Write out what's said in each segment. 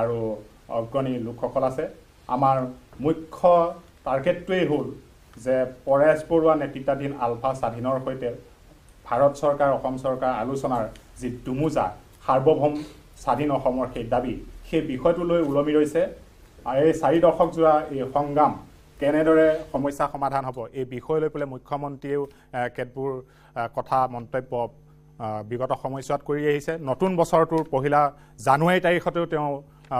আৰু অগ্ৰণী লোকসকল আছে। আমাৰ মুখ্য টাৰ্গেটটোৱেই হ'ল যে পৰেশ বৰুৱা নেতৃত্বাধীন আলফা স্বাধীনৰ সৈতে ভাৰত চৰকাৰ অসম চৰকাৰ আলোচনাৰ যি দুমোজা সাৰ্বভৌম স্বাধীন অসমৰ সেই দাবী সেই বিষয়টোলৈ ওলমি ৰৈছে। আৰু এই চাৰি দশকজোৰা এই সংগ্ৰাম কেনেদৰে সমস্যা সমাধান হ'ব এই বিষয় লৈ পেলাই মুখ্যমন্ত্ৰীয়েও কেতবোৰ কথা মন্তব্য বিগত সময়ছোৱাত কৰি আহিছে। নতুন বছৰটোৰ পহিলা জানুৱাৰী তাৰিখতেও তেওঁ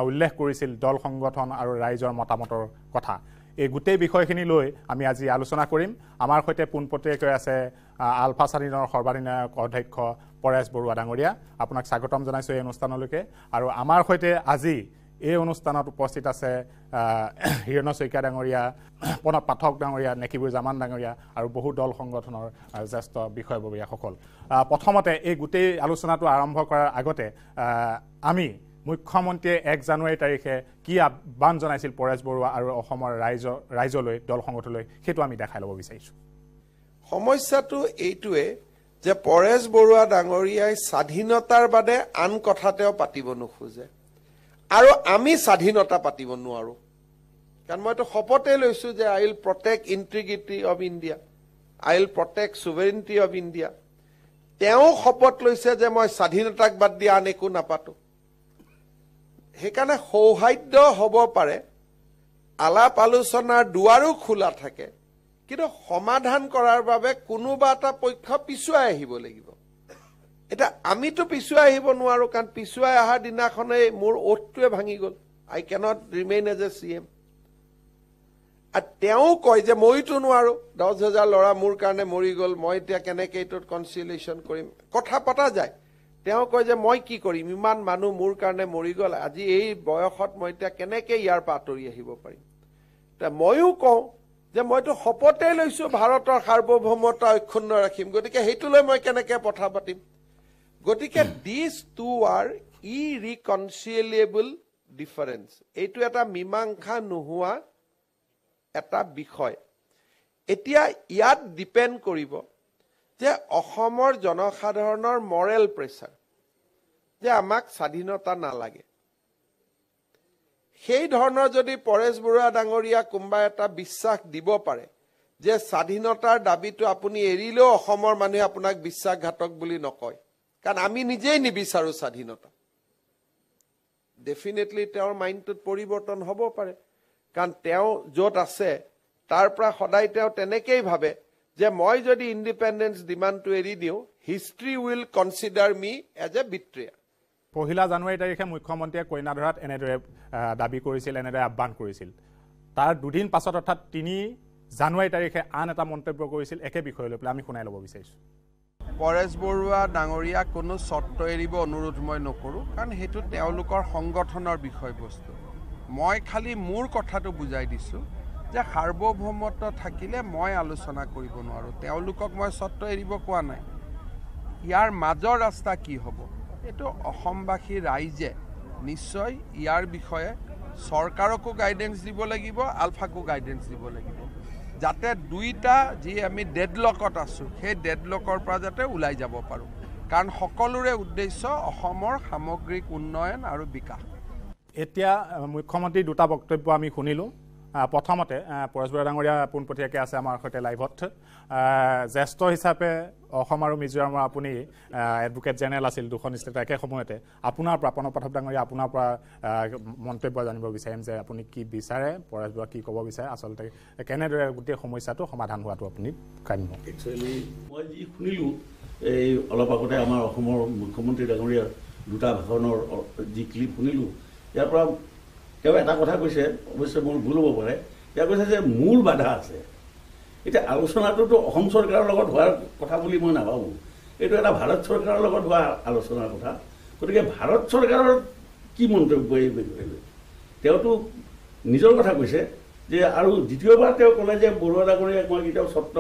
উল্লেখ কৰিছিল দল সংগঠন আৰু ৰাইজৰ মতামতৰ কথা। এই গোটেই বিষয়খিনি লৈ আমি আজি আলোচনা কৰিম। আমাৰ সৈতে পোনপটীয়াকৈ আছে আলফা স্বাধীনৰ সৰ্বাধিনায়ক অধ্যক্ষ পৰেশ বৰুৱা ডাঙৰীয়া। আপোনাক স্বাগতম জনাইছোঁ এই অনুষ্ঠানলৈকে। আৰু আমাৰ সৈতে আজি এই অনুষ্ঠানত উপস্থিত আছে আহ, হিৰণ্য শইকীয়া ডাঙৰীয়া প্ৰণৱ পাঠক ডাঙৰীয়া নেকিবুৰ জামান ডাঙৰীয়া আৰু বহু দল সংগঠনৰ জ্যেষ্ঠ বিষয়ববীয়াসকল। প্ৰথমতে এই গোটেই আলোচনাটো আৰম্ভ কৰাৰ আগতে আমি মুখ্যমন্ত্ৰীয়ে এক জানুৱাৰী তাৰিখে কি আহ্বান জনাইছিল পৰেশ বৰুৱা আৰু অসমৰ ৰাইজ ৰাইজলৈ দল সংগঠনলৈ সেইটো আমি দেখাই ল'ব বিচাৰিছোঁ। সমস্যাটো এইটোৱে যে পৰেশ বৰুৱা ডাঙৰীয়াই স্বাধীনতাৰ বাদে আন কথা তেওঁ পাতিব নোখোজে। আৰু আমি স্বাধীনতা পাতিব নোৱাৰো। কাৰণ মইতো শপতে লৈছো যে I will protect integrity of India I will protect sovereignty of India. তেওঁ শপত লৈছে যে মই স্বাধীনতাক বাদ দি আন একো নাপাতো। সেইকাৰণে সৌহাৰ্দ্য হ'ব পাৰে আলাপ আলোচনাৰ দুৱাৰো খোলা থাকে কিন্তু সমাধান কৰাৰ বাবে কোনোবা এটা পক্ষ পিছুৱাই আহিব লাগিব। এতিয়া আমিতো পিছুৱাই আহিব নোৱাৰো কাৰণ পিছুৱাই অহাৰ দিনাখনেই মোৰ অ'থটোৱে ভাঙি গ'ল। I cannot remain as a C M আৰু তেওঁ কয় যে মইতো নোৱাৰো দহ হাজাৰ ল'ৰা মোৰ কাৰণে মৰি গ'ল মই এতিয়া কেনেকে এইটোত কনচিলেশ্যন কৰিম? কথা পতা যায়। তেওঁ কয় যে মই কি কৰিম? ইমান মানুহ মোৰ কাৰণে মৰি গ'ল আজি এই বয়সত মই এতিয়া কেনেকে ইয়াৰ পৰা আঁতৰি আহিব পাৰিম? ময়ো কওঁ যে মইতো শপতেই লৈছো ভাৰতৰ সাৰ্বভৌমতা অক্ষুণ্ণ ৰাখিম গতিকে সেইটো লৈ মই কেনেকে কথা পাতিম? গতিকে these two are irreconcilable difference এইটো এটা মীমাংসা নোহোৱা এটা বিষয়। এতিয়া ইয়াত ডিপেণ্ড কৰিব যে অসমৰ জনসাধাৰণৰ মৰেল প্ৰেচাৰ যে আমাক স্বাধীনতা নালাগে। সেই ধৰণৰ যদি পৰেশ বৰুৱা ডাঙৰীয়া কোনোবা এটা বিশ্বাস দিব পাৰে যে স্বাধীনতাৰ দাবীটো আপুনি এৰিলেও অসমৰ মানুহে আপোনাক বিশ্বাসঘাতক বুলি নকয়। কাৰণ আমি নিজেই নিবিচাৰো স্বাধীনতা। ডেফিনেটলি তেওঁৰ মাইণ্ডটোত পৰিৱৰ্তন হ'ব পাৰে। কাৰণ তেওঁ য'ত আছে তাৰ পৰা সদায় তেওঁ তেনেকেই ভাবে যে মই যদি ইণ্ডিপেণ্ডেঞ্চ ডিমাণ্ডটো এৰি দিওঁ history will consider me as a betrayer পহিলা জানুৱাৰী তাৰিখে মুখ্যমন্ত্ৰীয়ে কইনাধৰাত এনেদৰে দাবী কৰিছিল এনেদৰে আহ্বান কৰিছিল। তাৰ দুদিন পাছত অৰ্থাৎ তিনি জানুৱাৰী তাৰিখে আন এটা মন্তব্য কৰিছিল একে বিষয় লৈ পেলাই আমি শুনাই ল'ব বিচাৰিছোঁ। পৰেশ বৰুৱা ডাঙৰীয়াক কোনো চৰ্ত এৰিব অনুৰোধ মই নকৰোঁ কাৰণ সেইটো তেওঁলোকৰ সংগঠনৰ বিষয়বস্তু। মই খালি মোৰ কথাটো বুজাই দিছোঁ যে সাৰ্বভৌমত্ব থাকিলে মই আলোচনা কৰিব নোৱাৰোঁ তেওঁলোকক মই চৰ্ত এৰিব কোৱা নাই। ইয়াৰ মাজৰ ৰাস্তা কি হ'ব? এইটো অসমবাসী ৰাইজে নিশ্চয় ইয়াৰ বিষয়ে চৰকাৰকো গাইডেঞ্চ দিব লাগিব আলফাকো গাইডেঞ্চ দিব লাগিব। যাতে দুইটা যি আমি ডেডলকত আছোঁ সেই ডেডলকৰ পৰা যাতে ওলাই যাব পাৰোঁ। কাৰণ সকলোৰে উদ্দেশ্য অসমৰ সামগ্ৰিক উন্নয়ন আৰু বিকাশ। এতিয়া মুখ্যমন্ত্ৰীৰ দুটা বক্তব্য আমি শুনিলোঁ। প্ৰথমতে পৰেশ বৰা ডাঙৰীয়া পোনপটীয়াকৈ আছে আমাৰ সৈতে লাইভত। জ্যেষ্ঠ হিচাপে অসম আৰু মিজোৰামৰ আপুনি এডভোকেট জেনেৰেল আছিল দুখন ষ্টেট একে সময়তে। আপোনাৰ পৰা প্ৰণৱ পাঠক ডাঙৰীয়া আপোনাৰ পৰা মন্তব্য জানিব বিচাৰিম যে আপুনি কি বিচাৰে পৰেশ বৰা কি ক'ব বিচাৰে আচলতে কেনেদৰে গোটেই সমস্যাটো সমাধান হোৱাটো আপুনি কাম্য একচুৱেলি মই যি শুনিলোঁ এই অলপ আগতে আমাৰ অসমৰ মুখ্যমন্ত্ৰী ডাঙৰীয়াৰ দুটা ভাষণৰ যি ক্লিপ শুনিলোঁ ইয়াৰ পৰা তেওঁ এটা কথা কৈছে অৱশ্যে মোৰ ভুল হ'ব পাৰে। তেওঁ কৈছে যে মূল বাধা আছে। এতিয়া আলোচনাটোতো অসম চৰকাৰৰ লগত হোৱাৰ কথা বুলি মই নাভাবোঁ। এইটো এটা ভাৰত চৰকাৰৰ লগত হোৱা আলোচনাৰ কথা। গতিকে ভাৰত চৰকাৰৰ কি মন্তব্য এই তেওঁতো নিজৰ কথা কৈছে যে আৰু দ্বিতীয়বাৰ তেওঁ ক'লে যে বৰুৱা ডাঙৰীয়াক মই কেতিয়াও স্বত্ব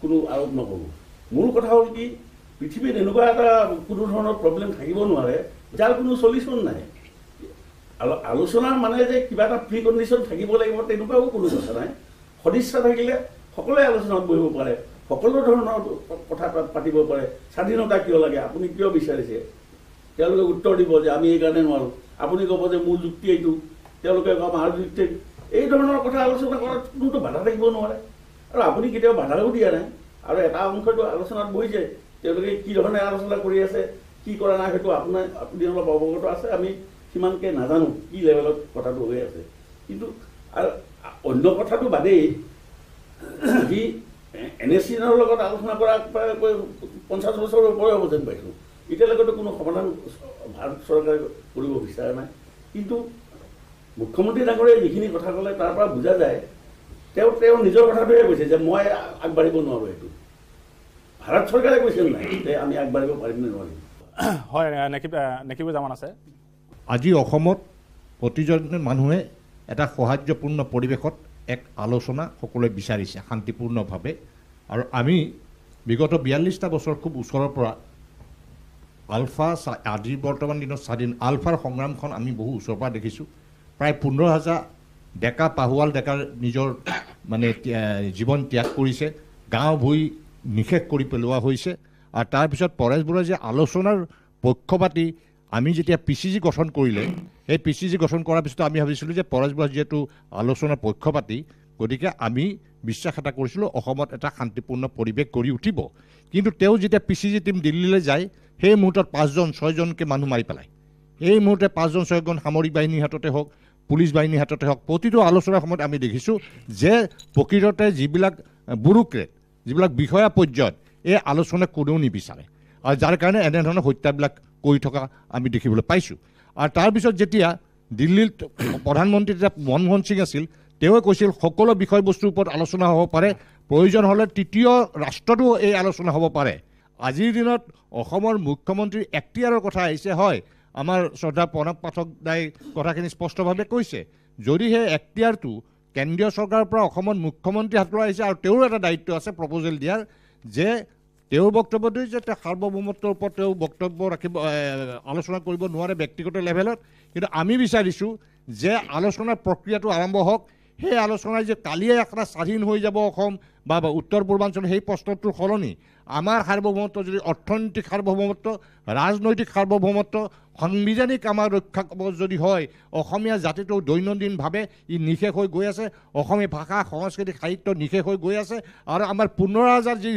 কোনো আৰোপ নকৰোঁ। মূল কথা হ'ল কি পৃথিৱীত এনেকুৱা এটা কোনো ধৰণৰ প্ৰব্লেম থাকিব নোৱাৰে যাৰ কোনো চলিউশ্যন নাই। আলোচনাৰ মানে যে কিবা এটা প্ৰি কণ্ডিশ্যন থাকিব লাগিব তেনেকুৱাও কোনো কথা নাই। সদিচ্ছা থাকিলে সকলোৱে আলোচনাত বহিব পাৰে সকলো ধৰণৰ কথা পাতিব পাৰে। স্বাধীনতা কিয় লাগে? আপুনি কিয় বিচাৰিছে? তেওঁলোকে উত্তৰ দিব যে আমি এইকাৰণে নোৱাৰোঁ। আপুনি ক'ব যে মোৰ যুক্তি এইটো তেওঁলোকে কয় আমাৰ যুক্তি। এই ধৰণৰ কথা আলোচনা কৰাত কোনোতো বাধা থাকিব নোৱাৰে। আৰু আপুনি কেতিয়াও বাধাও দিয়া নাই। আৰু এটা অংশটো আলোচনাত বহিছে তেওঁলোকে কি ধৰণে আলোচনা কৰি আছে কি কৰা নাই সেইটো আপোনাৰ আপুনি অলপ অৱগত আছে আমি সিমানকৈ নাজানো কি লেভেলত কথাটো হৈ আছে। কিন্তু আৰু অন্য কথাটো বাদেই সি এন এছ চিনৰ লগত আলোচনা কৰা পঞ্চাছ বছৰৰ ওপৰে হ'ব যেন পাইছোঁ। এতিয়ালৈকেতো কোনো সমাধান ভাৰত চৰকাৰে কৰিব বিচৰা নাই। কিন্তু মুখ্যমন্ত্ৰী ডাঙৰীয়াই যিখিনি কথা ক'লে তাৰ পৰা বুজা যায় তেওঁ তেওঁ নিজৰ কথাটোহে কৈছে যে মই আগবাঢ়িব নোৱাৰোঁ এইটো। ভাৰত চৰকাৰে কৈছে নাই যে আমি আগবাঢ়িব পাৰিম নে নোৱাৰিম? হয় নেকিব নেকিবুজামান আছে। আজি অসমত প্ৰতিজন মানুহে এটা সৌহাৰ্যপূৰ্ণ পৰিৱেশত এক আলোচনা সকলোৱে বিচাৰিছে শান্তিপূৰ্ণভাৱে। আৰু আমি বিগত বিয়াল্লিছটা বছৰ খুব ওচৰৰ পৰা আলফা আজিৰ বৰ্তমান দিনত স্বাধীন আলফাৰ সংগ্ৰামখন আমি বহু ওচৰৰ পৰা দেখিছোঁ। প্ৰায় পোন্ধৰ হাজাৰ ডেকা পাহুৱাল ডেকাৰ নিজৰ মানে জীৱন ত্যাগ কৰিছে গাঁও ভূঁই নিশেষ কৰি পেলোৱা হৈছে। আৰু তাৰপিছত পৰেশ বৰুৱাই যে আলোচনাৰ পক্ষপাতি আমি যেতিয়া পি চি জি গঠন কৰিলে সেই পি চি জি গঠন কৰাৰ পিছত আমি ভাবিছিলোঁ যে পৰেশ বৰুৱা যিহেতু আলোচনাৰ পক্ষপাতি গতিকে আমি বিশ্বাস এটা কৰিছিলোঁ অসমত এটা শান্তিপূৰ্ণ পৰিৱেশ গঢ়ি উঠিব। কিন্তু তেওঁ যেতিয়া পি চি জি টীম দিল্লীলৈ যায় সেই মুহূৰ্তত পাঁচজন ছয়জনকৈ মানুহ মাৰি পেলায়। এই মুহূৰ্তে পাঁচজন ছয়জন সামৰিক বাহিনীৰ হাততে হওক পুলিচ বাহিনীৰ হাততে হওক প্ৰতিটো আলোচনাৰ সময়ত আমি দেখিছোঁ যে প্ৰকৃততে যিবিলাক ব্যুৰোক্ৰেট যিবিলাক বিষয়া পৰ্যায়ত এই আলোচনা কোনেও নিবিচাৰে। আৰু যাৰ কাৰণে এনেধৰণৰ হত্যাবিলাক কৰি থকা আমি দেখিবলৈ পাইছোঁ। আৰু তাৰপিছত যেতিয়া দিল্লীত প্ৰধানমন্ত্ৰী যেতিয়া মনমোহন সিং আছিল তেওঁৱে কৈছিল সকলো বিষয়বস্তুৰ ওপৰত আলোচনা হ'ব পাৰে প্ৰয়োজন হ'লে তৃতীয় ৰাষ্ট্ৰতো এই আলোচনা হ'ব পাৰে। আজিৰ দিনত অসমৰ মুখ্যমন্ত্ৰীৰ এখতিয়াৰৰ কথা আহিছে হয় আমাৰ শ্ৰদ্ধা প্ৰণৱ পাঠক দাই কথাখিনি স্পষ্টভাৱে কৈছে। যদি সেই এখতিয়াৰটো কেন্দ্ৰীয় চৰকাৰৰ পৰা অসমত মুখ্যমন্ত্ৰী হাতলৈ আহিছে আৰু তেওঁৰ এটা দায়িত্ব আছে প্ৰপ'জেল দিয়াৰ যে তেওঁৰ বক্তব্যটো যে তেওঁ সাৰ্বভৌমত্বৰ ওপৰত তেওঁ বক্তব্য ৰাখিব আলোচনা কৰিব নোৱাৰে ব্যক্তিগত লেভেলত কিন্তু আমি বিচাৰিছোঁ যে আলোচনাৰ প্ৰক্ৰিয়াটো আৰম্ভ হওক। সেই আলোচনাই যে কালিয়ে এটা স্বাধীন হৈ যাব অসম বা উত্তৰ পূৰ্বাঞ্চল সেই প্ৰশ্নটোৰ সলনি আমাৰ সাৰ্বভৌমত্ব যদি অৰ্থনৈতিক সাৰ্বভৌমত্ব ৰাজনৈতিক সাৰ্বভৌমত্ব সাংবিধানিক আমাৰ ৰক্ষা কৱচ যদি হয় অসমীয়া জাতিটো দৈনন্দিনভাৱে ই নিশেষ হৈ গৈ আছে অসমীয়া ভাষা সংস্কৃতি সাহিত্য নিশেষ হৈ গৈ আছে আৰু আমাৰ পোন্ধৰ হাজাৰ যি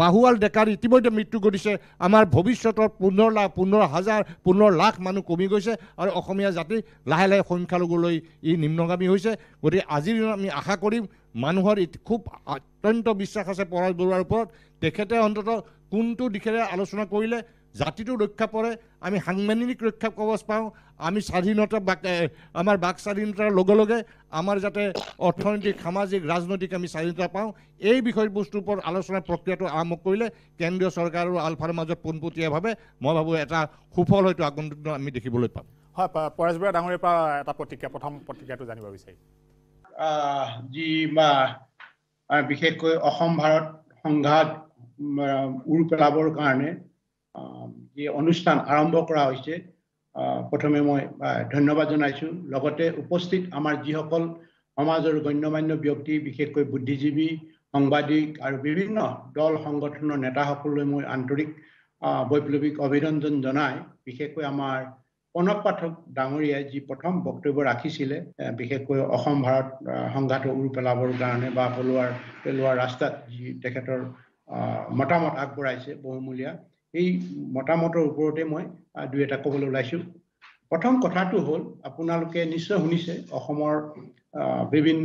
বাহুৱাল ডেকাৰ ইতিমধ্যে মৃত্যু ঘটিছে আমাৰ ভৱিষ্যতৰ পোন্ধৰ লাখ পোন্ধৰ হাজাৰ পোন্ধৰ লাখ মানুহ কমি গৈছে আৰু অসমীয়া জাতি লাহে লাহে সংখ্যালঘুলৈ ই নিম্নগামী হৈছে। গতিকে আজিৰ দিনত আমি আশা কৰিম মানুহৰ খুব অত্যন্ত বিশ্বাস আছে পৰেশ বৰুৱাৰ ওপৰত। তেখেতে অন্ততঃ কোনটো দিশেৰে আলোচনা কৰিলে জাতিটো ৰক্ষা পৰে আমি সাংবিধানিক ৰক্ষা কৱচ পাওঁ আমি স্বাধীনতা বাক আমাৰ বাক স্বাধীনতাৰ লগে লগে আমাৰ যাতে অৰ্থনৈতিক সামাজিক ৰাজনৈতিক আমি স্বাধীনতা পাওঁ এই বিষয়বস্তুৰ ওপৰত আলোচনাৰ প্ৰক্ৰিয়াটো আৰম্ভ কৰিলে কেন্দ্ৰীয় চৰকাৰ আৰু আলফাৰ মাজত পোনপটীয়াভাৱে মই ভাবোঁ এটা সুফল হয়তো আগন্তুক দিনত আমি দেখিবলৈ পাম। হয় পৰেশ বৰুৱা ডাঙৰীয়াৰ পৰা এটা প্ৰতিক্ৰিয়া প্ৰথম প্ৰতিক্ৰিয়াটো জানিব বিচাৰিম। আহ, যি বা বিশেষকৈ অসম ভাৰত সংঘাত উৰ পেলাবৰ কাৰণে যি অনুষ্ঠান আৰম্ভ কৰা হৈছে প্ৰথমে মই ধন্যবাদ জনাইছোঁ। লগতে উপস্থিত আমাৰ যিসকল সমাজৰ গণ্যমান্য ব্যক্তি বিশেষকৈ বুদ্ধিজীৱী সাংবাদিক আৰু বিভিন্ন দল সংগঠনৰ নেতাসকললৈ মই আন্তৰিক বৈপ্লৱিক অভিনন্দন জনাই বিশেষকৈ আমাৰ প্ৰণৱ পাঠক ডাঙৰীয়াই যি প্ৰথম বক্তব্য ৰাখিছিলে বিশেষকৈ অসম ভাৰত সংঘাত উৰ পেলাবৰ কাৰণে বা পেলোৱাৰ পেলোৱাৰ ৰাস্তাত যি তেখেতৰ মতামত আগবঢ়াইছে বহুমূলীয়া। এই মতামতৰ ওপৰতে মই দুই এটা ক'বলৈ ওলাইছোঁ। প্ৰথম কথাটো হ'ল আপোনালোকে নিশ্চয় শুনিছে অসমৰ বিভিন্ন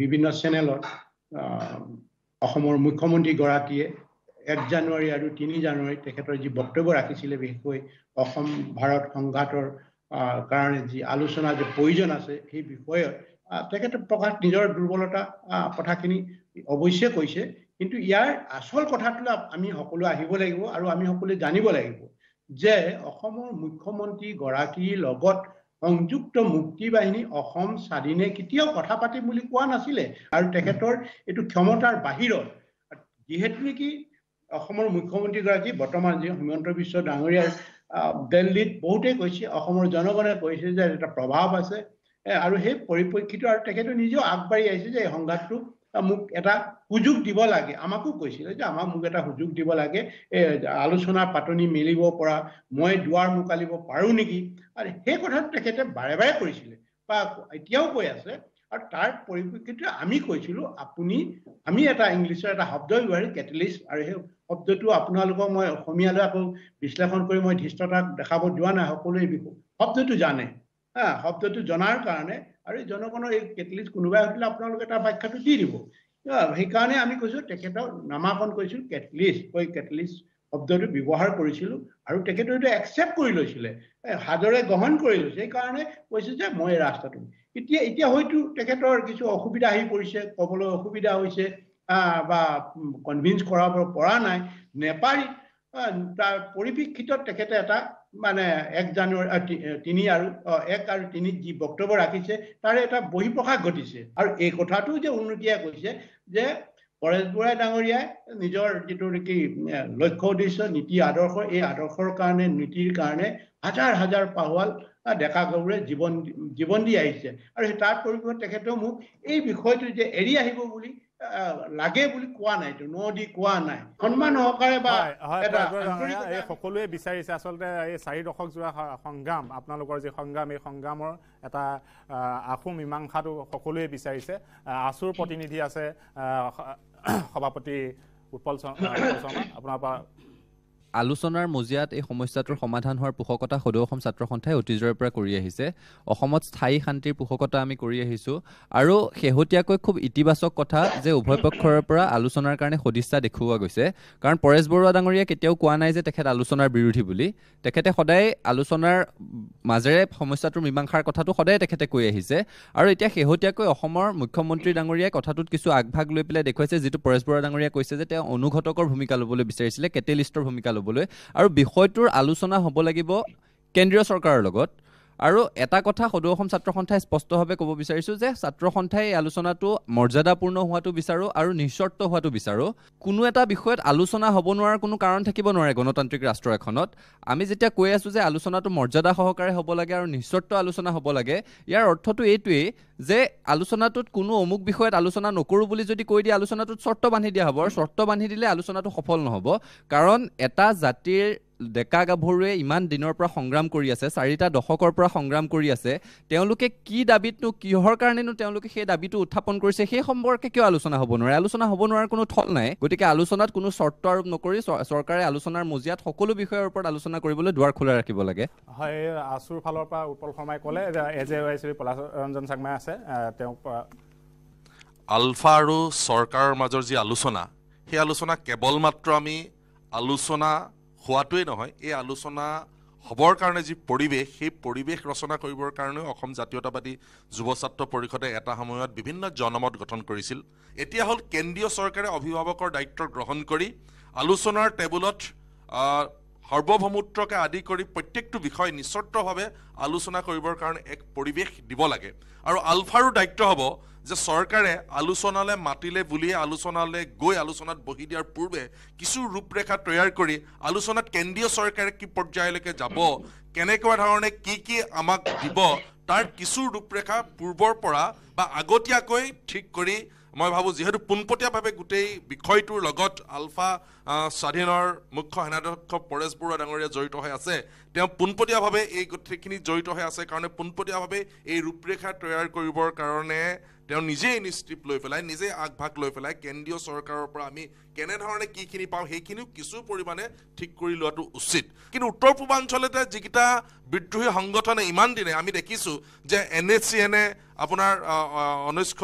বিভিন্ন চেনেলত অসমৰ মুখ্যমন্ত্ৰীগৰাকীয়ে এক জানুৱাৰী আৰু তিনি জানুৱাৰীত তেখেতৰ যি বক্তব্য ৰাখিছিলে বিশেষকৈ অসম ভাৰত সংঘাতৰ কাৰণে যি আলোচনা যে প্ৰয়োজন আছে সেই বিষয়ত তেখেতে প্ৰকাশ নিজৰ দুৰ্বলতা কথাখিনি অৱশ্যে কৈছে। কিন্তু ইয়াৰ আচল কথাটোলৈ আমি সকলোৱে আহিব লাগিব আৰু আমি সকলোৱে জানিব লাগিব যে অসমৰ মুখ্যমন্ত্ৰী গৰাকীৰ লগত সংযুক্ত মুক্তি বাহিনী অসম স্বাধীনে কেতিয়াও কথা পাতিম বুলি কোৱা নাছিলে আৰু তেখেতৰ এইটো ক্ষমতাৰ বাহিৰত যিহেতু নেকি অসমৰ মুখ্যমন্ত্ৰীগৰাকী বৰ্তমান যি হিমন্ত বিশ্ব ডাঙৰীয়াৰ দিল্লীত বহুতেই কৈছে অসমৰ জনগণে কৈছে যে এটা প্ৰভাৱ আছে আৰু সেই পৰিপ্ৰেক্ষিত আৰু তেখেতে নিজেও আগবাঢ়ি আহিছে যে এই সংঘাতটো মোক এটা সুযোগ দিব লাগে। আমাকো কৈছিলে যে আমাক মোক এটা সুযোগ দিব লাগে। এই পাতনি মেলিব পৰা মই দুৱাৰ মোকালিব পাৰোঁ নেকি? আৰু সেই কথাটো তেখেতে বাৰে বাৰে কৰিছিলে বা এতিয়াও কৈ আছে। আৰু তাৰ পৰিপ্ৰেক্ষিতত আমি কৈছিলোঁ আপুনি আমি এটা ইংলিছৰ এটা শব্দ ব্যৱহাৰ কেটেলিষ্ট আৰু সেই শব্দটো আপোনালোকক মই অসমীয়ালৈ আকৌ বিশ্লেষণ কৰি মই ধৃষ্টতা দেখাব যোৱা নাই সকলোৱে শব্দটো জানে। হা শব্দটো জনাৰ কাৰণে আৰু এই জনগণৰ এই কেটলিষ্ট কোনোবাই সুধিলে আপোনালোকে তাৰ ব্যাখ্যাটো দি দিব? সেইকাৰণে আমি কৈছোঁ তেখেতক নামাকৰণ কৰিছিলোঁ কেটলিষ্ট। কৈ কেটলিষ্ট শব্দটো ব্যৱহাৰ কৰিছিলোঁ আৰু তেখেতে এইটো একচেপ্ট কৰি লৈছিলে। এ, সাদৰে গ্ৰহণ কৰি লৈছে। সেইকাৰণে কৈছে যে মই ৰাস্তাটো এতিয়া এতিয়া হয়তো তেখেতৰ কিছু অসুবিধা আহি পৰিছে ক'বলৈ অসুবিধা হৈছে বা কনভিন্স কৰাব পৰা নাই। নেপাৰী তাৰ পৰিপ্ৰেক্ষিতত তেখেতে এটা মানে এক জানুৱাৰী তিনি আৰু এক আৰু তিনিত যি বক্তব্য ৰাখিছে তাৰে এটা বহিঃপ্ৰকাশ ঘটিছে। আৰু এই কথাটো যে উন্নতিয়ে কৈছে যে পৰেশ বৰাই ডাঙৰীয়াই নিজৰ যিটো নেকি লক্ষ্য উদ্দেশ্য নীতি আদৰ্শ এই আদৰ্শৰ কাৰণে নীতিৰ কাৰণে হাজাৰ হাজাৰ পাহোৱাল ডেকা গাভৰুৱে জীৱন জীৱন দি আহিছে। আৰু সেই তাৰ পৰিপ্ৰেক্ষিতত তেখেতেও মোক এই বিষয়টো যে এৰি আহিব বুলি লাগে বুলি কোৱা নাই এইটো ন দি কোৱা নাই। সন্মান সহকাৰে বা সকলোৱে বিচাৰিছে। আচলতে এই চাৰি দশক স- সংগ্ৰাম আপোনালোকৰ যি সংগ্ৰাম এই সংগ্ৰামৰ এটা আশু মীমাংসাটো সকলোৱে বিচাৰিছে। আছুৰ প্ৰতিনিধি আছে সভাপতি উৎপল শৰ্মা। আপোনাৰ পৰা আলোচনাৰ মজিয়াত এই সমস্যাটোৰ সমাধান হোৱাৰ পোষকতা সদৌ অসম ছাত্ৰ সন্থাই অতীজৰে পৰা কৰি আহিছে। অসমত স্থায়ী শান্তিৰ পোষকতা আমি কৰি আহিছোঁ। আৰু শেহতীয়াকৈ খুব ইতিবাচক কথা যে উভয় পক্ষৰ পৰা আলোচনাৰ কাৰণে সদিচ্ছা দেখুওৱা গৈছে। কাৰণ পৰেশ বৰুৱা ডাঙৰীয়াই কেতিয়াও কোৱা নাই যে তেখেত আলোচনাৰ বিৰোধী বুলি। তেখেতে সদায় আলোচনাৰ মাজেৰে সমস্যাটোৰ মীমাংসাৰ কথাটো সদায় তেখেতে কৈ আহিছে। আৰু এতিয়া শেহতীয়াকৈ অসমৰ মুখ্যমন্ত্ৰী ডাঙৰীয়াই কথাটোত কিছু আগভাগ লৈ পেলাই দেখুৱাইছে যিটো পৰেশ বৰুৱা ডাঙৰীয়াই কৈছে যে তেওঁ অনুঘটকৰ ভূমিকা ল'বলৈ বিচাৰিছিলে কেটেলিষ্টৰ ভূমিকা ল'বলৈ আৰু বিষয়টোৰ আলোচনা হ'ব লাগিব কেন্দ্ৰীয় চৰকাৰৰ লগত। আৰু এটা কথা সদৌ অসম ছাত্ৰ সন্থাই স্পষ্টভাৱে ক'ব বিচাৰিছোঁ যে ছাত্ৰ সন্থাই এই আলোচনাটো মৰ্যাদাপূৰ্ণ হোৱাটো বিচাৰোঁ আৰু নিঃচৰ্ত হোৱাটো বিচাৰোঁ। কোনো এটা বিষয়ত আলোচনা হ'ব নোৱাৰাৰ কোনো কাৰণ থাকিব নোৱাৰে গণতান্ত্ৰিক ৰাষ্ট্ৰ এখনত। আমি যেতিয়া কৈ আছোঁ যে আলোচনাটো মৰ্যাদা সহকাৰে হ'ব লাগে আৰু নিঃচৰ্ত আলোচনা হ'ব লাগে ইয়াৰ অৰ্থটো এইটোৱেই যে আলোচনাটোত কোনো অমুক বিষয়ত আলোচনা নকৰোঁ বুলি যদি কৈ দিয়ে আলোচনাটোত চৰ্ত বান্ধি দিয়া হ'ব আৰু চৰ্ত বান্ধি দিলে আলোচনাটো সফল নহ'ব। কাৰণ এটা জাতিৰ ডেকা গাভৰুৱে ইমান দিনৰ পৰা সংগ্ৰাম কৰি আছে চাৰিটা দশকৰ পৰা সংগ্ৰাম কৰি আছে। তেওঁলোকে কি দাবীতনো কিহৰ কাৰণেনো তেওঁলোকে সেই দাবীটো উত্থাপন কৰিছে সেই সম্পৰ্কে কিয় আলোচনা হ'ব নোৱাৰে? আলোচনা হ'ব নোৱাৰাৰ কোনো থল নাই। গতিকে আলোচনাত কোনো চৰ্ত আৰোপ নকৰি চৰকাৰে আলোচনাৰ মজিয়াত সকলো বিষয়ৰ ওপৰত আলোচনা কৰিবলৈ দুৱাৰ খোলা ৰাখিব লাগে। হয় আছুৰ ফালৰ পৰা উৎপল শৰ্মাই ক'লে A Y C Palash Ranjan Changmai আছে তেওঁক আহ, আলফা আৰু চৰকাৰৰ মাজৰ যি আলোচনা সেই আলোচনা কেৱল মাত্ৰ আমি আলোচনা হোৱাটোৱেই নহয় এই আলোচনা হ'বৰ কাৰণে যি পৰিৱেশ সেই পৰিৱেশ ৰচনা কৰিবৰ কাৰণেও অসম জাতীয়তাবাদী যুৱ ছাত্ৰ পৰিষদে এটা সময়ত বিভিন্ন জনমত গঠন কৰিছিল। এতিয়া হ'ল কেন্দ্ৰীয় চৰকাৰে অভিভাৱকৰ দায়িত্ব গ্ৰহণ কৰি আলোচনাৰ টেবুলত আহ, সাৰ্বভৌমত্বকে আদি কৰি প্ৰত্যেকটো বিষয় নিশ্চৰ্তভাৱে আলোচনা কৰিবৰ কাৰণে এক পৰিৱেশ দিব লাগে। আৰু আলফাৰো দায়িত্ব হ'ব যে চৰকাৰে আলোচনালৈ মাতিলে বুলিয়ে আলোচনালৈ গৈ আলোচনাত বহি দিয়াৰ পূৰ্বে কিছু ৰূপৰেখা তৈয়াৰ কৰি আলোচনাত কেন্দ্ৰীয় চৰকাৰে কি পৰ্যায়লৈকে যাব কেনেকুৱা ধৰণে কি কি আমাক দিব তাৰ কিছু ৰূপৰেখা পূৰ্বৰ পৰা বা আগতীয়াকৈ ঠিক কৰি মই ভাবোঁ যিহেতু পোনপটীয়াভাৱে গোটেই বিষয়টোৰ লগত আলফা স্বাধীনৰ মুখ্য সেনাধ্যক্ষ পৰেশ বৰুৱা ডাঙৰীয়া জড়িত হৈ আছে তেওঁ পোনপটীয়াভাৱে এই গোটেইখিনি জড়িত হৈ আছে কাৰণে পোনপটীয়াভাৱে এই ৰূপৰেখা তৈয়াৰ কৰিবৰ কাৰণে তেওঁ নিজেই ইনিচিয়েটিভ লৈ পেলাই নিজেই আগভাগ লৈ পেলাই কেন্দ্ৰীয় চৰকাৰৰ পৰা আমি কেনেধৰণে কিখিনি পাওঁ সেইখিনিও কিছু পৰিমাণে ঠিক কৰি লোৱাটো উচিত। কিন্তু উত্তৰ পূৰ্বাঞ্চলতে যিকেইটা বিদ্ৰোহী সংগঠনে ইমান দিনে আমি দেখিছোঁ যে এন এইচ চি এনে আপোনাৰ ঊনৈছশ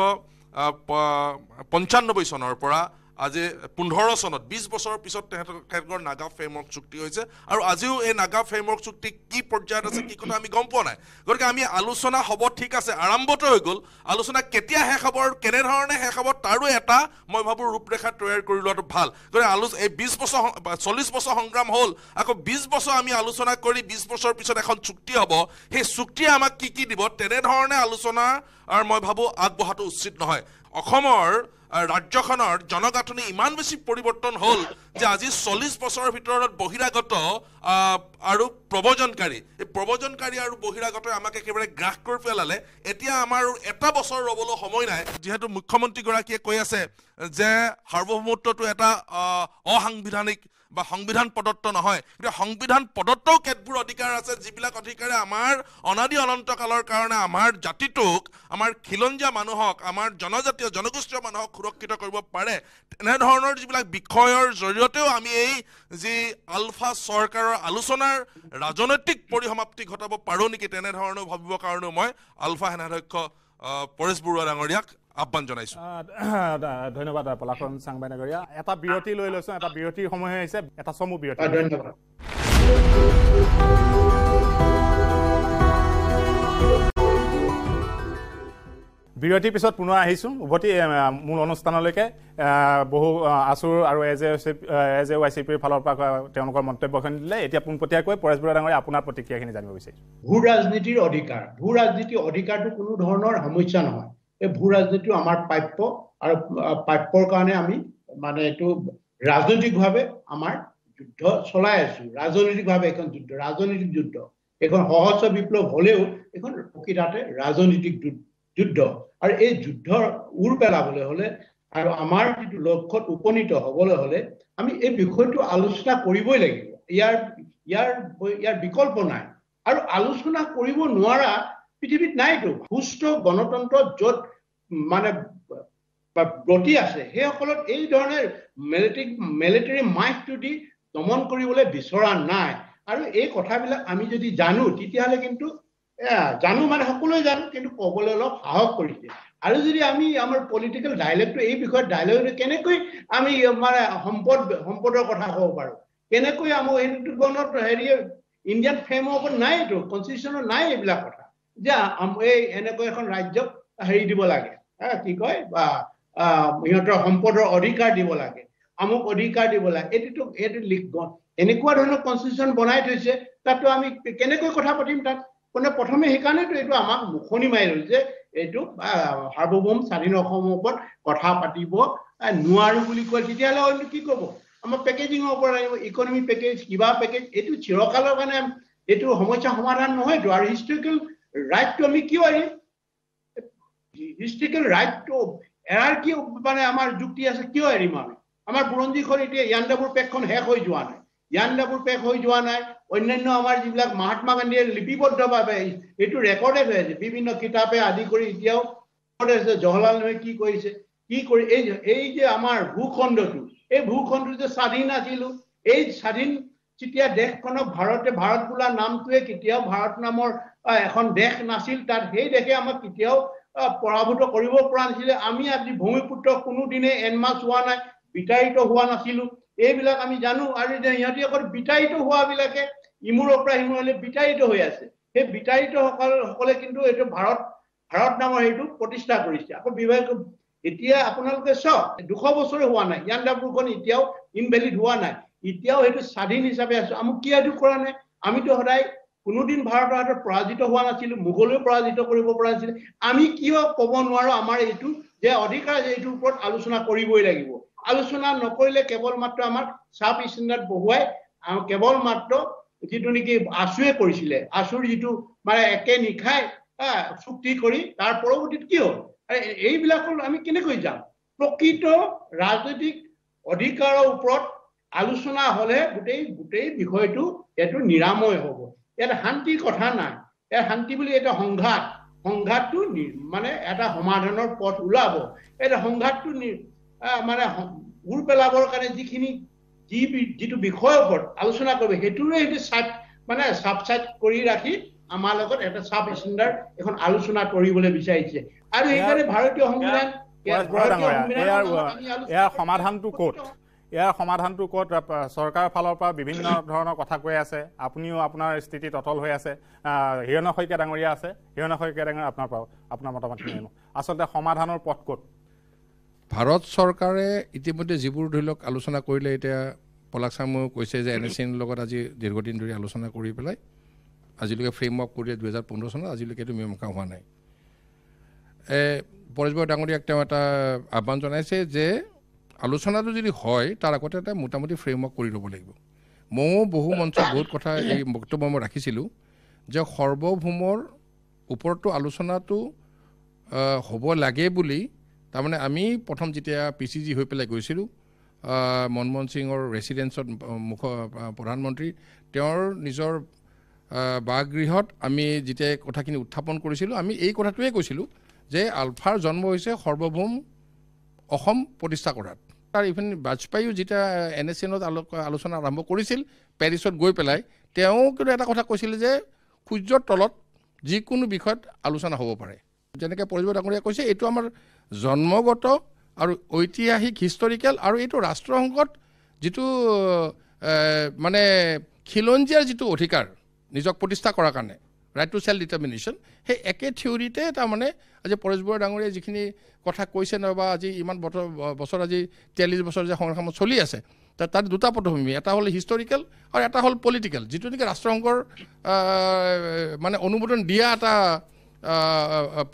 পঞ্চান্নব্বৈ চনৰ পৰা আজি পোন্ধৰ চনত বিছ বছৰৰ পিছত তেহেঁতৰ নাগা ফ্ৰেমৱৰ্ক চুক্তি হৈছে। আৰু আজিও এই নাগা ফ্ৰেমৱৰ্ক চুক্তি কি পৰ্যায়ত আছে কি কথা আমি গম পোৱা নাই। গতিকে আমি আলোচনা হ'ব ঠিক আছে আৰম্ভটো হৈ গ'ল। আলোচনা কেতিয়া শেষ হ'ব আৰু কেনেধৰণে শেষ হ'ব তাৰো এটা মই ভাবোঁ ৰূপৰেখা তৈয়াৰ কৰি লোৱাটো ভাল। গতিকে আলোচ এই বিছ বছৰ চল্লিছ বছৰ সংগ্ৰাম হ'ল আকৌ বিছ বছৰ আমি আলোচনা কৰি বিছ বছৰৰ পিছত এখন চুক্তি হ'ব। সেই চুক্তিয়ে আমাক কি কি দিব তেনেধৰণে আলোচনা আৰু মই ভাবোঁ আগবঢ়াটো উচিত নহয়। অসমৰ ৰাজ্যখনৰ জনগাঁথনি ইমান বেছি পৰিৱৰ্তন হ'ল যে আজি চল্লিছ বছৰৰ ভিতৰত বহিৰাগত আৰু প্ৰব্ৰজনকাৰী। এই প্ৰব্ৰজনকাৰী আৰু বহিৰাগতই আমাক একেবাৰে গ্ৰাস কৰি পেলালে। এতিয়া আমাৰ এটা বছৰ ৰ'বলৈ সময় নাই। যিহেতু মুখ্যমন্ত্ৰীগৰাকীয়ে কৈ আছে যে সাৰ্বভৌমত্বটো এটা অসাংবিধানিক বা সংবিধান প্ৰদত্ত নহয়। কিন্তু সংবিধান প্ৰদত্তও কেতবোৰ অধিকাৰ আছে যিবিলাক অধিকাৰে আমাৰ অনাদি অনন্ত কালৰ কাৰণে আমাৰ জাতিটোক আমাৰ খিলঞ্জীয়া মানুহক আমাৰ জনজাতীয় জনগোষ্ঠীয় মানুহক সুৰক্ষিত কৰিব পাৰে। তেনেধৰণৰ যিবিলাক বিষয়ৰ জৰিয়তেও আমি এই যি আলফা চৰকাৰৰ আলোচনাৰ ৰাজনৈতিক পৰিসমাপ্তি ঘটাব পাৰোঁ নেকি তেনেধৰণেও ভাবিবৰ কাৰণেও মই আলফা সেনাধ্যক্ষ পৰেশ বৰুৱা ডাঙৰীয়াক আহ্বান জনাইছোঁ। ধন্যবাদ পলাশন চাংবাই নগৰীয়া এটা বিৰতি লৈ লৈছোঁ এটা বিৰতিৰ সময় হৈছে এটা চমু বিৰতি। ধন্যবাদ। বিৰতিৰ পিছত পুনৰ আহিছোঁ উভতি মূল অনুষ্ঠানলৈকে। বহু আছুৰ আৰু A J A A J A Y C পিৰ ফালৰ পৰা তেওঁলোকৰ মন্তব্যখিনি দিলে। এতিয়া পোনপটীয়াকৈ পৰেশ বৰুৱা ডাঙৰীয়া আপোনাৰ প্ৰতিক্ৰিয়াখিনি জানিব বিচাৰিছোঁ। ভূ ৰাজনীতিৰ অধিকাৰ। ভূ ৰাজনীতিৰ অধিকাৰটো কোনো ধৰণৰ সমস্যা নহয়। এই ভূ ৰাজনীতিটো আমাৰ প্ৰাপ্য আৰু প্ৰাপ্যৰ কাৰণে আমি মানে এইটো ৰাজনৈতিকভাৱে আমাৰ যুদ্ধ চলাই আছো। ৰাজনৈতিকভাৱে এখন যুদ্ধ ৰাজনৈতিক যুদ্ধ। এখন সহস্ৰ বিপ্লৱ হলেও এখন প্ৰকৃতাতে ৰাজনৈতিক যুদ্ধ। আৰু এই যুদ্ধৰ উৰ পেলাবলৈ হলে আৰু আমাৰ যিটো লক্ষ্যত উপনীত হবলৈ হলে আমি এই বিষয়টো আলোচনা কৰিবই লাগিব। ইয়াৰ ইয়াৰ ইয়াৰ বিকল্প নাই। আৰু আলোচনা কৰিব নোৱাৰা পৃথিৱীত নাইতো সুস্থ গণতন্ত্ৰ য'ত মানে ব্ৰতি আছে সেইসকলত এই ধৰণে মিলিটেৰী মিলিটেৰী মাইকটো দি দমন কৰিবলৈ বিচৰা নাই। আৰু এই কথাবিলাক আমি যদি জানো তেতিয়াহ'লে কিন্তু জানো মানে সকলোৱে জানো কিন্তু ক'বলৈ অলপ সাহস কৰিছে আৰু যদি আমি আমাৰ পলিটিকেল ডাইলেক্টটো এই বিষয়ত ডাইলেক্ট কেনেকৈ আমি মানে সম্পদ সম্পদৰ কথা ক'ব পাৰো? কেনেকৈ আমাৰ এইটোখনত হেৰি ইণ্ডিয়ান ফ্ৰেমৱৰ্কত নাইতো কনষ্টিটিউশ্যনত নাই এইবিলাক কথা। যে এই এনেকৈ এখন ৰাজ্যক হেৰি দিব লাগে। কি কয়? বা সিহঁতৰ সম্পদৰ অধিকাৰ দিব লাগে আমুক অধিকাৰ দিব লাগে এইটোতো এইটো এনেকুৱা ধৰণৰ কনষ্টিটিউশ্যন বনাই থৈছে তাততো আমি কেনেকৈ কথা পাতিম তাত? মানে প্ৰথমে সেইকাৰণেতো এইটো আমাক মুখনি মাৰি দিল যে এইটো সাৰ্বভৌম স্বাধীন অসমৰ ওপৰত কথা পাতিব নোৱাৰো বুলি কয়। তেতিয়াহ'লে অন্য কি ক'ব? আমাৰ পেকেজিঙৰ ওপৰত আহিব ইকনমি পেকেজ কিবা পেকেজ এইটো চিৰকালৰ কাৰণে এইটো সমস্যা সমাধান নহয়তো। আৰু হিষ্টৰিকেল ৰাইটটো আমি কিয় এৰিম হিষ্টৰিকেল ৰাইটটো এৰাৰ কি মানে আমাৰ যুক্তি আছে কিয় এৰিম আমি? আমাৰ বুৰঞ্জীখন এতিয়া ইয়াণ্ডাবুৰ পেকখন শেষ হৈ যোৱা নাই। ইয়াণ্ডাবুৰ পেক হৈ যোৱা নাই অন্যান্য আমাৰ যিবিলাক মহাত্মা গান্ধীয়ে লিপিবদ্ধভাৱে এইটো ৰেকৰ্ডেড হৈ আছে। বিভিন্ন কিতাপে আদি কৰি এতিয়াও আছে। জৱাহৰলাল নেহৰুৱে কি কৰিছে? কি কৰি এই এই যে আমাৰ ভূখণ্ডটো এই ভূখণ্ডটো যে স্বাধীন আছিলো এই স্বাধীন যেতিয়া দেশখনক ভাৰতে ভাৰত বোলা নামটোৱে কেতিয়াও ভাৰত নামৰ এখন দেশ নাছিল তাত সেই দেশে আমাক কেতিয়াও পৰাভূত কৰিব পৰা নাছিলে। আমি আজি ভূমিপুত্ৰ কোনোদিনে এনমাছ হোৱা নাই বিতাড়িত হোৱা নাছিলো। এইবিলাক আমি জানো। আৰু এতিয়া সিহঁতি অকল বিতাড়িত হোৱাবিলাকে ইমূৰৰ পৰা সিমূৰলৈ বিতাড়িত হৈ আছে। সেই বিতাড়িত সকল সকলে কিন্তু এইটো ভাৰত ভাৰত নামৰ সেইটো প্ৰতিষ্ঠা কৰিছে। আকৌ বিভাগ এতিয়া আপোনালোকে চাওক দুশ বছৰে হোৱা নাই। ইয়াণ্ডাবুৰখন এতিয়াও ইনভেলিড হোৱা নাই। এতিয়াও সেইটো স্বাধীন হিচাপে আছো। আমাক কিয় এইটো কৰা নাই? আমিতো সদায় কোনোদিন ভাৰতৰ হাতত পৰাজিত হোৱা নাছিলো মোগলেও পৰাজিত কৰিব পৰা নাছিলে। আমি কিয় ক'ব নোৱাৰো আমাৰ এইটো যে অধিকাৰ এইটোৰ ওপৰত আলোচনা কৰিবই লাগিব। আলোচনা নকৰিলে কেৱল মাত্ৰ আমাৰ চাব ষ্টেণ্ডাৰ্ড বহুৱাই কেৱল মাত্ৰ যিটো নেকি আছুৱে কৰিছিলে আছুৰ যিটো মানে একে নিশাই চুক্তি কৰি তাৰ পৰৱৰ্তীত কি হ'ল? এইবিলাকৰ আমি কেনেকৈ যাম? প্ৰকৃত ৰাজনৈতিক অধিকাৰৰ ওপৰত আলোচনা হলে গোটেই গোটেই বিষয়টো এইটো নিৰাময় হ'ব। ইয়াত শান্তিৰ কথা নাই ইয়াত শান্তি বুলি এটা সংঘাত সংঘাতটো মানে এটা সমাধানৰ পথ ওলাব এটা সংঘাতটো মানে উৰ পেলাবৰ কাৰণে যিখিনি যি যিটো বিষয়ৰ ওপৰত আলোচনা কৰিব সেইটোৰে সেইটো চাইড মানে চাব চাইড কৰি ৰাখি আমাৰ লগত এটা চাব ষ্টেণ্ডাৰ্ড এখন আলোচনা কৰিবলৈ বিচাৰিছে আৰু সেইকাৰণে ভাৰতীয় সংবিধান ভাৰতীয় ইয়াৰ সমাধানটো ক'ত ইয়াৰ সমাধানটো ক'ত? চৰকাৰৰ ফালৰ পৰা বিভিন্ন ধৰণৰ কথা কৈ আছে। আপুনিও আপোনাৰ স্থিতিত অটল হৈ আছে। আহ, হিৰণ্য শইকীয়া ডাঙৰীয়া আছে। হিৰণ্য শইকীয়া ডাঙৰীয়া আপোনাৰ পৰা আপোনাৰ মতামতখিনি জানো আচলতে সমাধানৰ পথ ক'ত? ভাৰত চৰকাৰে ইতিমধ্যে যিবোৰ ধৰি লওক আলোচনা কৰিলে এতিয়া পলাক চামুৱেও কৈছে যে এন এছ চিৰ লগত আজি দীৰ্ঘদিন ধৰি আলোচনা কৰি পেলাই আজিলৈকে ফ্ৰেমৱৰ্ক কৰি দুহেজাৰ পোন্ধৰ চনত আজিলৈকে এইটো মীমাংসা হোৱা নাই। পৰেশ বৰা ডাঙৰীয়াক তেওঁ এটা আহ্বান জনাইছে যে আলোচনাটো যদি হয় তাৰ আগতে এটা মোটামুটি ফ্ৰেমৱৰ্ক কৰি ল'ব লাগিব। ময়ো বহু মঞ্চত বহুত কথা এই বক্তব্য মই ৰাখিছিলোঁ যে সৰ্বভৌমৰ ওপৰতো আলোচনাটো হ'ব লাগে বুলি তাৰমানে আমি প্ৰথম যেতিয়া পি চি জি হৈ পেলাই গৈছিলোঁ মনমোহন সিঙৰ ৰেচিডেঞ্চত মুখ প্ৰধানমন্ত্ৰী তেওঁৰ নিজৰ বাসগৃহত আমি যেতিয়া কথাখিনি উত্থাপন কৰিছিলোঁ আমি এই কথাটোৱে কৈছিলোঁ যে আলফাৰ জন্ম হৈছে সৰ্বভৌম অসম প্ৰতিষ্ঠা কৰাত। তাৰ ইভেন বাজপেয়ীও যেতিয়া এন এছ এনত আলোচনা আৰম্ভ কৰিছিল পেৰিছত গৈ পেলাই তেওঁ কিন্তু এটা কথা কৈছিল যে সূৰ্যৰ তলত যিকোনো বিষয়ত আলোচনা হ'ব পাৰে। যেনেকৈ পৰিব ডাঙৰীয়া কৈছে এইটো আমাৰ জন্মগত আৰু ঐতিহাসিক হিষ্টৰিকেল আৰু এইটো ৰাষ্ট্ৰসংঘত যিটো মানে খিলঞ্জীয়াৰ যিটো অধিকাৰ নিজক প্ৰতিষ্ঠা কৰাৰ কাৰণে ৰাইট টু চেল্ফ ডিটাৰমিনেশ্যন সেই একে থিয়ৰিতে তাৰমানে আজি পৰেশ বৰা ডাঙৰীয়াই যিখিনি কথা কৈছে নহয় বা আজি ইমান বছৰ বছৰ আজি তিয়াল্লিছ বছৰ যে সংগ্ৰামত চলি আছে তাত দুটা পটভূমি এটা হ'ল হিষ্টৰিকেল আৰু এটা হ'ল পলিটিকেল যিটো নেকি ৰাষ্ট্ৰসংঘৰ মানে অনুমোদন দিয়া এটা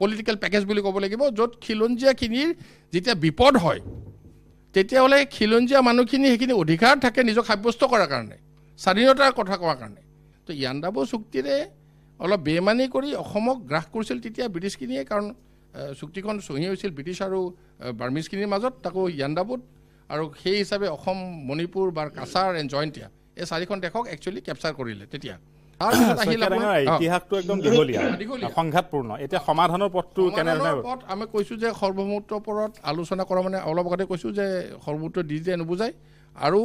পলিটিকেল পেকেজ বুলি ক'ব লাগিব য'ত খিলঞ্জীয়াখিনিৰ যেতিয়া বিপদ হয় তেতিয়াহ'লে খিলঞ্জীয়া মানুহখিনি সেইখিনি অধিকাৰ থাকে নিজক সাব্যস্ত কৰাৰ কাৰণে স্বাধীনতাৰ কথা কোৱাৰ কাৰণে। তো ইয়াণ্ডাবু চুক্তিৰে অলপ বেমানি কৰি অসমক গ্ৰাস কৰিছিল তেতিয়া ব্ৰিটিছখিনিয়ে কাৰণ চুক্তিখন চহী হৈছিল ব্ৰিটিছ আৰু বাৰ্মিজখিনিৰ মাজত তাকো ইয়াণ্ডাবুত। আৰু সেই হিচাপে অসম মণিপুৰ বা কাছাৰ এণ্ড জয়ন্তীয়া এই চাৰিখন দেশক একচুৱেলি কেপচাৰ কৰিলে তেতিয়া। ইতিহাসটো একদম দীঘলীয়া। সংঘাতপূৰ্ণ। এতিয়া সমাধানৰ পথটো পথ আমি কৈছোঁ যে সৰ্বমুহূৰ্তৰ ওপৰত আলোচনা কৰা মানে অলপ আগতে কৈছোঁ যে সৰ্বমুহূৰ্ত দি নুবুজায়। আৰু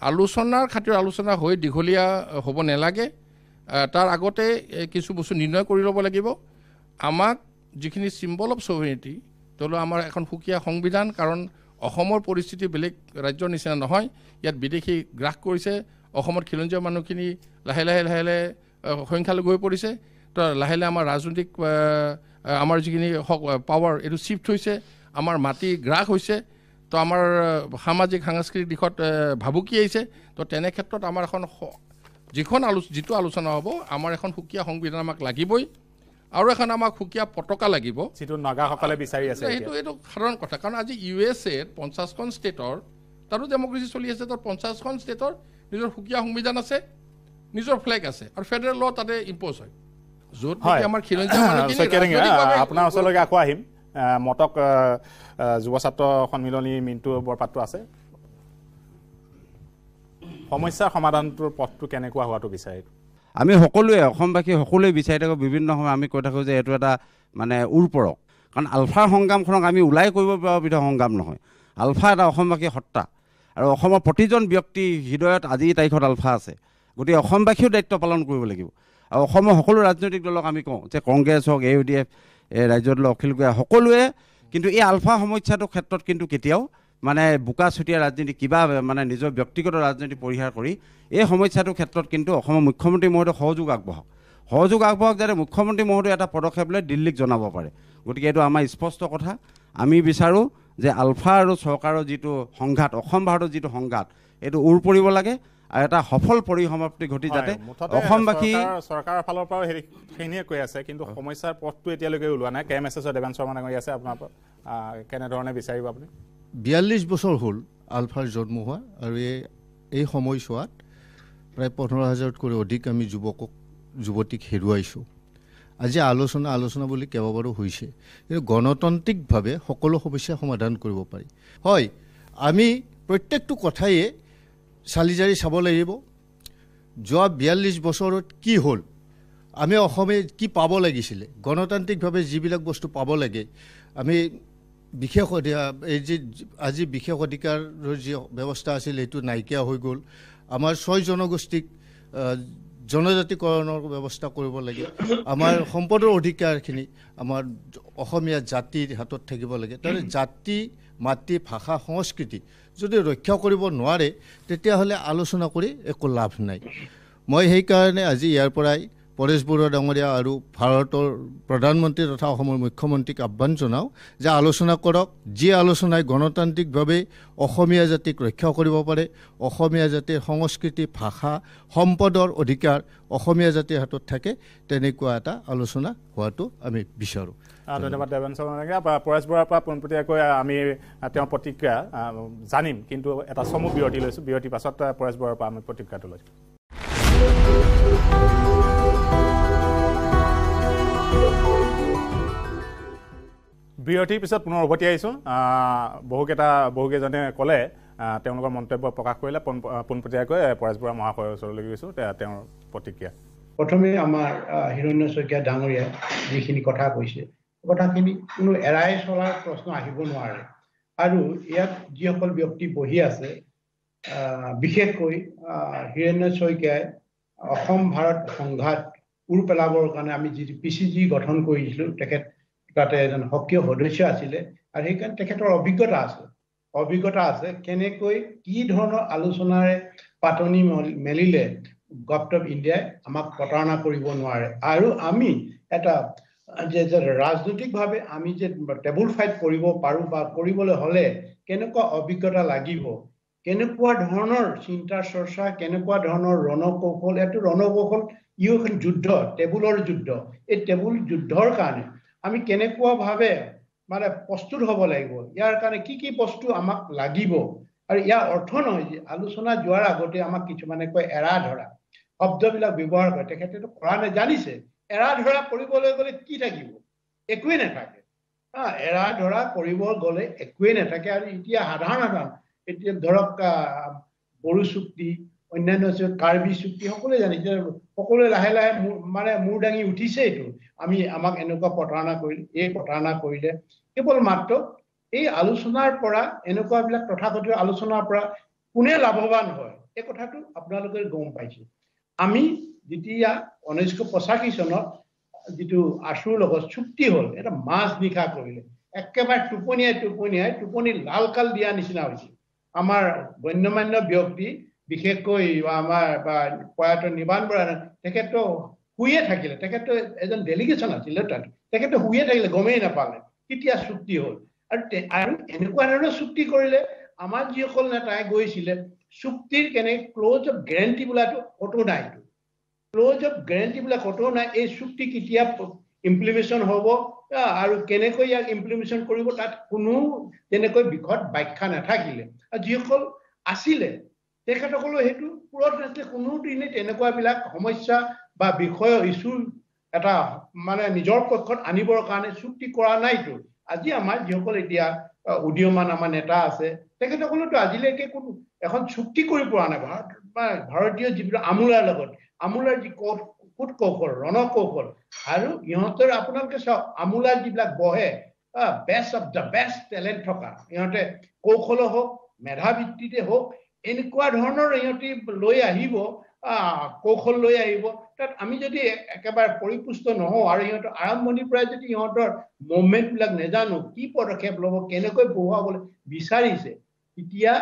আলোচনাৰ খাতিৰত আলোচনা হৈ দীঘলীয়া হ'ব নালাগে। তাৰ আগতে কিছু বস্তু নিৰ্ণয় কৰি ল'ব লাগিব। আমাক যিখিনি চিম্বল অফ ছভেনিটি ধৰি লওক আমাৰ এখন সুকীয়া সংবিধান কাৰণ অসমৰ পৰিস্থিতি বেলেগ ৰাজ্যৰ নিচিনা নহয় ইয়াত বিদেশী গ্ৰাস কৰিছে অসমত খিলঞ্জীয়া মানুহখিনি লাহে লাহে লাহে লাহে সংখ্যালঘু হৈ পৰিছে তো লাহে লাহে আমাৰ ৰাজনৈতিক আমাৰ যিখিনি পাৱাৰ এইটো চিফ্ট হৈছে আমাৰ মাটি গ্ৰাস হৈছে তো আমাৰ সামাজিক সাংস্কৃতিক দিশত ভাবুকি আহিছে তো তেনে ক্ষেত্ৰত আমাৰ এখন যিখন আলো যিটো আলোচনা হ'ব আমাৰ এখন সুকীয়া সংবিধান আমাক লাগিবই আৰু এখন আমাক সুকীয়া পতাকা লাগিব। যিটো নাগাসকলে বিচাৰি আছে সেইটো। এইটো সাধাৰণ কথা কাৰণ আজি ইউ এছ এৰ পঞ্চাছখন ষ্টেটৰ তাতো ডেমক্ৰেচি চলি আছে তাত পঞ্চাছখন ষ্টেটৰ নিজৰ সুকীয়া সংবিধান আছে নিজৰ ফ্লেগ আছে আৰু ফেডাৰেল ল তাতে ইম্প'জ হয়। য'ত আমাৰ আপোনাৰ ওচৰলৈকে আকৌ আহিম। আহ, মটক যুৱ ছাত্ৰ সন্মিলনী মিণ্টু বৰপাত্ৰ আছে। সমস্যাৰ সমাধানটোৰ পথটো কেনেকুৱা হোৱাটো বিচাৰে? আমি সকলোৱে অসমবাসী সকলোৱে বিচাৰি থাকোঁ বিভিন্ন সময় আমি কৈ থাকোঁ যে এইটো এটা মানে উৰ্পৰক কাৰণ আলফাৰ সংগ্ৰামখনক আমি ওলাই কৰিব পৰা বিধৰ সংগ্ৰাম নহয়। আলফা এটা অসমবাসী সত্তা। আৰু অসমৰ প্ৰতিজন ব্যক্তি হৃদয়ত আজিৰ তাৰিখত আলফা আছে। গতিকে অসমবাসীও দায়িত্ব পালন কৰিব লাগিব। আৰু অসমৰ সকলো ৰাজনৈতিক দলক আমি কওঁ যে কংগ্ৰেছ হওক এ ইউ ডি এফ এই ৰাজ্যৰ দল অখিল গগৈ সকলোৱে কিন্তু এই আলফা সমস্যাটোৰ ক্ষেত্ৰত কিন্তু কেতিয়াও মানে বোকা চুতীয়া ৰাজনীতি কিবা মানে নিজৰ ব্যক্তিগত ৰাজনীতি পৰিহাৰ কৰি এই সমস্যাটোৰ ক্ষেত্ৰত কিন্তু অসমৰ মুখ্যমন্ত্ৰী মহোদয় সহযোগ আগবঢ়াওক। সহযোগ আগবঢ়াওক যাতে মুখ্যমন্ত্ৰী মহোদয়ে এটা পদক্ষেপ লৈ দিল্লীক জনাব পাৰে। গতিকে এইটো আমাৰ স্পষ্ট কথা। আমি বিচাৰোঁ যে আলফা আৰু চৰকাৰৰ যিটো সংঘাত অসম ভাৰতৰ যিটো সংঘাত এইটো উৰ পৰিব লাগে আৰু এটা সফল পৰিসমাপ্তি ঘটি যাতে অসমবাসী চৰকাৰ- চৰকাৰৰ ফালৰ পৰাও সেইখিনিয়ে কৈ আছে কিন্তু সমস্যাৰ পথটো এতিয়ালৈকে ওলোৱা নাই। কে এম এছ এছৰ দেৱান শৰ্মা ডাঙৰী আছে আপোনাৰ কেনেধৰণে বিচাৰিব আপুনি? বিয়াল্লিছ বছৰ হ'ল আলফাৰ জন্ম হোৱা আৰু এই এই সময়ছোৱাত প্ৰায় পোন্ধৰ হাজাৰতকৈ অধিক আমি যুৱকক যুৱতীক হেৰুৱাইছোঁ। আজি আলোচনা আলোচনা বুলি কেইবাবাৰো হৈছে। কিন্তু গণতান্ত্ৰিকভাৱে সকলো সমস্যা সমাধান কৰিব পাৰি। হয় আমি প্ৰত্যেকটো কথায়ে চালি জাৰি চাব লাগিব। যোৱা বিয়াল্লিছ বছৰত কি হ'ল? আমি অসমে কি পাব লাগিছিলে? গণতান্ত্ৰিকভাৱে যিবিলাক বস্তু পাব লাগে আমি বিশেষ এই যি আজি বিশেষ অধিকাৰৰ যি ব্যৱস্থা আছিল সেইটো নাইকিয়া হৈ গ'ল। আমাৰ ছয় জনগোষ্ঠীক জনজাতিকৰণৰ ব্যৱস্থা কৰিব লাগে। আমাৰ সম্পদৰ অধিকাৰখিনি আমাৰ অসমীয়া জাতিৰ হাতত থাকিব লাগে। তাৰমানে জাতি মাতৃ ভাষা সংস্কৃতি যদি ৰক্ষা কৰিব নোৱাৰে তেতিয়াহ'লে আলোচনা কৰি একো লাভ নাই। মই সেইকাৰণে আজি ইয়াৰ পৰাই পৰেশ বৰুৱা ডাঙৰীয়া আৰু ভাৰতৰ প্ৰধানমন্ত্ৰী তথা অসমৰ মুখ্যমন্ত্ৰীক আহ্বান জনাওঁ যে আলোচনা কৰক যি আলোচনাই গণতান্ত্ৰিকভাৱে অসমীয়া জাতিক ৰক্ষা কৰিব পাৰে অসমীয়া জাতিৰ সংস্কৃতি ভাষা সম্পদৰ অধিকাৰ অসমীয়া জাতিৰ হাতত থাকে তেনেকুৱা এটা আলোচনা হোৱাটো আমি বিচাৰোঁ। ধন্যবাদ চৰণকে পৰেশ বৰুৱাৰ পৰা পোনপটীয়াকৈ আমি আহ, জানিম কিন্তু এটা চমু বিৰতি লৈছোঁ। বিৰতিৰ পাছত পৰেশ বৰুৱাৰ পৰা আমি প্ৰতিক্ৰিয়াটো লৈছোঁ। বিৰতিৰ পিছত পুনৰ উভতি আহিছোঁ। আহ, বহুকেইটা বহুকেইজনে ক'লে তেওঁলোকৰ মন্তব্য প্ৰকাশ কৰিলে পোন পোনপটীয়াকৈ পৰেশ বৰুৱা মহাশয়ৰ ওচৰলৈ গৈছোঁ তেওঁৰ প্ৰতিক্ৰিয়া। প্ৰথমে আমাৰ হিৰণ্য শইকীয়া ডাঙৰীয়াই যিখিনি কথা কৈছে কথাখিনি কোনো এৰাই চলাৰ প্ৰশ্ন আহিব নোৱাৰে। আৰু ইয়াত যিসকল ব্যক্তি বহি আছে বিশেষকৈ হিৰণ্য শইকীয়াই অসম ভাৰত সংঘাত উৰ পেলাবৰ কাৰণে আমি যি পি চি জি গঠন কৰিছিলোঁ তেখেত তাতে এজন সক্ৰিয় সদস্য আছিলে আৰু সেইকাৰণে তেখেতৰ অভিজ্ঞতা আছে। অভিজ্ঞতা আছে কেনেকৈ কি ধৰণৰ আলোচনাৰে পাতনি মল- মেলিলে গভট অফ ইণ্ডিয়াই আমাক প্ৰতাৰণা কৰিব নোৱাৰে। আৰু আমি এটা যে যে ৰাজনৈতিকভাৱে আমি যে টেবুল ফাইট কৰিব পাৰোঁ বা কৰিবলৈ হ'লে কেনেকুৱা অভিজ্ঞতা লাগিব কেনেকুৱা ধৰণৰ চিন্তা চৰ্চা কেনেকুৱা ধৰণৰ ৰণকৌশল এইটো ৰণকৌশল ইও এখন যুদ্ধ টেবুলৰ যুদ্ধ। এই টেবুল যুদ্ধৰ কাৰণে আমি কেনেকুৱাভাৱে মানে প্ৰস্তুত হ'ব লাগিব? ইয়াৰ কাৰণে কি কি বস্তু আমাক লাগিব? আৰু ইয়াৰ অৰ্থ নহয় যে আলোচনা যোৱাৰ আগতে আমাক কিছুমানে কয় এৰা ধৰা। শব্দবিলাক ব্যৱহাৰ কৰে। তেখেতেতো কৰা নাই জানিছে এৰা ধৰা কৰিবলৈ গ'লে কি থাকিব? একোৱেই নাথাকে। হা এৰা ধৰা কৰিব গ'লে একোৱেই নাথাকে। আৰু এতিয়া সাধাৰণ এতিয়া ধৰক বড়ো চুক্তি অন্যান্য কাৰ্বি চুক্তি সকলোৱে জানিছে সকলোৱে লাহে লাহে মানে মূৰ দাঙি উঠিছে এইটো আমি আমাক এনেকুৱা প্ৰতাৰণা কৰিলে এই প্ৰতাৰণা কৰিলে। কেৱল মাত্ৰ এই আলোচনাৰ পৰা এনেকুৱাবিলাক তথাকথিত আলোচনাৰ পৰা কোনে লাভৱান হয় এই কথাটো আপোনালোকে গম পাইছে। আমি যেতিয়া ঊনৈছশ পঁচাশী চনত যিটো আছুৰ লগত চুক্তি হ'ল এটা মাছ নিশা কৰিলে একেবাৰে টোপনিয়াই টোপনিয়াই টোপনি লাল কাল দিয়া নিচিনা হৈছে আমাৰ গণ্যমান্য ব্যক্তি বিশেষকৈ আমাৰ বা প্ৰয়াত নিবান বৰা তেখেতটো শুয়ে থাকিলে তেখেতটো এজন ডেলিগেশ্যন আছিলে তাত তেখেতে শুয়ে থাকিলে গমেই নাপালে কেতিয়া চুক্তি হ'ল। আৰু এনেকুৱা ধৰণৰ চুক্তি কৰিলে আমাৰ যিসকল নেতাই গৈছিলে চুক্তিৰ কেনে ক্ল'জ অফ গেৰেণ্টি বোলাটো ক'তো নাই। ক্ল'জ অফ গেৰেণ্টি বোলা ক'তো নাই এই চুক্তি কেতিয়া ইমপ্লিমেশ্যন হ'ব আৰু কেনেকৈ ইয়াক ইমপ্লিমেশ্যন কৰিব তাত কোনো তেনেকৈ বিষত ব্যাখ্যা নাথাকিলে। আৰু যিসকল আছিলে তেখেতসকলেও সেইটো পূৰত নাছিলে কোনোদিনে তেনেকুৱাবিলাক সমস্যা বা বিষয় ইছ্যু এটা মানে নিজৰ পক্ষত আনিবৰ কাৰণে চুক্তি কৰা নাইতো। আজি আমাৰ যিসকল এতিয়া উদীয়মান আমাৰ নেতা আছে তেখেতসকলেতো আজিলৈকে কোনো এখন চুক্তি কৰি পৰা নাই। ভাৰত ভাৰতীয় যিবিলাক আমোলাৰ লগত আমোলাৰ যি কৌশ কুট কৌশল ৰণকৌশল আৰু ইহঁতৰ আপোনালোকে চাওক আমোলাৰ যিবিলাক বহে best of the best talent থকা ইহঁতে কৌশলো হওক মেধাবৃত্তিতে হওক এনেকুৱা ধৰণৰ ইহঁতি লৈ আহিব আহ, কৌশল লৈ আহিব। তাত আমি যদি একেবাৰে পৰিপুষ্ট নহওঁ আৰু ইহঁতৰ আৰম্ভণিৰ পৰাই যদি ইহঁতৰ মুভমেণ্টবিলাক নেজানো কি পদক্ষেপ ল'ব কেনেকৈ বহুৱাবলৈ বিচাৰিছে তেতিয়া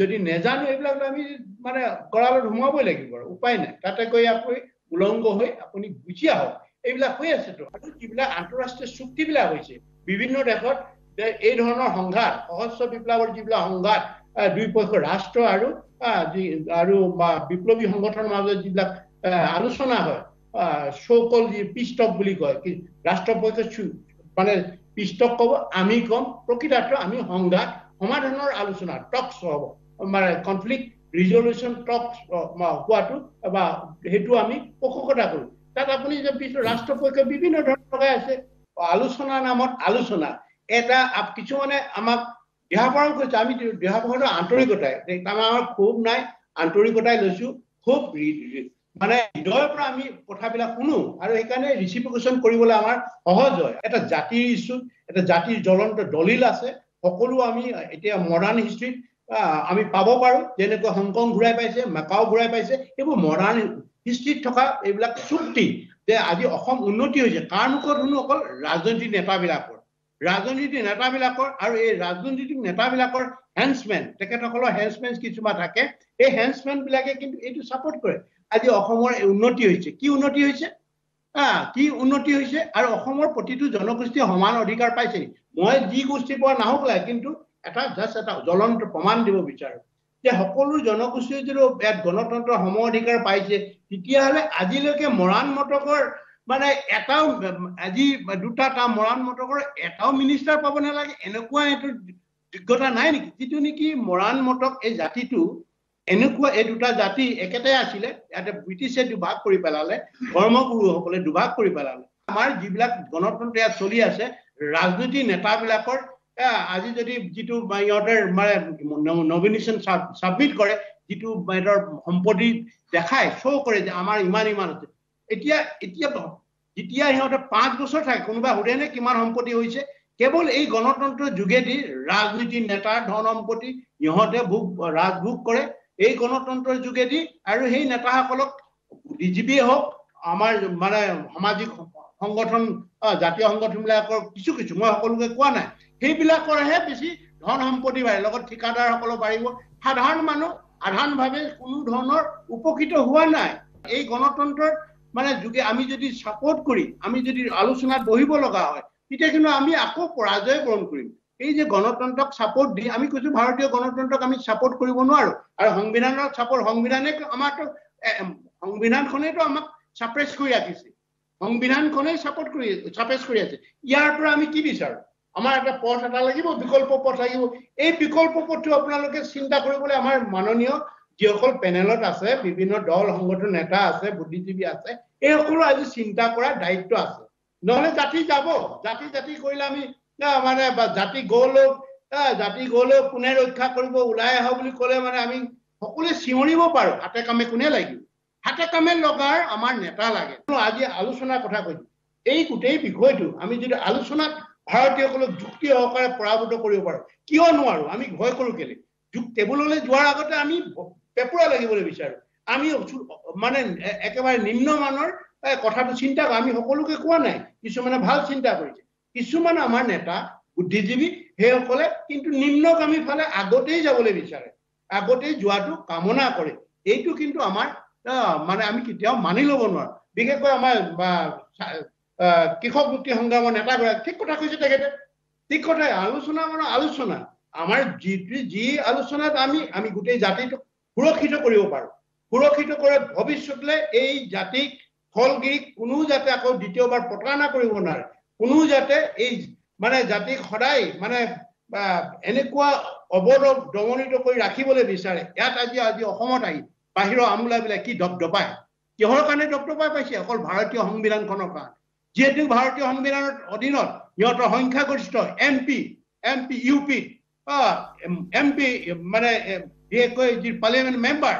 যদি নেজানো এইবিলাক আমি মানে গঁৰালত সোমাবই লাগিব আৰু উপায় নাই। তাতে গৈ আপুনি উলংগ হৈ আপুনি গুচি আহক। এইবিলাক হৈ আছেতো আৰু যিবিলাক আন্তঃৰাষ্ট্ৰীয় চুক্তিবিলাক হৈছে বিভিন্ন দেশত এই ধৰণৰ সংঘাত সহস্ৰ বিপ্লৱৰ যিবিলাক সংঘাত পক্ষৰ ৰাষ্ট্ৰ আৰু আৰু বিপ্লৱী সংগঠনৰ মাজত যিবিলাক আলোচনা হয় চৌকল যি পিষ্টক বুলি কয় ৰাষ্ট্ৰপক্ষে মানে পিষ্টক ক'ব আমি ক'ম প্ৰকৃতাৰ্থ আমি সংঘাত সমাধানৰ আলোচনা টক্স হ'ব মানে কনফ্লিক্ট ৰিজলিউশ্যন টক্স হোৱাটো বা সেইটো আমি পোষকতা কৰোঁ। তাত আপুনি যে পিছত ৰাষ্ট্ৰপক্ষে বিভিন্ন ধৰণৰ লগাই আছে আলোচনা নামত আলোচনা এটা কিছুমানে আমাক দিহাপৰণ কৰিছে আমি দিহাপৰণৰ আন্তৰিকতাই আমাৰ আমাৰ ক্ষোভ নাই আন্তৰিকতাই লৈছো খুব মানে হৃদয়ৰ পৰা আমি কথাবিলাক শুনো আৰু সেইকাৰণে ৰিচিপিকেশ্যন কৰিবলৈ আমাৰ সহজ হয়। এটা জাতিৰ ইছ্যুত এটা জাতিৰ জ্বলন্ত দলিল আছে সকলো আমি এতিয়া মডাৰ্ণ হিষ্ট্ৰীত আমি পাব পাৰো। যেনেকৈ হংকং ঘূৰাই পাইছে মাকাও ঘূৰাই পাইছে এইবোৰ মডাৰ্ণ হিষ্ট্ৰীত থকা এইবিলাক চুক্তি যে আজি অসম উন্নতি হৈছে। কাৰ মুখত শুনো? অকল ৰাজনৈতিক নেতাবিলাকৰ। ৰাজনীতিক নেতাবিলাকৰ আৰু এই ৰাজনৈতিক নেতাবিলাকৰ হেণ্ডছমেন তেখেতসকলৰ হেণ্ডছমেন কিছুমান থাকে। এই হেণ্ডছমেন বিলাকে কিন্তু এইটো ছাপোৰ্ট কৰে। আজি অসমৰ উন্নতি হৈছে। কি উন্নতি হৈছে? হা কি উন্নতি হৈছে? আৰু অসমৰ প্ৰতিটো জনগোষ্ঠীয়ে সমান অধিকাৰ পাইছে? মই যি গোষ্ঠীৰ পৰা নাহক লাগে কিন্তু এটা জাষ্ট এটা জ্বলন্ত প্ৰমাণ দিব বিচাৰো। যে সকলো জনগোষ্ঠীয়ে যদি ইয়াত গণতন্ত্ৰ সম অধিকাৰ পাইছে তেতিয়াহ'লে আজিলৈকে মৰাণ মটকৰ মানে এটাও আজি দুটা কাম মৰাণ মটকৰ এটাও মিনিষ্টাৰ পাব নালাগে। এনেকুৱা এইটো যোগ্যতা নাই নেকি? যিটো নেকি মৰাণ মটক এই জাতিটো এনেকুৱা এই দুটা জাতি একেটাই আছিলে। ইয়াতে ব্ৰিটিছে দুভাগ কৰি পেলালে ধৰ্মগুৰুসকলে দুভাগ কৰি পেলালে। আমাৰ যিবিলাক গণতন্ত্ৰ ইয়াত চলি আছে ৰাজনৈতিক নেতাবিলাকৰ আজি যদি যিটো ইহঁতে মানে নমিনেশ্যন ছাবমিট কৰে যিটো সিহঁতৰ সম্পত্তি দেখায় শ্ব' কৰে যে আমাৰ ইমান ইমান আছে এতিয়া এতিয়া যেতিয়া সিহঁতে পাঁচ বছৰ থাকে কোনোবা সোধেনে কিমান সম্পত্তি হৈছে। কেৱল এই গণতন্ত্ৰৰ যোগেদি ৰাজনীতিৰ নেতাৰ ধন সম্পত্তি সিহঁতে ভোগ ৰাজভোগ কৰে। এই গণতন্ত্ৰৰ যোগেদি আৰু সেই নেতাসকলক ডিজিপিয়ে হওক আমাৰ মানে সামাজিক সংগঠন জাতীয় সংগঠনবিলাকৰ কিছু কিছু মই সকলোকে কোৱা নাই সেইবিলাকৰহে বেছি ধন সম্পত্তি বাঢ়ে। লগত ঠিকাদাৰসকলো বাঢ়িব। সাধাৰণ মানুহ সাধাৰণভাৱে কোনো ধৰণৰ উপকৃত হোৱা নাই। এই গণতন্ত্ৰৰ মানে যোগে আমি যদি ছাপৰ্ট কৰি আমি যদি আলোচনাত বহিব লগা হয় তেতিয়া কিন্তু আমি আকৌ পৰাজয় বৰণ কৰিম। এই যে গণতন্ত্ৰক ছাপৰ্ট দি আমি কৈছো ভাৰতীয় গণতন্ত্ৰক আমি ছাপৰ্ট কৰিব নোৱাৰো। আৰু সংবিধানৰ ছাপৰ্ট সংবিধানে আমাৰতো এ, এম, সংবিধানখনেইতো আমাক ছাপ্ৰেছ কৰি ৰাখিছে। সংবিধানখনেই ছাপৰ্ট কৰি ছাপ্ৰেছ কৰি আছে। ইয়াৰ পৰা আমি কি বিচাৰো? আমাৰ এটা পথ এটা লাগিব বিকল্প পথ লাগিব। এই বিকল্প পথটো আপোনালোকে চিন্তা কৰিবলৈ আমাৰ মাননীয় যিসকল পেনেলত আছে বিভিন্ন দল সংগঠন নেতা আছে বুদ্ধিজীৱী আছে এই সকলো আজি চিন্তা কৰাৰ দায়িত্ব আছে। নহলে জাতি যাব। জাতি জাতি কৰিলে আমি মানে জাতি আহ, জাতি গৌৰৱ কোনে ৰক্ষা কৰিব ওলাই আহা বুলি ক'লে মানে আমি সকলোৱে চিঞৰিব পাৰো। হাতে কামে কোনে লাগিব? হাতে কামে লগাৰ আমাৰ নেতা লাগে। আজি আলোচনাৰ কথা কৈছো। এই গোটেই বিষয়টো আমি যদি আলোচনাত ভাৰতীয়সকলক যুক্তি সহকাৰে পৰাভূত কৰিব পাৰো কিয় নোৱাৰো? আমি ভয় কৰো কেলে? টেবুললৈ যোৱাৰ আগতে আমি পেপুৰা লাগিবলৈ বিচাৰো। আমি মানে একেবাৰে নিম্নমানৰ কথাটো চিন্তা আমি সকলোকে কোৱা নাই। কিছুমানে ভাল চিন্তা কৰিছে। কিছুমান আমাৰ নেতা বুদ্ধিজীৱী সেইসকলে কিন্তু নিম্নগামী ফালে আগতেই যাবলৈ বিচাৰে। আগতেই যোৱাটো কামনা কৰে। এইটো কিন্তু আমাৰ মানে আমি কেতিয়াও মানি ল'ব নোৱাৰো। বিশেষকৈ আমাৰ কৃষক মুক্তি সংগ্ৰামৰ নেতাগৰাকী ঠিক কথা কৈছে তেখেতে। ঠিক কথাই আলোচনা মানে আলোচনা। আমাৰ যিটো যি আলোচনাত আমি আমি গোটেই জাতিটোক সুৰক্ষিত কৰিব পাৰো। সুৰক্ষিত কৰে ভৱিষ্যতলৈ এই জাতিক ফলগিৰিক কোনো যাতে আকৌ দ্বিতীয়বাৰ প্ৰতাৰণা কৰিব নোৱাৰে। কোনো যাতে এই মানে জাতিক সদায় মানে এনেকুৱা অৱদব দমনিত কৰি ৰাখিবলৈ বিচাৰে। ইয়াত আজি আজি অসমত আহি বাহিৰৰ আমোলাবিলাক কি দপদপায়? কিহৰ কাৰণে দপদপাই পাইছে? অকল ভাৰতীয় সংবিধানখনৰ কাৰণে। যিহেতু ভাৰতীয় সংবিধানৰ অধীনত সিহঁতৰ সংখ্যাগৰিষ্ঠ M P M P U P M P মানে বিশেষকৈ যি পাৰ্লিয়ামেণ্ট মেম্বাৰ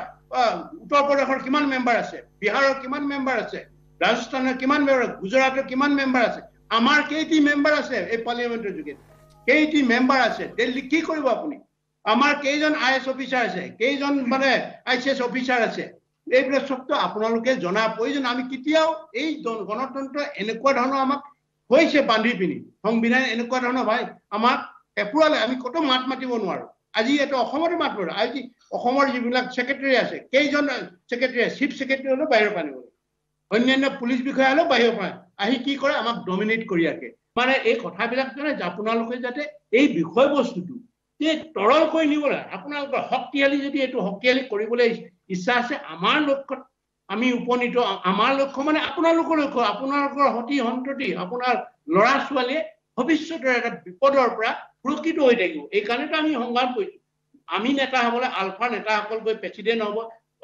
উত্তৰ প্ৰদেশৰ কিমান মেম্বাৰ আছে বিহাৰৰ কিমান মেম্বাৰ আছে ৰাজস্থানৰ কিমান মেম্বাৰ গুজৰাটৰ কিমান মেম্বাৰ আছে আমাৰ কেইটি মেম্বাৰ আছে এই পাৰ্লিয়ামেণ্টৰ যোগেদি? কেইটি মেম্বাৰ আছে? দিল্লী কি কৰিব আপুনি? আমাৰ কেইজন আই এছ অফিচাৰ আছে কেইজন মানে আই চি এছ অফিচাৰ আছে এইবিলাক চবটো আপোনালোকে জনা প্ৰয়োজন। আমি কেতিয়াও এই গণতন্ত্ৰ এনেকুৱা ধৰণৰ আমাক হৈছে বান্ধি পিনি। সংবিধান এনেকুৱা ধৰণৰ ভাই আমাক এপুৰালে আমি ক'তো মাত মাতিব নোৱাৰো। আজি এইটো অসমতে মাত মাতিব আজি অসমৰ যিবিলাক ছেক্ৰেটাৰী আছে কেইজন ছেক্ৰেটাৰী চিফ ছেক্ৰেটাৰী হ'লেও বাহিৰৰ পৰা আনিব অন্যান্য পুলিচ বিষয়া হ'লেও বাহিৰৰ পৰা আহি কি কৰে আমাক ডমিনেট কৰি ৰাখে। মানে এই কথাবিলাক যে আপোনালোকে যাতে এই বিষয়বস্তুটো যে তৰল কৰি নিবলৈ আপোনালোকৰ শক্তিশালী যদি এইটো শক্তিশালী কৰিবলৈ ইচ্ছা আছে আমাৰ লক্ষ্যত আমি উপনীত আমাৰ লক্ষ্য মানে আপোনালোকৰ লক্ষ্য আপোনালোকৰ সতি সন্ততি আপোনাৰ ল'ৰা ছোৱালীয়ে ভৱিষ্যতৰ এটা বিপদৰ পৰা সুৰক্ষিত হৈ থাকিব। এই কাৰণেতো আমি সংগ্ৰাম কৰিছো। আমি নেতা হ'বলৈ আলফা নেতাসকল গৈ প্ৰেচিডেণ্ট হ'ব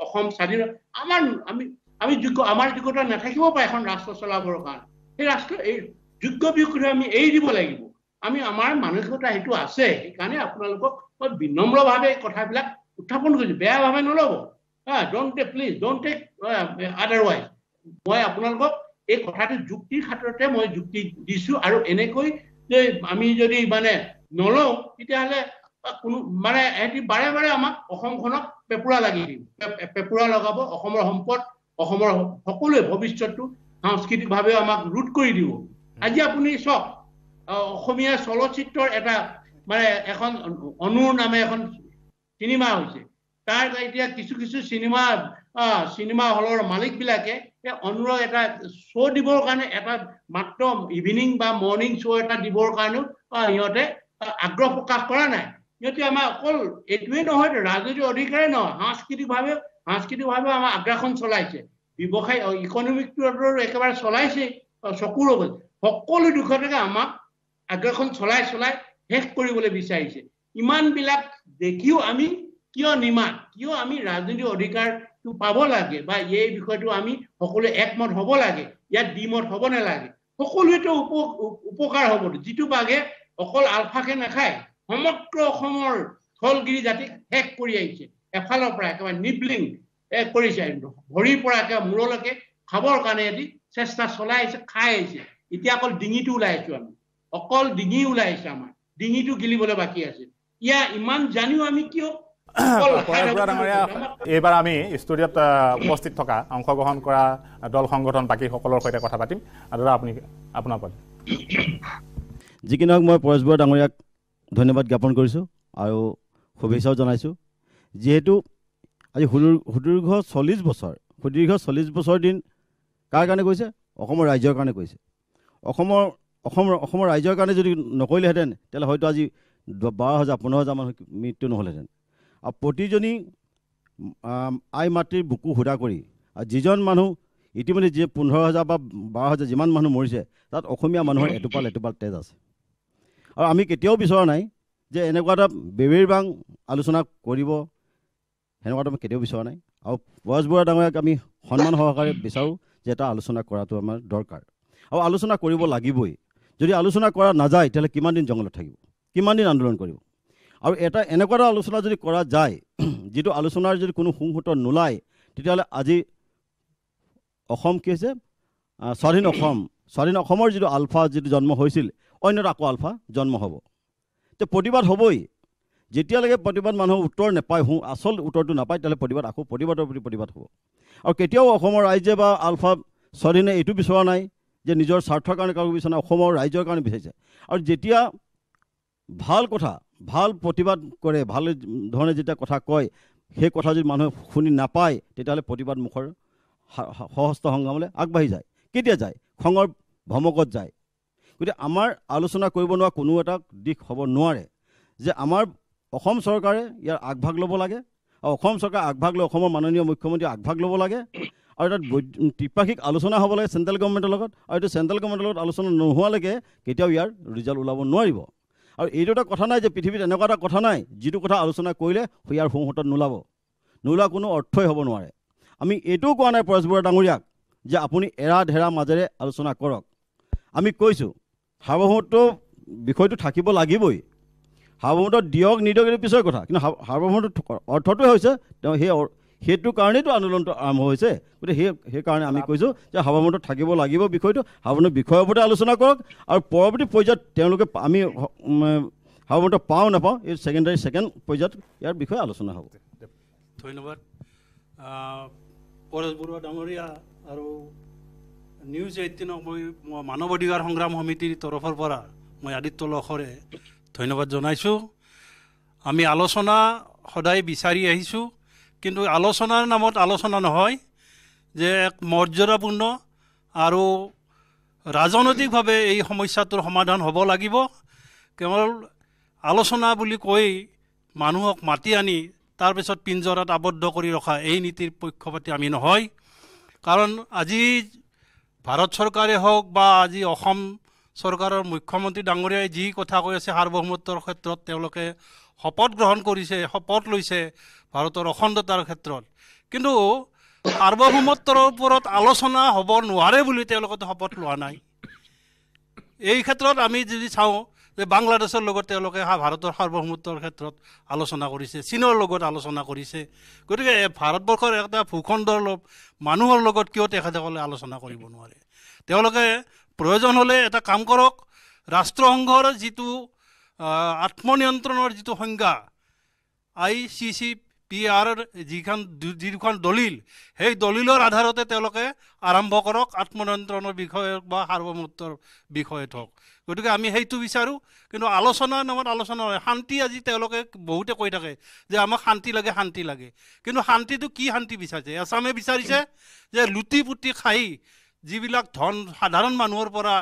অসম স্বাধীন আমাৰ আমি আমি যোগ্য আমাৰ যোগ্যতা নাথাকিব পাৰে এখন ৰাষ্ট্ৰ চলাবৰ কাৰণে। সেই ৰাষ্ট্ৰ এই যোগ্য বিয়োগ্য আমি এৰি দিব লাগিব। আমি আমাৰ মানসিকতা সেইটো আছে। সেইকাৰণে আপোনালোকক মই বিনম্ৰভাৱে এই কথাবিলাক উত্থাপন কৰিছো। বেয়াভাৱে নল'ব। হা don't take please don't take otherwise মই আপোনালোকক এই কথাটো যুক্তিৰ খাতিৰতে মই যুক্তি দিছো আৰু এনেকৈ যে আমি যদি মানে নলওঁ তেতিয়াহ'লে কোনো মানে এহেঁতি বাৰে বাৰে আমাক অসমখনক পেপুৰা লাগি পে- পেপুৰা লগাব অসমৰ সম্পদ অসমৰ সকলোৱে ভৱিষ্যতটো সাংস্কৃতিকভাৱেও আমাক ৰোধ কৰি দিব। আজি আপুনি চাওক অসমীয়া চলচ্চিত্ৰৰ এটা মানে এখন অনুৰ নামে এখন চিনেমা হৈছে। তাৰ এতিয়া কিছু কিছু চিনেমা চিনেমা হলৰ মালিকবিলাকে এই অনুৰোধ এটা শ্ব' দিবৰ কাৰণে এটা মাত্ৰ ইভিনিং বা মৰ্ণিং শ্ব' এটা দিবৰ কাৰণেও সিহঁতে আগ্ৰহ প্ৰকাশ কৰা নাই। সিহঁতে আমাৰ অকল এইটোৱেই নহয় ৰাজনৈতিক অধিকাৰে নহয় সাংস্কৃতিকভাৱে সাংস্কৃতিকভাৱে আমাৰ আগ্ৰাসন চলাইছে। ব্যৱসায় ইকনমিকটো একেবাৰে চলাইছে চকুৰ আগত সকলো দিশতে আমাক আগ্ৰাসন চলাই চলাই শেষ কৰিবলৈ বিচাৰিছে। ইমানবিলাক দেখিও আমি কিয় নিমাত কিয় আমি ৰাজনৈতিক অধিকাৰটো পাব লাগে বা এই বিষয়টো আমি সকলোৱে একমত হ'ব লাগে ইয়াত দ্বিমত হ'ব নালাগে। সকলোৱেতো উপ উপ- উপকাৰ হ'ব যিটো বাঘে অকল আলফাকে নাখায় সমগ্ৰ অসমৰ থলগিৰি জাতিক শেষ কৰি আহিছে। এফালৰ পৰা একেবাৰে নিবলিং এ কৰিছে ভৰিৰ পৰা একেবাৰে মূৰলৈকে খাবৰ কাৰণে এটি চেষ্টা চলাই আহিছে খাই আহিছে এতিয়া অকল ডিঙিটো ওলাই আছো আমি। অকল ডিঙি ওলাই আহিছে আমাৰ। ডিঙিটো গিলিবলৈ বাকী আছে। ইয়া ইমান জানিও আমি কিয়? এইবাৰ আমি ষ্টুডিঅ'ত উপস্থিত থকা অংশগ্ৰহণ কৰা দল সংগঠন বাকীসকলৰ সৈতে কথা পাতিম। আৰু দাদা আপুনি আপোনাৰ পৰা। যি কি নহওক মই পৰেশ বৰা ডাঙৰীয়াক ধন্যবাদ জ্ঞাপন কৰিছোঁ আৰু শুভেচ্ছাও জনাইছোঁ। যিহেতু আজি সুদীৰ সুদীৰ্ঘ চল্লিছ বছৰ সুদীৰ্ঘ চল্লিছ বছৰ দিন কাৰ কাৰণে কৈছে অসমৰ ৰাইজৰ কাৰণে কৈছে অসমৰ অসমৰ অসমৰ ৰাইজৰ কাৰণে যদি নকৰিলেহেঁতেন তেতিয়াহ'লে হয়তো আজি বাৰ হাজাৰ পোন্ধৰ হাজাৰ মানুহ মৃত্যু নহ'লহেঁতেন। আৰু প্ৰতিজনী আই মাতৃৰ বুকু সুধা কৰি আৰু যিজন মানুহ ইতিমধ্যে যি পোন্ধৰ হাজাৰ বা বাৰ হাজাৰ যিমান মানুহ মৰিছে তাত অসমীয়া মানুহৰ এটোপাল এটোপাল তেজ আছে। আৰু আমি কেতিয়াও বিচৰা নাই যে এনেকুৱা এটা বেবেৰ বাং আলোচনা কৰিব সেনেকুৱাটো আমি কেতিয়াও বিচৰা নাই। আৰু পৰেশ বৰা ডাঙৰীয়াক আমি সন্মান সহকাৰে বিচাৰোঁ যে এটা আলোচনা কৰাটো আমাৰ দৰকাৰ। আৰু আলোচনা কৰিব লাগিবই। যদি আলোচনা কৰা নাযায় তেতিয়াহ'লে কিমান দিন জংঘলত থাকিব? কিমান দিন আন্দোলন কৰিব? আৰু এটা এনেকুৱা এটা আলোচনা যদি কৰা যায় যিটো আলোচনাৰ যদি কোনো সুংসুত্ৰ নোলায় তেতিয়াহ'লে আজি অসম কি হৈছে? স্বাধীন অসম। স্বাধীন অসমৰ যিটো আলফা যিটো জন্ম হৈছিল অন্য এটা আকৌ আলফা জন্ম হ'ব। তে প্ৰতিবাদ হ'বই। যেতিয়ালৈকে প্ৰতিবাদ মানুহৰ উত্তৰ নাপায় সু আচল উত্তৰটো নাপায় তেতিয়াহ'লে প্ৰতিবাদ আকৌ প্ৰতিবাদৰ প্ৰতি প্ৰতিবাদ হ'ব। আৰু কেতিয়াও অসমৰ ৰাইজে বা আলফা স্বাধীনে এইটো বিচৰা নাই যে নিজৰ স্বাৰ্থৰ কাৰণে কাৰো বিচৰা নাই অসমৰ ৰাইজৰ কাৰণে বিচাৰিছে। আৰু যেতিয়া ভাল কথা ভাল প্ৰতিবাদ কৰে ভাল ধৰণে যেতিয়া কথা কয় সেই কথা যদি মানুহে শুনি নাপায় তেতিয়াহ'লে প্ৰতিবাদ মুখৰ সা- সা- সহস্ত সংগ্ৰামলৈ আগবাঢ়ি যায়। কেতিয়া যায়? খঙৰ ভমকত যায়। গতিকে আমাৰ আলোচনা কৰিব নোৱাৰা কোনো এটা দিশ হ'ব নোৱাৰে যে আমাৰ অসম চৰকাৰে ইয়াৰ আগভাগ ল'ব লাগে আৰু অসম চৰকাৰে আগভাগ লৈ অসমৰ মাননীয় মুখ্যমন্ত্ৰীয়ে আগভাগ ল'ব লাগে আৰু বৈ- ত্ৰিপাক্ষিক আলোচনা হ'ব লাগে চেণ্ট্ৰেল গভৰ্ণমেণ্টৰ লগত আৰু এইটো চেণ্ট্ৰেল গভৰ্ণমেণ্টৰ লগত আলোচনা নোহোৱালৈকে কেতিয়াও ইয়াৰ ৰিজাল্ট ওলাব নোৱাৰিব। আৰু এইটো এটা কথা নাই যে পৃথিৱীত এনেকুৱা এটা কথা নাই যিটো কথা আলোচনা কৰিলে ইয়াৰ সোঁহতত নোলাব। নোলোৱা কোনো অৰ্থই হ'ব নোৱাৰে। আমি এইটোও কোৱা নাই পৰেশ বৰা ডাঙৰীয়াক যে আপুনি এৰা ধেৰা মাজেৰে আলোচনা কৰক। আমি কৈছোঁ সাৰ্বভৌমত্ব বিষয়টো থাকিব লাগিবই। সাৰ্বভৌমত্ব দিয়ক নিদিয়ক এইটো পিছৰ কথা। কিন্তু সাৰ- সাৰ্বভৌমত্ব অৰ্থটোৱে হৈছে তেওঁ সেই সেইটো কাৰণেইতো আন্দোলনটো আৰম্ভ হৈছে। গতিকে সেই সেইকাৰণে আমি কৈছোঁ যে সাৰ্বভৌমত্ব থাকিব লাগিব বিষয়টো। সাৰ্বভৌমত্ব বিষয়ৰ ওপৰতে আলোচনা কৰক আৰু পৰৱৰ্তী পৰ্যায়ত তেওঁলোকে আমি সাৰ্বভৌমত্ব পাওঁ নাপাওঁ এই ছেকেণ্ডাৰী ছেকেণ্ড পৰ্যায়ত ইয়াৰ বিষয়ে আলোচনা হ'ব। ধন্যবাদ। পৰেশ বৰুৱা ডাঙৰীয়া আৰু নিউজ এইটিনক মই মানৱ অধিকাৰ সংগ্ৰাম সমিতিৰ তৰফৰ পৰা মই আদিত্য লখৰে ধন্যবাদ জনাইছোঁ। আমি আলোচনা সদায় বিচাৰি আহিছোঁ কিন্তু আলোচনাৰ নামত আলোচনা নহয় যে এক মৰ্যাদাপূৰ্ণ আৰু ৰাজনৈতিকভাৱে এই সমস্যাটোৰ সমাধান হ'ব লাগিব। কেৱল আলোচনা বুলি কৈ মানুহক মাতি আনি তাৰপিছত পিঞ্জৰাত আবদ্ধ কৰি ৰখা এই নীতিৰ পক্ষপাতি আমি নহয়। কাৰণ আজি ভাৰত চৰকাৰে হওক বা আজি অসম চৰকাৰৰ মুখ্যমন্ত্ৰী ডাঙৰীয়াই যি কথা কৈ আছে সাৰ্বভৌমত্বৰ ক্ষেত্ৰত তেওঁলোকে শপত গ্ৰহণ কৰিছে শপত লৈছে ভাৰতৰ অখণ্ডতাৰ ক্ষেত্ৰত। কিন্তু সাৰ্বভৌমত্বৰ ওপৰত আলোচনা হ'ব নোৱাৰে বুলি তেওঁলোকে শপত লোৱা নাই। এই ক্ষেত্ৰত আমি যদি চাওঁ বাংলাদেশৰ লগত তেওঁলোকে ভাৰতৰ সাৰ্বভৌমত্বৰ ক্ষেত্ৰত আলোচনা কৰিছে চীনৰ লগত আলোচনা কৰিছে। গতিকে ভাৰতবৰ্ষৰ এটা ভূখণ্ডৰ মানুহৰ লগত কিয় তেখেতসকলে আলোচনা কৰিব নোৱাৰে? তেওঁলোকে প্ৰয়োজন হ'লে এটা কাম কৰক ৰাষ্ট্ৰসংঘৰ যিটো আত্মনিয়ন্ত্ৰণৰ যিটো সংজ্ঞা I C C P R যিখন যিখন দলিল সেই দলিলৰ আধাৰতে তেওঁলোকে আৰম্ভ কৰক আত্মনিয়ন্ত্ৰণৰ বিষয়ে বা সাৰ্বভৌমত্বৰ বিষয়ত হওক গতিকে আমি সেইটো বিচাৰোঁ কিন্তু আলোচনাৰ নামত আলোচনা নহয়। শান্তি আজি তেওঁলোকে বহুতে কৈ থাকে যে আমাক শান্তি লাগে শান্তি লাগে। কিন্তু শান্তিটো কি শান্তি বিচাৰিছে? এছামে বিচাৰিছে যে লুটি পুতি খাই যিবিলাক ধন সাধাৰণ মানুহৰ পৰা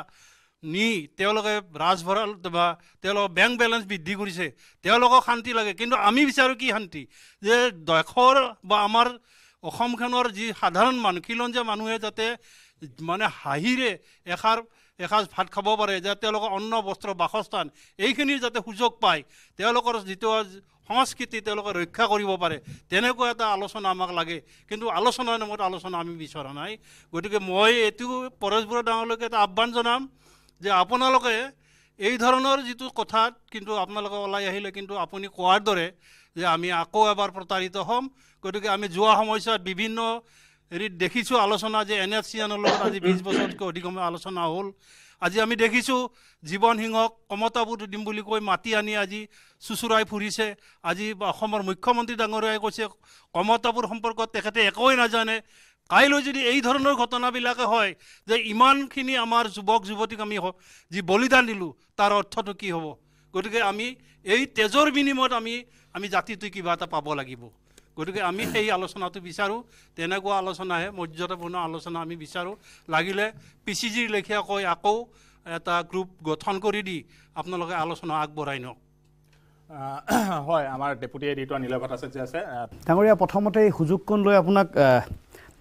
নি তেওঁলোকে ৰাজভঁৰাল বা তেওঁলোকৰ বেংক বেলেঞ্চ বৃদ্ধি কৰিছে তেওঁলোকক শান্তি লাগে। কিন্তু আমি বিচাৰোঁ কি শান্তি? যে দেশৰ বা আমাৰ অসমখনৰ যি সাধাৰণ মানুহ খিলঞ্জীয়া মানুহে যাতে মানে হাঁহিৰে এষাৰ এসাঁজ ভাত খাব পাৰে যে তেওঁলোকৰ অন্ন বস্ত্ৰ বাসস্থান এইখিনিৰ যাতে সুযোগ পায় তেওঁলোকৰ যিটো সংস্কৃতি তেওঁলোকে ৰক্ষা কৰিব পাৰে তেনেকুৱা এটা আলোচনা আমাক লাগে। কিন্তু আলোচনাৰ নামত আলোচনা আমি বিচৰা নাই। গতিকে মই এইটো পৰেশ বৰুৱা ডাঙৰলৈকে এটা আহ্বান জনাম। যে আপোনালোকে এই ধৰণৰ যিটো কথাত কিন্তু আপোনালোকে ওলাই আহিলে কিন্তু আপুনি কোৱাৰ দৰে যে আমি আকৌ এবাৰ প্ৰতাৰিত হ'ম। গতিকে আমি যোৱা সময়ছোৱাত বিভিন্ন হেৰিত দেখিছোঁ আলোচনা যে এন এছ চি এনৰ লগত আজি বিছ বছৰতকৈ অধিক সময় আলোচনা হ'ল। আজি আমি দেখিছোঁ জীৱন সিংহক কমতাবোৰ দিম বুলি কৈ মাতি আনি আজি চুচুৰাই ফুৰিছে। আজি অসমৰ মুখ্যমন্ত্ৰী ডাঙৰীয়াই কৈছে কমতাবোৰ সম্পৰ্কত তেখেতে একোৱেই নাজানে। কাইলৈ যদি এই ধৰণৰ ঘটনাবিলাকে হয় যে ইমানখিনি আমাৰ যুৱক যুৱতীক আমি যি বলিদান দিলোঁ তাৰ অৰ্থটো কি হ'ব? গতিকে আমি এই তেজৰ বিনিময়ত আমি আমি জাতিটোৱে কিবা এটা পাব লাগিব। গতিকে আমি সেই আলোচনাটো বিচাৰোঁ। তেনেকুৱা আলোচনাহে মৰ্যাদাপূৰ্ণ আলোচনা আমি বিচাৰোঁ। লাগিলে পি চি জিৰ লেখীয়াকৈ আকৌ এটা গ্ৰুপ গঠন কৰি দি আপোনালোকে আলোচনা আগবঢ়াই নিয়ক। হয় আমাৰ ডেপুটি এডিটৰ নীলভ ভট্টাচাৰ্য আছে। ডাঙৰীয়া প্ৰথমতে এই সুযোগকণ লৈ আপোনাক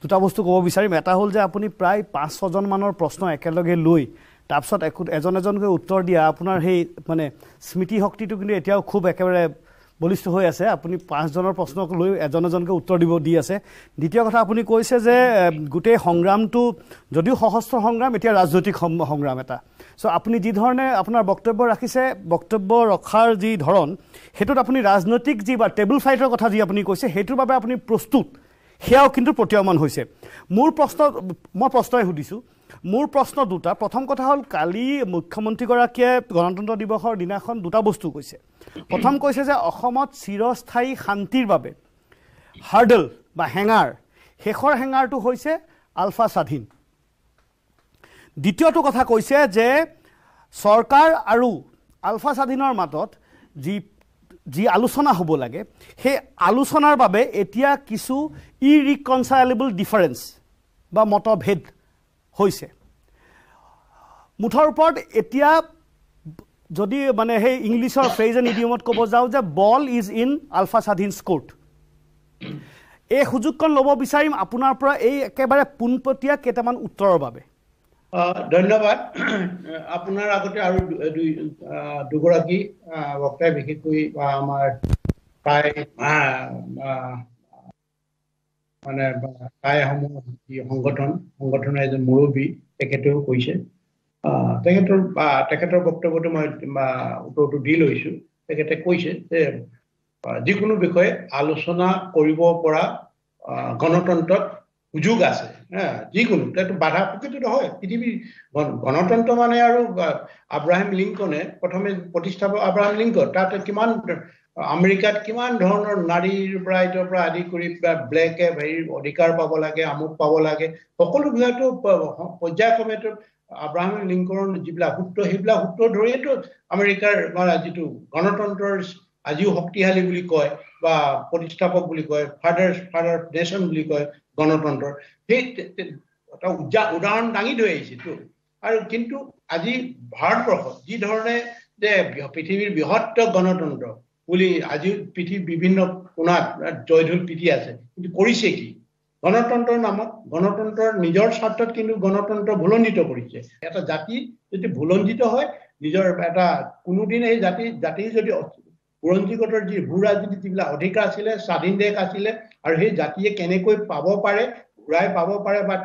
দুটা বস্তু ক'ব বিচাৰিম। এটা হ'ল যে আপুনি প্ৰায় পাঁচ ছজনমানৰ প্ৰশ্ন একেলগে লৈ তাৰপিছত একো এজন এজনকৈ উত্তৰ দিয়া আপোনাৰ সেই মানে স্মৃতি শক্তিটো কিন্তু এতিয়াও খুব একেবাৰে বলিষ্ঠ হৈ আছে। আপুনি পাঁচজনৰ প্ৰশ্নক লৈ এজন এজনকৈ উত্তৰ দিব দি আছে। দ্বিতীয় কথা আপুনি কৈছে যে গোটেই সংগ্ৰামটো যদিও সশস্ত্ৰ সংগ্ৰাম এতিয়া ৰাজনৈতিক সংগ্ৰাম এটা। চ' আপুনি যি ধৰণে আপোনাৰ বক্তব্য ৰাখিছে বক্তব্য ৰখাৰ যি ধৰণ সেইটোত আপুনি ৰাজনৈতিক যি বা টেবুল ফাইটৰ কথা যি আপুনি কৈছে সেইটোৰ বাবে আপুনি প্ৰস্তুত। সেয়াও কিন্তু প্ৰতীয়মান হৈছে। মোৰ প্ৰশ্ন মই প্ৰশ্নই সুধিছোঁ। মোৰ প্ৰশ্ন দুটা। প্ৰথম কথা হ'ল কালি মুখ্যমন্ত্ৰীগৰাকীয়ে গণতন্ত্ৰ দিৱসৰ দিনাখন দুটা বস্তু কৈছে। প্ৰথম কৈছে যে অসমত চিৰস্থায়ী শান্তিৰ বাবে হাৰ্ডল বা হেঙাৰ শেষৰ হেঙাৰটো হৈছে আলফা স্বাধীন। দ্বিতীয়টো কথা কৈছে যে চৰকাৰ আৰু আলফা স্বাধীনৰ মাজত যি যি আলোচনা হ'ব লাগে সেই আলোচনাৰ বাবে এতিয়া কিছু ইৰিকনচাইলেবল ডিফাৰেঞ্চ বা মতভেদ হৈছে। মুঠৰ ওপৰত এতিয়া যদি মানে সেই ইংলিছৰ ফ্ৰেজ এণ্ড ইডিয়মত ক'ব যাওঁ যে বল ইজ ইন আলফা স্বাধীন স্ক'ৰ্ট এই সুযোগকণ ল'ব বিচাৰিম আপোনাৰ পৰা এই একেবাৰে পোনপটীয়া কেইটামান উত্তৰৰ বাবে। ধন্যবাদ। আপোনাৰ আগতে আৰু দুই দুগৰাকী বক্তাই বিশেষকৈ বা আমাৰ প্ৰায় মানে প্ৰায় সমূহ যি সংগঠন সংগঠনৰ এজন মুৰব্বী তেখেতেও কৈছে। তেখেতৰ বা তেখেতৰ বক্তব্যটো মই উত্তৰটো দি লৈছো। তেখেতে কৈছে যে যিকোনো বিষয়ে আলোচনা কৰিব পৰা গণতন্ত্ৰত সুযোগ আছে। হা, যিকোনো তাতো বাধা প্ৰকৃতিত হয়। পৃথিৱীৰ গণ- গণতন্ত্ৰ মানে আৰু আব্ৰাহিম লিংকনে প্ৰথমে প্ৰতিষ্ঠাপক আব্ৰাহিম লিংকন তাত কিমান আমেৰিকাত কিমান ধৰণৰ নাৰীৰ পৰা এইটোৰ পৰা আদি কৰি ব্লেকে হেৰি অধিকাৰ পাব লাগে আমুক পাব লাগে সকলো বিলাকতো প- পৰ্যায়ক্ৰমেতো আব্ৰাহিম লিংকনৰ যিবিলাক সূত্ৰ সেইবিলাক সূত্ৰ ধৰিয়েতো আমেৰিকাৰ যিটো গণতন্ত্ৰৰ আজিও শক্তিশালী বুলি কয় বা প্ৰতিষ্ঠাপক বুলি কয় ফাদাৰ ফাদাৰ নেশ্যন বুলি কয় গণতন্ত্ৰৰ। সেই উদাহৰণ দাঙি ধৰি আহিছেতো আৰু কিন্তু আজি ভাৰতবৰ্ষত যি ধৰণে যে পৃথিৱীৰ বৃহত্তৰ গণতন্ত্ৰ বুলি আজিও পৃথিৱীৰ বিভিন্ন কোণাত জয়ঢোল পিটি আছে কিন্তু কৰিছে কি? গণতন্ত্ৰৰ নামত গণতন্ত্ৰৰ নিজৰ স্বাৰ্থত কিন্তু গণতন্ত্ৰ ভুলণ্ডিত কৰিছে। এটা জাতি যদি ভুলণ্ডিত হয় নিজৰ এটা কোনোদিন এই জাতি জাতিৰ যদি বুৰঞ্জীগতৰ যি ভূ ৰাজনীতি যিবিলাক অধিকাৰ আছিলে স্বাধীন দেশ আছিলে আৰু সেই জাতিয়ে কেনেকৈ পাব পাৰে ঘূৰাই পাব পাৰে বা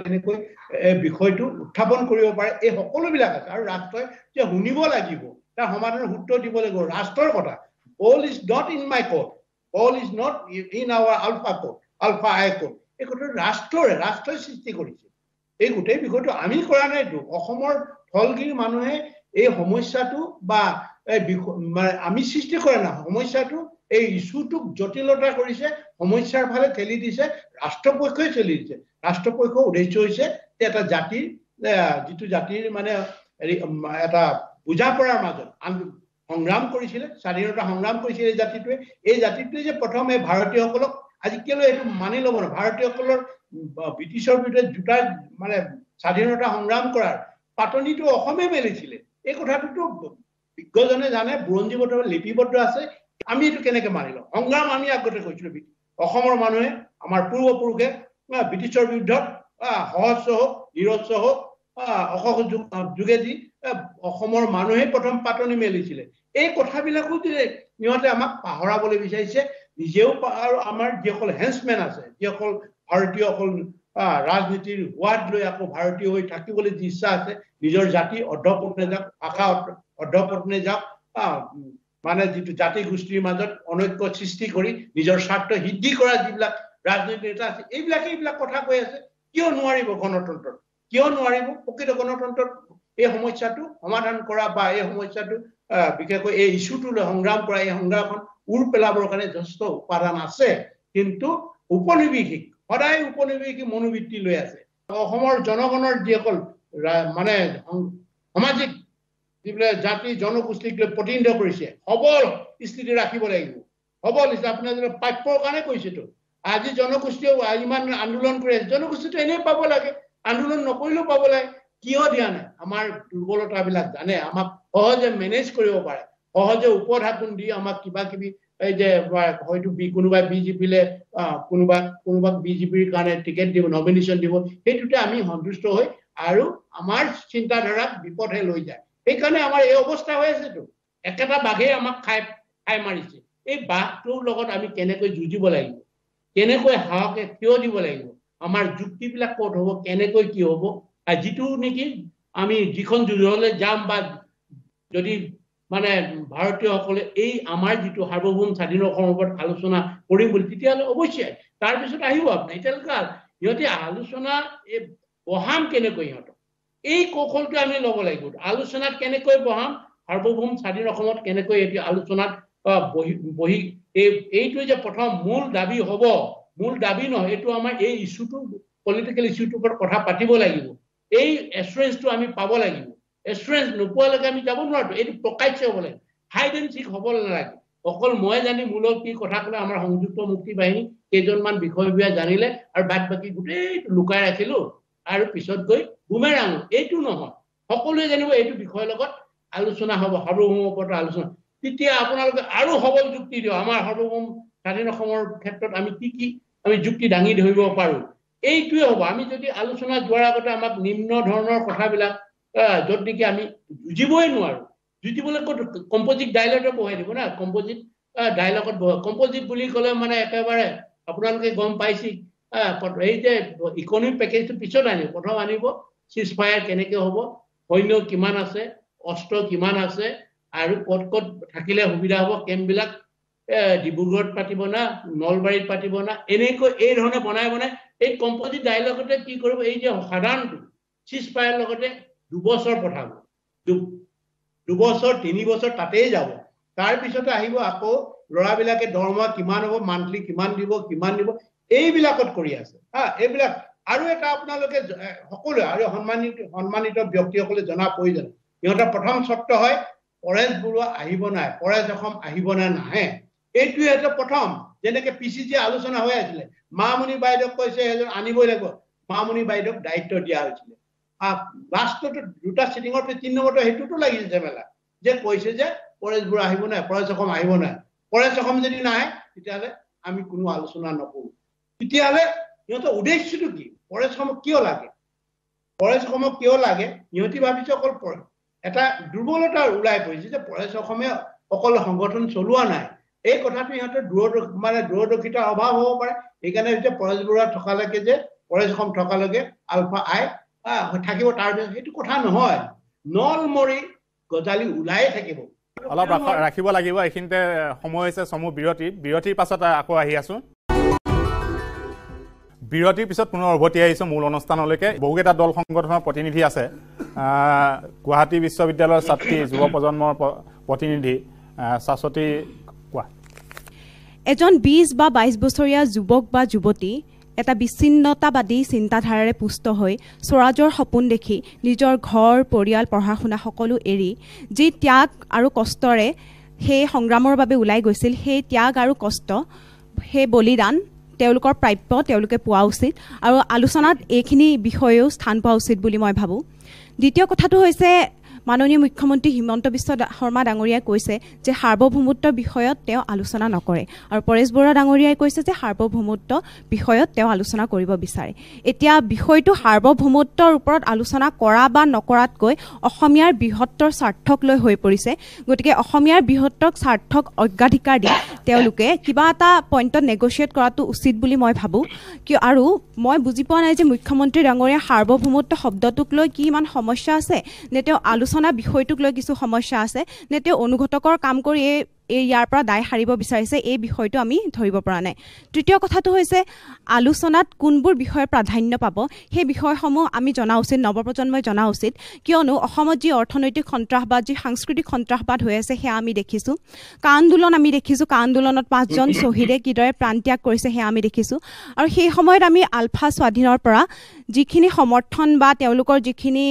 এই বিষয়টো উত্থাপন কৰিব পাৰে এই সকলোবিলাক আছে। আৰু ৰাষ্ট্ৰই যে শুনিব লাগিব। তাৰ সমাধানৰ সূত্ৰ দিব লাগিব ৰাষ্ট্ৰৰ কথা ball is not in my court ball is not in our ULFA court ULFA I court এই কথাটো ৰাষ্ট্ৰৰে ৰাষ্ট্ৰই সৃষ্টি কৰিছে। এই গোটেই বিষয়টো আমি কৰা নাইতো অসমৰ ফলগিৰি মানুহে এই সমস্যাটো বা এই মানে আমি সৃষ্টি কৰা নাই সমস্যাটো এই ইছ্যুটোক জটিলতা কৰিছে সমস্যাৰ ফালে ঠেলি দিছে ৰাষ্ট্ৰপক্ষই ঠেলি দিছে। ৰাষ্ট্ৰপক্ষৰ উদ্দেশ্য হৈছে এটা জাতিৰ যিটো জাতিৰ মানে হেৰি এটা বুজা পৰাৰ মাজত সংগ্ৰাম কৰিছিলে স্বাধীনতা সংগ্ৰাম কৰিছিলে এই জাতিটোৱে এই জাতিটোৱে যে প্ৰথম এই ভাৰতীয়সকলক আজি কেলৈ এইটো মানি ল'ব নোৱাৰে? ভাৰতীয়সকলৰ ব্ৰিটিছৰ বিৰুদ্ধে দুটা মানে স্বাধীনতা সংগ্ৰাম কৰাৰ পাতনিটো অসমে মেলিছিলে। এই কথাটোতো বিজ্ঞজনে জানে বুৰঞ্জীবদ্ধ লিপিবদ্ধ আছে আমি এইটো কেনেকে মানি লওঁ সংগ্ৰাম আমি আগতে কৈছিলো অসমৰ মানুহে আমাৰ পূৰ্বপুৰুষে ব্ৰিটিছৰ বিৰুদ্ধত আহ, সহস্ৰ হওক নিৰস্ব হওক অসহযোগ যোগেদি অসমৰ মানুহে প্ৰথম পাতনি মেলিছিলে। এই কথাবিলাকো যে সিহঁতে আমাক পাহৰাবলৈ বিচাৰিছে নিজেও আৰু আমাৰ যিসকল হেন্সমেন আছে যিসকল ভাৰতীয়সকল ৰাজনীতিৰ সোৱাদ লৈ আকৌ ভাৰতীয় হৈ থাকিবলৈ যি ইচ্ছা আছে নিজৰ জাতি অৰ্ধপত্নে যাওক ভাষা অৰ্ধ- অৰ্ধপত্নে উম, মানে যিটো জাতি গোষ্ঠীৰ মাজত অনৈক্য সৃষ্টি কৰি নিজৰ স্বাৰ্থ সিদ্ধি কৰা যিবিলাক ৰাজনৈতিক নেতা আছে এইবিলাকে এইবিলাক কথা কৈ আছে। কিয় নোৱাৰিব গণতন্ত্ৰত? কিয় নোৱাৰিব? প্ৰকৃত গণতন্ত্ৰত এই সমস্যাটো সমাধান কৰা বা এই সমস্যাটো বিশেষকৈ এই ইছ্যুটো লৈ সংগ্ৰাম কৰা এই সংগ্ৰামখন উৰ পেলাবৰ কাৰণে যথেষ্ট উপাদান আছে। কিন্তু উপনিৱেশিক সদায় উপনিৱেশিক মনোবৃত্তি লৈ আছে। অসমৰ জনগণৰ যিসকল মানে সামাজিক যিবিলাক জাতি জনগোষ্ঠীক লৈ প্ৰতিনিধিত্ব কৰিছে সবল স্থিতি ৰাখিব লাগিব। সবল স্থিতি আপোনাৰ প্ৰাপ্যৰ কাৰণে কৈছেতো আজি জনগোষ্ঠীয়েও ইমান আন্দোলন কৰি আছে জনগোষ্ঠীটো এনেই পাব লাগে আন্দোলন নকৰিলেও পাব লাগে কিয় দিয়া নাই? আমাৰ দুৰ্বলতাবিলাক জানে আমাক সহজে মেনেজ কৰিব পাৰে সহজে উপঢাকুন দি আমাক কিবা কিবি এই যে হয়তো কোনোবাই বিজেপিলে কোনোবা কোনোবাক বিজেপিৰ কাৰণে টিকেট দিব নমিনেশ্যন দিব সেইটোতে আমি সন্তুষ্ট হৈ আৰু আমাৰ চিন্তাধাৰাক বিপথে লৈ যায়। সেইকাৰণে আমাৰ এই অৱস্থা হৈ আছেতো একেটা বাঘেই আমাক খাই খাই মাৰিছে। এই বাঘটোৰ লগত আমি কেনেকৈ যুঁজিব লাগিব? কেনেকৈ সাহসে থিয় দিব লাগিব? আমাৰ যুক্তিবিলাক ক'ত হ'ব? কেনেকৈ কি হ'ব? যিটো নেকি আমি যিখন যুঁজলৈ যাম বা যদি মানে ভাৰতীয়সকলে এই আমাৰ যিটো সাৰ্বভৌম স্বাধীন অসমৰ ওপৰত আলোচনা কৰিম বুলি তেতিয়াহ'লে অৱশ্যে তাৰপিছত আহিব আপোনাৰ এতিয়ালৈকে সিহঁতে আলোচনা এই বহাম কেনেকৈ সিহঁতক? এই কৌশলটো আমি ল'ব লাগিব। আলোচনাত কেনেকৈ বহাম সাৰ্বভৌম স্বাধীন অসমত কেনেকৈ এইটো আলোচনাত বহি বহি এই এইটোৱে যে প্ৰথম মূল দাবী হ'ব মূল দাবী নহয় এইটো আমাৰ এই ইছ্যুটো পলিটিকেল ইছ্যুটোৰ ওপৰত কথা পাতিব লাগিব। এই এচুৰেঞ্চটো আমি পাব লাগিব। এচুৰেঞ্চ নোপোৱালৈকে আমি যাব নোৱাৰো এইটো প্ৰকাশ্য হ'ব লাগিব। হাইড এণ্ড চিক হ'ব নালাগে। অকল মই জানি মূলত কি কথা ক'লে আমাৰ সংযুক্ত মুক্তি বাহিনী কেইজনমান বিষয়ববীয়া জানিলে আৰু বাদ বাকী গোটেইটো লুকাই ৰাখিলো। আৰু পিছত গৈ বুমেৰাং এইটো নহয়। সকলোৱে জানিব এইটো বিষয়ৰ লগত আলোচনা হ'ব সাৰ্বভৌমৰ ওপৰত আলোচনা। তেতিয়া আপোনালোকে আৰু সবল যুক্তি দিয়ক। আমাৰ সাৰ্বভৌম স্বাধীন অসমৰ ক্ষেত্ৰত আমি কি কি আমি যুক্তি দাঙি ধৰিব পাৰো এইটোৱে হ'ব। আমি যদি আলোচনা যোৱাৰ আগতে আমাক নিম্ন ধৰণৰ কথাবিলাক য'ত নেকি আমি যুঁজিবই নোৱাৰো। যুঁজিবলৈ ক'ত কম্পজিট ডাইলগতে বহাই দিব না? কম্পজিট ডাইলগত বহাই কম্পজিট বুলি ক'লে মানে একেবাৰে আপোনালোকে গম পাইছে আহ, প- এই যে ইকনমিক পেকেজটো পিছত আনিব প্ৰথম আনিব চিজ ফায়াৰ কেনেকে হ'ব সৈন্য কিমান আছে অস্ত্ৰ কিমান আছে আৰু ক'ত ক'ত থাকিলে সুবিধা হ'ব কেম্পবিলাক ডিব্ৰুগড়ত পাতিব না নলবাৰীত পাতিব না এনেকৈ এই ধৰণে বনাই বনাই এই কম্পজিট ডাইলগতে কি কৰিব এই যে সাধাৰণটো চিজ ফায়াৰ লগতে দুবছৰ পঠাব দুবছৰ তিনি বছৰ তাতেই যাব তাৰপিছতে আহিব আকৌ ল'ৰাবিলাকে দৰমহা কিমান হ'ব মান্থলি কিমান দিব কিমান দিব এইবিলাকত কৰি আছে। হা এইবিলাক আৰু এটা আপোনালোকে সকলোৱে আৰু সন্মানিত সন্মানিত ব্যক্তিসকলে জনা প্ৰয়োজন। সিহঁতৰ প্ৰথম চৰ্ত হয় পৰেশ বৰুৱা আহিব নাই পৰেশ অসম আহিব নে নাহে? এইটোৱে এটা প্ৰথম। যেনেকে পি চি জি আলোচনা হৈ আছিলে মামণি বাইদেউক কৈছে এজন আনিবই লাগিব। মামণি বাইদেউক দায়িত্ব দিয়া হৈছিলে। লাষ্টতো দুটা চিটিঙৰ তিনি নম্বৰটো সেইটোতো লাগিছে ঝেমেলা। যে কৈছে যে পৰেশ বৰুৱা আহিব নাই পৰেশ অসম আহিব নাই। পৰেশ অসম যদি নাহে তেতিয়াহ'লে আমি কোনো আলোচনা নকৰো। তেতিয়াহ'লে সিহঁতৰ উদ্দেশ্যটো কি? পৰেশ অসমক কিয় লাগে? পৰেশ কিয় লাগে? সিহঁতি ভাবিছে অকল এটা দুৰ্বলতা ওলাই পৰিছে যে পৰেশ অসমে অকল সংগঠন চলোৱা নাই। এই কথাটো সিহঁতৰ দূৰদৰ্শ মানে দূৰদৰ্শিতাৰ অভাৱ হ'ব পাৰে। সেইকাৰণে হৈছে পৰেশ বৰুৱা থকালৈকে যে পৰেশ অসম থকালৈকে আলফা আই থাকিব তাৰ পিছত সেইটো কথা নহয়। নল মৰি গজালি ওলায়ে থাকিব। অলপ ৰাখ- ৰাখিব লাগিব। এইখিনিতে সময় হৈছে চমু বিৰতি। বিৰতিৰ পাছত আকৌ আহি আছো। বিৰতিৰ পিছত পুনৰ উভতি আহিছোঁ মূল অনুষ্ঠানলৈকে। বহুকেইটা দল সংগঠনৰ প্ৰতিনিধি আছে। গুৱাহাটী বিশ্ববিদ্যালয়ৰ ছাত্ৰী যুৱ প্ৰজন্মৰ প্ৰতিনিধি শাশ্বতী কোৱা? এজন বিছ বা বাইছ বছৰীয়া যুৱক বা যুৱতী এটা বিচ্ছিন্নতাবাদী চিন্তাধাৰাৰে পুষ্ট হৈ স্বৰাজৰ সপোন দেখি নিজৰ ঘৰ পৰিয়াল পঢ়া শুনা সকলো এৰি যি ত্যাগ আৰু কষ্টৰে সেই সংগ্ৰামৰ বাবে ওলাই গৈছিল সেই ত্যাগ আৰু কষ্ট সেই বলিদান তেওঁলোকৰ প্ৰাপ্য তেওঁলোকে পোৱা উচিত। আৰু আলোচনাত এইখিনি বিষয়েও স্থান পোৱা উচিত বুলি মই ভাবোঁ। দ্বিতীয় কথাটো হৈছে মাননীয় মুখ্যমন্ত্ৰী হিমন্ত বিশ্ব শৰ্মা ডাঙৰীয়াই কৈছে যে সাৰ্বভৌমত্বৰ বিষয়ত তেওঁ আলোচনা নকৰে আৰু পৰেশ বৰুৱা ডাঙৰীয়াই কৈছে যে সাৰ্বভৌমত্ব বিষয়ত তেওঁ আলোচনা কৰিব বিচাৰে। এতিয়া বিষয়টো সাৰ্বভৌমত্বৰ ওপৰত আলোচনা কৰা বা নকৰাতকৈ অসমীয়াৰ বৃহত্তৰ স্বাৰ্থক লৈ হৈ পৰিছে। গতিকে অসমীয়াৰ বৃহত্তক স্বাৰ্থক অগ্ৰাধিকাৰ দি তেওঁলোকে কিবা এটা পইণ্টত নেগচিয়েট কৰাটো উচিত বুলি মই ভাবোঁ। কিয় আৰু মই বুজি পোৱা নাই যে মুখ্যমন্ত্ৰী ডাঙৰীয়া সাৰ্বভৌমত্ব শব্দটোক লৈ কি ইমান সমস্যা আছে নে তেওঁ আলোচনা বিষয়টোক লৈ কিছু সমস্যা আছে নে তেওঁ অনুঘটকৰ কাম কৰি এই এই ইয়াৰ পৰা দায় সাৰিব বিচাৰিছে এই বিষয়টো আমি ধৰিব পৰা নাই। তৃতীয় কথাটো হৈছে আলোচনাত কোনবোৰ বিষয়ে প্ৰাধান্য পাব সেই বিষয়সমূহ আমি জনা উচিত নৱপ্ৰজন্মই জনা উচিত। কিয়নো অসমত যি অৰ্থনৈতিক সন্ত্ৰাসবাদ যি সাংস্কৃতিক সন্ত্ৰাসবাদ হৈ আছে সেয়া আমি দেখিছোঁ। কা আন্দোলন আমি দেখিছোঁ কা আন্দোলনত পাঁচজন শ্বহীদে কিদৰে প্ৰাণত্যাগ কৰিছে সেয়া আমি দেখিছোঁ। আৰু সেই সময়ত আমি আলফা স্বাধীনৰ পৰা যিখিনি সমৰ্থন বা তেওঁলোকৰ যিখিনি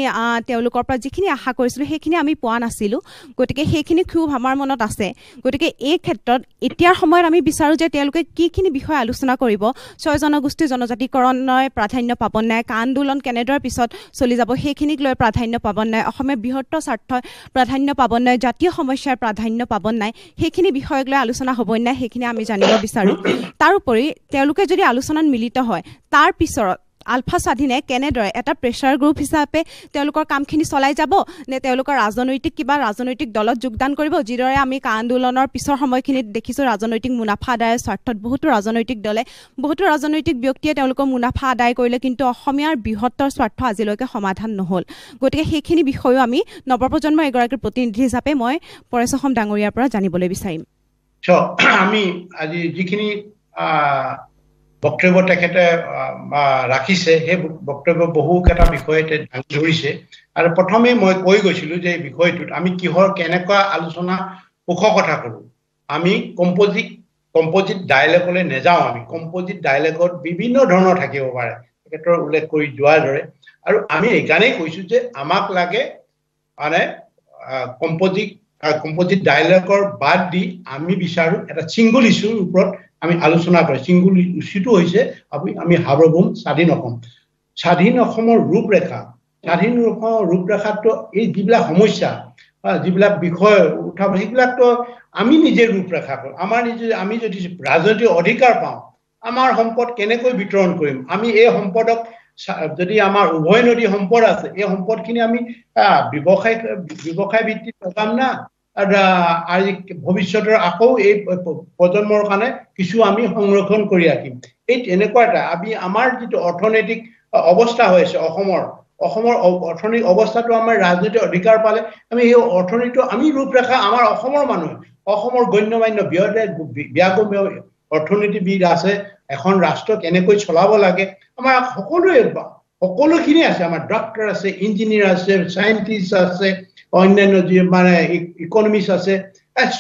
তেওঁলোকৰ পৰা যিখিনি আশা কৰিছিলোঁ সেইখিনি আমি পোৱা নাছিলোঁ। গতিকে সেইখিনি ক্ষোভ আমাৰ মনত আছে। গতিকে এই ক্ষেত্ৰত এতিয়াৰ সময়ত আমি বিচাৰোঁ যে তেওঁলোকে কিখিনি বিষয়ে আলোচনা কৰিব। ছয় জনগোষ্ঠীৰ জনজাতিকৰণই প্ৰাধান্য পাব নাই কা আন্দোলন কেনেদৰে পিছত চলি যাব সেইখিনিক লৈ প্ৰাধান্য পাব নাই অসমীয়া বৃহত্তৰ স্বাৰ্থই প্ৰাধান্য পাব নাই জাতীয় সমস্যাৰ প্ৰাধান্য পাব নাই সেইখিনি বিষয়ক লৈ আলোচনা হ'ব নাই সেইখিনি আমি জানিব বিচাৰোঁ। তাৰোপৰি তেওঁলোকে যদি আলোচনাত মিলিত হয় তাৰ পিছত আলফা স্বাধীনে কেনেদৰে এটা প্ৰেছাৰ গ্ৰুপ হিচাপে তেওঁলোকৰ কামখিনি চলাই যাব নে তেওঁলোকৰ ৰাজনৈতিক কিবা ৰাজনৈতিক দলত যোগদান কৰিব যিদৰে আমি কা আন্দোলনৰ পিছৰ সময়খিনিত দেখিছোঁ ৰাজনৈতিক মুনাফা আদায়ৰ স্বাৰ্থত বহুতো ৰাজনৈতিক দলে বহুতো ৰাজনৈতিক ব্যক্তিয়ে তেওঁলোকৰ মুনাফা আদায় কৰিলে কিন্তু অসমীয়াৰ বৃহত্তৰ স্বাৰ্থ আজিলৈকে সমাধান নহ'ল। গতিকে সেইখিনি বিষয়েও আমি নৱপ্ৰজন্মৰ এগৰাকী প্ৰতিনিধি হিচাপে মই পৰেশ অসম ডাঙৰীয়াৰ পৰা জানিবলৈ বিচাৰিম। আমি আজি যিখিনি বক্তব্য তেখেতে ৰাখিছে। সেই বক্তব্য বহুকেইটা বিষয়তে দাঙি ধৰিছে। আৰু প্ৰথমে মই কৈ গৈছিলো যে এই বিষয়টোত আমি কিহৰ কেনেকুৱা আলোচনা পোষকতা কৰো। আমি কম্পজিট কম্পজিট ডায়লগলৈ নেযাওঁ আমি। কম্পজিট ডায়লগত বিভিন্ন ধৰণৰ থাকিব পাৰে। তেখেতৰ উল্লেখ কৰি যোৱাৰ দৰে। আৰু আমি এইকাৰণেই কৈছো যে আমাক লাগে মানে কম্পজিট কম্পজিট ডায়লগৰ বাদ দি আমি বিচাৰো এটা ছিংগুল ইছ্যুৰ ওপৰত আমি আলোচনা কৰোঁ ছিংগুল ইছ্যুটো হৈছে আমি আমি সাৰ্বভৌম স্বাধীন অসম। স্বাধীন অসমৰ ৰূপৰেখা স্বাধীন অসমৰ ৰূপৰেখাতো এই যিবিলাক সমস্যা যিবিলাক বিষয় উঠাব সেইবিলাকতো আমি নিজে ৰূপৰেখা কৰোঁ। আমাৰ নিজে আমি যদি ৰাজনৈতিক অধিকাৰ পাওঁ আমাৰ সম্পদ কেনেকৈ বিতৰণ কৰিম? আমি এই সম্পদক যদি আমাৰ উভয় নদী সম্পদ আছে এই সম্পদখিনি আমি ব্যৱসায় ব্যৱসায় ভিত্তিত লগাম না? ভৱিষ্যতৰ আকৌ এই প্ৰজন্মৰ কাৰণে কিছু আমি সংৰক্ষণ কৰি ৰাখিম। এই তেনেকুৱা এটা আমি আমাৰ যিটো অৰ্থনৈতিক অৱস্থা হৈ আছে অসমৰ অসমৰ অৰ্থনৈতিক অৱস্থাটো আমাৰ ৰাজনৈতিক অধিকাৰ পালে আমি সেই অৰ্থনীতিটো আমি ৰূপৰেখা আমাৰ অসমৰ মানুহে অসমৰ গণ্য মান্য ব্যাগম্য অৰ্থনীতিবিদ আছে এখন ৰাষ্ট্ৰ কেনেকৈ চলাব লাগে আমাৰ সকলোৱে সকলোখিনি আছে আমাৰ ডক্টৰ আছে ইঞ্জিনিয়াৰ আছে চাইণ্টিষ্ট আছে অন্যান্য যি মানে ইকনমিষ্ট আছে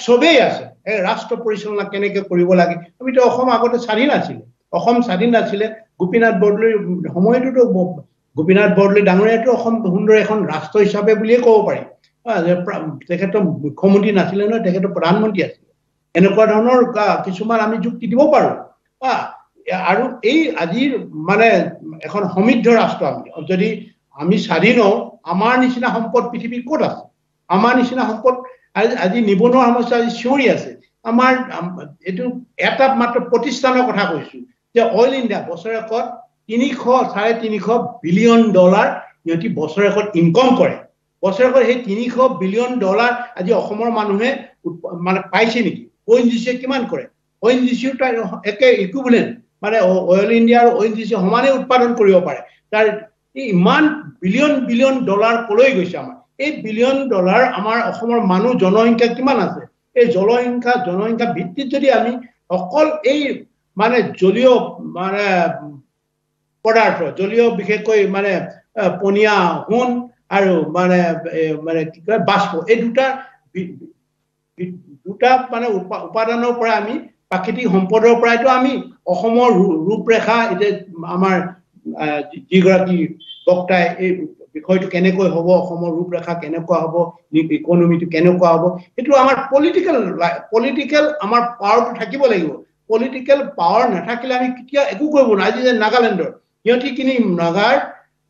চবেই আছে। এই ৰাষ্ট্ৰ পৰিচালনা কেনেকে কৰিব লাগে? আমিতো অসম আগতে স্বাধীন আছিলে। অসম স্বাধীন নাছিলে। গোপীনাথ বৰদলৈৰ সময়টোতো গোপীনাথ বৰদলৈ ডাঙৰীয়াটো অসম সুন্দৰ এখন ৰাষ্ট্ৰ হিচাপে বুলিয়ে ক'ব পাৰি। তেখেতৰ মুখ্যমন্ত্ৰী নাছিলে নহয় তেখেতৰ প্ৰধানমন্ত্ৰী আছিলে। এনেকুৱা ধৰণৰ কিছুমান আমি যুক্তি দিব পাৰো। আৰু এই আজিৰ মানে এখন সমৃদ্ধ ৰাষ্ট্ৰ আমি। যদি আমি স্বাধীন হওঁ আমাৰ নিচিনা সম্পদ পৃথিৱীৰ ক'ত আছে? আমাৰ নিচিনা সম্পদ আজি নিবনুৱা সমস্যা আজি চিঞৰি আছে। আমাৰ আম- এইটো এটা মাত্ৰ প্ৰতিষ্ঠানৰ কথা কৈছো যে অইল ইণ্ডিয়া বছৰেকত তিনিশ চাৰে তিনিশ বিলিয়ন ডলাৰ সিহঁতি বছৰেকত ইনকম কৰে। বছৰেকত সেই তিনিশ বিলিয়ন ডলাৰ আজি অসমৰ মানুহে মানে পাইছে নেকি? অ' এন জি চিয়ে কিমান কৰে? অ' এন জি চিও তাৰ একে ইকুইভেলেণ্ট মানে অইল ইণ্ডিয়া আৰু অ' এন জি চি সমানে উৎপাদন কৰিব পাৰে। তাৰ এই ইমান বিলিয়ন বিলিয়ন ডলাৰ কলৈ গৈছে আমাৰ? এই বিলিয়ন ডলাৰ আমাৰ অসমৰ মানুহ জনসংখ্যা কিমান আছে? এই জনসংখ্যা জনসংখ্যা ভিত্তিত যদি আমি অকল এই মানে জলীয় মানে পদাৰ্থ জলীয় বিশেষকৈ মানে পনীয়া সোণ আৰু মানে মানে কি কয় বাষ্প এই দুটা দুটা মানে উপা- উপাদানৰ পৰা আমি প্ৰাকৃতিক সম্পদৰ পৰাইতো আমি অসমৰ ৰূপৰেখা এতিয়া আমাৰ যিগৰাকী বক্তাই এই বিষয়টো কেনেকৈ হ'ব অসমৰ ৰূপৰেখা কেনেকুৱা হ'ব ইকনমিটো কেনেকুৱা হ'ব সেইটো আমাৰ পলিটিকেল পলিটিকেল আমাৰ পাৱাৰটো থাকিব লাগিব। পলিটিকেল পাৱাৰ নাথাকিলে আমি কেতিয়া একো কৰিব নোৱাৰো। আজি যে নাগালেণ্ডৰ সিহঁতি কিনি নাগাৰ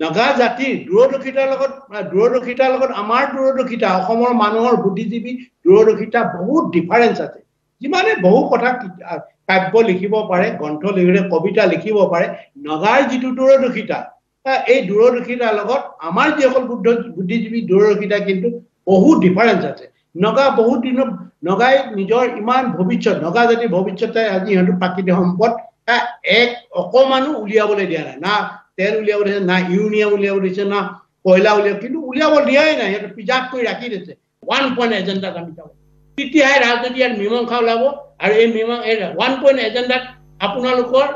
নাগা জাতিৰ দূৰদৰ্শিতাৰ লগত দূৰদৰ্শিতাৰ লগত আমাৰ দূৰদৰ্শিতা অসমৰ মানুহৰ বুদ্ধিজীৱী দূৰদৰ্শিতা বহুত ডিফাৰেঞ্চ আছে। যিমানে বহু কথা কাব্য লিখিব পাৰে গ্ৰন্থ লিখিলে কবিতা লিখিব পাৰে নগাৰ যিটো দূৰদৰ্শিতা এই দূৰদৰ্শিতাৰ লগত আমাৰ যিসকল বুদ্ধ বুদ্ধিজীৱী দূৰদৰ্শিতা কিন্তু বহুত ডিফাৰেঞ্চ আছে। নগা বহুত দিনৰ নগাই নিজৰ ইমান ভৱিষ্যত নগা জাতিৰ ভৱিষ্যতে আজি সিহঁতৰ প্ৰাকৃতিক সম্পদ এক অকমানো উলিয়াবলৈ দিয়া নাই। না তেল উলিয়াব দিছে না ইউৰিনিয়াম উলিয়াব দিছে না কয়লা উলিয়াব কিন্তু উলিয়াব দিয়াই নাই। সিহঁতে প্ৰিজাৰ্ভ কৰি ৰাখি দিছে। ওৱান পইণ্ট এজেণ্ডাত আমি যাব তেতিয়াহে ৰাজনীতি ইয়াত মীমাংসা ওলাব আৰু এই মীমাং ওৱান পইণ্ট এজেণ্ডাত আপোনালোকৰ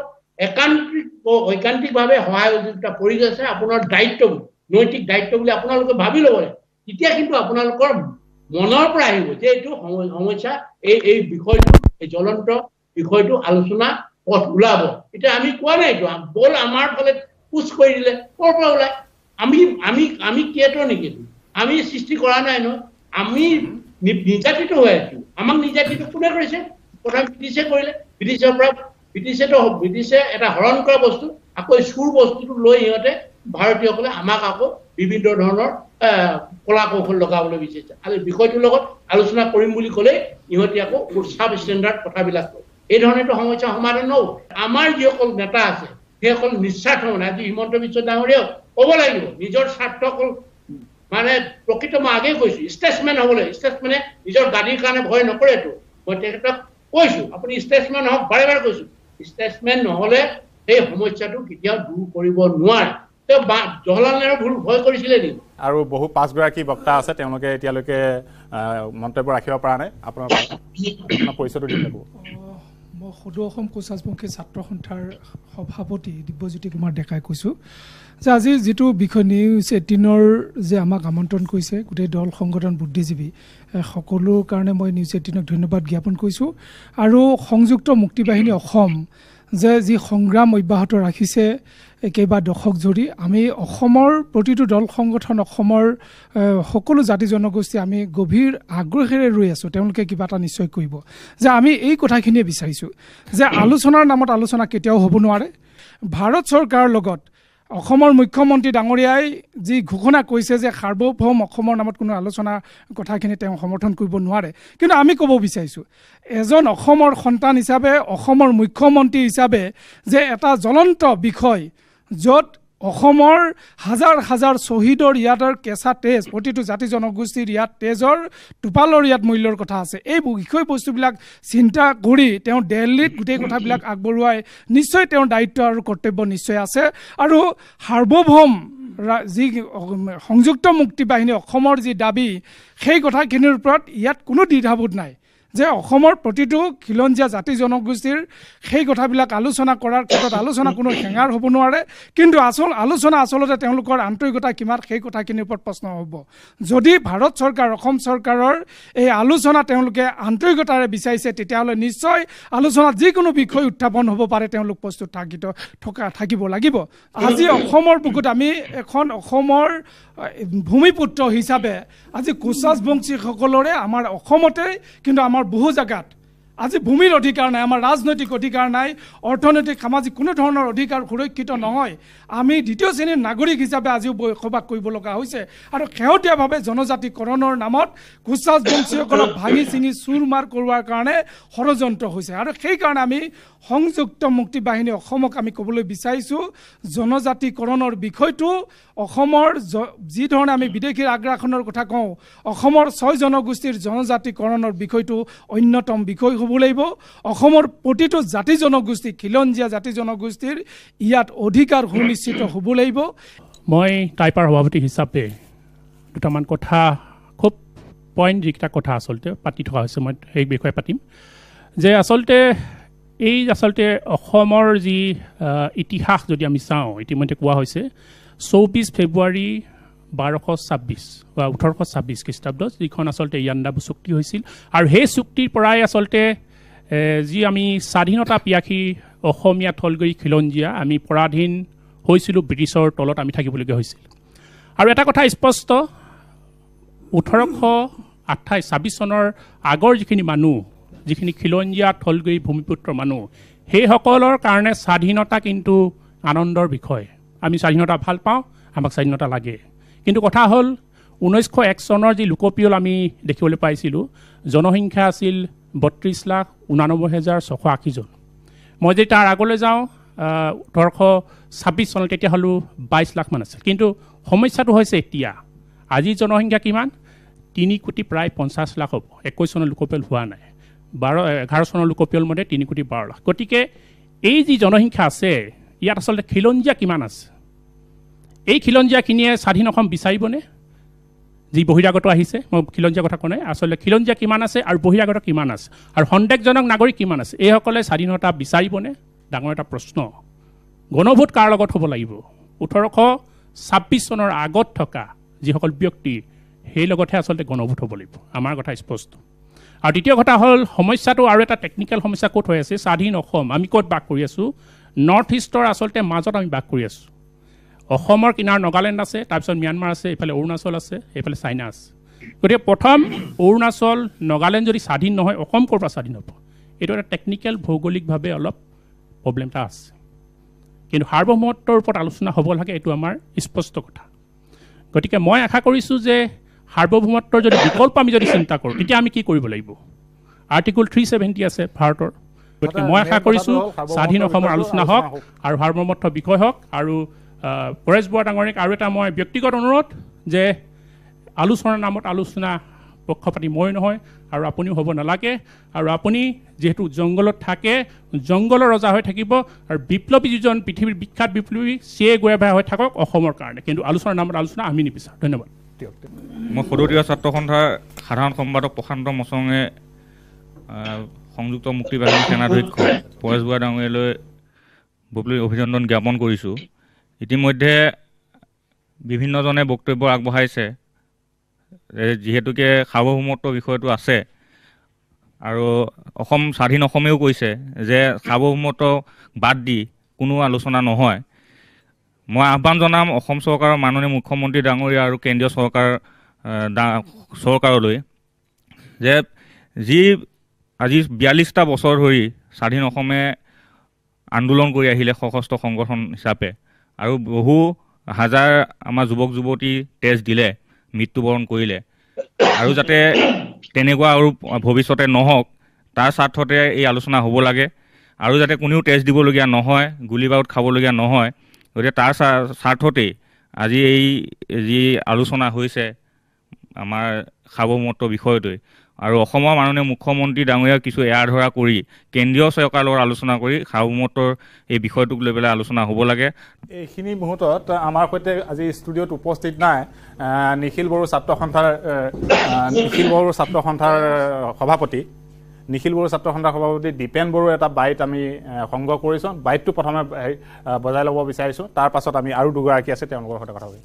একান্তিক ঐকান্তিকভাৱে সহায় সহযোগিতা কৰি গৈছে আপোনাৰ দায়িত্ব বুলি নৈতিক দায়িত্ব বুলি আপোনালোকে ভাবি ল'ব লাগে। তেতিয়া কিন্তু আপোনালোকৰ মনৰ পৰা আহিব যে এইটো সম- সমস্যা এই এই বিষয়টো এই জ্বলন্ত বিষয়টো আলোচনা পথ ওলাব। এতিয়া আমি কোৱা নাইতো আম- বল আমাৰ ফালে পুচ কৰি দিলে ক'ৰ পৰা ওলাই আমি আমি আমি কেতো নেকি আমি সৃষ্টি কৰা নাই নহয়। আমি নিৰ্যাতিত হৈ আছো। আমাক নিৰ্যাতিত কোনে কৰিছে? প্ৰথম ব্ৰিটিছে কৰিলে। ব্ৰিটিছৰ পৰা ব্ৰিটিছেতো ব্ৰিটিছে এটা হৰণ কৰা বস্তু আকৌ এই চুৰ বস্তুটো লৈ সিহঁতে ভাৰতীয়সকলে আমাক আকৌ বিভিন্ন ধৰণৰ কলা কৌশল লগাবলৈ বিচাৰিছে। আৰু বিষয়টোৰ লগত আলোচনা কৰিম বুলি ক'লেই ইহঁতি আকৌ চাব ষ্টেণ্ডাৰ্ড কথাবিলাক কয়। এই ধৰণেতো সমস্যা সমাধান নহ'ব আমাৰ যিসকল নেতা আছে সেইসকল নিস্বাৰ্থ মানে আজি হিমন্ত বিশ্ব ডাঙৰীয়াও ক'ব লাগিব নিজৰ স্বাৰ্থ অকল মানে প্ৰকৃত মই আগেই কৈছো ষ্টেটছমেন হ'বলৈ ষ্টেটছমেনে নিজৰ গাড়ীৰ কাৰণে ভয় নকৰেতো মই তেখেতক কৈছো আপুনি ষ্টেটছমেন হওক বাৰে বাৰে কৈছো ষ্টেটছমেন নহ'লে সেই সমস্যাটো কেতিয়াও দূৰ কৰিব নোৱাৰে। তেওঁ জৱাহৰলাল নেহৰু ভুল ভয় কৰিছিলে নেকি? আৰু বহু পাঁচগৰাকী বক্তা আছে তেওঁলোকে এতিয়ালৈকে মন্তব্য ৰাখিব পৰা নাই। আপোনাৰ আপোনাৰ পৰিচয়টো দি থাকিব মই সদৌ অসম কোচ ৰাজবংশী ছাত্ৰ সন্থাৰ সভাপতি দিব্যজ্যোতি কুমাৰ ডেকাই কৈছোঁ। যে আজি যিটো বিষয় নিউজ এইটিনৰ যে আমাক আমন্ত্ৰণ কৰিছে গোটেই দল সংগঠন বুদ্ধিজীৱী এ, সকলো কাৰণে মই নিউজ এইটিনক ধন্যবাদ জ্ঞাপন কৰিছোঁ। আৰু সংযুক্ত মুক্তিবাহিনী অসম যে যি সংগ্ৰাম অব্যাহত ৰাখিছে কেইবা দশক জুৰি আমি অসমৰ প্ৰতিটো দল সংগঠন অসমৰ সকলো জাতি জনগোষ্ঠী আমি গভীৰ আগ্ৰহেৰে ৰৈ আছোঁ। তেওঁলোকে কিবা এটা নিশ্চয় কৰিব। যে আমি এই কথাখিনিয়ে বিচাৰিছোঁ যে আলোচনাৰ নামত আলোচনা কেতিয়াও হ'ব নোৱাৰে। ভাৰত চৰকাৰৰ লগত অসমৰ মুখ্যমন্ত্ৰী ডাঙৰীয়াই যি ঘোষণা কৰিছে যে সাৰ্বভৌম অসমৰ নামত কোনো আলোচনা কথাখিনি তেওঁ সমৰ্থন কৰিব নোৱাৰে। কিন্তু আমি ক'ব বিচাৰিছোঁ এজন অসমৰ সন্তান হিচাপে অসমৰ মুখ্যমন্ত্ৰী হিচাপে যে এটা জ্বলন্ত বিষয় য'ত অসমৰ হাজাৰ হাজাৰ শ্বহীদৰ ইয়াতৰ কেঁচা তেজ প্ৰতিটো জাতি জনগোষ্ঠীৰ ইয়াত তেজৰ টোপালৰ ইয়াত মূল্যৰ কথা আছে। এই বিষয়বস্তুবিলাক চিন্তা কৰি তেওঁ দিল্লীত গোটেই কথাবিলাক আগবঢ়োৱাই নিশ্চয় তেওঁৰ দায়িত্ব আৰু কৰ্তব্য নিশ্চয় আছে। আৰু সাৰ্বভৌম যি সংযুক্ত মুক্তি বাহিনী অসমৰ যি দাবী সেই কথাখিনিৰ ওপৰত ইয়াত কোনো দ্বিধাবোধ নাই। যে অসমৰ প্ৰতিটো খিলঞ্জীয়া জাতি জনগোষ্ঠীৰ সেই কথাবিলাক আলোচনা কৰাৰ ক্ষেত্ৰত আলোচনা কোনো হেঙাৰ হ'ব নোৱাৰে। কিন্তু আচল আলোচনা আচলতে তেওঁলোকৰ আন্তৰিকতা কিমান সেই কথাখিনিৰ ওপৰত প্ৰশ্ন হ'ব। যদি ভাৰত চৰকাৰ অসম চৰকাৰৰ এই আলোচনা তেওঁলোকে আন্তৰিকতাৰে বিচাৰিছে তেতিয়াহ'লে নিশ্চয় আলোচনাত যিকোনো বিষয় উত্থাপন হ'ব পাৰে তেওঁলোক প্ৰস্তুত থাকিত থকা থাকিব লাগিব। আজি অসমৰ বুকুত আমি এখন অসমৰ ভূমিপুত্ৰ হিচাপে আজি কোচ ৰাজবংশীসকলৰে আমাৰ অসমতে কিন্তু আমাৰ বহু জেগাত আজি ভূমিৰ অধিকাৰ নাই আমাৰ ৰাজনৈতিক অধিকাৰ নাই অৰ্থনৈতিক সামাজিক কোনো ধৰণৰ অধিকাৰ সুৰক্ষিত নহয়। আমি দ্বিতীয় শ্ৰেণীৰ নাগৰিক হিচাপে আজিও বসবাস কৰিব লগা হৈছে। আৰু শেহতীয়াভাৱে জনজাতিকৰণৰ নামত কোচ ৰাজবংশীসকলক ভাঙি চিঙি চুৰ মাৰ কৰোৱাৰ কাৰণে ষড়যন্ত্ৰ হৈছে। আৰু সেইকাৰণে আমি সংযুক্ত মুক্তি বাহিনী অসমক আমি ক'বলৈ বিচাৰিছোঁ জনজাতিকৰণৰ বিষয়টো অসমৰ জ- যি ধৰণে আমি বিদেশীৰ আগ্ৰাসনৰ কথা কওঁ অসমৰ ছয় জনগোষ্ঠীৰ জনজাতিকৰণৰ বিষয়টো অন্যতম বিষয় হ'ব লাগিব। অসমৰ প্ৰতিটো জাতি জনগোষ্ঠী খিলঞ্জীয়া জাতি জনগোষ্ঠীৰ ইয়াত অধিকাৰ সুনিশ্চিত হ'ব লাগিব। মই টাইপাৰ সভাপতি হিচাপে দুটামান কথা খুব পইণ্ট যিকেইটা কথা আচলতে পাতি থকা হৈছে মই সেই বিষয়ে পাতিম। যে আচলতে এই আচলতে অসমৰ যি ইতিহাস যদি আমি চাওঁ ইতিমধ্যে কোৱা হৈছে চৌবিছ ফেব্ৰুৱাৰী বাৰশ ছাব্বিছ বা ওঠৰশ ছাব্বিছ খ্ৰীষ্টাব্দত যিখন আচলতে ইয়াণ্ডাবু চুক্তি হৈছিল। আৰু সেই চুক্তিৰ পৰাই আচলতে যি আমি স্বাধীনতা পিয়াসী অসমীয়া থলগৰি খিলঞ্জীয়া আমি পৰাধীন হৈছিলোঁ ব্ৰিটিছৰ তলত আমি থাকিবলগীয়া হৈছিল। আৰু এটা কথা স্পষ্ট ওঠৰশ আঠাইছ ছাব্বিছ চনৰ আগৰ যিখিনি মানুহ যিখিনি খিলঞ্জীয়া থলগৰি ভূমিপুত্ৰ মানুহ সেইসকলৰ কাৰণে স্বাধীনতা কিন্তু আনন্দৰ বিষয়। আমি স্বাধীনতা ভাল পাওঁ আমাক স্বাধীনতা লাগে। কিন্তু কথা হ'ল ঊনৈছশ এক চনৰ যি লোকপিয়ল আমি দেখিবলৈ পাইছিলোঁ জনসংখ্যা আছিল বত্ৰিছ লাখ ঊনানব্বৈ হেজাৰ ছশ আশীজন মই যদি তাৰ আগলৈ যাওঁ ওঠৰশ ছাব্বিছ চনত তেতিয়াহ'লেও বাইছ লাখমান আছিল। কিন্তু সমস্যাটো হৈছে এতিয়া আজি জনসংখ্যা কিমান? তিনি কোটি প্ৰায় পঞ্চাছ লাখ হ'ব। একৈছ চনৰ লোকপিয়ল হোৱা নাই। বাৰ এঘাৰ চনৰ লোকপিয়ল মতে তিনি কোটি বাৰ লাখ। গতিকে এই যি জনসংখ্যা আছে ইয়াত আচলতে খিলঞ্জীয়া কিমান আছে? এই খিলঞ্জীয়াখিনিয়ে স্বাধীন অসম বিচাৰিবনে? যি বহিৰাগত আহিছে মই খিলঞ্জীয়া কথা কোৱা নাই। আচলতে খিলঞ্জীয়া কিমান আছে আৰু বহিৰাগত কিমান আছে? আৰু সন্দেহজনক নাগৰিক কিমান আছে? এইসকলে স্বাধীনতা বিচাৰিবনে? ডাঙৰ এটা প্ৰশ্ন। গণভোট কাৰ লগত হ'ব লাগিব? ওঠৰশ ছাব্বিছ চনৰ আগত থকা যিসকল ব্যক্তি সেই লগতহে আচলতে গণভোট হ'ব লাগিব। আমাৰ কথা স্পষ্ট। আৰু দ্বিতীয় কথা হ'ল সমস্যাটো আৰু এটা টেকনিকেল সমস্যা ক'ত হৈ আছে? স্বাধীন অসম আমি ক'ত বাস কৰি আছোঁ? নৰ্থ ইষ্টৰ আচলতে মাজত আমি বাস কৰি আছোঁ। অসমৰ কিনাৰ নগালেণ্ড আছে তাৰপিছত ম্যানমাৰ আছে এইফালে অৰুণাচল আছে এইফালে চাইনা আছে। গতিকে প্ৰথম অৰুণাচল নগালেণ্ড যদি স্বাধীন নহয় অসম ক'ৰ পৰা স্বাধীন হ'ব? এইটো এটা টেকনিকেল ভৌগোলিকভাৱে অলপ প্ৰব্লেম এটা আছে। কিন্তু সাৰ্বভৌমত্বৰ ওপৰত আলোচনা হ'ব লাগে এইটো আমাৰ স্পষ্ট কথা। গতিকে মই আশা কৰিছোঁ যে সাৰ্বভৌমত্বৰ যদি বিকল্প আমি যদি চিন্তা কৰোঁ তেতিয়া আমি কি কৰিব লাগিব? আৰ্টিকল থ্ৰী ছেভেণ্টি আছে ভাৰতৰ। গতিকে মই আশা কৰিছোঁ স্বাধীন অসমৰ আলোচনা হওক। আৰু সাৰ্বভৌমত্ব বিষয় হওক আৰু পৰেশ বৰা ডাঙৰীয়াক আৰু এটা মই ব্যক্তিগত অনুৰোধ যে আলোচনাৰ নামত আলোচনা পক্ষপাতি মই নহয় আৰু আপুনিও হ'ব নালাগে। আৰু আপুনি যিহেতু জংঘলত থাকে জংঘলৰ ৰজা হৈ থাকিব আৰু বিপ্লৱী যিজন পৃথিৱীৰ বিখ্যাত বিপ্লৱী চিয়ে গোৱাভাই হৈ থাকক অসমৰ কাৰণে। কিন্তু আলোচনাৰ নামত আলোচনা আমি নিবিচাৰোঁ। ধন্যবাদ। মই সদৌতীয়া ছাত্ৰ সন্থাৰ সাধাৰণ সম্পাদক প্ৰশান্ত মচঙে সংযুক্ত মুক্তি বাহিনী সেনাধ্যক্ষ পৰেশ বৰা ডাঙৰীয়ালৈ বৈপ্লৱিক অভিনন্দন জ্ঞাপন কৰিছোঁ। ইতিমধ্যে বিভিন্নজনে বক্তব্য আগবঢ়াইছে যিহেতুকে সাৰ্বভৌমত্ব বিষয়টো আছে। আৰু অসম স্বাধীন অসমেও কৈছে যে সাৰ্বভৌমত্ব বাদ দি কোনো আলোচনা নহয়। মই আহ্বান জনাম অসম চৰকাৰৰ মাননীয় মুখ্যমন্ত্ৰী ডাঙৰীয়া আৰু কেন্দ্ৰীয় চৰকাৰ চৰকাৰলৈ যে যি আজি বিয়াল্লিছটা বছৰ ধৰি স্বাধীন অসমে আন্দোলন কৰি আহিলে সশস্ত্ৰ সংগঠন হিচাপে। আৰু বহু হাজাৰ আমাৰ যুৱক যুৱতী তেজ দিলে মৃত্যুবৰণ কৰিলে। আৰু যাতে তেনেকুৱা আৰু ভৱিষ্যতে নহওক তাৰ স্বাৰ্থতে এই আলোচনা হ'ব লাগে। আৰু যাতে কোনেও তেজ দিবলগীয়া নহয় গুলী বাৰুদ খাবলগীয়া নহয় গতিকে তাৰ স্বা- স্বাৰ্থতেই আজি এই যি আলোচনা হৈছে আমাৰ সাৰ্বভৌমত্ব বিষয়টোৱে। আৰু অসমৰ মাননীয় মুখ্যমন্ত্ৰী ডাঙৰীয়াক কিছু এৰা ধৰা কৰি কেন্দ্ৰীয় চৰকাৰৰ লগত আলোচনা কৰি সাৰ্বভৌমত্বৰ এই বিষয়টোক লৈ পেলাই আলোচনা হ'ব লাগে। এইখিনি মুহূৰ্তত আমাৰ সৈতে আজি ষ্টুডিঅ'ত উপস্থিত নাই নিখিল বড়ো ছাত্ৰ সন্থাৰ নিখিল বড়ো ছাত্ৰ সন্থাৰ সভাপতি। নিখিল বড়ো ছাত্ৰ সন্থাৰ সভাপতি দীপেন বড়ো এটা বাইট আমি সংগ্ৰহ কৰিছোঁ। বাইটটো প্ৰথমে বজাই ল'ব বিচাৰিছোঁ। তাৰ পাছত আমি আৰু দুগৰাকী আছে তেওঁলোকৰ সৈতে কথা পাতিম।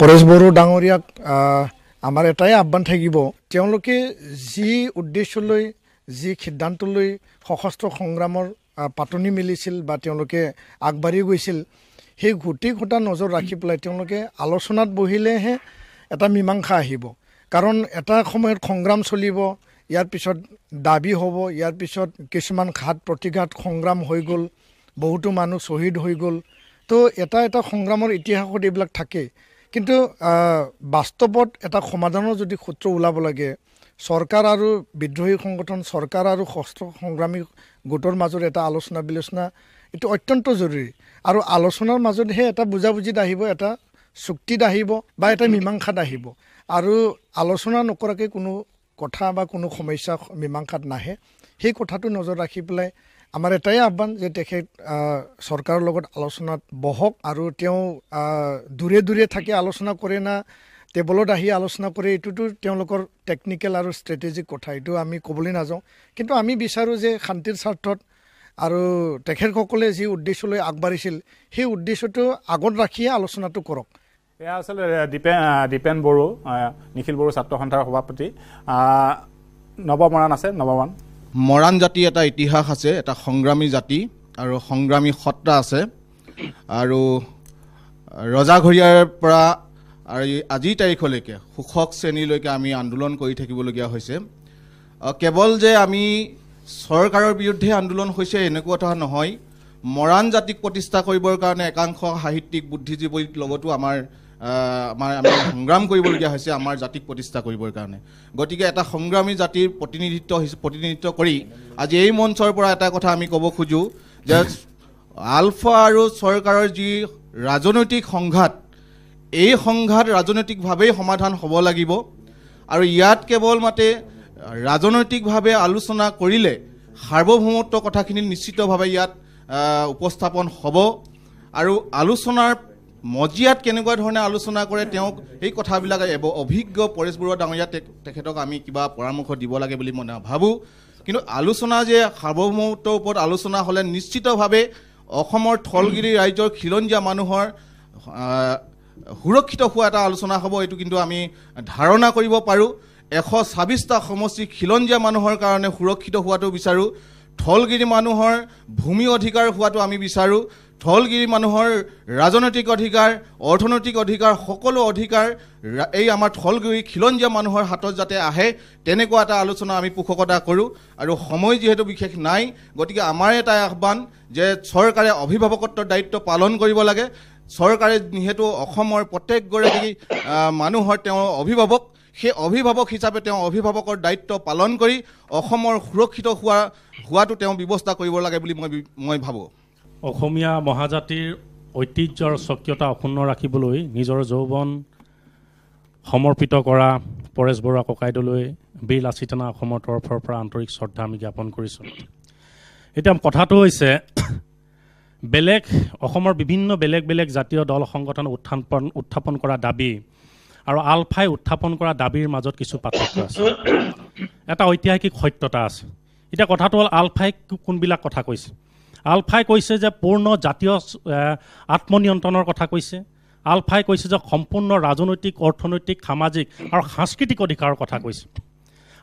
পৰেশ বড়ো ডাঙৰীয়াক আমাৰ এটাই আহ্বান থাকিব তেওঁলোকে যি উদ্দেশ্যলৈ যি সিদ্ধান্তলৈ সশস্ত্ৰ সংগ্ৰামৰ পাতনি মেলিছিল বা তেওঁলোকে আগবাঢ়ি গৈছিল সেই গোটেই কথা নজৰ ৰাখি পেলাই তেওঁলোকে আলোচনাত বহিলেহে এটা মীমাংসা আহিব। কাৰণ এটা সময়ত সংগ্ৰাম চলিব ইয়াৰ পিছত দাবী হ'ব ইয়াৰ পিছত কিছুমান ঘাত প্ৰতিঘাত সংগ্ৰাম হৈ গ'ল বহুতো মানুহ শ্বহীদ হৈ গ'ল। তো এটা এটা সংগ্ৰামৰ ইতিহাসত এইবিলাক থাকে কিন্তু বাস্তৱত এটা সমাধানৰ যদি সূত্ৰ ওলাব লাগে চৰকাৰ আৰু বিদ্ৰোহী সংগঠন চৰকাৰ আৰু সশস্ত্ৰ সংগ্ৰামী গোটৰ মাজত এটা আলোচনা বিলোচনা এইটো অত্যন্ত জৰুৰী। আৰু আলোচনাৰ মাজতহে এটা বুজাবুজিত আহিব এটা চুক্তিত আহিব বা এটা মীমাংসাত আহিব। আৰু আলোচনা নকৰাকৈ কোনো কথা বা কোনো সমস্যা মীমাংসাত নাহে। সেই কথাটো নজৰ ৰাখি পেলাই আমাৰ এটাই আহ্বান যে তেখেত চৰকাৰৰ লগত আলোচনাত বহক আৰু তেওঁ দূৰে দূৰে থাকি আলোচনা কৰে না টেবলত আহি আলোচনা কৰে এইটোতো তেওঁলোকৰ টেকনিকেল আৰু ষ্ট্ৰেটেজিক কথা এইটো আমি ক'বলৈ নাযাওঁ। কিন্তু আমি বিচাৰোঁ যে শান্তিৰ স্বাৰ্থত আৰু তেখেতসকলে যি উদ্দেশ্যলৈ আগবাঢ়িছিল সেই উদ্দেশ্যটো আগত ৰাখিয়ে আলোচনাটো কৰক। এয়া আচলতে দীপেন দীপেন বড়ো নিখিল বড়ো ছাত্ৰ সন্থাৰ সভাপতি নৱমৰাণ আছে নৱমৰাণ। মৰাণ জাতি এটা ইতিহাস আছে এটা সংগ্ৰামী জাতি আৰু সংগ্ৰামী সত্তা আছে। আৰু ৰজাঘৰীয়াৰ পৰা আৰু আজিৰ তাৰিখলৈকে শোষক শ্ৰেণীলৈকে আমি আন্দোলন কৰি থাকিবলগীয়া হৈছে। কেৱল যে আমি চৰকাৰৰ বিৰুদ্ধে আন্দোলন হৈছে এনেকুৱা কথা নহয়। মৰাণ জাতিক প্ৰতিষ্ঠা কৰিবৰ কাৰণে একাংশ সাহিত্যিক বুদ্ধিজীৱীৰ লগতো আমাৰ আমাৰ আমি সংগ্ৰাম কৰিবলগীয়া হৈছে আমাৰ জাতিক প্ৰতিষ্ঠা কৰিবৰ কাৰণে। গতিকে এটা সংগ্ৰামী জাতিৰ প্ৰতিনিধিত্ব প্ৰতিনিধিত্ব কৰি আজি এই মঞ্চৰ পৰা এটা কথা আমি ক'ব খোজোঁ যে আলফা আৰু চৰকাৰৰ যি ৰাজনৈতিক সংঘাত এই সংঘাত ৰাজনৈতিকভাৱেই সমাধান হ'ব লাগিব। আৰু ইয়াত কেৱল মাতে ৰাজনৈতিকভাৱে আলোচনা কৰিলে সাৰ্বভৌমত্ব কথাখিনি নিশ্চিতভাৱে ইয়াত উপস্থাপন হ'ব। আৰু আলোচনাৰ মজিয়াত কেনেকুৱা ধৰণে আলোচনা কৰে তেওঁক সেই কথাবিলাক অভিজ্ঞ পৰেশ বৰুৱা ডাঙৰীয়া তেখেতক আমি কিবা পৰামৰ্শ দিব লাগে বুলি মই নাভাবোঁ। কিন্তু আলোচনা যে সাৰ্বভৌমত্বৰ ওপৰত আলোচনা হ'লে নিশ্চিতভাৱে অসমৰ থলগিৰি ৰাজ্যৰ খিলঞ্জীয়া মানুহৰ সুৰক্ষিত হোৱা এটা আলোচনা হ'ব এইটো কিন্তু আমি ধাৰণা কৰিব পাৰোঁ। এশ ছাব্বিছটা সমষ্টি খিলঞ্জীয়া মানুহৰ কাৰণে সুৰক্ষিত হোৱাটো বিচাৰোঁ। থলগিৰি মানুহৰ ভূমি অধিকাৰ হোৱাটো আমি বিচাৰোঁ। থলগিৰি মানুহৰ ৰাজনৈতিক অধিকাৰ অৰ্থনৈতিক অধিকাৰ সকলো অধিকাৰ এই আমাৰ থলগিৰি খিলঞ্জীয়া মানুহৰ হাতত যাতে আহে তেনেকুৱা এটা আলোচনা আমি পোষকতা কৰোঁ। আৰু সময় যিহেতু বিশেষ নাই গতিকে আমাৰ এটাই আহ্বান যে চৰকাৰে অভিভাৱকত্বৰ দায়িত্ব পালন কৰিব লাগে। চৰকাৰে যিহেতু অসমৰ প্ৰত্যেকগৰাকী মানুহৰ তেওঁ অভিভাৱক সেই অভিভাৱক হিচাপে তেওঁ অভিভাৱকৰ দায়িত্ব পালন কৰি অসমৰ সুৰক্ষিত হোৱা হোৱাটো তেওঁ ব্যৱস্থা কৰিব লাগে বুলি মই মই ভাবোঁ। অসমীয়া মহাজাতিৰ ঐতিহ্য আৰু স্বকীয়তা অক্ষুণ্ণ ৰাখিবলৈ নিজৰ যৌৱন সমৰ্পিত কৰা পৰেশ বৰুৱা ককাইদেউলৈ বীৰ লাচিতানা অসমৰ তৰফৰ পৰা আন্তৰিক শ্ৰদ্ধা আমি জ্ঞাপন কৰিছোঁ। এতিয়া কথাটো হৈছে বেলেগ অসমৰ বিভিন্ন বেলেগ বেলেগ জাতীয় দল সংগঠন উত্থাপন উত্থাপন কৰা দাবী আৰু আলফাই উত্থাপন কৰা দাবীৰ মাজত কিছু পাৰ্থক্য আছে। এটা ঐতিহাসিক সত্যতা আছে। এতিয়া কথাটো হ'ল আলফাই কোনবিলাক কথা কৈছে? আলফাই কৈছে যে পূৰ্ণ জাতীয় আত্মনিয়ন্ত্ৰণৰ কথা কৈছে। আলফাই কৈছে যে সম্পূৰ্ণ ৰাজনৈতিক অৰ্থনৈতিক সামাজিক আৰু সাংস্কৃতিক অধিকাৰৰ কথা কৈছে।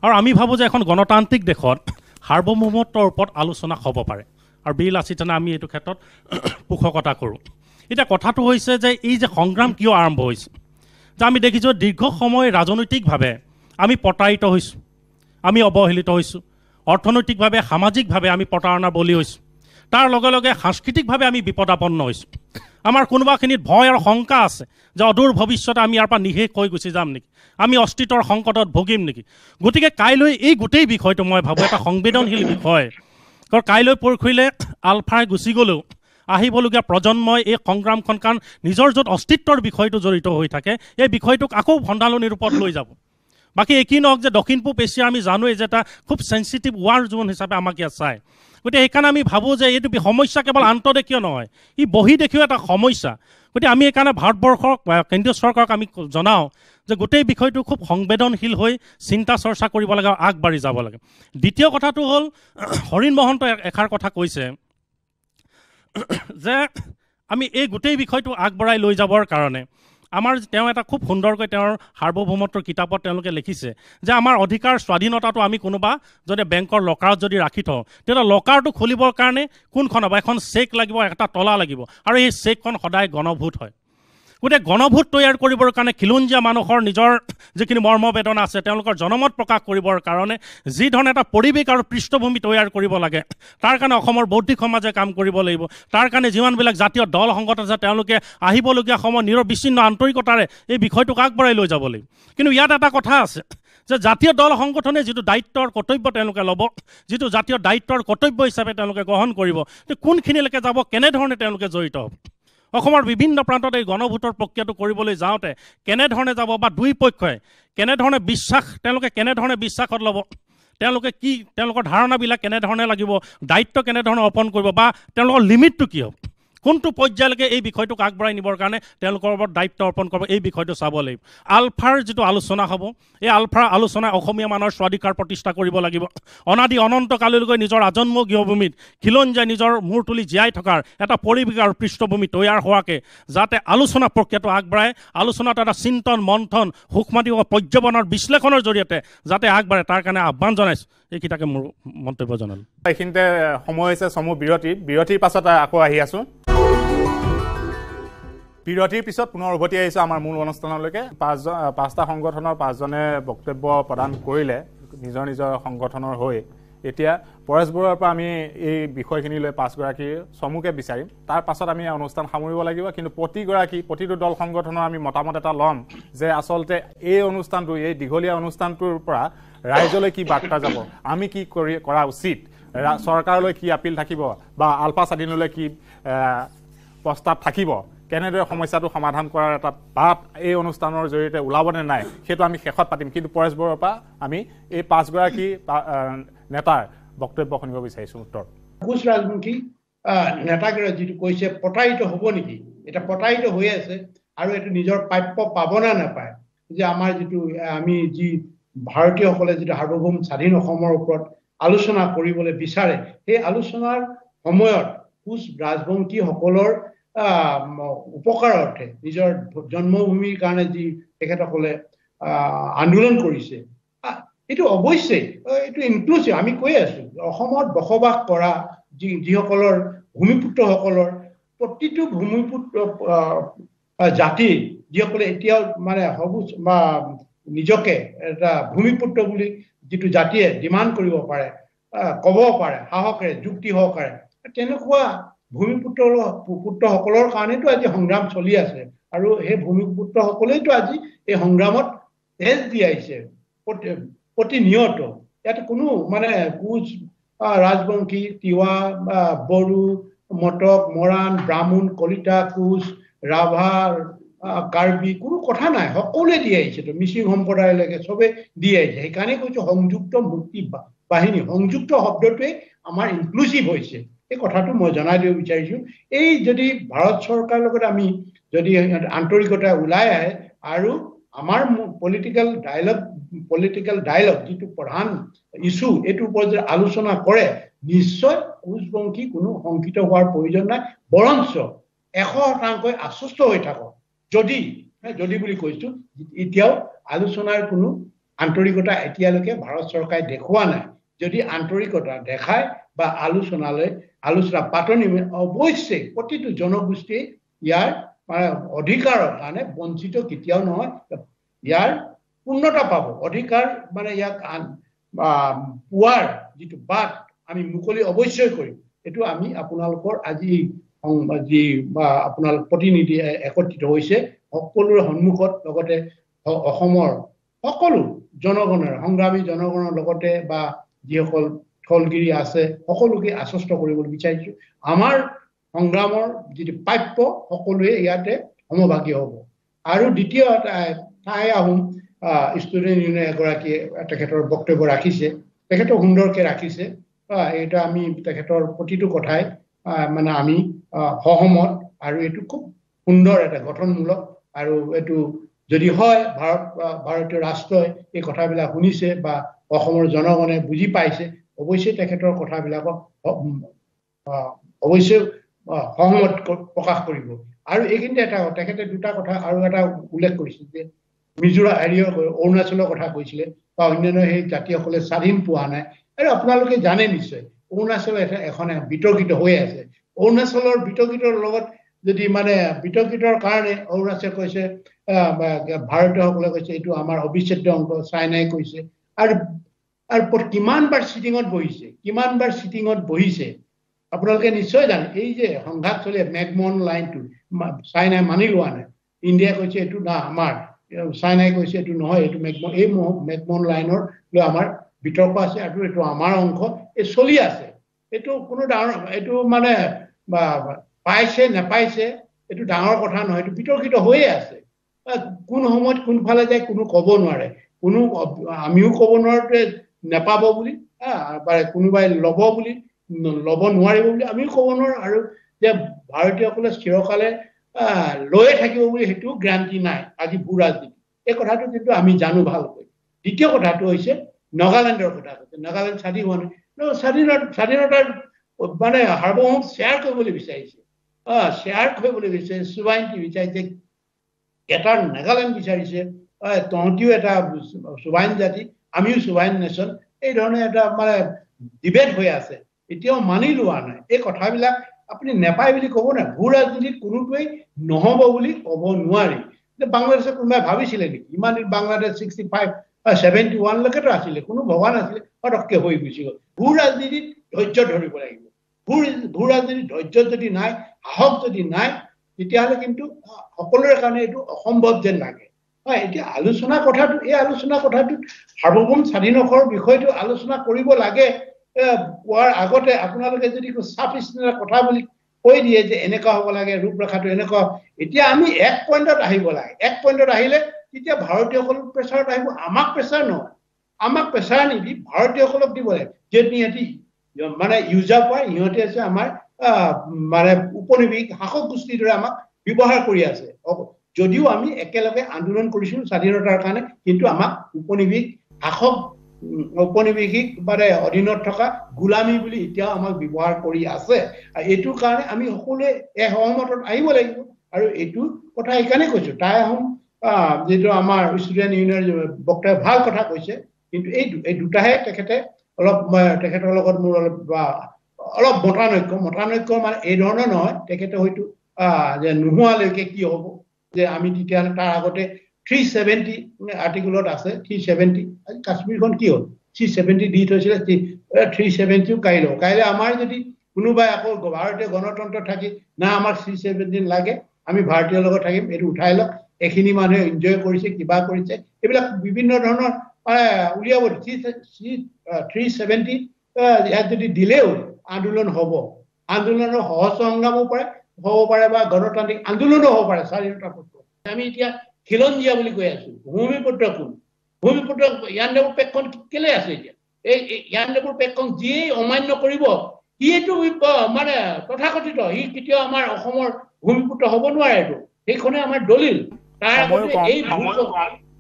আৰু আমি ভাবোঁ যে এখন গণতান্ত্ৰিক দেশত সাৰ্বভৌমত্বৰ ওপৰত আলোচনা হ'ব পাৰে। আৰু বীৰ লাচিতানা আমি এইটো ক্ষেত্ৰত পোষকতা কৰোঁ। এতিয়া কথাটো হৈছে যে এই যে সংগ্ৰাম কিয় আৰম্ভ হৈছে যে আমি দেখিছোঁ দীৰ্ঘ সময় ৰাজনৈতিকভাৱে আমি প্ৰতাৰিত হৈছোঁ। আমি অৱহেলিত হৈছোঁ। অৰ্থনৈতিকভাৱে সামাজিকভাৱে আমি প্ৰতাৰণাৰ বলি হৈছোঁ। তাৰ লগে লগে সাংস্কৃতিকভাৱে আমি বিপদাপন্ন হৈছোঁ। আমাৰ কোনোবাখিনিত ভয় আৰু শংকা আছে যে অদূৰ ভৱিষ্যতে আমি ইয়াৰ পৰা নিশেষ হৈ গুচি যাম নেকি? আমি অস্তিত্বৰ সংকটত ভুগিম নেকি? গতিকে কাইলৈ এই গোটেই বিষয়টো মই ভাবোঁ এটা সংবেদনশীল বিষয়। কাইলৈ পৰহিলৈ আলফাই গুচি গ'লেও আহিবলগীয়া প্ৰজন্মই এই সংগ্ৰামখন কাৰণ নিজৰ য'ত অস্তিত্বৰ বিষয়টো জড়িত হৈ থাকে এই বিষয়টোক আকৌ ভণ্ডালনি ৰূপত লৈ যাব। বাকী একেই নহওক যে দক্ষিণ পূব এছিয়া আমি জানোৱেই যে এটা খুব চেঞ্চিটিভ ৱাৰ জোন হিচাপে আমাক ইয়াত চায়। গতিকে সেইকাৰণে আমি ভাবোঁ যে এইটো সমস্যা কেৱল আন্তঃদেশীয় নহয় ই বহিদেশীয় এটা সমস্যা। গতিকে আমি সেইকাৰণে ভাৰতবৰ্ষক কেন্দ্ৰীয় চৰকাৰক আমি জনাওঁ যে গোটেই বিষয়টো খুব সংবেদনশীল হৈ চিন্তা চৰ্চা কৰিব লাগে আৰু আগবাঢ়ি যাব লাগে। দ্বিতীয় কথাটো হ'ল হৰিণ মহন্ত এষাৰ কথা কৈছে যে আমি এই গোটেই বিষয়টো আগবঢ়াই লৈ যাবৰ কাৰণে আমাৰ তেওঁ এটা খুব সুন্দৰকৈ তেওঁৰ সাৰ্বভৌমত্বৰ কিতাপত তেওঁলোকে লিখিছে যে আমাৰ অধিকাৰ স্বাধীনতাটো আমি কোনোবা যদি বেংকৰ লকাৰত যদি ৰাখি থওঁ তেতিয়া লকাৰটো খুলিবৰ কাৰণে কোনখন হ'ব? এখন চেক লাগিব এটা তলা লাগিব। আৰু এই চেকখন সদায় গণভোট হয়। গতিকে গণভোট তৈয়াৰ কৰিবৰ কাৰণে খিলঞ্জীয়া মানুহৰ নিজৰ যিখিনি মৰ্মবেদনা আছে তেওঁলোকৰ জনমত প্ৰকাশ কৰিবৰ কাৰণে যি ধৰণে এটা পৰিৱেশ আৰু পৃষ্ঠভূমি তৈয়াৰ কৰিব লাগে তাৰ কাৰণে অসমৰ বৌদ্ধিক সমাজে কাম কৰিব লাগিব। তাৰ কাৰণে যিমানবিলাক জাতীয় দল সংগঠন আছে তেওঁলোকে আহিবলগীয়া সময়ত নিৰবিচ্ছিন্ন আন্তৰিকতাৰে এই বিষয়টোক আগবঢ়াই লৈ যাব লাগিব। কিন্তু ইয়াত এটা কথা আছে যে জাতীয় দল সংগঠনে যিটো দায়িত্বৰ কৰ্তব্য তেওঁলোকে ল'ব যিটো জাতীয় দায়িত্বৰ কৰ্তব্য হিচাপে তেওঁলোকে গ্ৰহণ কৰিব কোনখিনিলৈকে যাব কেনেধৰণে তেওঁলোকে জড়িত হ'ব? অসমৰ বিভিন্ন প্ৰান্তত এই গণভোটৰ প্ৰক্ৰিয়াটো কৰিবলৈ যাওঁতে কেনেধৰণে যাব বা দুই পক্ষই কেনেধৰণে বিশ্বাস তেওঁলোকে কেনেধৰণে বিশ্বাসত ল'ব তেওঁলোকে কি তেওঁলোকৰ ধাৰণাবিলাক কেনেধৰণে লাগিব দায়িত্ব কেনেধৰণে অৰ্পণ কৰিব বা তেওঁলোকৰ লিমিটটো কি হ'ব? কোনটো পৰ্যায়লৈকে এই বিষয়টোক আগবঢ়াই নিবৰ কাৰণে তেওঁলোকৰ ওপৰত দায়িত্ব অৰ্পণ কৰিব এই বিষয়টো চাব লাগিব। আলফাৰ যিটো আলোচনা হ'ব এই আলফাৰ আলোচনাই অসমীয়া মানুহৰ স্বাধিকাৰ প্ৰতিষ্ঠা কৰিব লাগিব। অনাদি অনন্তকাললৈকে নিজৰ আজন্ম গৃহভূমিত খিলঞ্জীয়াই নিজৰ মূৰ তুলি জীয়াই থকাৰ এটা পৰিৱেশ আৰু পৃষ্ঠভূমি তৈয়াৰ হোৱাকৈ যাতে আলোচনা প্ৰক্ৰিয়াটো আগবঢ়ায় আলোচনাত এটা চিন্তন মন্থন সূক্ষ্মাদি পৰ্যবেক্ষণৰ বিশ্লেষণৰ জৰিয়তে যাতে আগবাঢ়ে তাৰ কাৰণে আহ্বান জনাইছোঁ। এইকেইটাকে মোৰ মন্তব্য জনালোঁ। এইখিনিতে সময় হৈছে চমু বিৰতি বিৰতিৰ পাছত আকৌ আহি আছোঁ। বিৰতিৰ পিছত পুনৰ উভতি আহিছোঁ আমাৰ মূল অনুষ্ঠানলৈকে। পাঁচজন পাঁচটা সংগঠনৰ পাঁচজনে বক্তব্য প্ৰদান কৰিলে নিজৰ নিজৰ সংগঠনৰ হৈ। এতিয়া পৰেশ বৰুৱাৰ পৰা আমি এই বিষয়খিনি লৈ পাঁচগৰাকী চমুকে বিচাৰিম। তাৰ পাছত আমি অনুষ্ঠান সামৰিব লাগিব কিন্তু প্ৰতিগৰাকী প্ৰতিটো দল সংগঠনৰ আমি মতামত এটা ল'ম যে আচলতে এই অনুষ্ঠানটো এই দীঘলীয়া অনুষ্ঠানটোৰ পৰা ৰাইজলৈ কি বাৰ্তা যাব? আমি কি কৰি কৰা উচিত? চৰকাৰলৈ কি আপিল থাকিব? বা আলফা স্বাধীনলৈ কি প্ৰস্তাৱ থাকিব? কেনেদৰে সমস্যাটো সমাধান কৰাৰ এটা বাট এই অনুষ্ঠানৰ জৰিয়তে ওলাবনে নাই সেইটো আমি শেষত পাতিম। কিন্তু পৰেশ বৰুৱাৰ পৰা আমি এই পাঁচগৰাকী নেতাৰ বক্তব্য শুনিব বিচাৰিছোঁ উত্তৰ। কোচ ৰাজমুখী নেতাগৰাকী যিটো কৈছে প্ৰতাৰিত হ'ব নেকি? এতিয়া প্ৰতাৰিত হৈ আছে আৰু এইটো নিজৰ প্ৰাপ্য পাব নে নাপায় যে আমাৰ যিটো আমি যি ভাৰতীয়সকলে যিটো সাৰ্বভৌম স্বাধীন অসমৰ ওপৰত আলোচনা কৰিবলৈ বিচাৰে সেই আলোচনাৰ সময়ত কোচ ৰাজবংশীসকলৰ উপকাৰ অৰ্থে নিজৰ জন্মভূমিৰ কাৰণে যি তেখেতসকলে আন্দোলন কৰিছে এইটো অৱশ্যেই এইটো ইনক্লুচিভ আমি কৈ আছো অসমত বসবাস কৰা যি যিসকলৰ ভূমিপুত্ৰসকলৰ প্ৰতিটো ভূমিপুত্ৰ জাতি যিসকলে এতিয়াও মানে সবুজ বা নিজকে এটা ভূমিপুত্ৰ বুলি যিটো জাতিয়ে ডিমাণ্ড কৰিব পাৰে ক'ব পাৰে সাহসেৰে যুক্তি সহকাৰে তেনেকুৱা ভূমিপুত্ৰ পুত্ৰসকলৰ কাৰণেতো আজি সংগ্ৰাম চলি আছে। আৰু সেই ভূমিপুত্ৰসকলেইতো আজি এই সংগ্ৰামত তেজ দি আহিছে প্ৰতিনিয়ত। ইয়াত কোনো মানে কোচ ৰাজবংশী তিৱা বড়ো মটক মৰাণ ব্ৰাহ্মণ কলিতা কোচ ৰাভা কাৰ্বি কোনো কথা নাই। সকলোৱে দি আহিছে। মিচিং সম্প্ৰদায়লৈকে চবে দি আহিছে। সেইকাৰণে কৈছো সংযুক্ত মুক্তি বাহিনী সংযুক্ত শব্দটোৱে আমাৰ ইনক্লুচিভ হৈছে। এই কথাটো মই জনাই দিব বিচাৰিছো। এই যদি ভাৰত চৰকাৰৰ লগত আমি যদি আন্তৰিকতা ওলাই আহে আৰু আমাৰ পলিটিকেল ডাইলগ পলিটিকেল ডাইলগ যিটো প্ৰধান ইছ্যু এইটোৰ ওপৰত যদি আলোচনা কৰে নিশ্চয় কোচবংশী কোনো শংকিত হোৱাৰ প্ৰয়োজন নাই বৰঞ্চ এশ শতাংশই আশ্বস্ত হৈ থাকক। যদি যদি বুলি কৈছো এতিয়াও আলোচনাৰ কোনো আন্তৰিকতা এতিয়ালৈকে ভাৰত চৰকাৰে দেখুওৱা নাই। যদি আন্তৰিকতা দেখায় বা আলোচনালৈ আলোচনা পাতনি অৱশ্যে প্ৰতিটো জনগোষ্ঠীয়ে ইয়াৰ অধিকাৰৰ কাৰণে বঞ্চিত কেতিয়াও নহয়। ইয়াৰ পূৰ্ণতা পাব। অধিকাৰ মানে ইয়াক পোৱাৰ যিটো বাট আমি মুকলি অৱশ্যই কৰিম এইটো আমি আপোনালোকৰ আজি যি বা আপোনালোক প্ৰতিনিধি একত্ৰিত হৈছে সকলোৰে সন্মুখত লগতে অসমৰ সকলো জনগণৰ সংগ্ৰামী জনগণৰ লগতে বা যিসকল থলগিৰি আছে সকলোকে আশ্বস্ত কৰিবলৈ বিচাৰিছো। আমাৰ সংগ্ৰামৰ যিটো প্ৰাপ্য সকলোৱে ইয়াতে সমভাগী হ'ব। আৰু দ্বিতীয় ঠাই আহোম ষ্টুডেণ্ট ইউনিয়ন এগৰাকীয়ে তেখেতৰ বক্তব্য ৰাখিছে। তেখেতক সুন্দৰকে ৰাখিছে। এইটো আমি তেখেতৰ প্ৰতিটো কথাই মানে আমি সহমত আৰু এইটো খুব সুন্দৰ এটা গঠনমূলক আৰু এইটো যদি হয় ভাৰত ভাৰতীয় ৰাষ্ট্ৰই এই কথাবিলাক শুনিছে বা অসমৰ জনগণে বুজি পাইছে অৱশ্যে তেখেতৰ কথাবিলাকক অৱশ্যে সহমত প্ৰকাশ কৰিব। আৰু এইখিনিতে এটা তেখেতে দুটা কথা আৰু এটা উল্লেখ কৰিছিল যে মিজোৰাম হেৰিয়ৰ অৰুণাচলৰ কথা কৈছিলে বা অন্যান্য সেই জাতিসকলে স্বাধীন পোৱা নাই। আৰু আপোনালোকে জানে নিশ্চয় অৰুণাচল এখন বিতৰ্কিত হৈ আছে। অৰুণাচলৰ বিতৰ্কিতৰ লগত যদি মানে বিতৰ্কিতৰ কাৰণে অৰুণাচল কৈছে ভাৰতীয়সকলে কৈছে এইটো আমাৰ অবিচ্ছেদ্য অংশ চাইনাই কৈছে। আৰু আৰু কিমানবাৰ চিটিঙত বহিছে কিমানবাৰ চিটিঙত বহিছে? আপোনালোকে নিশ্চয় জানে এই যে সংঘাত চলি মেগমন লাইনটো চাইনাই মানি লোৱা নাই। ইণ্ডিয়াই কৈছে এইটো না আমাৰ চাইনাই কৈছে এইটো নহয় এইটো মেগমন এই মেগমন লাইনৰ লৈ আমাৰ বিতৰ্ক আছে আৰু এইটো আমাৰ অংশ এই চলি আছে। এইটো কোনো ডাঙৰ এইটো মানে পাইছে নেপাইছে এইটো ডাঙৰ কথা নহয় এইটো বিতৰ্কিত হৈয়ে আছে। কোন সময়ত কোনফালে যায় কোনো ক'ব নোৱাৰে। কোনো আমিও ক'ব নোৱাৰো নেপাব বুলি কোনোবাই ল'ব বুলি ল'ব নোৱাৰিব বুলি আমিও ক'ব নোৱাৰো। আৰু যে ভাৰতীয়সকলে চিৰকালে লৈয়ে থাকিব বুলি সেইটো গ্ৰান্টি নাই আজি ভূ ৰাজনীতি। এই কথাটো কিন্তু আমি জানো ভালকৈ। দ্বিতীয় কথাটো হৈছে নাগালেণ্ডৰ কথা কৈছে। নাগালেণ্ড স্বাধীন হোৱা নাই। স্বাধীনত স্বাধীনতাৰ মানে সাৰ্বভৌম শ্বেয়াৰ কৰিবলৈ বিচাৰিছে। আহ শ্বেয়াৰ কৰিবলৈ বিচাৰিছে চুবাইনটি বিচাৰিছে এটা নাগালেণ্ড বিচাৰিছে। তহঁতিও এটা চুবাইন জাতি। আমিও চুবাইন নেশ্যন এই ধৰণে এটা মানে ডিবেট হৈ আছে। এতিয়াও মানি লোৱা নাই। এই কথাবিলাক আপুনি নেপায় বুলি ক'ব নাই ভূ ৰাজনীতিত কোনোটোৱেই নহ'ব বুলি ক'ব নোৱাৰি। যে বাংলাদেশে কোনোবাই ভাবিছিলে নেকি? ইমান দিন বাংলাদেশ ছিক্সটি ফাইভ ছেভেণ্টি ওৱানলৈকেতো আছিলে কোনো ভবা নাছিলে পটককে হৈ গুচি গ'ল। ভূ ৰাজনীতিত ধৈৰ্য ধৰিব লাগিব। ভূ ভূ ৰাজনীতিত ধৈৰ্য যদি নাই সাহস যদি নাই তেতিয়াহ'লে কিন্তু সকলোৰে কাৰণে এইটো অসম্ভৱ যেন লাগে। হয় এতিয়া আলোচনা কথাটো এই আলোচনা কথাটোত সাৰ্বভৌম স্বাধীনতাৰ বিষয়টো আলোচনা কৰিব লাগে এ, কোৱাৰ আগতে আপোনালোকে যদি চাফ ইচনাৰ কথা বুলি কৈ দিয়ে যে এনেকুৱা হ'ব লাগে ৰূপৰেখাটো এনেকুৱা এতিয়া আমি এক পইণ্টত আহিব লাগে। এক পইণ্টত আহিলে তেতিয়া ভাৰতীয়সকলৰ প্ৰেচাৰত আহিব আমাক প্ৰেচাৰ নহয়। আমাক প্ৰেচাৰ নিদি ভাৰতীয়সকলক দিব লাগে। যিহেতু সিহঁতি মানে ইউজাৰ পায় ইহঁতে আছে আমাৰ মানে উপনিৱেশিক শাসক গোষ্ঠীৰ দৰে আমাক ব্যৱহাৰ কৰি আছে। যদিও আমি একেলগে আন্দোলন কৰিছিলো স্বাধীনতাৰ কাৰণে কিন্তু আমাক উপনিৱেশ শাসক উম, ঔপনিৱেশিক মানে অধীনত থকা গোলামী বুলি এতিয়াও আমাক ব্যৱহাৰ কৰি আছে। আৰু এইটোৰ কাৰণে আমি সকলোৱে এই সহমতত আহিব লাগিব। আৰু এইটো কথা সেইকাৰণে কৈছো টাই আহোম আহ, যিটো আমাৰ ষ্টুডেণ্ট ইউনিয়নৰ বক্তাই ভাল কথা কৈছে কিন্তু এই এই দুটাহে তেখেতে অলপ তেখেতৰ লগত মোৰ অলপ অলপ মতানৈক্য মতানৈক্য মানে এই ধৰণৰ নহয় তেখেতে হয়তো আহ, যে নোহোৱালৈকে কি হ'ব। যে আমি তেতিয়াহ'লে তাৰ আগতে থ্ৰী ছেভেণ্টি আৰ্টিকুলত আছে থ্ৰী ছেভেণ্টি কাশ্মীৰখন কি হ'ল? থ্ৰী ছেভেণ্টি দি থৈছিলে থ্ৰী ছেভেণ্টিও কাইলৈ কাইলৈ আমাৰ যদি কোনোবাই আকৌ ভাৰতীয় গণতন্ত্ৰ থাকি না আমাৰ থ্ৰী ছেভেণ্টিন লাগে আমি ভাৰতীয়ৰ লগত থাকিম এইটো উঠাই লওক এইখিনি মানুহে এনজয় কৰিছে কিবা কৰিছে এইবিলাক বিভিন্ন ধৰণৰ উলিয়াব থ্ৰী ছেভেণ্টি ইয়াত যদি দিলেও আন্দোলন হ'ব। আন্দোলনৰ সহজ সংগ্ৰামো পাৰে হ'ব পাৰে বা গণতান্ত্ৰিক আন্দোলনো হ'ব পাৰে স্বাধীনতাৰ পক্ষত আমি এতিয়া খিলঞ্জীয়া বুলি কৈ আছো। ভূমিপুত্ৰ কোন? ভূমিপুত্ৰ ইয়াণ্ডাবুৰ পেকখন কেলে আছে এতিয়া? এই ইয়াণ্ডাবুৰ পেকখন যিয়েই অমান্য কৰিব সিয়েতো মানে তথাকথিত সি কেতিয়াও আমাৰ অসমৰ ভূমিপুত্ৰ হ'ব নোৱাৰে এইটো। সেইখনে আমাৰ দলিল। তাৰ আগতে। এই ভূ-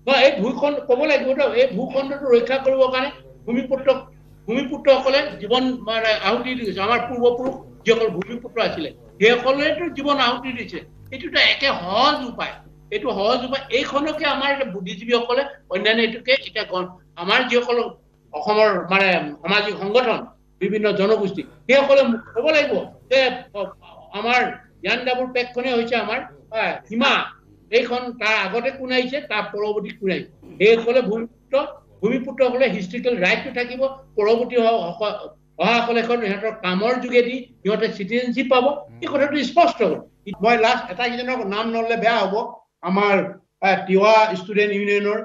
নহয়, এই ভূখন ক'ব লাগিব এই ভূখণ্ডটো ৰক্ষা কৰিবৰ কাৰণে ভূমিপুত্ৰ ভূমিপুত্ৰসকলে জীৱন মানে আহুতি দিছে। আমাৰ পূৰ্বপুৰুষ যিসকল ভূমিপুত্ৰ আছিলে। সেইসকলেতো জীৱন আহুতি দিছে এইটোতো একে সহজ উপায়। এইটো সহজ উপায় এইখনকে আমাৰ বুদ্ধিজীৱীসকলে অন্যান্য এইটোকে এতিয়া আমাৰ যিসকল অসমৰ মানে সামাজিক সংগঠন বিভিন্ন জনগোষ্ঠী সেইসকলে ক'ব লাগিব যে আমাৰ জ্ঞানদাবুৰ পেকখনে হৈছে আমাৰ সীমা। এইখন তাৰ আগতে কোন আহিছে তাৰ পৰৱৰ্তী কোন আহিছে। সেইসকলে ভূমিপুত্ৰ ভূমিপুত্ৰসকলে হিষ্ট্ৰিকেল ৰাইটটো থাকিব পৰৱৰ্তী এখন সিহঁতৰ কামৰ যোগেদি সিহঁতে চিটিজেনশ্বিপ পাব। এই কথাটো স্পষ্ট হ'ল। মই লাষ্ট এটাকেইজনৰ নাম নললে বেয়া হ'ব। আমাৰ তিৱা ষ্টুডেণ্ট ইউনিয়নৰ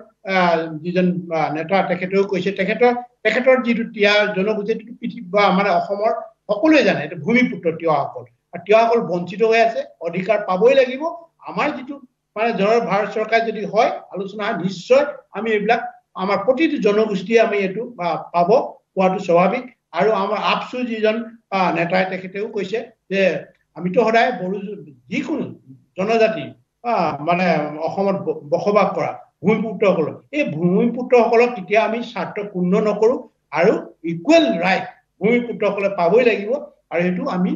যিজন নেতা তেখেতেও কৈছে। তেখেতৰ তেখেতৰ যিটো তিৱা জনগোষ্ঠীটো পৃথিৱী বা মানে অসমৰ সকলোৱে জানে এইটো ভূমিপুত্ৰ তিৱাসকল। আৰু তিৱাসকল বঞ্চিত হৈ আছে অধিকাৰ পাবই লাগিব। আমাৰ যিটো মানে ধৰক ভাৰত চৰকাৰ যদি হয় আলোচনা নিশ্চয় আমি এইবিলাক আমাৰ প্ৰতিটো জনগোষ্ঠীয়ে আমি এইটো পাব পোৱাটো স্বাভাৱিক। আৰু আমাৰ আপচু যিজন নেতাই তেখেতেও কৈছে যে আমিতো সদায় বড়ো যিকোনো জনজাতি মানে অসমত বসবাস কৰা ভূমিপুত্ৰসকলক এই ভূমিপুত্ৰসকলক কেতিয়া আমি স্বাৰ্থ পূৰ্ণ নকৰো আৰু ইকুৱেল ৰাইট ভূমিপুত্ৰসকলে পাবই লাগিব আৰু সেইটো আমি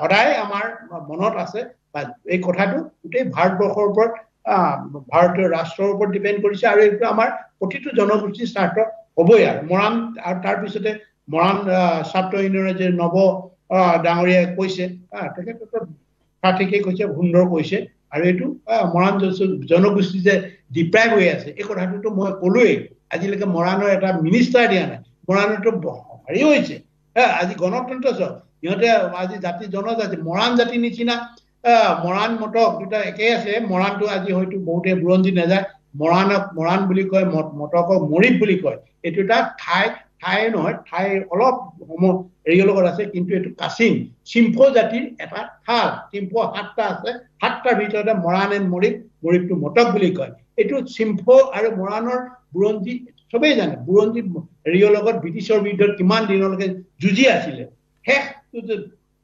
সদায় আমাৰ মনত আছে বা এই কথাটো গোটেই ভাৰতবৰ্ষৰ ওপৰত ভাৰতীয় ৰাষ্ট্ৰৰ ওপৰত ডিপেণ্ড কৰিছে আৰু এইটো আমাৰ প্ৰতিটো জনগোষ্ঠীৰ স্বাৰ্থ হ'বই আৰু মৰাণ আৰু তাৰপিছতে মৰাণ ছাত্ৰ যে নৱ ডাঙৰীয়াই কৈছে তেখেততো সঠিকেই কৈছে সুন্দৰ কৈছে। আৰু এইটো মৰাণ জন- জনগোষ্ঠী যে ডিপ্ৰাইভ হৈ আছে এই কথাটোতো মই ক'লোৱেই। আজিলৈকে মৰাণৰ এটা মিনিষ্টাৰ দিয়া নাই। মৰাণতো হেৰি হৈছে। আজি গণতন্ত্ৰ চাওক সিহঁতে আজি জাতি জনজাতি মৰাণ জাতিৰ নিচিনা মৰাণ মটক দুটা একেই আছে। মৰাণটো আজি হয়তো বহুতে বুৰঞ্জী নাযায় মৰাণক মৰাণ বুলি কয় মট- মটকক মৰিপ বুলি কয়। এইটো এটা ঠাই ঠাই নহয় ঠাই অলপ সম হেৰিৰ লগত আছে কিন্তু এইটো কাচিম চিম্ফ জাতিৰ এটা ঠাল চিম্ফ সাতটা আছে। সাতটাৰ ভিতৰতে মৰাণ এণ্ড মৰিপ মৰিপটো মটক বুলি কয়। এইটো চিম্ফ আৰু মৰাণৰ বুৰঞ্জী চবেই জানে। বুৰঞ্জী হেৰিয়ৰ লগত ব্ৰিটিছৰ বিৰুদ্ধত কিমান দিনলৈকে যুঁজি আছিলে। শেষটো যে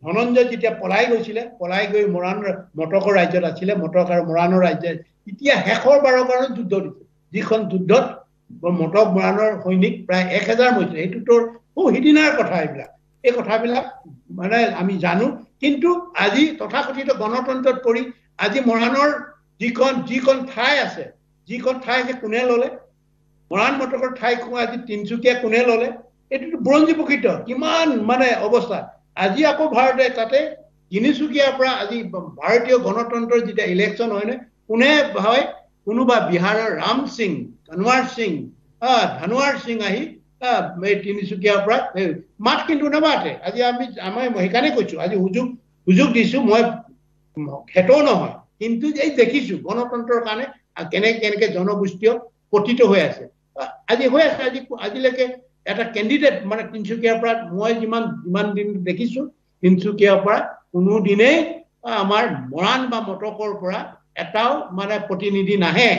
ধনঞ্জয় যেতিয়া পলাই গৈছিলে পলাই গৈ মৰাণ মটকৰ ৰাজ্যত আছিলে। মটক আৰু মৰাণৰ ৰাজ্যত এতিয়া শেষৰ বাৰৰ কাৰণে যুদ্ধ দিছে। যিখন যুদ্ধত মটক মৰাণৰ সৈনিক প্ৰায় এক হেজাৰ মৰিছিলে। সেইটো তোৰ সু সিদিনাৰ কথা এইবিলাক। এই কথাবিলাক মানে আমি জানো। কিন্তু আজি তথাকথিত গণতন্ত্ৰত পৰি আজি মৰাণৰ যিখন যিখন ঠাই আছে যিখন ঠাই আছে কোনে ললে? মৰাণ মটকৰ ঠাই আজি তিনিচুকীয়া কোনে ললে? এইটোতো বুৰঞ্জী প্ৰকৃত কিমান মানে অৱস্থা। আজি আকৌ ভাৰতে তাতে তিনিচুকীয়াৰ পৰা আজি ভাৰতীয় গণতন্ত্ৰৰ যেতিয়া ইলেকশ্যন হয় নে কোনে হয়? কোনোবা বিহাৰৰ ৰাম সিং ধনোৱাৰ সিং ধনোৱাৰ সিং আহি এই তিনিচুকীয়াৰ পৰা মাত কিন্তু নামাতে আজি আমি আমাৰ সেইকাৰণে কৈছো আজি সুযোগ সুযোগ দিছো মই খেতও নহয় কিন্তু এই দেখিছো গণতন্ত্ৰৰ কাৰণে আহ, কেনেকে জনগোষ্ঠীয় পতিত হৈ আছে আজি হৈ আছে আজি আজিলৈকে এটা কেণ্ডিডেট মানে তিনিচুকীয়াৰ পৰা মই যিমান যিমান দিন দেখিছো তিনিচুকীয়াৰ পৰা কোনো দিনেই আহ, আমাৰ মৰাণ বা মটকৰ পৰা এটাও মানে প্ৰতিনিধি নাহে।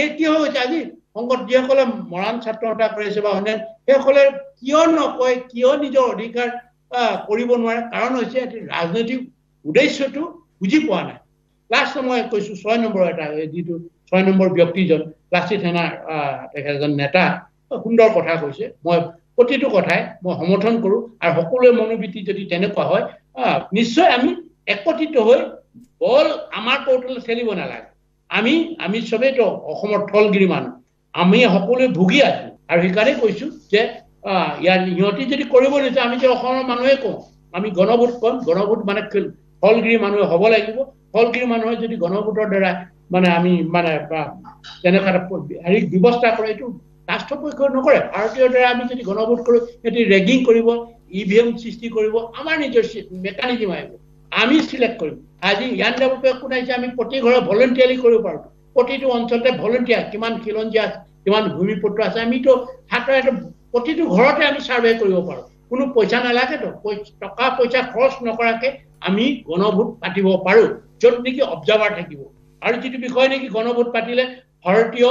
এই কিয় হৈছে আজি? সংগত যিসকলে মৰাণ ছাত্ৰ সন্থা কৰিছে বা অন্যান্য সেইসকলে কিয় নকয় কিয় নিজৰ অধিকাৰ কৰিব নোৱাৰে? কাৰণ হৈছে এটি ৰাজনৈতিক উদ্দেশ্যটো বুজি পোৱা নাই। লাষ্ট মই কৈছো ছয় নম্বৰ এটা যিটো ছয় নম্বৰ ব্যক্তিজন লাচিত সেনাৰ তেখেত এজন নেতা সুন্দৰ কথা কৈছে। মই প্ৰতিটো কথাই মই সমৰ্থন কৰো আৰু সকলোৰে মনোবৃত্তি যদি তেনেকুৱা হয় নিশ্চয় আমি একত্ৰিত হৈ বল আমাৰ কৌটলে খেলিব নালাগে। আমি আমি চবেইতো অসমৰ থলগিৰি মানুহ। আমি সকলোৱে ভুগি আছো। আৰু সেইকাৰণে কৈছো যে ইয়াৰ সিহঁতি যদি কৰিব নিছে আমি যে অসমৰ মানুহে কওঁ আমি গণভোট কম। গণভোট মানে থলগিৰি মানুহে হ'ব লাগিব। থলগিৰি মানুহে যদি গণভোটৰ দ্বাৰা মানে আমি মানে তেনেকুৱা এটা হেৰি ব্যৱস্থা কৰে এইটো ৰাষ্ট্ৰপক্ষই নকৰে। ভাৰতীয় দ্বাৰা আমি যদি গণভোট কৰোঁ সিহঁতি ৰেগিং কৰিব ই ভি এম সৃষ্টি কৰিব আমাৰ নিজৰ মেকানিজিম আহিব। আমি চিলেক্ট কৰিম। আজি ইয়ান ডেভেলপে শুনাইছে আমি প্ৰতি ঘৰে ভলেণ্টিয়াৰলি কৰিব পাৰোঁ। প্ৰতিটো অঞ্চলতে ভলেণ্টিয়াৰ কিমান খিলঞ্জীয়া কিমান ভূমিপুত্ৰ আছে আমিতো হাতৰ এটা প্ৰতিটো ঘৰতে আমি ছাৰ্ভে কৰিব পাৰোঁ। কোনো পইচা নালাগেতো টকা পইচা খৰচ নকৰাকে আমি গণভোট পাতিব পাৰোঁ য'ত নেকি অবজাৰ্ভাৰ থাকিব। আৰু যিটো বিষয় নেকি গণভোট পাতিলে ভাৰতীয়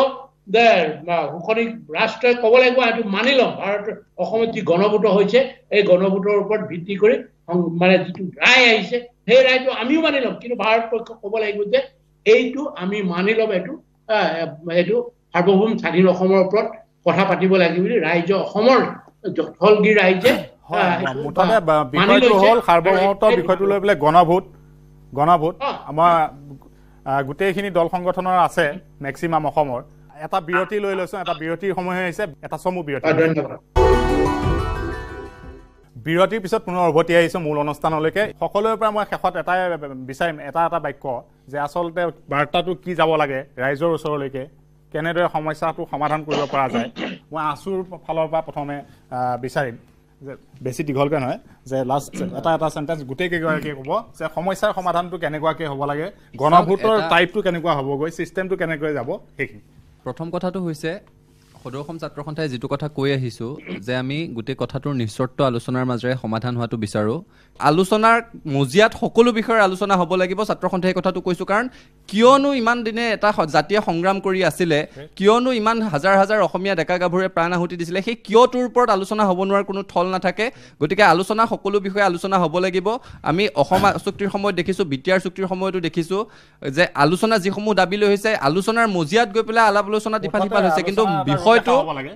যে, বা শোষণী ৰাষ্ট্ৰই ক'ব লাগিব সেইটো মানি ল'ম। ভাৰত অসমত যি গণভোট হৈছে এই গণভোটৰ ওপৰত ভিত্তি কৰি মানে যিটো ৰায় আহিছে সেই ৰায়টো আমিও মানি ল'ম। কিন্তু ভাৰত পক্ষক ক'ব লাগিব যে এইটো আমি মানি ল'ম এইটো এইটো সাৰ্বভৌম স্বাধীন অসমৰ ওপৰত কথা পাতিব লাগে বুলি ৰাইজে অসমৰ থলগিৰ ৰাইজে আহ, এইটো মুঠতে বা- মানি বিষয়টো লৈছে। হ'ল সাৰ্বভৌমত্বৰ আৰু বিষয়টো লৈ পেলাই গণভোট গণভোট। আমাৰ আহ, গোটেইখিনি দল সংগঠনৰ আছে মেক্সিমাম অসমৰ। এটা বিৰতি লৈ লৈছো এটা বিৰতিৰ সময় হৈছে এটা চমু বিৰতি। ধন্যবাদ। বিৰতিৰ পিছত পুনৰ উভতি আহিছোঁ মূল অনুষ্ঠানলৈকে। সকলোৰে পৰা মই শেষত এটাই বিচাৰিম এটা এটা বাক্য যে আচলতে বাৰ্তাটো কি যাব লাগে ৰাইজৰ ওচৰলৈকে কেনেদৰে সমস্যাটো সমাধান কৰিব পৰা যায় মই আছুৰ ফালৰ পৰা প্ৰথমে বিচাৰিম। যে বেছি দীঘলকৈ নহয় যে লাষ্ট এটা এটা চেণ্টেঞ্চ গোটেই কেইগৰাকীয়ে ক'ব যে সমস্যাৰ সমাধানটো কেনেকুৱাকৈ হ'ব লাগে গণভোটৰ টাইপটো কেনেকুৱা হ'বগৈ ছিষ্টেমটো কেনেকৈ যাব সেইখিনি। প্ৰথম কথাটো হৈছে সদৌ অসম ছাত্ৰ সন্থাই যিটো কথা কৈ আহিছোঁ যে আমি গোটেই কথাটোৰ নিঃচৰ্ত আলোচনাৰ মাজেৰে সমাধান হোৱাটো বিচাৰোঁ। আলোচনাৰ মজিয়াত সকলো বিষয়ৰ আলোচনা হ'ব লাগিব ছাত্ৰ সন্থাই এই কথাটো কৈছোঁ। কাৰণ কিয়নো ইমান দিনে এটা জাতীয় সংগ্ৰাম কৰি আছিলে কিয়নো ইমান হাজাৰ হাজাৰ অসমীয়া ডেকা গাভৰুৱে প্ৰাণ আহুতি দিছিলে সেই কিয়টোৰ ওপৰত আলোচনা হ'ব নোৱাৰাৰ কোনো থল নাথাকে। গতিকে আলোচনা সকলো বিষয়ে আলোচনা হ'ব লাগিব। আমি অসম চুক্তিৰ সময়ত দেখিছোঁ বি টি আৰ চুক্তিৰ সময়তো দেখিছোঁ যে আলোচনা যিসমূহ দাবী লৈ হৈছে আলোচনাৰ মজিয়াত গৈ পেলাই আলাপ আলোচনাত ইফাল সিফাল হৈছে। কিন্তু এটা বিষয়টো।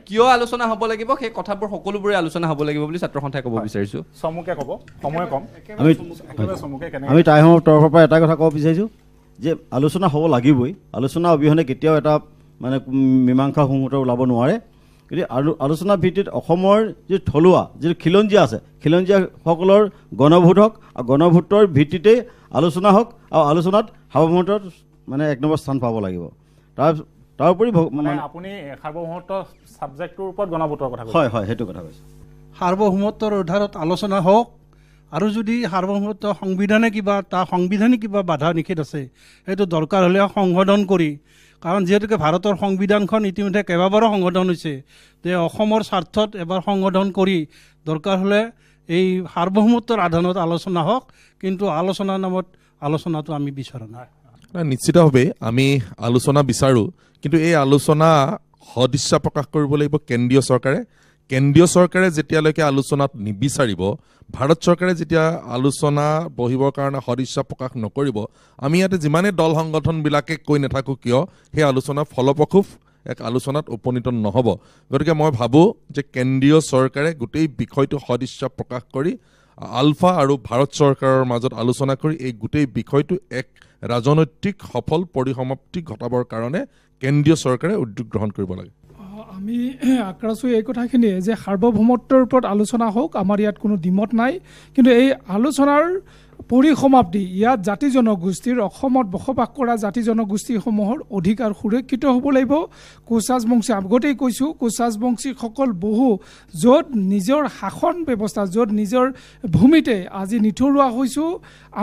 কিয় আলোচনা হ'ব লাগিব সেই কথাবোৰ সকলোবোৰে আলোচনা হ'ব লাগিব বুলি ছাত্ৰ সন্থাই ক'ব বিচাৰিছোঁ। চমুকে ক'ব সময় কম। আমি আমি টাইমৰ তৰফৰ পৰা এটা কথা ক'ব বিচাৰিছোঁ যে আলোচনা হ'ব লাগিবই। আলোচনা অবিহনে কেতিয়াও এটা মানে মীমাংসা সংহত ওলাব নোৱাৰে। গতিকে আলো আলোচনাৰ ভিত্তিত অসমৰ যিটো থলুৱা যিটো খিলঞ্জীয়া আছে খিলঞ্জীয়াসকলৰ গণভোট হওক আৰু গণভোটৰ ভিত্তিতেই আলোচনা হওক আৰু আলোচনাত সাৰ্বভৌমত্বত মানে এক নম্বৰ স্থান পাব লাগিব। তাৰ তাৰোপৰি মানে আপুনি সাৰ্বভৌমত্ব ছাবজেক্টটোৰ ওপৰত গণভোটৰ কথা কৈছে। হয় হয় সেইটো কথা কৈছোঁ। সাৰ্বভৌমত্বৰ আধাৰত আলোচনা হওক আৰু যদি সাৰ্বভৌমত্ব সংবিধানে কিবা তাৰ সাংবিধানিক কিবা বাধা নিষেধ আছে সেইটো দৰকাৰ হ'লে সংশোধন কৰি কাৰণ যিহেতুকে ভাৰতৰ সংবিধানখন ইতিমধ্যে কেইবাবাৰো সংশোধন হৈছে যে অসমৰ স্বাৰ্থত এবাৰ সংশোধন কৰি দৰকাৰ হ'লে এই সাৰ্বভৌমত্বৰ আধাৰত আলোচনা হওক কিন্তু আলোচনাৰ নামত আলোচনাটো আমি বিচৰা নাই, নিশ্চিতভাৱে আমি আলোচনা বিচাৰোঁ কিন্তু এই আলোচনা সদিচ্ছা প্ৰকাশ কৰিব লাগিব কেন্দ্ৰীয় চৰকাৰে। কেন্দ্ৰীয় চৰকাৰে যেতিয়ালৈকে আলোচনাত নিবিচাৰিব ভাৰত চৰকাৰে যেতিয়া আলোচনা বহিবৰ কাৰণে সদিচ্ছা প্ৰকাশ নকৰিব আমি ইয়াতে যিমানেই দল সংগঠনবিলাকে কৈ নাথাকোঁ কিয় সেই আলোচনা ফলপ্ৰসূ এক আলোচনাত উপনীত নহ'ব। গতিকে মই ভাবোঁ যে কেন্দ্ৰীয় চৰকাৰে গোটেই বিষয়টো সদিচ্ছা প্ৰকাশ কৰি আলফা আৰু ভাৰত চৰকাৰৰ মাজত আলোচনা কৰি এই গোটেই বিষয়টো এক ৰাজনৈতিক সফল পৰিসমাপ্তি ঘটাবৰ কাৰণে কেন্দ্ৰীয় চৰকাৰে উদ্যোগ গ্ৰহণ কৰিব লাগে। আমি আক্ৰাছো এই কথাখিনিয়ে যে সাৰ্বভৌমত্বৰ ওপৰত আলোচনা হওক আমাৰ ইয়াত কোনো দ্বিমত নাই। কিন্তু এই আলোচনাৰ পৰিসমাপ্তি ইয়াত জাতি জনগোষ্ঠীৰ অসমত বসবাস কৰা জাতি জনগোষ্ঠীসমূহৰ অধিকাৰ সুৰক্ষিত হ'ব লাগিব। কোচাজ বংশী আগতেই কৈছোঁ কোচাজ বংশীসকল বহু য'ত নিজৰ শাসন ব্যৱস্থা য'ত নিজৰ ভূমিতে আজি নিথৰুৱা হৈছোঁ।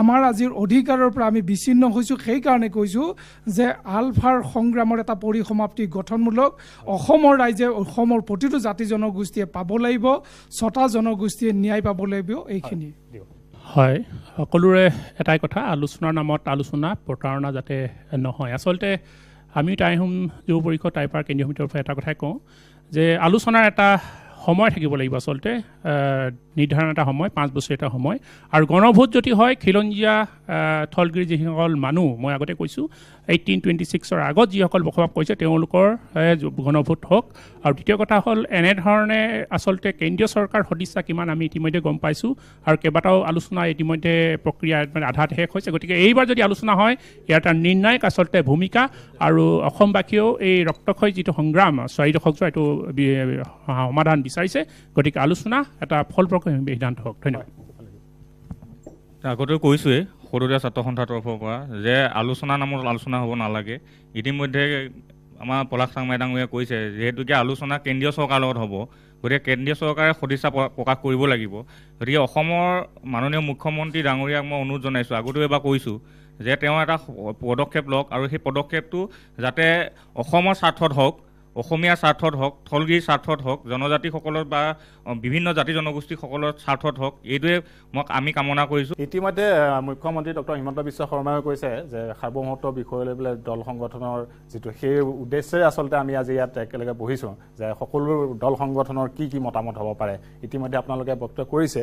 আমাৰ আজিৰ অধিকাৰৰ পৰা আমি বিচ্ছিন্ন হৈছোঁ। সেইকাৰণে কৈছোঁ যে আলফাৰ সংগ্ৰামৰ এটা পৰিসমাপ্তি গঠনমূলক অসমৰ ৰাইজে অসমৰ প্ৰতিটো জাতি জনগোষ্ঠীয়ে পাব লাগিব। ছটা জনগোষ্ঠীয়ে ন্যায় পাব লাগিব। এইখিনি হয়। সকলোৰে এটাই কথা আলোচনাৰ নামত আলোচনা প্ৰতাৰণা যাতে নহয়। আচলতে আমি টাইহোম যুৱ পৰিষদ টাইপাৰ কেন্দ্ৰীয় সমিতিৰ পৰা এটা কথাই কওঁ যে আলোচনাৰ এটা সময় থাকিব লাগিব আচলতে নিৰ্ধাৰণ এটা সময় পাঁচ বছৰ এটা সময়। আৰু গণভোট যদি হয় খিলঞ্জীয়া থলগিৰি যিসকল মানুহ মই আগতে কৈছোঁ এইটিন টুৱেণ্টি ছিক্সৰ আগত যিসকল বসবাস কৰিছে তেওঁলোকৰ গণভোট হওক। আৰু দ্বিতীয় কথা হ'ল এনেধৰণে আচলতে কেন্দ্ৰীয় চৰকাৰ সদিচ্ছা কিমান আমি ইতিমধ্যে গম পাইছোঁ আৰু কেইবাটাও আলোচনা ইতিমধ্যে প্ৰক্ৰিয়া মানে আধাত শেষ হৈছে। গতিকে এইবাৰ যদি আলোচনা হয় ইয়াৰ এটা নিৰ্ণায়ক আচলতে ভূমিকা আৰু অসমবাসীয়েও এই ৰক্তক্ষয় যিটো সংগ্ৰাম চাৰি দশক যোৱা এইটো সমাধান বিচাৰিছে। গতিকে আলোচনা এটা ফলপ্ৰসূ সিদ্ধান্ত হওক। ধন্যবাদ। আগতেও কৈছোঁৱেই সৰুদীয়া ছাত্ৰ সন্থাৰ তৰফৰ পৰা যে আলোচনা নামৰ আলোচনা হ'ব নালাগে। ইতিমধ্যে আমাৰ পলাশ চাংমাই ডাঙৰীয়াই কৈছে যিহেতুকে আলোচনা কেন্দ্ৰীয় চৰকাৰৰ লগত হ'ব গতিকে কেন্দ্ৰীয় চৰকাৰে সদিচ্ছা প্ৰকাশ কৰিব লাগিব। গতিকে অসমৰ মাননীয় মুখ্যমন্ত্ৰী ডাঙৰীয়াক মই অনুৰোধ জনাইছোঁ আগতেও এবাৰ কৈছোঁ যে তেওঁ এটা পদক্ষেপ লওক আৰু সেই পদক্ষেপটো যাতে অসমৰ স্বাৰ্থত হওক অসমীয়াৰ স্বাৰ্থত হওক থলগিৰ স্বাৰ্থত হওক জনজাতিসকলৰ বা বিভিন্ন জাতি জনগোষ্ঠীসকলৰ স্বাৰ্থত হওক এইটোৱে মই আমি কামনা কৰিছোঁ। ইতিমধ্যে মুখ্যমন্ত্ৰী ডক্টৰ হিমন্ত বিশ্ব শৰ্মাই কৈছে যে সাৰ্বভৌমত্ব বিষয় লৈ পেলাই দল সংগঠনৰ যিটো সেই উদ্দেশ্যেৰে আচলতে আমি আজি ইয়াত একেলগে বহিছোঁ যে সকলো দল সংগঠনৰ কি কি মতামত হ'ব পাৰে। ইতিমধ্যে আপোনালোকে বক্তব্য কৰিছে।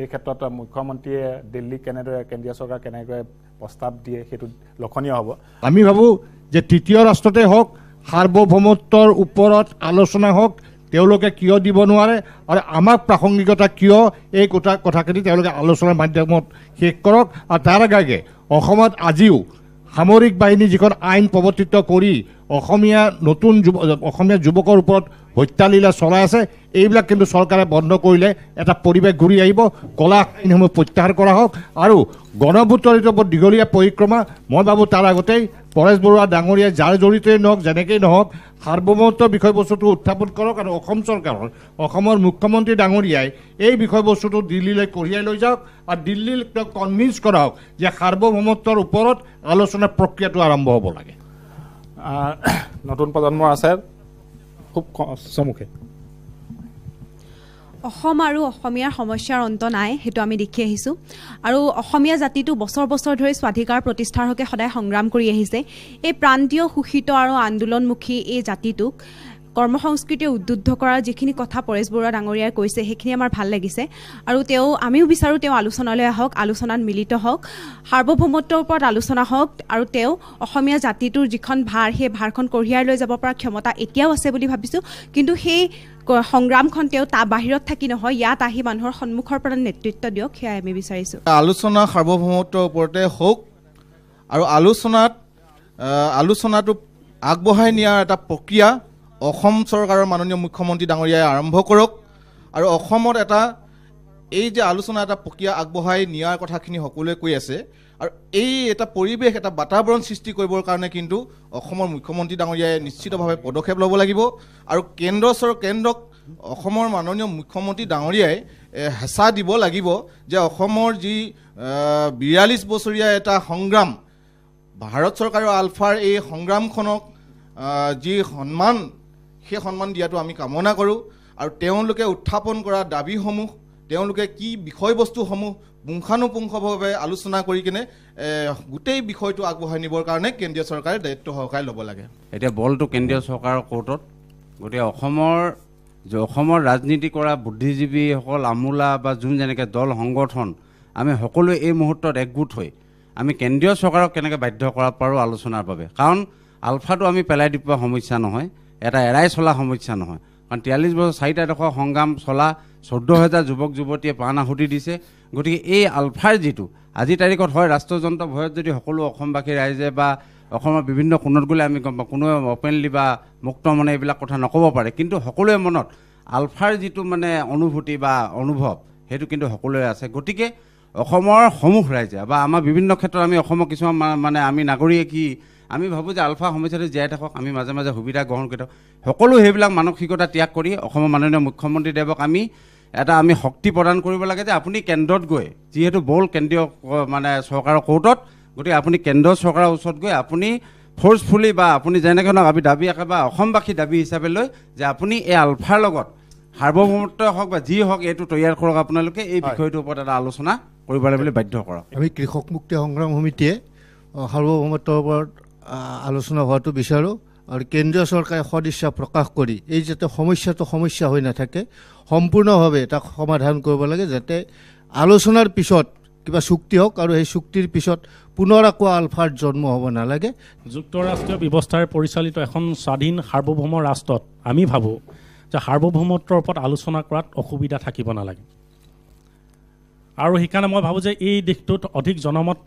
এই ক্ষেত্ৰত মুখ্যমন্ত্ৰীয়ে দিল্লীক কেনেদৰে কেন্দ্ৰীয় চৰকাৰ কেনেদৰে প্ৰস্তাৱ দিয়ে সেইটো লক্ষণীয় হ'ব। আমি ভাবোঁ যে তৃতীয় ৰাষ্ট্ৰতে হওক সাৰ্বভৌমত্বৰ ওপৰত আলোচনা হওক তেওঁলোকে কিয় দিব নোৱাৰে আৰু আমাক প্ৰাসংগিকতা কিয় এই কথা কথাখিনি তেওঁলোকে আলোচনাৰ মাধ্যমত শেষ কৰক। আৰু তাৰ আগে অসমত আজিও সামৰিক বাহিনী যিখন আইন প্ৰৱৰ্তিত কৰি অসমীয়া নতুন যুৱ অসমীয়া যুৱকৰ ওপৰত হত্যালীলা চলাই আছে এইবিলাক কিন্তু চৰকাৰে বন্ধ কৰিলে এটা পৰিৱেশ ঘূৰি আহিব। কলা আইনসমূহ প্ৰত্যাহাৰ কৰা হওক আৰু গণভোটৰ ওপৰত দীঘলীয়া পৰিক্ৰমা মই ভাবোঁ তাৰ আগতেই পৰেশ বৰুৱা ডাঙৰীয়াই যাৰ জড়িতই নহওক যেনেকেই নহওক সাৰ্বভৌমত্ব বিষয়বস্তুটো উত্থাপন কৰক আৰু অসম চৰকাৰৰ অসমৰ মুখ্যমন্ত্ৰী ডাঙৰীয়াই এই বিষয়বস্তুটো দিল্লীলৈ কঢ়িয়াই লৈ যাওক আৰু দিল্লীক তেওঁক কনভিন্স কৰাওক যে সাৰ্বভৌমত্বৰ ওপৰত আলোচনাৰ প্ৰক্ৰিয়াটো আৰম্ভ হ'ব লাগে। নতুন প্ৰজন্মৰ আছে। খুব চমুখে অসম আৰু অসমীয়াৰ সমস্যাৰ অন্ত নাই সেইটো আমি দেখি আহিছোঁ। আৰু অসমীয়া জাতিটো বছৰ বছৰ ধৰি স্বাধিকাৰ প্ৰতিষ্ঠাৰ হকে সদায় সংগ্ৰাম কৰি আহিছে। এই প্ৰান্তীয় শোষিত আৰু আন্দোলনমুখী এই জাতিটোক কৰ্ম সংস্কৃতিয়ে উদ্বুদ্ধ কৰাৰ যিখিনি কথা পৰেশ বৰুৱা ডাঙৰীয়াই কৈছে সেইখিনি আমাৰ ভাল লাগিছে। আৰু তেওঁ আমিও বিচাৰোঁ তেওঁ আলোচনালৈ আহক আলোচনাত মিলিত হওক সাৰ্বভৌমত্বৰ ওপৰত আলোচনা হওক আৰু তেওঁ অসমীয়া জাতিটোৰ যিখন ভাৰ সেই ভাৰখন কঢ়িয়াই লৈ যাব পৰা ক্ষমতা এতিয়াও আছে বুলি ভাবিছোঁ। কিন্তু সেই সংগ্ৰামখন তেওঁ তাৰ বাহিৰত থাকি নহয় ইয়াত আহি মানুহৰ সন্মুখৰ পৰা নেতৃত্ব দিয়ক সেয়াই আমি বিচাৰিছোঁ। আলোচনা সাৰ্বভৌমত্বৰ ওপৰতে হওক আৰু আলোচনাত আলোচনাটো আগবঢ়াই নিয়াৰ এটা প্ৰক্ৰিয়া অসম চৰকাৰৰ মাননীয় মুখ্যমন্ত্ৰী ডাঙৰীয়াই আৰম্ভ কৰক। আৰু অসমত এটা এই যে আলোচনা এটা প্ৰক্ৰিয়া আগবঢ়াই নিয়াৰ কথাখিনি সকলোৱে কৈ আছে। আৰু এই এটা পৰিৱেশ এটা বাতাবৰণ সৃষ্টি কৰিবৰ কাৰণে কিন্তু অসমৰ মুখ্যমন্ত্ৰী ডাঙৰীয়াই নিশ্চিতভাৱে পদক্ষেপ ল'ব লাগিব। আৰু কেন্দ্ৰ চৰ কেন্দ্ৰক অসমৰ মাননীয় মুখ্যমন্ত্ৰী ডাঙৰীয়াই হেঁচা দিব লাগিব যে অসমৰ যি বিয়াল্লিছ বছৰীয়া এটা সংগ্ৰাম ভাৰত চৰকাৰৰ আলফাৰ এই সংগ্ৰামখনক যি সন্মান সেই সন্মান দিয়াটো আমি কামনা কৰোঁ আৰু তেওঁলোকে উত্থাপন কৰা দাবীসমূহ তেওঁলোকে কি বিষয়বস্তুসমূহ পুংখানুপুংখভাৱে আলোচনা কৰি কিনে গোটেই বিষয়টো আগবঢ়াই নিবৰ কাৰণে কেন্দ্ৰীয় চৰকাৰে দায়িত্ব সহকাৰে ল'ব লাগে। এতিয়া বলটো কেন্দ্ৰীয় চৰকাৰৰ কোৰ্টত গতিকে অসমৰ যে অসমৰ ৰাজনীতি কৰা বুদ্ধিজীৱীসকল আমোলা বা যোন যেনেকৈ দল সংগঠন আমি সকলোৱে এই মুহূৰ্তত একগোট হৈ আমি কেন্দ্ৰীয় চৰকাৰক কেনেকৈ বাধ্য কৰাব পাৰোঁ আলোচনাৰ বাবে। কাৰণ আলফাটো আমি পেলাই দিব সমস্যা নহয়। এটা এৰাই চলা সমস্যা নহয়। কাৰণ তিয়াল্লিছ বছৰ চাৰিটা ডোখৰ সংগ্ৰাম চলা চৈধ্য হাজাৰ যুৱক যুৱতীয়ে প্ৰাণ আহুতি দিছে। গতিকে এই আলফাৰ যিটো আজিৰ তাৰিখত হয় ৰাষ্ট্ৰযন্ত্ৰ ভয়ত যদি সকলো অসমবাসী ৰাইজে বা অসমৰ বিভিন্ন কোণত গ'লে আমি গম পাওঁ কোনোৱে অপেনলি বা মুক্ত মনে এইবিলাক কথা নক'ব পাৰে। কিন্তু সকলোৱে মনত আলফাৰ যিটো মানে অনুভূতি বা অনুভৱ সেইটো কিন্তু সকলোৰে আছে। গতিকে অসমৰ সমূহ ৰাইজে বা আমাৰ বিভিন্ন ক্ষেত্ৰত আমি অসমৰ কিছুমান মানে আমি নাগৰিকে কি আমি ভাবোঁ যে আলফা সমস্যাটো জীয়াই থাকক আমি মাজে মাজে সুবিধা গ্ৰহণ কৰি থাকক। সকলো সেইবিলাক মানসিকতা ত্যাগ কৰি অসমৰ মাননীয় মুখ্যমন্ত্ৰীদেৱক আমি এটা আমি শক্তি প্ৰদান কৰিব লাগে যে আপুনি কেন্দ্ৰত গৈ যিহেতু বল কেন্দ্ৰীয় মানে চৰকাৰৰ কোৰ্টত গতিকে আপুনি কেন্দ্ৰীয় চৰকাৰৰ ওচৰত গৈ আপুনি ফ'ৰ্চফুলি বা আপুনি যেনেকৈ নহওক আমি দাবী একেবাৰে অসমবাসী দাবী হিচাপে লৈ যে আপুনি এই আলফাৰ লগত সাৰ্বভৌমত্ব হওক বা যি হওক এইটো তৈয়াৰ কৰক আপোনালোকে এই বিষয়টোৰ ওপৰত এটা আলোচনা কৰিব লাগে বুলি বাধ্য কৰক। আমি কৃষক মুক্তি সংগ্ৰাম সমিতিয়ে সাৰ্বভৌমত্বৰ ওপৰত আলোচনা হোৱাটো বিচাৰোঁ আৰু কেন্দ্ৰীয় চৰকাৰে সদিচ্ছা প্ৰকাশ কৰি এই যাতে সমস্যাটো সমস্যা হৈ নাথাকে সম্পূৰ্ণভাৱে তাক সমাধান কৰিব লাগে যাতে আলোচনাৰ পিছত কিবা চুক্তি হওক আৰু সেই চুক্তিৰ পিছত পুনৰ আকৌ আলফাৰ জন্ম হ'ব নালাগে। যুক্তৰাষ্ট্ৰীয় ব্যৱস্থাৰে পৰিচালিত এখন স্বাধীন সাৰ্বভৌম ৰাষ্ট্ৰত আমি ভাবোঁ যে সাৰ্বভৌমত্বৰ ওপৰত আলোচনা কৰাত অসুবিধা থাকিব নালাগে। আৰু সেইকাৰণে মই ভাবোঁ যে এই দিশটোত অধিক জনমত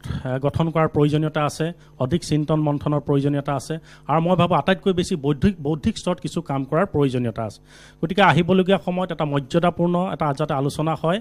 গঠন কৰাৰ প্ৰয়োজনীয়তা আছে অধিক চিন্তন মন্থনৰ প্ৰয়োজনীয়তা আছে আৰু মই ভাবোঁ আটাইতকৈ বেছি বৌদ্ধিক বৌদ্ধিক স্তৰত কিছু কাম কৰাৰ প্ৰয়োজনীয়তা আছে। গতিকে আহিবলগীয়া সময়ত এটা মৰ্যাদাপূৰ্ণ এটা যাতে আলোচনা হয়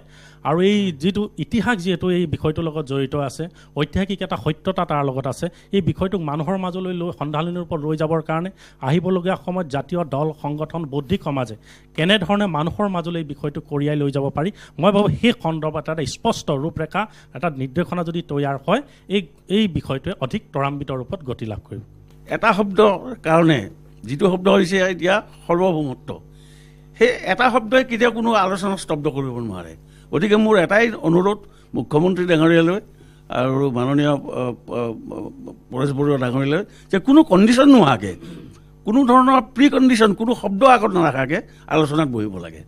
আৰু এই যিটো ইতিহাস যিহেতু এই বিষয়টোৰ লগত জড়িত আছে ঐতিহাসিক এটা সত্যতা তাৰ লগত আছে এই বিষয়টোক মানুহৰ মাজলৈ লৈ সন্ধানলিৰ ওপৰত লৈ যাবৰ কাৰণে আহিবলগীয়া সময়ত জাতীয় দল সংগঠন বৌদ্ধিক সমাজে কেনেধৰণে মানুহৰ মাজলৈ এই বিষয়টো কঢ়িয়াই লৈ যাব পাৰি মই ভাবোঁ সেই সন্দৰ্ভত এটা স্পষ্ট ৰূপৰেখা এটা নিৰ্দেশনা যদি তৈয়াৰ হয় এই এই বিষয়টোৱে অধিক ত্বৰান্বিত ৰূপত গতি লাভ কৰিব। এটা শব্দৰ কাৰণে যিটো শব্দ হৈছে এতিয়া সৰ্বভৌমত্ব সেই এটা শব্দই কেতিয়াও কোনো আলোচনা স্তব্ধ কৰিব নোৱাৰে। গতিকে মোৰ এটাই অনুৰোধ মুখ্যমন্ত্ৰী ডাঙৰীয়ালৈ আৰু মাননীয় পৰেশ বৰুৱা ডাঙৰীয়ালৈ যে কোনো কণ্ডিশ্যন নোহোৱাকৈ কোনো ধৰণৰ প্ৰি কণ্ডিশ্যন কোনো শব্দ আগত নাৰাখাকৈ আলোচনাত বহিব লাগে।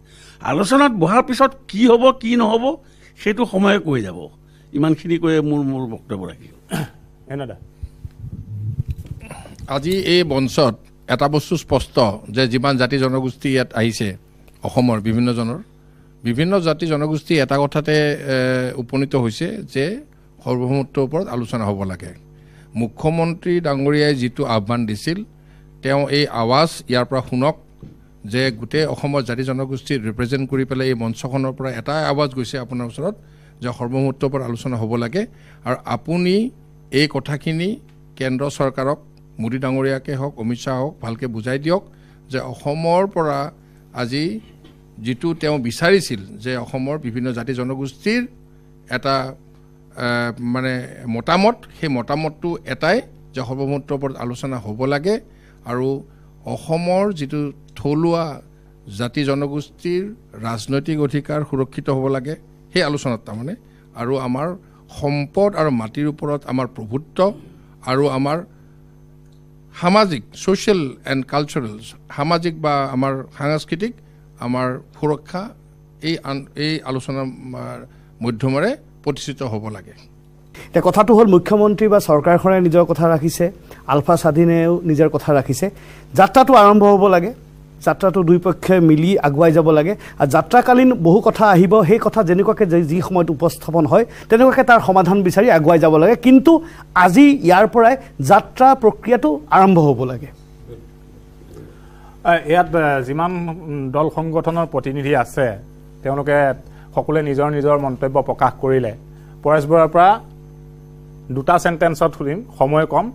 আলোচনাত বহাৰ পিছত কি হ'ব কি নহ'ব সেইটো সময়ে কৈ যাব। ইমানখিনি কৈয়ে মোৰ মোৰ বক্তব্য ৰাখিলোঁ। এনেদা। আজি এই মঞ্চত এটা বস্তু স্পষ্ট যে যিমান জাতি জনগোষ্ঠী ইয়াত আহিছে অসমৰ বিভিন্নজনৰ বিভিন্ন জাতি জনগোষ্ঠী এটা কথাতে উপনীত হৈছে যে সাৰ্বভৌমত্বৰ ওপৰত আলোচনা হ'ব লাগে। মুখ্যমন্ত্ৰী ডাঙৰীয়াই যিটো আহ্বান দিছিল তেওঁ এই আৱাজ ইয়াৰ পৰা শুনক। যে গোটেই অসমৰ জাতি জনগোষ্ঠীক ৰিপ্ৰেজেণ্ট কৰি পেলাই এই মঞ্চখনৰ পৰা এটাই আৱাজ গৈছে আপোনাৰ ওচৰত যে সৰ্বমুহূৰ্তৰ ওপৰত আলোচনা হ'ব লাগে। আৰু আপুনি এই কথাখিনি কেন্দ্ৰ চৰকাৰক মোদী ডাঙৰীয়াকে হওক অমিত শ্বাহ হওক ভালকৈ বুজাই দিয়ক যে অসমৰ পৰা আজি যিটো তেওঁ বিচাৰিছিল যে অসমৰ বিভিন্ন জাতি জনগোষ্ঠীৰ এটা মানে মতামত সেই মতামতটো এটাই যে সৰ্বমুহূৰ্তৰ ওপৰত আলোচনা হ'ব লাগে। আৰু অসমৰ যিটো থলুৱা জাতি জনগোষ্ঠীৰ ৰাজনৈতিক অধিকাৰ সুৰক্ষিত হ'ব লাগে সেই আলোচনাত তাৰমানে আৰু আমাৰ সম্পদ আৰু মাটিৰ ওপৰত আমাৰ প্ৰভুত্ব আৰু আমাৰ সামাজিক ছ'চিয়েল এণ্ড কালচাৰেল সামাজিক বা আমাৰ সাংস্কৃতিক আমাৰ সুৰক্ষা এই আন এই আলোচনাৰ মাধ্যমেৰে প্ৰতিষ্ঠিত হ'ব লাগে। এতিয়া কথাটো হ'ল মুখ্যমন্ত্ৰী বা চৰকাৰখনে নিজৰ কথা ৰাখিছে আলফা স্বাধীনেও নিজৰ কথা ৰাখিছে। যাত্ৰাটো আৰম্ভ হ'ব লাগে যাত্ৰাটো দুই পক্ষই মিলি আগুৱাই যাব লাগে। আৰু যাত্ৰাকালীন বহু কথা আহিব সেই কথা যেনেকুৱাকৈ যি- সময়ত উপস্থাপন হয় তেনেকুৱাকৈ তাৰ সমাধান বিচাৰি আগুৱাই যাব লাগে। কিন্তু আজি ইয়াৰ পৰাই যাত্ৰা প্ৰক্ৰিয়াটো আৰম্ভ হ'ব লাগে। ইয়াত যিমান দল সংগঠনৰ প্ৰতিনিধি আছে তেওঁলোকে সকলোৱে নিজৰ নিজৰ মন্তব্য প্ৰকাশ কৰিলে। পৰেশ বৰুৱাৰ পৰা দুটা চেণ্টেন্সত শুনিম সময় কম।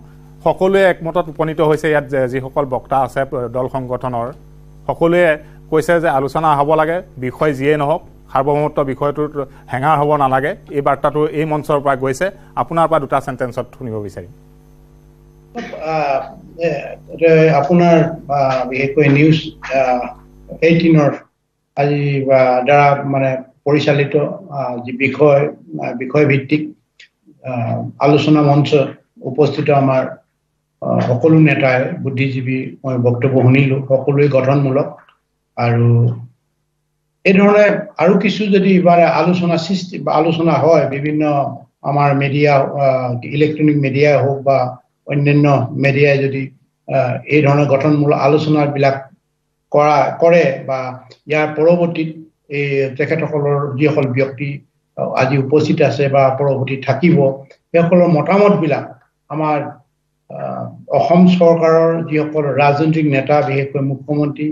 সকলোৱে একমতত উপনীত হৈছে ইয়াত যিসকল বক্তা আছে দল সংগঠনৰ। সকলোৱে কৈছে যে আলোচনা হ'ব লাগে বিষয় যিয়েই নহওক সাৰ্বভৌমত্ব বিষয়টোত হেঙাৰ হ'ব নালাগে। এই বাৰ্তাটো এই মঞ্চৰ পৰা গৈছে। আপোনাৰ পৰা দুটা চেণ্টেন্সত শুনিব বিচাৰিম। আপোনাৰ বিশেষকৈ নিউজ এইটিনৰ আজি দ্বাৰা মানে পৰিচালিত যি বিষয় বিষয়ভিত্তিক আলোচনা মঞ্চ উপস্থিত আমাৰ সকলো নেতাই বুদ্ধিজীৱী মই বক্তব্য শুনিলোঁ সকলোৱে গঠনমূলক আৰু এই ধৰণে আৰু কিছু যদি মানে আলোচনা সৃষ্টি বা আলোচনা হয় বিভিন্ন আমাৰ মিডিয়া ইলেক্ট্ৰনিক মিডিয়াই হওক বা অন্যান্য মিডিয়াই যদি এই ধৰণৰ গঠনমূলক আলোচনাবিলাক কৰা কৰে বা ইয়াৰ পৰৱৰ্তীত এই তেখেতসকলৰ যিসকল ব্যক্তি আজি উপস্থিত আছে বা পৰৱৰ্তী থাকিব সেইসকলৰ মতামতবিলাক আমাৰ অসম চৰকাৰৰ যিসকল ৰাজনৈতিক নেতা বিশেষকৈ মুখ্যমন্ত্ৰী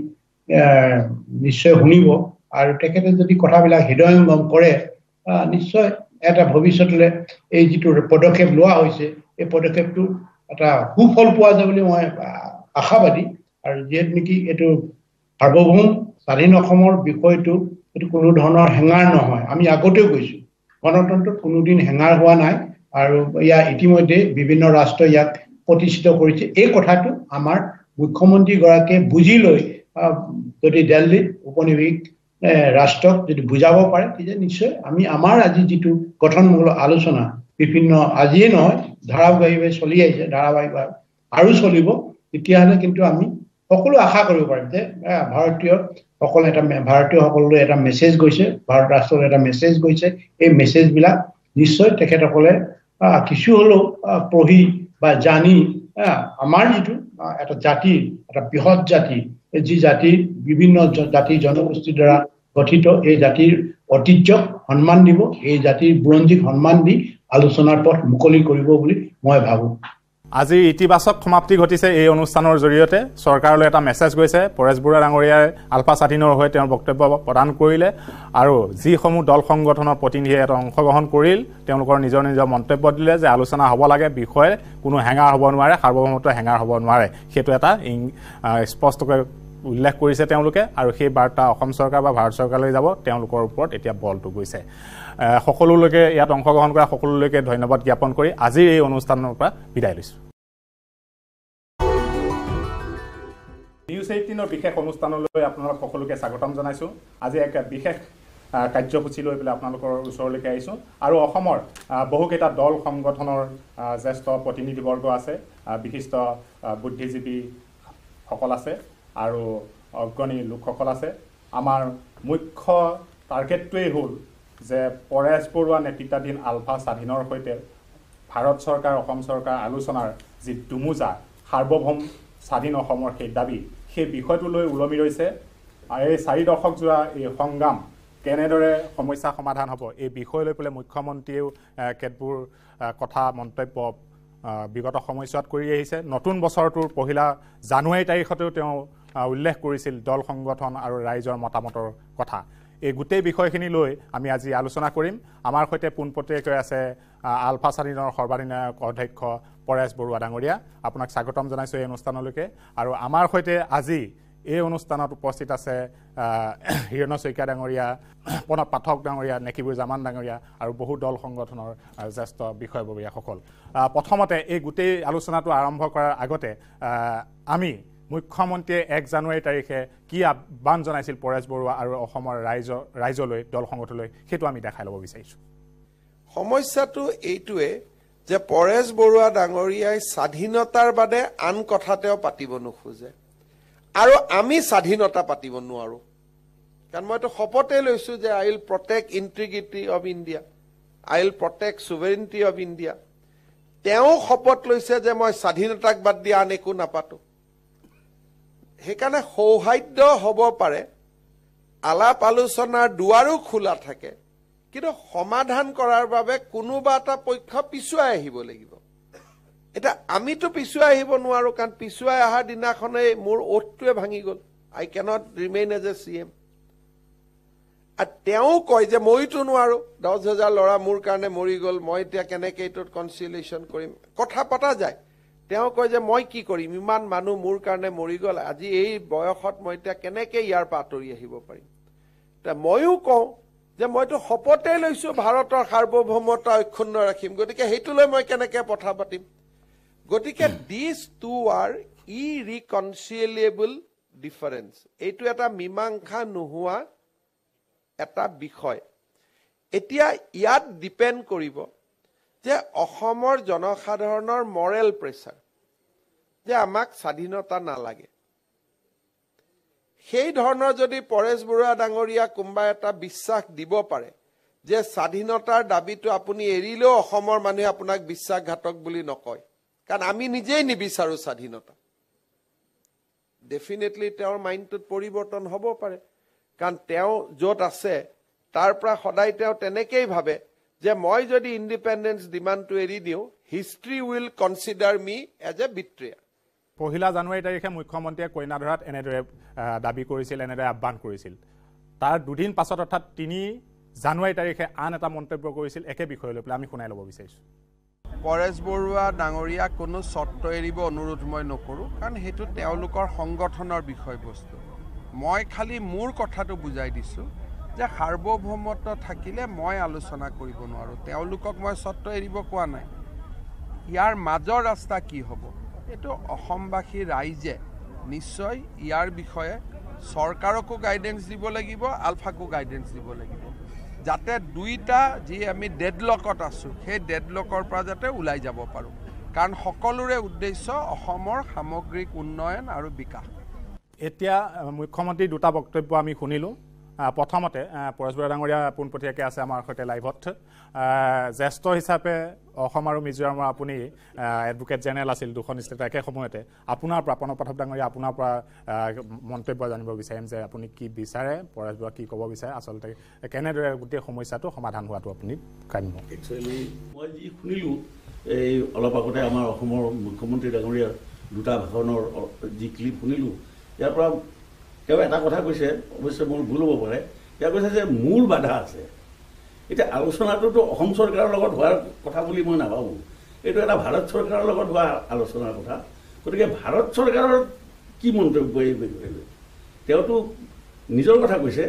নিশ্চয় শুনিব আৰু তেখেতে যদি কথাবিলাক হৃদয়ংগম কৰে নিশ্চয় এটা ভৱিষ্যতলৈ এই যিটো পদক্ষেপ লোৱা হৈছে এই পদক্ষেপটো এটা সুফল পোৱা যায় বুলি মই আশাবাদী। আৰু যিহেতু নেকি এইটো সাৰ্বভৌম স্বাধীন অসমৰ বিষয়টো এইটো কোনো ধৰণৰ হেঙাৰ নহয়। আমি আগতেও কৈছোঁ গণতন্ত্ৰত কোনোদিন হেঙাৰ হোৱা নাই আৰু ইয়াৰ ইতিমধ্যে বিভিন্ন ৰাষ্ট্ৰই ইয়াক প্ৰতিষ্ঠিত কৰিছে। এই কথাটো আমাৰ মুখ্যমন্ত্ৰীগৰাকীয়ে বুজি লৈ যদি দিল্লীত উপনিবেশিক এ, ৰাষ্ট্ৰক যদি বুজাব পাৰে তেতিয়া নিশ্চয় আমি আমাৰ আজি যিটো গঠনমূলক আলোচনা বিভিন্ন আজিয়ে নহয় ধাৰাবাহিকভাৱে চলি আহিছে ধাৰাবাহিকভাৱে আৰু চলিব তেতিয়াহ'লে কিন্তু আমি সকলো আশা কৰিব পাৰিম যে ভাৰতীয় সকল এটা ভাৰতীয়সকললৈ এটা মেছেজ গৈছে ভাৰত ৰাষ্ট্ৰলৈ এটা মেছেজ গৈছে এই মেছেজবিলাক নিশ্চয় তেখেতসকলে কিছু হ'লেও পঢ়ি বা জানি আমাৰ যিটো এটা জাতি এটা বৃহৎ জাতি যি জাতিৰ বিভিন্ন জাতি জনগোষ্ঠীৰ দ্বাৰা গঠিত এই জাতিৰ ঐতিহ্যক সন্মান দিব এই জাতিৰ বুৰঞ্জীক সন্মান দি আলোচনাৰ পথ মুকলি কৰিব বুলি মই ভাবোঁ। আজি ইতিবাচক সমাপ্তি ঘটিছে এই অনুষ্ঠানৰ জৰিয়তে। চৰকাৰলৈ এটা মেছেজ গৈছে। পৰেশ বৰুৱা ডাঙৰীয়াই আলফা স্বাধীনৰ হৈ তেওঁৰ বক্তব্য প্ৰদান কৰিলে আৰু যিসমূহ দল সংগঠনৰ প্ৰতিনিধিয়ে ইয়াত অংশগ্ৰহণ কৰিল তেওঁলোকৰ নিজৰ নিজৰ মন্তব্য দিলে যে আলোচনা হ'ব লাগে বিষয়ে কোনো হেঙাৰ হ'ব নোৱাৰে সাৰ্বভৌমত্ব হেঙাৰ হ'ব নোৱাৰে। সেইটো এটা স্পষ্টকৈ উল্লেখ কৰিছে তেওঁলোকে আৰু সেই বাৰ্তা অসম চৰকাৰ বা ভাৰত চৰকাৰলৈ যাব তেওঁলোকৰ ওপৰত এতিয়া বলটো গৈছে। সকলোলৈকে ইয়াত অংশগ্ৰহণ কৰা সকলোলৈকে ধন্যবাদ জ্ঞাপন কৰি আজিৰ এই অনুষ্ঠানৰ পৰা বিদায় লৈছোঁ। নিউজ এইটিনৰ বিশেষ অনুষ্ঠানলৈ আপোনালোক সকলোকে স্বাগতম জনাইছোঁ। আজি এক বিশেষ কাৰ্যসূচী লৈ পেলাই আপোনালোকৰ ওচৰলৈকে আহিছোঁ। আৰু অসমৰ বহুকেইটা দল সংগঠনৰ জ্যেষ্ঠ প্ৰতিনিধিবৰ্গ আছে। বিশিষ্ট বুদ্ধিজীৱীসকল আছে আৰু অগ্ৰণী লোকসকল আছে। আমাৰ মুখ্য টাৰ্গেটটোৱেই হ'ল যে পৰেশ বৰুৱা নেতৃত্বাধীন আলফা স্বাধীনৰ সৈতে ভাৰত চৰকাৰ অসম চৰকাৰ আলোচনাৰ যি দুমোজা সাৰ্বভৌম স্বাধীন অসমৰ সেই দাবী সেই বিষয়টোলৈ ওলমি ৰৈছে। আৰু এই চাৰি দশকজোৰা এই সংগ্ৰাম কেনেদৰে সমস্যা সমাধান হ'ব এই বিষয় লৈ পেলাই মুখ্যমন্ত্ৰীয়েও কেতবোৰ কথা মন্তব্য বিগত সময়ছোৱাত কৰি আহিছে। নতুন বছৰটোৰ পহিলা জানুৱাৰী তাৰিখতেও তেওঁ উল্লেখ কৰিছিল দল সংগঠন আৰু ৰাইজৰ মতামতৰ কথা। এই গোটেই বিষয়খিনি লৈ আমি আজি আলোচনা কৰিম। আমাৰ সৈতে পোনপটীয়াকৈ আছে আলফা স্বাধীনৰ সৰ্বাধিনায়ক অধ্যক্ষ পৰেশ বৰুৱা ডাঙৰীয়া। আপোনাক স্বাগতম জনাইছোঁ এই অনুষ্ঠানলৈকে। আৰু আমাৰ সৈতে আজি এই অনুষ্ঠানত উপস্থিত আছে আহ, হিৰণ্য শইকীয়া ডাঙৰীয়া প্ৰণৱ পাঠক ডাঙৰীয়া নেকিবুৰ জামান ডাঙৰীয়া আৰু বহু দল সংগঠনৰ জ্যেষ্ঠ বিষয়ববীয়াসকল। প্ৰথমতে এই গোটেই আলোচনাটো আৰম্ভ কৰাৰ আগতে আমি মুখ্যমন্ত্ৰীয়ে এক জানুৱাৰী তাৰিখে কি আহ্বান জনাইছিল পৰেশ বৰুৱা আৰু অসমৰ ৰাইজ ৰাইজলৈ দল সংগঠনলৈ সেইটো আমি দেখাই ল'ব বিচাৰিছোঁ। সমস্যাটো এইটোৱে যে পৰেশ বৰুৱা ডাঙৰীয়াই স্বাধীনতাৰ বাদে আন কথা তেওঁ পাতিব নোখোজে। আৰু আমি স্বাধীনতা পাতিব নোৱাৰোঁ। কাৰণ মইতো শপতে লৈছোঁ যে I will protect integrity of India I will protect sovereignty of India. তেওঁ শপত লৈছে যে মই স্বাধীনতাক বাদ দি আন একো নাপাতোঁ। সেইকাৰণে সৌহাৰ্দ্য হ'ব পাৰে আলাপ আলোচনাৰ দুৱাৰো খোলা থাকে কিন্তু সমাধান কৰাৰ বাবে কোনোবা এটা পক্ষ পিছুৱাই আহিব লাগিব। এতিয়া আমিতো পিছুৱাই আহিব নোৱাৰো কাৰণ পিছুৱাই অহাৰ দিনাখনেই মোৰ অ'থটোৱে ভাঙি গ'ল। I cannot remain as a C M আৰু তেওঁ কয় যে মইতো নোৱাৰো দহ হাজাৰ ল'ৰা মোৰ কাৰণে মৰি গ'ল মই এতিয়া কেনেকে এইটোত কনচিলেশ্যন কৰিম? কথা পতা যায়। তেওঁ কয় যে মই কি কৰিম? ইমান মানুহ মোৰ কাৰণে মৰি গ'ল। আজি এই বয়সত মই এতিয়া কেনেকে ইয়াৰ পৰা আঁতৰি আহিব পাৰিম? ময়ো কওঁ যে মইতো শপতে লৈছো ভাৰতৰ সাৰ্বভৌমতা অক্ষুণ্ণ ৰাখিম। গতিকে সেইটোলৈ মই কেনেকে কথা পাতিম? গতিকে these two are irreconcilable difference এইটো এটা মীমাংসা নোহোৱা এটা বিষয়। এতিয়া ইয়াত ডিপেণ্ড কৰিব যে অসমৰ জনসাধাৰণৰ মৰেল প্ৰেচাৰ যে আমাক স্বাধীনতা নালাগে। সেই ধৰণৰ যদি পৰেশ বৰুৱা ডাঙৰীয়া কোনোবা এটা বিশ্বাস দিব পাৰে যে স্বাধীনতাৰ দাবীটো আপুনি এৰিলেও অসমৰ মানুহে আপোনাক বিশ্বাসঘাতক বুলি নকয় কাৰণ আমি নিজেই নিবিচাৰো স্বাধীনতা। ডেফিনেটলি তেওঁৰ মাইণ্ডটোত পৰিৱৰ্তন হ'ব পাৰে কাৰণ তেওঁ য'ত আছে তাৰ পৰা সদায় তেওঁ তেনেকেই ভাবে যে মই যদি ইণ্ডিপেণ্ডেঞ্চ ডিমাণ্ডটো এৰি দিওঁ history will consider me as a betrayer পহিলা জানুৱাৰী তাৰিখে মুখ্যমন্ত্ৰীয়ে কইনাধৰাত এনেদৰে দাবী কৰিছিল এনেদৰে আহ্বান কৰিছিল। তাৰ দুদিন পাছত অৰ্থাৎ তিনি জানুৱাৰী তাৰিখে আন এটা মন্তব্য কৰিছিল একে বিষয় লৈ পেলাই আমি শুনাই ল'ব বিচাৰিছোঁ। পৰেশ বৰুৱা ডাঙৰীয়াক কোনো চৰ্ত এৰিব অনুৰোধ মই নকৰোঁ কাৰণ সেইটো তেওঁলোকৰ সংগঠনৰ বিষয়বস্তু। মই খালি মোৰ কথাটো বুজাই দিছোঁ যে সাৰ্বভৌমত্ব থাকিলে মই আলোচনা কৰিব নোৱাৰোঁ। তেওঁলোকক মই চৰ্ত এৰিব কোৱা নাই। ইয়াৰ মাজৰ ৰাস্তা কি হ'ব? এইটো অসমবাসী ৰাইজে নিশ্চয় ইয়াৰ বিষয়ে চৰকাৰকো গাইডেঞ্চ দিব লাগিব আলফাকো গাইডেঞ্চ দিব লাগিব। যাতে দুইটা যি আমি ডেডলকত আছোঁ সেই ডেডলকৰ পৰা যাতে ওলাই যাব পাৰোঁ। কাৰণ সকলোৰে উদ্দেশ্য অসমৰ সামগ্ৰিক উন্নয়ন আৰু বিকাশ। এতিয়া মুখ্যমন্ত্ৰীৰ দুটা বক্তব্য আমি শুনিলোঁ। প্ৰথমতে পৰেশ বৰা ডাঙৰীয়া পোনপটীয়াকৈ আছে আমাৰ সৈতে লাইভত। জ্যেষ্ঠ হিচাপে অসম আৰু মিজোৰামৰ আপুনি এডভোকেট জেনেৰেল আছিল দুখন ষ্টেট একে সময়তে। আপোনাৰ পৰা প্ৰণৱ পাঠক ডাঙৰীয়া আপোনাৰ পৰা মন্তব্য জানিব বিচাৰিম যে আপুনি কি বিচাৰে পৰেশ বৰা কি ক'ব বিচাৰে আচলতে কেনেদৰে গোটেই সমস্যাটো সমাধান হোৱাটো আপুনি কাম্য মই যি শুনিলোঁ এই অলপ আগতে আমাৰ অসমৰ মুখ্যমন্ত্ৰী ডাঙৰীয়াৰ দুটা ভাষণৰ যি ক্লিপ শুনিলোঁ ইয়াৰ পৰা তেওঁ এটা কথা কৈছে অৱশ্যে মোৰ ভুল হ'ব পাৰে। তেওঁ কৈছে যে মূল বাধা আছে। এতিয়া আলোচনাটোতো অসম চৰকাৰৰ লগত হোৱাৰ কথা বুলি মই নাভাবোঁ। এইটো এটা ভাৰত চৰকাৰৰ লগত হোৱা আলোচনাৰ কথা। গতিকে ভাৰত চৰকাৰৰ কি মন্তব্য এই বিষয়ে? লৈ? তেওঁতো নিজৰ কথা কৈছে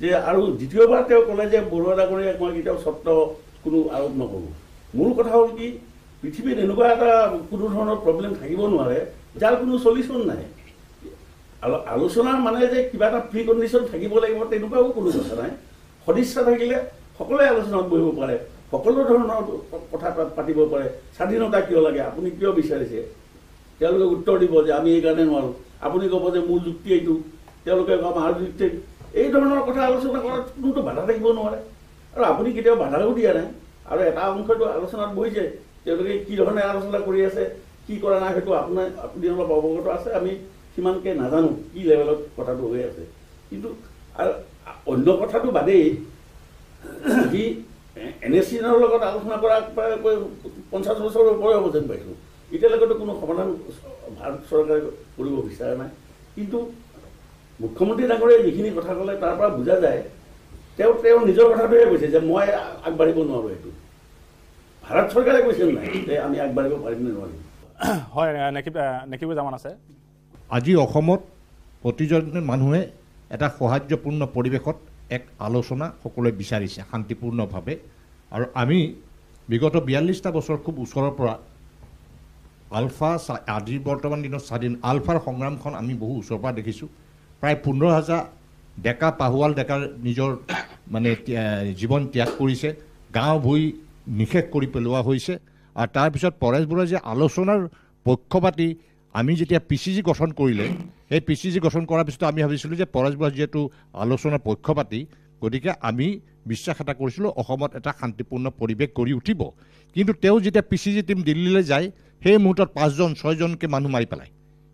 যে আৰু দ্বিতীয়বাৰ তেওঁ ক'লে যে বৰুৱা ডাঙৰীয়াক মই কেতিয়াও স্বত্ব কোনো আৰোপ নকৰোঁ। মূল কথা হ'ল কি পৃথিৱীত এনেকুৱা এটা কোনো ধৰণৰ প্ৰব্লেম থাকিব নোৱাৰে যাৰ কোনো চলিউশ্যন নাই। আলো- আলোচনাৰ মানে যে কিবা এটা প্ৰি কণ্ডিশ্যন থাকিব লাগিব তেনেকুৱাও কোনো কথা নাই। সদিচ্ছা থাকিলে সকলোৱে আলোচনাত বহিব পাৰে সকলো ধৰণৰ কথা পাতিব পাৰে। স্বাধীনতা কিয় লাগে? আপুনি কিয় বিচাৰিছে? তেওঁলোকে উত্তৰ দিব যে আমি এইকাৰণে নোৱাৰোঁ। আপুনি ক'ব যে মোৰ যুক্তি এইটো। তেওঁলোকে আমাৰ যুক্তি। এই ধৰণৰ কথা আলোচনা কৰাত কোনোতো বাধা থাকিব নোৱাৰে। আৰু আপুনি কেতিয়াও বাধাও দিয়া নাই। আৰু এটা অংশটো আলোচনাত বহিছে তেওঁলোকে কি ধৰণে আলোচনা কৰি আছে কি কৰা নাই সেইটো আপোনাৰ আপুনি অলপ অৱগত আছে আমি সিমানকৈ নাজানো কি লেভেলত কথাটো হৈ আছে। কিন্তু আৰু অন্য কথাটো বাদেই সি এন এছ চিনৰ লগত আলোচনা কৰা প্ৰায় পঞ্চাছ বছৰৰ ওপৰে হ'ব যেন পাইছোঁ। এতিয়ালৈকেতো কোনো সমাধান ভাৰত চৰকাৰে কৰিব বিচৰা নাই। কিন্তু মুখ্যমন্ত্ৰী ডাঙৰীয়াই যিখিনি কথা ক'লে তাৰ পৰা বুজা যায় তেওঁ তেওঁ নিজৰ কথাটোৱে কৈছে যে মই আগবাঢ়িব নোৱাৰোঁ এইটো। ভাৰত চৰকাৰে কৈছে নাই যে আমি আগবাঢ়িব পাৰিম নে নোৱাৰিম? হয় নেকিব নেকিব জামান আছে। আজি অসমত প্ৰতিজন মানুহে এটা সৌহাৰ্যপূৰ্ণ পৰিৱেশত এক আলোচনা সকলোৱে বিচাৰিছে শান্তিপূৰ্ণভাৱে। আৰু আমি বিগত বিয়াল্লিছটা বছৰ খুব ওচৰৰ পৰা আলফা চা- আজিৰ বৰ্তমান দিনত স্বাধীন আলফাৰ সংগ্ৰামখন আমি বহু ওচৰৰ পৰা দেখিছোঁ। প্ৰায় পোন্ধৰ হাজাৰ ডেকা পাহুৱাল ডেকাৰ নিজৰ মানে জীৱন ত্যাগ কৰিছে গাঁও ভূঁই নিশেষ কৰি পেলোৱা হৈছে। আৰু তাৰপিছত পৰেশ বৰুৱাই যে আলোচনাৰ পক্ষপাতি আমি যেতিয়া পি চি জি গঠন কৰিলে সেই পি চি জি গঠন কৰাৰ পিছত আমি ভাবিছিলোঁ যে পৰেশ বৰুৱা যিহেতু আলোচনাৰ পক্ষপাতি গতিকে আমি বিশ্বাস এটা কৰিছিলোঁ অসমত এটা শান্তিপূৰ্ণ পৰিৱেশ গঢ়ি উঠিব। কিন্তু তেওঁ যেতিয়া পি চি জি টীম দিল্লীলৈ যায় সেই মুহূৰ্তত পাঁচজন ছয়জনকৈ মানুহ মাৰি পেলায়।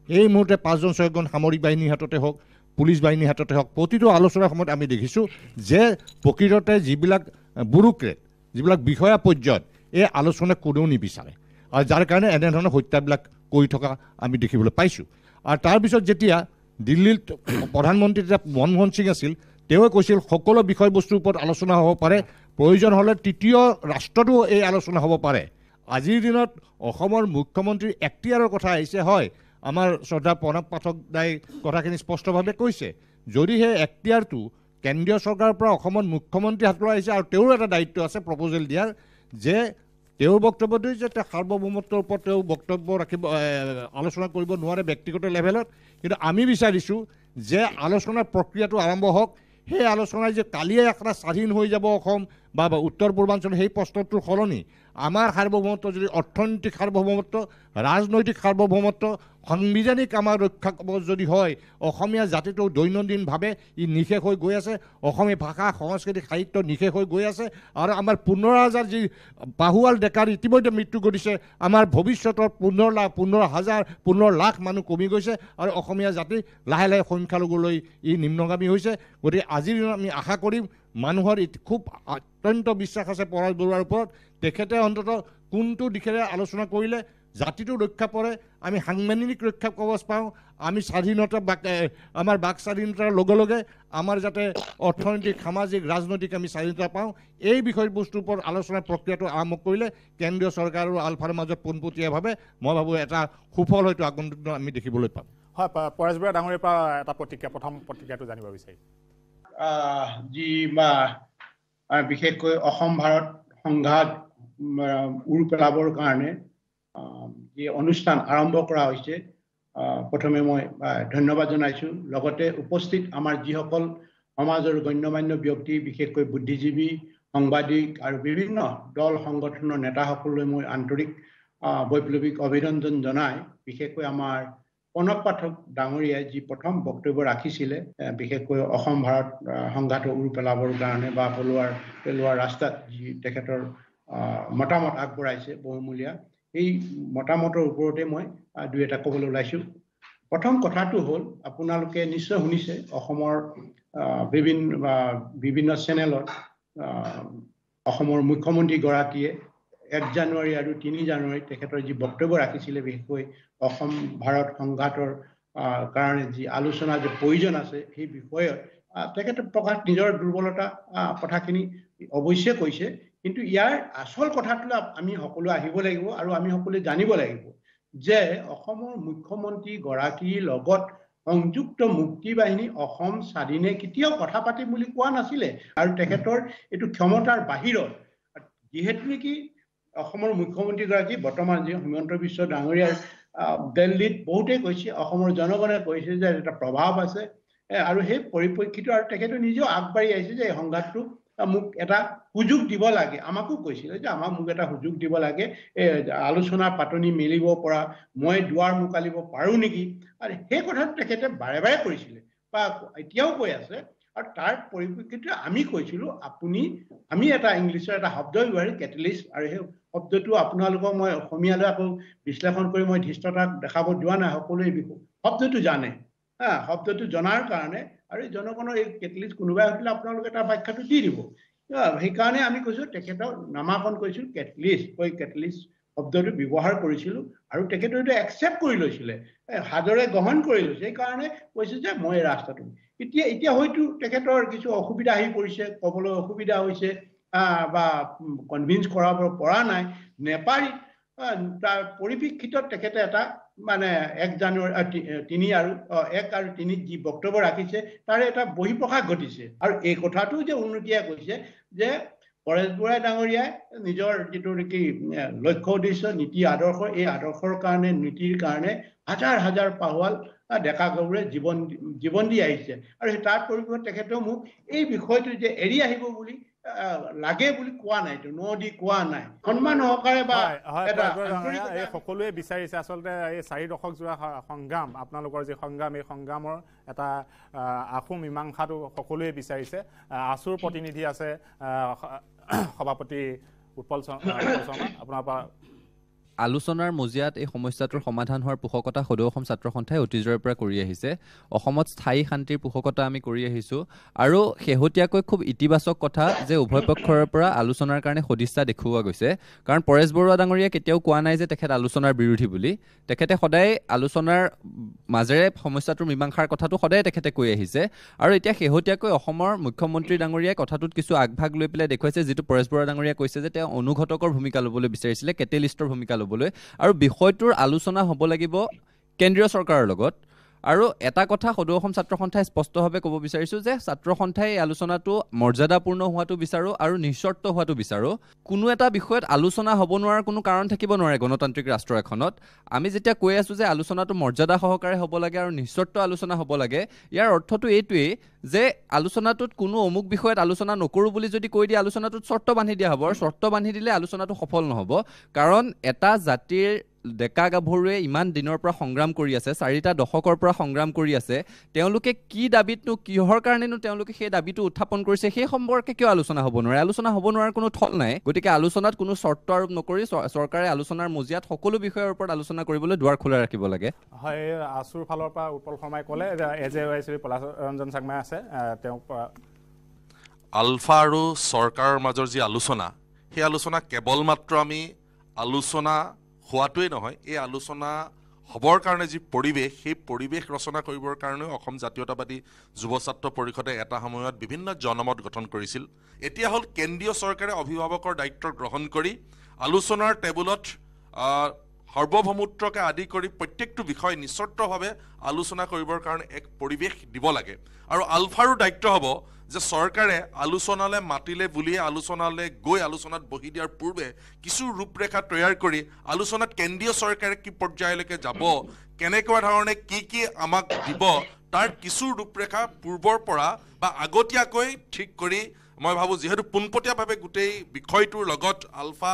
এই মুহূৰ্তে পাঁচজন ছয়জন সামৰিক বাহিনীৰ হাততে হওক পুলিচ বাহিনীৰ হাততে হওক প্ৰতিটো আলোচনাৰ সময়ত আমি দেখিছোঁ যে প্ৰকৃততে যিবিলাক ব্যুৰোক্ৰেট যিবিলাক বিষয়া পৰ্যায়ত এই আলোচনা কোনেও নিবিচাৰে। আৰু যাৰ কাৰণে এনেধৰণৰ হত্যাবিলাক কৰি থকা আমি দেখিবলৈ পাইছোঁ। আৰু তাৰপিছত যেতিয়া দিল্লীত প্ৰধানমন্ত্ৰী যেতিয়া মনমোহন সিং আছিল তেওঁৱে কৈছিল সকলো বিষয়বস্তুৰ ওপৰত আলোচনা হ'ব পাৰে। প্ৰয়োজন হ'লে তৃতীয় ৰাষ্ট্ৰতো এই আলোচনা হ'ব পাৰে। আজিৰ দিনত অসমৰ মুখ্যমন্ত্ৰীৰ এখতিয়াৰৰ কথা আহিছে। হয় আমাৰ শ্ৰদ্ধা প্ৰণৱ পাঠক দাই কথাখিনি স্পষ্টভাৱে কৈছে। যদি সেই এখতিয়াৰটো কেন্দ্ৰীয় চৰকাৰৰ পৰা অসমত মুখ্যমন্ত্ৰী হাতলৈ আহিছে আৰু তেওঁৰো এটা দায়িত্ব আছে প্ৰপ'জেল দিয়াৰ যে তেওঁৰ বক্তব্যটো যে তেওঁ সাৰ্বভৌমত্বৰ ওপৰত তেওঁ বক্তব্য ৰাখিব আলোচনা কৰিব নোৱাৰে ব্যক্তিগত লেভেলত। কিন্তু আমি বিচাৰিছোঁ যে আলোচনাৰ প্ৰক্ৰিয়াটো আৰম্ভ হওক। সেই আলোচনাই যে কালিয়ে এটা স্বাধীন হৈ যাব অসম বা উত্তৰ পূৰ্বাঞ্চল সেই প্ৰশ্নটোৰ সলনি। আমাৰ সাৰ্বভৌমত্ব যদি অৰ্থনৈতিক সাৰ্বভৌমত্ব ৰাজনৈতিক সাৰ্বভৌমত্ব সাংবিধানিক আমাৰ ৰক্ষা কৱচ যদি হয় অসমীয়া জাতিটো দৈনন্দিনভাৱে ই নিশেষ হৈ গৈ আছে অসমীয়া ভাষা সংস্কৃতি সাহিত্য নিশেষ হৈ গৈ আছে আৰু আমাৰ পোন্ধৰ হাজাৰ যি বাহুৱাল ডেকাৰ ইতিমধ্যে মৃত্যু ঘটিছে আমাৰ ভৱিষ্যতৰ পোন্ধৰ লাখ পোন্ধৰ হাজাৰ পোন্ধৰ লাখ মানুহ কমি গৈছে আৰু অসমীয়া জাতি লাহে লাহে সংখ্যালঘুলৈ ই নিম্নগামী হৈছে। গতিকে আজিৰ দিনত আমি আশা কৰিম মানুহৰ খুব অত্যন্ত বিশ্বাস আছে পৰাজ বৰুৱাৰ ওপৰত। তেখেতে অন্ততঃ কোনটো দিশেৰে আলোচনা কৰিলে জাতিটো ৰক্ষা পৰে আমি সাংবিধানিক ৰক্ষা কৱচ পাওঁ আমি স্বাধীনতা বাক আমাৰ বাক স্বাধীনতাৰ লগে লগে আমাৰ যাতে অৰ্থনৈতিক সামাজিক ৰাজনৈতিক আমি স্বাধীনতা পাওঁ এই বিষয়বস্তুৰ ওপৰত আলোচনা প্ৰক্ৰিয়াটো আৰম্ভ কৰিলে কেন্দ্ৰীয় চৰকাৰ আৰু আলফাৰ মাজত পোনপটীয়াভাৱে মই ভাবোঁ এটা সুফল হয়তো আগন্তুক দিনত আমি দেখিবলৈ পাম। হয় পৰেশ বৰুৱা ডাঙৰীয়াৰ পৰা এটা প্ৰতিক্ৰিয়া প্ৰথম প্ৰতিক্ৰিয়াটো জানিব বিচাৰিম। আহ, যি বা বিশেষকৈ অসম ভাৰত সংঘাত উৰ পেলাবৰ কাৰণে যি অনুষ্ঠান আৰম্ভ কৰা হৈছে প্ৰথমে মই ধন্যবাদ জনাইছোঁ। লগতে উপস্থিত আমাৰ যিসকল সমাজৰ গণ্যমান্য ব্যক্তি বিশেষকৈ বুদ্ধিজীৱী সাংবাদিক আৰু বিভিন্ন দল সংগঠনৰ নেতাসকললৈ মই আন্তৰিক বৈপ্লৱিক অভিনন্দন জনাই বিশেষকৈ আমাৰ প্ৰণৱ পাঠক ডাঙৰীয়াই যি প্ৰথম বক্তব্য ৰাখিছিলে বিশেষকৈ অসম ভাৰত আহ, সংঘাতৰ উৰ পেলাবৰ কাৰণে বা পেলোৱাৰ পেলোৱাৰ ৰাস্তাত যি তেখেতৰ মতামত আগবঢ়াইছে বহুমূলীয়া। সেই মতামতৰ ওপৰতে মই দুই এটা ক'বলৈ ওলাইছোঁ। প্ৰথম কথাটো হ'ল আপোনালোকে নিশ্চয় শুনিছে অসমৰ বিভিন্ন বিভিন্ন চেনেলত অসমৰ মুখ্যমন্ত্ৰীগৰাকীয়ে এক জানুৱাৰী আৰু তিনি জানুৱাৰী তেখেতৰ যি বক্তব্য ৰাখিছিলে বিশেষকৈ অসম ভাৰত সংঘাতৰ কাৰণে যি আলোচনা যে প্ৰয়োজন আছে সেই বিষয়ত তেখেতে প্ৰকাশ নিজৰ দুৰ্বলতা কথাখিনি অৱশ্যে কৈছে। কিন্তু ইয়াৰ আচল কথাটো আমি সকলোৱে আহিব লাগিব আৰু আমি সকলোৱে জানিব লাগিব যে অসমৰ মুখ্যমন্ত্ৰী গৰাকীৰ লগত সংযুক্ত মুক্তি বাহিনী অসম স্বাধীনে কেতিয়াও কথা পাতিম বুলি কোৱা নাছিলে আৰু তেখেতৰ এইটো ক্ষমতাৰ বাহিৰত যিহেতু নেকি অসমৰ মুখ্যমন্ত্ৰীগৰাকী বৰ্তমান যি হিমন্ত বিশ্ব ডাঙৰীয়াৰ দিল্লীত বহুতেই কৈছে অসমৰ জনগণে কৈছে যে এটা প্ৰভাৱ আছে আৰু সেই পৰিপ্ৰেক্ষিত আৰু তেখেতে নিজেও আগবাঢ়ি আহিছে যে এই সংঘাতটো মোক এটা সুযোগ দিব লাগে। আমাকো কৈছিলে যে আমাক মোক এটা সুযোগ দিব লাগে। এ, আলোচনাৰ পাতনি মেলিব পৰা মই দুৱাৰ মোকালিব পাৰোঁ নেকি? আৰু সেই কথাটো তেখেতে বাৰে বাৰে কৰিছিলে বা এতিয়াও কৈ আছে। আৰু তাৰ পৰিপ্ৰেক্ষিতত আমি কৈছিলোঁ আপুনি আমি এটা ইংলিছৰ এটা শব্দ ব্যৱহাৰ কেটেলিষ্ট আৰু সেই শব্দটো আপোনালোকক মই অসমীয়ালৈ আকৌ বিশ্লেষণ কৰি মই ধৃষ্টতাক দেখাব যোৱা নাই। সকলোৱে বিষয় শব্দটো জানে। হা শব্দটো জনাৰ কাৰণে আৰু এই জনগণৰ এই কেটলিষ্ট কোনোবাই সুধিলে আপোনালোকে তাৰ ব্যাখ্যাটো দি দিব। সেইকাৰণে আমি কৈছোঁ তেখেতক নামাকৰণ কৰিছোঁ কেটলিষ্ট। কৈ কেটলিষ্ট শব্দটো ব্যৱহাৰ কৰিছিলোঁ আৰু তেখেতে এইটো একচেপ্ট কৰি লৈছিলে। এ, সাদৰে গ্ৰহণ কৰি লৈছে। সেইকাৰণে কৈছে যে মই এই ৰাস্তাটো এতিয়া এতিয়া হয়তো তেখেতৰ কিছু অসুবিধা আহি পৰিছে ক'বলৈ অসুবিধা হৈছে বা কনভিন্স কৰাব পৰা নাই। নেপাৰী তাৰ পৰিপ্ৰেক্ষিতত তেখেতে এটা মানে এক জানুৱাৰী তিনি আৰু এক আৰু তিনিত যি বক্তব্য ৰাখিছে তাৰে এটা বহিঃপ্ৰকাশ ঘটিছে। আৰু এই কথাটো যে উন্নতিয়ে কৈছে যে পৰেশ বৰাই ডাঙৰীয়াই নিজৰ যিটো নেকি লক্ষ্য উদ্দেশ্য নীতি আদৰ্শ এই আদৰ্শৰ কাৰণে নীতিৰ কাৰণে হাজাৰ হাজাৰ পাহোৱাল ডেকা গাভৰুৱে জীৱন জীৱন দি আহিছে। আৰু তাৰ পৰিপ্ৰেক্ষিতত তেখেতেও মোক এই বিষয়টো যে এৰি আহিব বুলি লাগে বুলি কোৱা নাই এইটো ন দি কোৱা নাই। সন্মান সহকাৰে বা এই সকলোৱে বিচাৰিছে। আচলতে এই চাৰি দশক যোৰা স- সংগ্ৰাম আপোনালোকৰ যি সংগ্ৰাম এই সংগ্ৰামৰ এটা আশু মীমাংসাটো সকলোৱে বিচাৰিছে। আছুৰ প্ৰতিনিধি আছে সভাপতি উৎপল শৰ্মা। আপোনাৰ পৰা আলোচনাৰ মজিয়াত এই সমস্যাটোৰ সমাধান হোৱাৰ পোষকতা সদৌ অসম ছাত্ৰ সন্থাই অতীজৰে পৰা কৰি আহিছে। অসমত স্থায়ী শান্তিৰ পোষকতা আমি কৰি আহিছোঁ। আৰু শেহতীয়াকৈ খুব ইতিবাচক কথা যে উভয় পক্ষৰ পৰা আলোচনাৰ কাৰণে সদিচ্ছা দেখুওৱা গৈছে। কাৰণ পৰেশ বৰুৱা ডাঙৰীয়াই কেতিয়াও কোৱা নাই যে তেখেত আলোচনাৰ বিৰোধী বুলি। তেখেতে সদায় আলোচনাৰ মাজেৰে সমস্যাটোৰ মীমাংসাৰ কথাটো সদায় তেখেতে কৈ আহিছে। আৰু এতিয়া শেহতীয়াকৈ অসমৰ মুখ্যমন্ত্ৰী ডাঙৰীয়াই কথাটোত কিছু আগভাগ লৈ পেলাই দেখুৱাইছে যিটো পৰেশ বৰুৱা ডাঙৰীয়াই কৈছে যে তেওঁ অনুঘটকৰ ভূমিকা ল'বলৈ বিচাৰিছিলে কেটেলিষ্টৰ ভূমিকা ল'বলৈ আৰু বিষয়টোৰ আলোচনা হ'ব লাগিব কেন্দ্ৰীয় চৰকাৰৰ লগত। আৰু এটা কথা সদৌ অসম ছাত্ৰ সন্থাই স্পষ্টভাৱে ক'ব বিচাৰিছোঁ যে ছাত্ৰ সন্থাই এই আলোচনাটো মৰ্যাদাপূৰ্ণ হোৱাটো বিচাৰোঁ আৰু নিঃচৰ্ত হোৱাটো বিচাৰোঁ। কোনো এটা বিষয়ত আলোচনা হ'ব নোৱাৰাৰ কোনো কাৰণ থাকিব নোৱাৰে গণতান্ত্ৰিক ৰাষ্ট্ৰ এখনত। আমি যেতিয়া কৈ আছোঁ যে আলোচনাটো মৰ্যাদা সহকাৰে হ'ব লাগে আৰু নিঃচৰ্ত আলোচনা হ'ব লাগে ইয়াৰ অৰ্থটো এইটোৱেই যে আলোচনাটোত কোনো অমুক বিষয়ত আলোচনা নকৰোঁ বুলি যদি কৈ দিয়ে আলোচনাটোত চৰ্ত বান্ধি দিয়া হ'ব আৰু চৰ্ত বান্ধি দিলে আলোচনাটো সফল নহ'ব। কাৰণ এটা জাতিৰ ডেকা গাভৰুৱে ইমান দিনৰ পৰা সংগ্ৰাম কৰি আছে চাৰিটা দশকৰ পৰা সংগ্ৰাম কৰি আছে তেওঁলোকে কি দাবীতনো কিহৰ কাৰণেনো তেওঁলোকে সেই দাবীটো উত্থাপন কৰিছে সেই সম্পৰ্কে কিয় আলোচনা হ'ব নোৱাৰে? আলোচনা হ'ব নোৱাৰাৰ কোনো থল নাই। গতিকে আলোচনাত কোনো চৰ্ত আৰোপ নকৰি চৰকাৰে আলোচনাৰ মজিয়াত সকলো বিষয়ৰ ওপৰত আলোচনা কৰিবলৈ দুৱাৰ খোলা ৰাখিব লাগে। হয় আছুৰ ফালৰ পৰা উৎপল শৰ্মাই ক'লে A Y C Palash Ranjan Changmai আছে তেওঁক আহ, আলফা আৰু চৰকাৰৰ মাজৰ যি আলোচনা সেই আলোচনা কেৱল মাত্ৰ আমি আলোচনা হোৱাটোৱেই নহয় এই আলোচনা হ'বৰ কাৰণে যি পৰিৱেশ সেই পৰিৱেশ ৰচনা কৰিবৰ কাৰণেও অসম জাতীয়তাবাদী যুৱ ছাত্ৰ পৰিষদে এটা সময়ত বিভিন্ন জনমত গঠন কৰিছিল। এতিয়া হ'ল কেন্দ্ৰীয় চৰকাৰে অভিভাৱকৰ দায়িত্ব গ্ৰহণ কৰি আলোচনাৰ টেবুলত আহ, সাৰ্বভৌমত্বকে আদি কৰি প্ৰত্যেকটো বিষয় নিশ্চতভাৱে আলোচনা কৰিবৰ কাৰণে এক পৰিৱেশ দিব লাগে। আৰু আলফাৰো দায়িত্ব হ'ব যে চৰকাৰে আলোচনালৈ মাতিলে বুলিয়ে আলোচনালৈ গৈ আলোচনাত বহি দিয়াৰ পূৰ্বে কিছু ৰূপৰেখা তৈয়াৰ কৰি আলোচনাত কেন্দ্ৰীয় চৰকাৰে কি পৰ্যায়লৈকে যাব কেনেকুৱা ধৰণে কি কি আমাক দিব তাৰ কিছু ৰূপৰেখা পূৰ্বৰ পৰা বা আগতীয়াকৈ ঠিক কৰি মই ভাবোঁ যিহেতু পোনপটীয়াভাৱে গোটেই বিষয়টোৰ লগত আলফা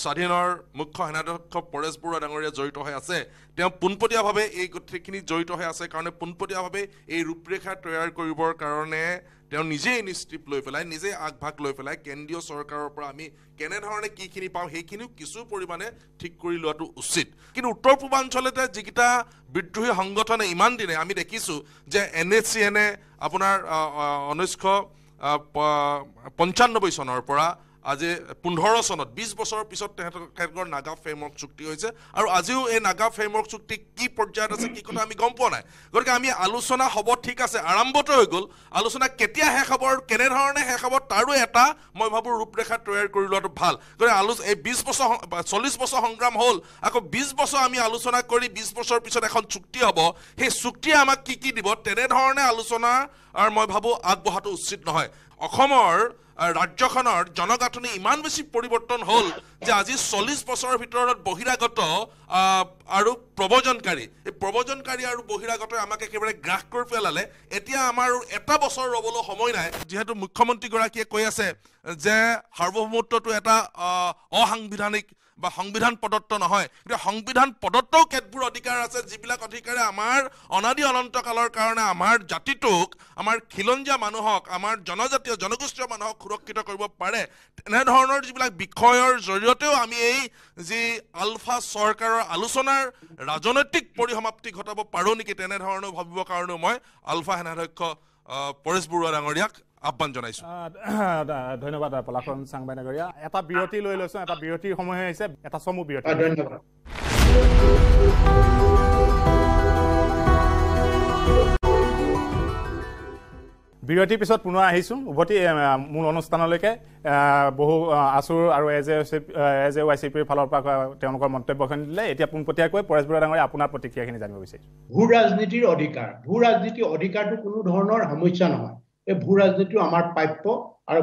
স্বাধীনৰ মুখ্য সেনাধ্যক্ষ পৰেশ বৰুৱা ডাঙৰীয়া জড়িত হৈ আছে। তেওঁ পোনপটীয়াভাৱে এই গোটেইখিনি জড়িত হৈ আছে কাৰণে পোনপটীয়াভাৱে এই ৰূপৰেখা তৈয়াৰ কৰিবৰ কাৰণে তেওঁ নিজেই ইনিচিয়েটিভ লৈ পেলাই নিজেই আগভাগ লৈ পেলাই কেন্দ্ৰীয় চৰকাৰৰ পৰা আমি কেনেধৰণে কিখিনি পাওঁ সেইখিনিও কিছু পৰিমাণে ঠিক কৰি লোৱাটো উচিত। কিন্তু উত্তৰ পূৰ্বাঞ্চলতে যিকেইটা বিদ্ৰোহী সংগঠনে ইমান দিনে আমি দেখিছোঁ যে এন এছ চি এনে আপোনাৰ ঊনৈছশ আহ, প- পঞ্চান্নব্বৈ চনৰ পৰা আজি পোন্ধৰ চনত বিছ বছৰৰ পিছত তেহেঁতৰ নাগা ফ্ৰেমৱৰ্ক চুক্তি হৈছে। আৰু আজিও এই নাগা ফ্ৰেমৱৰ্ক চুক্তি কি পৰ্যায়ত আছে কি কথা আমি গম পোৱা নাই। গতিকে আমি আলোচনা হ'ব ঠিক আছে আৰম্ভটো হৈ গ'ল। আলোচনা কেতিয়া শেষ হ'ব আৰু কেনেধৰণে শেষ হ'ব তাৰো এটা মই ভাবোঁ ৰূপৰেখা তৈয়াৰ কৰি লোৱাটো ভাল। গতিকে আলোচ এই বিছ বছৰ চল্লিছ বছৰ সংগ্ৰাম হ'ল আকৌ বিছ বছৰ আমি আলোচনা কৰি বিছ বছৰৰ পিছত এখন চুক্তি হ'ব। সেই চুক্তিয়ে আমাক কি কি দিব তেনেধৰণে আলোচনা আৰু মই ভাবোঁ আগবঢ়াটো উচিত নহয়। অসমৰ ৰাজ্যখনৰ জনগাঁথনি ইমান বেছি পৰিৱৰ্তন হ'ল যে আজি চল্লিছ বছৰৰ ভিতৰত বহিৰাগত আৰু প্ৰব্ৰজনকাৰী। এই প্ৰব্ৰজনকাৰী আৰু বহিৰাগতই আমাক একেবাৰে গ্ৰাস কৰি পেলালে। এতিয়া আমাৰ এটা বছৰ ৰ'বলৈ সময় নাই। যিহেতু মুখ্যমন্ত্ৰীগৰাকীয়ে কৈ আছে যে সাৰ্বভৌমত্বটো এটা অসাংবিধানিক বা সংবিধান প্ৰদত্ত নহয়। কিন্তু সংবিধান প্ৰদত্তও কেতবোৰ অধিকাৰ আছে যিবিলাক অধিকাৰে আমাৰ অনাদি অনন্ত কালৰ কাৰণে আমাৰ জাতিটোক আমাৰ খিলঞ্জীয়া মানুহক আমাৰ জনজাতীয় জনগোষ্ঠীয় মানুহক সুৰক্ষিত কৰিব পাৰে। তেনেধৰণৰ যিবিলাক বিষয়ৰ জৰিয়তেও আমি এই যি আলফা চৰকাৰৰ আলোচনাৰ ৰাজনৈতিক পৰিসমাপ্তি ঘটাব পাৰোঁ নেকি তেনেধৰণেও ভাবিবৰ কাৰণেও মই আলফা সেনাধ্যক্ষ পৰেশ বৰুৱা ডাঙৰীয়াক আহ্বান জনাইছোঁ। ধন্যবাদ পলাশ ৰঞ্জন চাংমাই নগৰীয়া এটা বিৰতি লৈ লৈছোঁ এটা বিৰতিৰ সময় হৈছে এটা চমু বিৰতি। ধন্যবাদ। বিৰতিৰ পিছত পুনৰ আহিছোঁ উভতি মূল অনুষ্ঠানলৈকে। বহু আছুৰ আৰু as a as a Y C পিৰ ফালৰ পৰা তেওঁলোকৰ মন্তব্যখিনি দিলে। এতিয়া পোনপটীয়াকৈ পৰেশ বৰুৱা ডাঙৰীয়া আপোনাৰ প্ৰতিক্ৰিয়াখিনি জানিব বিচাৰিছোঁ। ভূ ৰাজনীতিৰ অধিকাৰ। ভূ ৰাজনীতিৰ অধিকাৰটো কোনো ধৰণৰ সমস্যা নহয়। এই ভূ ৰাজনীতিটো আমাৰ প্ৰাপ্য আৰু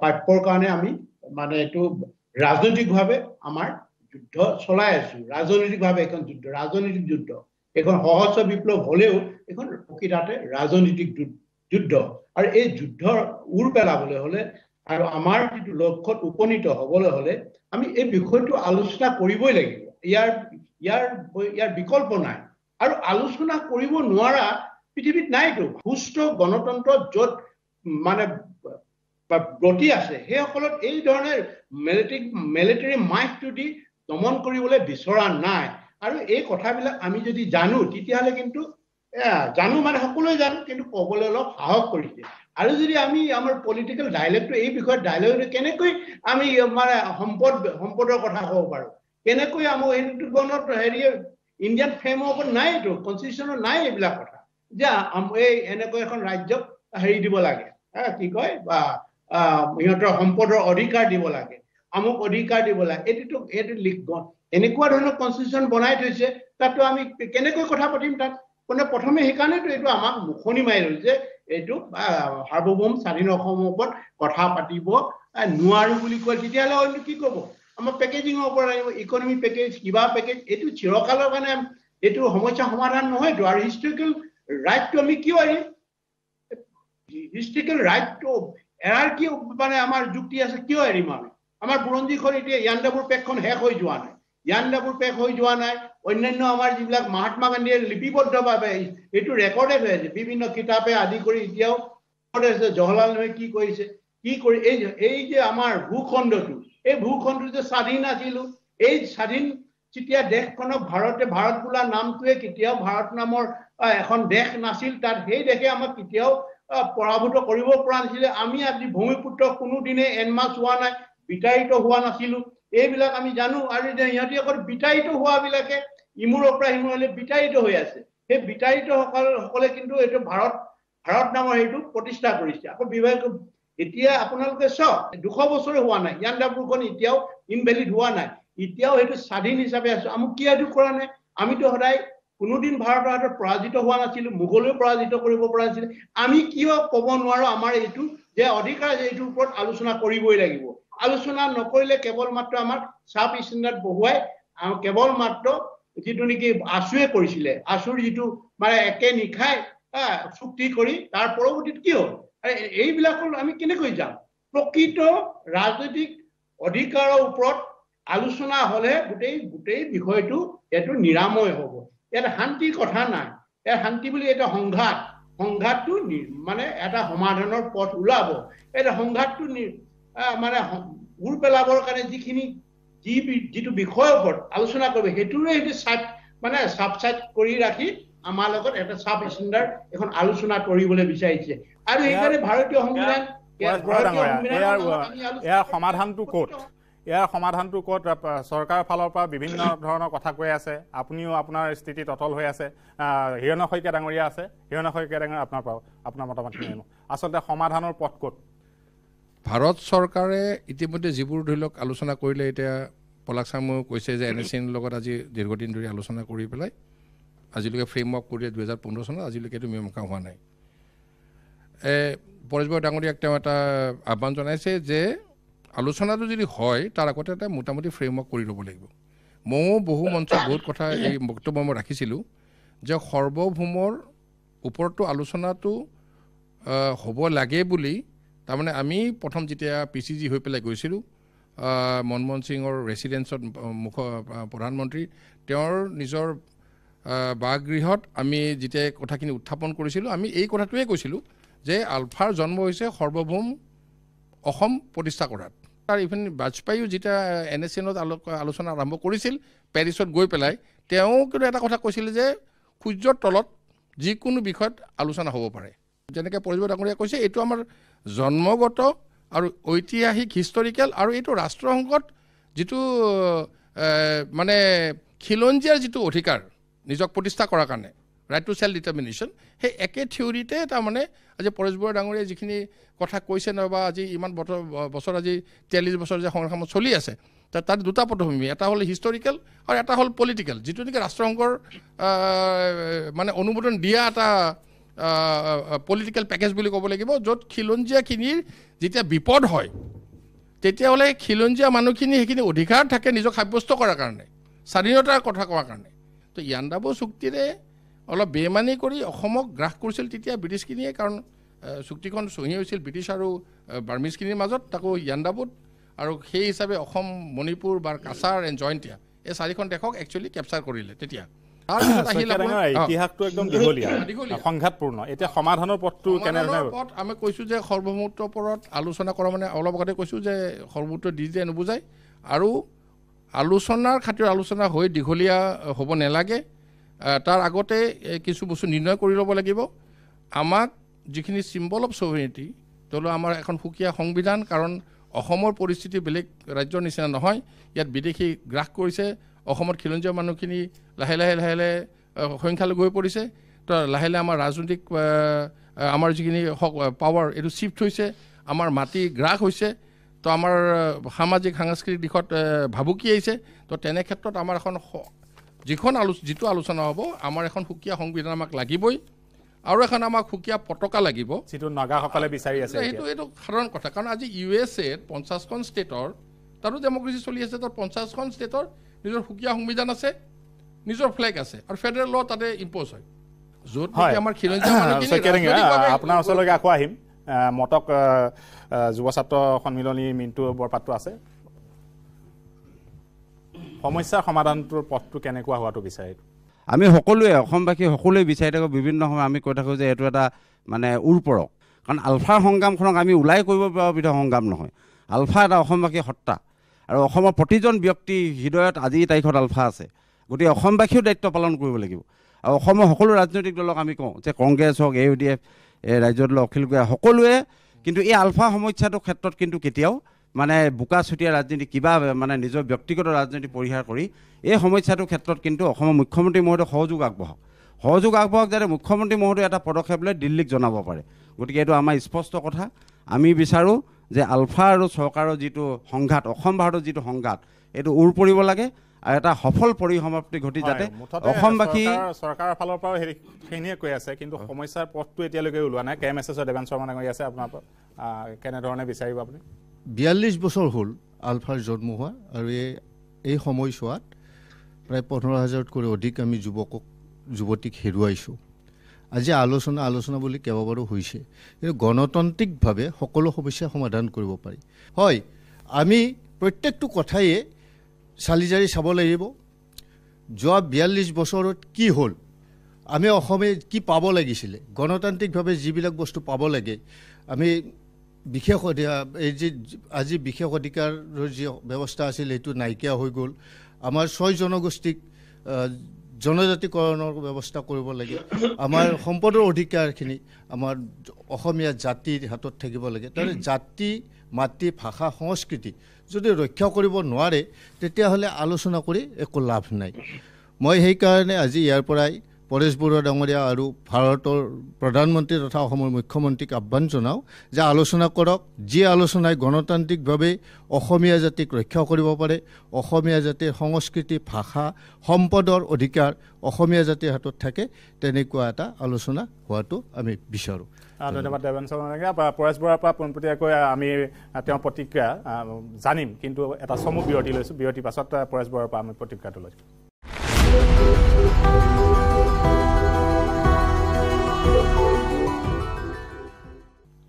প্ৰাপ্যৰ কাৰণে আমি মানে এইটো ৰাজনৈতিকভাৱে আমাৰ যুদ্ধ চলাই আছো। ৰাজনৈতিকভাৱে এখন যুদ্ধ ৰাজনৈতিক যুদ্ধ। এইখন সহস্ৰ বিপ্লৱ হলেও এইখন প্ৰকৃততে ৰাজনৈতিক যুদ্ধ। আৰু এই যুদ্ধৰ উৰ পেলাবলৈ হলে আৰু আমাৰ যিটো লক্ষ্যত উপনীত হবলৈ হলে আমি এই বিষয়টো আলোচনা কৰিবই লাগিব। ইয়াৰ ইয়াৰ ইয়াৰ বিকল্প নাই। আৰু আলোচনা কৰিব নোৱাৰা পৃথিৱীত নাইতো সুস্থ গণতন্ত্ৰ য'ত মানে ব্ৰতি আছে সেইসকলত এই ধৰণে মিলিটাৰী মিলিটাৰী মাইকটো দি দমন কৰিবলৈ বিচৰা নাই। আৰু এই কথাবিলাক আমি যদি জানো তেতিয়াহ'লে কিন্তু জানো মানে সকলোৱে জানো কিন্তু ক'বলৈ অলপ সাহস কৰিছে। আৰু যদি আমি আমাৰ পলিটিকেল ডাইলেক্টটো এই বিষয়ত ডাইলেক্ট কেনেকৈ আমি মানে সম্পদ সম্পদৰ কথা ক'ব পাৰোঁ? কেনেকৈ আমাৰ এইটো হেৰি ইণ্ডিয়ান ফ্ৰেমৱৰ্কত নাই এইটো কনষ্টিটিউশ্যনত নাই এইবিলাক কথা। যে এই এনেকৈ এখন ৰাজ্যক হেৰি দিব লাগে। কি কয়? বা সিহঁতৰ সম্পদৰ অধিকাৰ দিব লাগে আমুক অধিকাৰ দিব লাগে। এইটোতো এইটো লিখ- এনেকুৱা ধৰণৰ কনষ্টিটিউশ্যন বনাই থৈছে তাততো আমি কেনেকৈ কথা পাতিম তাত? মানে প্ৰথমে সেইকাৰণেতো এইটো আমাক মুখনি মাৰি দিল যে এইটো সাৰ্বভৌম স্বাধীন অসমৰ ওপৰত কথা পাতিব নোৱাৰো বুলি কয়। তেতিয়াহ'লে অন্য কি ক'ব? আমাৰ পেকেজিঙৰ ওপৰত আহিব ইকনমি পেকেজ কিবা পেকেজ এইটো চিৰকালৰ কাৰণে এইটো সমস্যা সমাধান নহয়তো আৰু হিষ্টৰিকেল ৰাইটটো আমি কিয় এৰিম হিষ্টৰিকেল ৰাইটটো এৰাৰ কি মানে আমাৰ যুক্তি আছে কিয় এৰিম আমি আমাৰ বুৰঞ্জীখন এতিয়া ইয়াণ্ডাবুৰ পেকখন শেষ হৈ যোৱা নাই। জ্ঞানদাবোৰ পেক হৈ যোৱা নাই। অন্যান্য আমাৰ যিবিলাক মহাত্মা গান্ধীয়ে লিপিবদ্ধভাৱে এইটো ৰেকৰ্ডেড হৈ আছে। বিভিন্ন কিতাপে আদি কৰি এতিয়াও আছে। জৱাহৰলাল নেহৰুৱে কি কৰিছে? কি কৰি এই এই যে আমাৰ ভূখণ্ডটো এই ভূখণ্ডটো যে স্বাধীন আছিলো এই স্বাধীন যেতিয়া দেশখনক ভাৰতে ভাৰত বোলা নামটোৱে কেতিয়াও ভাৰত নামৰ এখন দেশ নাছিল তাত সেই দেশে আমাক কেতিয়াও পৰাভূত কৰিব পৰা নাছিলে। আমি আজি ভূমিপুত্ৰ কোনোদিনে এনমাছ হোৱা নাই বিতাড়িত হোৱা নাছিলো। এইবিলাক আমি জানো আৰু সিহঁতি অকল বিতাড়িত হোৱাবিলাকে ইমূৰৰ পৰা সিমূৰলৈ বিতাড়িত হৈ আছে। সেই বিতাড়িত সকল সকলে কিন্তু এইটো ভাৰত ভাৰত নামৰ সেইটো প্ৰতিষ্ঠা কৰিছে। আকৌ বিভাগ এতিয়া আপোনালোকে চাওক দুশ বছৰে হোৱা নাই। ইয়াণ্ডাবুৰখন এতিয়াও ইনভেলিড হোৱা নাই। এতিয়াও সেইটো স্বাধীন হিচাপে আছে। আমাক কিয় এইটো কৰা নাই? আমিতো সদায় কোনোদিন ভাৰতৰ হাতত পৰাজিত হোৱা নাছিলো মোগলেও পৰাজিত কৰিব পৰা নাছিলে। আমি কিয় ক'ব নোৱাৰো আমাৰ এইটো যে অধিকাৰ এইটোৰ ওপৰত আলোচনা কৰিবই লাগিব। আলোচনা নকৰিলে কেৱল মাত্ৰ আমাক চাব ষ্টেণ্ডাৰ্ড বহুৱাই কেৱল মাত্ৰ যিটো নেকি আছুৱে কৰিছিলে আছুৰ যিটো মানে একে নিশাই চুক্তি কৰি তাৰ পৰৱৰ্তীত কি হ'ল? এইবিলাকৰ আমি কেনেকৈ যাম? প্ৰকৃত ৰাজনৈতিক অধিকাৰৰ ওপৰত আলোচনা হলে গোটেই গোটেই বিষয়টো এইটো নিৰাময় হ'ব। ইয়াত শান্তিৰ কথা নাই। ইয়াত শান্তি বুলি এটা সংঘাত সংঘাতটো মানে এটা সমাধানৰ পথ ওলাব। এটা সংঘাতটো মানে উৰ পেলাবৰ কাৰণে যিখিনি যি যিটো বিষয়ৰ ওপৰত আলোচনা কৰিব সেইটোৰে সেইটো চাই মানে চাব চাইড কৰি ৰাখি আমাৰ লগত এটা চাব ষ্টেণ্ডাৰ্ড এখন আলোচনা কৰিবলৈ বিচাৰিছে। আৰু সেইকাৰণে ভাৰতীয় সংবিধান ভাৰতীয় ইয়াৰ সমাধানটো ক'ত? ইয়াৰ সমাধানটো ক'ত? চৰকাৰৰ ফালৰ পৰা বিভিন্ন ধৰণৰ কথা কৈ আছে। আপুনিও আপোনাৰ স্থিতিত অটল হৈ আছে। আহ, হিৰণ্য শইকীয়া ডাঙৰীয়া আছে। হিৰণ্য শইকীয়া ডাঙৰীয়া আপোনাৰ পৰা আপোনাৰ মতামতখিনি জানো। আচলতে সমাধানৰ পথ ক'ত? ভাৰত চৰকাৰে ইতিমধ্যে যিবোৰ ধৰি লওক আলোচনা কৰিলে এতিয়া পলাক চামুৱেও কৈছে যে এন এছ চিৰ লগত আজি দীৰ্ঘদিন ধৰি আলোচনা কৰি পেলাই আজিলৈকে ফ্ৰেমৱৰ্ক কৰি দুহেজাৰ পোন্ধৰ চনত আজিলৈকে এইটো মীমাংসা হোৱা নাই। পৰেশ বৰা ডাঙৰীয়াক তেওঁ এটা আহ্বান জনাইছে যে আলোচনাটো যদি হয় তাৰ আগতে এটা মোটামুটি ফ্ৰেমৱৰ্ক কৰি ল'ব লাগিব। ময়ো বহু মঞ্চত বহুত কথা এই বক্তব্য মই ৰাখিছিলোঁ যে সৰ্বভৌমৰ ওপৰতো আলোচনাটো হ'ব লাগে বুলি তাৰমানে আমি প্ৰথম যেতিয়া পি চি জি হৈ পেলাই গৈছিলোঁ মনমোহন সিঙৰ ৰেচিডেঞ্চত আহ, মুখ আহ, প্ৰধানমন্ত্ৰী তেওঁৰ নিজৰ বাসগৃহত আমি যেতিয়া কথাখিনি উত্থাপন কৰিছিলোঁ আমি এই কথাটোৱে কৈছিলোঁ যে আলফাৰ জন্ম হৈছে সৰ্বভৌম অসম প্ৰতিষ্ঠা কৰাত। তাৰ ইভেন বাজপেয়ীও যেতিয়া এন এছ চিনত আলোচনা আৰম্ভ কৰিছিল পেৰিছত গৈ পেলাই তেওঁ কিন্তু এটা কথা কৈছিল যে সূৰ্যৰ তলত যিকোনো বিষয়ত আলোচনা হ'ব পাৰে। যেনেকৈ পৰিব ডাঙৰীয়া কৈছে এইটো আমাৰ জন্মগত আৰু ঐতিহাসিক হিষ্টৰিকেল আৰু এইটো ৰাষ্ট্ৰসংঘত যিটো মানে খিলঞ্জীয়াৰ যিটো অধিকাৰ নিজক প্ৰতিষ্ঠা কৰাৰ কাৰণে। ৰাইট টু চেল্ফ ডিটাৰমিনেশ্যন সেই একে থিয়ৰিতে তাৰমানে আজি পৰেশ বৰা ডাঙৰীয়াই যিখিনি কথা কৈছে নহবা আজি ইমান বছৰ বছৰ আজি তিয়াল্লিছ বছৰ যে সংগ্ৰামত চলি আছে তাত দুটা পটভূমি এটা হ'ল হিষ্টৰিকেল আৰু এটা হ'ল পলিটিকেল যিটো নেকি ৰাষ্ট্ৰসংঘৰ মানে অনুমোদন দিয়া এটা পলিটিকেল পেকেজ বুলি ক'ব লাগিব য'ত খিলঞ্জীয়াখিনিৰ যেতিয়া বিপদ হয় তেতিয়াহ'লে খিলঞ্জীয়া মানুহখিনি সেইখিনি অধিকাৰ থাকে নিজক সাব্যস্ত কৰাৰ কাৰণে স্বাধীনতাৰ কথা কোৱাৰ কাৰণে। তো ইয়াণ্ডাবু চুক্তিৰে অলপ বেমানি কৰি অসমক গ্ৰাস কৰিছিল তেতিয়া ব্ৰিটিছখিনিয়ে কাৰণ চুক্তিখন চহী হৈছিল ব্ৰিটিছ আৰু বাৰ্মিজখিনিৰ মাজত তাকো ইয়াণ্ডাবুত। আৰু সেই হিচাপে অসম মণিপুৰ বা কাছাৰ এণ্ড জয়ন্তীয়া এই চাৰিখন দেশক একচুৱেলি কেপচাৰ কৰিলে তেতিয়া। পথ আমি কৈছোঁ যে সৰ্বভৌমত্বৰ ওপৰত আলোচনা কৰা মানে অলপ আগতে কৈছোঁ যে সৰ্বভৌমত্ব দি নুবুজায়। আৰু আলোচনাৰ খাতিৰত আলোচনা হৈ দীঘলীয়া হ'ব নালাগে। তাৰ আগতে কিছু বস্তু নিৰ্ণয় কৰি ল'ব লাগিব। আমাক যিখিনি চিম্বল অফ ছভেৰিটি ধৰি আমাৰ এখন সুকীয়া সংবিধান কাৰণ অসমৰ পৰিস্থিতি বেলেগ ৰাজ্যৰ নিচিনা নহয় ইয়াত বিদেশী গ্ৰাস কৰিছে অসমত খিলঞ্জীয়া মানুহখিনি লাহে লাহে লাহে লাহে সংখ্যালঘু হৈ পৰিছে তো লাহে লাহে আমাৰ ৰাজনৈতিক আমাৰ যিখিনি পাৱাৰ এইটো চিফ্ট হৈছে আমাৰ মাটি গ্ৰাস হৈছে তো আমাৰ সামাজিক সাংস্কৃতিক দিশত ভাবুকি আহিছে তো তেনে ক্ষেত্ৰত আমাৰ এখন যিখন আলো যিটো আলোচনা হ'ব আমাৰ এখন সুকীয়া সংবিধান আমাক লাগিবই আৰু এখন আমাক সুকীয়া পতাকা লাগিব। যিটো নাগাসকলে বিচাৰি আছে সেইটো। এইটো সাধাৰণ কথা। কাৰণ আজি ইউ এছ এত পঞ্চাছখন ষ্টেটৰ তাতো ডেমক্ৰেচি চলি আছে তাত পঞ্চাছখন ষ্টেটৰ নিজৰ সুকীয়া সংবিধান আছে নিজৰ ফ্লেগ আছে আৰু ফেডাৰেল ল তাতে ইম্প'জ হয়। য'ত আমাৰ আপোনাৰ ওচৰলৈকে আকৌ আহিম। আহ, মটক যুৱ ছাত্ৰ সন্মিলনী মিণ্টু বৰপাত্ৰ আছে। সমস্যাৰ সমাধানটোৰ পথটো কেনেকুৱা হোৱাটো বিচাৰে আমি সকলোৱে অসমবাসী সকলোৱে বিচাৰি থাকোঁ বিভিন্ন সময় আমি কৈ থাকোঁ যে এইটো এটা মানে উৰ্পৰক কাৰণ আলফাৰ সংগ্ৰামখনক আমি ওলাই কৰিব পৰা বিধৰ সংগ্ৰাম নহয়। আলফা এটা অসমবাসী সত্তা। আৰু অসমৰ প্ৰতিজন ব্যক্তি হৃদয়ত আজিৰ তাৰিখত আলফা আছে। গতিকে অসমবাসীও দায়িত্ব পালন কৰিব লাগিব। আৰু অসমৰ সকলো ৰাজনৈতিক দলক আমি কওঁ যে কংগ্ৰেছ হওক এ ইউ ডি এফ এই ৰাজ্যৰ দল অখিল গগৈ সকলোৱে কিন্তু এই আলফা সমস্যাটোৰ ক্ষেত্ৰত কিন্তু কেতিয়াও মানে বোকা চুতীয়া ৰাজনীতি কিবা মানে নিজৰ ব্যক্তিগত ৰাজনীতি পৰিহাৰ কৰি এই সমস্যাটোৰ ক্ষেত্ৰত কিন্তু অসমৰ মুখ্যমন্ত্ৰী মহোদয় সহযোগ আগবঢ়াওক। সহযোগ আগবঢ়াওক যাতে মুখ্যমন্ত্ৰী মহোদয়ে এটা পদক্ষেপ লৈ দিল্লীক জনাব পাৰে। গতিকে এইটো আমাৰ স্পষ্ট কথা। আমি বিচাৰোঁ যে আলফা আৰু চৰকাৰৰ যিটো সংঘাত অসম ভাৰতৰ যিটো সংঘাত এইটো উৰ পৰিব লাগে আৰু এটা সফল পৰিসমাপ্তি ঘটি যাতে অসমবাসী চৰকাৰ- চৰকাৰৰ ফালৰ পৰাও সেইখিনিয়ে কৈ আছে কিন্তু সমস্যাৰ পথটো এতিয়ালৈকে ওলোৱা নাই। কে এম এছ এছৰ দেৱান শৰ্মা ডাঙৰীয়া আছে আপোনাৰ কেনেধৰণে বিচাৰিব আপুনি? বিয়াল্লিছ বছৰ হ'ল আলফাৰ জন্ম হোৱা আৰু এই এই সময়ছোৱাত প্ৰায় পোন্ধৰ হাজাৰতকৈ অধিক আমি যুৱকক যুৱতীক হেৰুৱাইছোঁ। আজি আলোচনা আলোচনা বুলি কেইবাবাৰো হৈছে। কিন্তু গণতান্ত্ৰিকভাৱে সকলো সমস্যা সমাধান কৰিব পাৰি। হয় আমি প্ৰত্যেকটো কথায়ে চালি জাৰি চাব লাগিব। যোৱা বিয়াল্লিছ বছৰত কি হ'ল? আমি অসমে কি পাব লাগিছিলে? গণতান্ত্ৰিকভাৱে যিবিলাক বস্তু পাব লাগে আমি বিশেষ এই যি আজি বিশেষ অধিকাৰৰ যি ব্যৱস্থা আছিল সেইটো নাইকিয়া হৈ গ'ল। আমাৰ ছয় জনগোষ্ঠীক জনজাতিকৰণৰ ব্যৱস্থা কৰিব লাগে। আমাৰ সম্পদৰ অধিকাৰখিনি আমাৰ অসমীয়া জাতিৰ হাতত থাকিব লাগে। তাৰমানে জাতি মাতৃ ভাষা সংস্কৃতি যদি ৰক্ষা কৰিব নোৱাৰে তেতিয়াহ'লে আলোচনা কৰি একো লাভ নাই। মই সেইকাৰণে আজি ইয়াৰ পৰাই পৰেশ বৰুৱা ডাঙৰীয়া আৰু ভাৰতৰ প্ৰধানমন্ত্ৰী তথা অসমৰ মুখ্যমন্ত্ৰীক আহ্বান জনাওঁ যে আলোচনা কৰক যি আলোচনাই গণতান্ত্ৰিকভাৱে অসমীয়া জাতিক ৰক্ষা কৰিব পাৰে অসমীয়া জাতিৰ সংস্কৃতি ভাষা সম্পদৰ অধিকাৰ অসমীয়া জাতিৰ হাতত থাকে তেনেকুৱা এটা আলোচনা হোৱাটো আমি বিচাৰোঁ। ধন্যবাদ পৰেশ বৰুৱাৰ পৰা পোনপটীয়াকৈ আমি প্ৰতিক্ৰিয়া জানিম কিন্তু এটা চমু বিৰতি লৈছোঁ। বিৰতিৰ পাছত পৰেশ বৰুৱাৰ পৰা আমি প্ৰতিক্ৰিয়াটো লৈছোঁ।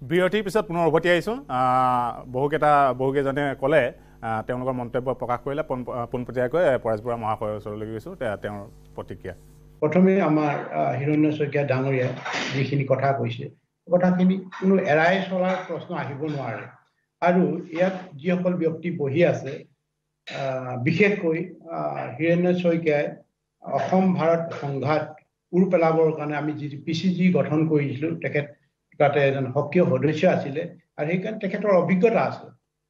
বিৰতিৰ পিছত পুনৰ উভতি আহিছোঁ। আহ, বহুকেইটা বহুকেইজনে ক'লে তেওঁলোকৰ মন্তব্য প্ৰকাশ কৰিলে পোন- পোনপটীয়াকৈ পৰেশ বৰুৱা মহাশয়ৰ ওচৰলৈ গৈছোঁ তেওঁৰ প্ৰতিক্ৰিয়া। প্ৰথমে আমাৰ হিৰণ্য শইকীয়া ডাঙৰীয়াই যিখিনি কথা কৈছে কথাখিনি কোনো এৰাই চলাৰ প্ৰশ্ন আহিব নোৱাৰে। আৰু ইয়াত যিসকল ব্যক্তি বহি আছে বিশেষকৈ হিৰণ্য শইকীয়াই অসম ভাৰত সংঘাত উৰ পেলাবৰ কাৰণে আমি যি পি চি জি গঠন কৰিছিলোঁ তেখেত তাতে এজন সক্ৰিয় সদস্য আছিলে আৰু সেইকাৰণে তেখেতৰ অভিজ্ঞতা আছে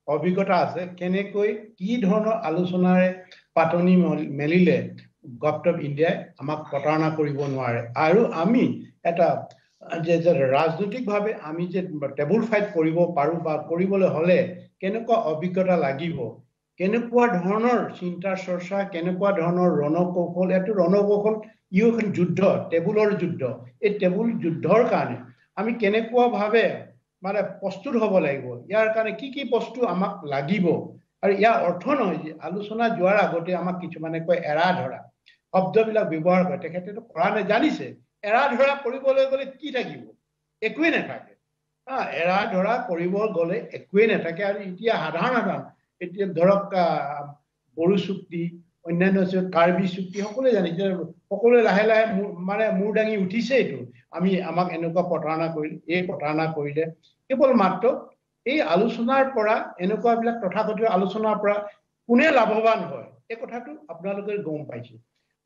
অভিজ্ঞতা আছে কেনেকৈ কি ধৰণৰ আলোচনাৰে পাতনি মল- মেলিলে গভট অফ ইণ্ডিয়াই আমাক প্ৰতাৰণা কৰিব নোৱাৰে আৰু আমি এটা যে যে ৰাজনৈতিকভাৱে আমি যে টেবুল ফাইট কৰিব পাৰোঁ বা কৰিবলৈ হ'লে কেনেকুৱা অভিজ্ঞতা লাগিব কেনেকুৱা ধৰণৰ চিন্তা চৰ্চা কেনেকুৱা ধৰণৰ ৰণকৌশল এইটো ৰণকৌশল ইও এখন যুদ্ধ টেবুলৰ যুদ্ধ এই টেবুল যুদ্ধৰ কাৰণে আমি কেনেকুৱাভাৱে মানে প্ৰস্তুত হ'ব লাগিব ইয়াৰ কাৰণে কি কি বস্তু আমাক লাগিব। আৰু ইয়াৰ অৰ্থ নহয় যে আলোচনা যোৱাৰ আগতে আমাক কিছুমানে কয় এৰা ধৰা। শব্দবিলাক ব্যৱহাৰ কৰে তেখেতেতো কৰা নাই জানিছে এৰা ধৰা কৰিবলৈ গ'লে কি থাকিব? একোৱেই নাথাকে। হা এৰা ধৰা কৰিব গ'লে একোৱেই নাথাকে। আৰু এতিয়া সাধাৰণ সাধাৰণ এতিয়া ধৰক বড়ো চুক্তি অন্যান্য কাৰ্বি চুক্তি সকলোৱে জানিছে সকলোৱে লাহে লাহে মানে মূৰ দাঙি উঠিছে এইটো আমি আমাক এনেকুৱা প্ৰতাৰণা কৰিলে এই প্ৰতাৰণা কৰিলে। কেৱল মাত্ৰ এই আলোচনাৰ পৰা এনেকুৱাবিলাক তথাকথিত আলোচনাৰ পৰা কোনে লাভৱান হয় এই কথাটো আপোনালোকে গম পাইছে।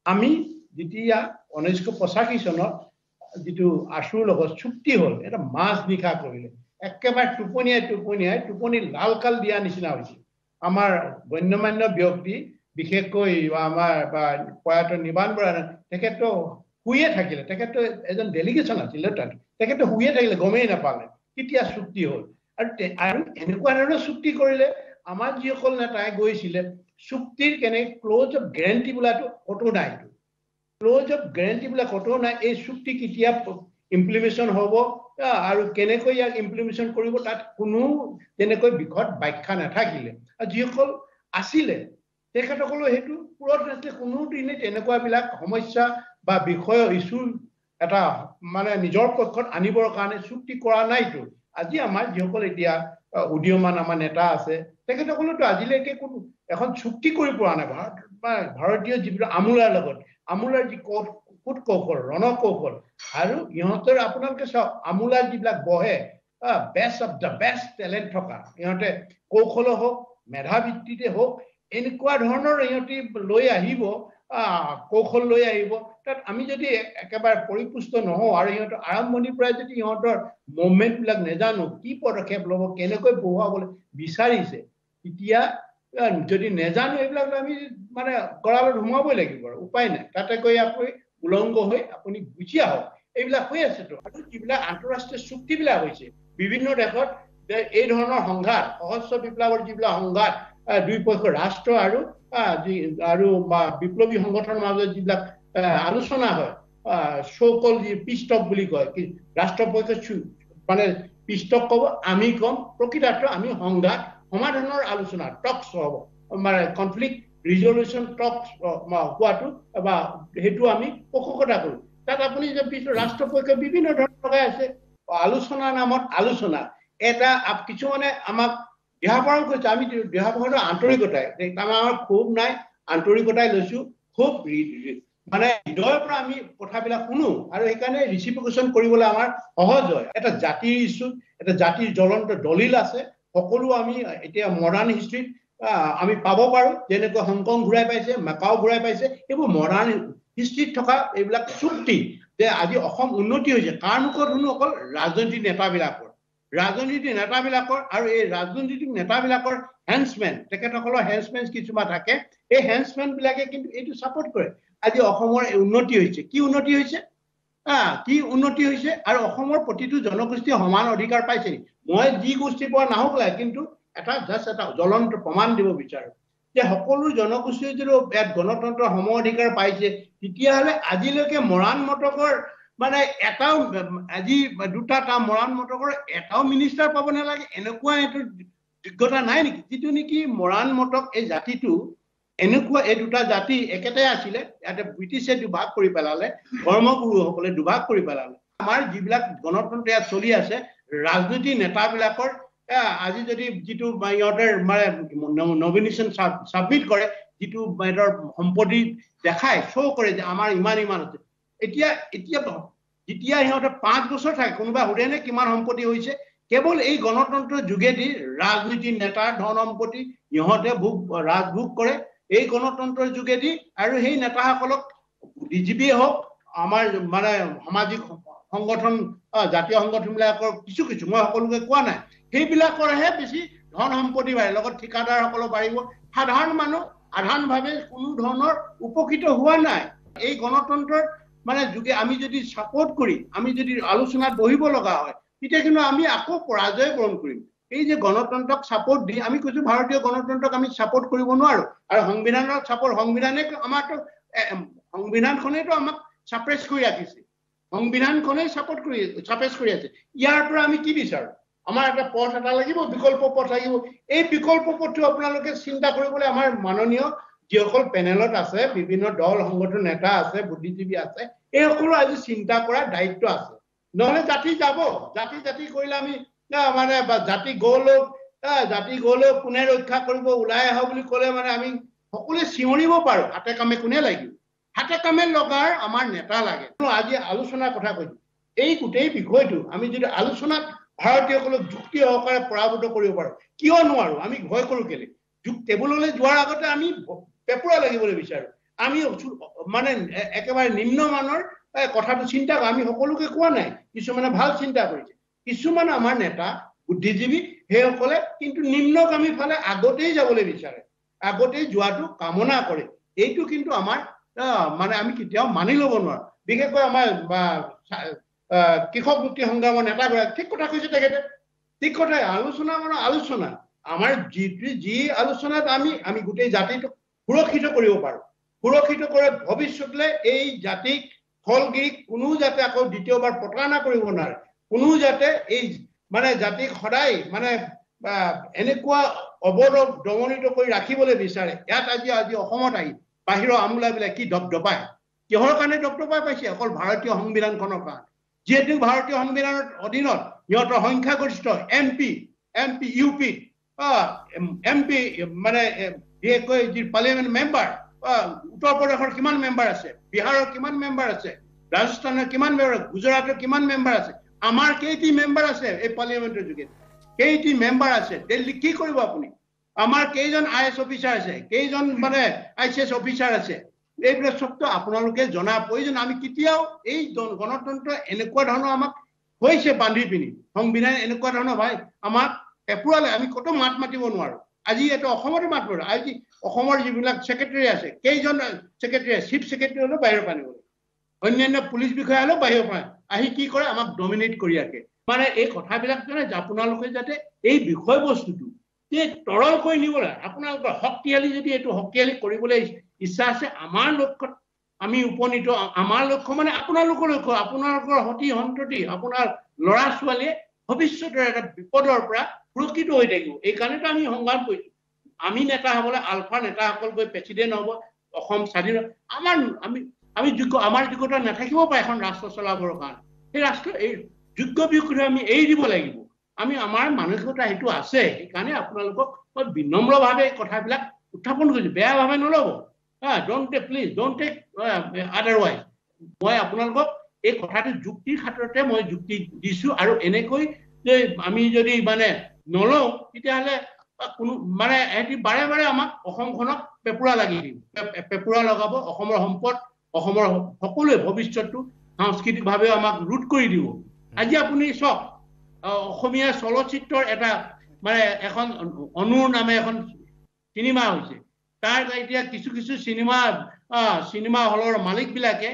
আমি যেতিয়া ঊনৈছশ পঁচাশী চনত যিটো আছুৰ লগত চুক্তি হ'ল এটা মাছ নিশা কৰিলে একেবাৰে টোপনিয়াই টোপনিয়াই টোপনি লাল কাল দিয়া নিচিনা হৈছে। আমাৰ গণ্যমান্য ব্যক্তি বিশেষকৈ আমাৰ বা প্ৰয়াত নিবান বৰা তেখেতটো শুয়ে থাকিলে তেখেতটো এজন ডেলিগেশ্যন আছিলে তাত তেখেতটো শুয়ে থাকিলে গমেই নাপালে কেতিয়া চুক্তি হ'ল আৰু আৰু এনেকুৱা ধৰণৰ চুক্তি কৰিলে আমাৰ যিসকল নেতাই গৈছিলে চুক্তিৰ কেনে ক্ল'জ অফ গেৰেণ্টি বোলাটো ক'তো নাই ক্ল'জ অফ গেৰেণ্টি বোলা ক'তো নাই এই চুক্তি কেতিয়া ইমপ্লিমেশ্যন হ'ব আৰু কেনেকৈ ইয়াক ইমপ্লিমেশ্যন কৰিব তাত কোনো তেনেকৈ বিশদ ব্যাখ্যা নাথাকিলে আৰু যিসকল আছিলে তেখেতসকলেও সেইটো পূৰত নাছিলে কোনোদিনে তেনেকুৱাবিলাক সমস্যা বা বিষয় ইছ্যু এটা মানে নিজৰ পক্ষত আনিবৰ কাৰণে চুক্তি কৰা নাইতো। আজি আমাৰ যিসকল এতিয়া উদীয়মান আমাৰ নেতা আছে তেখেতসকলেতো আজিলৈকে কোনো এখন চুক্তি কৰি পৰা নাই। ভাৰত ভাৰতীয় যিবিলাক আমোলাৰ লগত আমোলাৰ যি কৌ- কূট কৌশল ৰণকৌশল আৰু ইহঁতৰ আপোনালোকে চাওক আমোলাৰ যিবিলাক বহে best of the best talent থকা ইহঁতে কৌশলো হওক মেধাবৃত্তিতে হওক এনেকুৱা ধৰণৰ ইহঁতি লৈ আহিব আহ, কৌশল লৈ আহিব। তাত আমি যদি একেবাৰে পৰিপুষ্ট নহওঁ আৰু সিহঁতৰ আৰম্ভণিৰ পৰাই যদি সিহঁতৰ মুভমেণ্ট বিলাক নেজানো কি পদক্ষেপ ল'ব কেনেকৈ বহুৱাবলৈ বিচাৰিছে তেতিয়া যদি নেজানো এইবিলাক আমি মানে গঁৰালত সোমাবই লাগিব আৰু উপায় নাই। তাতে গৈ আপুনি উলংগ হৈ আপুনি গুচি আহক। এইবিলাক হৈ আছেতো আৰু যিবিলাক আন্তঃৰাষ্ট্ৰীয় চুক্তিবিলাক হৈছে বিভিন্ন দেশত এই ধৰণৰ সংঘাত সহস্ৰ বিপ্লৱৰ যিবিলাক সংঘাত আহ, দুই পক্ষৰ ৰাষ্ট্ৰ আৰু আৰু বিপ্লৱী সংগঠনৰ মাজত যিবিলাক আলোচনা হয় চৌকল যি পিষ্টক বুলি কয় কি মানে পিষ্টক ক'ব আমি ক'ম প্ৰকৃতাৰ্থ আমি সংঘাত সমাধানৰ আলোচনা টক্স হ'ব মানে কনফ্লিক্ট ৰিজলিউশ্যন টক্স হোৱাটো বা সেইটো আমি পোষকতা কৰোঁ। তাত আপুনি যে ৰাষ্ট্ৰপক্ষে বিভিন্ন ধৰণৰ লগাই আছে আলোচনাৰ নামত আলোচনা এটা কিছুমানে আমাক দিহাপৰণ কৰিছে আমি দিহাপৰণৰ আন্তৰিকতাই তাৰমানে আমাৰ ক্ষোভ নাই আন্তৰিকতাই লৈছো খুব মানে হৃদয়ৰ পৰা আমি কথাবিলাক শুনো আৰু সেইকাৰণে ৰিচিপিকেশ্যন কৰিবলৈ আমাৰ সহজ হয়। এটা জাতিৰ ইছ্যু এটা জাতিৰ জ্বলন্ত দলিল আছে সকলো আমি এতিয়া মডাৰ্ণ হিষ্ট্ৰীত আমি পাব পাৰো যেনেকৈ হংকং ঘূৰাই পাইছে মেকাও ঘূৰাই পাইছে এইবোৰ মডাৰ্ণ হিষ্ট্ৰীত থকা এইবিলাক চুক্তি যে আজি অসম উন্নতি হৈছে কাৰ মুখত শুনো অকল ৰাজনৈতিক নেতাবিলাকৰ। ৰাজনীতিক নেতাবিলাকৰ আৰু এই ৰাজনৈতিক নেতাবিলাকৰ হেণ্ডছমেন তেখেতসকলৰ হেণ্ডছমেন কিছুমান থাকে। এই হেণ্ডছমেন বিলাকে কিন্তু এইটো ছাপৰ্ট কৰে। আজি অসমৰ উন্নতি হৈছে। কি উন্নতি হৈছে? আহ কি উন্নতি হৈছে? আৰু অসমৰ প্ৰতিটো জনগোষ্ঠীয়ে সমান অধিকাৰ পাইছে? মই যি গোষ্ঠীৰ পৰা নাহক লাগে কিন্তু এটা জাষ্ট এটা জ্বলন্ত প্ৰমাণ দিব বিচাৰো। যে সকলো জনগোষ্ঠীয়ে যদি ইয়াত গণতন্ত্ৰৰ সম অধিকাৰ পাইছে তেতিয়াহ'লে আজিলৈকে মৰাণ মটকৰ মানে এটাও আজি দুটা কাম মৰাণ মটকৰ এটাও মিনিষ্টাৰ পাব নালাগে এনেকুৱা এইটো যোগ্যতা নাই নেকি? যিটো নেকি মৰাণ মটক এই জাতিটো এনেকুৱা এই দুটা জাতি একেটাই আছিলে ইয়াতে ব্ৰিটিছে দুভাগ কৰি পেলালে ধৰ্মগুৰুসকলে দুভাগ কৰি পেলালে। আমাৰ যিবিলাক গণতন্ত্ৰ ইয়াত চলি আছে ৰাজনৈতিক নেতাবিলাকৰ আজি যদি যিটো বা ইহঁতে মানে নমিনেশ্যন ছাবমিট কৰে যিটো সম্পত্তি দেখায় শ্ব' কৰে যে আমাৰ ইমান ইমান আছে। এতিয়া এতিয়া যেতিয়া সিহঁতে পাঁচ বছৰ থাকে কোনোবা সোধেনে কিমান সম্পত্তি হৈছে কেৱল এই গণতন্ত্ৰৰ যোগেদি ৰাজনীতিৰ নেতাৰ ধন সম্পত্তি সিহঁতে ভোগ ৰাজভোগ কৰে। এই গণতন্ত্ৰৰ যোগেদি আৰু সেই নেতাসকলক বুদ্ধিজীৱীয়ে হওক আমাৰ মানে সামাজিক সংগঠন জাতীয় সংগঠনবিলাকৰ কিছু কিছু মই সকলোকে কোৱা নাই সেইবিলাকৰহে বেছি ধন সম্পত্তি বাঢ়ে লগত ঠিকাদাৰসকলো বাঢ়িব। সাধাৰণ মানুহ সাধাৰণভাৱে কোনো ধৰণৰ উপকৃত হোৱা নাই। এই গণতন্ত্ৰৰ মানে যোগে আমি যদি ছাপৰ্ট কৰি আমি যদি আলোচনাত বহিব লগা হয় তেতিয়া কিন্তু আমি আকৌ পৰাজয় বৰণ কৰিম। এই যে গণতন্ত্ৰক ছাপৰ্ট দি আমি কৈছো ভাৰতীয় গণতন্ত্ৰক আমি ছাপৰ্ট কৰিব নোৱাৰো। আৰু সংবিধানৰ ছাপৰ্ট সংবিধানে আমাৰতো এ, সংবিধানখনেইতো আমাক ছাপ্ৰেছ কৰি ৰাখিছে। সংবিধানখনেই ছাপৰ্ট কৰি ছাপ্ৰেছ কৰি আছে। ইয়াৰ পৰা আমি কি বিচাৰো? আমাৰ এটা পথ এটা লাগিব বিকল্প পথ লাগিব। এই বিকল্প পথটো আপোনালোকে চিন্তা কৰিবলৈ আমাৰ মাননীয় যিসকল পেনেলত আছে বিভিন্ন দল সংগঠন নেতা আছে বুদ্ধিজীৱী আছে এইসকলো আজি চিন্তা কৰাৰ দায়িত্ব আছে। নহলে জাতি যাব। জাতি জাতি কৰিলে আমি আহ, মানে জাতি আহ, জাতি গৌৰৱ কোনে ৰক্ষা কৰিব ওলাই আহক বুলি ক'লে মানে আমি সকলোৱে চিঞৰিব পাৰো। হাতে কামে কোনে লাগিব? হাতে কামে লগাৰ আমাৰ নেতা লাগে। আজি আলোচনাৰ কথা কৈছো এই গোটেই বিষয়টো আমি যদি আলোচনাত ভাৰতীয়সকলক যুক্তি সহকাৰে পৰাভূত কৰিব পাৰো কিয় নোৱাৰো? আমি ভয় কৰো কেলে? টেবুললৈ যোৱাৰ আগতে আমি পেপুৰা লাগিবলৈ বিচাৰো। আমি মানে একেবাৰে নিম্নমানৰ কথাটো চিন্তা কৰো। আমি সকলোকে কোৱা নাই। কিছুমানে ভাল চিন্তা কৰিছে। কিছুমান আমাৰ নেতা বুদ্ধিজীৱী সেইসকলে কিন্তু নিম্নগামী ফালে আগতেই যাবলৈ বিচাৰে। আগতেই যোৱাটো কামনা কৰে। এইটো কিন্তু আমাৰ মানে আমি কেতিয়াও মানি ল'ব নোৱাৰো। বিশেষকৈ আমাৰ কৃষক মুক্তি সংগ্ৰামৰ নেতাগৰাকী ঠিক কথা কৈছে তেখেতে। ঠিক কথাই আলোচনা মানে আলোচনা। আমাৰ যিটো যি আলোচনাত আমি আমি গোটেই জাতিটোক সুৰক্ষিত কৰিব পাৰো। সুৰক্ষিত কৰে ভৱিষ্যতলৈ এই জাতিক ফলগিৰিক কোনো যাতে আকৌ দ্বিতীয়বাৰ প্ৰতাৰণা কৰিব নোৱাৰে। কোনো যাতে এই মানে জাতিক সদায় মানে এনেকুৱা অৱৰোধ দমনিত কৰি ৰাখিবলৈ বিচাৰে। ইয়াত আজি আজি অসমত আহি বাহিৰৰ আমোলাবিলাক কি দপদপায় কিহৰ কাৰণে দপদপাই পাইছে? অকল ভাৰতীয় সংবিধানখনৰ কাৰণে। যিহেতু ভাৰতীয় সংবিধানৰ অধীনত সিহঁতৰ সংখ্যাগৰিষ্ঠ M P M P U P M P মানে বিশেষকৈ যি পাৰ্লিয়ামেণ্ট মেম্বাৰ উত্তৰ প্ৰদেশৰ কিমান মেম্বাৰ আছে বিহাৰৰ কিমান মেম্বাৰ আছে ৰাজস্থানৰ কিমান মেম্বাৰ গুজৰাটৰ কিমান মেম্বাৰ আছে আমাৰ কেইটি মেম্বাৰ আছে এই পাৰ্লিয়ামেণ্টৰ যোগেদি কেইটি মেম্বাৰ আছে দিল্লী কি কৰিব আপুনি আমাৰ কেইজন আই এছ অফিচাৰ আছে কেইজন মানে আই চি এছ অফিচাৰ আছে এইবিলাক চবটো আপোনালোকে জনা প্ৰয়োজন আমি কেতিয়াও এই গণতন্ত্ৰ এনেকুৱা ধৰণৰ আমাক হৈছে বান্ধি পিনি সংবিধান এনেকুৱা ধৰণৰ ভাই আমাক এপুৰালে আমি ক'তো মাত মাতিব নোৱাৰো। আজি এইটো অসমতে মাত মাৰো। আজি অসমৰ যিবিলাক ছেক্ৰেটাৰী আছে কেইজন ছেক্ৰেটাৰী চিফ ছেক্ৰেটাৰী হ'লেও বাহিৰৰ পৰা আনিব। অন্যান্য পুলিচ বিষয়া হ'লেও বাহিৰৰ পৰা আহি কি কৰে আমাক ডমিনেট কৰি ৰাখে। মানে এই কথাবিলাক যে আপোনালোকে যাতে এই বিষয়বস্তুটো যে তৰল কৰি নিব লাগে আপোনালোকৰ শক্তিশালী যদি এইটো শক্তিশালী কৰিবলৈ ইচ্ছা আছে আমাৰ লক্ষ্যত আমি উপনীত আমাৰ লক্ষ্য মানে আপোনালোকৰ লক্ষ্য আপোনালোকৰ সতি সন্ততি আপোনাৰ ল'ৰা ছোৱালীয়ে ভৱিষ্যতৰ এটা বিপদৰ পৰা সুৰক্ষিত হৈ থাকিব। এই কাৰণেতো আমি সংগ্ৰাম কৰিছো আমি নেতা হ'বলৈ আলফা নেতাসকল গৈ প্ৰেচিডেণ্ট হ'ব অসম স্বাধীন আমাৰ আমি আমি যোগ্য আমাৰ যোগ্যতা নাথাকিব পাৰে এখন ৰাষ্ট্ৰ চলাবৰ কাৰণে। সেই ৰাষ্ট্ৰ এই যোগ্য ব্যক্তিটো আমি এৰি দিব লাগিব। আমি আমাৰ মানসিকতা সেইটো আছে। সেইকাৰণে আপোনালোকক মই বিনম্ৰভাৱে কথাবিলাক উত্থাপন কৰিছো। বেয়াভাৱে নল'ব। হা don't take please don't take otherwise মই আপোনালোকক এই কথাটো যুক্তিৰ খাতৰতে মই যুক্তি দিছো আৰু এনেকৈ যে আমি যদি মানে নলওঁ তেতিয়াহ'লে কোনো মানে এহেঁতি বাৰে বাৰে আমাক অসমখনক পেপুৰা লাগি দিব পেপুৰা লগাব অসমৰ সম্পদ অসমৰ সকলোৱে ভৱিষ্যতটো সাংস্কৃতিকভাৱেও আমাক ৰোধ কৰি দিব। আজি আপুনি চাওক অসমীয়া চলচ্চিত্ৰৰ এটা মানে এখন অনুৰ নামে এখন চিনেমা হৈছে। তাৰ এতিয়া কিছু কিছু চিনেমা চিনেমা হলৰ মালিকবিলাকে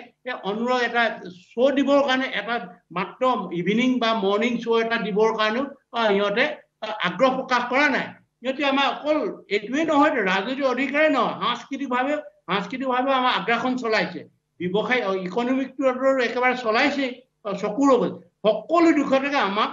অনুৰক এটা শ্ব' দিবৰ কাৰণে এটা মাত্ৰ ইভিনিং বা মৰ্ণিং শ্ব' এটা দিবৰ কাৰণেও সিহঁতে আগ্ৰহ প্ৰকাশ কৰা নাই। সিহঁতে আমাৰ অকল এইটোৱে নহয় ৰাজনৈতিক অধিকাৰে নহয় সাংস্কৃতিকভাৱে সাংস্কৃতিকভাৱে আমাৰ আগ্ৰাসন চলাইছে। ব্যৱসায় ইকনমিকটো একেবাৰে চলাইছে আহ, চকুৰ আগত সকলো দিশতে আমাক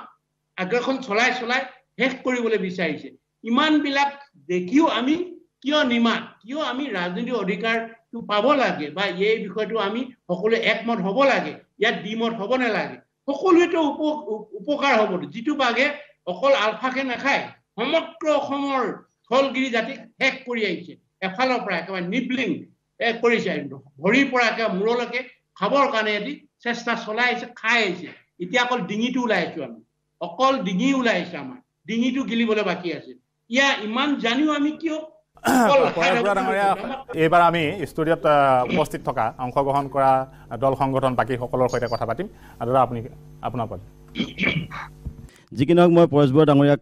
আগ্ৰাসন চলাই চলাই শেষ কৰিবলৈ বিচাৰিছে। ইমানবিলাক দেখিও আমি কিয় নিমাত কিয় আমি ৰাজনৈতিক অধিকাৰটো পাব লাগে বা এই বিষয়টো আমি সকলোৱে একমত হ'ব লাগে ইয়াত দ্বিমত হ'ব নালাগে। সকলোৱেতো উপ উপ- উপকাৰ হ'ব যিটো বাঘে অকল আলফাকে নাখায় সমগ্ৰ অসমৰ থলগিৰি জাতিক শেষ কৰি আহিছে। এফালৰ পৰা একেবাৰে নিবলিং এ কৰিছে ভৰিৰ পৰা একেবাৰে মূৰলৈকে খাবৰ কাৰণে এটি চেষ্টা চলাই আহিছে খাই আহিছে। এতিয়া অকল ডিঙিটো ওলাই আহিছো আমি। অকল ডিঙি ওলাই আহিছে আমাৰ। ডিঙিটো গিলিবলৈ বাকী আছে। ইয়া ইমান জানিও আমি কিয়? এইবাৰ আমি ষ্টুডিঅ'ত উপস্থিত থকা অংশগ্ৰহণ কৰা দল সংগঠন বাকী সকলৰ সৈতে কথা পাতিম। আৰু দাদা আপুনি আপোনাৰ পৰা যি কি নহওক মই পৰেশ বৰুৱা ডাঙৰীয়াক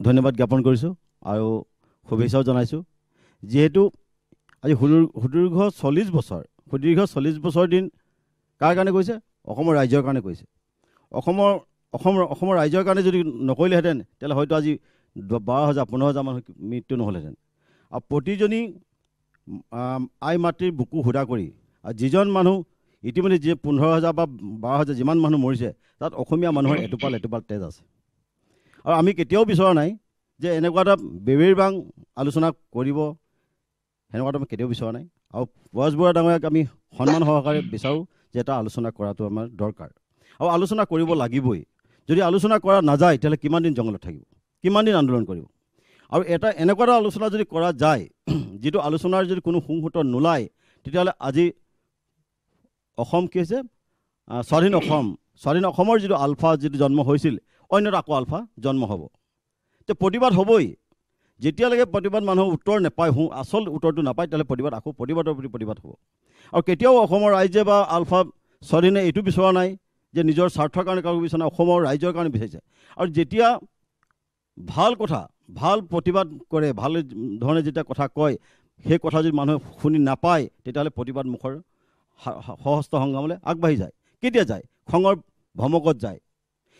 ধন্যবাদ জ্ঞাপন কৰিছোঁ আৰু শুভেচ্ছাও জনাইছোঁ। যিহেতু আজি সুদীৰ সুদীৰ্ঘ চল্লিছ বছৰ সুদীৰ্ঘ চল্লিছ বছৰ দিন কাৰ কাৰণে কৈছে অসমৰ ৰাইজৰ কাৰণে কৈছে অসমৰ অসমৰ অসমৰ ৰাইজৰ কাৰণে যদি নকৰিলেহেঁতেন তেতিয়াহ'লে হয়তো আজি বাৰ হাজাৰ পোন্ধৰ হাজাৰ মানুহ মৃত্যু নহ'লহেঁতেন। আৰু প্ৰতিজনী আই মাতৃৰ বুকু সুধা কৰি আৰু যিজন মানুহ ইতিমধ্যে যি পোন্ধৰ হাজাৰ বা বাৰ হাজাৰ যিমান মানুহ মৰিছে তাত অসমীয়া মানুহৰ এটোপাল এটোপাল তেজ আছে। আৰু আমি কেতিয়াও বিচৰা নাই যে এনেকুৱা এটা বেবেৰ বাং আলোচনা কৰিব সেনেকুৱাটো আমি কেতিয়াও বিচৰা নাই। আৰু পৰেশ বৰুৱা ডাঙৰীয়াক আমি সন্মান সহকাৰে বিচাৰোঁ যে এটা আলোচনা কৰাটো আমাৰ দৰকাৰ। আৰু আলোচনা কৰিব লাগিবই। যদি আলোচনা কৰা নাযায় তেতিয়াহ'লে কিমান দিন জংঘলত থাকিব? কিমান দিন আন্দোলন কৰিব? আৰু এটা এনেকুৱা এটা আলোচনা যদি কৰা যায় যিটো আলোচনাৰ যদি কোনো সংহত নোলায় তেতিয়াহ'লে আজি অসম কি হৈছে? স্বাধীন অসম। স্বাধীন অসমৰ যিটো আলফা যিটো জন্ম হৈছিল অন্য এটা আকৌ আলফা জন্ম হ'ব। তে প্ৰতিবাদ হ'বই। যেতিয়ালৈকে প্ৰতিবাদ মানুহৰ উত্তৰ নাপায় সু আচল উত্তৰটো নাপায় তেতিয়াহ'লে প্ৰতিবাদ আকৌ প্ৰতিবাদৰ প্ৰতি প্ৰতিবাদ হ'ব। আৰু কেতিয়াও অসমৰ ৰাইজে বা আলফা স্বাধীনে এইটো বিচৰা নাই যে নিজৰ স্বাৰ্থৰ কাৰণে কাৰো বিচৰা নাই অসমৰ ৰাইজৰ কাৰণে বিচাৰিছে। আৰু যেতিয়া ভাল কথা ভাল প্ৰতিবাদ কৰে ভাল ধৰণে যেতিয়া কথা কয় সেই কথা যদি মানুহে শুনি নাপায় তেতিয়াহ'লে প্ৰতিবাদ মুখৰ সা- সা- সহস্ত সংগ্ৰামলৈ আগবাঢ়ি যায়। কেতিয়া যায়? খঙৰ ভমকত যায়।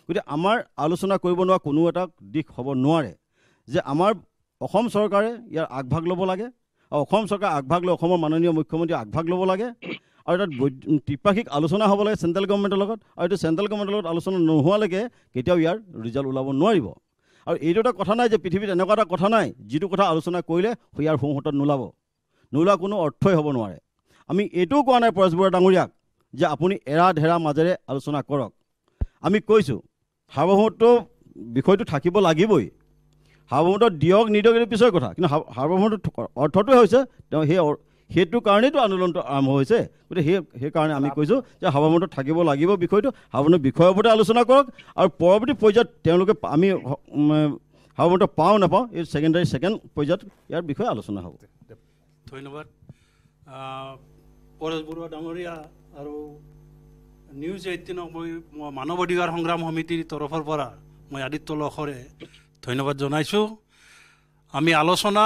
গতিকে আমাৰ আলোচনা কৰিব নোৱাৰা কোনো এটা দিশ হ'ব নোৱাৰে যে আমাৰ অসম চৰকাৰে ইয়াৰ আগভাগ ল'ব লাগে আৰু অসম চৰকাৰে আগভাগ লৈ অসমৰ মাননীয় মুখ্যমন্ত্ৰীয়ে আগভাগ ল'ব লাগে আৰু তাত ত্ৰিপাক্ষিক আলোচনা হ'ব লাগে চেণ্ট্ৰেল গভৰ্ণমেণ্টৰ লগত আৰু এইটো চেণ্ট্ৰেল গভৰ্ণমেণ্টৰ লগত আলোচনা নোহোৱালৈকে কেতিয়াও ইয়াৰ ৰিজাল্ট ওলাব নোৱাৰিব। আৰু এইটো এটা কথা নাই যে পৃথিৱীত এনেকুৱা এটা কথা নাই যিটো কথা আলোচনা কৰিলে ইয়াৰ সংহতত নোলাব। নোলোৱা কোনো অৰ্থই হ'ব নোৱাৰে। আমি এইটোও কোৱা নাই পৰেশ বৰুৱা ডাঙৰীয়াক যে আপুনি এৰা ধেৰা মাজেৰে আলোচনা কৰক। আমি কৈছোঁ সাৰ্বভৌমত্ব বিষয়টো থাকিব লাগিবই। সাৰ্বভৌমত্ব দিয়ক নিদিয়ক এইটো পিছৰ কথা। কিন্তু সাৰ- সাৰ্বভৌমত্ব অৰ্থটোৱে হৈছে তেওঁ সেই সেইটো কাৰণেইতো আন্দোলনটো আৰম্ভ হৈছে। গতিকে সেই সেইকাৰণে আমি কৈছোঁ যে সাৰ্বভৌমত্ব থাকিব লাগিব বিষয়টো। সাৰ্বভৌম বিষয়ৰ ওপৰতে আলোচনা কৰক আৰু পৰৱৰ্তী পৰ্যায়ত তেওঁলোকে আমি সাৰ্বভৌমত্ব পাওঁ নাপাওঁ এই ছেকেণ্ডাৰী ছেকেণ্ড পৰ্যায়ত ইয়াৰ বিষয়ে আলোচনা হ'ব। ধন্যবাদ। পৰেশ বৰুৱা ডাঙৰীয়া আৰু নিউজ এইটিনক মই মানৱ অধিকাৰ সংগ্ৰাম সমিতিৰ তৰফৰ পৰা মই আদিত্য লখৰে ধন্যবাদ জনাইছোঁ। আমি আলোচনা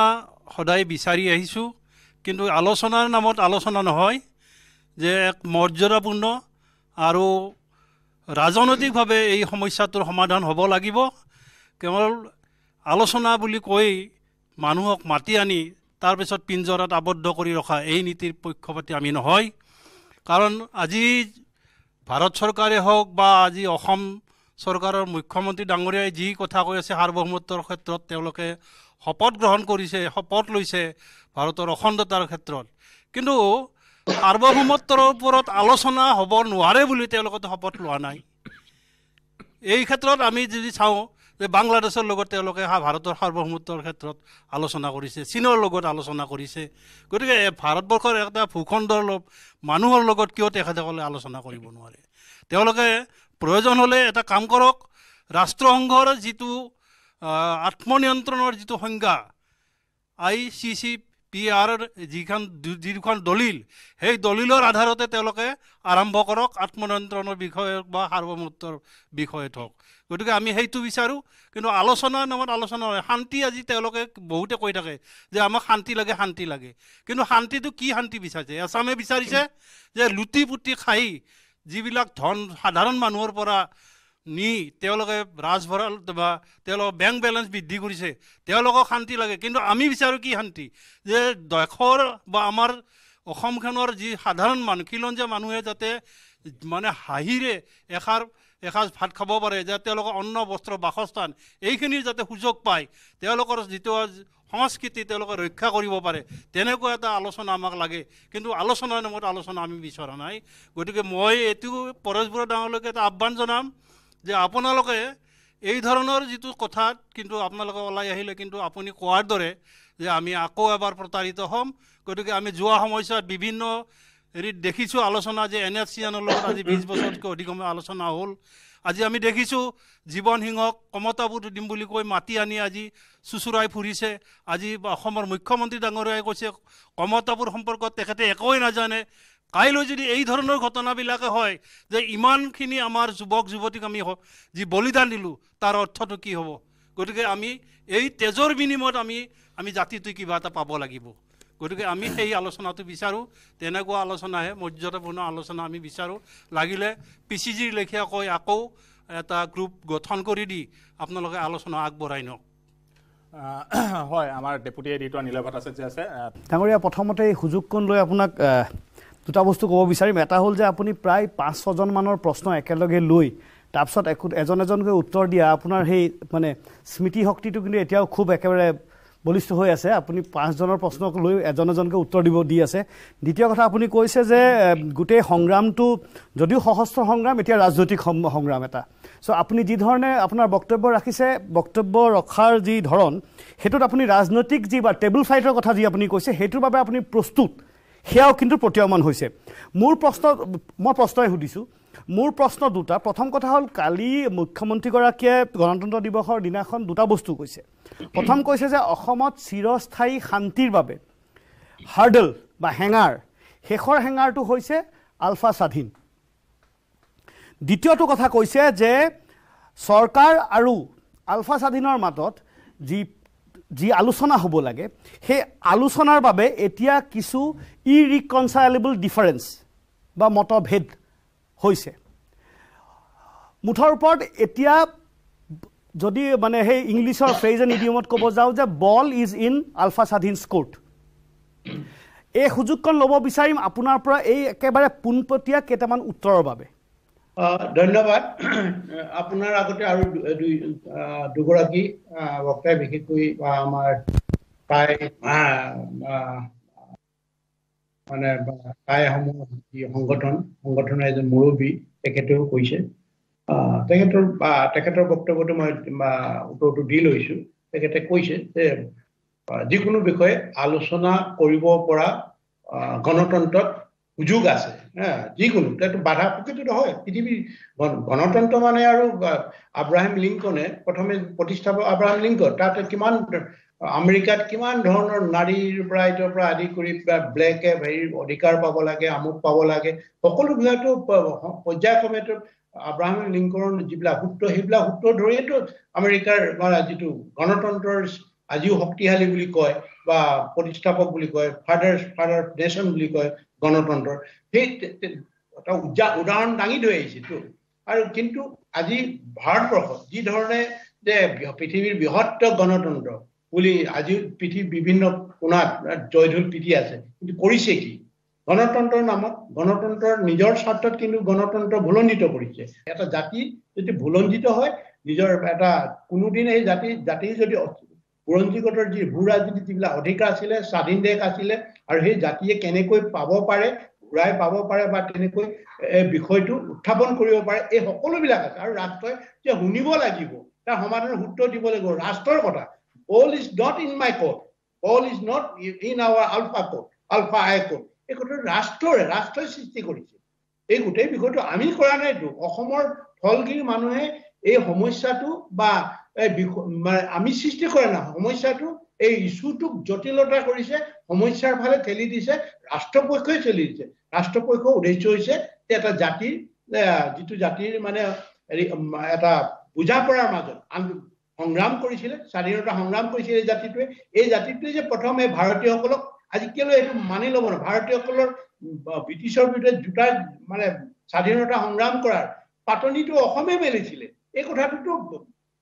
সদায় বিচাৰি আহিছোঁ কিন্তু আলোচনাৰ নামত আলোচনা নহয় যে এক মৰ্যাদাপূৰ্ণ আৰু ৰাজনৈতিকভাৱে এই সমস্যাটোৰ সমাধান হ'ব লাগিব। কেৱল আলোচনা বুলি কৈ মানুহক মাতি আনি তাৰপিছত পিঞ্জৰাত আবদ্ধ কৰি ৰখা এই নীতিৰ পক্ষপাতি আমি নহয়। কাৰণ আজি ভাৰত চৰকাৰে হওক বা আজি অসম চৰকাৰৰ মুখ্যমন্ত্ৰী ডাঙৰীয়াই যি কথা কৈ আছে সাৰ্বভৌমত্বৰ ক্ষেত্ৰত তেওঁলোকে শপত গ্ৰহণ কৰিছে শপত লৈছে ভাৰতৰ অখণ্ডতাৰ ক্ষেত্ৰত কিন্তু সাৰ্বভৌমত্বৰ ওপৰত আলোচনা হ'ব নোৱাৰে বুলি তেওঁলোকে শপত লোৱা নাই এই ক্ষেত্ৰত আমি যদি চাওঁ যে বাংলাদেশৰ লগত তেওঁলোকে ভাৰতৰ সাৰ্বভৌমত্বৰ ক্ষেত্ৰত আলোচনা কৰিছে চীনৰ লগত আলোচনা কৰিছে। গতিকে ভাৰতবৰ্ষৰ এটা ভূখণ্ডৰ মানুহৰ লগত কিয় তেখেতসকলে আলোচনা কৰিব নোৱাৰে? তেওঁলোকে প্ৰয়োজন হ'লে এটা কাম কৰক ৰাষ্ট্ৰসংঘৰ যিটো আত্মনিয়ন্ত্ৰণৰ যিটো সংজ্ঞা I C C P R যিখন যিখন দলিল সেই দলিলৰ আধাৰতে তেওঁলোকে আৰম্ভ কৰক আত্মনিয়ন্ত্ৰণৰ বিষয়ত বা সাৰ্বভৌমত্বৰ বিষয়ত হওক গতিকে আমি সেইটো বিচাৰোঁ। কিন্তু আলোচনাৰ নামত আলোচনা নহয় শান্তি আজি তেওঁলোকে বহুতে কৈ থাকে যে আমাক শান্তি লাগে শান্তি লাগে। কিন্তু শান্তিটো কি শান্তি বিচাৰিছে? এছামে বিচাৰিছে যে লুটি পুতি খাই যিবিলাক ধন সাধাৰণ মানুহৰ পৰা নি তেওঁলোকে ৰাজভঁৰাল বা তেওঁলোকৰ বেংক বেলেঞ্চ বৃদ্ধি কৰিছে তেওঁলোকক শান্তি লাগে। কিন্তু আমি বিচাৰোঁ কি শান্তি? যে দেশৰ বা আমাৰ অসমখনৰ যি সাধাৰণ মানুহ খিলঞ্জীয়া মানুহে যাতে মানে হাঁহিৰে এষাৰ এসাঁজ ভাত খাব পাৰে যে তেওঁলোকৰ অন্ন বস্ত্ৰ বাসস্থান এইখিনিৰ যাতে সুযোগ পায় তেওঁলোকৰ যিটো সংস্কৃতি তেওঁলোকে ৰক্ষা কৰিব পাৰে তেনেকুৱা এটা আলোচনা আমাক লাগে। কিন্তু আলোচনাৰ নামত আলোচনা আমি বিচৰা নাই। গতিকে মই এইটো পৰেশ বৰুৱা ডাঙৰলৈকে এটা আহ্বান জনাম যে আপোনালোকে এই ধৰণৰ যিটো কথাত কিন্তু আপোনালোকে ওলাই আহিলে কিন্তু আপুনি কোৱাৰ দৰে যে আমি আকৌ এবাৰ প্ৰতাৰিত হ'ম। গতিকে আমি যোৱা সময়ছোৱাত বিভিন্ন হেৰিত দেখিছোঁ আলোচনা যে এন এছ চি এনৰ লগত আজি বিছ বছৰতকৈ অধিক সময় আলোচনা হ'ল। আজি আমি দেখিছোঁ জীৱন সিংহক কমতাবোৰ দিম বুলি কৈ মাতি আনি আজি চুচুৰাই ফুৰিছে। আজি অসমৰ মুখ্যমন্ত্ৰী ডাঙৰীয়াই কৈছে কমতাবোৰ সম্পৰ্কত তেখেতে একোৱেই নাজানে। কাইলৈ যদি এই ধৰণৰ ঘটনাবিলাকে হয় যে ইমানখিনি আমাৰ যুৱক যুৱতীক আমি যি বলিদান দিলোঁ তাৰ অৰ্থটো কি হ'ব? গতিকে আমি এই তেজৰ বিনিময়ত আমি আমি জাতিটোৱে কিবা এটা পাব লাগিব। গতিকে আমি সেই আলোচনাটো বিচাৰোঁ। তেনেকুৱা আলোচনাহে মৰ্যাদাপূৰ্ণ আলোচনা আমি বিচাৰোঁ। লাগিলে পি চি জিৰ লেখীয়াকৈ আকৌ এটা গ্ৰুপ গঠন কৰি দি আপোনালোকে আলোচনা আগবঢ়াই নিয়ক। হয় আমাৰ ডেপুটি এডিটৰ নীলয় ভট্টাচাৰ্য আছে ডাঙৰীয়া প্ৰথমতে এই সুযোগকণ লৈ আপোনাক দুটা বস্তু ক'ব বিচাৰিম। এটা হ'ল যে আপুনি প্ৰায় পাঁচ ছজনমানৰ প্ৰশ্ন একেলগে লৈ তাৰপিছত একো এজন এজনকৈ উত্তৰ দিয়া আপোনাৰ সেই মানে স্মৃতি শক্তিটো কিন্তু এতিয়াও খুব একেবাৰে বলিষ্ঠ হৈ আছে আপুনি পাঁচজনৰ প্ৰশ্নক লৈ এজন এজনকৈ উত্তৰ দিব দি আছে। দ্বিতীয় কথা আপুনি কৈছে যে গোটেই সংগ্ৰামটো যদিও সশস্ত্ৰ সংগ্ৰাম এতিয়া ৰাজনৈতিক সংগ্ৰাম এটা। চ' আপুনি যি ধৰণে আপোনাৰ বক্তব্য ৰাখিছে বক্তব্য ৰখাৰ যি ধৰণ সেইটোত আপুনি ৰাজনৈতিক যি বা টেবুল ফাইটৰ কথা যি আপুনি কৈছে সেইটোৰ বাবে আপুনি প্ৰস্তুত। সেয়াও কিন্তু প্ৰতীয়মান হৈছে। মোৰ প্ৰশ্ন মই প্ৰশ্নই সুধিছোঁ। মোৰ প্ৰশ্ন দুটা। প্ৰথম কথা হ'ল কালি মুখ্যমন্ত্ৰীগৰাকীয়ে গণতন্ত্ৰ দিৱসৰ দিনাখন দুটা বস্তু কৈছে। প্ৰথম কৈছে যে অসমত চিৰস্থায়ী শান্তিৰ বাবে হাৰ্ডল বা হেঙাৰ শেষৰ হেঙাৰটো হৈছে আলফা স্বাধীন। দ্বিতীয়টো কথা কৈছে যে চৰকাৰ আৰু আলফা স্বাধীনৰ মাজত যি যি আলোচনা হ'ব লাগে সেই আলোচনাৰ বাবে এতিয়া কিছু ইৰিকনচাইলেবল ডিফাৰেঞ্চ বা মতভেদ হৈছে। মুঠৰ ওপৰত এতিয়া যদি মানে সেই ইংলিছৰ ফ্ৰেজ এণ্ড ইডিয়মত ক'ব যাওঁ যে বল ইজ ইন আলফা স্বাধীনছ কোৰ্ট এই সুযোগকণ ল'ব বিচাৰিম আপোনাৰ পৰা এই একেবাৰে পোনপটীয়া কেইটামান উত্তৰৰ বাবে। ধন্যবাদ। আপোনাৰ আগতে আৰু দুই দুগৰাকী বক্তাই বিশেষকৈ আমাৰ প্ৰায় মানে বা- প্ৰায়সমূহ যি সংগঠন সংগঠনৰ এজন মুৰব্বী তেখেতেও কৈছে। তেখেতৰ বা তেখেতৰ বক্তব্যটো মই উত্তৰটো দি লৈছোঁ। তেখেতে কৈছে যে যিকোনো বিষয়ে আলোচনা কৰিব পৰা গণতন্ত্ৰত সুযোগ আছে। যিকোনো বাধা প্ৰকৃতিত হয়। পৃথিৱীৰ গণ- গণতন্ত্ৰ মানে আৰু আব্ৰাহিম লিংকনে প্ৰথমে প্ৰতিষ্ঠাপক আব্ৰাহিম লিংকন তাতে কিমান আমেৰিকাত কিমান ধৰণৰ নাৰীৰ পৰা এইটোৰ পৰা আদি কৰি ব্লেকে হেৰি অধিকাৰ পাব লাগে আমুক পাব লাগে সকলো বিষয়টো পৰ্যায়ক্ৰমেতো আব্ৰাহিম লিংকনৰ যিবিলাক সূত্ৰ সেইবিলাক সূত্ৰ ধৰিয়েতো আমেৰিকাৰ যিটো গণতন্ত্ৰৰ আজিও শক্তিশালী বুলি কয় বা প্ৰতিষ্ঠাপক বুলি কয় ফাদাৰ ফাদাৰ নেশ্যন বুলি কয় গণতন্ত্ৰৰ সেই তে- তে- এটা উদাহৰণ দাঙি ধৰি আহিছেতো আৰু কিন্তু আজি ভাৰতবৰ্ষত যি ধৰণে যে পৃথিৱীৰ বৃহত্তৰ গণতন্ত্ৰ বুলি আজিও পৃথিৱীৰ বিভিন্ন কোণাত জয়ঢোল পিটি আছে। কিন্তু কৰিছে কি? গণতন্ত্ৰৰ নামত গণতন্ত্ৰৰ নিজৰ স্বাৰ্থত কিন্তু গণতন্ত্ৰ ভুলণ্ডিত কৰিছে। এটা জাতি যদি ভুলণ্ডিত হয় নিজৰ এটা কোনোদিন এই জাতি জাতিৰ যদি বুৰঞ্জীগতৰ যি ভূ ৰাজনীতি যিবিলাক অধিকাৰ আছিলে স্বাধীন দেশ আছিলে আৰু সেই জাতিয়ে কেনেকৈ পাব পাৰে ঘূৰাই পাব পাৰে বা তেনেকৈ বিষয়টো উত্থাপন কৰিব পাৰে এই সকলোবিলাক আছে। আৰু ৰাষ্ট্ৰই যে শুনিব লাগিব তাৰ সমাধানৰ সূত্ৰ দিব লাগিব ৰাষ্ট্ৰৰ কথা। All is not in my court. All is not in our alpha court alpha i court. এই কথাটো ৰাষ্ট্ৰৰে ৰাষ্ট্ৰই সৃষ্টি কৰিছে। এই গোটেই বিষয়টো আমি কৰা নাইতো অসমৰ ফলগিৰি মানুহে এই সমস্যাটো বা আমি সৃষ্টি কৰা নাই সমস্যাটো এই ইছ্যুটোক জটিলতা কৰিছে সমস্যাৰ ফালে ঠেলি দিছে ৰাষ্ট্ৰপক্ষই ঠেলি দিছে। ৰাষ্ট্ৰপক্ষৰ উদ্দেশ্য হৈছে যে এটা জাতিৰ যিটো জাতিৰ মানে এটা বুজা পৰাৰ মাজত সংগ্ৰাম কৰিছিলে স্বাধীনতা সংগ্ৰাম কৰিছিলে এই জাতিটোৱে। এই জাতিটোৱে যে প্ৰথমে ভাৰতীয়সকলক আজি কেলৈ এইটো মানি ল'ব নোৱাৰে? ভাৰতীয়সকলৰ ব্ৰিটিছৰ বিৰুদ্ধে দুটা মানে স্বাধীনতা সংগ্ৰাম কৰাৰ পাতনিটো অসমে মেলিছিলে। এই কথাটোতো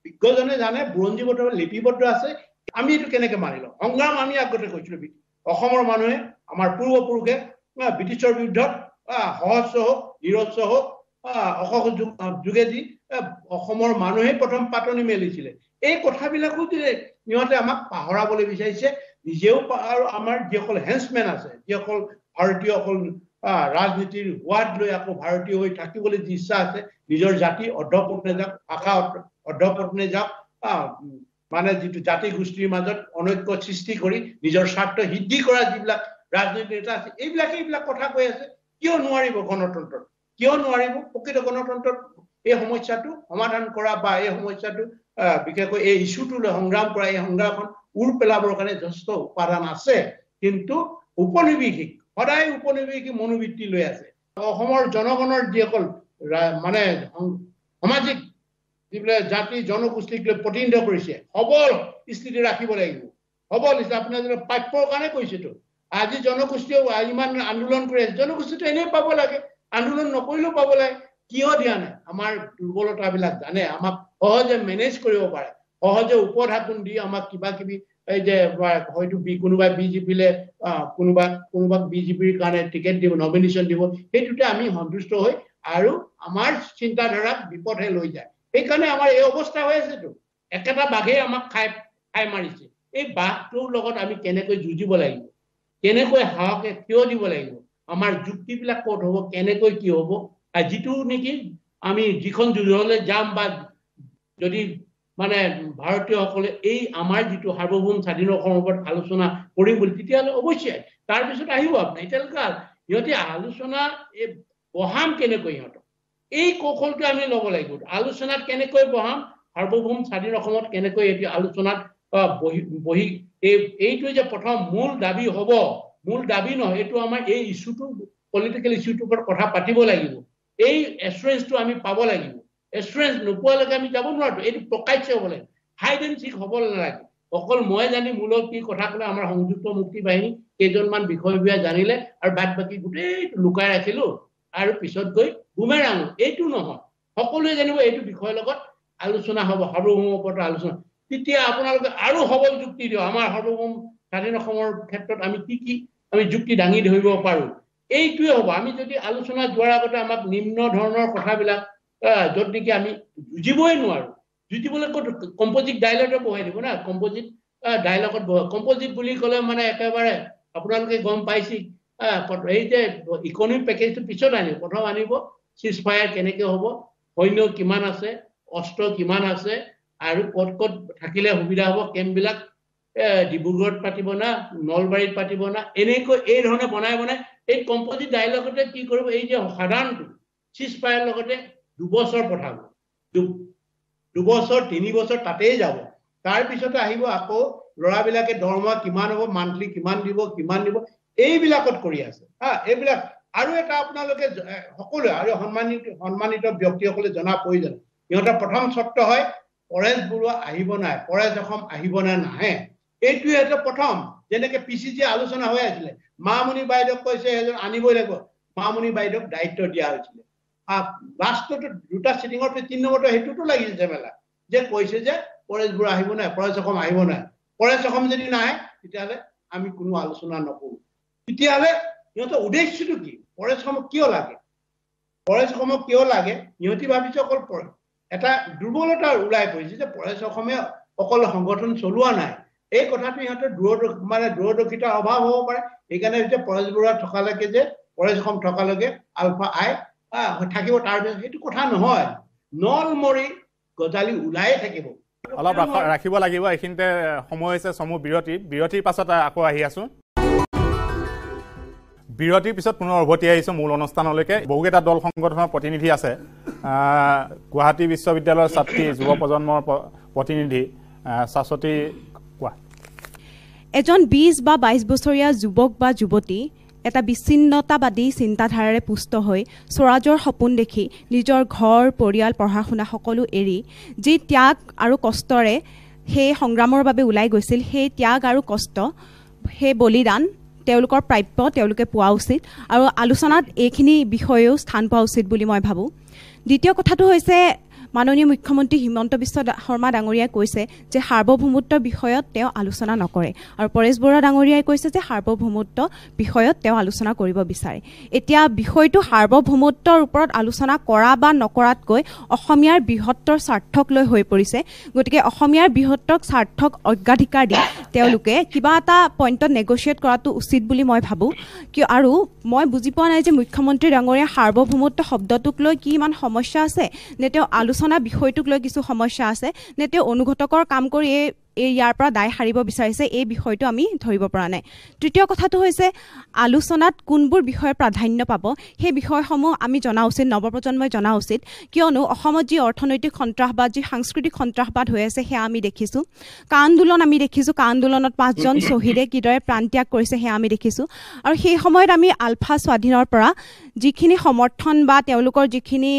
বিজ্ঞজনে জানে বুৰঞ্জীবদ্ধ লিপিবদ্ধ আছে। আমি এইটো কেনেকে মানি লওঁ সংগ্ৰাম আমি আগতে কৈছিলো অসমৰ মানুহে আমাৰ পূৰ্বপুৰুষে ব্ৰিটিছৰ বিৰুদ্ধত সহস্ৰ হওক নিৰস্ব হওক আহ, অসহযোগ যুগ- যোগেদি অসমৰ মানুহে প্ৰথম পাতনি মেলিছিলে। এই কথাবিলাকো যে সিহঁতে আমাক পাহৰাবলৈ বিচাৰিছে নিজেও আৰু আমাৰ যিসকল হেন্সমেন আছে যিসকল ভাৰতীয়সকল ৰাজনীতিৰ সোৱাদ লৈ আকৌ ভাৰতীয় হৈ থাকিবলৈ যি ইচ্ছা আছে নিজৰ জাতি অৰ্ধপত্নে যাওক ভাষা অৰ্ধ- অৰ্ধপত্নে যাওক মানে যিটো জাতি গোষ্ঠীৰ মাজত অনৈক্য সৃষ্টি কৰি নিজৰ স্বাৰ্থ সিদ্ধি কৰা যিবিলাক ৰাজনৈতিক নেতা আছে এইবিলাকে এইবিলাক কথা কৈ আছে। কিয় নোৱাৰিব গণতন্ত্ৰত? কিয় নোৱাৰিব? প্ৰকৃত গণতন্ত্ৰত এই সমস্যাটো সমাধান কৰা বা এই সমস্যাটো বিশেষকৈ এই ইছ্যুটোলৈ সংগ্ৰাম কৰা এই সংগ্ৰামখন উৰ পেলাবৰ কাৰণে যথেষ্ট উপাদান আছে। কিন্তু উপনিৱেশিক সদায় উপনিৱেশিক মনোবৃত্তি লৈ আছে। অসমৰ জনগণৰ যিসকল মানে সামাজিক যিবিলাক জাতি জনগোষ্ঠীক লৈ প্ৰতিনিধিত্ব কৰিছে সবল স্থিতি ৰাখিব লাগিব। সবল আপোনাৰ যদি প্ৰাপ্যৰ কাৰণে কৈছেতো আজি জনগোষ্ঠীয়ে ইমান আন্দোলন কৰি আছে জনগোষ্ঠীটো এনেই পাব লাগে আন্দোলন নকৰিলেও পাব লাগে। কিয় দিয়া নাই? আমাৰ দুৰ্বলতাবিলাক জানে আমাক সহজে মেনেজ কৰিব পাৰে। সহজে উপঢাকুন দি আমাক কিবা কিবি এই যে হয়তো কোনোবাই বিজেপিলে কোনোবা কোনোবাক বিজেপিৰ কাৰণে টিকেট দিব নমিনেশ্যন দিব সেইটোতে আমি সন্তুষ্ট হৈ আৰু আমাৰ চিন্তাধাৰাক বিপথে লৈ যায়। সেইকাৰণে আমাৰ এই অৱস্থা হৈ আছেতো একেটা বাঘেই আমাক খাই খাই মাৰিছে। এই বাঘটোৰ লগত আমি কেনেকৈ যুঁজিব লাগিব? কেনেকৈ সাহসে থিয় দিব লাগিব? আমাৰ যুক্তিবিলাক ক'ত হ'ব? কেনেকৈ কি হ'ব? যিটো নেকি আমি যিখন যুদ্ধলৈ যাম বা যদি মানে ভাৰতীয়সকলে এই আমাৰ যিটো সাৰ্বভৌম স্বাধীন অসমৰ ওপৰত আলোচনা কৰিম বুলি তেতিয়াহ'লে অৱশ্যে তাৰপিছত আহিব আপোনাৰ এতিয়ালৈকে সিহঁতে আলোচনা এই বহাম কেনেকৈ সিহঁতক? এই কৌশলটো আমি ল'ব লাগিব। আলোচনাত কেনেকৈ বহাম? সাৰ্বভৌম স্বাধীন অসমত কেনেকৈ এতিয়া আলোচনাত বহি বহি এই এইটোৱে যে প্ৰথম মূল দাবী হ'ব মূল দাবী নহয় এইটো আমাৰ এই ইছ্যুটো পলিটিকেল ইছ্যুটোৰ ওপৰত কথা পাতিব লাগিব। এই এচুৰেঞ্চটো আমি পাব লাগিব। এচুৰেঞ্চ নোপোৱালৈকে আমি যাব নোৱাৰো এইটো প্ৰকাশ্য হ'ব লাগিব হাইড এণ্ড চিক হ'ব নালাগে অকল মই জানি মূলত কি কথা ক'লে আমাৰ সংযুক্ত মুক্তি বাহিনী কেইজনমান বিষয়ববীয়া জানিলে আৰু বাদ বাকী গোটেইটো লুকাই ৰাখিলো আৰু পিছত গৈ বুমেৰাং এইটো নহয়। সকলোৱে জানিব এইটো বিষয়ৰ লগত আলোচনা হ'ব সাৰ্বভৌমৰ ওপৰত আলোচনা। তেতিয়া আপোনালোকে আৰু সবল যুক্তি দিয়ক। আমাৰ সাৰ্বভৌম স্বাধীন অসমৰ ক্ষেত্ৰত আমি কি কি আমি যুক্তি দাঙি ধৰিব পাৰো। এইটোৱে হ'ব। আমি যদি আলোচনা যোৱাৰ আগতে আমাক নিম্ন ধৰণৰ কথাবিলাক য'ত নেকি আমি যুঁজিবই নোৱাৰো। যুঁজিবলৈ ক'ত কম্পজিট ডাইলগতে বহাই দিব না? কম্পজিট ডাইলগত বহাই কম্পজিট বুলি ক'লে মানে একেবাৰে আপোনালোকে গম পাইছে আহ, প্ৰ- এই যে ইকনমিক পেকেজটো পিছত আনিব প্ৰথম আনিব চিজ ফায়াৰ কেনেকে হ'ব সৈন্য কিমান আছে অস্ত্ৰ কিমান আছে আৰু ক'ত ক'ত থাকিলে সুবিধা হ'ব কেম্পবিলাক ডিব্ৰুগড়ত পাতিব না নলবাৰীত পাতিব না এনেকৈ এই ধৰণে বনাই বনাই এই কম্পজিট ডাইলগতে কি কৰিব এই যে সাধাৰণটো চিজ পায়াৰ লগতে দুবছৰ পঠাব। দুবছৰ তিনি বছৰ তাতেই যাব। তাৰপিছতে আহিব আকৌ ল'ৰাবিলাকে দৰমহা কিমান হ'ব মান্থলি কিমান দিব কিমান দিব এইবিলাকত কৰি আছে। হা এইবিলাক আৰু এটা আপোনালোকে সকলোৱে আৰু সন্মানিত সন্মানিত ব্যক্তিসকলে জনা প্ৰয়োজন। সিহঁতৰ প্ৰথম চৰ্ত হয় পৰেশ বৰুৱা আহিব নাই পৰেশ অসম আহিব নে নাহে? এইটোৱে এটা প্ৰথম। যেনেকে পি চি জি আলোচনা হৈ আছিলে মামণি বাইদেউক কৈছে এজন আনিবই লাগিব। মামণি বাইদেউক দায়িত্ব দিয়া হৈছিলে। লাষ্টতো দুটা চিটিঙৰ পিছত তিনি নম্বৰটো সেইটোতো লাগিছে ঝেমেলা। যে কৈছে যে পৰেশ বৰুৱা আহিব নাই পৰেশ অসম আহিব নাই। পৰেশ অসম যদি নাহে তেতিয়াহ'লে আমি কোনো আলোচনা নকৰো। তেতিয়াহ'লে সিহঁতৰ উদ্দেশ্যটো কি? পৰেশ অসমক কিয় লাগে? পৰেশ অসমক কিয় লাগে? সিহঁতি ভাবিছে অকল এটা দুৰ্বলতা ওলাই পৰিছে যে পৰেশ অসমে অকল সংগঠন চলোৱা নাই। এই কথাটো সিহঁতৰ দূৰদৰ্শী মানে দূৰদৰ্শিতাৰ অভাৱ হ'ব পাৰে। সেইকাৰণে হৈছে পৰেশ বৰুৱা থকালৈকে যে পৰেশ অসম থকালৈকে আলফা আই থাকিব তাৰপিছত সেইটো কথা নহয়। নল মৰি গজালি ওলায়ে থাকিব। অলপ ৰাখ- ৰাখিব লাগিব। এইখিনিতে সময় হৈছে চমু বিৰতি। বিৰতিৰ পাছত আকৌ আহি আছো। বিৰতিৰ পিছত পুনৰ উভতি আহিছোঁ মূল অনুষ্ঠানলৈকে। বহুকেইটা দল সংগঠনৰ প্ৰতিনিধি আছে। আহ, গুৱাহাটী বিশ্ববিদ্যালয়ৰ ছাত্ৰী যুৱ প্ৰজন্মৰ প্ৰতিনিধি শাশ্বতী কোৱা। এজন বিছ বা বাইছ বছৰীয়া যুৱক বা যুৱতী এটা বিচ্ছিন্নতাবাদী চিন্তাধাৰাৰে পুষ্ট হৈ স্বৰাজৰ সপোন দেখি নিজৰ ঘৰ পৰিয়াল পঢ়া শুনা সকলো এৰি যি ত্যাগ আৰু কষ্টৰে সেই সংগ্ৰামৰ বাবে ওলাই গৈছিল সেই ত্যাগ আৰু কষ্ট সেই বলিদান তেওঁলোকৰ প্ৰাপ্য তেওঁলোকে পোৱা উচিত আৰু আলোচনাত এইখিনি বিষয়েও স্থান পোৱা উচিত বুলি মই ভাবোঁ। দ্বিতীয় কথাটো হৈছে মাননীয় মুখ্যমন্ত্ৰী হিমন্ত বিশ্ব শৰ্মা ডাঙৰীয়াই কৈছে যে সাৰ্বভৌমত্বৰ বিষয়ত তেওঁ আলোচনা নকৰে আৰু পৰেশ বৰুৱা ডাঙৰীয়াই কৈছে যে সাৰ্বভৌমত্ব বিষয়ত তেওঁ আলোচনা কৰিব বিচাৰে। এতিয়া বিষয়টো সাৰ্বভৌমত্বৰ ওপৰত আলোচনা কৰা বা নকৰাতকৈ অসমীয়াৰ বৃহত্তৰ স্বাৰ্থক লৈ হৈ পৰিছে। গতিকে অসমীয়াৰ বৃহত্তৰ স্বাৰ্থক অগ্ৰাধিকাৰ দি তেওঁলোকে কিবা এটা পইণ্টত নেগচিয়েট কৰাটো উচিত বুলি মই ভাবোঁ। কিয় আৰু মই বুজি পোৱা নাই যে মুখ্যমন্ত্ৰী ডাঙৰীয়া সাৰ্বভৌমত্ব শব্দটোক লৈ কি ইমান সমস্যা আছে নে তেওঁ আলোচনা বিষয়টোক লৈ কিছু সমস্যা আছে নে তেওঁ অনুঘটকৰ কাম কৰি এই ইয়াৰ পৰা দায় সাৰিব বিচাৰিছে এই বিষয়টো আমি ধৰিব পৰা নাই। তৃতীয় কথাটো হৈছে আলোচনাত কোনবোৰ বিষয়ে প্ৰাধান্য পাব সেই বিষয়সমূহ আমি জনা উচিত নৱপ্ৰজন্মই জনা উচিত। কিয়নো অসমত যি অৰ্থনৈতিক সন্ত্ৰাসবাদ যি সাংস্কৃতিক সন্ত্ৰাসবাদ হৈ আছে সেয়া আমি দেখিছোঁ। কা আন্দোলন আমি দেখিছোঁ কা আন্দোলনত পাঁচজন শ্বহীদে কিদৰে প্ৰাণত্যাগ কৰিছে সেয়া আমি দেখিছোঁ। আৰু সেই সময়ত আমি আলফা স্বাধীনৰ পৰা যিখিনি সমৰ্থন বা তেওঁলোকৰ যিখিনি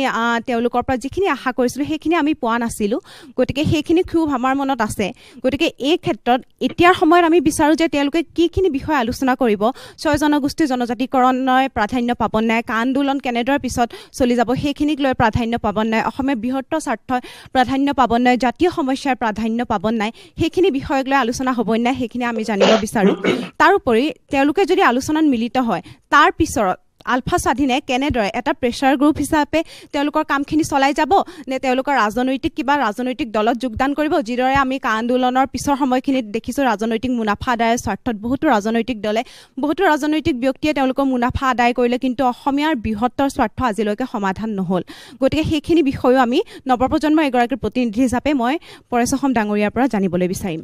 তেওঁলোকৰ পৰা যিখিনি আশা কৰিছিলোঁ সেইখিনি আমি পোৱা নাছিলোঁ। গতিকে সেইখিনি ক্ষোভ আমাৰ মনত আছে। গতিকে এই ক্ষেত্ৰত এতিয়াৰ সময়ত আমি বিচাৰোঁ যে তেওঁলোকে কিখিনি বিষয়ে আলোচনা কৰিব। ছয় জনগোষ্ঠীৰ জনজাতিকৰণে প্ৰাধান্য পাব নাই কা আন্দোলন কেনেদৰে পিছত চলি যাব সেইখিনিক লৈ প্ৰাধান্য পাব নাই অসমীয়া বৃহত্তৰ স্বাৰ্থই প্ৰাধান্য পাব নাই জাতীয় সমস্যাৰ প্ৰাধান্য পাব নাই সেইখিনি বিষয়ক লৈ আলোচনা হ'ব নাই সেইখিনি আমি জানিব বিচাৰোঁ। তাৰোপৰি তেওঁলোকে যদি আলোচনাত মিলিত হয় তাৰ পিছত আলফা স্বাধীনে কেনেদৰে এটা প্ৰেছাৰ গ্ৰুপ হিচাপে তেওঁলোকৰ কামখিনি চলাই যাব নে তেওঁলোকৰ ৰাজনৈতিক কিবা ৰাজনৈতিক দলত যোগদান কৰিব যিদৰে আমি কা আন্দোলনৰ পিছৰ সময়খিনিত দেখিছোঁ ৰাজনৈতিক মুনাফা আদায়ৰ স্বাৰ্থত বহুতো ৰাজনৈতিক দলে বহুতো ৰাজনৈতিক ব্যক্তিয়ে তেওঁলোকৰ মুনাফা আদায় কৰিলে কিন্তু অসমীয়াৰ বৃহত্তৰ স্বাৰ্থ আজিলৈকে সমাধান নহ'ল। গতিকে সেইখিনি বিষয়েও আমি নৱপ্ৰজন্মৰ এগৰাকী প্ৰতিনিধি হিচাপে মই পৰেশ অসম ডাঙৰীয়াৰ পৰা জানিবলৈ বিচাৰিম।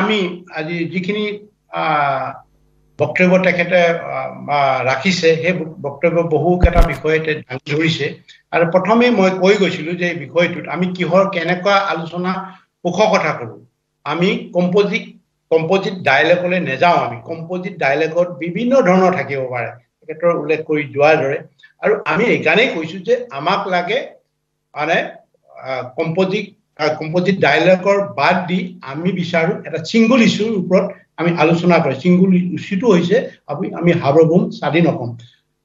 আমি আজি যিখিনি বক্তব্য তেখেতে ৰাখিছে। সেই বক্তব্য বহুকেইটা বিষয়তে দাঙি ধৰিছে। আৰু প্ৰথমেই মই কৈ গৈছিলো যে এই বিষয়টোত আমি কিহৰ কেনেকুৱা আলোচনা পোষকতা কৰোঁ আমি কম্পজিট কম্পজিট ডাইলেগলৈ নেযাওঁ আমি। কম্পজিট ডাইলেগত বিভিন্ন ধৰণৰ থাকিব পাৰে। তেখেতৰ উল্লেখ কৰি যোৱাৰ দৰে। আৰু আমি এইকাৰণেই কৈছো যে আমাক লাগে মানে কম্পজিট কম্পজিট ডাইলগৰ বাদ দি আমি বিচাৰো এটা ছিংগুল ইছ্যুৰ ওপৰত আমি আলোচনা কৰিম ছিংগুল ইছ্যুটো হৈছে আমি সাৰ্বভৌম স্বাধীন অসম।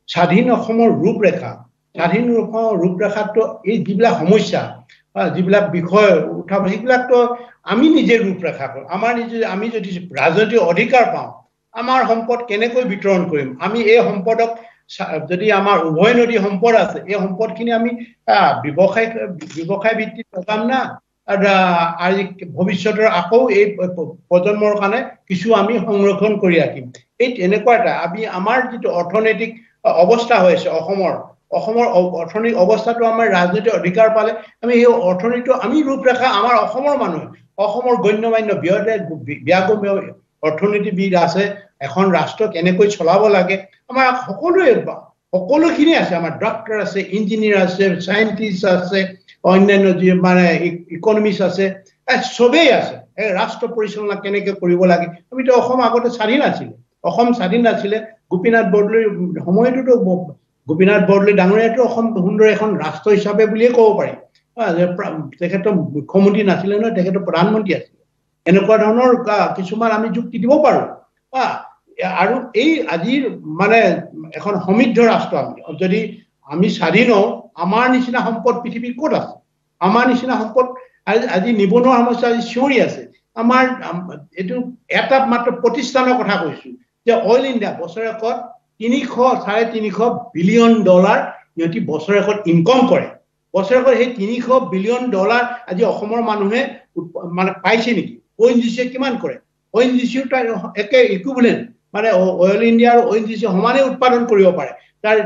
স্বাধীন অসমৰ ৰূপৰেখা স্বাধীন অসমৰ ৰূপৰেখাতো এই যিবিলাক সমস্যা যিবিলাক বিষয় উঠাব সেইবিলাকতো আমি নিজে ৰূপৰেখা কৰোঁ। আমাৰ নিজে আমি যদি ৰাজনৈতিক অধিকাৰ পাওঁ আমাৰ সম্পদ কেনেকৈ বিতৰণ কৰিম? আমি এই সম্পদক যদি আমাৰ উভয় নদী সম্পদ আছে এই সম্পদখিনি আমি ব্যৱসায় ব্যৱসায় ভিত্তিত লগাম না? ভৱিষ্যতৰ আকৌ এই প্ৰজন্মৰ কাৰণে কিছু আমি সংৰক্ষণ কৰি ৰাখিম। এই তেনেকুৱা এটা আমি আমাৰ যিটো অৰ্থনৈতিক অৱস্থা হৈ আছে অসমৰ অসমৰ অৰ্থনৈতিক অৱস্থাটো আমাৰ ৰাজনৈতিক অধিকাৰ পালে আমি সেই অৰ্থনীতিটো আমি ৰূপৰেখা আমাৰ অসমৰ মানুহে অসমৰ গণ্যমান্য ব্যয়তে ব্যাগম্য অৰ্থনীতিবিদ আছে এখন ৰাষ্ট্ৰ কেনেকৈ চলাব লাগে আমাৰ সকলোৱে সকলোখিনি আছে আমাৰ ডক্টৰ আছে ইঞ্জিনিয়াৰ আছে চাইণ্টিষ্ট আছে অন্যান্য যি মানে ইকনমিষ্ট আছে চবেই আছে। এই ৰাষ্ট্ৰ পৰিচালনা কেনেকে কৰিব লাগে? আমিতো অসম আগতে স্বাধীন আছিলে। অসম স্বাধীন নাছিলে। গোপীনাথ বৰদলৈৰ সময়টোতো গোপীনাথ বৰদলৈ ডাঙৰীয়াটো অসম সুন্দৰ এখন ৰাষ্ট্ৰ হিচাপে বুলিয়ে ক'ব পাৰি। তেখেতৰ মুখ্যমন্ত্ৰী নাছিলে নহয় তেখেতৰ প্ৰধানমন্ত্ৰী আছিলে। এনেকুৱা ধৰণৰ কিছুমান আমি যুক্তি দিব পাৰো। হা, আৰু এই আজিৰ মানে এখন সমৃদ্ধ ৰাষ্ট্ৰ আমি। যদি আমি স্বাধীন হওঁ আমাৰ নিচিনা সম্পদ পৃথিৱীৰ ক'ত আছে আমাৰ নিচিনা সম্পদ আজি নিবনুৱা সমস্যা আজি চিঞৰি আছে আমাৰ আম- এইটো এটা মাত্ৰ প্ৰতিষ্ঠানৰ কথা কৈছো যে অইল ইণ্ডিয়া বছৰেকত তিনিশ চাৰে তিনিশ বিলিয়ন ডলাৰ সিহঁতি বছৰেকত ইনকম কৰে বছৰেকত সেই তিনিশ বিলিয়ন ডলাৰ আজি অসমৰ মানুহে মানে পাইছে নেকি অ' এন জি চিয়ে কিমান কৰে অ' এন জি চিও তাৰ একে ইকুইভেলেণ্ট মানে অইল ইণ্ডিয়া আৰু অ' এন জি চি সমানে উৎপাদন কৰিব পাৰে তাৰ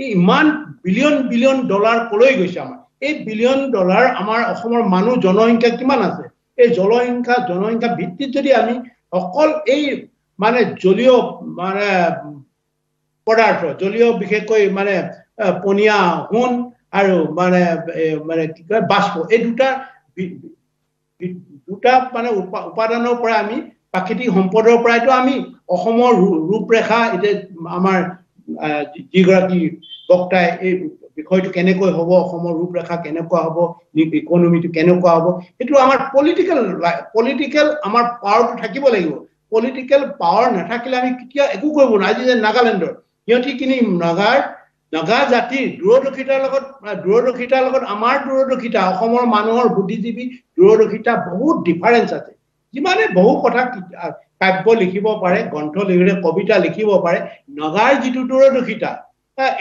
এই ইমান বিলিয়ন বিলিয়ন ডলাৰ কলৈ গৈছে আমাৰ? এই বিলিয়ন ডলাৰ আমাৰ অসমৰ মানুহ জনসংখ্যা কিমান আছে? এই জনসংখ্যা জনসংখ্যা ভিত্তিত যদি আমি অকল এই মানে জলীয় মানে পদাৰ্থ জলীয় বিশেষকৈ মানে পনীয়া সোণ আৰু মানে মানে কি কয় বাষ্প এই দুটা দুটা মানে উপা- উপাদানৰ পৰা আমি প্ৰাকৃতিক সম্পদৰ পৰাইতো আমি অসমৰ ৰূপৰেখা এতিয়া আমাৰ যিগৰাকী বক্তাই এই বিষয়টো কেনেকৈ হ'ব অসমৰ ৰূপৰেখা কেনেকুৱা হ'ব ইকনমিটো কেনেকুৱা হ'ব সেইটো আমাৰ পলিটিকেল পলিটিকেল আমাৰ পাৱাৰটো থাকিব লাগিব। পলিটিকেল পাৱাৰ নাথাকিলে আমি কেতিয়া একো কৰিব নোৱাৰো। আজি যে নাগালেণ্ডৰ সিহঁতি কিনি নাগাৰ নাগা জাতিৰ দূৰদৰ্শিতাৰ লগত দূৰদৰ্শিতাৰ লগত আমাৰ দূৰদৰ্শিতা অসমৰ মানুহৰ বুদ্ধিজীৱী দূৰদৰ্শিতা বহুত ডিফাৰেঞ্চ আছে। যিমানে বহু কথা কাব্য লিখিব পাৰে গ্ৰন্থ লিখিলে কবিতা লিখিব পাৰে নগাৰ যিটো দূৰদৰ্শিতা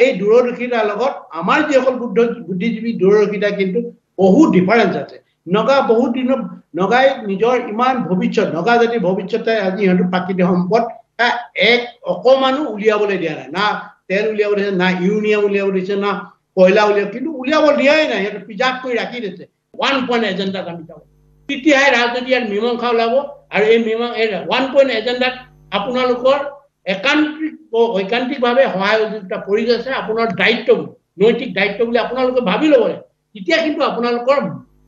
এই দূৰদৰ্শিতাৰ লগত আমাৰ যিসকল বুদ্ধ বুদ্ধিজীৱী দূৰদৰ্শিতা কিন্তু বহুত ডিফাৰেঞ্চ আছে। নগা বহুত দিনৰ নগাই নিজৰ ইমান ভৱিষ্যত নগা জাতিৰ ভৱিষ্যতে আজি সিহঁতৰ প্ৰাকৃতিক সম্পদ এক অকমানো উলিয়াবলৈ দিয়া নাই। না তেল উলিয়াব দিছে না ইউৰিনিয়াম উলিয়াব দিছে না কয়লা উলিয়াব কিন্তু উলিয়াব দিয়াই নাই সিহঁতে প্ৰিজাৰ্ভ কৰি ৰাখি দিছে। ওৱান পইণ্ট এজেণ্ডাত আমি যাব তেতিয়াহে ৰাজনীতি ইয়াত মীমাংসা ওলাব। আৰু এই মীমাং ওৱান পইণ্ট এজেণ্ডাত আপোনালোকৰ একান্তিক ঐকান্তিকভাৱে সহায় সহযোগিতা কৰি গৈছে আপোনাৰ দায়িত্ব নৈতিক দায়িত্ব বুলি আপোনালোকে ভাবি ল'ব লাগে। তেতিয়া কিন্তু আপোনালোকৰ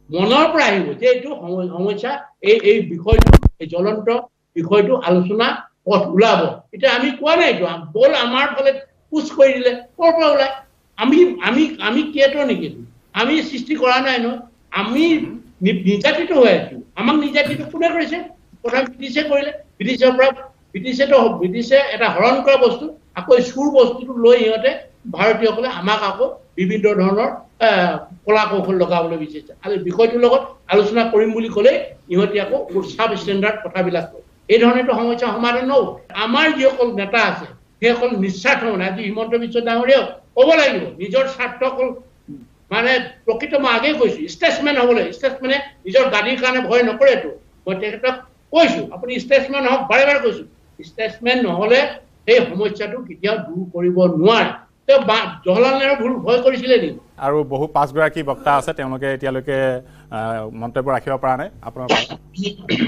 মনৰ পৰা আহিব যে এইটো সম- সমস্যা এই এই বিষয়টো এই জ্বলন্ত বিষয়টো আলোচনা পথ ওলাব। এতিয়া আমি কোৱা নাইতো আম- বল আমাৰ ফালে পুচ কৰি দিলে ক'ৰ পৰা ওলাই আমি আমি আমি ক্ৰিয়েটৰ নেকি এইটো? আমি সৃষ্টি কৰা নাই নহয়। আমি নিৰ্যাতিত হৈ আছো। আমাক নিৰ্যাতিত কোনে কৰিছে? প্ৰথম ব্ৰিটিছে কৰিলে? ব্ৰিটিছৰ পৰা ব্ৰিটিছেতো ব্ৰিটিছে এটা হৰণ কৰা বস্তু আকৌ এই চুৰ বস্তুটো লৈ সিহঁতে ভাৰতীয়সকলে আমাক আকৌ বিভিন্ন ধৰণৰ কলা কৌশল লগাবলৈ বিচাৰিছে। আৰু বিষয়টোৰ লগত আলোচনা কৰিম বুলি ক'লে ইহঁতি আকৌ চাব ষ্টেণ্ডাৰ্ড কথাবিলাক কয়। এই ধৰণেতো সমস্যা সমাধান নহ'ব। আমাৰ যিসকল নেতা আছে সেইসকল নিস্বাৰ্থ মানে। আজি হিমন্ত বিশ্ব ডাঙৰীয়াও ক'ব লাগিব নিজৰ স্বাৰ্থ অকল মানে প্ৰকৃত মই আগেই কৈছো ষ্টেটছমেন হ'ব লাগে ষ্টেটছমেনে নিজৰ গাদীৰ কাৰণে ভয় নকৰেতো। মই তেখেতক কৈছো আপুনি ষ্টেটছমেন হওক বাৰে বাৰে কৈছো ষ্টেটছমেন নহ'লে সেই সমস্যাটো কেতিয়াও দূৰ কৰিব নোৱাৰে। তেওঁ বা- জৱাহৰলাল নেহৰু ভুল ভয় কৰিছিলে নেকি? আৰু বহু পাঁচগৰাকী বক্তা আছে তেওঁলোকে এতিয়ালৈকে মন্তব্য ৰাখিব পৰা নাই। আপোনাৰ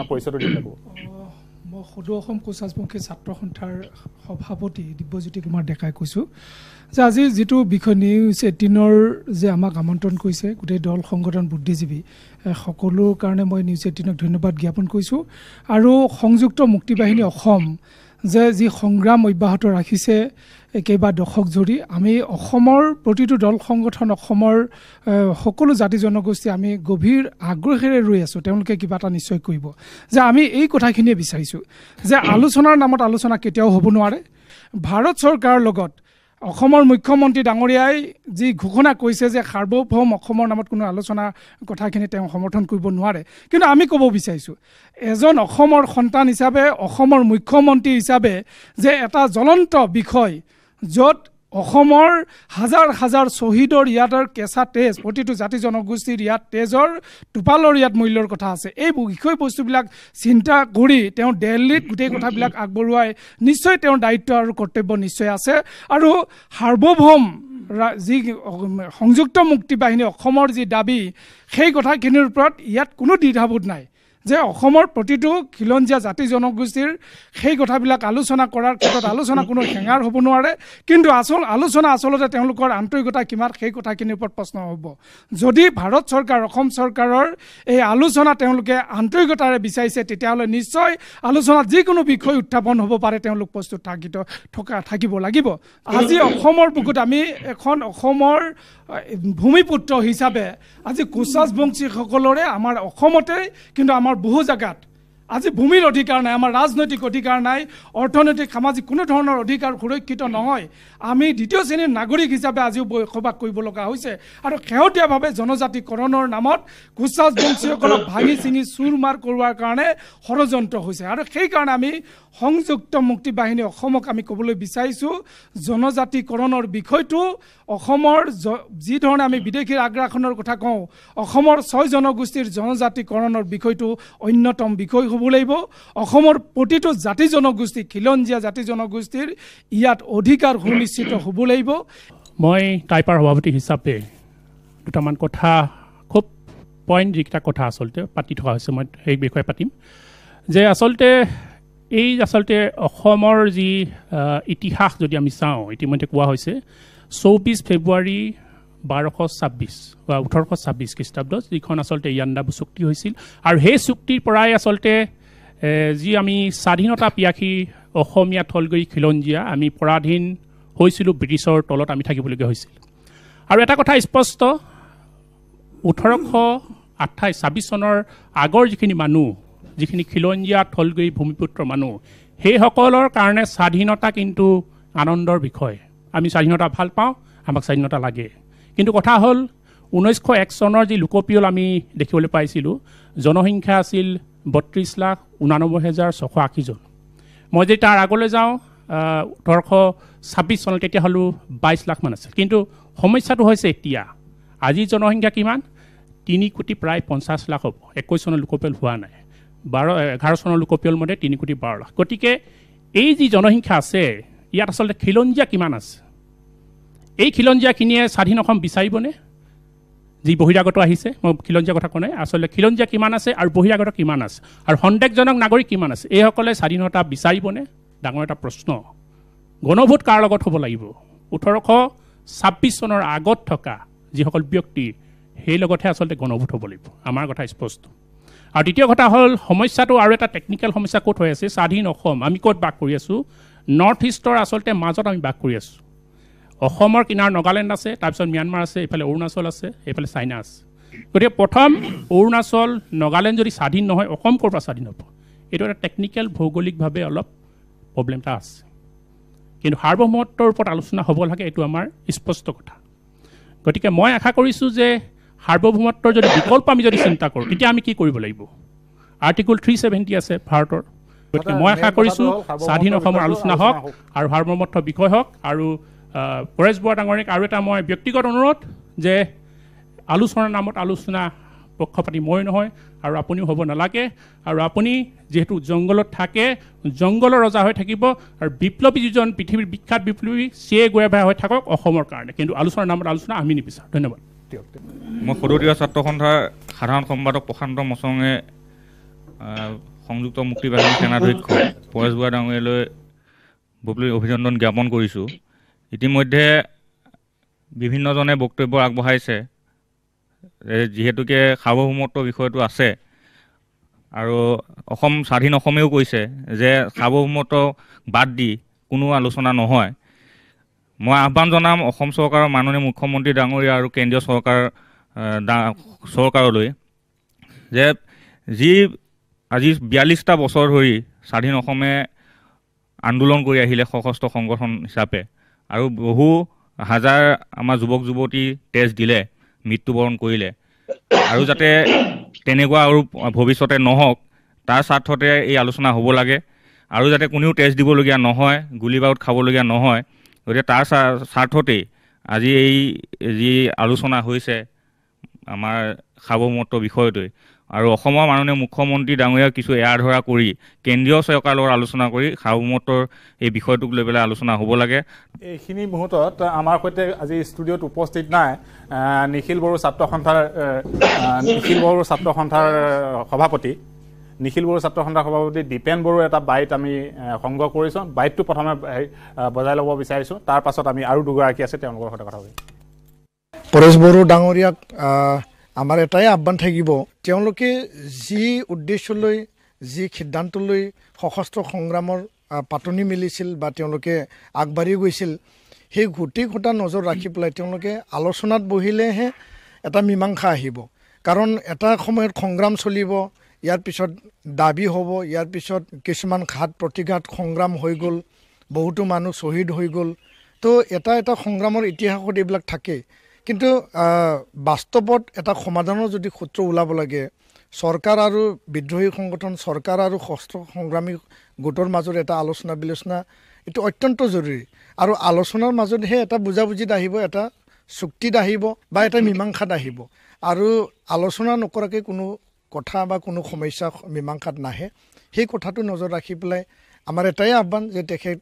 পৰিচয়টো দিলে ক'ব মই সদৌ অসম কোচ ৰাজবংশী ছাত্ৰ সন্থাৰ সভাপতি দিব্যজ্যোতি কুমাৰ ডেকাই কৈছোঁ। যে আজি যিটো বিষয় নিউজ এইটিনৰ যে আমাক আমন্ত্ৰণ কৰিছে গোটেই দল সংগঠন বুদ্ধিজীৱী এ, সকলো কাৰণে মই নিউজ এইটিনক ধন্যবাদ জ্ঞাপন কৰিছোঁ। আৰু সংযুক্ত মুক্তিবাহিনী অসম যে যি সংগ্ৰাম অব্যাহত ৰাখিছে কেইবা দশক জুৰি আমি অসমৰ প্ৰতিটো দল সংগঠন অসমৰ সকলো জাতি জনগোষ্ঠী আমি গভীৰ আগ্ৰহেৰে ৰৈ আছোঁ তেওঁলোকে কিবা এটা নিশ্চয় কৰিব। যে আমি এই কথাখিনিয়ে বিচাৰিছোঁ যে আলোচনাৰ নামত আলোচনা কেতিয়াও হ'ব নোৱাৰে। ভাৰত চৰকাৰৰ লগত অসমৰ মুখ্যমন্ত্ৰী ডাঙৰীয়াই যি ঘোষণা কৰিছে যে সাৰ্বভৌম অসমৰ নামত কোনো আলোচনা কথাখিনি তেওঁ সমৰ্থন কৰিব নোৱাৰে। কিন্তু আমি ক'ব বিচাৰিছোঁ এজন অসমৰ সন্তান হিচাপে অসমৰ মুখ্যমন্ত্ৰী হিচাপে যে এটা জ্বলন্ত বিষয় য'ত অসমৰ হাজাৰ হাজাৰ শ্বহীদৰ ইয়াতৰ কেঁচা তেজ প্ৰতিটো জাতি জনগোষ্ঠীৰ ইয়াত তেজৰ টোপালৰ ইয়াত মূল্যৰ কথা আছে। এই বিষয়বস্তুবিলাক চিন্তা কৰি তেওঁ দিল্লীত গোটেই কথাবিলাক আগবঢ়োৱাই নিশ্চয় তেওঁৰ দায়িত্ব আৰু কৰ্তব্য নিশ্চয় আছে। আৰু সাৰ্বভৌম যি সংযুক্ত মুক্তি বাহিনী অসমৰ যি দাবী সেই কথাখিনিৰ ওপৰত ইয়াত কোনো দ্বিধাবোধ নাই। যে অসমৰ প্ৰতিটো খিলঞ্জীয়া জাতি জনগোষ্ঠীৰ সেই কথাবিলাক আলোচনা কৰাৰ ক্ষেত্ৰত আলোচনা কোনো হেঙাৰ হ'ব নোৱাৰে। কিন্তু আচল আলোচনা আচলতে তেওঁলোকৰ আন্তৰিকতা কিমান সেই কথাখিনিৰ ওপৰত প্ৰশ্ন হ'ব। যদি ভাৰত চৰকাৰ অসম চৰকাৰৰ এই আলোচনা তেওঁলোকে আন্তৰিকতাৰে বিচাৰিছে তেতিয়াহ'লে নিশ্চয় আলোচনাত যিকোনো বিষয় উত্থাপন হ'ব পাৰে তেওঁলোক প্ৰস্তুত থাকিত থকা থাকিব লাগিব। আজি অসমৰ বুকুত আমি এখন অসমৰ ভূমিপুত্ৰ হিচাপে আজি কোচাছ বংশীসকলৰে আমাৰ অসমতে কিন্তু আমাৰ বহু জেগাত আজি ভূমিৰ অধিকাৰ নাই আমাৰ ৰাজনৈতিক অধিকাৰ নাই অৰ্থনৈতিক সামাজিক কোনো ধৰণৰ অধিকাৰ সুৰক্ষিত নহয়। আমি দ্বিতীয় শ্ৰেণীৰ নাগৰিক হিচাপে আজিও বসবাস কৰিব লগা হৈছে আৰু শেহতীয়াভাৱে জনজাতিকৰণৰ নামত কোচাছ বংশীসকলক ভাঙি চিঙি চুৰ মাৰ কৰোৱাৰ কাৰণে ষড়যন্ত্ৰ হৈছে। আৰু সেইকাৰণে আমি সংযুক্ত মুক্তি বাহিনী অসমক আমি ক'বলৈ বিচাৰিছোঁ জনজাতিকৰণৰ বিষয়টো অসমৰ জ- যি ধৰণে আমি বিদেশীৰ আগ্ৰাসনৰ কথা কওঁ অসমৰ ছয় জনগোষ্ঠীৰ জনজাতিকৰণৰ বিষয়টো অন্যতম বিষয় হ'ব লাগিব। অসমৰ প্ৰতিটো জাতি জনগোষ্ঠী খিলঞ্জীয়া জাতি জনগোষ্ঠীৰ ইয়াত অধিকাৰ সুনিশ্চিত হ'ব লাগিব। মই টাইপাৰ সভাপতি হিচাপে দুটামান কথা খুব পইণ্ট যিকেইটা কথা আচলতে পাতি থকা হৈছে মই সেই বিষয়ে পাতিম। যে আচলতে এই আচলতে অসমৰ যি ইতিহাস যদি আমি চাওঁ ইতিমধ্যে কোৱা হৈছে চৌবিছ ফেব্ৰুৱাৰী বাৰশ ছাব্বিছ বা ওঠৰশ ছাব্বিছ খ্ৰীষ্টাব্দত যিখন আচলতে ইয়াণ্ডা চুক্তি হৈছিল। আৰু সেই চুক্তিৰ পৰাই আচলতে যি আমি স্বাধীনতা পিয়াসী অসমীয়া থলগৰি খিলঞ্জীয়া আমি পৰাধীন হৈছিলোঁ ব্ৰিটিছৰ তলত আমি থাকিবলগীয়া হৈছিল। আৰু এটা কথা স্পষ্ট ওঠৰশ আঠাইছ ছাব্বিছ চনৰ আগৰ যিখিনি মানুহ যিখিনি খিলঞ্জীয়া থলগৰি ভূমিপুত্ৰ মানুহ সেইসকলৰ কাৰণে স্বাধীনতা কিন্তু আনন্দৰ বিষয়। আমি স্বাধীনতা ভাল পাওঁ আমাক স্বাধীনতা লাগে। কিন্তু কথা হ'ল ঊনৈছশ এক চনৰ যি লোকপিয়ল আমি দেখিবলৈ পাইছিলোঁ জনসংখ্যা আছিল বত্ৰিছ লাখ ঊনানব্বৈ হেজাৰ ছশ আশীজন মই যদি তাৰ আগলৈ যাওঁ ওঠৰশ ছাব্বিছ চনত তেতিয়া হ'লেও বাইছ লাখমান আছিল। কিন্তু সমস্যাটো হৈছে এতিয়া আজি জনসংখ্যা কিমান? তিনি কোটি প্ৰায় পঞ্চাছ লাখ হ'ব। একৈছ চনৰ লোকপিয়ল হোৱা নাই। বাৰ এঘাৰ চনৰ লোকপিয়ল মতে তিনি কোটি বাৰ লাখ। গতিকে এই যি জনসংখ্যা আছে ইয়াত আচলতে খিলঞ্জীয়া কিমান আছে? এই খিলঞ্জীয়াখিনিয়ে স্বাধীন অসম বিচাৰিবনে? যি বহিৰাগত আহিছে মই খিলঞ্জীয়া কথা কোৱা নাই আচলতে খিলঞ্জীয়া কিমান আছে আৰু বহিৰাগত কিমান আছে? আৰু সন্দেহজনক নাগৰিক কিমান আছে? এইসকলে স্বাধীনতা বিচাৰিবনে? ডাঙৰ এটা প্ৰশ্ন। গণভোট কাৰ লগত হ'ব লাগিব? ওঠৰশ ছাব্বিছ চনৰ আগত থকা যিসকল ব্যক্তি সেই লগতহে আচলতে গণভোট হ'ব লাগিব। আমাৰ কথা স্পষ্ট। আৰু দ্বিতীয় কথা হ'ল সমস্যাটো আৰু এটা টেকনিকেল সমস্যা ক'ত হৈ আছে? স্বাধীন অসম আমি ক'ত বাস কৰি আছোঁ? নৰ্থ ইষ্টৰ আচলতে মাজত আমি বাস কৰি আছোঁ। অসমৰ কিনাৰ নগালেণ্ড আছে তাৰপিছত ম্যানমাৰ আছে এইফালে অৰুণাচল আছে এইফালে চাইনা আছে। গতিকে প্ৰথম অৰুণাচল নগালেণ্ড যদি স্বাধীন নহয় অসম ক'ৰ পৰা স্বাধীন হ'ব? এইটো এটা টেকনিকেল ভৌগোলিকভাৱে অলপ প্ৰব্লেম এটা আছে। কিন্তু সাৰ্বভৌমত্বৰ ওপৰত আলোচনা হ'ব লাগে এইটো আমাৰ স্পষ্ট কথা। গতিকে মই আশা কৰিছোঁ যে সাৰ্বভৌমত্বৰ যদি বিকল্প আমি যদি চিন্তা কৰোঁ তেতিয়া আমি কি কৰিব লাগিব? আৰ্টিকল থ্ৰী ছেভেণ্টি আছে ভাৰতৰ। গতিকে মই আশা কৰিছোঁ স্বাধীন অসমৰ আলোচনা হওক। আৰু সাৰ্বভৌমত্ব বিষয় হওক আৰু পৰেশ বৰা ডাঙৰীয়াক আৰু এটা মই ব্যক্তিগত অনুৰোধ যে আলোচনাৰ নামত আলোচনা পক্ষপাতি মই নহয় আৰু আপুনিও হ'ব নালাগে। আৰু আপুনি যিহেতু জংঘলত থাকে জংঘলৰ ৰজা হৈ থাকিব আৰু বিপ্লৱী যিজন পৃথিৱীৰ বিখ্যাত বিপ্লৱী চিয়ে গোৱাভাই হৈ থাকক অসমৰ কাৰণে। কিন্তু আলোচনাৰ নামত আলোচনা আমি নিবিচাৰোঁ। ধন্যবাদ। মই সদৌতীয়া ছাত্ৰ সন্থাৰ সাধাৰণ সম্পাদক প্ৰশান্ত মচঙে সংযুক্ত মুক্তি বাহিনীৰ সেনাধ্যক্ষ পৰেশ বৰা ডাঙৰীয়ালৈ বুলি অভিনন্দন জ্ঞাপন কৰিছোঁ। ইতিমধ্যে বিভিন্নজনে বক্তব্য আগবঢ়াইছে যিহেতুকে সাৰ্বভৌমত্ব বিষয়টো আছে। আৰু অসম স্বাধীন অসমেও কৈছে যে সাৰ্বভৌমত্ব বাদ দি কোনো আলোচনা নহয়। মই আহ্বান জনাম অসম চৰকাৰৰ মাননীয় মুখ্যমন্ত্ৰী ডাঙৰীয়া আৰু কেন্দ্ৰীয় চৰকাৰ চৰকাৰলৈ যে যি আজি বিয়াল্লিছটা বছৰ ধৰি স্বাধীন অসমে আন্দোলন কৰি আহিলে সশস্ত্ৰ সংগঠন হিচাপে আৰু বহু হাজাৰ আমাৰ যুৱক যুৱতী তেজ দিলে মৃত্যুবৰণ কৰিলে। আৰু যাতে তেনেকুৱা আৰু ভৱিষ্যতে নহওক তাৰ স্বাৰ্থতে এই আলোচনা হ'ব লাগে। আৰু যাতে কোনেও তেজ দিবলগীয়া নহয় গুলীবাৰুদ খাবলগীয়া নহয় গতিকে তাৰ স্বা- স্বাৰ্থতেই আজি এই যি আলোচনা হৈছে আমাৰ সাৰ্বভৌমত্ব বিষয়টোৱে। আৰু অসমৰ মাননীয় মুখ্যমন্ত্ৰী ডাঙৰীয়া কিছু এৰা ধৰা কৰি কেন্দ্ৰীয় চৰকাৰৰ লগত আলোচনা কৰি সাৰ্বভৌমত্বৰ এই বিষয়টোক লৈ পেলাই আলোচনা হ'ব লাগে। এইখিনি মুহূৰ্তত আমাৰ সৈতে আজি ষ্টুডিঅ'ত উপস্থিত নাই নিখিল বড়ো ছাত্ৰ সন্থাৰ নিখিল বড়ো ছাত্ৰ সন্থাৰ সভাপতি। নিখিল বড়ো ছাত্ৰ সন্থাৰ সভাপতি দীপেন বড়োৰ এটা বাইট আমি সংগ্ৰহ কৰিছোঁ। বাইটটো প্ৰথমে বজাই ল'ব বিচাৰিছোঁ। তাৰ পাছত আমি আৰু দুগৰাকী আছে তেওঁলোকৰ সৈতে কথা পাতিম। পৰেশ বড়ো ডাঙৰীয়াক আমাৰ এটাই আহ্বান থাকিব তেওঁলোকে যি উদ্দেশ্যলৈ যি সিদ্ধান্ত লৈ সশস্ত্ৰ সংগ্ৰামৰ পাতনি মেলিছিল বা তেওঁলোকে আগবাঢ়ি গৈছিল সেই গোটেই কথা নজৰ ৰাখি পেলাই তেওঁলোকে আলোচনাত বহিলেহে এটা মীমাংসা আহিব। কাৰণ এটা সময়ত সংগ্ৰাম চলিব ইয়াৰ পিছত দাবী হ'ব ইয়াৰ পিছত কিছুমান ঘাত প্ৰতিঘাত সংগ্ৰাম হৈ গ'ল বহুতো মানুহ শ্বহীদ হৈ গ'ল। তো এটা এটা সংগ্ৰামৰ ইতিহাসত এইবিলাক থাকে। কিন্তু বাস্তৱত এটা সমাধানৰ যদি সূত্ৰ ওলাব লাগে চৰকাৰ আৰু বিদ্ৰোহী সংগঠন চৰকাৰ আৰু সশস্ত্ৰ সংগ্ৰামী গোটৰ মাজত এটা আলোচনা বিলোচনা এইটো অত্যন্ত জৰুৰী। আৰু আলোচনাৰ মাজতহে এটা বুজাবুজিত আহিব এটা চুক্তিত আহিব বা এটা মীমাংসাত আহিব। আৰু আলোচনা নকৰাকৈ কোনো কথা বা কোনো সমস্যা মীমাংসাত নাহে। সেই কথাটো নজৰ ৰাখি পেলাই আমাৰ এটাই আহ্বান যে তেখেত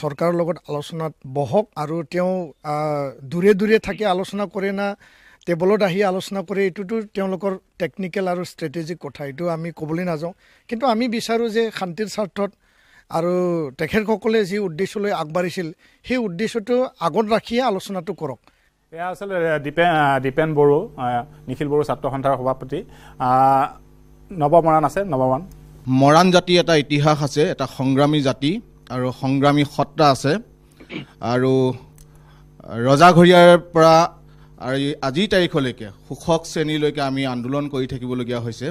চৰকাৰৰ লগত আলোচনাত বহক আৰু তেওঁ দূৰে দূৰে থাকি আলোচনা কৰে না টেবলত আহি আলোচনা কৰে এইটোতো তেওঁলোকৰ টেকনিকেল আৰু ষ্ট্ৰেটেজিক কথা এইটো আমি ক'বলৈ নাযাওঁ। কিন্তু আমি বিচাৰোঁ যে শান্তিৰ স্বাৰ্থত আৰু তেখেতসকলে যি উদ্দেশ্যলৈ আগবাঢ়িছিল সেই উদ্দেশ্যটো আগত ৰাখিয়ে আলোচনাটো কৰক। এয়া আচলতে দীপেন দীপেন বড়ো নিখিল বড়ো ছাত্ৰ সন্থাৰ সভাপতি নৱমৰাণ আছে নৱমৰাণ। মৰাণ জাতি এটা ইতিহাস আছে এটা সংগ্ৰামী জাতি আৰু সংগ্ৰামী সত্তা আছে। আৰু ৰজাঘৰীয়াৰ পৰা আৰু আজিৰ তাৰিখলৈকে শোষক শ্ৰেণীলৈকে আমি আন্দোলন কৰি থাকিবলগীয়া হৈছে।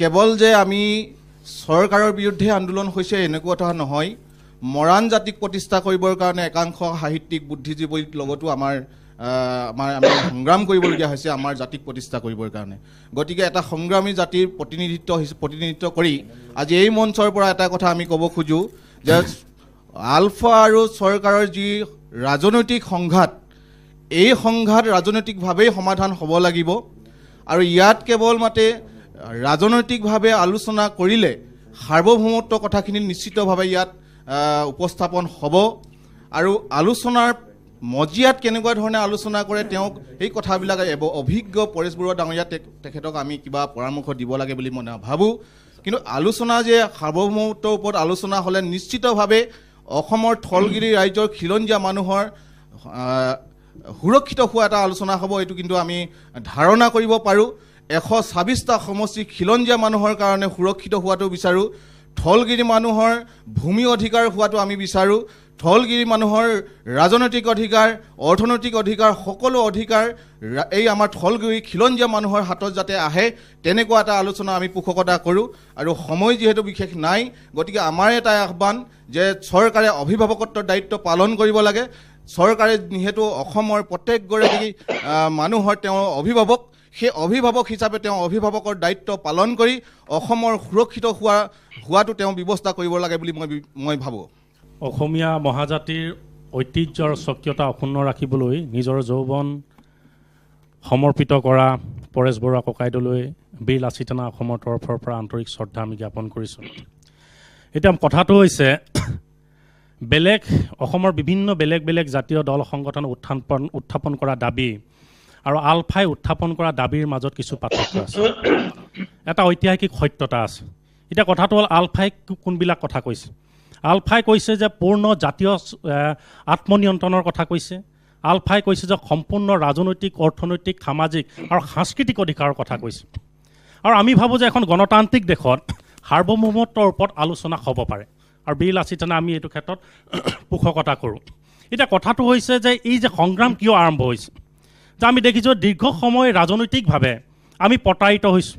কেৱল যে আমি চৰকাৰৰ বিৰুদ্ধে আন্দোলন হৈছে এনেকুৱা কথা নহয়। মৰাণ জাতিক প্ৰতিষ্ঠা কৰিবৰ কাৰণে একাংশ সাহিত্যিক বুদ্ধিজীৱীৰ লগতো আমাৰ আমাৰ আমি সংগ্ৰাম কৰিবলগীয়া হৈছে আমাৰ জাতিক প্ৰতিষ্ঠা কৰিবৰ কাৰণে। গতিকে এটা সংগ্ৰামী জাতিৰ প্ৰতিনিধিত্ব প্ৰতিনিধিত্ব কৰি আজি এই মঞ্চৰ পৰা এটা কথা আমি ক'ব খোজোঁ যে আলফা আৰু চৰকাৰৰ যি ৰাজনৈতিক সংঘাত এই সংঘাত ৰাজনৈতিকভাৱেই সমাধান হ'ব লাগিব আৰু ইয়াত কেৱল মাতে ৰাজনৈতিকভাৱে আলোচনা কৰিলে সাৰ্বভৌমত্ব কথাখিনি নিশ্চিতভাৱে ইয়াত উপস্থাপন হ'ব আৰু আলোচনাৰ মজিয়াত কেনেকুৱা ধৰণে আলোচনা কৰে তেওঁক সেই কথাবিলাক অভিজ্ঞ পৰেশ বৰুৱা ডাঙৰীয়া তেখেতক আমি কিবা পৰামৰ্শ দিব লাগে বুলি মই নাভাবোঁ। কিন্তু আলোচনা যে সাৰ্বভৌমত্বৰ ওপৰত আলোচনা হ'লে নিশ্চিতভাৱে অসমৰ থলগিৰি ৰাজ্যৰ খিলঞ্জীয়া মানুহৰ সুৰক্ষিত হোৱা এটা আলোচনা হ'ব এইটো কিন্তু আমি ধাৰণা কৰিব পাৰোঁ। এশ ছাব্বিছটা সমষ্টি খিলঞ্জীয়া মানুহৰ কাৰণে সুৰক্ষিত হোৱাটো বিচাৰোঁ। থলগিৰি মানুহৰ ভূমি অধিকাৰ হোৱাটো আমি বিচাৰোঁ। থলগিৰি মানুহৰ ৰাজনৈতিক অধিকাৰ অৰ্থনৈতিক অধিকাৰ সকলো অধিকাৰ এই আমাৰ থলগিৰি খিলঞ্জীয়া মানুহৰ হাতত যাতে আহে তেনেকুৱা এটা আলোচনা আমি পোষকতা কৰোঁ। আৰু সময় যিহেতু বিশেষ নাই গতিকে আমাৰ এটা আহ্বান যে চৰকাৰে অভিভাৱকত্বৰ দায়িত্ব পালন কৰিব লাগে। চৰকাৰে যিহেতু অসমৰ প্ৰত্যেকগৰাকী মানুহৰ তেওঁ অভিভাৱক সেই অভিভাৱক হিচাপে তেওঁ অভিভাৱকৰ দায়িত্ব পালন কৰি অসমৰ সুৰক্ষিত হোৱা হোৱাটো তেওঁ ব্যৱস্থা কৰিব লাগে বুলি মই মই ভাবোঁ। অসমীয়া মহাজাতিৰ ঐতিহ্যৰ স্বকীয়তা অক্ষুণ্ণ ৰাখিবলৈ নিজৰ যৌৱন সমৰ্পিত কৰা পৰেশ বৰুৱা ককাইদেউলৈ বীৰ লাচিতানা অসমৰ তৰফৰ পৰা আন্তৰিক শ্ৰদ্ধা আমি জ্ঞাপন কৰিছোঁ। এতিয়া কথাটো হৈছে বেলেগ অসমৰ বিভিন্ন বেলেগ বেলেগ জাতীয় দল সংগঠন উত্থাপন উত্থাপন কৰা দাবী আৰু আলফাই উত্থাপন কৰা দাবীৰ মাজত কিছু পাৰ্থক্য আছে। এটা ঐতিহাসিক সত্যতা আছে। এতিয়া কথাটো হ'ল আলফাই কোনবিলাক কথা কৈছে? আলফাই কৈছে যে পূৰ্ণ জাতীয় আত্মনিয়ন্ত্ৰণৰ কথা কৈছে। আলফাই কৈছে যে সম্পূৰ্ণ ৰাজনৈতিক অৰ্থনৈতিক সামাজিক আৰু সাংস্কৃতিক অধিকাৰৰ কথা কৈছে। আৰু আমি ভাবোঁ যে এখন গণতান্ত্ৰিক দেশত সাৰ্বভৌমত্বৰ ওপৰত আলোচনা হ'ব পাৰে। আৰু বীৰ লাচিতানা আমি এইটো ক্ষেত্ৰত পোষকতা কৰোঁ। এতিয়া কথাটো হৈছে যে এই যে সংগ্ৰাম কিয় আৰম্ভ হৈছে যে আমি দেখিছোঁ দীৰ্ঘ সময় ৰাজনৈতিকভাৱে আমি প্ৰতাৰিত হৈছোঁ।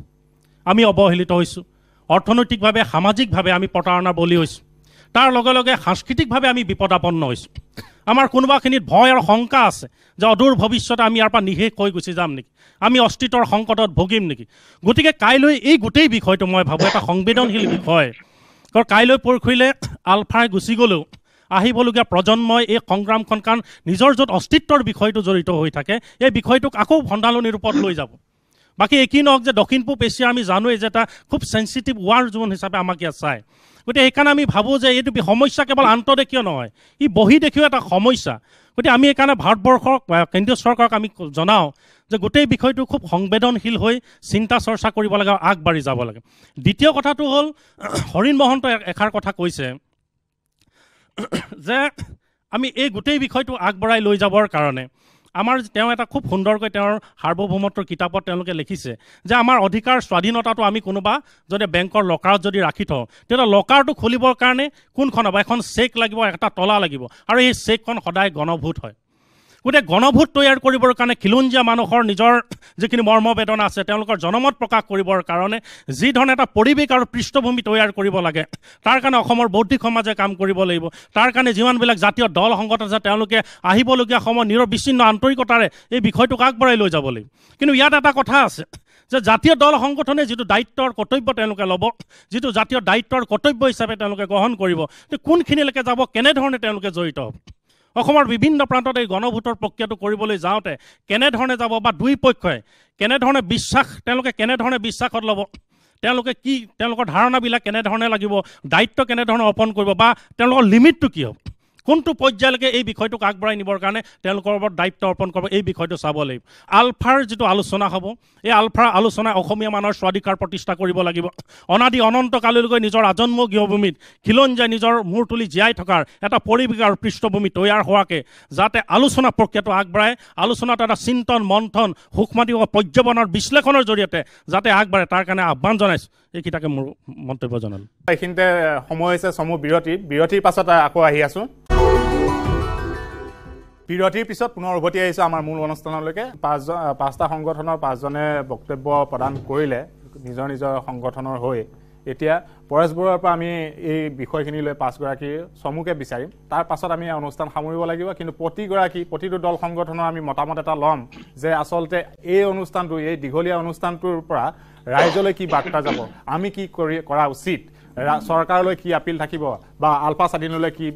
আমি অৱহেলিত হৈছোঁ। অৰ্থনৈতিকভাৱে সামাজিকভাৱে আমি প্ৰতাৰণাৰ বলি হৈছোঁ। তাৰ লগে লগে সাংস্কৃতিকভাৱে আমি বিপদাপন্ন হৈছোঁ। আমাৰ কোনোবাখিনিত ভয় আৰু শংকা আছে যে অদূৰ ভৱিষ্যতে আমি ইয়াৰ পৰা নিশেষ হৈ গুচি যাম নেকি? আমি অস্তিত্বৰ সংকটত ভুগিম নেকি? গতিকে কাইলৈ এই গোটেই বিষয়টো মই ভাবোঁ এটা সংবেদনশীল বিষয়। কাৰণ কাইলৈ পৰহিলে আলফাই গুচি গ'লেও আহিবলগীয়া প্ৰজন্মই এই সংগ্ৰামখন কাৰণ নিজৰ য'ত অস্তিত্বৰ বিষয়টো জড়িত হৈ থাকে এই বিষয়টোক আকৌ ভণ্ডালনিৰ ৰূপত লৈ যাব। বাকী কি নহওক যে দক্ষিণ পূব এছিয়া আমি জানোৱেই যে এটা খুব চেঞ্চিটিভ ৱাৰ জোন হিচাপে আমাক ইয়াত চায়। গতিকে সেইকাৰণে আমি ভাবোঁ যে এইটো সমস্যা কেৱল আন্তঃদেশীয় নহয় ই বহিদেশীয় এটা সমস্যা। গতিকে আমি সেইকাৰণে ভাৰতবৰ্ষক কেন্দ্ৰীয় চৰকাৰক আমি জনাওঁ যে গোটেই বিষয়টো খুব সংবেদনশীল হৈ চিন্তা চৰ্চা কৰিব লাগে আৰু আগবাঢ়ি যাব লাগে। দ্বিতীয় কথাটো হ'ল হৰিণ মহন্ত এষাৰ কথা কৈছে যে আমি এই গোটেই বিষয়টো আগবঢ়াই লৈ যাবৰ কাৰণে আমাৰ তেওঁ এটা খুব সুন্দৰকৈ তেওঁৰ সাৰ্বভৌমত্বৰ কিতাপত তেওঁলোকে লিখিছে যে আমাৰ অধিকাৰ স্বাধীনতাটো আমি কোনোবা যদি বেংকৰ লকাৰত যদি ৰাখি থওঁ তেতিয়া লকাৰটো খুলিবৰ কাৰণে কোনখন হ'ব? এখন চেক লাগিব এটা তলা লাগিব। আৰু এই চেকখন সদায় গণভোট হয়। গতিকে গণভোট তৈয়াৰ কৰিবৰ কাৰণে খিলঞ্জীয়া মানুহৰ নিজৰ যিখিনি মৰ্মবেদনা আছে তেওঁলোকৰ জনমত প্ৰকাশ কৰিবৰ কাৰণে যি ধৰণে এটা পৰিৱেশ আৰু পৃষ্ঠভূমি তৈয়াৰ কৰিব লাগে তাৰ কাৰণে অসমৰ বৌদ্ধিক সমাজে কাম কৰিব লাগিব। তাৰ কাৰণে যিমানবিলাক জাতীয় দল সংগঠন আছে তেওঁলোকে আহিবলগীয়া সময় নিৰবিচ্ছিন্ন আন্তৰিকতাৰে এই বিষয়টোক আগবঢ়াই লৈ যাব লাগিব। কিন্তু ইয়াত এটা কথা আছে যে জাতীয় দল সংগঠনে যিটো দায়িত্বৰ কৰ্তব্য তেওঁলোকে ল'ব যিটো জাতীয় দায়িত্বৰ কৰ্তব্য হিচাপে তেওঁলোকে গ্ৰহণ কৰিব কোনখিনিলৈকে যাব কেনেধৰণে তেওঁলোকে জড়িত হ'ব? অসমৰ বিভিন্ন প্ৰান্তত এই গণভোটৰ প্ৰক্ৰিয়াটো কৰিবলৈ যাওঁতে কেনেধৰণে যাব বা দুই পক্ষই কেনেধৰণে বিশ্বাস তেওঁলোকে কেনেধৰণে বিশ্বাসত ল'ব তেওঁলোকে কি তেওঁলোকৰ ধাৰণাবিলাক কেনেধৰণে লাগিব দায়িত্ব কেনেধৰণে অৰ্পণ কৰিব বা তেওঁলোকৰ লিমিটটো কি হ'ব? কোনটো পৰ্যায়লৈকে এই বিষয়টোক আগবঢ়াই নিবৰ কাৰণে তেওঁলোকৰ ওপৰত দায়িত্ব অৰ্পণ কৰিব এই বিষয়টো চাব লাগিব। আলফাৰ যিটো আলোচনা হ'ব এই আলফাৰ আলোচনাই অসমীয়া মানুহৰ স্বাধিকাৰ প্ৰতিষ্ঠা কৰিব লাগিব। অনাদি অনন্তকাললৈকে নিজৰ আজন্ম গৃহভূমিত খিলঞ্জীয়াই নিজৰ মূৰ তুলি জীয়াই থকাৰ এটা পৰিৱেশ আৰু পৃষ্ঠভূমি তৈয়াৰ হোৱাকৈ যাতে আলোচনা প্ৰক্ৰিয়াটো আগবঢ়ায় আলোচনাত এটা চিন্তন মন্থন সূক্ষ্মাদি পৰ্যবেক্ষণৰ বিশ্লেষণৰ জৰিয়তে যাতে আগবাঢ়ে তাৰ কাৰণে আহ্বান জনাইছোঁ। এইকেইটাকে মোৰ মন্তব্য জনালোঁ। এইখিনিতে সময় হৈছে চমু বিৰতি। বিৰতিৰ পাছত আকৌ আহি আছোঁ। বিৰতিৰ পিছত পুনৰ উভতি আহিছোঁ আমাৰ মূল অনুষ্ঠানলৈকে। পাঁচজন পাঁচটা সংগঠনৰ পাঁচজনে বক্তব্য প্ৰদান কৰিলে নিজৰ নিজৰ সংগঠনৰ হৈ। এতিয়া পৰেশ বৰুৱাৰ পৰা আমি এই বিষয়খিনি লৈ পাঁচগৰাকী চমুকে বিচাৰিম। তাৰ পাছত আমি অনুষ্ঠান সামৰিব লাগিব। কিন্তু প্ৰতিগৰাকী প্ৰতিটো দল সংগঠনৰ আমি মতামত এটা ল'ম যে আচলতে এই অনুষ্ঠানটো এই দীঘলীয়া অনুষ্ঠানটোৰ পৰা ৰাইজলৈ কি বাৰ্তা যাব? আমি কি কৰি কৰা উচিত? চৰকাৰলৈ কি আপিল থাকিব? বা আলফা স্বাধীনলৈ কি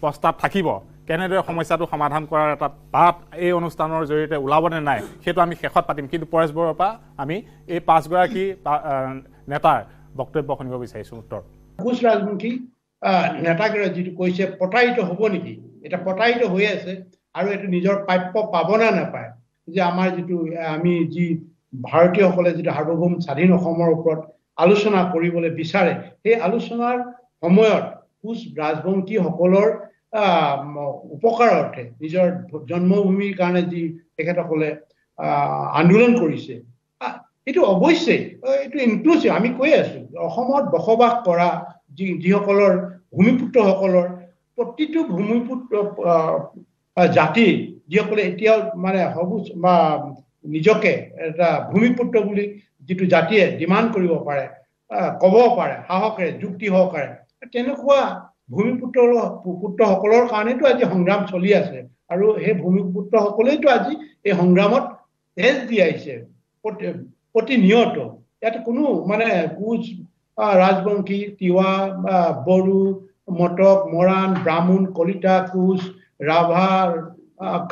প্ৰস্তাৱ থাকিব? কেনেদৰে সমস্যাটো সমাধান কৰাৰ এটা বাট এই অনুষ্ঠানৰ জৰিয়তে ওলাবনে নাই? সেইটো আমি শেষত পাতিম। কিন্তু পৰেশ বৰুৱাৰ পৰা আমি এই পাঁচগৰাকী নেতাৰ বক্তব্য শুনিব বিচাৰিছোঁ। উত্তৰ। কোচ ৰাজমুখী নেতাগৰাকী যিটো কৈছে প্ৰতাৰিত হ'ব নেকি? এতিয়া প্ৰতাৰিত হৈ আছে আৰু এইটো নিজৰ প্ৰাপ্য পাবনে নাপায়। যে আমাৰ যিটো আমি যি ভাৰতীয়সকলে যিটো সাৰ্বভৌম স্বাধীন অসমৰ ওপৰত আলোচনা কৰিবলৈ বিচাৰে সেই আলোচনাৰ সময়ত কোচ ৰাজবংশীসকলৰ অৰ্থে নিজৰ জন্মভূমিৰ কাৰণে যি তেখেতসকলে আন্দোলন কৰিছে এইটো অৱশ্যেই এইটো ইনক্লুচিভ আমি কৈ আছো অসমত বসবাস কৰা যি যিসকলৰ ভূমিপুত্ৰসকলৰ প্ৰতিটো ভূমিপুত্ৰ জাতি যিসকলে এতিয়াও মানে সবুজ বা নিজকে এটা ভূমিপুত্ৰ বুলি যিটো জাতিয়ে ডিমাণ্ড কৰিব পাৰে ক'ব পাৰে সাহসেৰে যুক্তি সহকাৰে তেনেকুৱা ভূমিপুত্ৰ পুত্ৰসকলৰ কাৰণেতো আজি সংগ্ৰাম চলি আছে আৰু সেই ভূমিপুত্ৰসকলেইতো আজি এই সংগ্ৰামত তেজ দি আহিছে প্ৰতিনিয়ত। ইয়াত কোনো মানে কোচ ৰাজবংশী তিৱা বড়ো মটক মৰাণ ব্ৰাহ্মণ কলিতা কোচ ৰাভা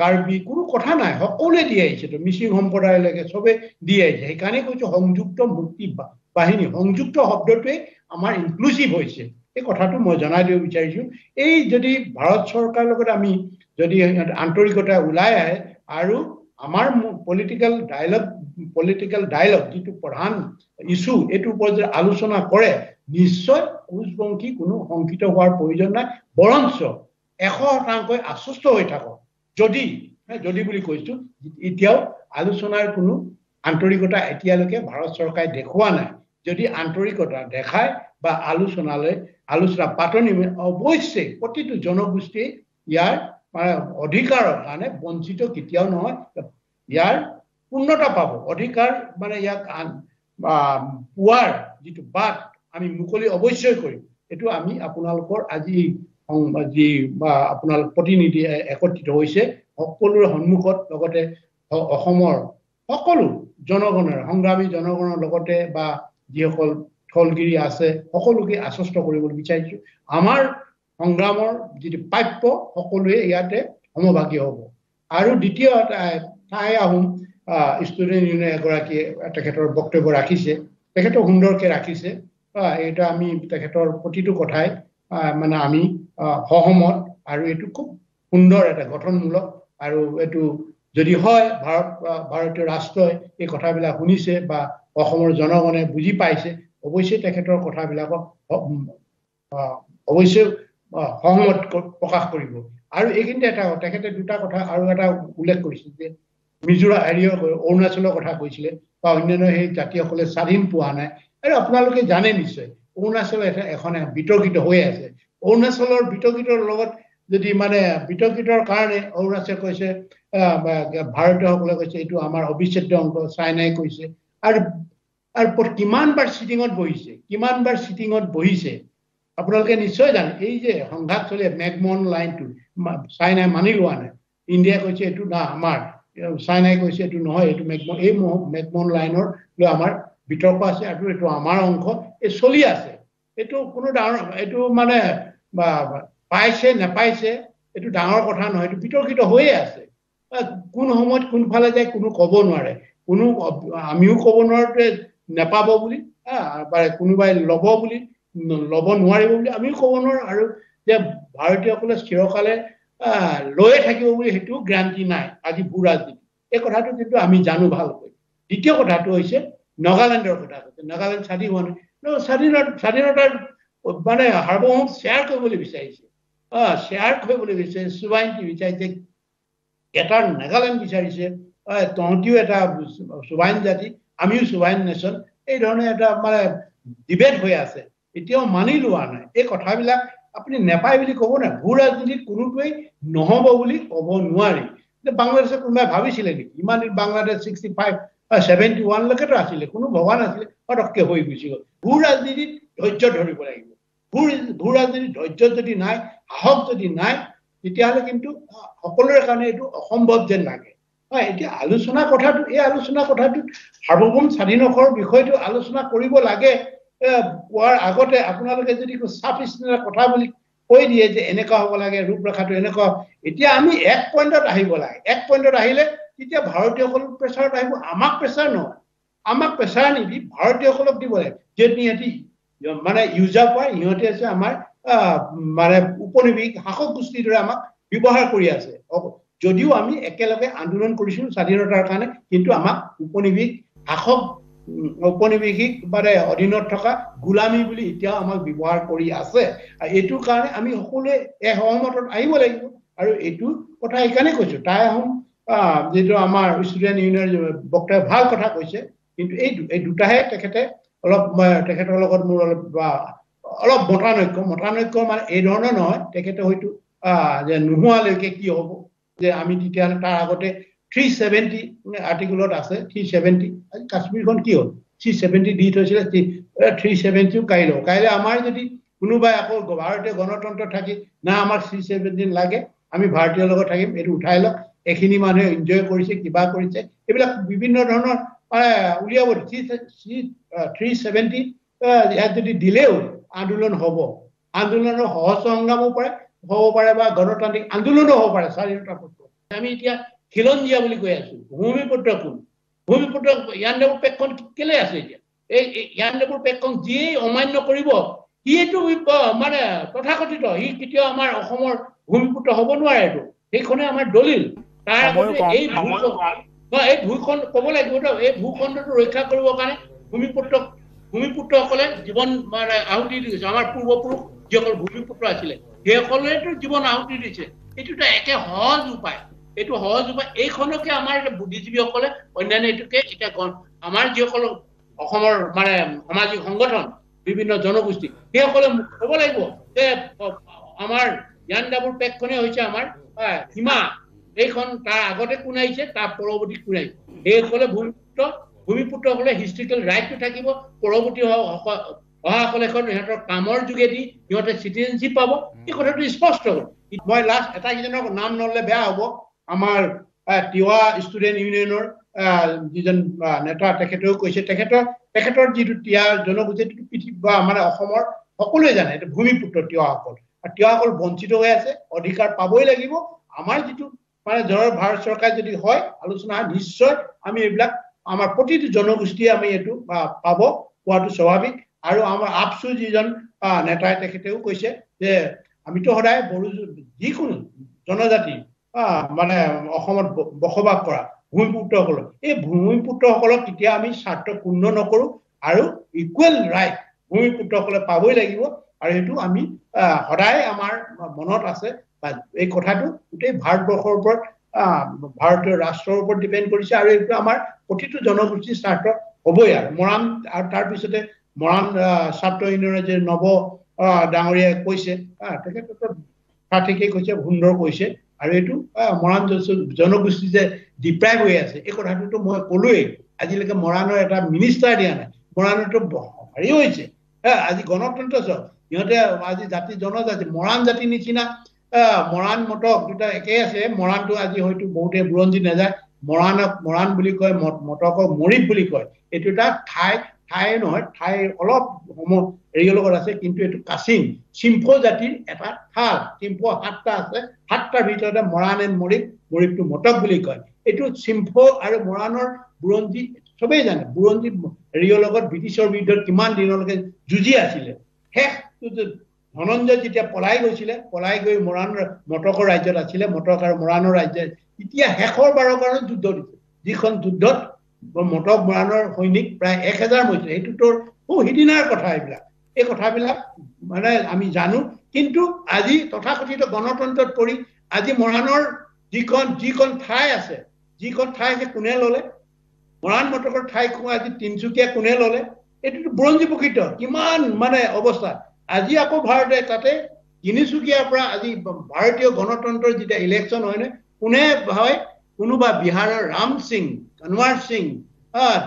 কাৰ্বি কোনো কথা নাই সকলোৱে দি আহিছেতো মিচিং সম্প্ৰদায়লৈকে চবে দি আহিছে। সেইকাৰণে কৈছো সংযুক্ত মুক্তি বাহিনী সংযুক্ত শব্দটোৱে আমাৰ ইনক্লুচিভ হৈছে। এই কথাটো মই জনাই দিব বিচাৰিছোঁ। এই যদি ভাৰত চৰকাৰৰ লগত আমি যদি আন্তৰিকতা ওলাই আহে আৰু আমাৰ পলিটিকেল ডাইলগ পলিটিকেল ডাইলগ যিটো প্ৰধান ইছ্যু এইটোৰ ওপৰত যদি আলোচনা কৰে নিশ্চয় কোচবংশী কোনো শংকিত হোৱাৰ প্ৰয়োজন নাই বৰঞ্চ এশ শতাংশই আশ্বস্ত হৈ থাকক। যদি যদি বুলি কৈছো এতিয়াও আলোচনাৰ কোনো আন্তৰিকতা এতিয়ালৈকে ভাৰত চৰকাৰে দেখুওৱা নাই। যদি আন্তৰিকতা দেখায় বা আলোচনালৈ আলোচনা পাতনি অৱশ্যে প্ৰতিটো জনগোষ্ঠীয়ে ইয়াৰ অধিকাৰৰ কাৰণে বঞ্চিত কেতিয়াও নহয় ইয়াৰ পূৰ্ণতা পাব। অধিকাৰ মানে ইয়াক পোৱাৰ যিটো বাট আমি মুকলি অৱশ্যই কৰিম এইটো আমি আপোনালোকৰ আজি যি বা আপোনালোক প্ৰতিনিধি একত্ৰিত হৈছে সকলোৰে সন্মুখত লগতে অসমৰ সকলো জনগণৰ সংগ্ৰামী জনগণৰ লগতে বা যিসকল থলগিৰি আছে সকলোকে আশ্বস্ত কৰিবলৈ বিচাৰিছো। আমাৰ সংগ্ৰামৰ যিটো প্ৰাপ্য সকলোৱে ইয়াতে সমভাগী হ'ব। আৰু দ্বিতীয় ঠাই আহোম ষ্টুডেণ্ট ইউনিয়ন এগৰাকীয়ে তেখেতৰ বক্তব্য ৰাখিছে। তেখেতক সুন্দৰকৈ ৰাখিছে। এইটো আমি তেখেতৰ প্ৰতিটো কথাই মানে আমি সহমত আৰু এইটো খুব সুন্দৰ এটা গঠনমূলক আৰু এইটো যদি হয় ভাৰত ভাৰতীয় ৰাষ্ট্ৰই এই কথাবিলাক শুনিছে বা অসমৰ জনগণে বুজি পাইছে অৱশ্যে তেখেতৰ কথাবিলাকক অৱশ্যে সহমত প্ৰকাশ কৰিব। আৰু এইখিনিতে এটা তেখেতে দুটা কথা আৰু এটা উল্লেখ কৰিছিল যে মিজোৰাম হেৰিয় অৰুণাচলৰ কথা কৈছিলে বা অন্যান্য সেই জাতিসকলে স্বাধীন পোৱা নাই। আৰু আপোনালোকে জানে নিশ্চয় অৰুণাচল এখন বিতৰ্কিত হৈ আছে। অৰুণাচলৰ বিতৰ্কিতৰ লগত যদি মানে বিতৰ্কিতৰ কাৰণে অৰুণাচল কৈছে ভাৰতীয়সকলে কৈছে এইটো আমাৰ অবিচ্ছেদ্য অংগ চাইনাই কৈছে। আৰু আৰু কিমানবাৰ চিটিঙত বহিছে কিমানবাৰ চিটিঙত বহিছে আপোনালোকে নিশ্চয় জানে এই যে সংঘাত চলি মেগমন লাইনটো চাইনাই মানি লোৱা নাই। ইণ্ডিয়াই কৈছে এইটো না আমাৰ চাইনাই কৈছে এইটো নহয় এইটো মেগমন এই মেগমন লাইনৰ লৈ আমাৰ বিতৰ্ক আছে আৰু এইটো আমাৰ অংশ এই চলি আছে। এইটো কোনো ডাঙৰ এইটো মানে পাইছে নেপাইছে এইটো ডাঙৰ কথা নহয় এইটো বিতৰ্কিত হৈয়ে আছে। কোন সময়ত কোনফালে যায় কোনো ক'ব নোৱাৰে। কোনো আমিও ক'ব নোৱাৰো যে নেপাব বুলি বা কোনোবাই ল'ব বুলি ল'ব নোৱাৰিব বুলি আমিও ক'ব নোৱাৰো। আৰু যে ভাৰতীয়সকলে চিৰকালে লৈয়ে থাকিব বুলি সেইটো গ্ৰান্টি নাই আজি ভূ ৰাজনীতি এই কথাটো কিন্তু আমি জানো ভালকৈ। দ্বিতীয় কথাটো হৈছে নাগালেণ্ডৰ কথা কৈছে। নাগালেণ্ড স্বাধীন হোৱা নাই। ন, স্বাধীনত স্বাধীনতাৰ মানে সাৰ্বভৌম শ্বেয়াৰ কৰিবলৈ বিচাৰিছে। আহ শ্বেয়াৰ কৰিবলৈ বিচাৰিছে চুবাইনটি বিচাৰিছে এটা নাগালেণ্ড বিচাৰিছে। তহঁতিও এটা চুবাইন জাতি আমিও চুবাইন নেশ্যন। এই ধৰণে এটা মানে ডিবেট হৈ আছে। এতিয়াও মানি লোৱা নাই। এই কথাবিলাক আপুনি নেপায় বুলি ক'ব নাই ভূ ৰাজনীতিত কোনোটোৱেই নহ'ব বুলি ক'ব নোৱাৰি। বাংলাদেশে কোনোবাই ভাবিছিলে নেকি? ইমান দিন বাংলাদেশ ছিক্সটি ফাইভ ছেভেণ্টি ওৱানলৈকেতো আছিলে কোনো ভবা নাছিলে পটককে হৈ গুচি গ'ল ভূ ৰাজনীতিত ধৈৰ্য ধৰিব লাগিব ভূ ভূ ৰাজনীতিত ধৈৰ্য যদি নাই সাহস যদি নাই তেতিয়াহ'লে কিন্তু সকলোৰে কাৰণে এইটো অসম্ভৱ যেন লাগে হয় এতিয়া আলোচনা কথাটো এই আলোচনা কথাটোত সাৰ্বভৌম স্বাধীনকৰ বিষয়টো আলোচনা কৰিব লাগে এ, কোৱাৰ আগতে আপোনালোকে যদি চাফ চিকুণৰ কথা বুলি কৈ দিয়ে যে এনেকুৱা হ'ব লাগে ৰূপৰেখাটো এনেকুৱা এতিয়া আমি এক পইণ্টত আহিব লাগে এক পইণ্টত আহিলে তেতিয়া ভাৰতীয়সকলৰ প্ৰেচাৰত আহিব আমাক প্ৰেচাৰ নহয়। আমাক প্ৰেচাৰ নিদি ভাৰতীয়সকলক দিব লাগে। যিহেতু ইহঁতি মানে ইউজাৰ পায় ইহঁতে আছে আমাৰ মানে উপনিৱেশিক শাসক গোষ্ঠীৰ দৰে আমাক ব্যৱহাৰ কৰি আছে। যদিও আমি একেলগে আন্দোলন কৰিছিলো স্বাধীনতাৰ কাৰণে কিন্তু আমাক উপনিৱেশিক শাসক উম, ঔপনিৱেশিক মানে অধীনত থকা গোলামী বুলি এতিয়াও আমাক ব্যৱহাৰ কৰি আছে। আৰু এইটোৰ কাৰণে আমি সকলোৱে এই সহমতত আহিব লাগিব। আৰু এইটো কথা সেইকাৰণে কৈছো তাই আহোম আহ, যিটো আমাৰ ষ্টুডেণ্ট ইউনিয়নৰ বক্তাই ভাল কথা কৈছে কিন্তু এই এই দুটাহে তেখেতে অলপ তেখেতৰ লগত মোৰ অলপ অলপ মতানৈক্য মতানৈক্য মানে এই ধৰণৰ নহয় তেখেতে হয়তো যে নোহোৱালৈকে কি হ'ব যে আমি তেতিয়াহ'লে তাৰ আগতে থ্ৰী ছেভেণ্টি আৰ্টিকুলত আছে থ্ৰী ছেভেণ্টি কাশ্মীৰখন কি হ'ল থ্ৰী ছেভেণ্টি দি থৈছিলে থ্ৰী ছেভেণ্টিও কাইলৈ কাইলৈ আমাৰ যদি কোনোবাই আকৌ ভাৰতীয় গণতন্ত্ৰ থাকি না আমাক থ্ৰী ছেভেণ্টি লাগে আমি ভাৰতীয়ৰ লগত থাকিম এইটো উঠাই লওক এইখিনি মানুহে এনজয় কৰিছে কিবা কৰিছে এইবিলাক বিভিন্ন ধৰণৰ উলিয়াব থ্ৰী থ্ৰী ছেভেণ্টি ইয়াত যদি দিলেও আন্দোলন হ'ব। আন্দোলনৰ সহজ সংগ্ৰামো পাৰে হ'ব পাৰে বা গণতান্ত্ৰিক আন্দোলনো হ'ব পাৰে স্বাধীনতা পক্ষত আমি এতিয়া খিলঞ্জীয়া বুলি কৈ আছো ভূমিপুত্ৰ কোন? ভূমিপুত্ৰ ইয়াণ্ডাবুৰ পেকখন কেলে আছে এতিয়া? এই ইয়াণ্ডাবুৰ পেকখন যিয়েই অমান্য কৰিব সিয়েতো মানে তথাকথিত সি কেতিয়াও আমাৰ অসমৰ ভূমিপুত্ৰ হ'ব নোৱাৰে এইটো সেইখনে আমাৰ দলিল। তাৰ আগতে। এই এই ভূখন ক'ব লাগিব ন এই ভূখণ্ডটো ৰক্ষা কৰিবৰ কাৰণে ভূমিপুত্ৰ ভূমিপুত্ৰসকলে জীৱন মানে আহুতি দি গৈছে আমাৰ পূৰ্বপুৰুষ যিসকল ভূমিপুত্ৰ আছিলে সেইসকলেতো জীৱন আহুতি দিছে। এইটোতো একে সহজ উপায়। এইটো সহজ উপায়। এইখনকে আমাৰ বুদ্ধিজীৱীসকলে অন্যান্য এইটোকে এতিয়া আমাৰ যিসকল অসমৰ মানে সামাজিক সংগঠন বিভিন্ন জনগোষ্ঠী সেইসকলে ক'ব লাগিব যে আমাৰ জ্ঞানদাবুৰ পেকখনে হৈছে আমাৰ সীমা। এইখন তাৰ আগতে কোন আহিছে তাৰ পৰৱৰ্তী কোন আহিছে সেইসকলে ভূমিপুত্ৰ ভূমিপুত্ৰসকলে হিষ্ট্ৰিকেল ৰাইটটো থাকিব পৰৱৰ্তী অহাসকলে এখন সিহঁতৰ কামৰ যোগেদি সিহঁতে চিটিজেনশ্বিপ পাব। এই কথাটো স্পষ্ট হ'ল। মই লাষ্ট এটাকেইজনৰ নাম নললে বেয়া হ'ব। আমাৰ তিৱা ষ্টুডেণ্ট ইউনিয়নৰ যিজন নেতা তেখেতেও কৈছে তেখেতৰ তেখেতৰ যিটো তিৱা জনগোষ্ঠীটো পৃথিৱী বা মানে অসমৰ সকলোৱে জানে এইটো ভূমিপুত্ৰ তিৱাসকল। আৰু তিৱাসকল বঞ্চিত হৈ আছে অধিকাৰ পাবই লাগিব। আমাৰ যিটো মানে ধৰ ভাৰত চৰকাৰ যদি হয় আলোচনা হয় নিশ্চয় আমি এইবিলাক আমাৰ প্ৰতিটো জনগোষ্ঠীয়ে আমি এইটো পাব পোৱাটো স্বাভাৱিক। আৰু আমাৰ আপচু যিজন নেতাই তেখেতেও কৈছে যে আমিতো সদায় বড়ো যিকোনো জনজাতি মানে অসমত বসবাস কৰা ভূমিপুত্ৰসকলক এই ভূমিপুত্ৰসকলক কেতিয়া আমি স্বাৰ্থ পূৰ্ণ নকৰো আৰু ইকুৱেল ৰাইট ভূমিপুত্ৰসকলে পাবই লাগিব। আৰু সেইটো আমি সদায় আমাৰ মনত আছে। এই কথাটো গোটেই ভাৰতবৰ্ষৰ ওপৰত ভাৰতীয় ৰাষ্ট্ৰৰ ওপৰত ডিপেণ্ড কৰিছে আৰু এইটো আমাৰ প্ৰতিটো জনগোষ্ঠীৰ স্বাৰ্থ হ'বই আৰু। মৰাণ আৰু তাৰপিছতে মৰাণ ছাত্ৰ ইউনিয়নৰ যে নৱ ডাঙৰীয়াই কৈছে তেখেতে সঠিকেই কৈছে সুন্দৰ কৈছে। আৰু এইটো মৰাণ জন- জনগোষ্ঠী যে ডিপ্ৰাইভ হৈ আছে এই কথাটোতো মই ক'লোৱেই। আজিলৈকে মৰাণৰ এটা মিনিষ্টাৰ দিয়া নাই। মৰাণতো হেৰি হৈছে। আজি গণতন্ত্ৰ চাওক সিহঁতে আজি জাতি জনজাতি মৰাণ জাতিৰ নিচিনা মৰাণ মটক দুটা একেই আছে। মৰাণটো আজি হয়তো বহুতে বুৰঞ্জী নাযায় মৰাণক মৰাণ বুলি কয় মটকক মৰিপ বুলি কয়। এইটো এটা ঠাই ঠাই নহয় ঠাই অলপ সম হেৰিৰ লগত আছে কিন্তু এইটো কাচিং চিম্ফ জাতিৰ এটা ঠাল চিম্ফ সাতটা আছে। সাতটাৰ ভিতৰতে মৰাণ এণ্ড মৰিপ মৰিপটো মটক বুলি কয়। এইটো চিম্ফ আৰু মৰাণৰ বুৰঞ্জী চবেই জানে। বুৰঞ্জী হেৰিয়ৰ লগত ব্ৰিটিছৰ বিৰুদ্ধত কিমান দিনলৈকে যুঁজি আছিলে। শেষটো যে ধনঞ্জয় যেতিয়া পলাই গৈছিলে পলাই গৈ মৰাণ মটকৰ ৰাজ্যত আছিলে মটক আৰু মৰাণৰ ৰাজ্যত এতিয়া শেষৰ বাৰৰ কাৰণে যুদ্ধ দিছে। যিখন যুদ্ধত মটক মৰাণৰ সৈনিক প্ৰায় এক হেজাৰ মৰিছিলে। সেইটোতো বহু সিদিনাৰ কথা এইবিলাক। এই কথাবিলাক মানে আমি জানো। কিন্তু আজি তথাকথিত গণতন্ত্ৰত পৰি আজি মৰাণৰ যিখন যিখন ঠাই আছে যিখন ঠাই আছে কোনে ললে মৰাণ মটকৰ ঠাই আজি তিনচুকীয়া কোনে ললে এইটোতো বুৰঞ্জী প্ৰকৃত। কিমান মানে অৱস্থা। আজি আকৌ ভাৰতে তাতে তিনিচুকীয়াৰ পৰা আজি ভাৰতীয় গণতন্ত্ৰৰ যেতিয়া ইলেকশ্যন হয় নে কোনে হয় কোনোবা বিহাৰৰ ৰাম সিং কনৱাৰ সিং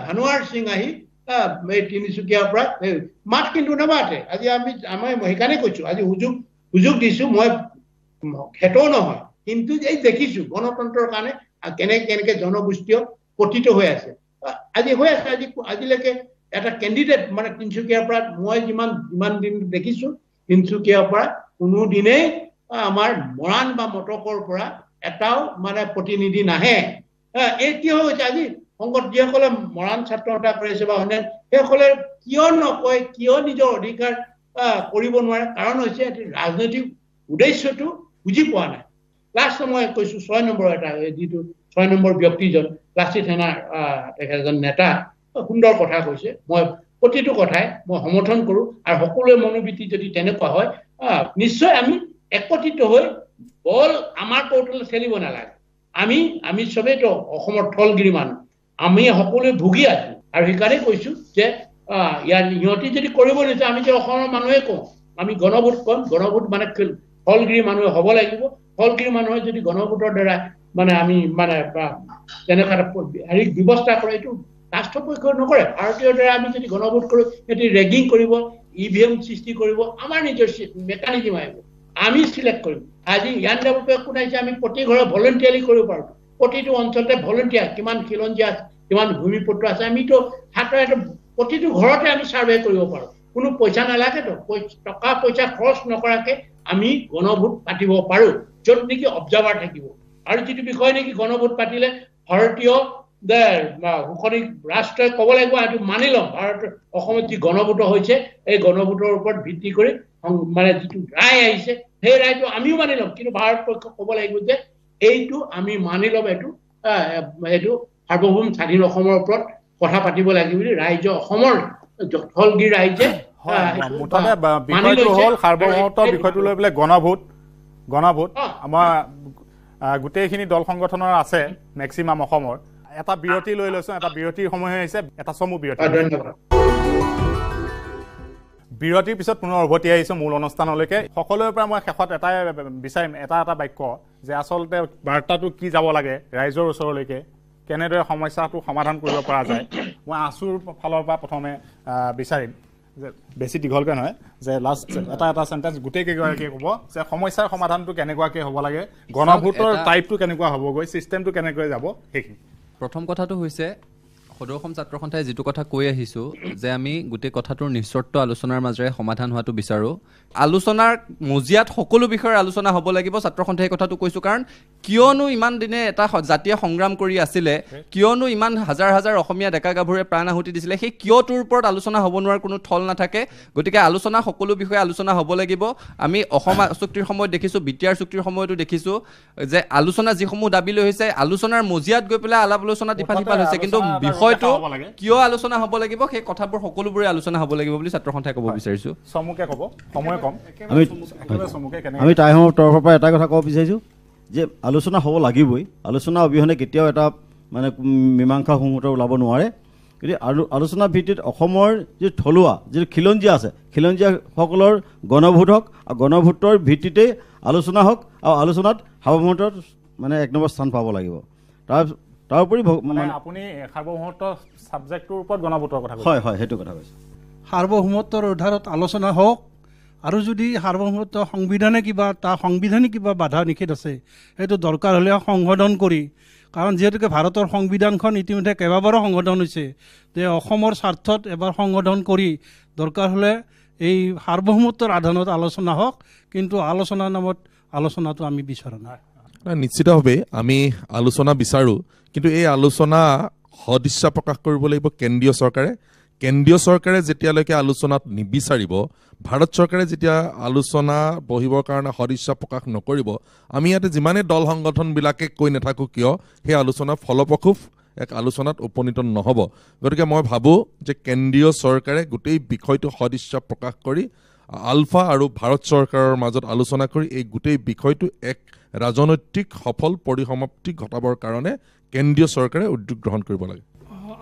ধনোৱাৰ সিং আহি এই তিনিচুকীয়াৰ পৰা মাত কিন্তু নামাতে। আজি আমি আমি সেইকাৰণে কৈছো আজি সুযোগ সুযোগ দিছো মই খেতও নহয় কিন্তু এই দেখিছো গণতন্ত্ৰৰ কাৰণে কেনেকে কেনেকে জনগোষ্ঠীয় পতিত হৈ আছে। আজি হৈ আছে আজি আজিলৈকে এটা কেণ্ডিডেট মানে তিনিচুকীয়াৰ পৰা মই যিমান যিমান দিন দেখিছো তিনিচুকীয়াৰ পৰা কোনো দিনেই আহ, আমাৰ মৰাণ বা মটকৰ পৰা এটাও মানে প্ৰতিনিধি নাহে। এই কিয় হৈছে আজি সংগত যিসকলে মৰাণ ছাত্ৰ সন্থা কৰিছে বা অন্যান্য সেইসকলে কিয় নকয় কিয় নিজৰ অধিকাৰ কৰিব নোৱাৰে? কাৰণ হৈছে এটি ৰাজনৈতিক উদ্দেশ্যটো বুজি পোৱা নাই। লাষ্ট মই কৈছো ছয় নম্বৰ এটা যিটো ছয় নম্বৰ ব্যক্তিজন লাচিত সেনাৰ তেখেত এজন নেতা। সুন্দৰ কথা কৈছে। মই প্ৰতিটো কথাই মই সমৰ্থন কৰো আৰু সকলোৰে মনোবৃত্তি যদি তেনেকুৱা হয় নিশ্চয় আমি একত্ৰিত হৈ বল আমাৰ কৌটলে চেলিব নালাগে। আমি আমি চবেইতো অসমৰ থলগিৰি মানুহ। আমি সকলোৱে ভুগি আছো। আৰু সেইকাৰণে কৈছো যে ইয়াৰ সিহঁতি যদি কৰিব লৈছে আমি যে অসমৰ মানুহে কওঁ আমি গণভোট কম। গণভোট মানে ফলগিৰি মানুহে হ'ব লাগিব। ফলগিৰি মানুহে যদি গণভোটৰ দ্বাৰা মানে আমি মানে তেনেকুৱা এটা হেৰি ব্যৱস্থা কৰে এইটো ৰাষ্ট্ৰপক্ষই নকৰে। ভাৰতীয়ৰ দ্বাৰা আমি যদি গণভোট কৰোঁ সিহঁতি ৰেগিং কৰিব ই ভি এম সৃষ্টি কৰিব আমাৰ নিজৰ মেকানিজিম আহিব। আমি চিলেক্ট কৰিম। আজি ইয়ান ডেভেলপে কোনাইছে আমি প্ৰতি ঘৰে ভলেণ্টিয়াৰলি কৰিব পাৰোঁ। প্ৰতিটো অঞ্চলতে ভলেণ্টিয়াৰ কিমান খিলঞ্জীয়া আছে কিমান ভূমিপুত্ৰ আছে আমিতো হাতৰ প্ৰতিটো ঘৰতে আমি ছাৰ্ভে কৰিব পাৰোঁ। কোনো পইচা নালাগেতো। টকা পইচা খৰচ নকৰাকে আমি গণভোট পাতিব পাৰোঁ য'ত নেকি অবজাৰ্ভাৰ থাকিব। আৰু যিটো বিষয় নেকি গণভোট পাতিলে ভাৰতীয় সুখনিক ৰাষ্ট্ৰই ক'ব লাগিব এইটো মানি ল'ম। ভাৰতৰ অসমত যি গণভোট হৈছে এই গণভোটৰ ওপৰত ভিত্তি কৰি মানে যিটো ৰায় আহিছে সেই ৰায়টো আমিও মানি ল'ম। কিন্তু ভাৰত পক্ষক ক'ব লাগিব যে এইটো আমি মানি ল'ম এইটো এইটো সাৰ্বভৌম স্বাধীন অসমৰ ওপৰত কথা পাতিব লাগিব বুলি ৰাইজৰ অসমৰ থলগিৰ ৰাইজে সেইটো, মুঠতে বিষয়টো। হ'ল বিষয়টো লৈ পেলাই গণভোট গণভোট। আমাৰ গোটেইখিনি দল সংগঠনৰ আছে মেক্সিমাম অসমৰ। এটা বিৰতি লৈ লৈছো এটা বিৰতিৰ সময় হৈছে এটা চমু বিৰতি। বিৰতিৰ পিছত পুনৰ উভতি আহিছোঁ মূল অনুষ্ঠানলৈকে। সকলোৰে পৰা মই শেষত এটাই বিচাৰিম এটা এটা বাক্য যে আচলতে বাৰ্তাটো কি যাব লাগে ৰাইজৰ ওচৰলৈকে কেনেদৰে সমস্যাটো সমাধান কৰিব পৰা যায় মই আছুৰ ফালৰ পৰা প্ৰথমে বিচাৰিম। যে বেছি দীঘলকৈ নহয় যে লাষ্ট এটা এটা চেণ্টেঞ্চ গোটেই কেইগৰাকীয়ে ক'ব যে সমস্যাৰ সমাধানটো কেনেকুৱাকৈ হ'ব লাগে গণভোটৰ টাইপটো কেনেকুৱা হ'বগৈ ছিষ্টেমটো কেনেকৈ যাব সেইখিনি। প্ৰথম কথাটো হৈছে সদৌ অসম ছাত্ৰ সন্থাই যিটো কথা কৈ আহিছোঁ যে আমি গোটেই কথাটোৰ নিঃচৰ্ত আলোচনাৰ মাজেৰে সমাধান হোৱাটো বিচাৰোঁ আলোচনাৰ মজিয়াত সকলো বিষয়ৰ আলোচনা হ'ব লাগিব ছাত্ৰ সন্থাই এই কথাটো কৈছোঁ কাৰণ কিয়নো ইমান দিনে এটা জাতিয়ে সংগ্ৰাম কৰি আছিলে কিয়নো ইমান হাজাৰ হাজাৰ অসমীয়া ডেকা গাভৰুৱে প্ৰাণ আহুতি দিছিলে সেই কিয়টোৰ ওপৰত আলোচনা হ'ব নোৱাৰাৰ কোনো থল নাথাকে। গতিকে আলোচনা সকলো বিষয়ে আলোচনা হ'ব লাগিব। আমি অসম চুক্তিৰ সময়ত দেখিছোঁ বি টি আৰ চুক্তিৰ সময়তো দেখিছোঁ যে আলোচনা যিসমূহ দাবী লৈ হৈছে আলোচনাৰ মজিয়াত গৈ পেলাই আলাপ আলোচনাত ইফাল সিফাল হৈছে। কিন্তু বিষয়টো। কিয় আলোচনা হ'ব লাগিব সেই কথাবোৰ সকলোবোৰে আলোচনা হ'ব লাগিব বুলি ছাত্ৰ সন্থাই ক'ব বিচাৰিছোঁ। চমুকে ক'ব সময় কম। আমি আমি টাইমৰ তৰফৰ পৰা এটা কথা ক'ব বিচাৰিছোঁ যে আলোচনা হ'ব লাগিবই। আলোচনা অবিহনে কেতিয়াও এটা মানে মীমাংসা সংহত ওলাব নোৱাৰে। গতিকে আলো আলোচনা ভিত্তিত অসমৰ যি থলুৱা যিটো খিলঞ্জীয়া আছে খিলঞ্জীয়াসকলৰ গণভোট হওক আৰু গণভোটৰ ভিত্তিতেই আলোচনা হওক আৰু আলোচনাত সাৰ্বভৌমত্বৰ মানে এক নম্বৰ স্থান পাব লাগিব। তাৰ তাৰোপৰি আপুনি সাৰ্বভৌমত্ব ছাবজেক্টটোৰ ওপৰত গণভোটৰ কথা হয় হয় সেইটো কথা কৈছোঁ। সাৰ্বভৌমত্বৰ আধাৰত আলোচনা হওক আৰু যদি সাৰ্বভৌমত্ব সংবিধানে কিবা তাৰ সাংবিধানিক কিবা বাধা নিষেধ আছে সেইটো দৰকাৰ হ'লে সংশোধন কৰি কাৰণ যিহেতুকে ভাৰতৰ সংবিধানখন ইতিমধ্যে কেইবাবাৰো সংশোধন হৈছে যে অসমৰ স্বাৰ্থত এবাৰ সংশোধন কৰি দৰকাৰ হ'লে এই সাৰ্বভৌমত্বৰ আধাৰত আলোচনা হওক কিন্তু আলোচনাৰ নামত আলোচনাটো আমি বিচৰা নাই, নিশ্চিতভাৱে আমি আলোচনা বিচাৰোঁ কিন্তু এই আলোচনা সদিচ্ছা প্ৰকাশ কৰিব লাগিব কেন্দ্ৰীয় চৰকাৰে। কেন্দ্ৰীয় চৰকাৰে যেতিয়ালৈকে আলোচনাত নিবিচাৰিব ভাৰত চৰকাৰে যেতিয়া আলোচনা বহিবৰ কাৰণে সদিচ্ছা প্ৰকাশ নকৰিব আমি ইয়াতে যিমানেই দল সংগঠনবিলাকে কৈ নাথাকোঁ কিয় সেই আলোচনা ফলপ্ৰসূ এক আলোচনাত উপনীত নহ'ব। গতিকে মই ভাবোঁ যে কেন্দ্ৰীয় চৰকাৰে গোটেই বিষয়টো সদিচ্ছা প্ৰকাশ কৰি আলফা আৰু ভাৰত চৰকাৰৰ মাজত আলোচনা কৰি এই গোটেই বিষয়টো এক ৰাজনৈতিক সফল পৰিসমাপ্তি ঘটাবৰ কাৰণে কেন্দ্ৰীয় চৰকাৰে উদ্যোগ গ্ৰহণ কৰিব লাগে।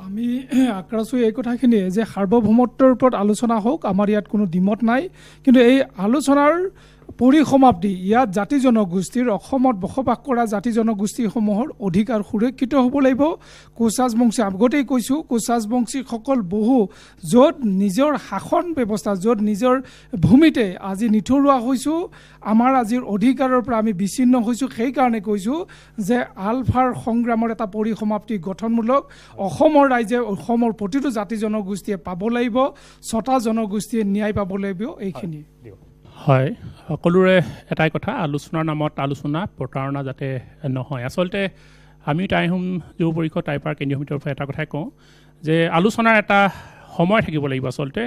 আমি আক্ৰাছো এই কথাখিনিয়ে যে সাৰ্বভৌমত্বৰ ওপৰত আলোচনা হওক আমাৰ ইয়াত কোনো দ্বিমত নাই। কিন্তু এই আলোচনাৰ পৰিসমাপ্তি ইয়াত জাতি জনগোষ্ঠীৰ অসমত বসবাস কৰা জাতি জনগোষ্ঠীসমূহৰ অধিকাৰ সুৰক্ষিত হ'ব লাগিব। কোচাজ বংশী আগতেই কৈছোঁ কোচাজ বংশীসকল বহু য'ত নিজৰ শাসন ব্যৱস্থা য'ত নিজৰ ভূমিতে আজি নিথৰুৱা হৈছোঁ আমাৰ আজিৰ অধিকাৰৰ পৰা আমি বিচ্ছিন্ন হৈছোঁ সেইকাৰণে কৈছোঁ যে আলফাৰ সংগ্ৰামৰ এটা পৰিসমাপ্তি গঠনমূলক অসমৰ ৰাইজে অসমৰ প্ৰতিটো জাতি জনগোষ্ঠীয়ে পাব লাগিব ছটা জনগোষ্ঠীয়ে ন্যায় পাব লাগিব এইখিনিয়ে হয়। সকলোৰে এটাই কথা আলোচনাৰ নামত আলোচনা প্ৰতাৰণা যাতে নহয়। আচলতে আমি টাইহোম যুৱ পৰিষদ টাইপাৰ কেন্দ্ৰীয় সমিতিৰ পৰা এটা কথাই কওঁ যে আলোচনাৰ এটা সময় থাকিব লাগিব আচলতে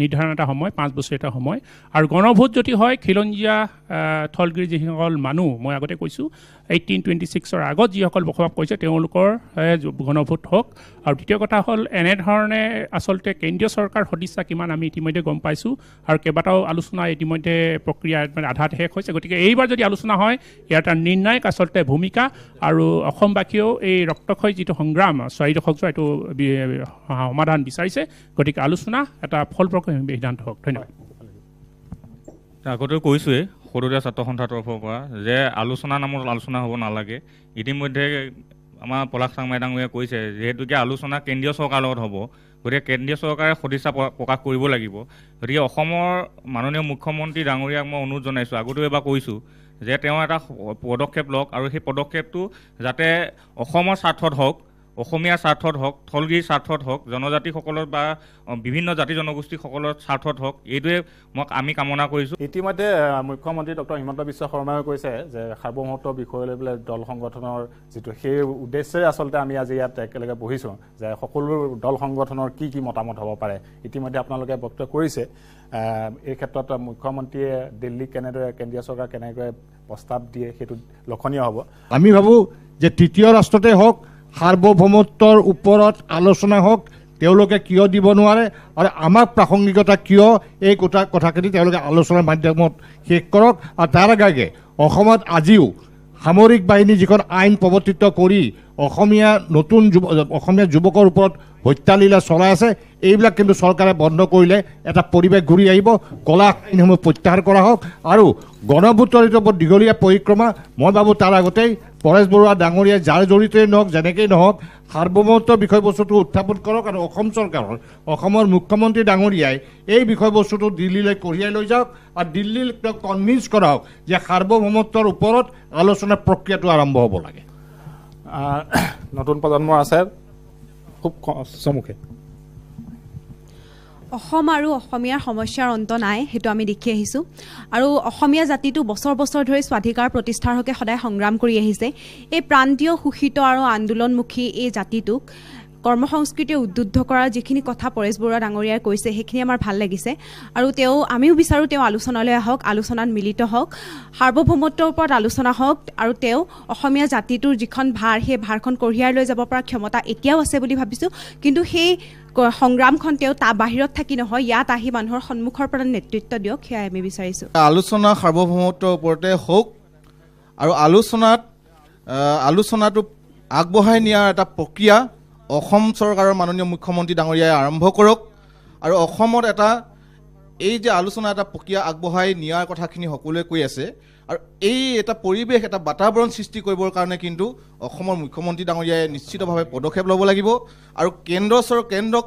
নিৰ্ধাৰণ এটা সময় পাঁচ বছৰ এটা সময়। আৰু গণভোট যদি হয় খিলঞ্জীয়া থলগিৰি যিসকল মানুহ মই আগতে কৈছোঁ এইটিন টুৱেণ্টি ছিক্সৰ আগত যিসকল বসবাস কৰিছে তেওঁলোকৰ গণভোট হওক। আৰু দ্বিতীয় কথা হ'ল এনেধৰণে আচলতে কেন্দ্ৰীয় চৰকাৰ সদিচ্ছা কিমান আমি ইতিমধ্যে গম পাইছোঁ আৰু কেইবাটাও আলোচনা ইতিমধ্যে প্ৰক্ৰিয়া মানে আধাত শেষ হৈছে। গতিকে এইবাৰ যদি আলোচনা হয় ইয়াৰ এটা নিৰ্ণায়ক আচলতে ভূমিকা আৰু অসমবাসীয়েও এই ৰক্তক্ষয় যিটো সংগ্ৰাম চাৰি দশক যোৱা এইটো সমাধান বিচাৰিছে। গতিকে আলোচনা এটা ফলপ্ৰসূ সিদ্ধান্ত হওক। ধন্যবাদ। আগতেও কৈছোঁৱেই সদৰীয়া ছাত্ৰ সন্থাৰ তৰফৰ পৰা যে আলোচনা নামত আলোচনা হ'ব নালাগে। ইতিমধ্যে আমাৰ পলাশ চাংমাই ডাঙৰীয়াই কৈছে যিহেতুকে আলোচনা কেন্দ্ৰীয় চৰকাৰৰ লগত হ'ব। গতিকে কেন্দ্ৰীয় চৰকাৰে সদিচ্ছা প্ৰ- প্ৰকাশ কৰিব লাগিব। গতিকে অসমৰ মাননীয় মুখ্যমন্ত্ৰী ডাঙৰীয়াক মই অনুৰোধ জনাইছোঁ আগতেও এবাৰ কৈছোঁ যে তেওঁ এটা পদক্ষেপ লওক আৰু সেই পদক্ষেপটো যাতে অসমৰ স্বাৰ্থত হওক। অসমীয়াৰ স্বাৰ্থত হওক থলগিৰিৰ স্বাৰ্থত হওক জনজাতিসকলৰ বা বিভিন্ন জাতি জনগোষ্ঠীসকলৰ স্বাৰ্থত হওক এইটোৱে মোক আমি কামনা কৰিছোঁ। ইতিমধ্যে মুখ্যমন্ত্ৰী ডক্টৰ হিমন্ত বিশ্ব শৰ্মাই কৈছে যে সাৰ্বভৌমত্ব বিষয় লৈ পেলাই দল সংগঠনৰ যিটো সেই উদ্দেশ্যেৰে আচলতে আমি আজি ইয়াত একেলগে বহিছোঁ যে সকলো দল সংগঠনৰ কি কি মতামত হ'ব পাৰে। ইতিমধ্যে আপোনালোকে বক্তব্য কৰিছে। এই ক্ষেত্ৰত মুখ্যমন্ত্ৰীয়ে দিল্লীক কেনেদৰে কেন্দ্ৰীয় চৰকাৰ কেনেদৰে প্ৰস্তাৱ দিয়ে সেইটো লক্ষণীয় হ'ব। আমি ভাবোঁ যে তৃতীয় ৰাষ্ট্ৰতে হওক সাৰ্বভৌমত্বৰ ওপৰত আলোচনা হওক তেওঁলোকে কিয় দিব নোৱাৰে আৰু আমাক প্ৰাসংগিকতা কিয় এই কথা কথাখিনি তেওঁলোকে আলোচনাৰ মাধ্যমত শেষ কৰক। আৰু তাৰ আগে অসমত আজিও সামৰিক বাহিনী যিখন আইন প্ৰৱৰ্তিত কৰি অসমীয়া নতুন যুৱ অসমীয়া যুৱকৰ ওপৰত হত্যালীলা চলাই আছে এইবিলাক কিন্তু চৰকাৰে বন্ধ কৰিলে এটা পৰিৱেশ ঘূৰি আহিব। কলা আইনসমূহ প্ৰত্যাহাৰ কৰা হওক আৰু গণভোটৰ এইটো বৰ দীঘলীয়া পৰিক্ৰমা মই ভাবোঁ তাৰ আগতেই পৰেশ বৰুৱা ডাঙৰীয়াই যাৰ জড়িতই নহওক যেনেকেই নহওক সাৰ্বভৌমত্ব বিষয়বস্তুটো উত্থাপন কৰক আৰু অসম চৰকাৰৰ অসমৰ মুখ্যমন্ত্ৰী ডাঙৰীয়াই এই বিষয়বস্তুটো দিল্লীলৈ কঢ়িয়াই লৈ যাওক আৰু দিল্লীক তেওঁক কনভিন্স কৰাওক যে সাৰ্বভৌমত্বৰ ওপৰত আলোচনা প্ৰক্ৰিয়াটো আৰম্ভ হ'ব লাগে। নতুন প্ৰজন্মৰ আছে খুব চমুকে। অসম আৰু অসমীয়াৰ সমস্যাৰ অন্ত নাই সেইটো আমি দেখি আহিছোঁ। আৰু অসমীয়া জাতিটো বছৰ বছৰ ধৰি স্বাধিকাৰ প্ৰতিষ্ঠাৰ হকে সদায় সংগ্ৰাম কৰি আহিছে। এই প্ৰান্তীয় শোষিত আৰু আন্দোলনমুখী এই জাতিটোক কৰ্মসংস্কৃতিয়ে উদ্বুদ্ধ কৰাৰ যিখিনি কথা পৰেশ বৰুৱা ডাঙৰীয়াই কৈছে সেইখিনি আমাৰ ভাল লাগিছে। আৰু তেওঁ আমিও বিচাৰোঁ তেওঁ আলোচনালৈ আহক আলোচনাত মিলিত হওক সাৰ্বভৌমত্বৰ ওপৰত আলোচনা হওক আৰু তেওঁ অসমীয়া জাতিটোৰ যিখন ভাৰ সেই ভাৰখন কঢ়িয়াই লৈ যাব পৰা ক্ষমতা এতিয়াও আছে বুলি ভাবিছোঁ। কিন্তু সেই সংগ্ৰামখন তেওঁ তাৰ বাহিৰত থাকি নহয় ইয়াত আহি মানুহৰ সন্মুখৰ পৰা নেতৃত্ব দিয়ক সেয়াই আমি বিচাৰিছোঁ। আলোচনা সাৰ্বভৌমত্বৰ ওপৰতে হওক আৰু আলোচনাত আলোচনাটো আগবঢ়াই নিয়াৰ এটা প্ৰক্ৰিয়া অসম চৰকাৰৰ মাননীয় মুখ্যমন্ত্ৰী ডাঙৰীয়াই আৰম্ভ কৰক। আৰু অসমত এটা এই যে আলোচনা এটা প্ৰক্ৰিয়া আগবঢ়াই নিয়াৰ কথাখিনি সকলোৱে কৈ আছে। আৰু এই এটা পৰিৱেশ এটা বাতাবৰণ সৃষ্টি কৰিবৰ কাৰণে কিন্তু অসমৰ মুখ্যমন্ত্ৰী ডাঙৰীয়াই নিশ্চিতভাৱে পদক্ষেপ ল'ব লাগিব। আৰু কেন্দ্ৰ চৰ কেন্দ্ৰক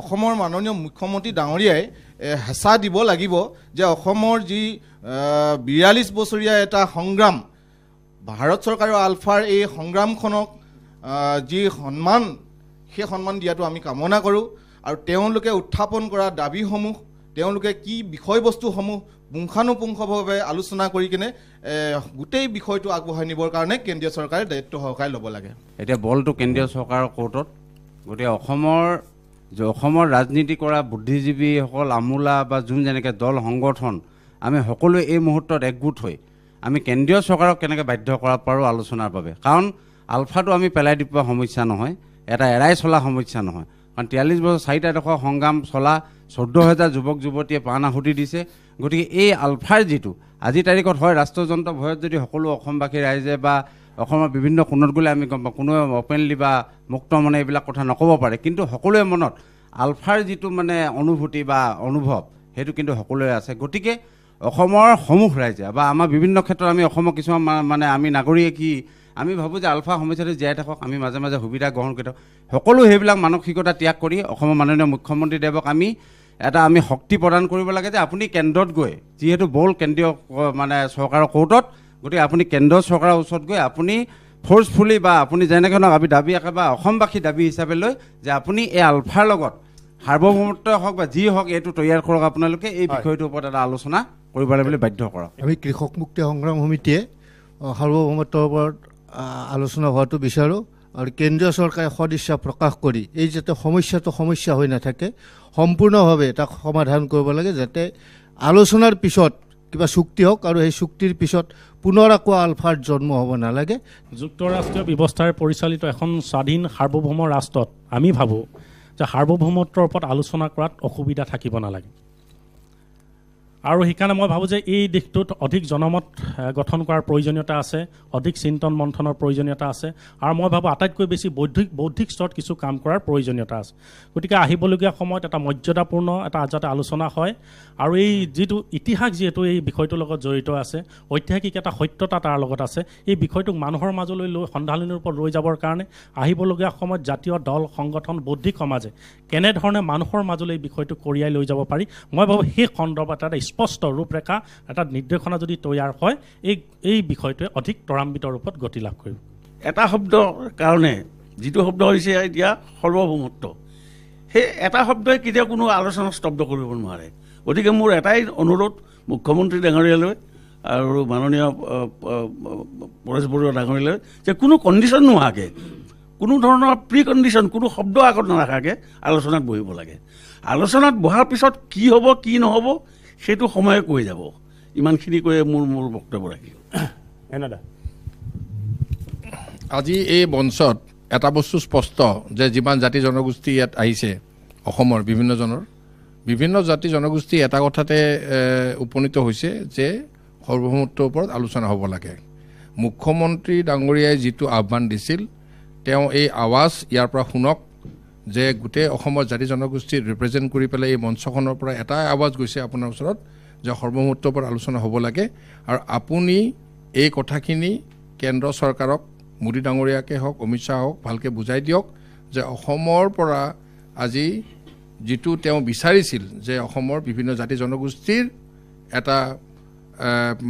অসমৰ মাননীয় মুখ্যমন্ত্ৰী ডাঙৰীয়াই হেঁচা দিব লাগিব যে অসমৰ যি বিয়াল্লিছ বছৰীয়া এটা সংগ্ৰাম ভাৰত চৰকাৰৰ আলফাৰ এই সংগ্ৰামখনক যি সন্মান সেই সন্মান দিয়াটো আমি কামনা কৰোঁ আৰু তেওঁলোকে উত্থাপন কৰা দাবীসমূহ তেওঁলোকে কি বিষয়বস্তুসমূহ পুংখানুপুংখভাৱে আলোচনা কৰি কিনে গোটেই বিষয়টো আগবঢ়াই নিবৰ কাৰণে কেন্দ্ৰীয় চৰকাৰে দায়িত্ব সহকাৰে ল'ব লাগে। এতিয়া বলটো কেন্দ্ৰীয় চৰকাৰৰ কোৰ্টত গতিকে অসমৰ অসমৰ ৰাজনীতি কৰা বুদ্ধিজীৱীসকল আমোলা বা যোন যেনেকৈ দল সংগঠন আমি সকলোৱে এই মুহূৰ্তত একগোট হৈ আমি কেন্দ্ৰীয় চৰকাৰক কেনেকৈ বাধ্য কৰাব পাৰোঁ আলোচনাৰ বাবে। কাৰণ আলফাটো আমি পেলাই দিব সমস্যা নহয়। এটা এৰাই চলা সমস্যা নহয়। কাৰণ তিয়াল্লিছ বছৰ চাৰিটা ডোখৰ সংগ্ৰাম চলা চৈধ্য হাজাৰ যুৱক যুৱতীয়ে প্ৰাণ আহুতি দিছে। গতিকে এই আলফাৰ যিটো আজিৰ তাৰিখত হয় ৰাষ্ট্ৰযন্ত্ৰ ভয়ত যদি সকলো অসমবাসী ৰাইজে বা অসমৰ বিভিন্ন কোণত গ'লে আমি গম পাওঁ কোনোৱে অপেনলি বা মুক্ত মনে এইবিলাক কথা নক'ব পাৰে। কিন্তু সকলোৰে মনত আলফাৰ যিটো মানে অনুভূতি বা অনুভৱ সেইটো কিন্তু সকলোৰে আছে। গতিকে অসমৰ সমূহ ৰাইজে বা আমাৰ বিভিন্ন ক্ষেত্ৰত আমি অসমৰ কিছুমান মানে আমি নাগৰিকে কি আমি ভাবোঁ যে আলফা সমস্যাটো জীয়াই থাকক আমি মাজে মাজে সুবিধা গ্ৰহণ কৰি থাকক। সকলো সেইবিলাক মানসিকতা ত্যাগ কৰি অসমৰ মাননীয় মুখ্যমন্ত্ৰীদেৱক আমি এটা আমি শক্তি প্ৰদান কৰিব লাগে যে আপুনি কেন্দ্ৰত গৈ যিহেতু বল কেন্দ্ৰীয় মানে চৰকাৰৰ কোৰ্টত গতিকে আপুনি কেন্দ্ৰ চৰকাৰৰ ওচৰত গৈ আপুনি ফ'ৰ্চফুলি বা আপুনি যেনেকৈ নহওক আমি দাবী একেবাৰে অসমবাসী দাবী হিচাপে লৈ যে আপুনি এই আলফাৰ লগত সাৰ্বভৌমত্ব হওক বা যি হওক এইটো তৈয়াৰ কৰক আপোনালোকে এই বিষয়টোৰ ওপৰত এটা আলোচনা কৰিব লাগে বুলি বাধ্য কৰক। আমি কৃষক মুক্তি সংগ্ৰাম সমিতিয়ে সাৰ্বভৌমত্বৰ ওপৰত আলোচনা হোৱাটো বিচাৰোঁ আৰু কেন্দ্ৰীয় চৰকাৰে সদিচ্ছা প্ৰকাশ কৰি এই যাতে সমস্যাটো সমস্যা হৈ নাথাকে সম্পূৰ্ণভাৱে তাক সমাধান কৰিব লাগে যাতে আলোচনাৰ পিছত কিবা চুক্তি হওক আৰু সেই চুক্তিৰ পিছত পুনৰ আকৌ আলফাৰ জন্ম হ'ব নালাগে। যুক্তৰাষ্ট্ৰীয় ব্যৱস্থাৰে পৰিচালিত এখন স্বাধীন সাৰ্বভৌম ৰাষ্ট্ৰত আমি ভাবোঁ যে সাৰ্বভৌমত্বৰ ওপৰত আলোচনা কৰাত অসুবিধা থাকিব নালাগে। আৰু সেইকাৰণে মই ভাবোঁ যে এই দিশটোত অধিক জনমত গঠন কৰাৰ প্ৰয়োজনীয়তা আছে অধিক চিন্তন মন্থনৰ প্ৰয়োজনীয়তা আছে আৰু মই ভাবোঁ আটাইতকৈ বেছি বৌদ্ধিক বৌদ্ধিক স্তৰত কিছু কাম কৰাৰ প্ৰয়োজনীয়তা আছে। গতিকে আহিবলগীয়া সময়ত এটা মৰ্যাদাপূৰ্ণ এটা যাতে আলোচনা হয় আৰু এই যিটো ইতিহাস যিহেতু এই বিষয়টোৰ লগত জড়িত আছে ঐতিহাসিক এটা সত্যতা তাৰ লগত আছে এই বিষয়টোক মানুহৰ মাজলৈ লৈ সন্ধানলিৰ ওপৰত লৈ যাবৰ কাৰণে আহিবলগীয়া সময়ত জাতীয় দল সংগঠন বৌদ্ধিক সমাজে কেনেধৰণে মানুহৰ মাজলৈ এই বিষয়টো কঢ়িয়াই লৈ যাব পাৰি মই ভাবোঁ সেই সন্দৰ্ভত এটা স্পষ্ট ৰূপৰেখা এটা নিৰ্দেশনা যদি তৈয়াৰ হয় এই এই বিষয়টোৱে অধিক ত্বৰান্বিত ৰূপত গতি লাভ কৰিব। এটা শব্দৰ কাৰণে যিটো শব্দ হৈছে এতিয়া সৰ্বভৌমত্ব সেই এটা শব্দই কেতিয়াও কোনো আলোচনা স্তব্ধ কৰিব নোৱাৰে। গতিকে মোৰ এটাই অনুৰোধ মুখ্যমন্ত্ৰী ডাঙৰীয়ালৈ আৰু মাননীয় পৰেশ বৰুৱা ডাঙৰীয়ালৈ যে কোনো কণ্ডিশ্যন নোহোৱাকৈ কোনো ধৰণৰ প্ৰি কণ্ডিশ্যন কোনো শব্দ আগত নাৰাখাকৈ আলোচনাত বহিব লাগে। আলোচনাত বহাৰ পিছত কি হ'ব কি নহ'ব সেইটো সময়ে কৈ যাব। ইমানখিনি কৈয়ে মোৰ মোৰ বক্তব্য ৰাখিলোঁ। এনেদা। আজি এই মঞ্চত এটা বস্তু স্পষ্ট যে যিমান জাতি জনগোষ্ঠী ইয়াত আহিছে অসমৰ বিভিন্নজনৰ বিভিন্ন জাতি জনগোষ্ঠী এটা কথাতে উপনীত হৈছে যে সাৰ্বভৌমত্বৰ ওপৰত আলোচনা হ'ব লাগে। মুখ্যমন্ত্ৰী ডাঙৰীয়াই যিটো আহ্বান দিছিল তেওঁ এই আৱাজ ইয়াৰ পৰা শুনক যে গোটেই অসমৰ জাতি জনগোষ্ঠী ৰিপ্ৰেজেণ্ট কৰি পেলাই এই মঞ্চখনৰ পৰা এটাই আৱাজ গৈছে আপোনাৰ ওচৰত যে সৰ্বমুহূৰ্তৰ ওপৰত আলোচনা হ'ব লাগে। আৰু আপুনি এই কথাখিনি কেন্দ্ৰ চৰকাৰক মোদী ডাঙৰীয়াকে হওক অমিত শ্বাহ হওক ভালকৈ বুজাই দিয়ক যে অসমৰ পৰা আজি যিটো তেওঁ বিচাৰিছিল যে অসমৰ বিভিন্ন জাতি জনগোষ্ঠীৰ এটা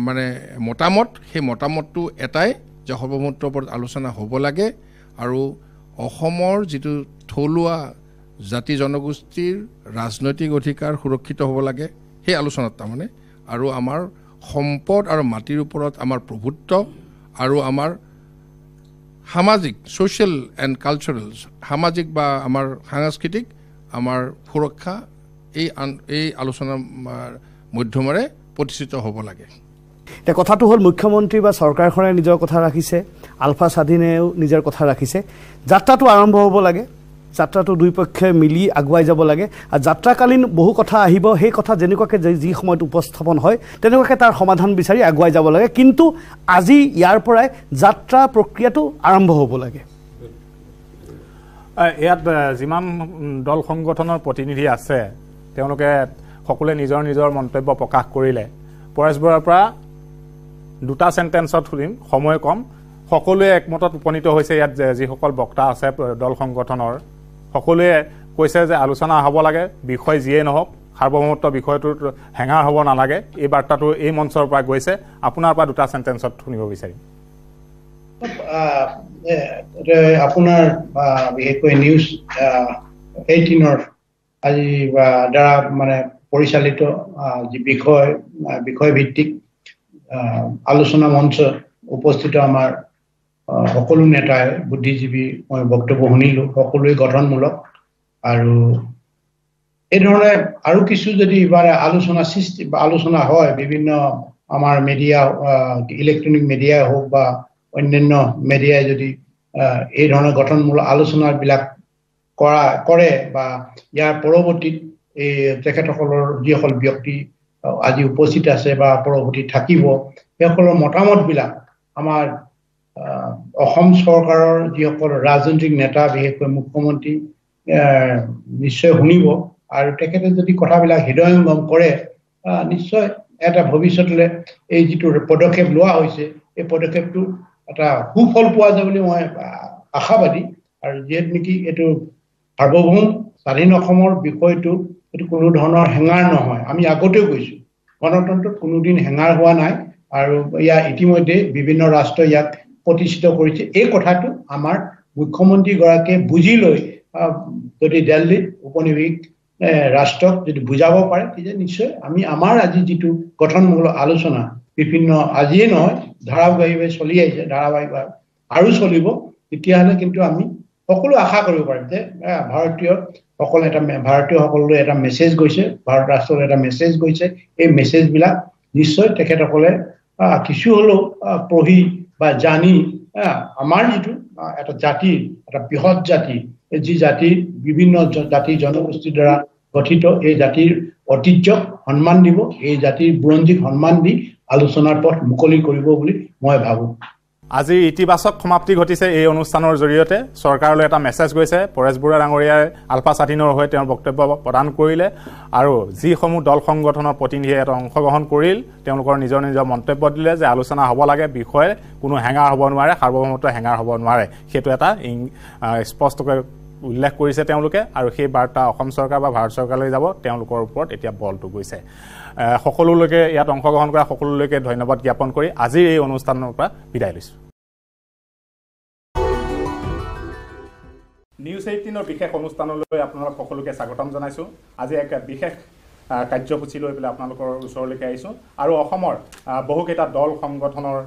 মানে মতামত সেই মতামতটো এটাই যে সৰ্বমুহূৰ্তৰ ওপৰত আলোচনা হ'ব লাগে। আৰু অসমৰ যিটো থলুৱা জাতি জনগোষ্ঠীৰ ৰাজনৈতিক অধিকাৰ সুৰক্ষিত হ'ব লাগে সেই আলোচনাত তাৰমানে আৰু আমাৰ সম্পদ আৰু মাটিৰ ওপৰত আমাৰ প্ৰভুত্ব আৰু আমাৰ সামাজিক ছ'চিয়েল এণ্ড কালচাৰেল সামাজিক বা আমাৰ সাংস্কৃতিক আমাৰ সুৰক্ষা এই আন এই আলোচনাৰ মাধ্যমেৰে প্ৰতিষ্ঠিত হ'ব লাগে। এতিয়া কথাটো হ'ল মুখ্যমন্ত্ৰী বা চৰকাৰখনে নিজৰ কথা ৰাখিছে আলফা স্বাধীনেও নিজৰ কথা ৰাখিছে। যাত্ৰাটো আৰম্ভ হ'ব লাগে যাত্ৰাটো দুয়োপক্ষে মিলি আগুৱাই যাব লাগে। আৰু যাত্ৰাকালীন বহু কথা আহিব সেই কথা যেনেকুৱাকৈ যি সময়ত উপস্থাপন হয় তেনেকুৱাকৈ তাৰ সমাধান বিচাৰি আগুৱাই যাব লাগে। কিন্তু আজি ইয়াৰ পৰাই যাত্ৰা প্ৰক্ৰিয়াটো আৰম্ভ হ'ব লাগে। ইয়াত যিমান দল সংগঠনৰ প্ৰতিনিধি আছে তেওঁলোকে সকলোৱে নিজৰ নিজৰ মন্তব্য প্ৰকাশ কৰিলে। পৰেশ বৰাৰ পৰা দুটা চেণ্টেন্সত শুনিম সময় কম। সকলোৱে একমতত উপনীত হৈছে ইয়াত যিসকল বক্তা আছে দল সংগঠনৰ। সকলোৱে কৈছে যে আলোচনা হ'ব লাগে বিষয় যিয়েই নহওক সাৰ্বভৌমত্ব বিষয়টোত হেঙাৰ হ'ব নালাগে। এই বাৰ্তাটো এই মঞ্চৰ পৰা গৈছে। আপোনাৰ পৰা দুটা চেণ্টেন্সত শুনিব বিচাৰিম। আপোনাৰ বিশেষকৈ নিউজ এইটিনৰ আজি দ্বাৰা মানে পৰিচালিত যি বিষয় বিষয়ভিত্তিক আলোচনা মঞ্চ উপস্থিত আমাৰ সকলো নেতাই বুদ্ধিজীৱী মই বক্তব্য শুনিলোঁ সকলোৱে গঠনমূলক আৰু এই ধৰণে আৰু কিছু যদি মানে আলোচনা সৃষ্টি বা আলোচনা হয় বিভিন্ন আমাৰ মিডিয়া ইলেক্ট্ৰনিক মিডিয়াই হওক বা অন্যান্য মিডিয়াই যদি এই ধৰণৰ গঠনমূলক আলোচনাবিলাক কৰা কৰে বা ইয়াৰ পৰৱৰ্তীত এই তেখেতসকলৰ যিসকল ব্যক্তি আজি উপস্থিত আছে বা পৰৱৰ্তী থাকিব সেইসকলৰ মতামতবিলাক আমাৰ অসম চৰকাৰৰ যিসকল ৰাজনৈতিক নেতা বিশেষকৈ মুখ্যমন্ত্ৰী নিশ্চয় শুনিব আৰু তেখেতে যদি কথাবিলাক হৃদয়ংগম কৰে নিশ্চয় এটা ভৱিষ্যতলৈ এই যিটো পদক্ষেপ লোৱা হৈছে এই পদক্ষেপটো এটা সুফল পোৱা যায় বুলি মই আশাবাদী। আৰু যিহেতু নেকি এইটো সাৰ্বভৌম স্বাধীন অসমৰ বিষয়টো এইটো কোনো ধৰণৰ হেঙাৰ নহয়। আমি আগতেও কৈছোঁ গণতন্ত্ৰত কোনোদিন হেঙাৰ হোৱা নাই আৰু ইয়াৰ ইতিমধ্যে বিভিন্ন ৰাষ্ট্ৰই ইয়াক প্ৰতিষ্ঠিত কৰিছে। এই কথাটো আমাৰ মুখ্যমন্ত্ৰীগৰাকীয়ে বুজি লৈ যদি দিল্লীত উপনিবেশিক ৰাষ্ট্ৰক যদি বুজাব পাৰে তেতিয়া নিশ্চয় আমি আমাৰ আজি যিটো গঠনমূলক আলোচনা বিভিন্ন আজিয়ে নহয় ধাৰাবাহিকভাৱে চলি আহিছে ধাৰাবাহিকভাৱে আৰু চলিব তেতিয়াহ'লে কিন্তু আমি সকলো আশা কৰিব পাৰিম যে ভাৰতীয় সকল এটা ভাৰতীয়সকললৈ এটা মেছেজ গৈছে ভাৰত ৰাষ্ট্ৰলৈ এটা মেছেজ গৈছে এই মেছেজবিলাক নিশ্চয় তেখেতসকলে কিছু হ'লেও পঢ়ি বা জানি আমাৰ যিটো এটা জাতি এটা বৃহৎ জাতি যি জাতিৰ বিভিন্ন জাতি জনগোষ্ঠীৰ দ্বাৰা গঠিত এই জাতিৰ ঐতিহ্যক সন্মান দিব এই জাতিৰ বুৰঞ্জীক সন্মান দি আলোচনাৰ পথ মুকলি কৰিব বুলি মই ভাবোঁ। আজি ইতিবাচক সমাপ্তি ঘটিছে এই অনুষ্ঠানৰ জৰিয়তে। চৰকাৰলৈ এটা মেছেজ গৈছে। পৰেশ বৰুৱা ডাঙৰীয়াই আলফা স্বাধীনৰ হৈ তেওঁৰ বক্তব্য প্ৰদান কৰিলে আৰু যিসমূহ দল সংগঠনৰ প্ৰতিনিধিয়ে ইয়াত অংশগ্ৰহণ কৰিল তেওঁলোকৰ নিজৰ নিজৰ মন্তব্য দিলে যে আলোচনা হ'ব লাগে বিষয়ে কোনো হেঙাৰ হ'ব নোৱাৰে সাৰ্বভৌমত্ব হেঙাৰ হ'ব নোৱাৰে। সেইটো এটা স্পষ্টকৈ উল্লেখ কৰিছে তেওঁলোকে আৰু সেই বাৰ্তা অসম চৰকাৰ বা ভাৰত চৰকাৰলৈ যাব তেওঁলোকৰ ওপৰত এতিয়া বলটো গৈছে। সকলোলৈকে ইয়াত অংশগ্ৰহণ কৰা সকলোলৈকে ধন্যবাদ জ্ঞাপন কৰি আজিৰ এই অনুষ্ঠানৰ পৰা বিদায় লৈছোঁ। নিউজ এইটিনৰ বিশেষ অনুষ্ঠানলৈ আপোনালোক সকলোকে স্বাগতম জনাইছোঁ। আজি এক বিশেষ কাৰ্যসূচী লৈ পেলাই আপোনালোকৰ ওচৰলৈকে আহিছোঁ। আৰু অসমৰ বহুকেইটা দল সংগঠনৰ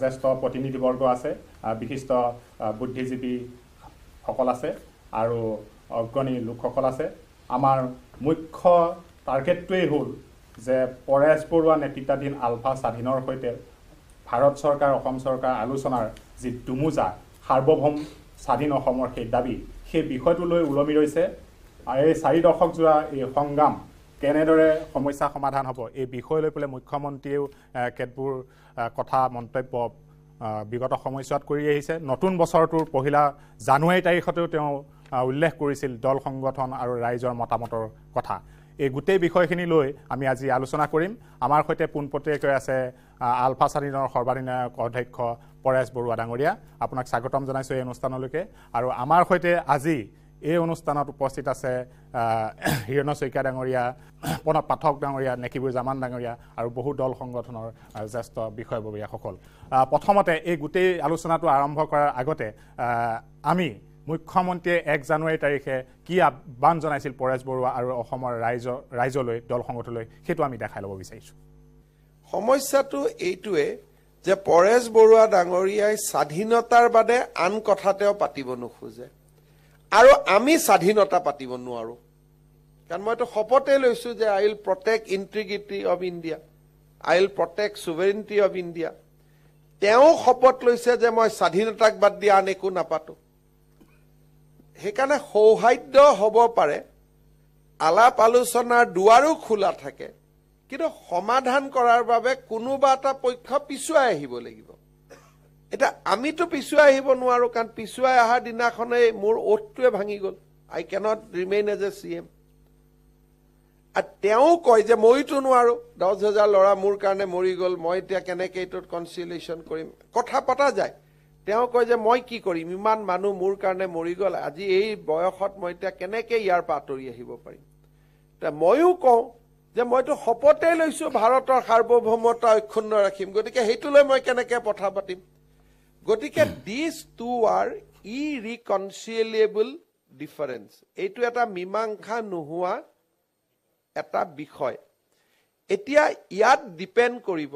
জ্যেষ্ঠ প্ৰতিনিধিবৰ্গ আছে বিশিষ্ট বুদ্ধিজীৱীসকল আছে আৰু অগ্ৰণী লোকসকল আছে। আমাৰ মুখ্য টাৰ্গেটটোৱেই হ'ল যে পৰেশ বৰুৱা নেতৃত্বাধীন আলফা স্বাধীনৰ সৈতে ভাৰত চৰকাৰ অসম চৰকাৰ আলোচনাৰ যি দুমোজা সাৰ্বভৌম স্বাধীন অসমৰ সেই দাবী সেই বিষয়টোলৈ ওলমি ৰৈছে। এই চাৰি দশকজোৰা এই সংগ্ৰাম কেনেদৰে সমস্যা সমাধান হ'ব এই বিষয় লৈ পেলাই মুখ্যমন্ত্ৰীয়েও কেতবোৰ কথা মন্তব্য বিগত সময়ছোৱাত কৰি আহিছে। নতুন বছৰটোৰ পহিলা জানুৱাৰী তাৰিখতেও তেওঁ উল্লেখ কৰিছিল দল সংগঠন আৰু ৰাইজৰ মতামতৰ কথা। এই গোটেই বিষয়খিনি লৈ আমি আজি আলোচনা কৰিম। আমাৰ সৈতে পোনপটীয়াকৈ আছে আলফা স্বাধীনৰ সৰ্বাধিনায়ক অধ্যক্ষ পৰেশ বৰুৱা ডাঙৰীয়া। আপোনাক স্বাগতম জনাইছোঁ এই অনুষ্ঠানলৈকে। আৰু আমাৰ সৈতে আজি এই অনুষ্ঠানত উপস্থিত আছে হিৰণ শইকীয়া ডাঙৰীয়া প্ৰণৱ পাঠক ডাঙৰীয়া নেকিবুৰ জামান ডাঙৰীয়া আৰু বহু দল সংগঠনৰ জ্যেষ্ঠ বিষয়ববীয়াসকল। প্ৰথমতে এই গোটেই আলোচনাটো আৰম্ভ কৰাৰ আগতে আমি মুখ্যমন্ত্ৰীয়ে এক জানুৱাৰী তাৰিখে কি আহ্বান জনাইছিল পৰেশ বৰুৱা আৰু অসমৰ ৰাইজ ৰাইজলৈ দল সংগঠনলৈ সেইটো আমি দেখাই ল'ব বিচাৰিছোঁ। সমস্যাটো এইটোৱে যে পৰেশ বৰুৱা ডাঙৰীয়াই স্বাধীনতাৰ বাদে আন কথা তেওঁ পাতিব নোখোজে। আৰু আমি স্বাধীনতা পাতিব নোৱাৰো। কাৰণ মইতো শপতে লৈছো যে I will protect integrity of India I will protect sovereignty of India. তেওঁ শপত লৈছে যে মই স্বাধীনতাক বাদ দি আন একো নাপাতো। সেইকাৰণে সৌহাৰ্দ্য হ'ব পাৰে আলাপ আলোচনাৰ দুৱাৰো খোলা থাকে কিন্তু সমাধান কৰাৰ বাবে কোনোবা এটা পক্ষ পিছুৱাই আহিব লাগিব। এতিয়া আমিতো পিছুৱাই আহিব নোৱাৰো কাৰণ পিছুৱাই অহাৰ দিনাখনেই মোৰ অ'থটোৱে ভাঙি গ'ল। I cannot remain as a C M আৰু তেওঁ কয় যে মইতো নোৱাৰো দহ হাজাৰ ল'ৰা মোৰ কাৰণে মৰি গ'ল মই এতিয়া কেনেকে এইটোত কনচিলেশ্যন কৰিম? কথা পতা যায়। তেওঁ কয় যে মই কি কৰিম? ইমান মানুহ মোৰ কাৰণে মৰি গ'ল। আজি এই বয়সত মই এতিয়া কেনেকে ইয়াৰ পৰা আঁতৰি আহিব পাৰিম? এতিয়া ময়ো কওঁ যে মইতো শপতে লৈছো ভাৰতৰ সাৰ্বভৌমত্ব অক্ষুণ্ণ ৰাখিম। গতিকে সেইটো লৈ মই কেনেকে কথা পাতিম? গতিকে these two are irreconcilable difference এইটো এটা মীমাংসা নোহোৱা এটা বিষয়। এতিয়া ইয়াত ডিপেণ্ড কৰিব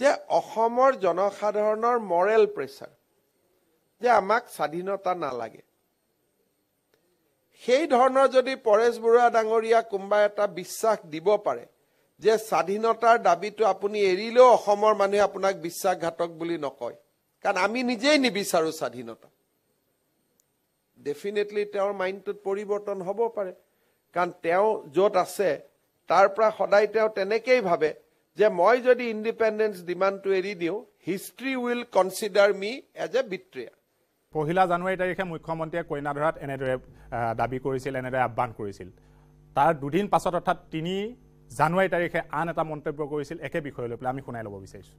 যে অসমৰ জনসাধাৰণৰ মৰেল প্ৰেচাৰ যে আমাক স্বাধীনতা নালাগে। সেই ধৰণৰ যদি পৰেশ বৰুৱা ডাঙৰীয়া কোনোবা এটা বিশ্বাস দিব পাৰে যে স্বাধীনতাৰ দাবীটো আপুনি এৰিলেও অসমৰ মানুহে আপোনাক বিশ্বাসঘাতক বুলি নকয় কাৰণ আমি নিজেই নিবিচাৰো স্বাধীনতা। ডেফিনেটলি তেওঁৰ মাইণ্ডটোত পৰিৱৰ্তন হ'ব পাৰে কাৰণ তেওঁ য'ত আছে তাৰ পৰা সদায় তেওঁ তেনেকেই ভাবে যে মই যদি ইণ্ডিপেণ্ডেঞ্চ ডিমাণ্ডটো এৰি দিওঁ history will consider me as a betrayer পহিলা জানুৱাৰী তাৰিখে মুখ্যমন্ত্ৰীয়ে কইনাধৰাত এনেদৰে দাবী কৰিছিল এনেদৰে আহ্বান কৰিছিল। তাৰ দুদিন পাছত অৰ্থাৎ তিনি জানুৱাৰী তাৰিখে আন এটা মন্তব্য কৰিছিল একে বিষয় লৈ পেলাই আমি শুনাই ল'ব বিচাৰিছোঁ।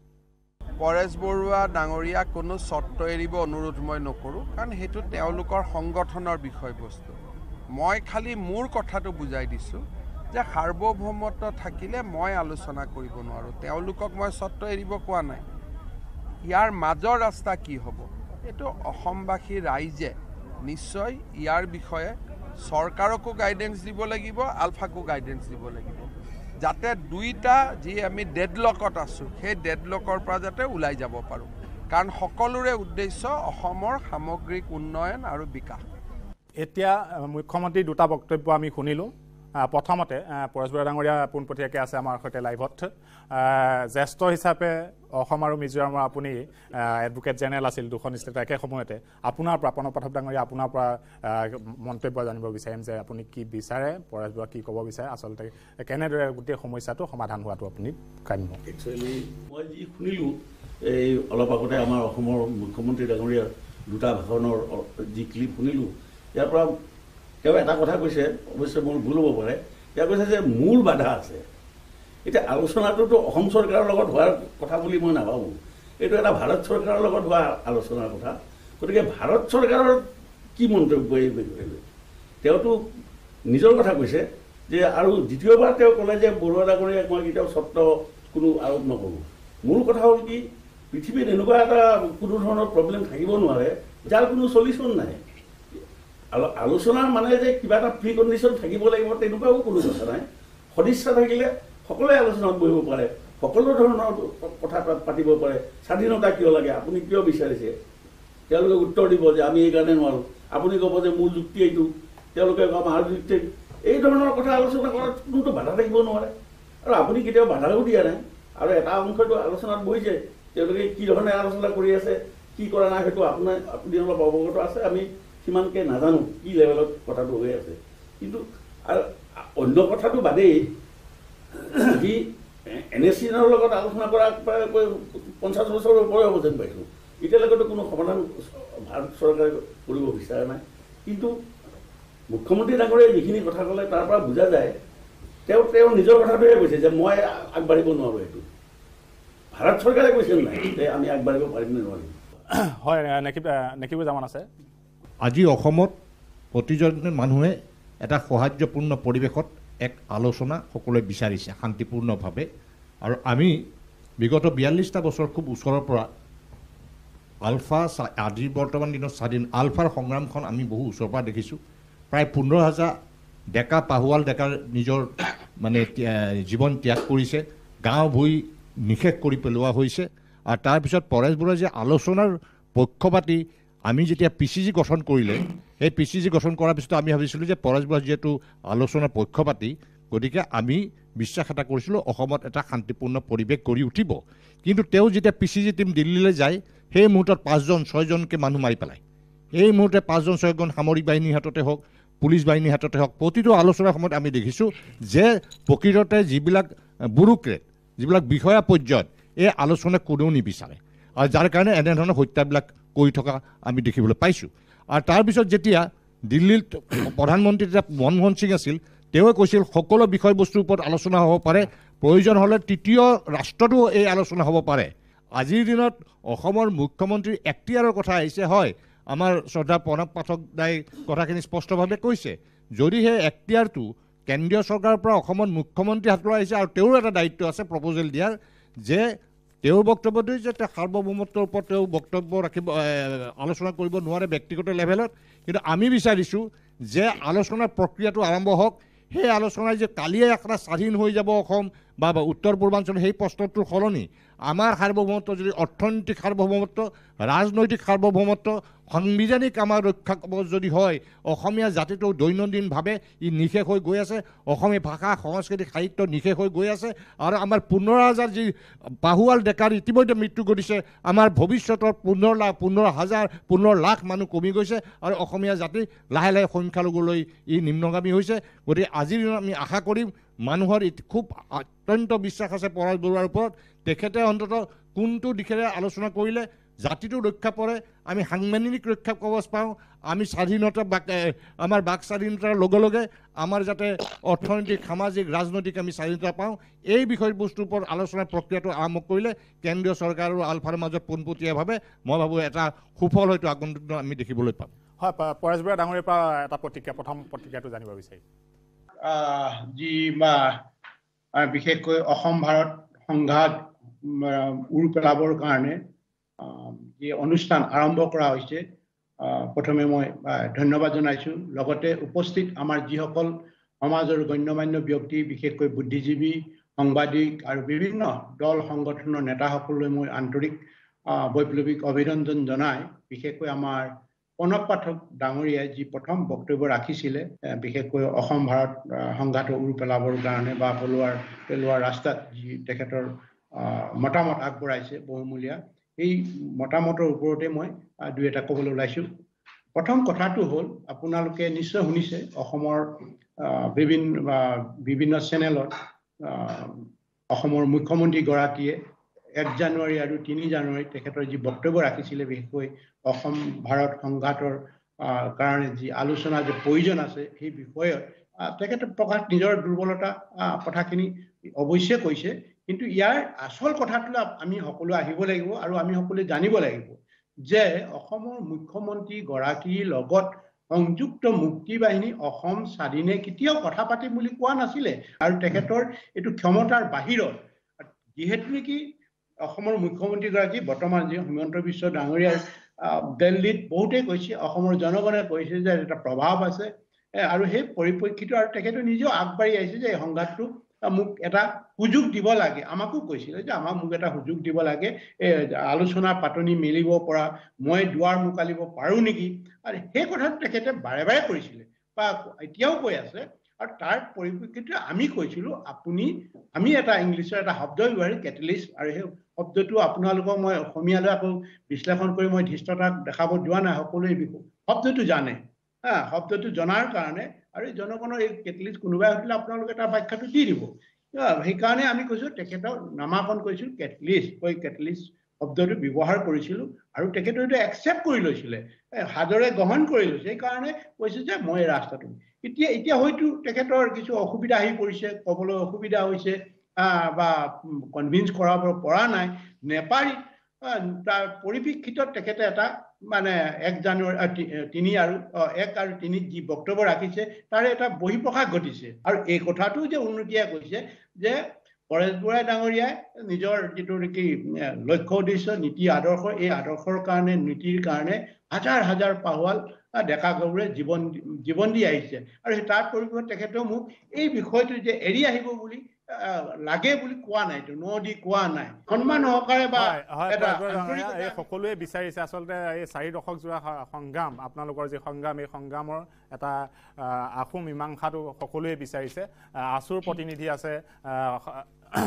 পৰেশ বৰুৱা ডাঙৰীয়াক কোনো চৰ্ত এৰিব অনুৰোধ মই নকৰোঁ কাৰণ সেইটো তেওঁলোকৰ সংগঠনৰ বিষয়বস্তু। মই খালি মোৰ কথাটো বুজাই দিছোঁ যে সাৰ্বভৌমত্ব থাকিলে মই আলোচনা কৰিব নোৱাৰোঁ। তেওঁলোকক মই চৰ্ত এৰিব কোৱা নাই। ইয়াৰ মাজৰ ৰাস্তা কি হ'ব? এইটো অসমবাসী ৰাইজে নিশ্চয় ইয়াৰ বিষয়ে চৰকাৰকো গাইডেঞ্চ দিব লাগিব আলফাকো গাইডেঞ্চ দিব লাগিব। যাতে দুইটা যি আমি ডেডলকত আছোঁ সেই ডেডলকৰ পৰা যাতে ওলাই যাব পাৰোঁ। কাৰণ সকলোৰে উদ্দেশ্য অসমৰ সামগ্ৰিক উন্নয়ন আৰু বিকাশ। এতিয়া মুখ্যমন্ত্ৰীৰ দুটা বক্তব্য আমি শুনিলোঁ। প্ৰথমতে পৰেশ বৰা ডাঙৰীয়া পোনপটীয়াকৈ আছে আমাৰ সৈতে লাইভত। জ্যেষ্ঠ হিচাপে অসম আৰু মিজোৰামৰ আপুনি এডভোকেট জেনেৰেল আছিল দুখন ষ্টেট একে সময়তে। আপোনাৰ পৰা প্ৰণৱ পাঠক ডাঙৰীয়া আপোনাৰ পৰা মন্তব্য জানিব বিচাৰিম যে আপুনি কি বিচাৰে পৰেশ বৰা কি ক'ব বিচাৰে আচলতে কেনেদৰে গোটেই সমস্যাটো সমাধান হোৱাটো আপুনি কাম্য? মই যি শুনিলোঁ এই অলপ আগতে আমাৰ অসমৰ মুখ্যমন্ত্ৰী ডাঙৰীয়াৰ দুটা ভাষণৰ যি ক্লিপ শুনিলোঁ ইয়াৰ পৰা তেওঁ এটা কথা কৈছে অৱশ্যে মোৰ ভুল হ'ব পাৰে। তেওঁ কৈছে যে মূল বাধা আছে। এতিয়া আলোচনাটোতো অসম চৰকাৰৰ লগত হোৱাৰ কথা বুলি মই নাভাবোঁ। এইটো এটা ভাৰত চৰকাৰৰ লগত হোৱা আলোচনাৰ কথা। গতিকে ভাৰত চৰকাৰৰ কি মন্তব্য এই বিষয়ে? তেওঁতো নিজৰ কথা কৈছে যে আৰু দ্বিতীয়বাৰ তেওঁ ক'লে যে বৰুৱা ডাঙৰীয়াক মই কেতিয়াও স্বত্ব কোনো আৰোপ নকৰোঁ। মূল কথা হ'ল কি পৃথিৱীত এনেকুৱা এটা কোনো ধৰণৰ প্ৰব্লেম থাকিব নোৱাৰে যাৰ কোনো চলিউশ্যন নাই। আলো- আলোচনাৰ মানে যে কিবা এটা প্ৰি কণ্ডিশ্যন থাকিব লাগিব তেনেকুৱাও কোনো কথা নাই। সদিচ্ছা থাকিলে সকলোৱে আলোচনাত বহিব পাৰে সকলো ধৰণৰ কথা পাতিব পাৰে। স্বাধীনতা কিয় লাগে? আপুনি কিয় বিচাৰিছে? তেওঁলোকে উত্তৰ দিব যে আমি এইকাৰণে নোৱাৰোঁ। আপুনি ক'ব যে মোৰ যুক্তি এইটো। তেওঁলোকে ক'ব আমাৰ যুক্তি। এই ধৰণৰ কথা আলোচনা কৰাত কোনোতো বাধা থাকিব নোৱাৰে। আৰু আপুনি কেতিয়াও বাধাও দিয়া নাই। আৰু এটা অংশটো আলোচনাত বহিছে তেওঁলোকে কি ধৰণে আলোচনা কৰি আছে কি কৰা নাই সেইটো আপোনাৰ আপুনি অলপ অৱগত আছে আমি সিমানকৈ নাজানো কি লেভেলত কথাটো হৈ আছে। কিন্তু আৰু অন্য কথাটো বাদেই সি এন এছ চিনৰ লগত আলোচনা কৰা পঞ্চাছ বছৰৰ ওপৰে হ'ব যেন পাইছোঁ। এতিয়ালৈকেতো কোনো সমাধান ভাৰত চৰকাৰে কৰিব বিচৰা নাই। কিন্তু মুখ্যমন্ত্ৰী ডাঙৰীয়াই যিখিনি কথা ক'লে তাৰ পৰা বুজা যায় তেওঁ তেওঁ নিজৰ কথাটোহে কৈছে যে মই আগবাঢ়িব নোৱাৰোঁ এইটো। ভাৰত চৰকাৰে কৈছিল নাই যে আমি আগবাঢ়িব পাৰিম নে নোৱাৰিম? হয় নেকিব নেকিব জামান আছে। আজি অসমত প্ৰতিজন মানুহে এটা সৌহাৰ্যপূৰ্ণ পৰিৱেশত এক আলোচনা সকলোৱে বিচাৰিছে শান্তিপূৰ্ণভাৱে। আৰু আমি বিগত বিয়াল্লিছটা বছৰ খুব ওচৰৰ পৰা আলফা চা- আজিৰ বৰ্তমান দিনত স্বাধীন আলফাৰ সংগ্ৰামখন আমি বহু ওচৰৰ পৰা দেখিছোঁ। প্ৰায় পোন্ধৰ হাজাৰ ডেকা পাহোৱাল ডেকাৰ নিজৰ মানে জীৱন ত্যাগ কৰিছে গাঁও ভূঁই নিষেধ কৰি পেলোৱা হৈছে। আৰু তাৰপিছত পৰেশ বৰুৱাই যে আলোচনাৰ পক্ষপাতি আমি যেতিয়া পি চি জি গঠন কৰিলে সেই পি চি জি গঠন কৰাৰ পিছত আমি ভাবিছিলোঁ যে পৰেশ বৰুৱা যিহেতু আলোচনাৰ পক্ষপাতি গতিকে আমি বিশ্বাস এটা কৰিছিলোঁ অসমত এটা শান্তিপূৰ্ণ পৰিৱেশ গঢ়ি উঠিব। কিন্তু তেওঁ যেতিয়া পি চি জি টীম দিল্লীলৈ যায় সেই মুহূৰ্তত পাঁচজন ছয়জনকৈ মানুহ মাৰি পেলায়। এই মুহূৰ্তে পাঁচজন ছয়জন সামৰিক বাহিনীৰ হাততে হওক পুলিচ বাহিনীৰ হাততে হওক প্ৰতিটো আলোচনাৰ সময়ত আমি দেখিছোঁ যে প্ৰকৃততে যিবিলাক ব্যুৰোক্ৰেট যিবিলাক বিষয়া পৰ্যায়ত এই আলোচনা কোনেও নিবিচাৰে। আৰু যাৰ কাৰণে এনেধৰণৰ হত্যাবিলাক কৰি থকা আমি দেখিবলৈ পাইছোঁ। আৰু তাৰপিছত যেতিয়া দিল্লীত প্ৰধানমন্ত্ৰী যেতিয়া মনমোহন সিং আছিল তেওঁৱে কৈছিল সকলো বিষয়বস্তুৰ ওপৰত আলোচনা হ'ব পাৰে প্ৰয়োজন হ'লে তৃতীয় ৰাষ্ট্ৰতো এই আলোচনা হ'ব পাৰে। আজিৰ দিনত অসমৰ মুখ্যমন্ত্ৰীৰ এখতিয়াৰৰ কথা আহিছে হয় আমাৰ শ্ৰদ্ধা প্ৰণৱ পাঠক দাই কথাখিনি স্পষ্টভাৱে কৈছে। যদি সেই এখতিয়াৰটো কেন্দ্ৰীয় চৰকাৰৰ পৰা অসমত মুখ্যমন্ত্ৰী হাতলৈ আহিছে আৰু তেওঁৰ এটা দায়িত্ব আছে প্ৰপ'জেল দিয়াৰ যে তেওঁৰ বক্তব্যটো যে তেওঁ সাৰ্বভৌমত্বৰ ওপৰত তেওঁ বক্তব্য ৰাখিব আলোচনা কৰিব নোৱাৰে ব্যক্তিগত লেভেলত। কিন্তু আমি বিচাৰিছোঁ যে আলোচনাৰ প্ৰক্ৰিয়াটো আৰম্ভ হওক। সেই আলোচনাই যে কালিয়ে এটা স্বাধীন হৈ যাব অসম বা উত্তৰ পূৰ্বাঞ্চল সেই প্ৰশ্নটোৰ সলনি। আমাৰ সাৰ্বভৌমত্ব যদি অৰ্থনৈতিক সাৰ্বভৌমত্ব ৰাজনৈতিক সাৰ্বভৌমত্ব সাংবিধানিক আমাৰ ৰক্ষা কৱচ যদি হয় অসমীয়া জাতিটো দৈনন্দিনভাৱে ই নিশেষ হৈ গৈ আছে অসমীয়া ভাষা সংস্কৃতি সাহিত্য নিশেষ হৈ গৈ আছে আৰু আমাৰ পোন্ধৰ হাজাৰ যি বাহুৱাল ডেকাৰ ইতিমধ্যে মৃত্যু ঘটিছে আমাৰ ভৱিষ্যতৰ পোন্ধৰ লাখ পোন্ধৰ হাজাৰ পোন্ধৰ লাখ মানুহ কমি গৈছে আৰু অসমীয়া জাতি লাহে লাহে সংখ্যালঘুলৈ ই নিম্নগামী হৈছে। গতিকে আজিৰ দিনত আমি আশা কৰিম মানুহৰ খুব অত্যন্ত বিশ্বাস আছে পৰাজ বৰুৱাৰ ওপৰত। তেখেতে অন্ততঃ কোনটো দিশেৰে আলোচনা কৰিলে জাতিটো ৰক্ষা পৰে আমি সাংবিধানিক ৰক্ষা কৱচ পাওঁ আমি স্বাধীনতা বাক আমাৰ বাক স্বাধীনতাৰ লগে লগে আমাৰ যাতে অৰ্থনৈতিক সামাজিক ৰাজনৈতিক আমি স্বাধীনতা পাওঁ এই বিষয়বস্তুৰ ওপৰত আলোচনাৰ প্ৰক্ৰিয়াটো আৰম্ভ কৰিলে কেন্দ্ৰীয় চৰকাৰ আৰু আলফাৰ মাজত পোনপটীয়াভাৱে মই ভাবোঁ এটা সুফল হয়তো আগন্তুক আমি দেখিবলৈ পাম। হয় পৰেশ বৰুৱা ডাঙৰীয়াৰ পৰা এটা প্ৰতিক্ৰিয়া প্ৰথম প্ৰতিক্ৰিয়াটো জানিব বিচাৰিম যি বা বিশেষকৈ অসম ভাৰত সংঘাত উৰ পেলাবৰ কাৰণে যি অনুষ্ঠান আৰম্ভ কৰা হৈছে প্ৰথমে মই ধন্যবাদ জনাইছোঁ। লগতে উপস্থিত আমাৰ যিসকল সমাজৰ গণ্যমান্য ব্যক্তি বিশেষকৈ বুদ্ধিজীৱী সাংবাদিক আৰু বিভিন্ন দল সংগঠনৰ নেতাসকললৈ মই আন্তৰিক বৈপ্লৱিক অভিনন্দন জনাই বিশেষকৈ আমাৰ প্ৰণৱ পাঠক ডাঙৰীয়াই যি প্ৰথম বক্তব্য ৰাখিছিলে বিশেষকৈ অসম ভাৰত সংঘাতৰ উৰ পেলাবৰ কাৰণে বা পেলোৱাৰ পেলোৱাৰ ৰাস্তাত যি তেখেতৰ মতামত আগবঢ়াইছে বহুমূলীয়া এই মতামতৰ ওপৰতে মই দুই এটা ক'বলৈ ওলাইছোঁ। প্ৰথম কথাটো হ'ল আপোনালোকে নিশ্চয় শুনিছে অসমৰ বিভিন্ন বিভিন্ন চেনেলত অসমৰ মুখ্যমন্ত্ৰীগৰাকীয়ে এক জানুৱাৰী আৰু তিনি জানুৱাৰী তেখেতৰ যি বক্তব্য ৰাখিছিলে বিশেষকৈ অসম ভাৰত সংঘাতৰ কাৰণে যি আলোচনা যে প্ৰয়োজন আছে সেই বিষয়ত তেখেতে প্ৰকাশ নিজৰ দুৰ্বলতা কথাখিনি অৱশ্যে কৈছে। কিন্তু ইয়াৰ আচল কথাটোলৈ আমি সকলো আহিব লাগিব আৰু আমি সকলোৱে জানিব লাগিব যে অসমৰ মুখ্যমন্ত্ৰী গৰাকীৰ লগত সংযুক্ত মুক্তি বাহিনী অসম স্বাধীনে কেতিয়াও কথা পাতিম বুলি কোৱা নাছিলে। আৰু তেখেতৰ এইটো ক্ষমতাৰ বাহিৰত যিহেতু নেকি অসমৰ মুখ্যমন্ত্ৰীগৰাকী বৰ্তমান যি হিমন্ত বিশ্ব ডাঙৰীয়াৰ আহ, দিল্লীত বহুতেই কৈছে অসমৰ জনগণে কৈছে যে এটা প্ৰভাৱ আছে। আৰু সেই পৰিপ্ৰেক্ষিত আৰু তেখেতে নিজেও আগবাঢ়ি আহিছে যে এই সংঘাতটো মোক এটা সুযোগ দিব লাগে। আমাকো কৈছিলে যে আমাক মোক এটা সুযোগ দিব লাগে। এ, আলোচনা পাতনি মেলিব পৰা মই দুৱাৰ মোকালিব পাৰোঁ নেকি? আৰু সেই কথাটো তেখেতে বাৰে বাৰে কৰিছিলে। বা এতিয়াও কৈ আছে আৰু তাৰ পৰিপ্ৰেক্ষিতত আমি কৈছিলোঁ আপুনি আমি এটা ইংলিছৰ এটা শব্দ ব্যৱহাৰ কেটেলিষ্ট আৰু সেই শব্দটো আপোনালোকক মই অসমীয়ালৈ আকৌ বিশ্লেষণ কৰি মই ধৃষ্টতা দেখাব যোৱা নাই সকলোৱে শব্দটো জানে। হা শব্দটো জনাৰ কাৰণে আৰু এই জনগণৰ এই কেটলিষ্ট কোনোবাই সুধিলে আপোনালোকে তাৰ ব্যাখ্যাটো দি দিব। সেইকাৰণে আমি কৈছোঁ তেখেতক নামাকৰণ কৰিছোঁ কেটলিষ্ট কৈ কেটলিষ্ট শব্দটো ব্যৱহাৰ কৰিছিলোঁ আৰু তেখেতে এইটো একচেপ্ট কৰি লৈছিলে। সাদৰে গ্ৰহণ কৰি লৈছে। সেইকাৰণে কৈছে যে মই ৰাস্তাটো। এতিয়া এতিয়া হয়তো তেখেতৰ কিছু অসুবিধা আহি পৰিছে ক'বলৈ অসুবিধা হৈছে বা কনভিন্স কৰাব পৰা নাই। নেপাৰী তাৰ পৰিপ্ৰেক্ষিতত তেখেতে এটা মানে এক জানুৱাৰী তিনি আৰু এক আৰু তিনিত যি বক্তব্য ৰাখিছে তাৰে এটা বহিঃপ্ৰকাশ ঘটিছে। আৰু এই কথাটো যে উন্নতিয়ে কৈছে যে পৰেশ বৰাই ডাঙৰীয়াই নিজৰ যিটো নেকি লক্ষ্য উদ্দেশ্য নীতি আদৰ্শ এই আদৰ্শৰ কাৰণে নীতিৰ কাৰণে হাজাৰ হাজাৰ পাহোৱাল আহ, ডেকা গাভৰুৱে জীৱন জীৱন দি আহিছে। আৰু সেই তাৰ পৰিপ্ৰেক্ষিতত তেখেতেও মোক এই বিষয়টো যে এৰি আহিব বুলি লাগে বুলি কোৱা নাই ন দি কোৱা নাই। সন্মান সহকাৰে বা সকলোৱে বিচাৰিছে। আচলতে এই চাৰি দশক যোৰা স- সংগ্ৰাম আপোনালোকৰ যি সংগ্ৰাম এই সংগ্ৰামৰ এটা আহ, আশু মীমাংসাটো সকলোৱে বিচাৰিছে। আছুৰ প্ৰতিনিধি আছে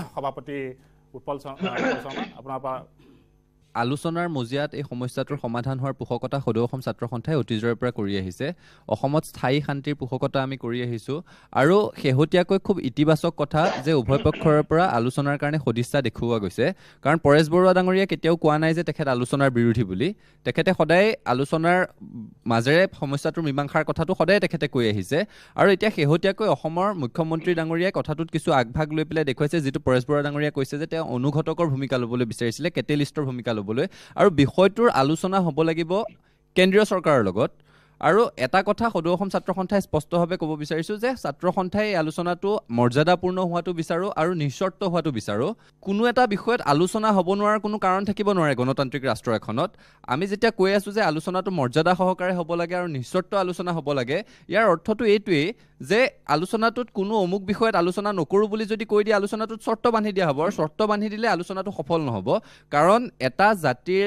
সভাপতি উৎপল শ- আহ, উৎপল শৰ্মা আপোনাৰ পৰা আলোচনাৰ মজিয়াত এই সমস্যাটোৰ সমাধান হোৱাৰ পোষকতা সদৌ অসম ছাত্ৰ সন্থাই অতীজৰে পৰা কৰি আহিছে। অসমত স্থায়ী শান্তিৰ পোষকতা আমি কৰি আহিছোঁ। আৰু শেহতীয়াকৈ খুব ইতিবাচক কথা যে উভয় পক্ষৰ পৰা আলোচনাৰ কাৰণে সদিচ্ছা দেখুওৱা গৈছে। কাৰণ পৰেশ বৰুৱা ডাঙৰীয়াই কেতিয়াও কোৱা নাই যে তেখেত আলোচনাৰ বিৰোধী বুলি। তেখেতে সদায় আলোচনাৰ মাজেৰে সমস্যাটোৰ মীমাংসাৰ কথাটো সদায় তেখেতে কৈ আহিছে। আৰু এতিয়া শেহতীয়াকৈ অসমৰ মুখ্যমন্ত্ৰী ডাঙৰীয়াই কথাটোত কিছু আগভাগ লৈ পেলাই দেখুৱাইছে যিটো পৰেশ বৰুৱা ডাঙৰীয়াই কৈছে যে তেওঁ অনুঘটকৰ ভূমিকা ল'বলৈ বিচাৰিছিলে কেটেলিষ্টৰ ভূমিকা ল'বলৈ আৰু বিষয়টোৰ আলোচনা হ'ব লাগিব কেন্দ্ৰীয় চৰকাৰৰ লগত। আৰু এটা কথা সদৌ অসম ছাত্ৰ সন্থাই স্পষ্টভাৱে ক'ব বিচাৰিছোঁ যে ছাত্ৰ সন্থাই এই আলোচনাটো মৰ্যাদাপূৰ্ণ হোৱাটো বিচাৰোঁ আৰু নিঃচৰ্ত হোৱাটো বিচাৰোঁ। কোনো এটা বিষয়ত আলোচনা হ'ব নোৱাৰাৰ কোনো কাৰণ থাকিব নোৱাৰে গণতান্ত্ৰিক ৰাষ্ট্ৰ এখনত। আমি যেতিয়া কৈ আছোঁ যে আলোচনাটো মৰ্যাদা সহকাৰে হ'ব লাগে আৰু নিঃচৰ্ত আলোচনা হ'ব লাগে ইয়াৰ অৰ্থটো এইটোৱেই যে আলোচনাটোত কোনো অমুক বিষয়ত আলোচনা নকৰোঁ বুলি যদি কৈ দিয়ে আলোচনাটোত চৰ্ত বান্ধি দিয়া হ'ব আৰু চৰ্ত বান্ধি দিলে আলোচনাটো সফল নহ'ব। কাৰণ এটা জাতিৰ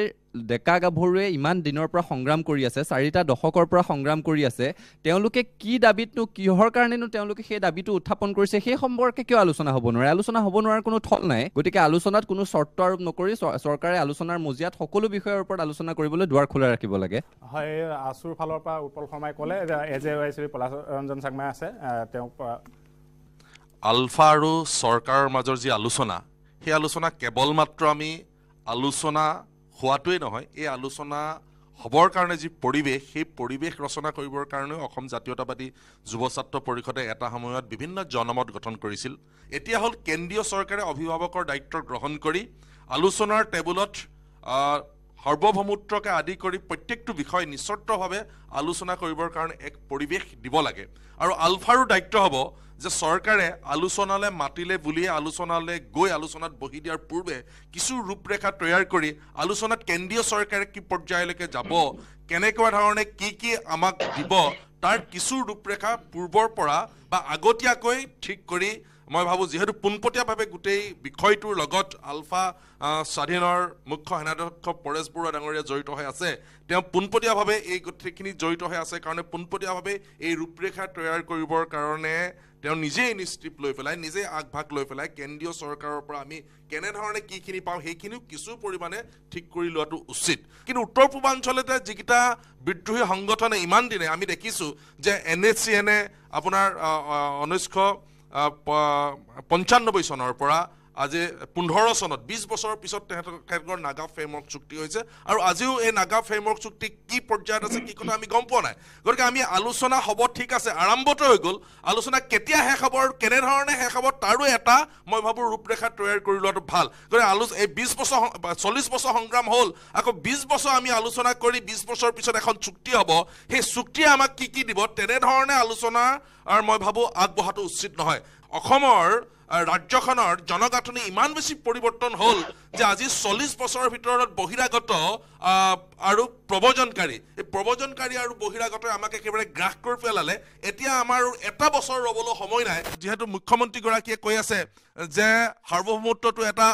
ডেকা গাভৰুৱে ইমান দিনৰ পৰা সংগ্ৰাম কৰি আছে চাৰিটা দশকৰ পৰা সংগ্ৰাম কৰি আছে তেওঁলোকে কি দাবীতনো কিহৰ কাৰণেনো তেওঁলোকে সেই দাবীটো উত্থাপন কৰিছে সেই সম্পৰ্কে কিয় আলোচনা হ'ব নোৱাৰে? আলোচনা হ'ব নোৱাৰাৰ কোনো থল নাই। গতিকে আলোচনাত কোনো চৰ্ত আৰোপ নকৰি চৰকাৰে আলোচনাৰ মজিয়াত সকলো বিষয়ৰ ওপৰত আলোচনা কৰিবলৈ দুৱাৰ খোলা ৰাখিব লাগে। হয় আছুৰ ফালৰ পৰা উৎপল শৰ্মাই ক'লে A Y C Palash Ranjan Changmai আছে পৰা আলফা আৰু চৰকাৰৰ মাজৰ যি আলোচনা সেই আলোচনা কেৱল মাত্ৰ আমি আলোচনা হোৱাটোৱেই নহয় এই আলোচনা হ'বৰ কাৰণে যি পৰিৱেশ সেই পৰিৱেশ ৰচনা কৰিবৰ কাৰণেও অসম জাতীয়তাবাদী যুৱ ছাত্ৰ পৰিষদে এটা সময়ত বিভিন্ন জনমত গঠন কৰিছিল। এতিয়া হ'ল কেন্দ্ৰীয় চৰকাৰে অভিভাৱকৰ দায়িত্ব গ্ৰহণ কৰি আলোচনাৰ টেবুলত আহ, সাৰ্বভৌমত্বকে আদি কৰি প্ৰত্যেকটো বিষয় নিঃচৰ্তভাৱে আলোচনা কৰিবৰ কাৰণে এক পৰিৱেশ দিব লাগে। আৰু আলফাৰো দায়িত্ব হ'ব যে চৰকাৰে আলোচনালৈ মাতিলে বুলিয়ে আলোচনালৈ গৈ আলোচনাত বহি দিয়াৰ পূৰ্বে কিছু ৰূপৰেখা তৈয়াৰ কৰি আলোচনাত কেন্দ্ৰীয় চৰকাৰে কি পৰ্যায়লৈকে যাব কেনেকুৱা ধৰণে কি কি আমাক দিব তাৰ কিছু ৰূপৰেখা পূৰ্বৰ পৰা বা আগতীয়াকৈ ঠিক কৰি মই ভাবোঁ যিহেতু পোনপটীয়াভাৱে গোটেই বিষয়টোৰ লগত আলফা স্বাধীনৰ মুখ্য সেনাধ্যক্ষ পৰেশ বৰুৱা ডাঙৰীয়া জড়িত হৈ আছে তেওঁ পোনপটীয়াভাৱে এই গোটেইখিনি জড়িত হৈ আছে কাৰণে পোনপটীয়াভাৱে এই ৰূপৰেখা তৈয়াৰ কৰিবৰ কাৰণে তেওঁ নিজেই ইনিচিয়েটিভ লৈ পেলাই নিজেই আগভাগ লৈ পেলাই কেন্দ্ৰীয় চৰকাৰৰ পৰা আমি কেনেধৰণে কিখিনি পাওঁ সেইখিনিও কিছু পৰিমাণে ঠিক কৰি লোৱাটো উচিত। কিন্তু উত্তৰ পূৰ্বাঞ্চলতে যিকেইটা বিদ্ৰোহী সংগঠনে ইমান দিনে আমি দেখিছোঁ যে এন এছ চি এনে আপোনাৰ ঊনৈছশ আহ, প- পঞ্চান্নব্বৈ চনৰ পৰা আজি পোন্ধৰ চনত বিছ বছৰৰ পিছত তেহেঁতৰ নাগা ফ্ৰেমৱৰ্ক চুক্তি হৈছে। আৰু আজিও এই নাগা ফ্ৰেমৱৰ্ক চুক্তি কি পৰ্যায়ত আছে কি কথা আমি গম পোৱা নাই। গতিকে আমি আলোচনা হ'ব ঠিক আছে আৰম্ভটো হৈ গ'ল। আলোচনা কেতিয়া শেষ হ'ব আৰু কেনেধৰণে শেষ হ'ব তাৰো এটা মই ভাবোঁ ৰূপৰেখা তৈয়াৰ কৰি লোৱাটো ভাল। গতিকে আলোচ এই বিছ বছৰ চল্লিছ বছৰ সংগ্ৰাম হ'ল আকৌ বিছ বছৰ আমি আলোচনা কৰি বিছ বছৰৰ পিছত এখন চুক্তি হ'ব। সেই চুক্তিয়ে আমাক কি কি দিব তেনেধৰণে আলোচনা আৰু মই ভাবোঁ আগবঢ়াটো উচিত নহয়। অসমৰ ৰাজ্যখনৰ জনগাঁথনি ইমান বেছি পৰিৱৰ্তন হ'ল যে আজি চল্লিছ বছৰৰ ভিতৰত বহিৰাগত আৰু প্ৰব্ৰজনকাৰী। এই প্ৰব্ৰজনকাৰী আৰু বহিৰাগতই আমাক একেবাৰে গ্ৰাস কৰি পেলালে। এতিয়া আমাৰ এটা বছৰ ৰ'বলৈ সময় নাই। যিহেতু মুখ্যমন্ত্ৰীগৰাকীয়ে কৈ আছে যে সাৰ্বভৌমত্বটো এটা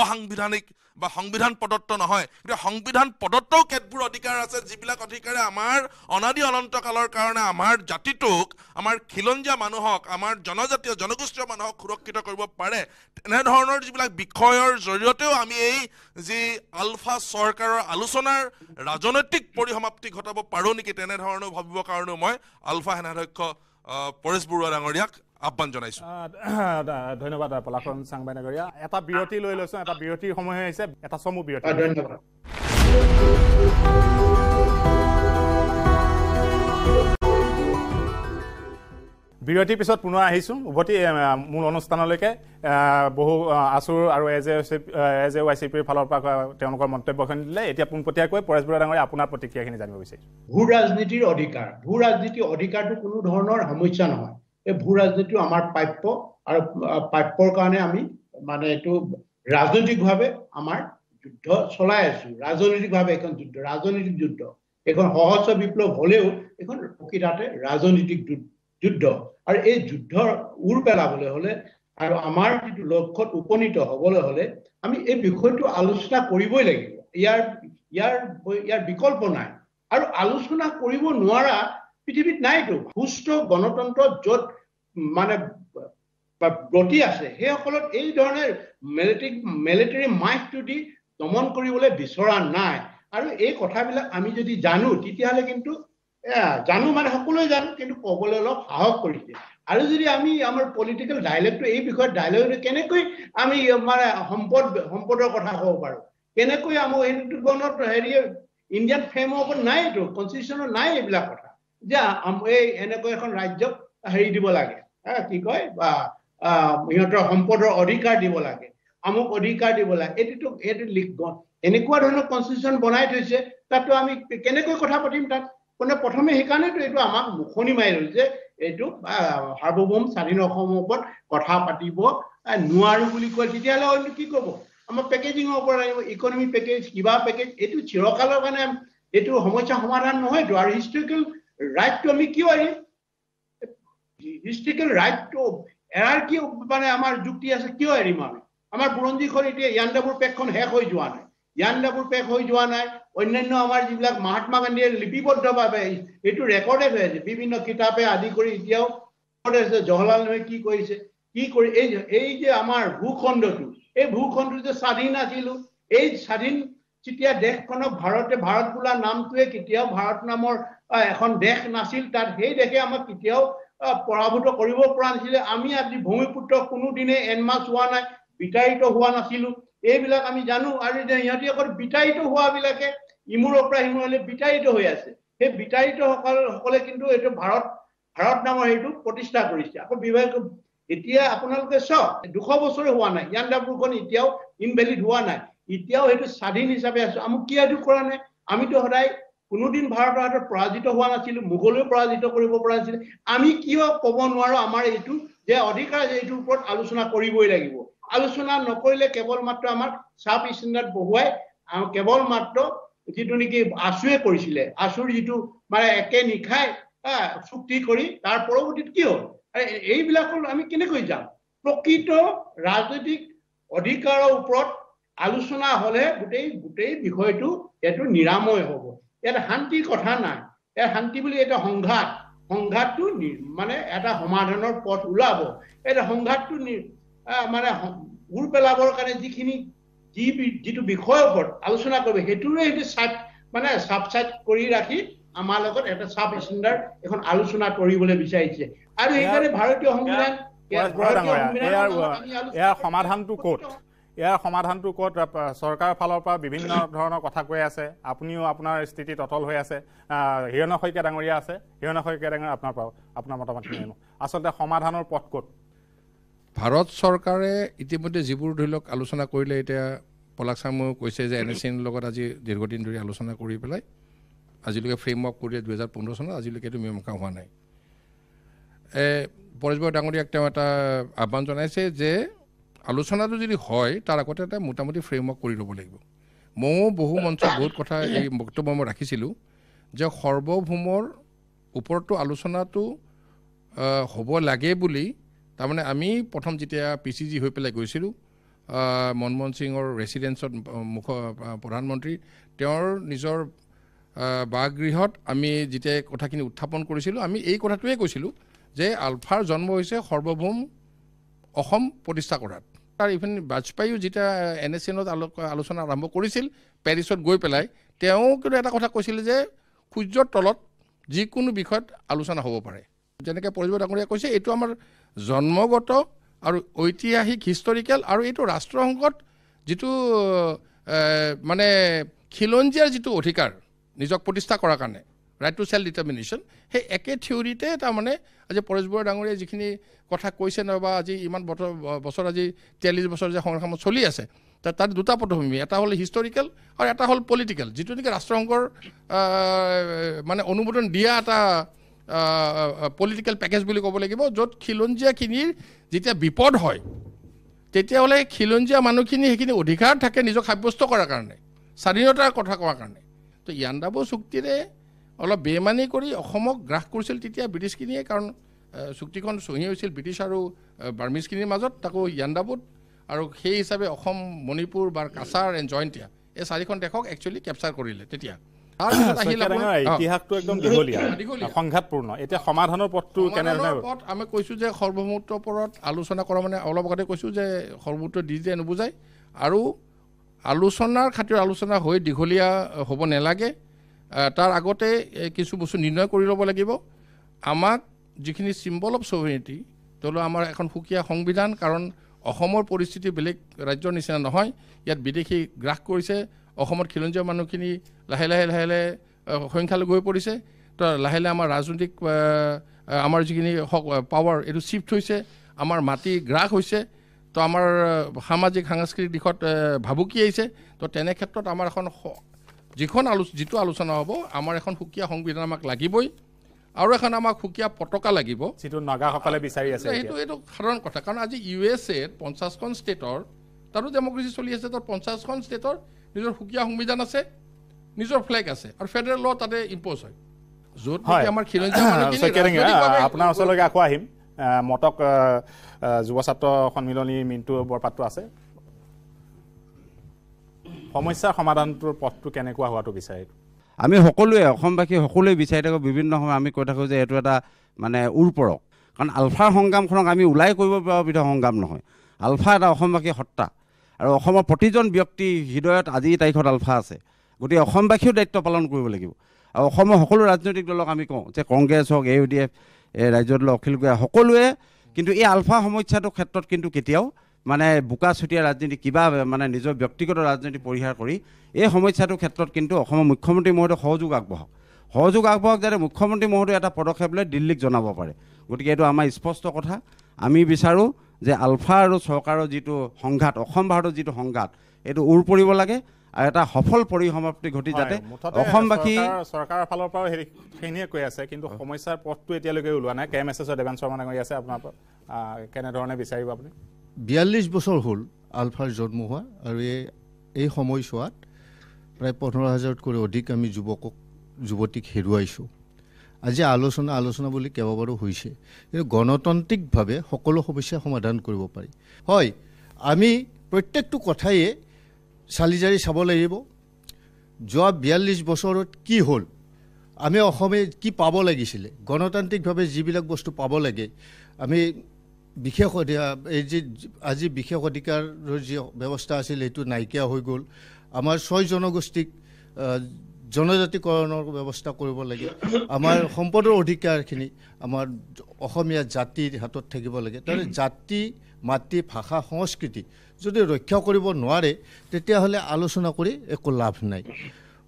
অসাংবিধানিক বা সংবিধান প্ৰদত্ত নহয়। কিন্তু সংবিধান প্ৰদত্তও কেতবোৰ অধিকাৰ আছে যিবিলাক অধিকাৰে আমাৰ অনাদি অনন্ত কালৰ কাৰণে আমাৰ জাতিটোক আমাৰ খিলঞ্জীয়া মানুহক আমাৰ জনজাতীয় জনগোষ্ঠীয় মানুহক সুৰক্ষিত কৰিব পাৰে। তেনেধৰণৰ যিবিলাক বিষয়ৰ জৰিয়তেও আমি এই যি আলফা চৰকাৰৰ আলোচনাৰ ৰাজনৈতিক পৰিসমাপ্তি ঘটাব পাৰোঁ নেকি তেনেধৰণেও ভাবিবৰ কাৰণেও মই আলফা সেনাধ্যক্ষ পৰেশ বৰুৱা ডাঙৰীয়াক আহ্বান জনাইছোঁ। ধন্যবাদ পলাশ ৰঞ্জন চাংমাই নগৰীয়া এটা বিৰতি লৈ লৈছোঁ এটা বিৰতিৰ সময় হৈ আহিছে এটা চমু বিৰতি। ধন্যবাদ। বিৰতিৰ পিছত পুনৰ আহিছোঁ উভতি মূল অনুষ্ঠানলৈকে। বহু আছুৰ আৰু as a as a Y C পিৰ ফালৰ পৰা তেওঁলোকৰ মন্তব্যখিনি দিলে। এতিয়া পোনপটীয়াকৈ পৰেশ বৰুৱা ডাঙৰীয়া আপোনাৰ প্ৰতিক্ৰিয়াখিনি জানিব বিচাৰিছোঁ। ভূ ৰাজনীতিৰ অধিকাৰ। ভূ ৰাজনীতিৰ অধিকাৰটো কোনো ধৰণৰ সমস্যা নহয়। এই ভূ ৰাজনীতিটো আমাৰ প্ৰাপ্য আৰু প্ৰাপ্যৰ কাৰণে আমি মানে এইটো ৰাজনৈতিকভাৱে আমাৰ যুদ্ধ চলাই আছো। ৰাজনৈতিকভাৱে এখন যুদ্ধ ৰাজনৈতিক যুদ্ধ। এখন সহস্ৰ বিপ্লৱ হলেও এখন প্ৰকৃতাতে ৰাজনৈতিক যুদ্ধ। আৰু এই যুদ্ধৰ উৰ পেলাবলৈ হলে আৰু আমাৰ যিটো লক্ষ্যত উপনীত হবলৈ হলে আমি এই বিষয়টো আলোচনা কৰিবই লাগিব। ইয়াৰ ইয়াৰ ইয়াৰ বিকল্প নাই। আৰু আলোচনা কৰিব নোৱাৰা পৃথিৱীত নাইতো সুস্থ গণতন্ত্ৰ য'ত মানে ব্ৰতি আছে সেইসকলত এই ধৰণে মিলিটাৰী মিলিটাৰী মাইকটো দি দমন কৰিবলৈ বিচৰা নাই। আৰু এই কথাবিলাক আমি যদি জানো তেতিয়াহ'লে কিন্তু জানো মানে সকলোৱে জানো কিন্তু ক'বলৈ অলপ সাহস কৰিছে আৰু যদি আমি আমাৰ পলিটিকেল ডাইলেক্টটো এই বিষয়ত ডাইলেক্ট কেনেকৈ আমি মানে সম্পদ সম্পদৰ কথা ক'ব পাৰোঁ? কেনেকৈ আমাৰ হিন্দুগণত হেৰি ইণ্ডিয়ান ফ্ৰেমৱৰ্কত নাইতো কনষ্টিটিউশ্যনত নাই এইবিলাক কথা যে এই এনেকৈ এখন ৰাজ্যক হেৰি দিব লাগে। কি কয়? বা সিহঁতৰ সম্পদৰ অধিকাৰ দিব লাগে আমুক অধিকাৰ দিব লাগে এইটোতো এইটো এনেকুৱা ধৰণৰ কনষ্টিটিউশ্যন বনাই থৈছে তাততো আমি কেনেকৈ কথা পাতিম তাত? মানে প্ৰথমে সেইকাৰণেতো এইটো আমাক মুখনি মাৰি লৈছে যে এইটো সাৰ্বভৌম স্বাধীন অসমৰ ওপৰত কথা পাতিব নোৱাৰো বুলি কয়। তেতিয়াহ'লে অন্য কি ক'ব? আমাৰ পেকেজিঙৰ ওপৰত আহিব ইকনমি পেকেজ কিবা পেকেজ এইটো চিৰকালৰ কাৰণে এইটো সমস্যা সমাধান নহয়তো। আৰু হিষ্টৰিকেল ৰাইটটো আমি কিয় এৰিম হিষ্টৰিকেল ৰাইটটো এৰাৰ কি মানে আমাৰ যুক্তি আছে কিয় এৰিম আমি? আমাৰ বুৰঞ্জীখন এতিয়া ইয়াণ্ডাবুৰ পেকখন শেষ হৈ যোৱা নাই। ইয়াণ্ডাবুৰ পেক হৈ যোৱা নাই। অন্যান্য আমাৰ যিবিলাক মহাত্মা গান্ধীয়ে লিপিবদ্ধভাৱে এইটো ৰেকৰ্ডেড হৈ আছে। বিভিন্ন কিতাপে আদি কৰি এতিয়াও আছে। জৱাহৰলাল নেহৰুৱে কি কৰিছে? কি কৰি এই এই যে আমাৰ ভূখণ্ডটো এই ভূখণ্ডটো যে স্বাধীন আছিলো এই স্বাধীন যেতিয়া দেশখনক ভাৰতে ভাৰত বোলা নামটোৱে কেতিয়াও ভাৰত নামৰ এখন দেশ নাছিল। তাত সেই দেশে আমাক কেতিয়াও পৰাভূত কৰিব পৰা নাছিলে। আমি আজি ভূমিপুত্ৰ কোনোদিনে এনমাছ হোৱা নাই বিতাড়িত হোৱা নাছিলো। এইবিলাক আমি জানো। আৰু এতিয়া সিহঁতি অকল বিতাড়িত হোৱাবিলাকে ইমূৰৰ পৰা সিমূৰলৈ বিতাড়িত হৈ আছে। সেই বিতাড়িত সকল সকলে কিন্তু এইটো ভাৰত ভাৰত নামৰ সেইটো প্ৰতিষ্ঠা কৰিছে। আকৌ বিভাগ এতিয়া আপোনালোকে চাওক দুশ বছৰে হোৱা নাই। ইয়াণ্ডাবুৰখন এতিয়াও ইনভেলিড হোৱা নাই। এতিয়াও সেইটো স্বাধীন হিচাপে আছো। আমাক কিয় এইটো কৰা নাই? আমিতো সদায় কোনোদিন ভাৰতৰ হাতত পৰাজিত হোৱা নাছিলো মোগলেও পৰাজিত কৰিব পৰা নাছিলে। আমি কিয় ক'ব নোৱাৰো আমাৰ এইটো যে অধিকাৰ আছে এইটোৰ ওপৰত আলোচনা কৰিবই লাগিব। আলোচনা নকৰিলে কেৱল মাত্ৰ আমাৰ চাব ষ্টেণ্ডাৰ্ড বহুৱাই কেৱল মাত্ৰ যিটো নেকি আছুৱে কৰিছিলে আছুৰ যিটো মানে একে নিশাই চুক্তি কৰি তাৰ পৰৱৰ্তীত কি হ'ল? এইবিলাকৰ আমি কেনেকৈ যাম? প্ৰকৃত ৰাজনৈতিক অধিকাৰৰ ওপৰত আলোচনা হলে গোটেই গোটেই বিষয়টো এইটো নিৰাময় হ'ব। ইয়াত শান্তিৰ কথা নাই। ইয়াত শান্তি বুলি এটা সংঘাত। সংঘাতটো মানে এটা সমাধানৰ পথ ওলাব। এটা সংঘাতটো মানে উৰ পেলাবৰ কাৰণে যিখিনি যি যিটো বিষয়ৰ ওপৰত আলোচনা কৰিব সেইটোৰে সেইটো চাইড মানে চাব চাইড কৰি ৰাখি আমাৰ লগত এটা চাব ষ্টেণ্ডাৰ্ড এখন আলোচনা কৰিবলৈ বিচাৰিছে। আৰু সেইকাৰণে ভাৰতীয় সংবিধান ভাৰতীয় ইয়াৰ সমাধানটো ক'ত? ইয়াৰ সমাধানটো ক'ত? চৰকাৰৰ ফালৰ পৰা বিভিন্ন ধৰণৰ কথা কৈ আছে। আপুনিও আপোনাৰ স্থিতিত অটল হৈ আছে। আহ, হিৰণ্য শইকীয়া ডাঙৰীয়া আছে। হিৰণ্য শইকীয়া ডাঙৰীয়া আপোনাৰ পৰা আপোনাৰ মতামতখিনি জানো আচলতে সমাধানৰ পথ ক'ত? ভাৰত চৰকাৰে ইতিমধ্যে যিবোৰ ধৰি লওক আলোচনা কৰিলে এতিয়া পলাক চামুৱেও কৈছে যে এন এছ চিৰ লগত আজি দীৰ্ঘদিন ধৰি আলোচনা কৰি পেলাই আজিলৈকে ফ্ৰেমৱৰ্ক কৰি দুহেজাৰ পোন্ধৰ চনত আজিলৈকে এইটো মীমাংসা হোৱা নাই। পৰেশ বৰা ডাঙৰীয়াক তেওঁ এটা আহ্বান জনাইছে যে আলোচনাটো যদি হয় তাৰ আগতে এটা মোটামুটি ফ্ৰেমৱৰ্ক কৰি ল'ব লাগিব। ময়ো বহু মঞ্চত বহুত কথা এই বক্তব্য মই ৰাখিছিলোঁ যে সৰ্বভৌমৰ ওপৰতো আলোচনাটো হ'ব লাগে বুলি তাৰমানে আমি প্ৰথম যেতিয়া পি চি জি হৈ পেলাই গৈছিলোঁ মনমোহন সিঙৰ ৰেচিডেঞ্চত আহ, মুখ আহ, প্ৰধানমন্ত্ৰী তেওঁৰ নিজৰ বাসগৃহত আমি যেতিয়া কথাখিনি উত্থাপন কৰিছিলোঁ আমি এই কথাটোৱে কৈছিলোঁ যে আলফাৰ জন্ম হৈছে সৰ্বভৌম অসম প্ৰতিষ্ঠা কৰাত। তাৰ ইভেন বাজপেয়ীও যেতিয়া এন এছ চিনত আলোচনা আৰম্ভ কৰিছিল পেৰিছত গৈ পেলাই তেওঁ কিন্তু এটা কথা কৈছিল যে সূৰ্যৰ তলত যিকোনো বিষয়ত আলোচনা হ'ব পাৰে। যেনেকৈ পৰিজীৱ ডাঙৰীয়াই কৈছে এইটো আমাৰ জন্মগত আৰু ঐতিহাসিক হিষ্টৰিকেল আৰু এইটো ৰাষ্ট্ৰসংঘত যিটো মানে খিলঞ্জীয়াৰ যিটো অধিকাৰ নিজক প্ৰতিষ্ঠা কৰাৰ কাৰণে ৰাইট টু চেল্ফ ডিটাৰমিনেশ্যন সেই একে থিয়ৰিতে তাৰমানে আজি পৰেশ বৰা ডাঙৰীয়াই যিখিনি কথা কৈছে নহয় বা আজি ইমান বছৰ বছৰ আজি তিয়াল্লিছ বছৰ যে সংগ্ৰামত চলি আছে তাত দুটা পটভূমি এটা হ'ল হিষ্টৰিকেল আৰু এটা হ'ল পলিটিকেল যিটো নেকি ৰাষ্ট্ৰসংঘৰ মানে অনুমোদন দিয়া এটা পলিটিকেল পেকেজ বুলি ক'ব লাগিব য'ত খিলঞ্জীয়াখিনিৰ যেতিয়া বিপদ হয় তেতিয়াহ'লে খিলঞ্জীয়া মানুহখিনি সেইখিনি অধিকাৰ থাকে নিজক সাব্যস্ত কৰাৰ কাৰণে স্বাধীনতাৰ কথা কোৱাৰ কাৰণে। তো ইয়াণ্ডাবু চুক্তিৰে অলপ বেমানি কৰি অসমক গ্ৰাস কৰিছিল তেতিয়া ব্ৰিটিছখিনিয়ে কাৰণ চুক্তিখন চহী হৈছিল ব্ৰিটিছ আৰু বাৰ্মিজখিনিৰ মাজত তাকো ইয়াণ্ডাবুত। আৰু সেই হিচাপে অসম মণিপুৰ বা কাছাৰ এণ্ড জয়ন্তীয়া এই চাৰিখন দেশক একচুৱেলি কেপচাৰ কৰিলে তেতিয়া। তাৰপিছত আহিল শইকীয়া আপোনাৰ- ডাঙৰীয়া, অ। ইতিহাসটো একদম দীঘলীয়া দীঘলীয়া। সংঘাতপূৰ্ণ। এতিয়া সমাধানৰ পথটো কেনেধৰণে সমাধানৰ পথ আমি কৈছোঁ যে সৰ্বমুহূৰ্তৰ ওপৰত আলোচনা কৰা মানে অলপ আগতে কৈছোঁ যে সৰ্বমুহূৰ্ত দি নুবুজায়। আৰু আলোচনাৰ খাতিৰত আলোচনা হৈ দীঘলীয়া হ'ব নালাগে। তাৰ আগতে কিছু বস্তু নিৰ্ণয় কৰি ল'ব লাগিব। আমাক যিখিনি চিম্বল অফ ছভেনিটি লওক আমাৰ এখন সুকীয়া সংবিধান কাৰণ অসমৰ পৰিস্থিতি বেলেগ ৰাজ্যৰ নিচিনা নহয় ইয়াত বিদেশী গ্ৰাস কৰিছে অসমত খিলঞ্জীয়া মানুহখিনি লাহে লাহে লাহে লাহে সংখ্যালঘু হৈ পৰিছে তো লাহে লাহে আমাৰ ৰাজনৈতিক আমাৰ যিখিনি পাৱাৰ এইটো চিফ্ট হৈছে আমাৰ মাটি গ্ৰাস হৈছে তো আমাৰ সামাজিক সাংস্কৃতিক দিশত ভাবুকি আহিছে তো তেনে ক্ষেত্ৰত আমাৰ এখন যিখন আলো যিটো আলোচনা হ'ব আমাৰ এখন সুকীয়া সংবিধান আমাক লাগিবই আৰু এখন আমাক সুকীয়া পতাকা লাগিব। যিটো নাগাসকলে বিচাৰি আছে। সেইটো এইটো সাধাৰণ কথা। কাৰণ আজি ইউ এছ এত পঞ্চাছখন ষ্টেটৰ তাতো ডেমক্ৰেচি চলি আছে তাত পঞ্চাছখন ষ্টেটৰ নিজৰ সুকীয়া সংবিধান আছে নিজৰ ফ্লেগ আছে আৰু ফেডাৰেল ল তাতে ইম্প'জ হয়। য'ত আমাৰ আপোনাৰ ওচৰলৈকে আকৌ আহিম। আহ, মটক যুৱ ছাত্ৰ সন্মিলনী মিণ্টু বৰপাত্ৰ আছে। সমস্যাৰ সমাধানটোৰ পথটো কেনেকুৱা হোৱাটো বিচাৰে আমি সকলোৱে অসমবাসী সকলোৱে বিচাৰি থাকোঁ বিভিন্ন সময় আমি কৈ থাকোঁ যে এইটো এটা মানে উৰ্পৰক কাৰণ আলফাৰ সংগ্ৰামখনক আমি ওলাই কৰিব পৰা বিধৰ সংগ্ৰাম নহয়। আলফা এটা অসমবাসীৰ সত্তা। আৰু অসমৰ প্ৰতিজন ব্যক্তি হৃদয়ত আজিৰ তাৰিখত আলফা আছে। গতিকে অসমবাসীও দায়িত্ব পালন কৰিব লাগিব। আৰু অসমৰ সকলো ৰাজনৈতিক দলক আমি কওঁ যে কংগ্ৰেছ হওক এ ইউ ডি এফ এই ৰাজ্যৰ দল অখিল গগৈ সকলোৱে কিন্তু এই আলফা সমস্যাটোৰ ক্ষেত্ৰত কিন্তু কেতিয়াও মানে বোকা চুতীয়া ৰাজনীতি কিবা মানে নিজৰ ব্যক্তিগত ৰাজনীতি পৰিহাৰ কৰি এই সমস্যাটোৰ ক্ষেত্ৰত কিন্তু অসমৰ মুখ্যমন্ত্ৰী মহোদয় সহযোগ আগবঢ়াওক। সহযোগ আগবঢ়াওক যাতে মুখ্যমন্ত্ৰী মহোদয়ে এটা পদক্ষেপ লৈ দিল্লীক জনাব পাৰে। গতিকে এইটো আমাৰ স্পষ্ট কথা। আমি বিচাৰোঁ যে আলফা আৰু চৰকাৰৰ যিটো সংঘাত অসম ভাৰতৰ যিটো সংঘাত এইটো উৰ পৰিব লাগে আৰু এটা সফল পৰিসমাপ্তি ঘটি যাতে অসমবাসী চৰকাৰ- চৰকাৰৰ ফালৰ পৰাও সেই- সেইখিনিয়ে কৈ আছে কিন্তু সমস্যাৰ পথটো এতিয়ালৈকে ওলোৱা নাই। কে এম এছ এছৰ দেৱান শৰ্মা ডাঙৰীয়া আছে আপোনাৰ কেনেধৰণে বিচাৰিব আপুনি? বিয়াল্লিছ বছৰ হ'ল আলফাৰ জন্ম হোৱা আৰু এই এই সময়ছোৱাত প্ৰায় পোন্ধৰ হাজাৰতকৈ অধিক আমি যুৱকক যুৱতীক হেৰুৱাইছোঁ। আজি আলোচনা আলোচনা বুলি কেইবাবাৰো হৈছে। কিন্তু গণতান্ত্ৰিকভাৱে সকলো সমস্যা সমাধান কৰিব পাৰি। হয় আমি প্ৰত্যেকটো কথায়ে চালি জাৰি চাব লাগিব। যোৱা বিয়াল্লিছ বছৰত কি হ'ল? আমি অসমে কি পাব লাগিছিলে? গণতান্ত্ৰিকভাৱে যিবিলাক বস্তু পাব লাগে আমি বিশেষ এই যি আজি বিশেষ অধিকাৰৰ যি ব্যৱস্থা আছিল সেইটো নাইকিয়া হৈ গ'ল। আমাৰ ছয় জনগোষ্ঠীক জনজাতিকৰণৰ ব্যৱস্থা কৰিব লাগে। আমাৰ সম্পদৰ অধিকাৰখিনি আমাৰ অসমীয়া জাতিৰ হাতত থাকিব লাগে। তাৰমানে জাতি মাতৃ ভাষা সংস্কৃতি যদি ৰক্ষা কৰিব নোৱাৰে তেতিয়াহ'লে আলোচনা কৰি একো লাভ নাই।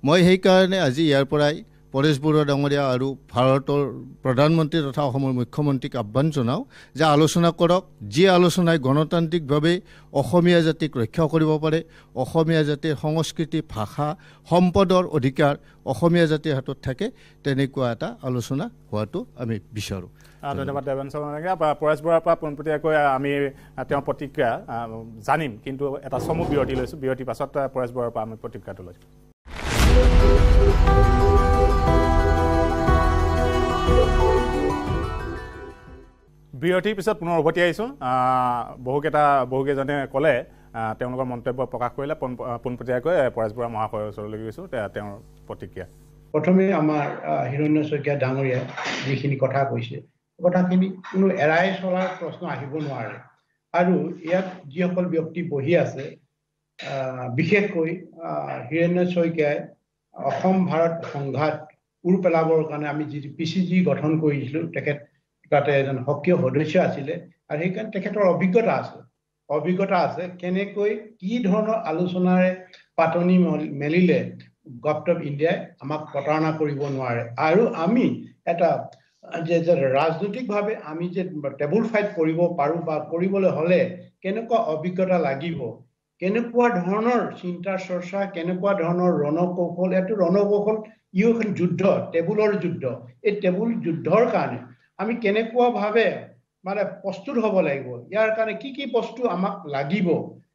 মই সেইকাৰণে আজি ইয়াৰ পৰাই পৰেশ বৰুৱা ডাঙৰীয়া আৰু ভাৰতৰ প্ৰধানমন্ত্ৰী তথা অসমৰ মুখ্যমন্ত্ৰীক আহ্বান জনাওঁ যে আলোচনা কৰক যি আলোচনাই গণতান্ত্ৰিকভাৱে অসমীয়া জাতিক ৰক্ষা কৰিব পাৰে অসমীয়া জাতিৰ সংস্কৃতি ভাষা সম্পদৰ অধিকাৰ অসমীয়া জাতিৰ হাতত থাকে তেনেকুৱা এটা আলোচনা হোৱাটো আমি বিচাৰোঁ। ধন্যবাদ পৰেশ বৰাৰ পৰা পোনপটীয়াকৈ আমি প্ৰতিক্ৰিয়া জানিম কিন্তু এটা চমু বিৰতি লৈছোঁ। বিৰতিৰ পাছত পৰেশ বৰাৰ পৰা আমি প্ৰতিক্ৰিয়াটো লৈছোঁ। বিৰতিৰ পিছত পুনৰ উভতি আহিছোঁ। আহ, বহুকেইটা বহুকেইজনে ক'লে তেওঁলোকৰ মন্তব্য প্ৰকাশ কৰিলে পোন- পোনপটীয়াকৈ পৰেশ বৰা মহাশয়ৰ ওচৰলৈ গৈছোঁ তেওঁৰ প্ৰতিক্ৰিয়া। প্ৰথমে আমাৰ হিৰণ্য শইকীয়া ডাঙৰীয়াই যিখিনি কথা কৈছে কথাখিনি কোনো এৰাই চলাৰ প্ৰশ্ন আহিব নোৱাৰে। আৰু ইয়াত যিসকল ব্যক্তি বহি আছে বিশেষকৈ হিৰণ্য শইকীয়াই অসম ভাৰত সংঘাত উৰ পেলাবৰ কাৰণে আমি যি পি চি জি গঠন কৰিছিলোঁ তেখেত তাতে এজন সক্ৰিয় সদস্য আছিলে আৰু সেইকাৰণে তেখেতৰ অভিজ্ঞতা আছে। অভিজ্ঞতা আছে কেনেকৈ কি ধৰণৰ আলোচনাৰে পাতনি মল- মেলিলে গভট অফ ইণ্ডিয়াই আমাক প্ৰতাৰণা কৰিব নোৱাৰে। আৰু আমি এটা যে যে ৰাজনৈতিকভাৱে আমি যে টেবুল ফাইট কৰিব পাৰোঁ বা কৰিবলৈ হ'লে কেনেকুৱা অভিজ্ঞতা লাগিব কেনেকুৱা ধৰণৰ চিন্তা চৰ্চা কেনেকুৱা ধৰণৰ ৰণকৌশল এইটো ৰণকৌশল ইও এখন যুদ্ধ টেবুলৰ যুদ্ধ। এই টেবুল যুদ্ধৰ কাৰণে আমি কেনেকুৱাভাৱে মানে প্ৰস্তুত হ'ব লাগিব? ইয়াৰ কাৰণে কি কি বস্তু আমাক লাগিব?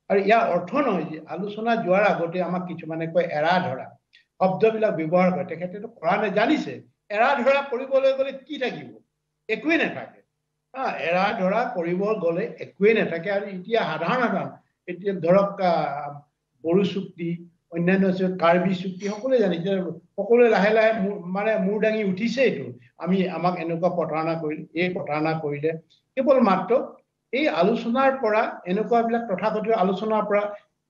আৰু ইয়াৰ অৰ্থ নহয় যে আলোচনা যোৱাৰ আগতে আমাক কিছুমানে কয় এৰা ধৰা। শব্দবিলাক ব্যৱহাৰ কৰে। তেখেতেতো কৰা নাই জানিছে এৰা ধৰা কৰিবলৈ গ'লে কি থাকিব? একোৱেই নাথাকে। হা এৰা ধৰা কৰিব গ'লে একোৱেই নাথাকে। আৰু এতিয়া সাধাৰণ সাধাৰণ এতিয়া ধৰক বড়ো চুক্তি অন্যান্য কাৰ্বি চুক্তি সকলোৱে জানিছে সকলোৱে লাহে লাহে মানে মূৰ দাঙি উঠিছে এইটো। আমি আমাক এনেকুৱা প্ৰতাৰণা কৰিলে এই প্ৰতাৰণা কৰিলে। কেৱল মাত্ৰ এই আলোচনাৰ পৰা এনেকুৱাবিলাক তথাকথিত আলোচনাৰ পৰা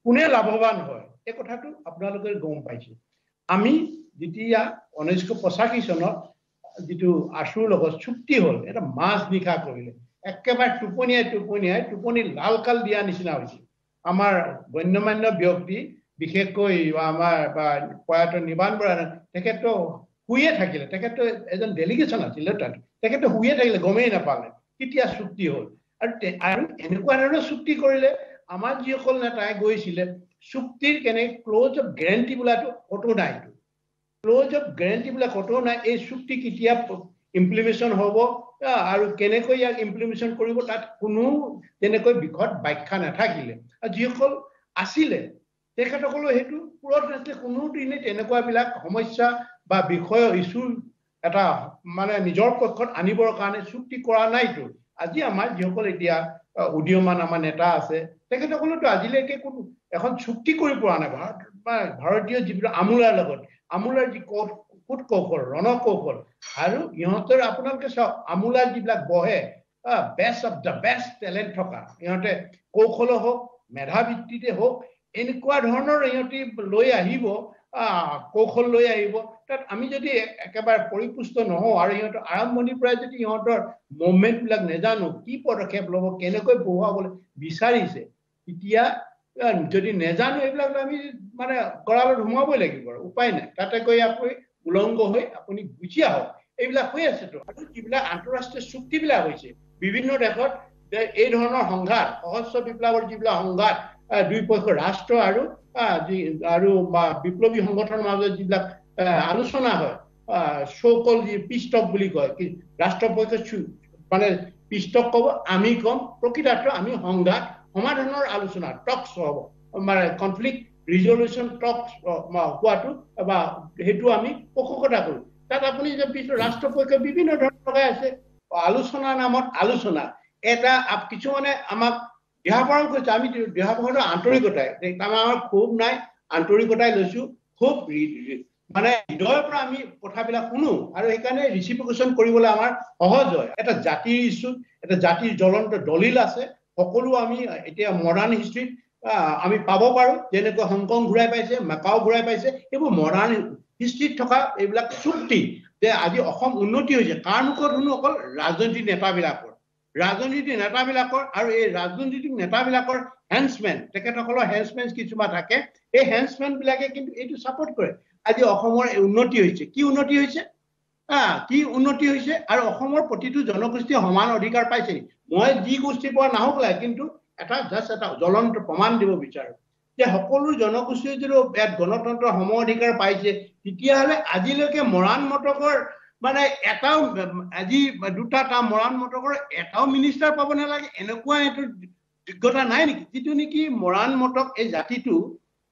কোনে লাভৱান হয় এই কথাটো আপোনালোকে গম পাইছে। আমি যেতিয়া ঊনৈছশ পঁচাশী চনত যিটো আছুৰ লগত চুক্তি হ'ল এটা মাছ নিশা কৰিলে একেবাৰে টোপনিয়াই টোপনিয়াই টোপনি লাল কাল দিয়া নিচিনা হৈছে। আমাৰ গণ্যমান্য ব্যক্তি বিশেষকৈ আমাৰ বা প্ৰয়াত নিবান বৰা তেখেতটো শুয়ে থাকিলে তেখেতটো এজন ডেলিগেশ্যন আছিলে তাত তেখেতটো শুয়ে থাকিলে গমেই নাপালে কেতিয়া চুক্তি হ'ল আৰু আৰু এনেকুৱা ধৰণৰ চুক্তি কৰিলে আমাৰ যিসকল নেতাই গৈছিলে চুক্তিৰ কেনে ক্ল'জ অফ গেৰেণ্টি বোলাটো ক'তো নাই ক্ল'জ অফ গেৰেণ্টি বোলা ক'তো নাই এই চুক্তি কেতিয়া ইমপ্লিমেশ্যন হ'ব আৰু কেনেকৈ ইয়াক ইমপ্লিমেশ্যন কৰিব তাত কোনো তেনেকৈ বিশদ ব্যাখ্যা নাথাকিলে আৰু যিসকল আছিলে তেখেতসকলেও সেইটো পূৰত নাছিলে কোনোদিনে তেনেকুৱাবিলাক সমস্যা বা বিষয় ইছ্যু এটা মানে নিজৰ পক্ষত আনিবৰ কাৰণে চুক্তি কৰা নাইতো। আজি আমাৰ যিসকল এতিয়া উদীয়মান আমাৰ নেতা আছে তেখেতসকলেতো আজিলৈকে কোনো এখন চুক্তি কৰি পৰা নাই। ভাৰত ভাৰতীয় যিবিলাক আমোলাৰ লগত আমোলাৰ যি কূট কৌশল ৰণকৌশল আৰু ইহঁতৰ আপোনালোকে চাওক আমোলাৰ যিবিলাক বহে best of the best talent থকা ইহঁতে কৌশলো হওক মেধাবৃত্তিতে হওক এনেকুৱা ধৰণৰ ইহঁতি লৈ আহিব আহ, কৌশল লৈ আহিব। তাত আমি যদি একেবাৰে পৰিপুষ্ট নহওঁ আৰু সিহঁতৰ আৰম্ভণিৰ পৰাই যদি সিহঁতৰ মুভমেণ্টবিলাক নেজানো কি পদক্ষেপ ল'ব কেনেকৈ বহুৱাবলৈ বিচাৰিছে তেতিয়া যদি নেজানো এইবিলাক আমি মানে গঁৰালত সোমাবই লাগিব আৰু উপায় নাই। তাতে গৈ আপুনি উলংগ হৈ আপুনি গুচি আহক। এইবিলাক হৈ আছেতো আৰু যিবিলাক আন্তঃৰাষ্ট্ৰীয় চুক্তিবিলাক হৈছে বিভিন্ন দেশত এই ধৰণৰ সংঘাত সহস্ৰ বিপ্লৱৰ যিবিলাক সংঘাত দুই পক্ষৰ ৰাষ্ট্ৰ আৰু আৰু বিপ্লৱী সংগঠনৰ মাজত যিবিলাক আলোচনা হয় চৌকল যি পিষ্টক বুলি কয় ৰাষ্ট্ৰপক্ষে মানে পিষ্টক ক'ব আমি ক'ম প্ৰকৃতাৰ্থ আমি সংঘাত সমাধানৰ আলোচনা টক্স হ'ব মানে কনফ্লিক্ট ৰিজলিউশ্যন টক্স হোৱাটো বা সেইটো আমি পোষকতা কৰোঁ। তাত আপুনি যে পিছত ৰাষ্ট্ৰপক্ষে বিভিন্ন ধৰণৰ লগাই আছে আলোচনা নামত আলোচনা এটা কিছুমানে আমাক দিহাপৰণ কৰিছে আমি দিহাপৰণৰ আন্তৰিকতাই তাৰমানে আমাৰ ক্ষোভ নাই আন্তৰিকতাই লৈছো খুব মানে হৃদয়ৰ পৰা আমি কথাবিলাক শুনো আৰু সেইকাৰণে ৰিচিপিকেশ্যন কৰিবলৈ আমাৰ সহজ হয়। এটা জাতিৰ ইছ্যু এটা জাতিৰ জ্বলন্ত দলিল আছে সকলো আমি এতিয়া মডাৰ্ণ হিষ্ট্ৰীত আমি পাব পাৰো যেনেকৈ হংকং ঘূৰাই পাইছে মেকাও ঘূৰাই পাইছে এইবোৰ মডাৰ্ণ হিষ্ট্ৰীত থকা এইবিলাক চুক্তি যে আজি অসম উন্নতি হৈছে কাৰ মুখত শুনো অকল ৰাজনৈতিক নেতাবিলাকৰ। ৰাজনীতিক নেতাবিলাকৰ আৰু এই ৰাজনৈতিক নেতাবিলাকৰ হেণ্ডছমেন তেখেতসকলৰ হেণ্ডছমেন কিছুমান থাকে। এই হেণ্ডছমেন বিলাকে কিন্তু এইটো ছাপৰ্ট কৰে। আজি অসমৰ উন্নতি হৈছে। কি উন্নতি হৈছে? আহ কি উন্নতি হৈছে? আৰু অসমৰ প্ৰতিটো জনগোষ্ঠীয়ে সমান অধিকাৰ পাইছে? মই যি গোষ্ঠীৰ পৰা নাহক লাগে কিন্তু এটা জাষ্ট এটা জ্বলন্ত প্ৰমাণ দিব বিচাৰো। যে সকলো জনগোষ্ঠীয়ে যদি ইয়াত গণতন্ত্ৰ সম অধিকাৰ পাইছে তেতিয়াহ'লে আজিলৈকে মৰাণ মটকৰ মানে এটাও আজি দুটা তাৰ মৰাণ মটকৰ এটাও মিনিষ্টাৰ পাব নালাগে এনেকুৱা এইটো যোগ্যতা নাই নেকি? যিটো নেকি মৰাণ মটক এই জাতিটো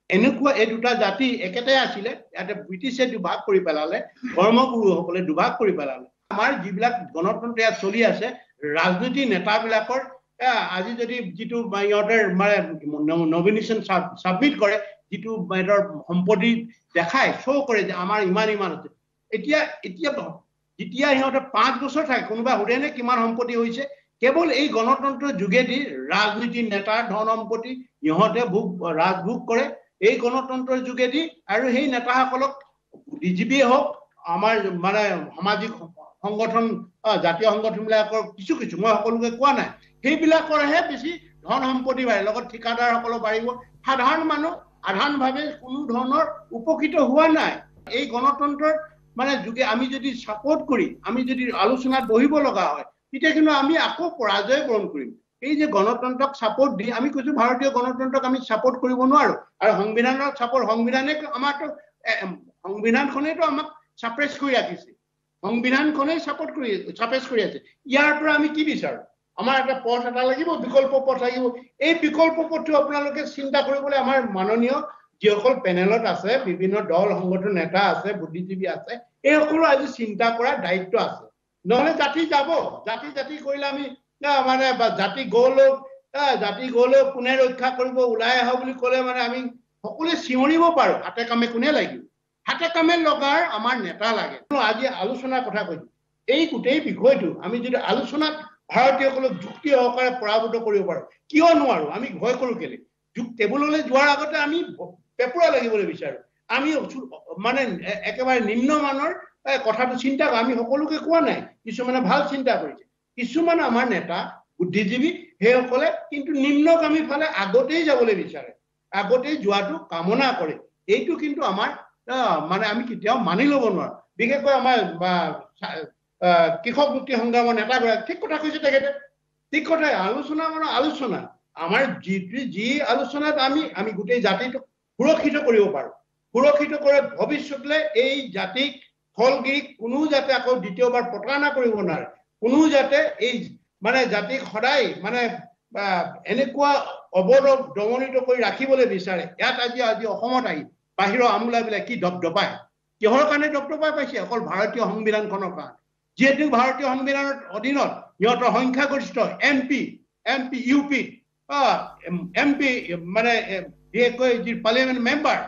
এনেকুৱা এই দুটা জাতি একেটাই আছিলে ইয়াতে ব্ৰিটিছে দুভাগ কৰি পেলালে ধৰ্মগুৰুসকলে দুভাগ কৰি পেলালে। আমাৰ যিবিলাক গণতন্ত্ৰ ইয়াত চলি আছে ৰাজনৈতিক নেতাবিলাকৰ আজি যদি যিটো বা ইহঁতৰ মানে নমিনেশ্যন ছাবমিট কৰে যিটো সিহঁতৰ সম্পত্তি দেখায় শ্ব' কৰে যে আমাৰ ইমান ইমান আছে। এতিয়া এতিয়া যেতিয়া সিহঁতে পাঁচ বছৰ থাকে কোনোবা সোধেনে কিমান সম্পত্তি হৈছে কেৱল এই গণতন্ত্ৰৰ যোগেদি ৰাজনীতিৰ নেতাৰ ধন সম্পত্তি সিহঁতে ভোগ ৰাজভোগ কৰে। এই গণতন্ত্ৰৰ যোগেদি আৰু সেই নেতাসকলক ডিজিপিয়ে হওক আমাৰ মানে সামাজিক সংগঠন জাতীয় সংগঠনবিলাকৰ কিছু কিছু মই সকলোকে কোৱা নাই সেইবিলাকৰহে বেছি ধন সম্পত্তি বাঢ়ে। লগত ঠিকাদাৰসকলো বাঢ়িব। সাধাৰণ মানুহ সাধাৰণভাৱে কোনো ধৰণৰ উপকৃত হোৱা নাই। এই গণতন্ত্ৰৰ মানে যোগে আমি যদি ছাপৰ্ট কৰি আমি যদি আলোচনাত বহিব লগা হয় তেতিয়া কিন্তু আমি আকৌ পৰাজয় বৰণ কৰিম। এই যে গণতন্ত্ৰক ছাপোৰ্ট দি আমি কৈছো ভাৰতীয় গণতন্ত্ৰক আমি ছাপোৰ্ট কৰিব নোৱাৰো। আৰু সংবিধানৰ ছাপোৰ্ট সংবিধানে আমাৰতো এ, এম, সংবিধানখনেইতো আমাক ছাপ্ৰেছ কৰি ৰাখিছে। সংবিধানখনেই ছাপোৰ্ট কৰি ছাপ্ৰেছ কৰি আছে। ইয়াৰ পৰা আমি কি বিচাৰো? আমাৰ এটা পথ এটা লাগিব বিকল্প পথ লাগিব। এই বিকল্প পথটো আপোনালোকে চিন্তা কৰিবলৈ আমাৰ মাননীয় যিসকল পেনেলত আছে বিভিন্ন দল সংগঠন নেতা আছে বুদ্ধিজীৱী আছে এই সকলো আজি চিন্তা কৰাৰ দায়িত্ব আছে। নহলে জাতি যাব। জাতি জাতি কৰিলে আমি মানে জাতি আহ, জাতি গৌৰৱ কোনে ৰক্ষা কৰিব ওলাই আহা বুলি ক'লে মানে আমি সকলোৱে চিঞৰিব পাৰো। হাতে কামে কোনে লাগিব? হাতে কামে লগাৰ আমাৰ নেতা লাগে। আজি আলোচনাৰ কথা কৈছো। এই গোটেই বিষয়টো আমি যদি আলোচনাত ভাৰতীয়সকলক যুক্তি সহকাৰে পৰাভূত কৰিব পাৰো কিয় নোৱাৰো? আমি ভয় কৰো কেলে? টেবুললৈ যোৱাৰ আগতে আমি পেপুৰা লাগিবলৈ বিচাৰো। আমি মানে একেবাৰে নিম্নমানৰ কথাটো চিন্তা আমি সকলোকে কোৱা নাই। কিছুমানে ভাল চিন্তা কৰিছে। কিছুমান আমাৰ নেতা বুদ্ধিজীৱী সেইসকলে কিন্তু নিম্নগামী ফালে আগতেই যাবলৈ বিচাৰে। আগতেই যোৱাটো কামনা কৰে। এইটো কিন্তু আমাৰ মানে আমি কেতিয়াও মানি ল'ব নোৱাৰো। বিশেষকৈ আমাৰ কৃষক মুক্তি সংগ্ৰামৰ নেতাগৰাকী ঠিক কথা কৈছে তেখেতে। ঠিক কথাই আলোচনা মানে আলোচনা। আমাৰ যিটো যি আলোচনাত আমি আমি গোটেই জাতিটোক সুৰক্ষিত কৰিব পাৰো। সুৰক্ষিত কৰে ভৱিষ্যতলৈ এই জাতিক ফলগিৰিক কোনো যাতে আকৌ দ্বিতীয়বাৰ প্ৰতাৰণা কৰিব নোৱাৰে। কোনো যাতে এই মানে জাতিক সদায় মানে এনেকুৱা অৱদব দমনিত কৰি ৰাখিবলৈ বিচাৰে। ইয়াত আজি আজি অসমত আহি বাহিৰৰ আমোলাবিলাক কি দপদপায় কিহৰ কাৰণে দপদপাই পাইছে? অকল ভাৰতীয় সংবিধানখনৰ কাৰণে। যিহেতু ভাৰতীয় সংবিধানৰ অধীনত সিহঁতৰ সংখ্যাগৰিষ্ঠ M P M P U P M P মানে পাৰ্লিয়ামেণ্ট মেম্বাৰ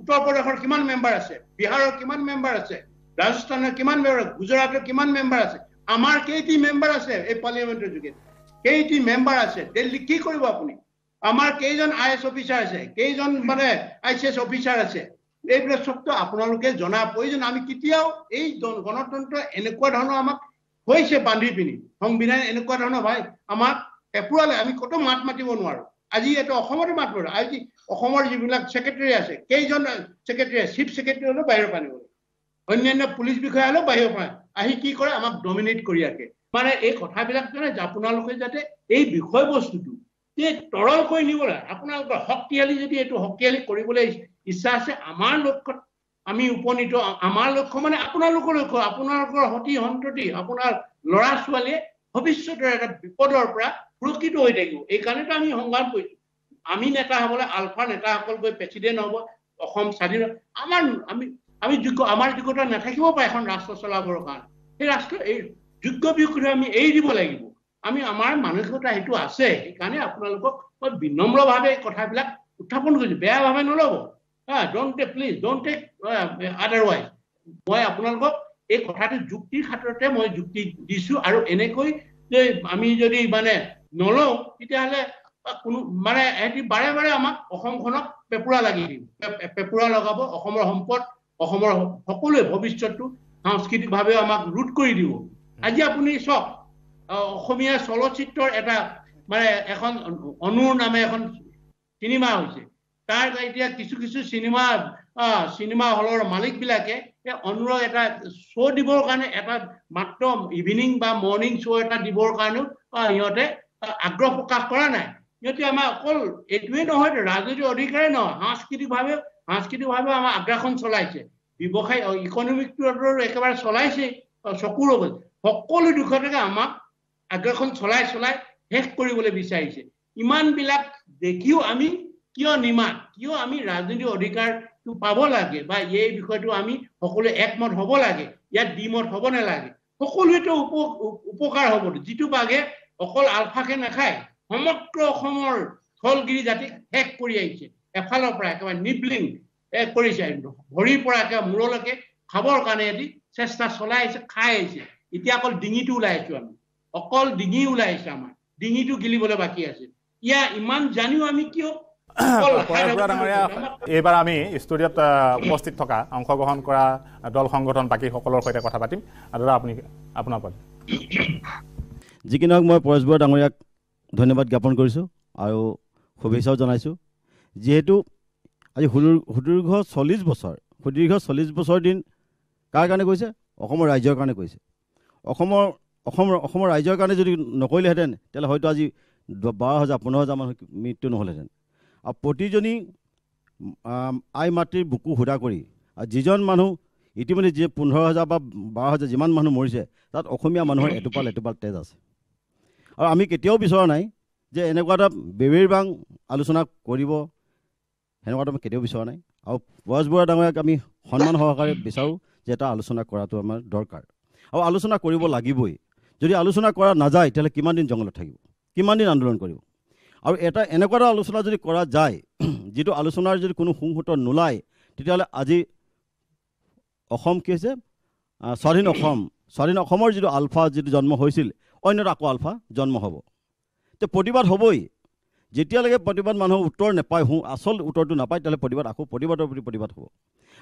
উত্তৰ প্ৰদেশৰ কিমান মেম্বাৰ আছে বিহাৰৰ কিমান মেম্বাৰ আছে ৰাজস্থানৰ কিমান মেম্বাৰ গুজৰাটৰ কিমান মেম্বাৰ আছে আমাৰ কেইটি মেম্বাৰ আছে এই পাৰ্লিয়ামেণ্টৰ যোগেদি? কেইটি মেম্বাৰ আছে? দিল্লী কি কৰিব আপুনি? আমাৰ কেইজন আই এছ অফিচাৰ আছে কেইজন মানে আই চি এছ অফিচাৰ আছে এইবিলাক চবটো আপোনালোকে জনা প্ৰয়োজন। আমি কেতিয়াও এই গণতন্ত্ৰ এনেকুৱা ধৰণৰ আমাক হৈছে বান্ধি পিনি। সংবিধান এনেকুৱা ধৰণৰ ভাই আমাক এপুৰালে আমি কতো মাত মাতিব নোৱাৰো। আজি এইটো অসমতে মাত মাতিব আজি অসমৰ যিবিলাক ছেক্ৰেটাৰী আছে কেইজন ছেক্ৰেটাৰী চিফ ছেক্ৰেটাৰী হ'লেও বাহিৰৰ পৰা আনিব অন্যান্য পুলিচ বিষয়া হ'লেও বাহিৰৰ পৰা আহি কি কৰে? আমাক ডমিনেট কৰি ৰাখে। মানে এই কথাবিলাক যে আপোনালোকে যাতে এই বিষয়বস্তুটো যে তৰল কৰি নিবলৈ আপোনালোকৰ শক্তিশালী যদি এইটো শক্তিশালী কৰিবলৈ ইচ্ছা আছে আমাৰ লক্ষ্যত আমি উপনীত আমাৰ লক্ষ্য মানে আপোনালোকৰ লক্ষ্য আপোনালোকৰ সতি সন্ততি আপোনাৰ ল'ৰা ছোৱালীয়ে ভৱিষ্যতৰ এটা বিপদৰ পৰা সুৰক্ষিত হৈ থাকিব। এই কাৰণেতো আমি সংগ্ৰাম কৰিছো। আমি নেতা হবলৈ আলফা নেতাসকল গৈ প্ৰেচিডেণ্ট হ'ব অসম স্বাধীন আমাৰ আমি আমি যোগ্য আমাৰ যোগ্যতা নাথাকিব পাৰে এখন ৰাষ্ট্ৰ চলাবৰ কাৰণে। সেই ৰাষ্ট্ৰ এই যোগ্য বিয়োগ্য আমি এৰি দিব লাগিব। আমি আমাৰ মানসিকতা সেইটো আছে। সেইকাৰণে আপোনালোকক মই বিনম্ৰভাৱে এই কথাবিলাক উত্থাপন কৰিছো। বেয়াভাৱে নল'ব। হা take please don't take otherwise মই আপোনালোকক এই কথাটো যুক্তিৰ খাতিৰতে মই যুক্তি দিছো আৰু এনেকৈ যে আমি যদি মানে নলওঁ তেতিয়াহ'লে কোনো মানে এহেঁতি বাৰে বাৰে আমাক অসমখনক পেপুৰা লাগি দিব পেপুৰা লগাব অসমৰ সম্পদ অসমৰ সকলোৱে ভৱিষ্যতটো সাংস্কৃতিকভাৱেও আমাক ৰোধ কৰি দিব। আজি আপুনি চাওক অসমীয়া চলচ্চিত্ৰৰ এটা মানে এখন অনুৰ নামে এখন চিনেমা হৈছে। তাৰ এতিয়া কিছু কিছু চিনেমা চিনেমা হলৰ মালিক বিলাকে এই অনুৰক এটা শ্ব' দিবৰ কাৰণে এটা মাত্ৰ ইভিনিং বা মৰ্ণিং শ্ব' এটা দিবৰ কাৰণেও সিহঁতে আগ্ৰহ প্ৰকাশ কৰা নাই। সিহঁতে আমাৰ অকল এইটোৱেই নহয় ৰাজনৈতিক অধিকাৰে নহয় সাংস্কৃতিকভাৱে সাংস্কৃতিকভাৱে আমাৰ আগ্ৰাসন চলাইছে। ব্যৱসায় ইকনমিকটো একেবাৰে চলাইছে আহ, চকুৰ আগত সকলো দিশতে আমাক আগ্ৰাসন চলাই চলাই শেষ কৰিবলৈ বিচাৰিছে। ইমানবিলাক দেখিও আমি কিয় নিমাত কিয় আমি ৰাজনৈতিক অধিকাৰটো পাব লাগে বা এই বিষয়টো আমি সকলোৱে একমত হ'ব লাগে ইয়াত দ্বিমত হ'ব নালাগে। সকলোৱেতো উপ উপ- উপকাৰ হ'ব যিটো বাঘে অকল আলফাকে নাখায় সমগ্ৰ অসমৰ থলগিৰি জাতিক শেষ কৰি আহিছে এফালৰ পৰা একেবাৰে নিবলিং কৰিছে ভৰিৰ পৰা একেবাৰে মূৰলৈকে খাবৰ কাৰণে এটি চেষ্টা চলাই আহিছে খাই আহিছে। এতিয়া অকল ডিঙিটো ওলাই আছো আমি অকল ডিঙি ওলাই আহিছে আমাৰ ডিঙিটো গিলিবলৈ বাকী আছে। ইয়াৰ ইমান জানিও আমি কিয় ডাঙৰীয়া এইবাৰ আমি ষ্টুডিঅ'ত উপস্থিত থকা অংশগ্ৰহণ কৰা দল সংগঠন বাকীসকলৰ সৈতে কথা পাতিম। দাদা আপুনি আপোনাৰ পদ যি কি নহওক মই পৰেশ বৰুৱা ডাঙৰীয়াক ধন্যবাদ জ্ঞাপন কৰিছোঁ আৰু শুভেচ্ছাও জনাইছোঁ। যিহেতু আজি সুদীৰ সুদীৰ্ঘ চল্লিছ বছৰ সুদীৰ্ঘ চল্লিছ বছৰ দিন কাৰ কাৰণে কৈছে অসমৰ ৰাইজৰ কাৰণে কৈছে অসমৰ অসমৰ অসমৰ ৰাইজৰ কাৰণে যদি নকৰিলেহেঁতেন তেতিয়াহ'লে হয়তো আজি বাৰ হাজাৰ পোন্ধৰ হাজাৰ মানুহ মৃত্যু নহ'লহেঁতেন। আৰু প্ৰতিজনী আই মাতৃৰ বুকু সুধা কৰি যিজন মানুহ ইতিমধ্যে যি পোন্ধৰ হাজাৰ বা বাৰ হাজাৰ যিমান মানুহ মৰিছে তাত অসমীয়া মানুহৰ এটোপাল এটোপাল তেজ আছে। আৰু আমি কেতিয়াও বিচৰা নাই যে এনেকুৱা এটা বেবেৰ বাং আলোচনা কৰিব সেনেকুৱাটো আমি কেতিয়াও বিচৰা নাই। আৰু পৰেশ বৰুৱা ডাঙৰীয়াক আমি সন্মান সহকাৰে বিচাৰোঁ যে এটা আলোচনা কৰাটো আমাৰ দৰকাৰ। আৰু আলোচনা কৰিব লাগিবই। যদি আলোচনা কৰা নাযায় তেতিয়াহ'লে কিমান দিন জংঘলত থাকিব? কিমান দিন আন্দোলন কৰিব? আৰু এটা এনেকুৱা এটা আলোচনা যদি কৰা যায় যিটো আলোচনাৰ যদি কোনো সুংহূত নোলায় তেতিয়াহ'লে আজি অসম কি হৈছে? স্বাধীন অসম স্বাধীন অসমৰ যিটো আলফা যিটো জন্ম হৈছিল অন্য এটা আকৌ আলফা জন্ম হ'ব। তে প্ৰতিবাদ হ'বই। যেতিয়ালৈকে প্ৰতিবাদ মানুহৰ উত্তৰ নাপায় সু আচল উত্তৰটো নাপায় তেতিয়াহ'লে প্ৰতিবাদ আকৌ প্ৰতিবাদৰ প্ৰতি প্ৰতিবাদ হ'ব।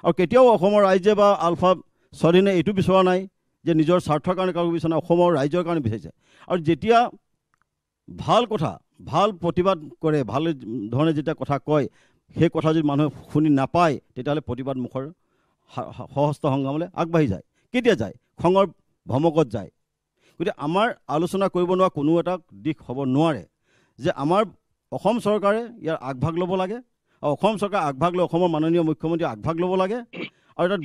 আৰু কেতিয়াও অসমৰ ৰাইজে বা আলফা স্বাধীনে এইটো বিচৰা নাই যে নিজৰ স্বাৰ্থৰ কাৰণে কাৰোঁ বিচৰা নাই অসমৰ ৰাইজৰ কাৰণে বিচাৰিছে আৰু যেতিয়া ভাল কথা ভাল প্ৰতিবাদ কৰে ভাল ধৰণে যেতিয়া কথা কয় সেই কথা যদি মানুহে শুনি নাপায় তেতিয়াহ'লে প্ৰতিবাদ মুখৰ সহস্ত সংগ্ৰামলৈ আগবাঢ়ি যায়। কেতিয়া যায়? খঙৰ ভমকত যায়। গতিকে আমাৰ আলোচনা কৰিব নোৱাৰা কোনো এটা দিশ হ'ব নোৱাৰে যে আমাৰ অসম চৰকাৰে ইয়াৰ আগভাগ ল'ব লাগে আৰু অসম চৰকাৰে আগভাগ লৈ অসমৰ মাননীয় মুখ্যমন্ত্ৰীয়ে আগভাগ ল'ব লাগে আৰু তাত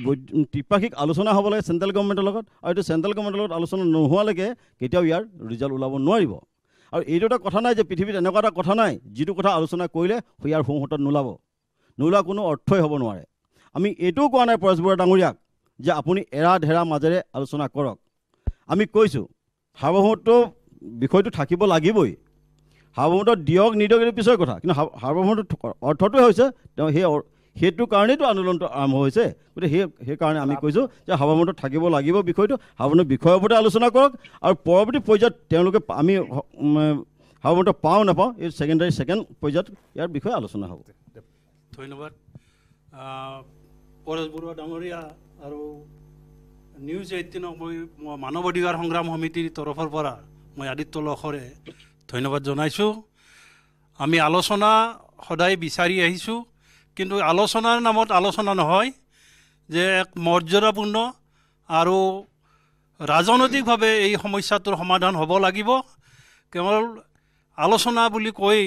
ত্ৰিপাক্ষিক আলোচনা হ'ব লাগে চেণ্ট্ৰেল গভৰ্ণমেণ্টৰ লগত আৰু এইটো চেণ্ট্ৰেল গভৰ্ণমেণ্টৰ লগত আলোচনা নোহোৱালৈকে কেতিয়াও ইয়াৰ ৰিজাল্ট ওলাব নোৱাৰিব। আৰু এইটো এটা কথা নাই যে পৃথিৱীত এনেকুৱা এটা কথা নাই যিটো কথা আলোচনা কৰিলে ইয়াৰ সোঁহতত নোলাব। নোলোৱা কোনো অৰ্থই হ'ব নোৱাৰে। আমি এইটোও কোৱা নাই পৰেশ বৰুৱা ডাঙৰীয়াক যে আপুনি এৰা ধেৰা মাজেৰে আলোচনা কৰক। আমি কৈছোঁ সাৰ্বভৌমত্ব বিষয়টো থাকিব লাগিবই। সাৰ্বভৌমত্ব দিয়ক নিদিয়ক এইটো পিছৰ কথা। কিন্তু সাৰ- সাৰ্বভৌমত্ব অৰ্থটোৱে হৈছে তেওঁ সেই সেইটো কাৰণেইতো আন্দোলনটো আৰম্ভ হৈছে। গতিকে সেই সেইকাৰণে আমি কৈছোঁ যে সাৰ্বভৌমত্ব থাকিব লাগিব বিষয়টো সাৰ্বভৌম বিষয়ৰ ওপৰতে আলোচনা কৰক আৰু পৰৱৰ্তী পৰ্যায়ত তেওঁলোকে আমি সাৰ্বভৌমত্ব পাওঁ নাপাওঁ এই ছেকেণ্ডাৰী ছেকেণ্ড পৰ্যায়ত ইয়াৰ বিষয়ে আলোচনা হ'ব। ধন্যবাদ। পৰেশ বৰুৱা ডাঙৰীয়া আৰু নিউজ এইটিনক মই মানৱ অধিকাৰ সংগ্ৰাম সমিতিৰ তৰফৰ পৰা মই আদিত্য লখৰে ধন্যবাদ জনাইছোঁ। আমি আলোচনা সদায় বিচাৰি আহিছোঁ। কিন্তু আলোচনাৰ নামত আলোচনা নহয় যে এক মৰ্যাদাপূৰ্ণ আৰু ৰাজনৈতিকভাৱে এই সমস্যাটোৰ সমাধান হ'ব লাগিব। কেৱল আলোচনা বুলি কৈ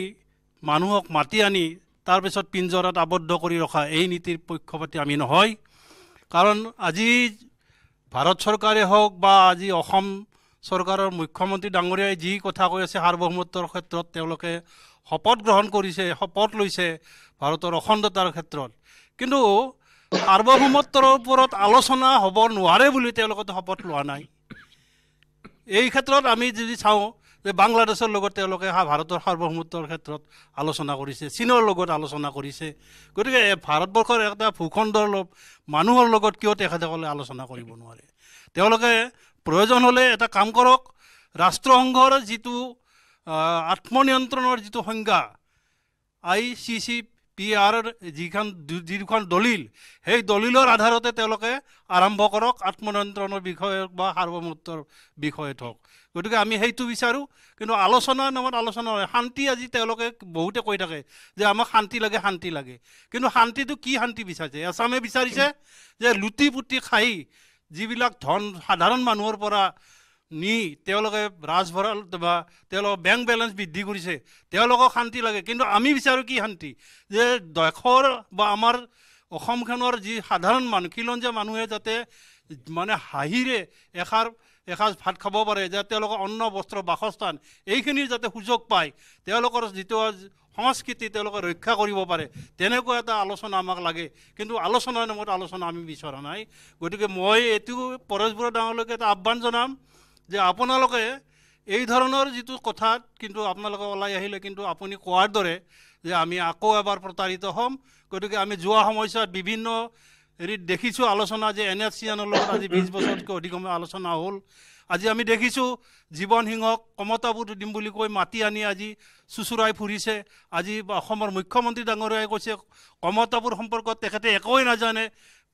মানুহক মাতি আনি তাৰপিছত পিঞ্জৰাত আবদ্ধ কৰি ৰখা এই নীতিৰ পক্ষপাতি আমি নহয়। কাৰণ আজি ভাৰত চৰকাৰে হওক বা আজি অসম চৰকাৰৰ মুখ্যমন্ত্ৰী ডাঙৰীয়াই যি কথা কৈ আছে সাৰ্বভৌমত্বৰ ক্ষেত্ৰত তেওঁলোকে শপত গ্ৰহণ কৰিছে শপত লৈছে ভাৰতৰ অখণ্ডতাৰ ক্ষেত্ৰত। কিন্তু সাৰ্বভৌমত্বৰ ওপৰত আলোচনা হ'ব নোৱাৰে বুলি তেওঁলোকে শপত লোৱা নাই। এই ক্ষেত্ৰত আমি যদি চাওঁ যে বাংলাদেশৰ লগত তেওঁলোকে ভাৰতৰ সাৰ্বভৌমত্বৰ ক্ষেত্ৰত আলোচনা কৰিছে চীনৰ লগত আলোচনা কৰিছে। গতিকে ভাৰতবৰ্ষৰ এটা ভূখণ্ডৰ লোক মানুহৰ লগত কিয় তেখেতসকলে আলোচনা কৰিব নোৱাৰে? তেওঁলোকে প্ৰয়োজন হ'লে এটা কাম কৰক ৰাষ্ট্ৰসংঘৰ যিটো আত্মনিয়ন্ত্ৰণৰ যিটো সংজ্ঞা I C C P R যিখন দু- যি দুখন দলিল সেই দলিলৰ আধাৰতে তেওঁলোকে আৰম্ভ কৰক আত্মনিয়ন্ত্ৰণৰ বিষয়ে বা সাৰ্বভৌমত্বৰ বিষয়ত হওক গতিকে আমি সেইটো বিচাৰোঁ কিন্তু আলোচনাৰ নামত আলোচনা নহয় শান্তি আজি তেওঁলোকে বহুতে কৈ থাকে যে আমাক শান্তি লাগে শান্তি লাগে কিন্তু শান্তিটো কি শান্তি বিচাৰিছে এছামে বিচাৰিছে যে লুটি পুতি খাই যিবিলাক ধন সাধাৰণ মানুহৰ পৰা নি তেওঁলোকে ৰাজভঁৰাল বা তেওঁলোকৰ বেংক বেলেঞ্চ বৃদ্ধি কৰিছে তেওঁলোকক শান্তি লাগে। কিন্তু আমি বিচাৰোঁ কি শান্তি? যে দেশৰ বা আমাৰ অসমখনৰ যি সাধাৰণ মানুহ খিলঞ্জীয়া মানুহে যাতে মানে হাঁহিৰে এষাৰ এসাঁজ ভাত খাব পাৰে যে তেওঁলোকৰ অন্ন বস্ত্ৰ বাসস্থান এইখিনিৰ যাতে সুযোগ পায় তেওঁলোকৰ যিটো সংস্কৃতি তেওঁলোকে ৰক্ষা কৰিব পাৰে তেনেকুৱা এটা আলোচনা আমাক লাগে। কিন্তু আলোচনাৰ নামত আলোচনা আমি বিচৰা নাই। গতিকে মই এইটো পৰেশ বৰুৱা ডাঙৰলৈকে এটা আহ্বান জনাম। যে আপোনালোকে এই ধৰণৰ যিটো কথাত কিন্তু আপোনালোকে ওলাই আহিলে কিন্তু আপুনি কোৱাৰ দৰে যে আমি আকৌ এবাৰ প্ৰতাৰিত হ'ম। গতিকে আমি যোৱা সময়ছোৱাত বিভিন্ন হেৰিত দেখিছোঁ আলোচনা যে এন এছ চি এনৰ লগত আজি বিছ বছৰতকৈ অধিক সময় আলোচনা হ'ল। আজি আমি দেখিছোঁ জীৱন সিংহক কমতাবোৰ দিম বুলি কৈ মাতি আনি আজি চুচুৰাই ফুৰিছে। আজি অসমৰ মুখ্যমন্ত্ৰী ডাঙৰীয়াই কৈছে কমতাবোৰ সম্পৰ্কত তেখেতে একোৱেই নাজানে।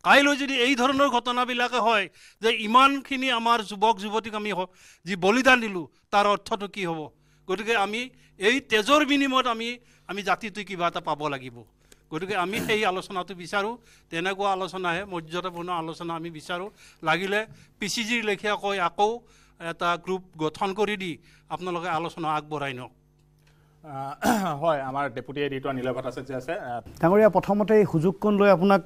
কাইলৈ যদি এই ধৰণৰ ঘটনাবিলাকে হয় যে ইমানখিনি আমাৰ যুৱক যুৱতীক আমি যি বলিদান দিলোঁ তাৰ অৰ্থটো কি হ'ব? গতিকে আমি এই তেজৰ বিনিময়ত আমি আমি জাতিটোৱে কিবা এটা পাব লাগিব। গতিকে আমি সেই আলোচনাটো বিচাৰোঁ। তেনেকুৱা আলোচনাহে মৰ্যাদাপূৰ্ণ আলোচনা আমি বিচাৰোঁ। লাগিলে পি চি জিৰ লেখীয়াকৈ আকৌ এটা গ্ৰুপ গঠন কৰি দি আপোনালোকে আলোচনা আগবঢ়াই নিয়ক। হয় আমাৰ ডেপুটি এডিটৰ নীলয় ভট্টাচাৰ্য আছে। ডাঙৰীয়া প্ৰথমতে এই সুযোগকণ লৈ আপোনাক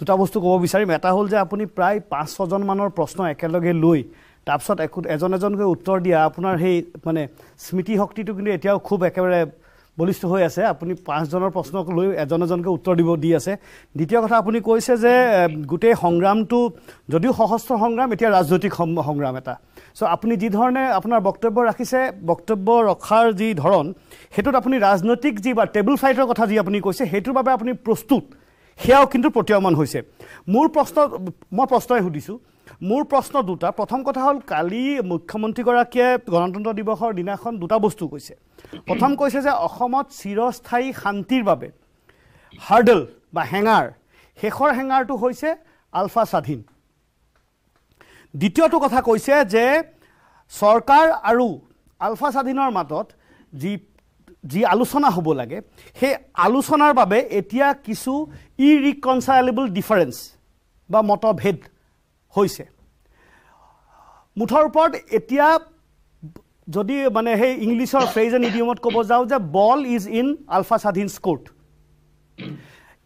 দুটা বস্তু ক'ব বিচাৰিম। এটা হ'ল যে আপুনি প্ৰায় পাঁচ ছজনমানৰ প্ৰশ্ন একেলগে লৈ তাৰপিছত একো এজন এজনকৈ উত্তৰ দিয়া আপোনাৰ সেই মানে স্মৃতিশক্তিটো কিন্তু এতিয়াও খুব একেবাৰে বলিষ্ঠ হৈ আছে। আপুনি পাঁচজনৰ প্ৰশ্নক লৈ এজন এজনকৈ উত্তৰ দিব দি আছে। দ্বিতীয় কথা আপুনি কৈছে যে গোটেই সংগ্ৰামটো যদিও সশস্ত্ৰ সংগ্ৰাম এতিয়া ৰাজনৈতিক সংগ্ৰাম এটা। চ' আপুনি যি ধৰণে আপোনাৰ বক্তব্য ৰাখিছে বক্তব্য ৰখাৰ যি ধৰণ সেইটোত আপুনি ৰাজনৈতিক যি বা টেবুল ফাইটৰ কথা যি আপুনি কৈছে সেইটোৰ বাবে আপুনি প্ৰস্তুত। সেয়াও কিন্তু প্ৰতীয়মান হৈছে। মোৰ প্ৰশ্ন মই প্ৰশ্নই সুধিছোঁ। মোৰ প্ৰশ্ন দুটা। প্ৰথম কথা হ'ল কালি মুখ্যমন্ত্ৰীগৰাকীয়ে গণতন্ত্ৰ দিৱসৰ দিনাখন দুটা বস্তু কৈছে। প্ৰথম কৈছে যে অসমত চিৰস্থায়ী শান্তিৰ বাবে হাৰ্ডল বা হেঙাৰ শেষৰ হেঙাৰটো হৈছে আলফা স্বাধীন। দ্বিতীয়টো কথা কৈছে যে চৰকাৰ আৰু আলফা স্বাধীনৰ মাজত যি যি আলোচনা হ'ব লাগে সেই আলোচনাৰ বাবে এতিয়া কিছু ইৰিকনচাইলেবল ডিফাৰেঞ্চ বা মতভেদ হৈছে। মুঠৰ ওপৰত এতিয়া যদি মানে সেই ইংলিছৰ ফ্ৰেজ এণ্ড ইডিয়মত ক'ব যাওঁ যে বল ইজ ইন আলফা স্বাধীন স্ক'ৰ্ট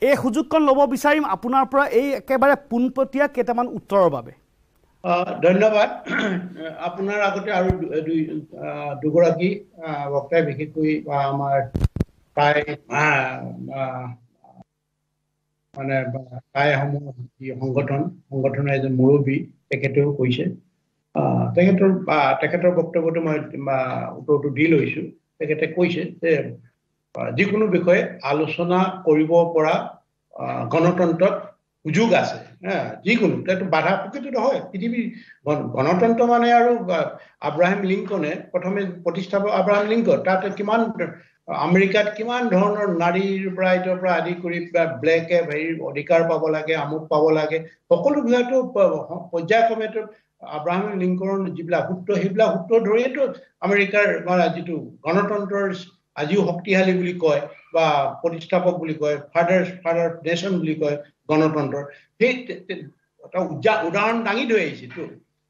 এই সুযোগকণ ল'ব বিচাৰিম আপোনাৰ পৰা এই একেবাৰে পোনপটীয়া কেইটামান উত্তৰৰ বাবে। ধন্যবাদ। আপোনাৰ আগতে আৰু দুই দুগৰাকী বক্তাই বিশেষকৈ আমাৰ প্ৰায় মানে প্ৰায় সমূহ যি সংগঠন সংগঠনৰ এজন মুৰব্বী তেখেতেও কৈছে। তেখেতৰ বা তেখেতৰ বক্তব্যটো মই উত্তৰটো দি লৈছো। তেখেতে কৈছে যে যিকোনো বিষয়ে আলোচনা কৰিব পৰা গণতন্ত্ৰত সুযোগ আছে যিকোনো সেইটো বাধা প্ৰকৃতিত হয়। পৃথিৱীৰ গণ- গণতন্ত্ৰ মানে আৰু আব্ৰাহিম লিংকনে প্ৰথমে প্ৰতিষ্ঠাপক আব্ৰাহিম লিংকন তাতে কিমান আমেৰিকাত কিমান ধৰণৰ নাৰীৰ পৰা এইটোৰ পৰা আদি কৰি ব্লেকে হেৰি অধিকাৰ পাব লাগে আমুক পাব লাগে সকলো বিষয়টো পৰ্যায়ক্ৰমেতো আব্ৰাহিম লিংকনৰ যিবিলাক সূত্ৰ সেইবিলাক সূত্ৰ ধৰিয়েতো আমেৰিকাৰ মানে যিটো গণতন্ত্ৰৰ আজিও শক্তিশালী বুলি কয় বা প্ৰতিষ্ঠাপক বুলি কয় ফাদাৰ ফাদাৰ নেশ্যন বুলি কয় গণতন্ত্ৰৰ। সেই এটা উদাহৰণ দাঙি ধৰি আহিছেতো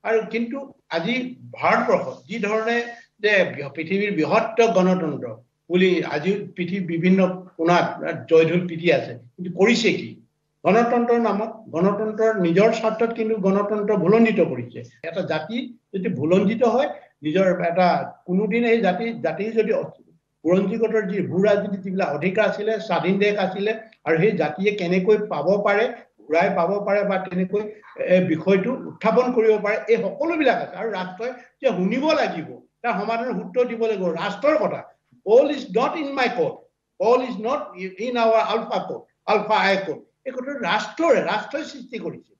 আৰু কিন্তু আজি ভাৰতবৰ্ষত যি ধৰণে যে পৃথিৱীৰ বৃহত্তৰ গণতন্ত্ৰ বুলি আজিও পৃথিৱীৰ বিভিন্ন কোণাত জয়ঢোল পিটি আছে কিন্তু কৰিছে কি? গণতন্ত্ৰৰ নামত গণতন্ত্ৰৰ নিজৰ স্বাৰ্থত কিন্তু গণতন্ত্ৰ ভুলণ্ডিত কৰিছে। এটা জাতি যদি ভুলণ্ডিত হয় নিজৰ এটা কোনোদিন এই জাতি জাতিৰ যদি বুৰঞ্জীগতৰ যি ভূ ৰাজনীতি যিবিলাক অধিকাৰ আছিলে স্বাধীন দেশ আছিলে আৰু সেই জাতিয়ে কেনেকৈ পাব পাৰে ঘূৰাই পাব পাৰে বা এই বিষয়টো উত্থাপন কৰিব পাৰে এই সকলোবিলাক আছে। আৰু ৰাষ্ট্ৰই যে শুনিব লাগিব তাৰ সমাধানৰ সূত্ৰ দিব লাগিব। ৰাষ্ট্ৰৰ কথা all is not in my court all is not in our ULFA court ULFA I court এই কথাটো ৰাষ্ট্ৰৰে ৰাষ্ট্ৰই সৃষ্টি কৰিছে।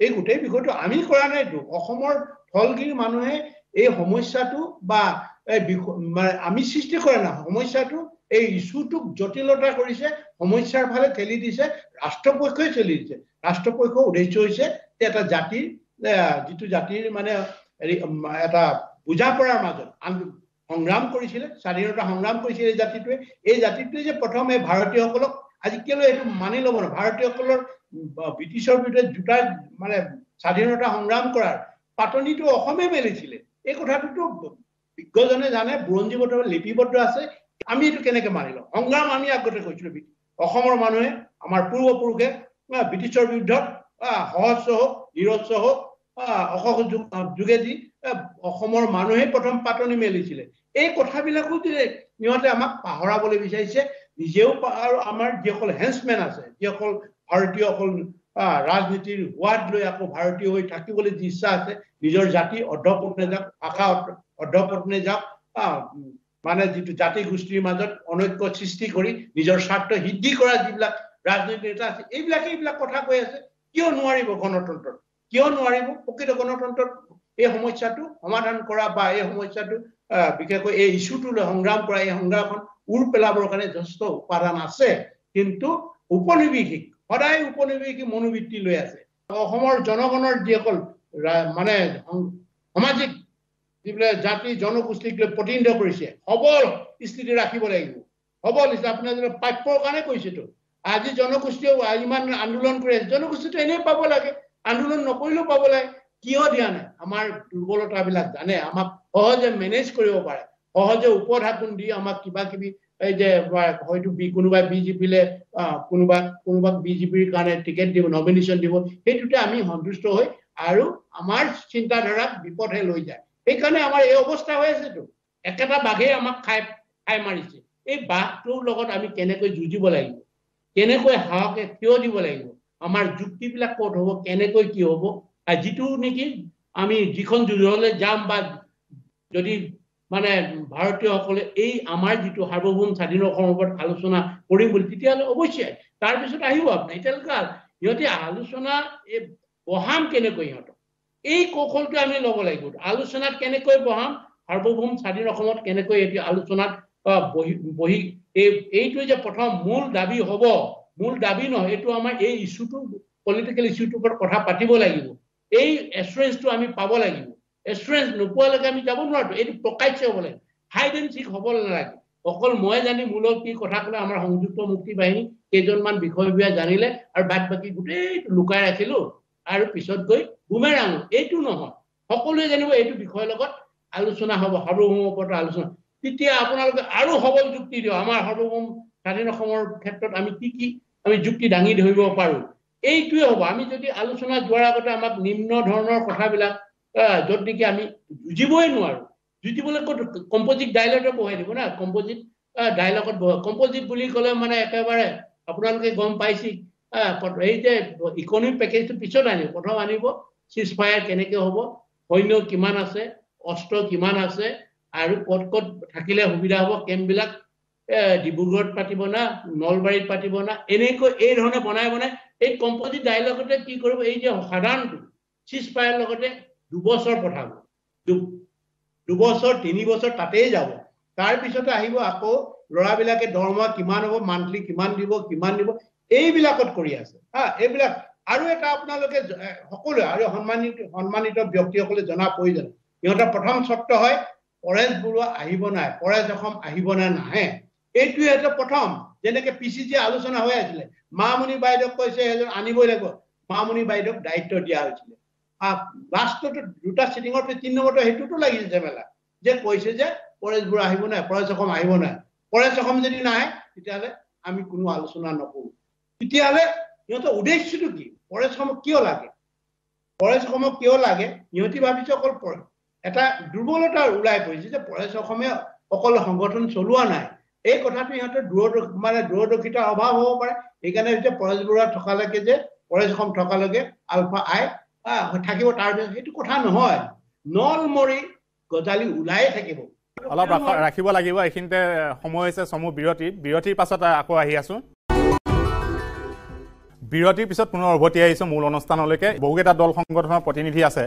এই গোটেই বিষয়টো আমি কৰা নাইতো অসমৰ ফলগিৰি মানুহে এই সমস্যাটো বা এই মানে আমি সৃষ্টি কৰা নাই সমস্যাটো এই ইছ্যুটোক জটিলতা কৰিছে সমস্যাৰ ফালে ঠেলি দিছে ৰাষ্ট্ৰপক্ষই ঠেলি দিছে। ৰাষ্ট্ৰপক্ষৰ উদ্দেশ্য হৈছে এটা জাতিৰ যিটো জাতিৰ মানে হেৰি এটা বুজা পৰাৰ মাজত সংগ্ৰাম কৰিছিলে স্বাধীনতা সংগ্ৰাম কৰিছিলে এই জাতিটোৱে এই জাতিটোৱে যে প্ৰথমে ভাৰতীয়সকলক আজি কেলৈ এইটো মানি ল'ব নোৱাৰে? ভাৰতীয়সকলৰ ব্ৰিটিছৰ বিৰুদ্ধে দুটা মানে স্বাধীনতা সংগ্ৰাম কৰাৰ পাতনিটো অসমে মেলিছিলে। এই কথাটোতো বিজ্ঞজনে জানে বুৰঞ্জীবদ্ধ লিপিবদ্ধ আছে আমি এইটো কেনেকে মানি লওঁ সংগ্ৰাম আমি আগতে কৈছিলো অসমৰ মানুহে আমাৰ পূৰ্বপুৰুষে ব্ৰিটিছৰ বিৰুদ্ধত সহস্ৰ হওক নিৰস্ব হওক অসহযোগ যুগ- যোগেদি অসমৰ মানুহে প্ৰথম পাতনি মেলিছিলে। এই কথাবিলাকো যে সিহঁতে আমাক পাহৰাবলৈ বিচাৰিছে নিজেও আৰু আমাৰ যিসকল হেঞ্চমেন আছে যিসকল ভাৰতীয়সকল ৰাজনীতিৰ সোৱাদ লৈ আকৌ ভাৰতীয় হৈ থাকিবলৈ যি ইচ্ছা আছে নিজৰ জাতি যাওক ভাষা অৰ্ধ- অৰ্ধপত্নে উম, মানে যিটো জাতি গোষ্ঠীৰ মাজত অনৈক্য সৃষ্টি কৰি নিজৰ স্বাৰ্থ সিদ্ধি কৰা যিবিলাক ৰাজনৈতিক নেতা আছে এইবিলাকে এইবিলাক কথা কৈ আছে কিয় নোৱাৰিব গণতন্ত্ৰত? কিয় নোৱাৰিব? প্ৰকৃত গণতন্ত্ৰত এই সমস্যাটো সমাধান কৰা বা এই সমস্যাটো বিশেষকৈ এই ইছ্যুটো লৈ সংগ্ৰাম কৰা এই সংগ্ৰামখন উৰ পেলাবৰ কাৰণে যথেষ্ট উপাদান আছে। কিন্তু উপনিৱেশিক সদায় উপনিৱেশিক মনোবৃত্তি লৈ আছে। অসমৰ জনগণৰ যিসকল মানে সামাজিক যিবিলাক জাতি জনগোষ্ঠীক লৈ প্ৰতিনিধিত্ব কৰিছে সবল স্থিতি ৰাখিব লাগিব। সবল স্থিতি আপোনাৰ প্ৰাপ্যৰ কাৰণে কৈছেতো আজি জনগোষ্ঠীয়েও ইমান আন্দোলন কৰি আছে জনগোষ্ঠীটো এনেই পাব লাগে আন্দোলন নকৰিলেও পাব লাগে কিয় দিয়া নাই? আমাৰ দুৰ্বলতাবিলাক জানে আমাক সহজে মেনেজ কৰিব পাৰে সহজে উপঢাকুন দি আমাক কিবা কিবি এই যে হয়তো কোনোবাই বিজেপিলে কোনোবা কোনোবাক বিজেপিৰ কাৰণে টিকেট দিব নমিনেশ্যন দিব সেইটোতে আমি সন্তুষ্ট হৈ আৰু আমাৰ চিন্তাধাৰাক বিপথে লৈ যায়। সেইকাৰণে আমাৰ এই অৱস্থা হৈ আছেতো একেটা বাঘেই আমাক খাই খাই মাৰিছে। এই বাঘটোৰ লগত আমি কেনেকৈ যুঁজিব লাগিব? কেনেকৈ সাহসে থিয় দিব লাগিব? আমাৰ যুক্তিবিলাক ক'ত হ'ব? কেনেকৈ কি হ'ব? যিটো নেকি আমি যিখন যুঁজলৈ যাম বা যদি মানে ভাৰতীয়সকলে এই আমাৰ যিটো সাৰ্বভৌম স্বাধীন অসমৰ ওপৰত আলোচনা কৰিম বুলি তেতিয়াহ'লে অৱশ্যে তাৰপিছত আহিব আপুনি এতিয়ালৈকে সিহঁতে আলোচনা এই বহাম কেনেকৈ সিহঁতক? এই কৌশলটো আমি ল'ব লাগিব। আলোচনাত কেনেকৈ বহাম সাৰ্বভৌম স্বাধীন অসমত কেনেকৈ এতিয়া আলোচনাত বহি এই এইটোৱে যে প্ৰথম মূল দাবী হ'ব মূল দাবী নহয় এইটো আমাৰ এই ইছ্যুটো পলিটিকেল ইছ্যুটোৰ ওপৰত কথা পাতিব লাগিব। এই এচুৰেঞ্চটো আমি পাব লাগিব। এচুৰেঞ্চ নোপোৱালৈকে আমি যাব নোৱাৰো এইটো প্ৰকাশ্য হ'ব লাগে হাইড এণ্ড চিক হ'ব নালাগে। অকল মই জানি মূলত কি কথা ক'লে আমাৰ সংযুক্ত মুক্তি বাহিনী কেইজনমান বিষয়ে জানিলে আৰু বাদ বাকী গোটেইটো লুকাই ৰাখিলো। আৰু পিছত গৈ বুমেৰাং এইটো নহয়। সকলোৱে জানিব এইটো বিষয়ৰ লগত আলোচনা হ'ব সাৰ্বভৌমৰ ওপৰত আলোচনা। তেতিয়া আপোনালোকে আৰু সবল যুক্তি দিয়ক। আমাৰ সাৰ্বভৌম স্বাধীন অসমৰ ক্ষেত্ৰত আমি কি কি আমি যুক্তি দাঙি ধৰিব পাৰো এইটোৱে হ'ব। আমি যদি আলোচনা যোৱাৰ আগতে আমাক নিম্ন ধৰণৰ কথাবিলাক য'ত নেকি আমি যুঁজিবই নোৱাৰো। যুঁজিবলৈ ক'ত কম্পজিট ডাইলগত বহাই দিব না। কম্পজিট ডাইলগত বহাই কম্পজিট বুলি ক'লে মানে একেবাৰে আপোনালোকে গম পাইছে এই যে ইকনমিক পেকেজটো পিছত আনিব প্ৰথম আনিব চিজ ফায়াৰ কেনেকে হ'ব সৈন্য কিমান আছে অস্ত্ৰ কিমান আছে আৰু ক'ত ক'ত থাকিলে সুবিধা হ'ব কেম্পবিলাক ডিব্ৰুগড়ত পাতিব না নলবাৰীত পাতিব না এনেকৈ এই ধৰণে বনাই বনাই এই কম্পজিট ডাইলগতে কি কৰিব এই যে সাধাৰণটো চিজ ফায়াৰ লগতে দুবছৰ পঠাব দুবছৰ তিনি বছৰ তাতেই যাব তাৰপিছতে আহিব আকৌ ল'ৰাবিলাকে দৰমহা কিমান হ'ব মান্থলি কিমান দিব কিমান দিব এইবিলাকত কৰি আছে। হা এইবিলাক আৰু এটা আপোনালোকে সকলোৱে আৰু সন্মানিত সন্মানিত ব্যক্তিসকলে জনা প্ৰয়োজন। সিহঁতৰ প্ৰথম চৰ্ত হয় পৰেশ বৰুৱা আহিব নাই পৰেশ অসম আহিব নে নাহে? এইটোৱে এটা প্ৰথম। যেনেকে পি চি চি আলোচনা হৈ আছিলে মামণি বাইদেউক কৈছে এজন আনিবই লাগিব। মামণি বাইদেউক দায়িত্ব দিয়া হৈছিলে। লাষ্টতো দুটা চিটিঙৰ তিনি নম্বৰটো সেইটোতো লাগিছে ঝেমেলা। যে কৈছে যে পৰেশ বৰুৱা আহিব নাই পৰেশ অসম আহিব নাই। পৰেশ অসম যদি নাহে তেতিয়াহ'লে আমি কোনো আলোচনা নকৰোঁ। তেতিয়াহ'লে সিহঁতৰ উদ্দেশ্যটো কি? পৰেশ অসমক কিয় লাগে? পৰেশ অসমক কিয় লাগে? সিহঁতি ভাবিছে অকল এটা দুৰ্বলতা ওলাই পৰিছে যে পৰেশ অসমে অকল সংগঠন চলোৱা নাই। এই কথাটো সিহঁতৰ দূৰ মানে দূৰদৰ্শিতাৰ অভাৱ হ'ব পাৰে। সেইকাৰণে যে পৰেশ বৰুৱা থকালৈকে যে পৰেশ অসম থকালৈকে আলফা আই থাকিব তাৰ পিছত সেইটো কথা নহয়। নল মৰি গজালি ওলায়ে থাকিব। অলপ ৰাখিব লাগিব। এইখিনিতে সময় হৈছে চমু বিৰতি। বিৰতিৰ পাছত আকৌ আহি আছো। বিৰতিৰ পিছত পুনৰ উভতি আহিছোঁ মূল অনুষ্ঠানলৈকে। বহুকেইটা দল সংগঠনৰ প্ৰতিনিধি আছে।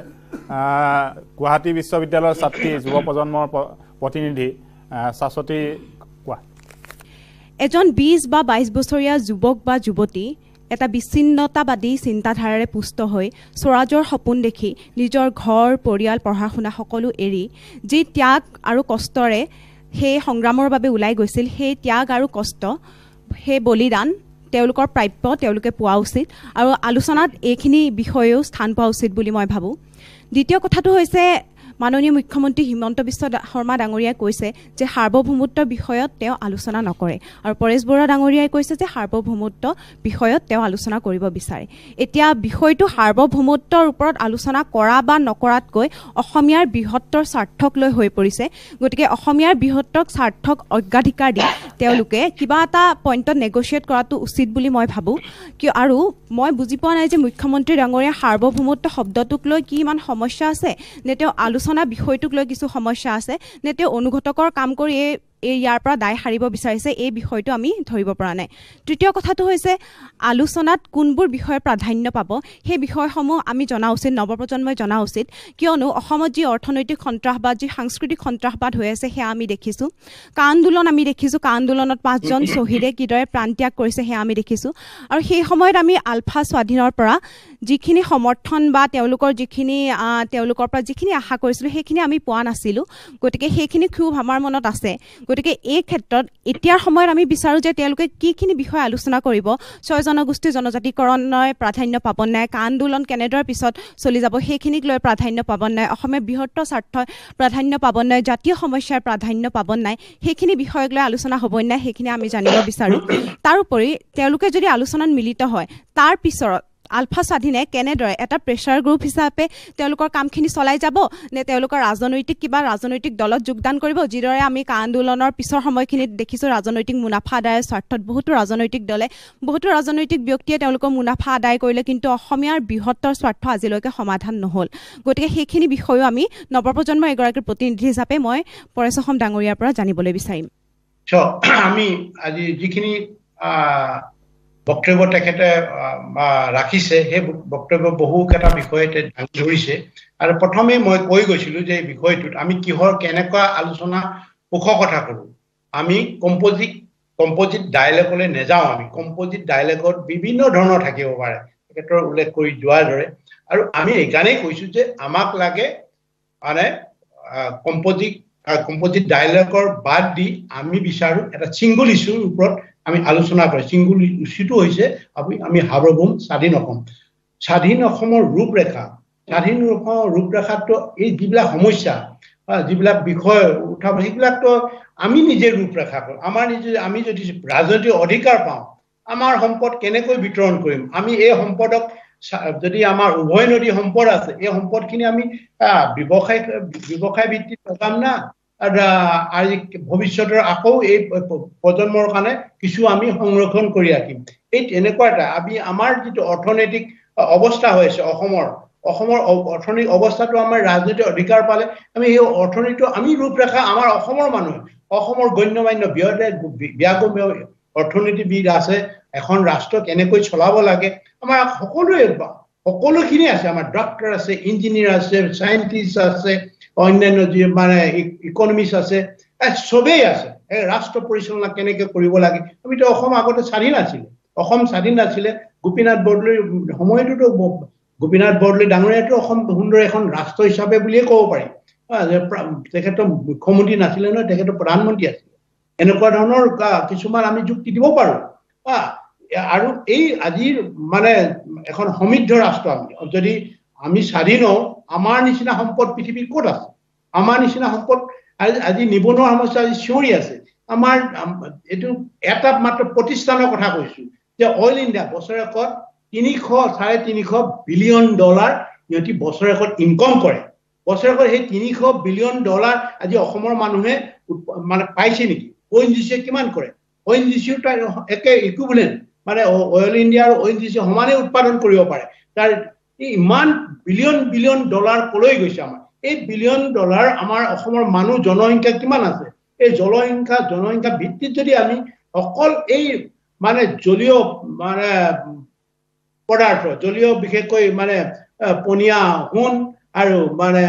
গুৱাহাটী বিশ্ববিদ্যালয়ৰ ছাত্ৰী যুৱ প্ৰজন্মৰ প্ৰতিনিধি শাশ্বতী কোৱা? এজন বিশ বা বাইছ বছৰীয়া যুৱক বা যুৱতী এটা বিচ্ছিন্নতাবাদী চিন্তাধাৰাৰে পুষ্ট হৈ স্বৰাজৰ সপোন দেখি নিজৰ ঘৰ পৰিয়াল পঢ়া শুনা সকলো এৰি যি ত্যাগ আৰু কষ্টৰে সেই সংগ্ৰামৰ বাবে ওলাই গৈছিল সেই ত্যাগ আৰু কষ্ট সেই বলিদান তেওঁলোকৰ প্ৰাপ্য তেওঁলোকে পোৱা উচিত। আৰু আলোচনাত এইখিনি বিষয়েও স্থান পোৱা উচিত বুলি মই ভাবোঁ। দ্বিতীয় কথাটো হৈছে মাননীয় মুখ্যমন্ত্ৰী হিমন্ত বিশ্ব শৰ্মা ডাঙৰীয়াই কৈছে যে সাৰ্বভৌমত্বৰ বিষয়ত তেওঁ আলোচনা নকৰে আৰু পৰেশ বৰুৱা ডাঙৰীয়াই কৈছে যে সাৰ্বভৌমত্ব বিষয়ত তেওঁ আলোচনা কৰিব বিচাৰে। এতিয়া বিষয়টো সাৰ্বভৌমত্বৰ ওপৰত আলোচনা কৰা বা নকৰাতকৈ অসমীয়াৰ বৃহত্তৰ স্বাৰ্থক লৈ হৈ পৰিছে। গতিকে অসমীয়াৰ বৃহত্তক স্বাৰ্থক অগ্ৰাধিকাৰ দি তেওঁলোকে কিবা এটা পইণ্টত নেগচিয়েট কৰাটো উচিত বুলি মই ভাবোঁ। কিয় আৰু মই বুজি পোৱা নাই যে মুখ্যমন্ত্ৰী ডাঙৰীয়া সাৰ্বভৌমত্ব শব্দটোক লৈ কি ইমান সমস্যা আছে নে তেওঁ আলোচনা আলোচনা বিষয়টোক লৈ কিছু সমস্যা আছে নে তেওঁ অনুঘটকৰ কাম কৰি এই এই ইয়াৰ পৰা দায় সাৰিব বিচাৰিছে এই বিষয়টো আমি ধৰিব পৰা নাই। তৃতীয় কথাটো হৈছে আলোচনাত কোনবোৰ বিষয়ে প্ৰাধান্য পাব সেই বিষয়সমূহ আমি জনা উচিত নৱপ্ৰজন্মই জনা উচিত। কিয়নো অসমত যি অৰ্থনৈতিক সন্ত্ৰাসবাদ যি সাংস্কৃতিক সন্ত্ৰাসবাদ হৈ আছে সেয়া আমি দেখিছোঁ। কা আন্দোলন আমি দেখিছোঁ কা আন্দোলনত পাঁচজন শ্বহীদে কিদৰে প্ৰাণ ত্যাগ কৰিছে সেয়া আমি দেখিছোঁ। আৰু সেই সময়ত আমি আলফা স্বাধীনৰ পৰা যিখিনি সমৰ্থন বা তেওঁলোকৰ যিখিনি তেওঁলোকৰ পৰা যিখিনি আশা কৰিছিলোঁ সেইখিনি আমি পোৱা নাছিলোঁ। গতিকে সেইখিনি ক্ষোভ আমাৰ মনত আছে। গতিকে এই ক্ষেত্ৰত এতিয়াৰ সময়ত আমি বিচাৰোঁ যে তেওঁলোকে কিখিনি বিষয়ে আলোচনা কৰিব। ছয় জনগোষ্ঠীৰ জনজাতিকৰণে প্ৰাধান্য পাব নাই কা আন্দোলন কেনেদৰে পিছত চলি যাব সেইখিনিক লৈ প্ৰাধান্য পাব নাই অসমীয়া বৃহত্তৰ স্বাৰ্থই প্ৰাধান্য পাব নাই জাতীয় সমস্যাৰ প্ৰাধান্য পাব নাই সেইখিনি বিষয়ক লৈ আলোচনা হ'ব নাই সেইখিনি আমি জানিব বিচাৰোঁ। তাৰোপৰি তেওঁলোকে যদি আলোচনাত মিলিত হয় তাৰ পিছত আলফা স্বাধীনে কেনেদৰে এটা প্ৰেছাৰ গ্ৰুপ হিচাপে তেওঁলোকৰ কামখিনি চলাই যাব নে তেওঁলোকৰ ৰাজনৈতিক কিবা ৰাজনৈতিক দলত যোগদান কৰিব যিদৰে আমি কা আন্দোলনৰ পিছৰ সময়খিনিত দেখিছোঁ ৰাজনৈতিক মুনাফা আদায়ৰ স্বাৰ্থত বহুতো ৰাজনৈতিক দলে বহুতো ৰাজনৈতিক ব্যক্তিয়ে তেওঁলোকৰ মুনাফা আদায় কৰিলে কিন্তু অসমীয়াৰ বৃহত্তৰ স্বাৰ্থ আজিলৈকে সমাধান নহ'ল। গতিকে সেইখিনি বিষয়েও আমি নৱপ্ৰজন্মৰ এগৰাকী প্ৰতিনিধি হিচাপে মই পৰেশ অসম ডাঙৰীয়াৰ পৰা জানিবলৈ বিচাৰিম। আমি আজি যিখিনি বক্তব্য তেখেতে ৰাখিছে। সেই বক্তব্য বহুকেইটা বিষয়তে দাঙি ধৰিছে। আৰু প্ৰথমে মই কৈ গৈছিলো যে এই বিষয়টোত আমি কিহৰ কেনেকুৱা আলোচনা পোষকতা কৰো। আমি কম্পজিট কম্পজিট ডায়লগলৈ নেযাওঁ আমি। কম্পজিট ডায়লগত বিভিন্ন ধৰণৰ থাকিব পাৰে। তেখেতৰ উল্লেখ কৰি যোৱাৰ দৰে। আৰু আমি এইকাৰণেই কৈছো যে আমাক লাগে মানে কম্পজিট কম্পজিট ডায়লগৰ বাদ দি আমি বিচাৰো এটা ছিংগুল ইছ্যুৰ ওপৰত আমি আলোচনা কৰিম ছিংগুল ইছ্যুটো হৈছে আমি আমি সাৰ্বভৌম স্বাধীন অসম। স্বাধীন অসমৰ ৰূপৰেখা স্বাধীন অসমৰ ৰূপৰেখাটো এই যিবিলাক সমস্যা যিবিলাক বিষয় উঠাব সেইবিলাকতো আমি নিজে ৰূপৰেখা কৰোঁ। আমাৰ নিজে আমি যদি ৰাজনৈতিক অধিকাৰ পাওঁ আমাৰ সম্পদ কেনেকৈ বিতৰণ কৰিম? আমি এই সম্পদক যদি আমাৰ উভয় নদী সম্পদ আছে এই সম্পদখিনি আমি ব্যৱসায় ব্যৱসায় ভিত্তিত লগাম না? ভৱিষ্যতৰ আকৌ এই প্ৰজন্মৰ কাৰণে কিছু আমি সংৰক্ষণ কৰি ৰাখিম। এই তেনেকুৱা এটা আমি আমাৰ যিটো অৰ্থনৈতিক অৱস্থা হৈ আছে অসমৰ অসমৰ অৰ্থনৈতিক অৱস্থাটো আমাৰ ৰাজনৈতিক অধিকাৰ পালে আমি সেই অৰ্থনীতিটো আমি ৰূপৰেখা আমাৰ অসমৰ মানুহে অসমৰ গণ্য মান্য ব্যাগম্য অৰ্থনীতিবিদ আছে এখন ৰাষ্ট্ৰ কেনেকৈ চলাব লাগে আমাৰ সকলোৱে সকলোখিনি আছে আমাৰ ডক্টৰ আছে ইঞ্জিনিয়াৰ আছে চাইণ্টিষ্ট আছে অন্যান্য যি মানে ইকনমিষ্ট আছে চবেই আছে। এই ৰাষ্ট্ৰ পৰিচালনা কেনেকে কৰিব লাগে? আমিতো অসম আগতে স্বাধীন আছিলে। অসম স্বাধীন নাছিলে। গোপীনাথ বৰদলৈৰ সময়টোতো গোপীনাথ বৰদলৈ ডাঙৰীয়াটো অসম সুন্দৰ এখন ৰাষ্ট্ৰ হিচাপে বুলিয়ে ক'ব পাৰি। তেখেতৰ মুখ্যমন্ত্ৰী নাছিলে নহয় তেখেতৰ প্ৰধানমন্ত্ৰী আছিলে। এনেকুৱা ধৰণৰ কিছুমান আমি যুক্তি দিব পাৰো। আহ, আৰু এই আজিৰ মানে এখন সমৃদ্ধ ৰাষ্ট্ৰ আমি। যদি আমি স্বাধীন হওঁ আমাৰ নিচিনা সম্পদ পৃথিৱীৰ ক'ত আছে আমাৰ নিচিনা সম্পদ আজি নিবনুৱা সমস্যা আজি চিঞৰি আছে আমাৰ আম- এইটো এটা মাত্ৰ প্ৰতিষ্ঠানৰ কথা কৈছো যে অইল ইণ্ডিয়া বছৰেকত তিনিশ চাৰে তিনিশ বিলিয়ন ডলাৰ সিহঁতি বছৰেকত ইনকম কৰে বছৰেকত সেই তিনিশ বিলিয়ন ডলাৰ আজি অসমৰ মানুহে মানে পাইছে নেকি অ এন জি চিয়ে কিমান কৰে অ এন জি চিও তাৰ একে ইকুইভেলেণ্ট মানে অইল ইণ্ডিয়া আৰু অ এন জি চি সমানে উৎপাদন কৰিব পাৰে তাৰ এই ইমান বিলিয়ন বিলিয়ন ডলাৰ কলৈ গৈছে আমাৰ? এই বিলিয়ন ডলাৰ আমাৰ অসমৰ মানুহ জনসংখ্যা কিমান আছে? এই জনসংখ্যা জনসংখ্যা ভিত্তিত যদি আমি অকল এই মানে জলীয় মানে পদাৰ্থ জলীয় বিশেষকৈ মানে পনীয়া সোণ আৰু মানে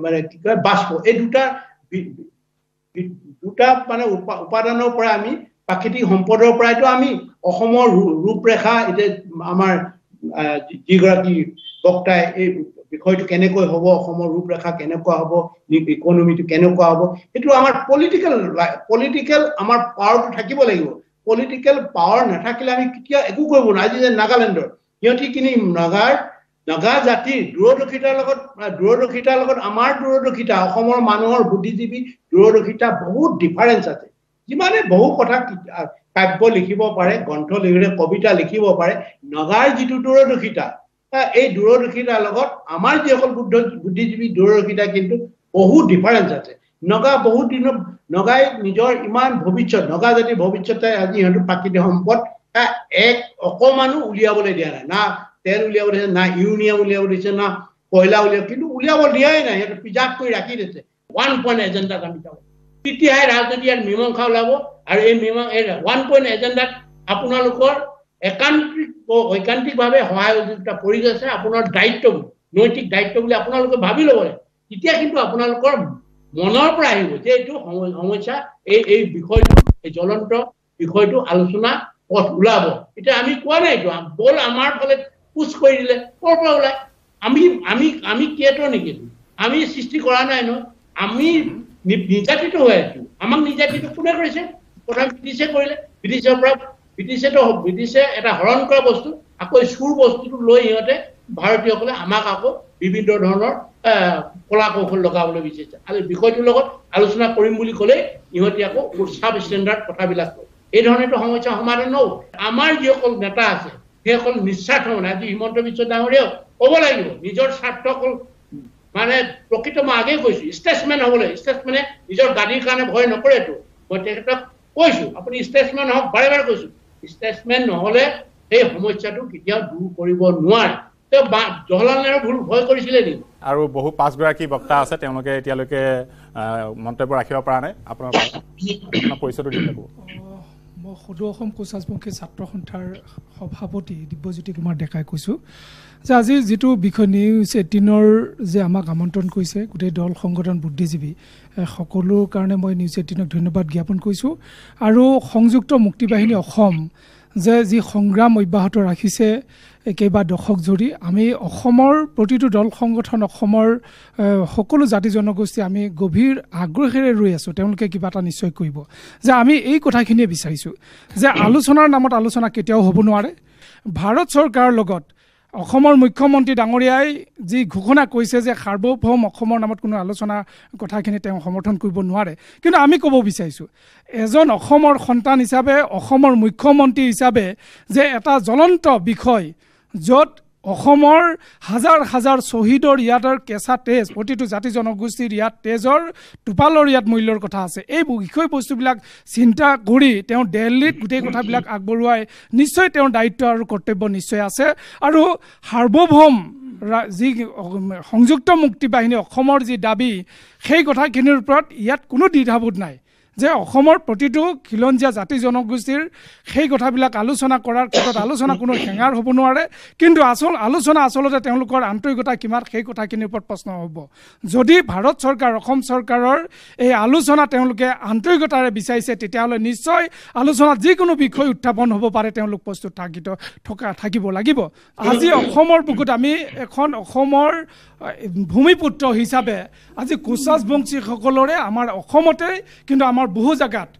মানে কি কয় বাষ্প এই দুটা দুটা মানে উপা- উপাদানৰ পৰা আমি প্ৰাকৃতিক সম্পদৰ পৰাইতো আমি অসমৰ ৰূপৰেখা এতিয়া আমাৰ যিগৰাকী বক্তাই এই বিষয়টো কেনেকৈ হ'ব অসমৰ ৰূপৰেখা কেনেকুৱা হ'ব ইকনমিটো কেনেকুৱা হ'ব সেইটো আমাৰ পলিটিকেল পলিটিকেল আমাৰ পাৱাৰটো থাকিব লাগিব। পলিটিকেল পাৱাৰ নাথাকিলে আমি কেতিয়া একো কৰিব নোৱাৰো। আজি যে নাগালেণ্ডৰ সিহঁতি কিনি নাগাৰ নাগা জাতিৰ দূৰদৰ্শিতাৰ লগত দূৰদৰ্শিতাৰ লগত আমাৰ দূৰদৰ্শিতা অসমৰ মানুহৰ বুদ্ধিজীৱী দূৰদৰ্শিতা বহুত ডিফাৰেঞ্চ আছে। যিমানে বহু কথা কাব্য লিখিব পাৰে গ্ৰন্থ লিখিলে কবিতা লিখিব পাৰে নগাৰ যিটো দূৰদৰ্শিতা এই দূৰদৰ্শিতাৰ লগত আমাৰ যিসকল বুদ্ধ বুদ্ধিজীৱী দূৰদৰ্শিতা কিন্তু বহুত ডিফাৰেঞ্চ আছে। নগা বহুত দিনৰ নগাই নিজৰ ইমান ভৱিষ্যত নগা জাতিৰ ভৱিষ্যতে আজি সিহঁতৰ প্ৰাকৃতিক সম্পদ এক অকমানো উলিয়াবলৈ দিয়া নাই। না তেল উলিয়াব দিছে না ইউৰিনিয়াম উলিয়াব দিছে না কয়লা উলিয়াব কিন্তু উলিয়াব দিয়াই নাই। সিহঁতে প্ৰিজাৰ্ভ কৰি ৰাখি দিছে। ওৱান পইণ্ট এজেণ্ডাত আমি যাব। তেতিয়াহে ৰাজনীতি ইয়াত মীমাংসা ওলাব আৰু এই মীমাং এই ওৱান পইণ্ট এজেণ্ডাত আপোনালোকৰ একান্তিক ঐকান্তিকভাৱে সহায় পৰি গৈছে আপোনাৰ দায়িত্ব নৈতিক দায়িত্ব বুলি আপোনালোকে ভাবি ল'ব লাগে। তেতিয়া কিন্তু আপোনালোকৰ মনৰ পৰা আহিব যে এইটো সম- সমস্যা এই এই বিষয়টো এই জ্বলন্ত বিষয়টো আলোচনা পথ ওলাব। এতিয়া আমি কোৱা নাইতো ব'ল আমাৰ ফালে পুচ কৰি দিলে ক'ৰ পৰা ওলাই আমি আমি আমি ক্ৰিয়েটৰ নেকি আমি সৃষ্টি কৰা নাই নহয়। আমি নিৰ্যাতিত হৈ আছো। আমাক নিৰ্যাতিত কোনে কৰিছে? প্ৰথম ব্ৰিটিছে কৰিলে। ব্ৰিটিছৰ পৰা ব্ৰিটিছেতো ব্ৰিটিছে এটা হৰণ কৰা বস্তু আকৌ এই চুৰ বস্তুটো লৈ সিহঁতে ভাৰতীয়সকলে আমাক আকৌ বিভিন্ন ধৰণৰ কলা কৌশল লগাবলৈ বিচাৰিছে। আৰু বিষয়টোৰ লগত আলোচনা কৰিম বুলি ক'লেই ইহঁতে আকৌ চাব ষ্টেণ্ডাৰ্ড কথাবিলাক কয়। এই ধৰণেতো সমস্যা সমাধান নহ'ব। আমাৰ যিসকল নেতা আছে সেইসকল নিস্বাৰ্থ মানে। আজি হিমন্ত বিশ্ব ডাঙৰীয়াও ক'ব লাগিব নিজৰ স্বাৰ্থ মানে প্ৰকৃত মই আগেই কৈছো। ষ্টেটছমেন হ'বলৈ ষ্টেটছমেনে নিজৰ গাড়ীৰ কাৰণে ভয় নকৰেতো। মই তেখেতক কৈছো আপুনি ষ্টেটছমেন হওক বাৰে বাৰে কৈছো ষ্টেটছমেন নহ'লে সেই সমস্যাটো কেতিয়াও দূৰ কৰিব নোৱাৰে। তেওঁ জৱাহৰলাল নেহৰু ভুল ভয় কৰিছিলে নেকি? আৰু বহু পাঁচগৰাকী বক্তা আছে তেওঁলোকে এতিয়ালৈকে মন্তব্য ৰাখিব পৰা নাই। আপোনাৰ পৰিচয়টো দি মই সদৌ অসম কোচ ৰাজবংশী ছাত্ৰ সন্থাৰ সভাপতি দিব্যজ্যোতি কুমাৰ ডেকাই কৈছোঁ যে আজি যিটো বিষয় নিউজ এইটিনৰ যে আমাক আমন্ত্ৰণ কৰিছে গোটেই দল সংগঠন বুদ্ধিজীৱী সকলোৰ কাৰণে মই নিউজ এইটিনক ধন্যবাদ জ্ঞাপন কৰিছোঁ। আৰু সংযুক্ত মুক্তিবাহিনী অসম যে যি সংগ্ৰাম অব্যাহত ৰাখিছে কেইবা দশক জুৰি আমি অসমৰ প্ৰতিটো দল সংগঠন অসমৰ সকলো জাতি জনগোষ্ঠী আমি গভীৰ আগ্ৰহেৰে ৰৈ আছোঁ তেওঁলোকে কিবা এটা নিশ্চয় কৰিব। যে আমি এই কথাখিনিয়ে বিচাৰিছোঁ যে আলোচনাৰ নামত আলোচনা কেতিয়াও হ'ব নোৱাৰে। ভাৰত চৰকাৰৰ লগত অসমৰ মুখ্যমন্ত্ৰী ডাঙৰীয়াই যি ঘোষণা কৰিছে যে সাৰ্বভৌম অসমৰ নামত কোনো আলোচনা কথাখিনি তেওঁ সমৰ্থন কৰিব নোৱাৰে কিন্তু আমি ক'ব বিচাৰিছোঁ এজন অসমৰ সন্তান হিচাপে অসমৰ মুখ্যমন্ত্ৰী হিচাপে যে এটা জ্বলন্ত বিষয় য'ত অসমৰ হাজাৰ হাজাৰ শ্বহীদৰ ইয়াতৰ কেঁচা তেজ প্ৰতিটো জাতি জনগোষ্ঠীৰ ইয়াত তেজৰ টোপালৰ ইয়াত মূল্যৰ কথা আছে। এই বিষয়বস্তুবিলাক চিন্তা কৰি তেওঁ দিল্লীত গোটেই কথাবিলাক আগবঢ়োৱাই নিশ্চয় তেওঁৰ দায়িত্ব আৰু কৰ্তব্য নিশ্চয় আছে। আৰু সাৰ্বভৌম যি সংযুক্ত মুক্তি বাহিনী অসমৰ যি দাবী সেই কথাখিনিৰ ওপৰত ইয়াত কোনো দ্বিধাবোধ নাই। যে অসমৰ প্ৰতিটো খিলঞ্জীয়া জাতি জনগোষ্ঠীৰ সেই কথাবিলাক আলোচনা কৰাৰ ক্ষেত্ৰত আলোচনা কোনো হেঙাৰ হ'ব নোৱাৰে। কিন্তু আচল আলোচনা আচলতে তেওঁলোকৰ আন্তৰিকতা কিমান সেই কথাখিনিৰ ওপৰত প্ৰশ্ন হ'ব। যদি ভাৰত চৰকাৰ অসম চৰকাৰৰ এই আলোচনা তেওঁলোকে আন্তৰিকতাৰে বিচাৰিছে তেতিয়াহ'লে নিশ্চয় আলোচনাত যিকোনো বিষয় উত্থাপন হ'ব পাৰে তেওঁলোক প্ৰস্তুত থাকিত থকা থাকিব লাগিব। আজি অসমৰ বুকুত আমি এখন অসমৰ ভূমিপুত্ৰ হিচাপে আজি কোচাছ বংশীসকলৰে আমাৰ অসমতে কিন্তু আমাৰ বহু জেগাত।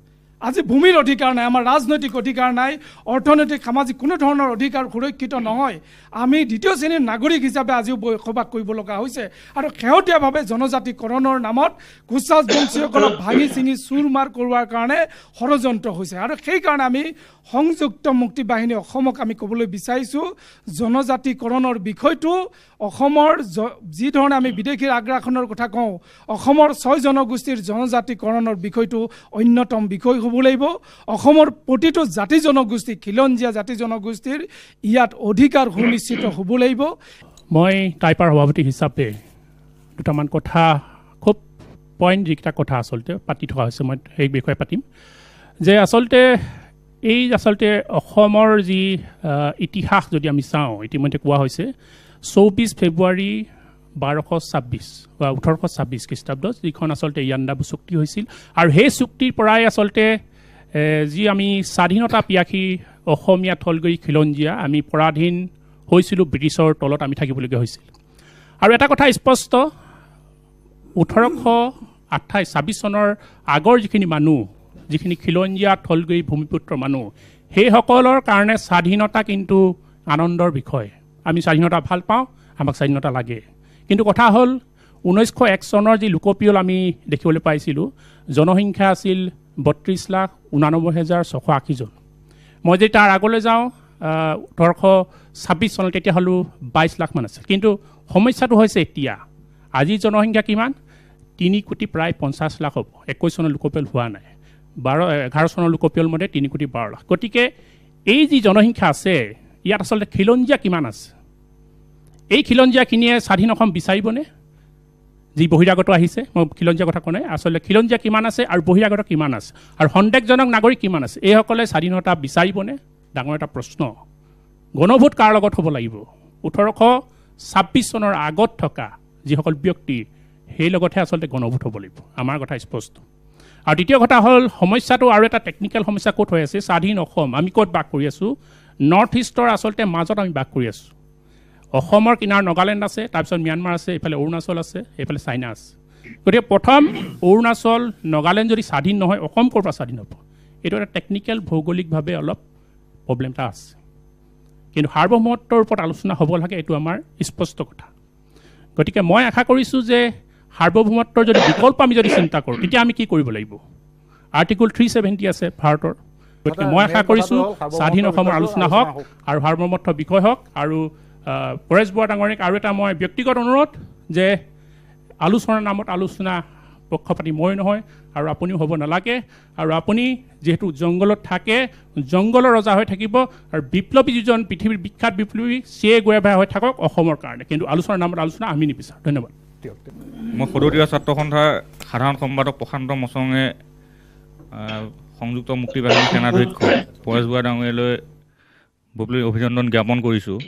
আজি ভূমিৰ অধিকাৰ নাই আমাৰ ৰাজনৈতিক অধিকাৰ নাই অৰ্থনৈতিক সামাজিক কোনো ধৰণৰ অধিকাৰ সুৰক্ষিত নহয়। আমি দ্বিতীয় শ্ৰেণীৰ নাগৰিক হিচাপে আজিও বসবাস কৰিব লগা হৈছে। আৰু শেহতীয়াভাৱে জনজাতিকৰণৰ নামত কোচাছ বংশীসকলক ভাঙি চিঙি চুৰ মাৰ কৰোৱাৰ কাৰণে ষড়যন্ত্ৰ হৈছে। আৰু সেইকাৰণে আমি সংযুক্ত মুক্তি বাহিনী অসমক আমি ক'বলৈ বিচাৰিছোঁ। জনজাতিকৰণৰ বিষয়টো অসমৰ জ- যি ধৰণে আমি বিদেশীৰ আগ্ৰাসনৰ কথা কওঁ অসমৰ ছয় জনগোষ্ঠীৰ জনজাতিকৰণৰ বিষয়টো অন্যতম বিষয় হ'ব লাগিব। অসমৰ প্ৰতিটো জাতি জনগোষ্ঠী খিলঞ্জীয়া জাতি জনগোষ্ঠীৰ ইয়াত অধিকাৰ সুনিশ্চিত হ'ব লাগিব। মই টাইপাৰ সভাপতি হিচাপে দুটামান কথা খুব পইণ্ট যিকেইটা কথা আচলতে পাতি থকা হৈছে মই সেই বিষয়ে পাতিম। যে আচলতে এই আচলতে অসমৰ যি ইতিহাস যদি আমি চাওঁ ইতিমধ্যে কোৱা হৈছে চৌবিছ ফেব্ৰুৱাৰী বাৰশ ছাব্বিছ বা ওঠৰশ ছাব্বিছ খ্ৰীষ্টাব্দত যিখন আচলতে ইয়াণ্ডাবু চুক্তি হৈছিল। আৰু সেই চুক্তিৰ পৰাই আচলতে যি আমি স্বাধীনতা পিয়াসী অসমীয়া থলগৈ খিলঞ্জীয়া আমি পৰাধীন হৈছিলোঁ ব্ৰিটিছৰ তলত আমি থাকিবলগীয়া হৈছিল। আৰু এটা কথা স্পষ্ট ওঠৰশ আঠাইছ ছাব্বিছ চনৰ আগৰ যিখিনি মানুহ যিখিনি খিলঞ্জীয়া থলগৈ ভূমিপুত্ৰ মানুহ সেইসকলৰ কাৰণে স্বাধীনতা কিন্তু আনন্দৰ বিষয়। আমি স্বাধীনতা ভাল পাওঁ আমাক স্বাধীনতা লাগে। কিন্তু কথা হ'ল ঊনৈছশ এক চনৰ যি লোকপিয়ল আমি দেখিবলৈ পাইছিলোঁ জনসংখ্যা আছিল বত্ৰিছ লাখ ঊনানব্বৈ হেজাৰ ছশ আশীজন মই যদি তাৰ আগলৈ যাওঁ ওঠৰশ ছাব্বিছ চনত তেতিয়া হ'লেও বাইছ লাখমান আছিল। কিন্তু সমস্যাটো হৈছে এতিয়া। আজি জনসংখ্যা কিমান? তিনি কোটি প্ৰায় পঞ্চাছ লাখ হ'ব। একৈছ চনৰ লোকপিয়ল হোৱা নাই। বাৰ এঘাৰ চনৰ লোকপিয়ল মতে তিনি কোটি বাৰ লাখ। গতিকে এই যি জনসংখ্যা আছে ইয়াত আচলতে খিলঞ্জীয়া কিমান আছে? এই খিলঞ্জীয়াখিনিয়ে স্বাধীন অসম বিচাৰিবনে? যি বহিৰাগত আহিছে মই খিলঞ্জীয়া কথা কোৱা নাই আচলতে খিলঞ্জীয়া কিমান আছে আৰু বহিৰাগত কিমান আছে? আৰু সন্দেহজনক নাগৰিক কিমান আছে? এইসকলে স্বাধীনতা বিচাৰিবনে? ডাঙৰ এটা প্ৰশ্ন। গণভোট কাৰ লগত হ'ব লাগিব? ওঠৰশ ছাব্বিছ চনৰ আগত থকা যিসকল ব্যক্তি সেই লগতহে আচলতে গণভোট হ'ব লাগিব। আমাৰ কথা স্পষ্ট। আৰু দ্বিতীয় কথা হ'ল সমস্যাটো আৰু এটা টেকনিকেল সমস্যা ক'ত হৈ আছে স্বাধীন অসম। আমি ক'ত বাস কৰি আছোঁ? নৰ্থ ইষ্টৰ আচলতে মাজত আমি বাস কৰি আছোঁ। অসমৰ কিনাৰ নগালেণ্ড আছে তাৰপিছত ম্যানমাৰ আছে এইফালে অৰুণাচল আছে এইফালে চাইনা আছে। গতিকে প্ৰথম অৰুণাচল নগালেণ্ড যদি স্বাধীন নহয় অসম ক'ৰ পৰা স্বাধীন হ'ব? এইটো এটা টেকনিকেল ভৌগোলিকভাৱে অলপ প্ৰব্লেম এটা আছে। কিন্তু সাৰ্বভৌমত্বৰ ওপৰত আলোচনা হ'ব লাগে এইটো আমাৰ স্পষ্ট কথা। গতিকে মই আশা কৰিছোঁ যে সাৰ্বভৌমত্বৰ যদি বিকল্প আমি যদি চিন্তা কৰোঁ তেতিয়া আমি কি কৰিব লাগিব? আৰ্টিকল থ্ৰী ছেভেণ্টি আছে ভাৰতৰ। গতিকে মই আশা কৰিছোঁ স্বাধীন অসমৰ আলোচনা হওক আৰু সাৰ্বভৌমত্ব বিষয় হওক আৰু পৰেশ বৰা ডাঙৰীয়াক আৰু এটা মই ব্যক্তিগত অনুৰোধ যে আলোচনাৰ নামত আলোচনা পক্ষপাতি মই নহয় আৰু আপুনিও হ'ব নালাগে। আৰু আপুনি যিহেতু জংঘলত থাকে জংঘলৰ ৰজা হৈ থাকিব আৰু বিপ্লৱী যিজন পৃথিৱীৰ বিখ্যাত বিপ্লৱী চিয়ে গোৱাভাই হৈ থাকক অসমৰ কাৰণে। কিন্তু আলোচনাৰ নামত আলোচনা আমি নিবিচাৰোঁ। ধন্যবাদ। মই সদৌতীয়া ছাত্ৰ সন্থাৰ সাধাৰণ সম্পাদক প্ৰশান্ত মচঙে সংযুক্ত মুক্তি বাহিনীৰ সেনাধ্যক্ষ পৰেশ বৰা ডাঙৰীয়ালৈ ববলি অভিনন্দন জ্ঞাপন কৰিছোঁ।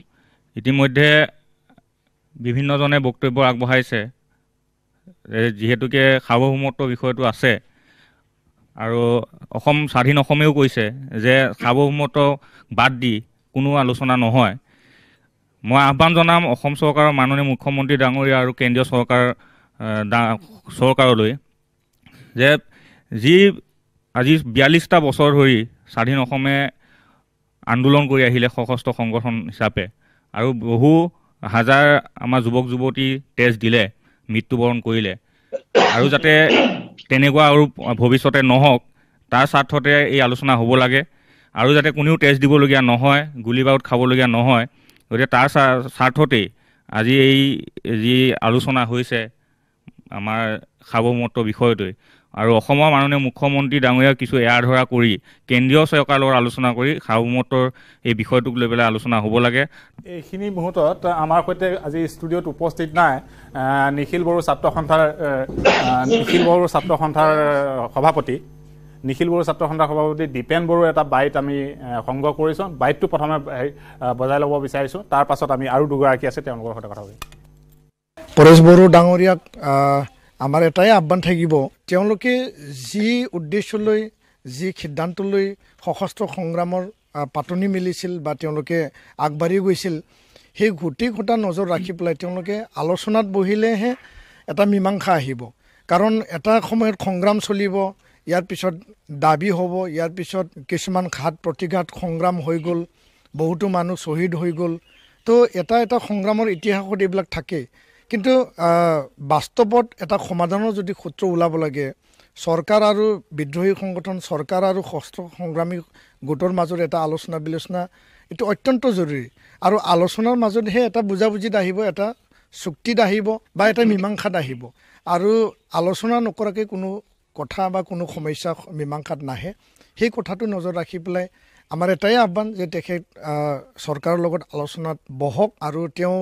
ইতিমধ্যে বিভিন্নজনে বক্তব্য আগবঢ়াইছে। যিহেতুকে সাৰ্বভৌমত্ব বিষয়টো আছে। আৰু অসম স্বাধীন অসমেও কৈছে যে সাৰ্বভৌমত্ব বাদ দি কোনো আলোচনা নহয়। মই আহ্বান জনাম অসম চৰকাৰৰ মাননীয় মুখ্যমন্ত্ৰী ডাঙৰীয়া আৰু কেন্দ্ৰীয় চৰকাৰ চৰকাৰলৈ যে যি আজি বিয়াল্লিছটা বছৰ ধৰি স্বাধীন অসমে আন্দোলন কৰি আহিলে সশস্ত্ৰ সংগঠন হিচাপে আৰু বহু হাজাৰ আমাৰ যুৱক যুৱতী তেজ দিলে মৃত্যুবৰণ কৰিলে আৰু যাতে তেনেকুৱা আৰু ভৱিষ্যতে নহওক তাৰ স্বাৰ্থতে এই আলোচনা হ'ব লাগে আৰু যাতে কোনেও তেজ দিবলগীয়া নহয় গুলী বাৰুদ খাবলগীয়া নহয়। গতিকে তাৰ স্বা- স্বাৰ্থতেই আজি এই যি আলোচনা হৈছে আমাৰ সাৰ্বভৌমত্ব বিষয়টোৱে আৰু অসমৰ মাননীয় মুখ্যমন্ত্ৰী ডাঙৰীয়াক কিছু এৰা ধৰা কৰি কেন্দ্ৰীয় চৰকাৰৰ লগত আলোচনা কৰি সাৰ্বভৌমত্বৰ এই বিষয়টোক লৈ পেলাই আলোচনা হ'ব লাগে। এইখিনি মুহূৰ্তত আমাৰ সৈতে আজি ষ্টুডিঅ'ত উপস্থিত নাই নিখিল বড়ো ছাত্ৰ সন্থাৰ নিখিল বড়ো ছাত্ৰ সন্থাৰ সভাপতি। নিখিল বড়ো ছাত্ৰ সন্থাৰ সভাপতি দীপেন বড়োৰ এটা বাইট আমি সংগ্ৰহ কৰিছোঁ। বাইটটো প্ৰথমে বজাই ল'ব বিচাৰিছোঁ। তাৰ পাছত আমি আৰু দুগৰাকী আছে তেওঁলোকৰ সৈতে কথা পাতিম। পৰেশ বড়ো ডাঙৰীয়াক আমাৰ এটাই আহ্বান থাকিব। তেওঁলোকে যি উদ্দেশ্যলৈ যি সিদ্ধান্তলৈ সশস্ত্ৰ সংগ্ৰামৰ পাতনি মেলিছিল বা তেওঁলোকে আগবাঢ়ি গৈছিল সেই গোটেই কথা নজৰ ৰাখি পেলাই তেওঁলোকে আলোচনাত বহিলেহে এটা মীমাংসা আহিব। কাৰণ এটা সময়ত সংগ্ৰাম চলিব ইয়াৰ পিছত দাবী হ'ব ইয়াৰ পিছত কিছুমান ঘাত প্ৰতিঘাত সংগ্ৰাম হৈ গ'ল বহুতো মানুহ শ্বহীদ হৈ গ'ল। তো এটা এটা সংগ্ৰামৰ ইতিহাসত এইবিলাক থাকে কিন্তু বাস্তৱত এটা সমাধানৰ যদি সূত্ৰ ওলাব লাগে চৰকাৰ আৰু বিদ্ৰোহী সংগঠন চৰকাৰ আৰু সশস্ত্ৰ সংগ্ৰামী গোটৰ মাজত এটা আলোচনা বিলোচনা এইটো অত্যন্ত জৰুৰী। আৰু আলোচনাৰ মাজতহে এটা বুজাবুজিত আহিব এটা চুক্তিত আহিব বা এটা মীমাংসাত আহিব। আৰু আলোচনা নকৰাকৈ কোনো কথা বা কোনো সমস্যা মীমাংসাত নাহে। সেই কথাটো নজৰ ৰাখি পেলাই আমাৰ এটাই আহ্বান যে তেখেত চৰকাৰৰ লগত আলোচনাত বহক আৰু তেওঁ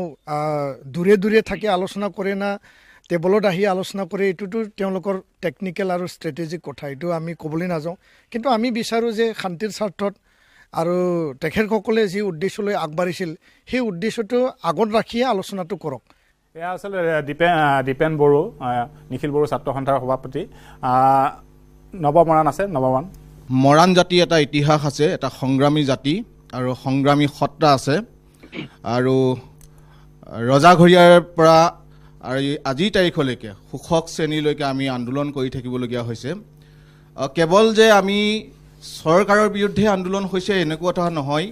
দূৰে দূৰে থাকি আলোচনা কৰে না টেবলত আহি আলোচনা কৰে এইটোতো তেওঁলোকৰ টেকনিকেল আৰু ষ্ট্ৰেটেজিক কথা এইটো আমি ক'বলৈ নাযাওঁ। কিন্তু আমি বিচাৰোঁ যে শান্তিৰ স্বাৰ্থত আৰু তেখেতসকলে যি উদ্দেশ্যলৈ আগবাঢ়িছিল সেই উদ্দেশ্যটো আগত ৰাখিয়ে আলোচনাটো কৰক। এয়া আচলতে দীপেন দীপেন বড়ো নিখিল বড়ো ছাত্ৰ সন্থাৰ সভাপতি নৱমৰাণ আছে নৱমৰাণ। মৰাণ জাতি এটা ইতিহাস আছে এটা সংগ্ৰামী জাতি আৰু সংগ্ৰামী সত্তা আছে। আৰু ৰজাঘৰীয়াৰ পৰা আৰু আজিৰ তাৰিখলৈকে শোষক শ্ৰেণীলৈকে আমি আন্দোলন কৰি থাকিবলগীয়া হৈছে। কেৱল যে আমি চৰকাৰৰ বিৰুদ্ধে আন্দোলন হৈছে এনেকুৱা কথা নহয়।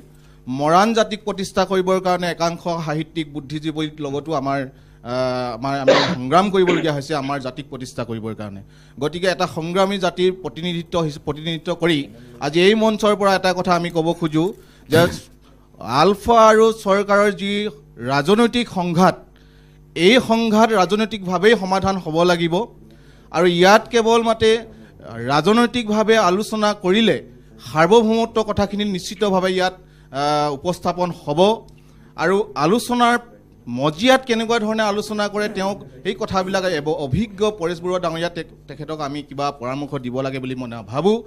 মৰাণ জাতিক প্ৰতিষ্ঠা কৰিবৰ কাৰণে একাংশ সাহিত্যিক বুদ্ধিজীৱীৰ লগতো আমাৰ আমাৰ আমি সংগ্ৰাম কৰিবলগীয়া হৈছে আমাৰ জাতিক প্ৰতিষ্ঠা কৰিবৰ কাৰণে। গতিকে এটা সংগ্ৰামী জাতিৰ প্ৰতিনিধিত্ব প্ৰতিনিধিত্ব কৰি আজি এই মঞ্চৰ পৰা এটা কথা আমি ক'ব খোজোঁ যে আলফা আৰু চৰকাৰৰ যি ৰাজনৈতিক সংঘাত এই সংঘাত ৰাজনৈতিকভাৱেই সমাধান হ'ব লাগিব। আৰু ইয়াত কেৱল মাতে ৰাজনৈতিকভাৱে আলোচনা কৰিলে সাৰ্বভৌমত্ব কথাখিনি নিশ্চিতভাৱে ইয়াত উপস্থাপন হ'ব। আৰু আলোচনাৰ মজিয়াত কেনেকুৱা ধৰণে আলোচনা কৰে তেওঁক এই কথাবিলাক অভিজ্ঞ পৰেশ বৰুৱা ডাঙৰীয়া তেখেতক আমি কিবা পৰামৰ্শ দিব লাগে বুলি মই নাভাবোঁ।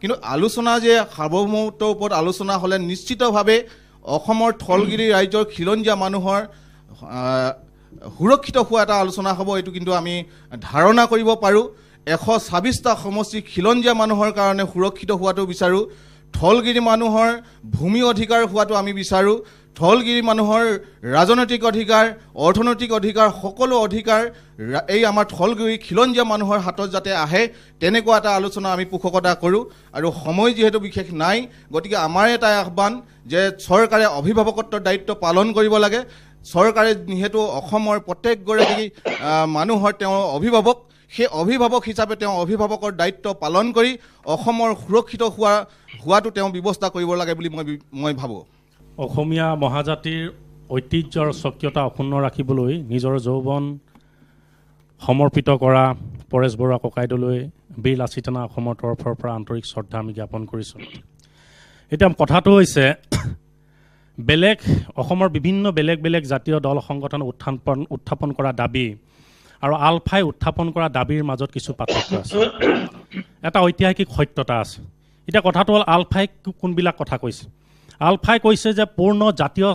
কিন্তু আলোচনা যে সাৰ্বভৌমত্বৰ ওপৰত আলোচনা হ'লে নিশ্চিতভাৱে অসমৰ থলগিৰি ৰাইজৰ খিলঞ্জীয়া মানুহৰ সুৰক্ষিত হোৱা এটা আলোচনা হ'ব এইটো কিন্তু আমি ধাৰণা কৰিব পাৰোঁ। এশ ছাব্বিছটা সমষ্টি খিলঞ্জীয়া মানুহৰ কাৰণে সুৰক্ষিত হোৱাটো বিচাৰোঁ। থলগিৰি মানুহৰ ভূমি অধিকাৰ হোৱাটো আমি বিচাৰোঁ। স্থলগিৰি মানুহৰ ৰাজনৈতিক অধিকাৰ অৰ্থনৈতিক অধিকাৰ সকলো অধিকাৰ এই আমাৰ স্থলগিৰি খিলঞ্জীয়া মানুহৰ হাতত যাতে আহে তেনেকুৱা এটা আলোচনা আমি পোষকতা কৰোঁ। আৰু সময় যিহেতু বিশেষ নাই গতিকে আমাৰ এটা আহ্বান যে চৰকাৰে অভিভাৱকত্বৰ দায়িত্ব পালন কৰিব লাগে। চৰকাৰে যিহেতু অসমৰ প্ৰত্যেকগৰাকী মানুহৰ তেওঁ অভিভাৱক সেই অভিভাৱক হিচাপে তেওঁ অভিভাৱকৰ দায়িত্ব পালন কৰি অসমৰ সুৰক্ষিত হোৱা হোৱাটো তেওঁ ব্যৱস্থা কৰিব লাগে বুলি মই মই ভাবোঁ। অসমীয়া মহাজাতিৰ ঐতিহ্য আৰু স্বকীয়তা অক্ষুণ্ণ ৰাখিবলৈ নিজৰ যৌৱন সমৰ্পিত কৰা পৰেশ বৰুৱা ককাইদেউলৈ বীৰ লাচিত থানা অসমৰ তৰফৰ পৰা আন্তৰিক শ্ৰদ্ধা আমি জ্ঞাপন কৰিছোঁ। এতিয়া কথাটো হৈছে বেলেগ অসমৰ বিভিন্ন বেলেগ বেলেগ জাতীয় দল সংগঠন উত্থাপন উত্থাপন কৰা দাবী আৰু আলফাই উত্থাপন কৰা দাবীৰ মাজত কিছু পাৰ্থক্য আছে। এটা ঐতিহাসিক সত্যতা আছে। এতিয়া কথাটো হ'ল আলফাই কোনবিলাক কথা কৈছে? আলফাই কৈছে যে পূৰ্ণ জাতীয়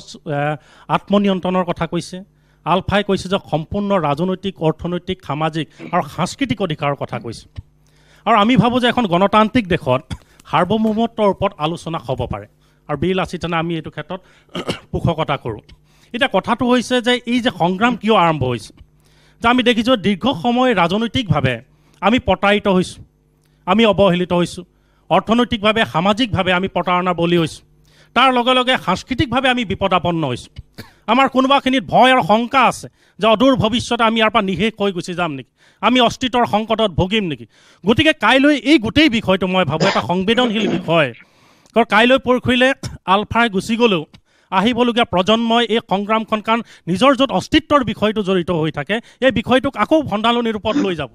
আত্মনিয়ন্ত্ৰণৰ কথা কৈছে। আলফাই কৈছে যে সম্পূৰ্ণ ৰাজনৈতিক অৰ্থনৈতিক সামাজিক আৰু সাংস্কৃতিক অধিকাৰৰ কথা কৈছে। আৰু আমি ভাবোঁ যে এখন গণতান্ত্ৰিক দেশত সাৰ্বভৌমত্বৰ ওপৰত আলোচনা হ'ব পাৰে। আৰু বীৰ লাচিতানে আমি এইটো ক্ষেত্ৰত পোষকতা কৰোঁ। এতিয়া কথাটো হৈছে যে এই যে সংগ্ৰাম কিয় আৰম্ভ হৈছে যে আমি দেখিছোঁ দীৰ্ঘ সময় ৰাজনৈতিকভাৱে আমি প্ৰতাৰিত হৈছোঁ আমি অৱহেলিত হৈছোঁ। অৰ্থনৈতিকভাৱে সামাজিকভাৱে আমি প্ৰতাৰণাৰ বলি হৈছোঁ। তাৰ লগে লগে সাংস্কৃতিকভাৱে আমি বিপদাপন্ন হৈছোঁ। আমাৰ কোনোবাখিনিত ভয় আৰু শংকা আছে যে অদূৰ ভৱিষ্যতে আমি ইয়াৰ পৰা নিশেষ হৈ গুচি যাম নেকি? আমি অস্তিত্বৰ সংকটত ভুগিম নেকি? গতিকে কাইলৈ এই গোটেই বিষয়টো মই ভাবোঁ এটা সংবেদনশীল বিষয়। কাইলৈ পৰহিলৈ আলফাই গুচি গ'লেও আহিবলগীয়া প্ৰজন্মই এই সংগ্ৰামখন কাৰণ নিজৰ য'ত অস্তিত্বৰ বিষয়টো জড়িত হৈ থাকে এই বিষয়টোক আকৌ ভণ্ডালনিৰ ৰূপত লৈ যাব।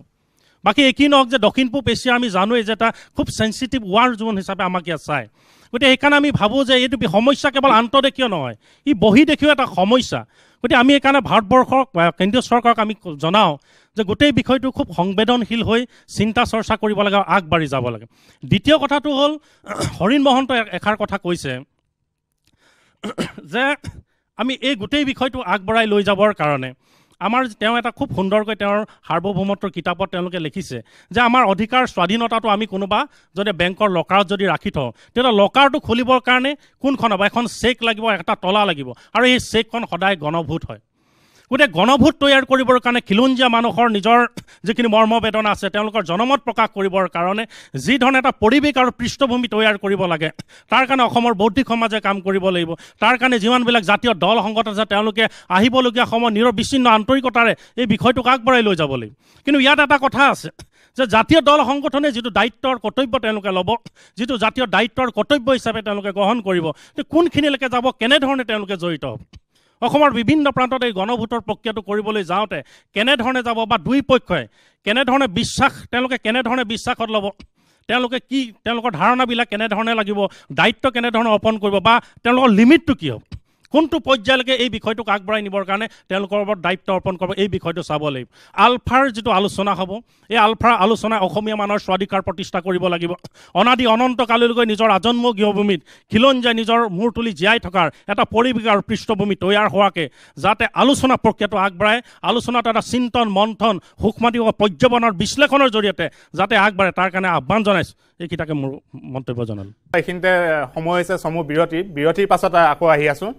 বাকী একেই নহওক যে দক্ষিণ পূব এছিয়া আমি জানোৱেই যে এটা খুব চেঞ্চিটিভ ৱাৰ জোন হিচাপে আমাক ইয়াত চায়। গতিকে সেইকাৰণে আমি ভাবোঁ যে এইটো সমস্যা কেৱল আন্তঃদেশীয় নহয়? ই বহিদেশীয় এটা সমস্যা। গতিকে আমি সেইকাৰণে ভাৰতবৰ্ষক কেন্দ্ৰীয় চৰকাৰক আমি জনাওঁ যে গোটেই বিষয়টো খুব সংবেদনশীল হৈ চিন্তা চৰ্চা কৰিব লাগে আৰু আগবাঢ়ি যাব লাগে। দ্বিতীয় কথাটো হ'ল হৰিণ মহন্ত এষাৰ কথা কৈছে যে আমি এই গোটেই বিষয়টো আগবঢ়াই লৈ যাবৰ কাৰণে আমাৰ তেওঁ এটা খুব সুন্দৰকৈ তেওঁৰ সাৰ্বভৌমত্বৰ কিতাপত তেওঁলোকে লিখিছে যে আমাৰ অধিকাৰ স্বাধীনতাটো আমি কোনোবা যদি বেংকৰ লকাৰত যদি ৰাখি থওঁ তেতিয়া লকাৰটো খুলিবৰ কাৰণে কোনখন হ'ব? এখন চেক লাগিব এটা তলা লাগিব। আৰু এই চেকখন সদায় গণভোট হয়। গতিকে গণভোট তৈয়াৰ কৰিবৰ কাৰণে খিলঞ্জীয়া মানুহৰ নিজৰ যিখিনি মৰ্মবেদনা আছে তেওঁলোকৰ জনমত প্ৰকাশ কৰিবৰ কাৰণে যি ধৰণে এটা পৰিৱেশ আৰু পৃষ্ঠভূমি তৈয়াৰ কৰিব লাগে তাৰ কাৰণে অসমৰ বৌদ্ধিক সমাজে কাম কৰিব লাগিব। তাৰ কাৰণে যিমানবিলাক জাতীয় দল সংগঠন আছে তেওঁলোকে আহিবলগীয়া সময়ত নিৰবিচ্ছিন্ন আন্তৰিকতাৰে এই বিষয়টোক আগবঢ়াই লৈ যাব লাগিব। কিন্তু ইয়াত এটা কথা আছে যে জাতীয় দল সংগঠনে যিটো দায়িত্বৰ কৰ্তব্য তেওঁলোকে ল'ব যিটো জাতীয় দায়িত্বৰ কৰ্তব্য হিচাপে তেওঁলোকে গ্ৰহণ কৰিব কোনখিনিলৈকে যাব কেনেধৰণে তেওঁলোকে জড়িত হ'ব? অসমৰ বিভিন্ন প্ৰান্তত এই গণভোটৰ প্ৰক্ৰিয়াটো কৰিবলৈ যাওঁতে কেনেধৰণে যাব বা দুই পক্ষই কেনেধৰণে বিশ্বাস তেওঁলোকে কেনেধৰণে বিশ্বাসত ল'ব তেওঁলোকে কি তেওঁলোকৰ ধাৰণাবিলাক কেনেধৰণে লাগিব দায়িত্ব কেনেধৰণে অৰ্পণ কৰিব বা তেওঁলোকৰ লিমিটটো কি হ'ব? কোনটো পৰ্যায়লৈকে এই বিষয়টোক আগবঢ়াই নিবৰ কাৰণে তেওঁলোকৰ ওপৰত দায়িত্ব অৰ্পণ কৰিব এই বিষয়টো চাব লাগিব। আলফাৰ যিটো আলোচনা হ'ব এই আলফাৰ আলোচনাই অসমীয়া মানুহৰ স্বাধিকাৰ প্ৰতিষ্ঠা কৰিব লাগিব। অনাদি অনন্ত কাললৈকে নিজৰ আজন্ম গৃহভূমিত খিলঞ্জীয়াই নিজৰ মূৰ তুলি জীয়াই থকাৰ এটা পৰিৱেশ আৰু পৃষ্ঠভূমি তৈয়াৰ হোৱাকৈ যাতে আলোচনা প্ৰক্ৰিয়াটো আগবঢ়ায় আলোচনাত এটা চিন্তন মন্থন সূক্ষ্মাদি পৰ্যবেক্ষণৰ বিশ্লেষণৰ জৰিয়তে যাতে আগবাঢ়ে তাৰ কাৰণে আহ্বান জনাইছোঁ। এইকেইটাকে মোৰ মন্তব্য জনালোঁ। এইখিনিতে সময় হৈছে চমু বিৰতি বিৰতিৰ পাছত আকৌ আহি আছোঁ।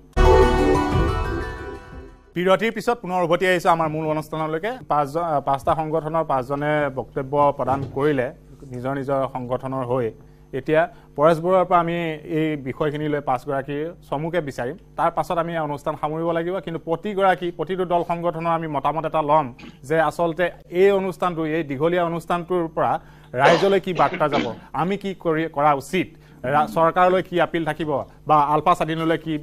বিৰতিৰ পিছত পুনৰ উভতি আহিছোঁ আমাৰ মূল অনুষ্ঠানলৈকে। পাঁচজন পাঁচটা সংগঠনৰ পাঁচজনে বক্তব্য প্ৰদান কৰিলে নিজৰ নিজৰ সংগঠনৰ হৈ। এতিয়া পৰেশ বৰুৱাৰ পৰা আমি এই বিষয়খিনি লৈ পাঁচগৰাকীৰ চমুকে বিচাৰিম। তাৰ পাছত আমি অনুষ্ঠান সামৰিব লাগিব কিন্তু প্ৰতিগৰাকী প্ৰতিটো দল সংগঠনৰ আমি মতামত এটা ল'ম যে আচলতে এই অনুষ্ঠানটো এই দীঘলীয়া অনুষ্ঠানটোৰ পৰা ৰাইজলৈ কি বাৰ্তা যাব? আমি কি কৰি কৰা উচিত? চৰকাৰলৈ কি আপিল থাকিব? বা আলফা স্বাধীনলৈ কি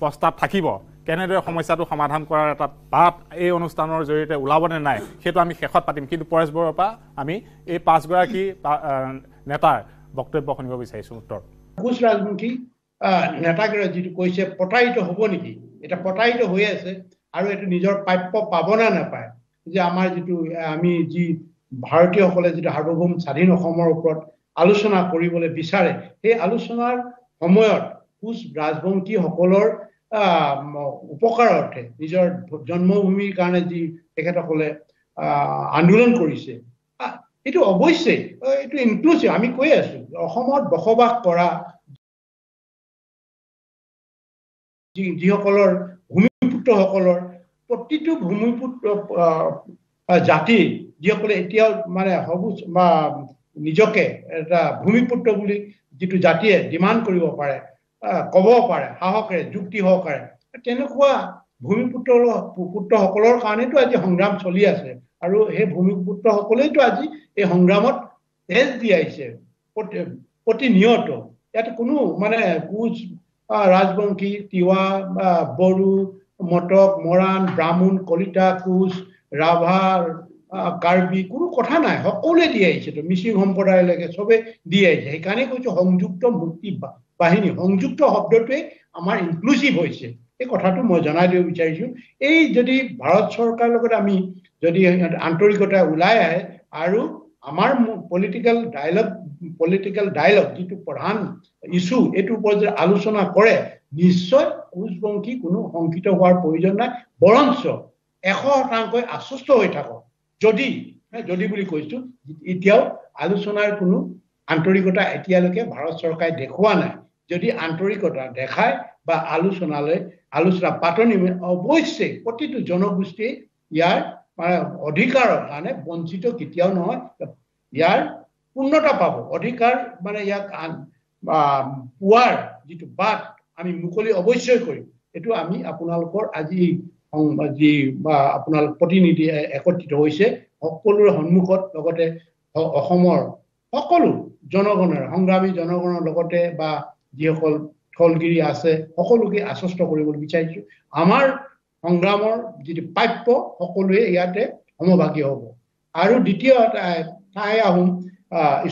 প্ৰস্তাৱ থাকিব? কেনেদৰে সমস্যাটো সমাধান কৰাৰ এটা বাট এই অনুষ্ঠানৰ জৰিয়তে ওলাবনে নাই সেইটো আমি শেষত পাতিম। কিন্তু পৰেশ বৰুৱাৰ পৰা আমি এই পাঁচগৰাকী নেতাৰ বক্তব্য শুনিব বিচাৰিছোঁ উত্তৰ। কোচ ৰাজমুখী নেতাগৰাকী যিটো কৈছে প্ৰতাৰিত হ'ব নেকি? এতিয়া প্ৰতাৰিত হৈ আছে আৰু এইটো নিজৰ প্ৰাপ্য পাব নে নাপায়। যে আমাৰ যিটো আমি যি ভাৰতীয়সকলে যিটো সাৰ্বভৌম স্বাধীন অসমৰ ওপৰত আলোচনা কৰিবলৈ বিচাৰে সেই আলোচনাৰ সময়ত কোচ ৰাজবংশীসকলৰ আহ, ম- উপকাৰৰ অৰ্থে নিজৰ জন্মভূমিৰ কাৰণে যি তেখেতসকলে আন্দোলন কৰিছে। এইটো অৱশ্যেই আহ, এইটো ইনক্লুচিভ আমি কৈ আছো অসমত বসবাস কৰা যিসকলৰ ভূমিপুত্ৰসকলৰ প্ৰতিটো ভূমিপুত্ৰ জাতি যিসকলে এতিয়াও মানে সবুজ বা নিজকে এটা ভূমিপুত্ৰ বুলি যিটো জাতিয়ে ডিমাণ্ড কৰিব পাৰে ক'ব পাৰে সাহসেৰে যুক্তি সহকাৰে তেনেকুৱা ভূমিপুত্ৰ পুত্ৰসকলৰ কাৰণেতো আজি সংগ্ৰাম চলি আছে আৰু সেই ভূমিপুত্ৰসকলেইতো আজি এই সংগ্ৰামত তেজ দি আহিছে প্ৰতি- প্ৰতিনিয়ত। ইয়াত কোনো মানে কোচ ৰাজবংশী তিৱা বা বড়ো মটক মৰাণ ব্ৰাহ্মণ কলিতা কোচ ৰাভা কাৰ্বি কোনো কথা নাই সকলোৱে দি আহিছে তো মিচিং সম্প্ৰদায়লৈকে চবে দি আহিছে। সেইকাৰণে কৈছো সংযুক্ত মুক্তি বাহিনী সংযুক্ত শব্দটোৱে আমাৰ ইনক্লুচিভ হৈছে। এই কথাটো মই জনাই দিব বিচাৰিছো। এই যদি ভাৰত চৰকাৰৰ লগত আমি যদি আন্তৰিকতা ওলাই আহে আৰু আমাৰ পলিটিকেল ডায়লগ পলিটিকেল ডায়লগ যিটো প্ৰধান ইছ্যু এইটোৰ ওপৰত যদি আলোচনা কৰে নিশ্চয় কোচবংশী কোনো শংকিত হোৱাৰ প্ৰয়োজন নাই বৰঞ্চ এশ শতাংশই আশ্বস্ত হৈ থাকক। যদি যদি বুলি কৈছো এতিয়াও আলোচনাৰ কোনো আন্তৰিকতা এতিয়ালৈকে ভাৰত চৰকাৰে দেখুওৱা নাই। যদি আন্তৰিকতা দেখায় বা আলোচনালৈ আলোচনা পাতনি অৱশ্যে প্ৰতিটো জনগোষ্ঠীয়ে ইয়াৰ অধিকাৰৰ কাৰণে বঞ্চিত কেতিয়াও নহয় ইয়াৰ পূৰ্ণতা পাব। অধিকাৰ মানে ইয়াক পোৱাৰ যিটো বাট আমি মুকলি অৱশ্যই কৰিম এইটো আমি আপোনালোকৰ আজি যি বা আপোনালোক প্ৰতিনিধি একত্ৰিত হৈছে সকলোৰে সন্মুখত লগতে অসমৰ সকলো জনগণৰ সংগ্ৰামী জনগণৰ লগতে বা যিসকল থলগিৰি আছে সকলোকে আশ্বস্ত কৰিবলৈ বিচাৰিছো। আমাৰ সংগ্ৰামৰ যিটো প্ৰাপ্য সকলোৱে ইয়াতে সমভাগী হ'ব। আৰু দ্বিতীয় টাই আহোম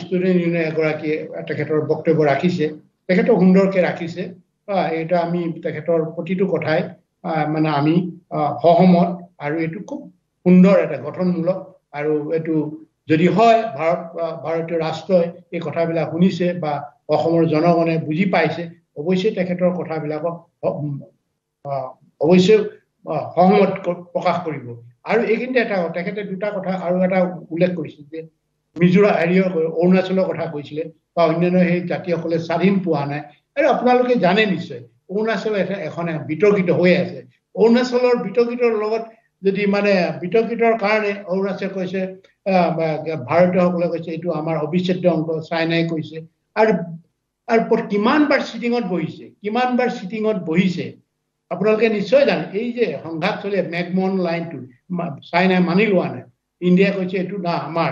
ষ্টুডেণ্ট ইউনিয়ন এগৰাকীয়ে তেখেতৰ বক্তব্য ৰাখিছে। তেখেতক সুন্দৰকে ৰাখিছে। এইটো আমি তেখেতৰ প্ৰতিটো কথাই মানে আমি সহমত। আৰু এইটো খুব সুন্দৰ এটা গঠনমূলক। আৰু এইটো যদি হয় ভাৰত ভাৰতীয় ৰাষ্ট্ৰই এই কথাবিলাক শুনিছে বা অসমৰ জনগণে বুজি পাইছে অৱশ্যে তেখেতৰ কথাবিলাকক অৱশ্যে সহমত প্ৰকাশ কৰিব। আৰু এইখিনিতে এটা তেখেতে দুটা কথা আৰু এটা উল্লেখ কৰিছিল যে মিজোৰাম হেৰিয়ৰ অৰুণাচলৰ কথা কৈছিলে বা অন্যান্য সেই জাতিসকলে স্বাধীন পোৱা নাই। আৰু আপোনালোকে জানে নিশ্চয় অৰুণাচল এটা- এখন বিতৰ্কিত হৈ আছে। অৰুণাচলৰ বিতৰ্কিতৰ লগত যদি মানে বিতৰ্কিতৰ কাৰণে অৰুণাচল কৈছে ভাৰতীয়সকলে কৈছে এইটো আমাৰ অবিচ্ছেদ্য অংগ চাইনাই কৈছে। আৰু আৰু প- কিমানবাৰ চিটিঙত বহিছে কিমানবাৰ চিটিঙত বহিছে আপোনালোকে নিশ্চয় জানে এই যে সংঘাত চলি মেগমন লাইনটো চাইনাই মানি লোৱা নাই ইণ্ডিয়াই কৈছে এইটো না আমাৰ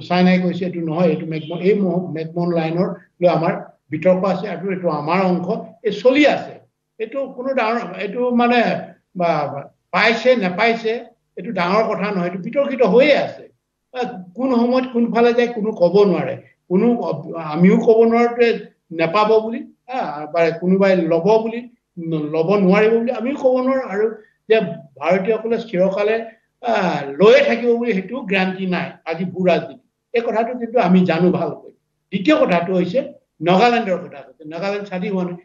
চাইনাই কৈছে এইটো নহয় এইটো মেগমন এই মেগমন লাইনৰ লৈ আমাৰ বিতৰ্ক আছে আৰু এইটো আমাৰ অংশ এই চলি আছে এইটো কোনো ডাঙৰ এইটো মানে পাইছে নেপাইছে এইটো ডাঙৰ কথা নহয় এইটো বিতৰ্কিত হৈয়ে আছে কোন সময়ত কোনফালে যায় কোনো ক'ব নোৱাৰে কোনো আমিও ক'ব নোৱাৰো নেপাব বুলি বা কোনোবাই ল'ব বুলি ল'ব নোৱাৰিব বুলি আমিও ক'ব নোৱাৰো। আৰু যে ভাৰতীয়সকলে চিৰকালে লৈয়ে থাকিব বুলি সেইটো গ্ৰান্টি নাই আজি ভূ ৰাজনীতি। এই কথাটো কিন্তু আমি জানো ভালকৈ। দ্বিতীয় কথাটো হৈছে নাগালেণ্ডৰ কথা কৈছে। নাগালেণ্ড স্বাধীন হোৱা নাই।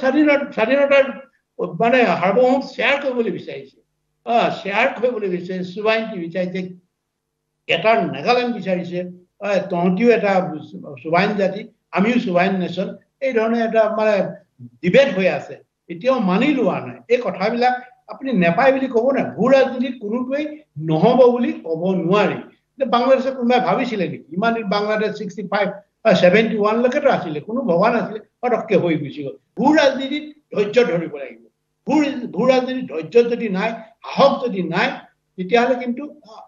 স্বাধীনত স্বাধীনতাৰ মানে সাৰ্বভৌম শ্বেয়াৰ কৰিবলৈ বিচাৰিছে। আহ শ্বেয়াৰ কৰিবলৈ বিচাৰিছে চুবাইনটি বিচাৰিছে এটা নাগালেণ্ড বিচাৰিছে। তহঁতিও এটা চুবাইন জাতি আমিও চুবাইন নেশ্যন এই ধৰণে এটা মানে ডিবেট হৈ আছে। এতিয়াও মানি লোৱা নাই। এই কথাবিলাক আপুনি নেপায় বুলি ক'ব নাই ভূ ৰাজনীতিত কোনোটোৱেই নহ'ব বুলি ক'ব নোৱাৰি। বাংলাদেশে কোনোবাই ভাবিছিলে নেকি? ইমান দিন বাংলাদেশ ছিক্সটি ফাইভ ছেভেণ্টি ওৱানলৈকেতো আছিলে কোনো ভবা নাছিলে পটককে হৈ গুচি গ'ল। ভূ ৰাজনীতিত ধৈৰ্য ধৰিব লাগিব। ভূ ভূ ৰাজনীতিত ধৈৰ্য যদি নাই সাহস যদি নাই তেতিয়াহ'লে কিন্তু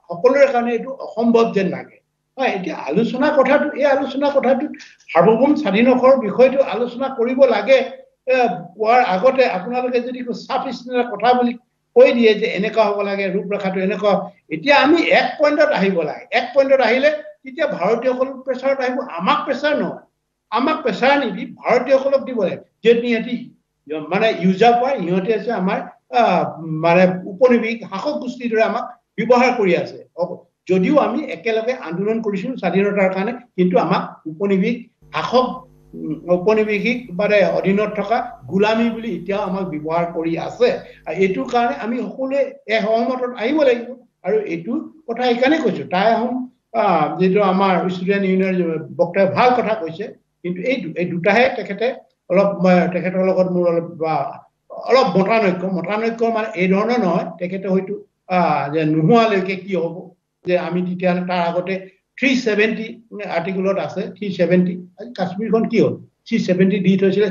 সকলোৰে কাৰণে এইটো অসম্ভৱ যেন লাগে। হয় এতিয়া আলোচনা কথাটো এই আলোচনা কথাটোত সাৰ্বভৌম স্বাধীনকৰ বিষয়টো আলোচনা কৰিব লাগে এ, কোৱাৰ আগতে আপোনালোকে যদি চাফ চিকুণৰ কথা বুলি কৈ দিয়ে যে এনেকুৱা হ'ব লাগে ৰূপৰেখাটো এনেকুৱা এতিয়া আমি এক পইণ্টত আহিব লাগে। এক পইণ্টত আহিলে তেতিয়া ভাৰতীয়সকল প্ৰেচাৰত আহিব আমাক প্ৰেচাৰ নহয়। আমাক প্ৰেচাৰ নিদি ভাৰতীয়সকলক দিব লাগে যিহেতু সিহঁতি মানে ইউজাৰ পায় ইহঁতে আছে আমাৰ মানে উপনিৱেশিক শাসক গোষ্ঠীৰ দৰে আমাক ব্যৱহাৰ কৰি আছে। যদিও আমি একেলগে আন্দোলন কৰিছিলো স্বাধীনতাৰ কাৰণে কিন্তু আমাক উপনিৱেশ শাসক উম, ঔপনিৱেশিক মানে অধীনত থকা গোলামী বুলি এতিয়াও আমাক ব্যৱহাৰ কৰি আছে। আৰু এইটোৰ কাৰণে আমি সকলোৱে এই সহমতত আহিব লাগিব। আৰু এইটো কথা সেইকাৰণে কৈছো তাই আহোম আহ, যিটো আমাৰ ষ্টুডেণ্ট ইউনিয়নৰ বক্তাই ভাল কথা কৈছে কিন্তু এই এই দুটাহে তেখেতে অলপ তেখেতৰ লগত মোৰ অলপ বা অলপ মতানৈক্য মতানৈক্য মানে এই ধৰণৰ নহয় তেখেতে হয়তো আহ, যে নোহোৱালৈকে কি হ'ব। যে আমি তেতিয়াহ'লে তাৰ আগতে থ্ৰী ছেভেণ্টি আৰ্টিকুলত আছে থ্ৰী ছেভেণ্টি কাশ্মীৰখন কি হ'ল? থ্ৰী ছেভেণ্টি দি থৈছিলে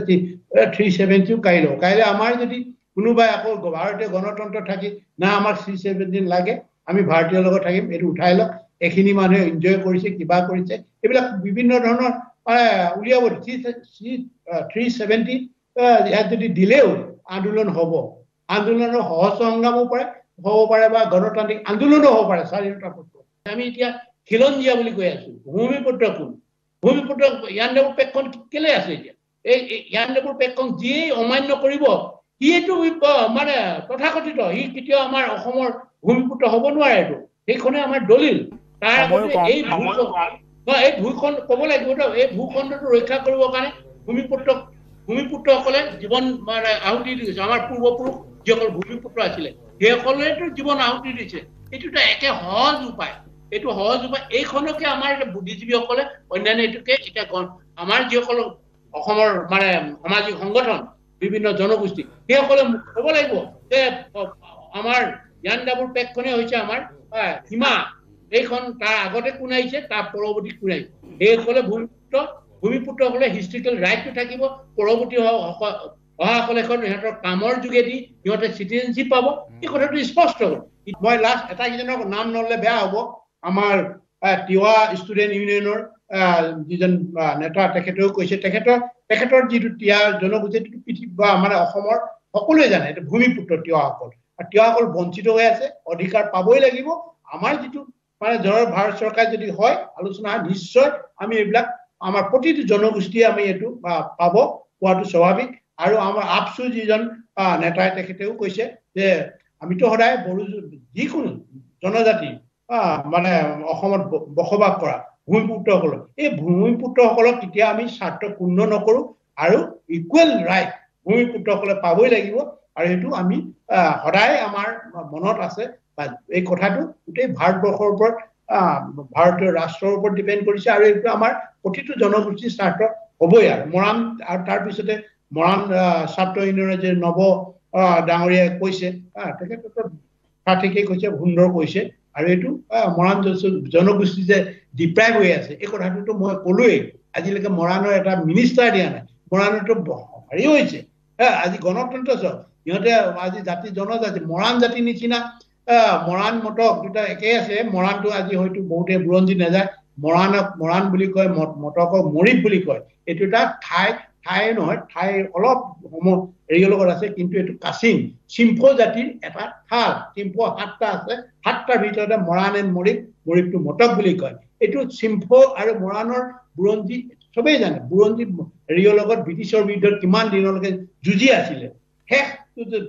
থ্ৰী ছেভেণ্টিও কাইলৈ কাইলৈ আমাৰ যদি কোনোবাই আকৌ ভাৰতীয় গণতন্ত্ৰ থাকি না আমাক থ্ৰী ছেভেণ্টিন লাগে আমি ভাৰতীয়ৰ লগত থাকিম এইটো উঠাই লওক এইখিনি মানুহে এনজয় কৰিছে কিবা কৰিছে এইবিলাক বিভিন্ন ধৰণৰ উলিয়াব থ্ৰী ছেভেণ্টি ইয়াত যদি দিলেও আন্দোলন হ'ব আন্দোলনৰ সহজ সংগ্ৰামো পাৰে হ'ব পাৰে বা গণতান্ত্ৰিক আন্দোলনো হ'ব পাৰে স্বাধীনতা পত্ৰ। আমি এতিয়া খিলঞ্জীয়া বুলি কৈ আছো। ভূমিপুত্ৰ কোন? ভূমিপুত্ৰ ইয়াণ্ডাবুৰ পেকখন কেলে আছে এতিয়া? এই এই ইয়াণ্ডাবুৰ পেকখন যিয়েই অমান্য কৰিব সিয়েতো মানে তথাকথিত সি কেতিয়াও আমাৰ অসমৰ ভূমিপুত্ৰ হ'ব নোৱাৰে এইটো সেইখনে আমাৰ দলিল। তাৰ আগতে। এই ভূ- এই ভূখন ক'ব লাগিব এই ভূখণ্ডটো ৰক্ষা কৰিবৰ কাৰণে ভূমিপুত্ৰ ভূমিপুত্ৰসকলে জীৱন মানে আহুতি দি গৈছে আমাৰ পূৰ্বপুৰুষ যিসকল ভূমিপুত্ৰ আছিলে। সেইসকলেতো জীৱন আহুতি দিছে এইটো এটা একে সহজ উপায়। এইটো সহজ উপায় এইখনকে আমাৰ বুদ্ধিজীৱীসকলে অন্যান্য এইটোকে এতিয়া আমাৰ যিসকল অসমৰ মানে সামাজিক সংগঠন বিভিন্ন জনগোষ্ঠী সেইসকলে ক'ব লাগিব যে আমাৰ জ্ঞানদাবুৰ পেকখনে হৈছে আমাৰ সীমা। এইখন তাৰ আগতে কোন আহিছে তাৰ পৰৱৰ্তী কোন আহিছে সেইসকলে ভূমিপুত্ৰ ভূমিপুত্ৰসকলে হিষ্ট্ৰিকেল ৰাইটটো থাকিব পৰৱৰ্তী অহাসকলে এখন সিহঁতৰ কামৰ যোগেদি সিহঁতে চিটিজেনশ্বিপ পাব। এই কথাটো স্পষ্ট হ'ল। মই লাষ্ট এটা কেইজনৰ নাম নললে বেয়া হ'ব। আমাৰ তিৱা ষ্টুডেণ্ট ইউনিয়নৰ যিজন নেতা তেখেতেও কৈছে। তেখেতৰ তেখেতৰ যিটো তিৱা জনগোষ্ঠীটো পৃথিৱী বা মানে অসমৰ সকলোৱে জানে এইটো ভূমিপুত্ৰ তিৱাসকল। আৰু তিৱাসকল বঞ্চিত হৈ আছে অধিকাৰ পাবই লাগিব। আমাৰ যিটো মানে ধৰক ভাৰত চৰকাৰ যদি হয় আলোচনা নিশ্চয় আমি এইবিলাক আমাৰ প্ৰতিটো জনগোষ্ঠীয়ে আমি এইটো পাব পোৱাটো স্বাভাৱিক। আৰু আমাৰ আপচু যিজন নেতাই তেখেতেও কৈছে যে আমিতো সদায় বড়ো যিকোনো জনজাতি মানে অসমত বসবাস কৰা ভূমিপুত্ৰসকলক এই ভূমিপুত্ৰসকলক কেতিয়া আমি স্বাৰ্থ পূৰ্ণ নকৰো আৰু ইকুৱেল ৰাইট ভূমিপুত্ৰসকলে পাবই লাগিব আৰু সেইটো আমি সদায় আমাৰ মনত আছে বা এই কথাটো গোটেই ভাৰতবৰ্ষৰ ওপৰত ভাৰতীয় ৰাষ্ট্ৰৰ ওপৰত ডিপেণ্ড কৰিছে আৰু এইটো আমাৰ প্ৰতিটো জনগোষ্ঠীৰ স্বাৰ্থ হ'বই আৰু মৰাণ আৰু তাৰপিছতে মৰাণ ছাত্ৰ যে নৱ ডাঙৰীয়াই কৈছে তেখেতেতো সঠিকেই কৈছে সুন্দৰ কৈছে। আৰু এইটো মৰাণ জন- জনগোষ্ঠী যে ডিপ্ৰাইভ হৈ আছে এই কথাটোতো মই ক'লোৱেই। আজিলৈকে মৰাণৰ এটা মিনিষ্টাৰ দিয়া নাই। মৰাণতো হেৰি হৈছে। আজি গণতন্ত্ৰ চাওক সিহঁতে আজি জাতি জনজাতি মৰাণ জাতিৰ নিচিনা। মৰাণ মটক দুটা একেই আছে। মৰাণটো আজি হয়তো বহুতে বুৰঞ্জী নাযায় মৰাণক মৰাণ বুলি কয় মটকক মৰিপ বুলি কয়। এইটো এটা ঠাই ঠাই নহয় ঠাই অলপ সম হেৰিৰ লগত আছে কিন্তু এইটো কাচিং। চিম্ফ জাতিৰ এটা ঠাল চিম্ফ সাতটা আছে। সাতটাৰ ভিতৰতে মৰাণ এণ্ড মৰিপ মৰিপটো মটক বুলি কয়। এইটো চিম্ফ আৰু মৰাণৰ বুৰঞ্জী চবেই জানে। বুৰঞ্জী হেৰিয়ৰ লগত ব্ৰিটিছৰ বিৰুদ্ধত কিমান দিনলৈকে যুঁজি আছিলে। শেষটো যে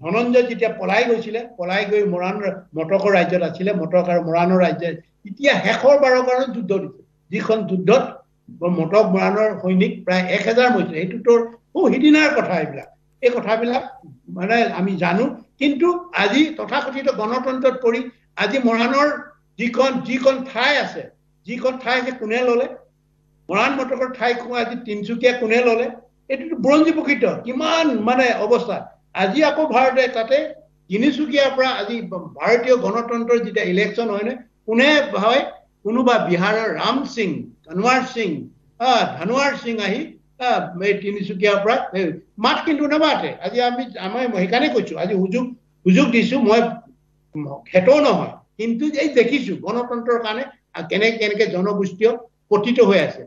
ধনঞ্জয় যেতিয়া পলাই গৈছিলে পলাই গৈ মৰাণ মটকৰ ৰাজ্যত আছিলে। মটক আৰু মৰাণৰ ৰাজ্যত এতিয়া শেষৰ বাৰৰ কাৰণে যুদ্ধ দিছে। যিখন যুদ্ধত মটক মৰাণৰ সৈনিক প্ৰায় এক হেজাৰ মৰিছিলে। সেইটো তোৰ বহু সিদিনাৰ কথা এইবিলাক। এই কথাবিলাক মানে আমি জানো। কিন্তু আজি তথাকথিত গণতন্ত্ৰত পৰি আজি মৰাণৰ যিখন যিখন ঠাই আছে যিখন ঠাই আছে কোনে ললে? মৰাণ মটকৰ ঠাই আজি তিনচুকীয়া কোনে ললে? এইটোতো বুৰঞ্জী প্ৰকৃত কিমান মানে অৱস্থা। আজি আকৌ ভাৰতে তাতে তিনিচুকীয়াৰ পৰা আজি ভাৰতীয় গণতন্ত্ৰৰ যেতিয়া ইলেকশ্যন হয় নে কোনে হয়? কোনোবা বিহাৰৰ ৰাম সিং ধনোৱাৰ সিং ধনোৱাৰ সিং আহি এই তিনিচুকীয়াৰ পৰা মাত কিন্তু নামাতে আজি আমি আমি সেইকাৰণে কৈছো আজি সুযোগ সুযোগ দিছো মই খেতও নহয় কিন্তু এই দেখিছো গণতন্ত্ৰৰ কাৰণে আহ, কেনেকে জনগোষ্ঠীয় পতিত হৈ আছে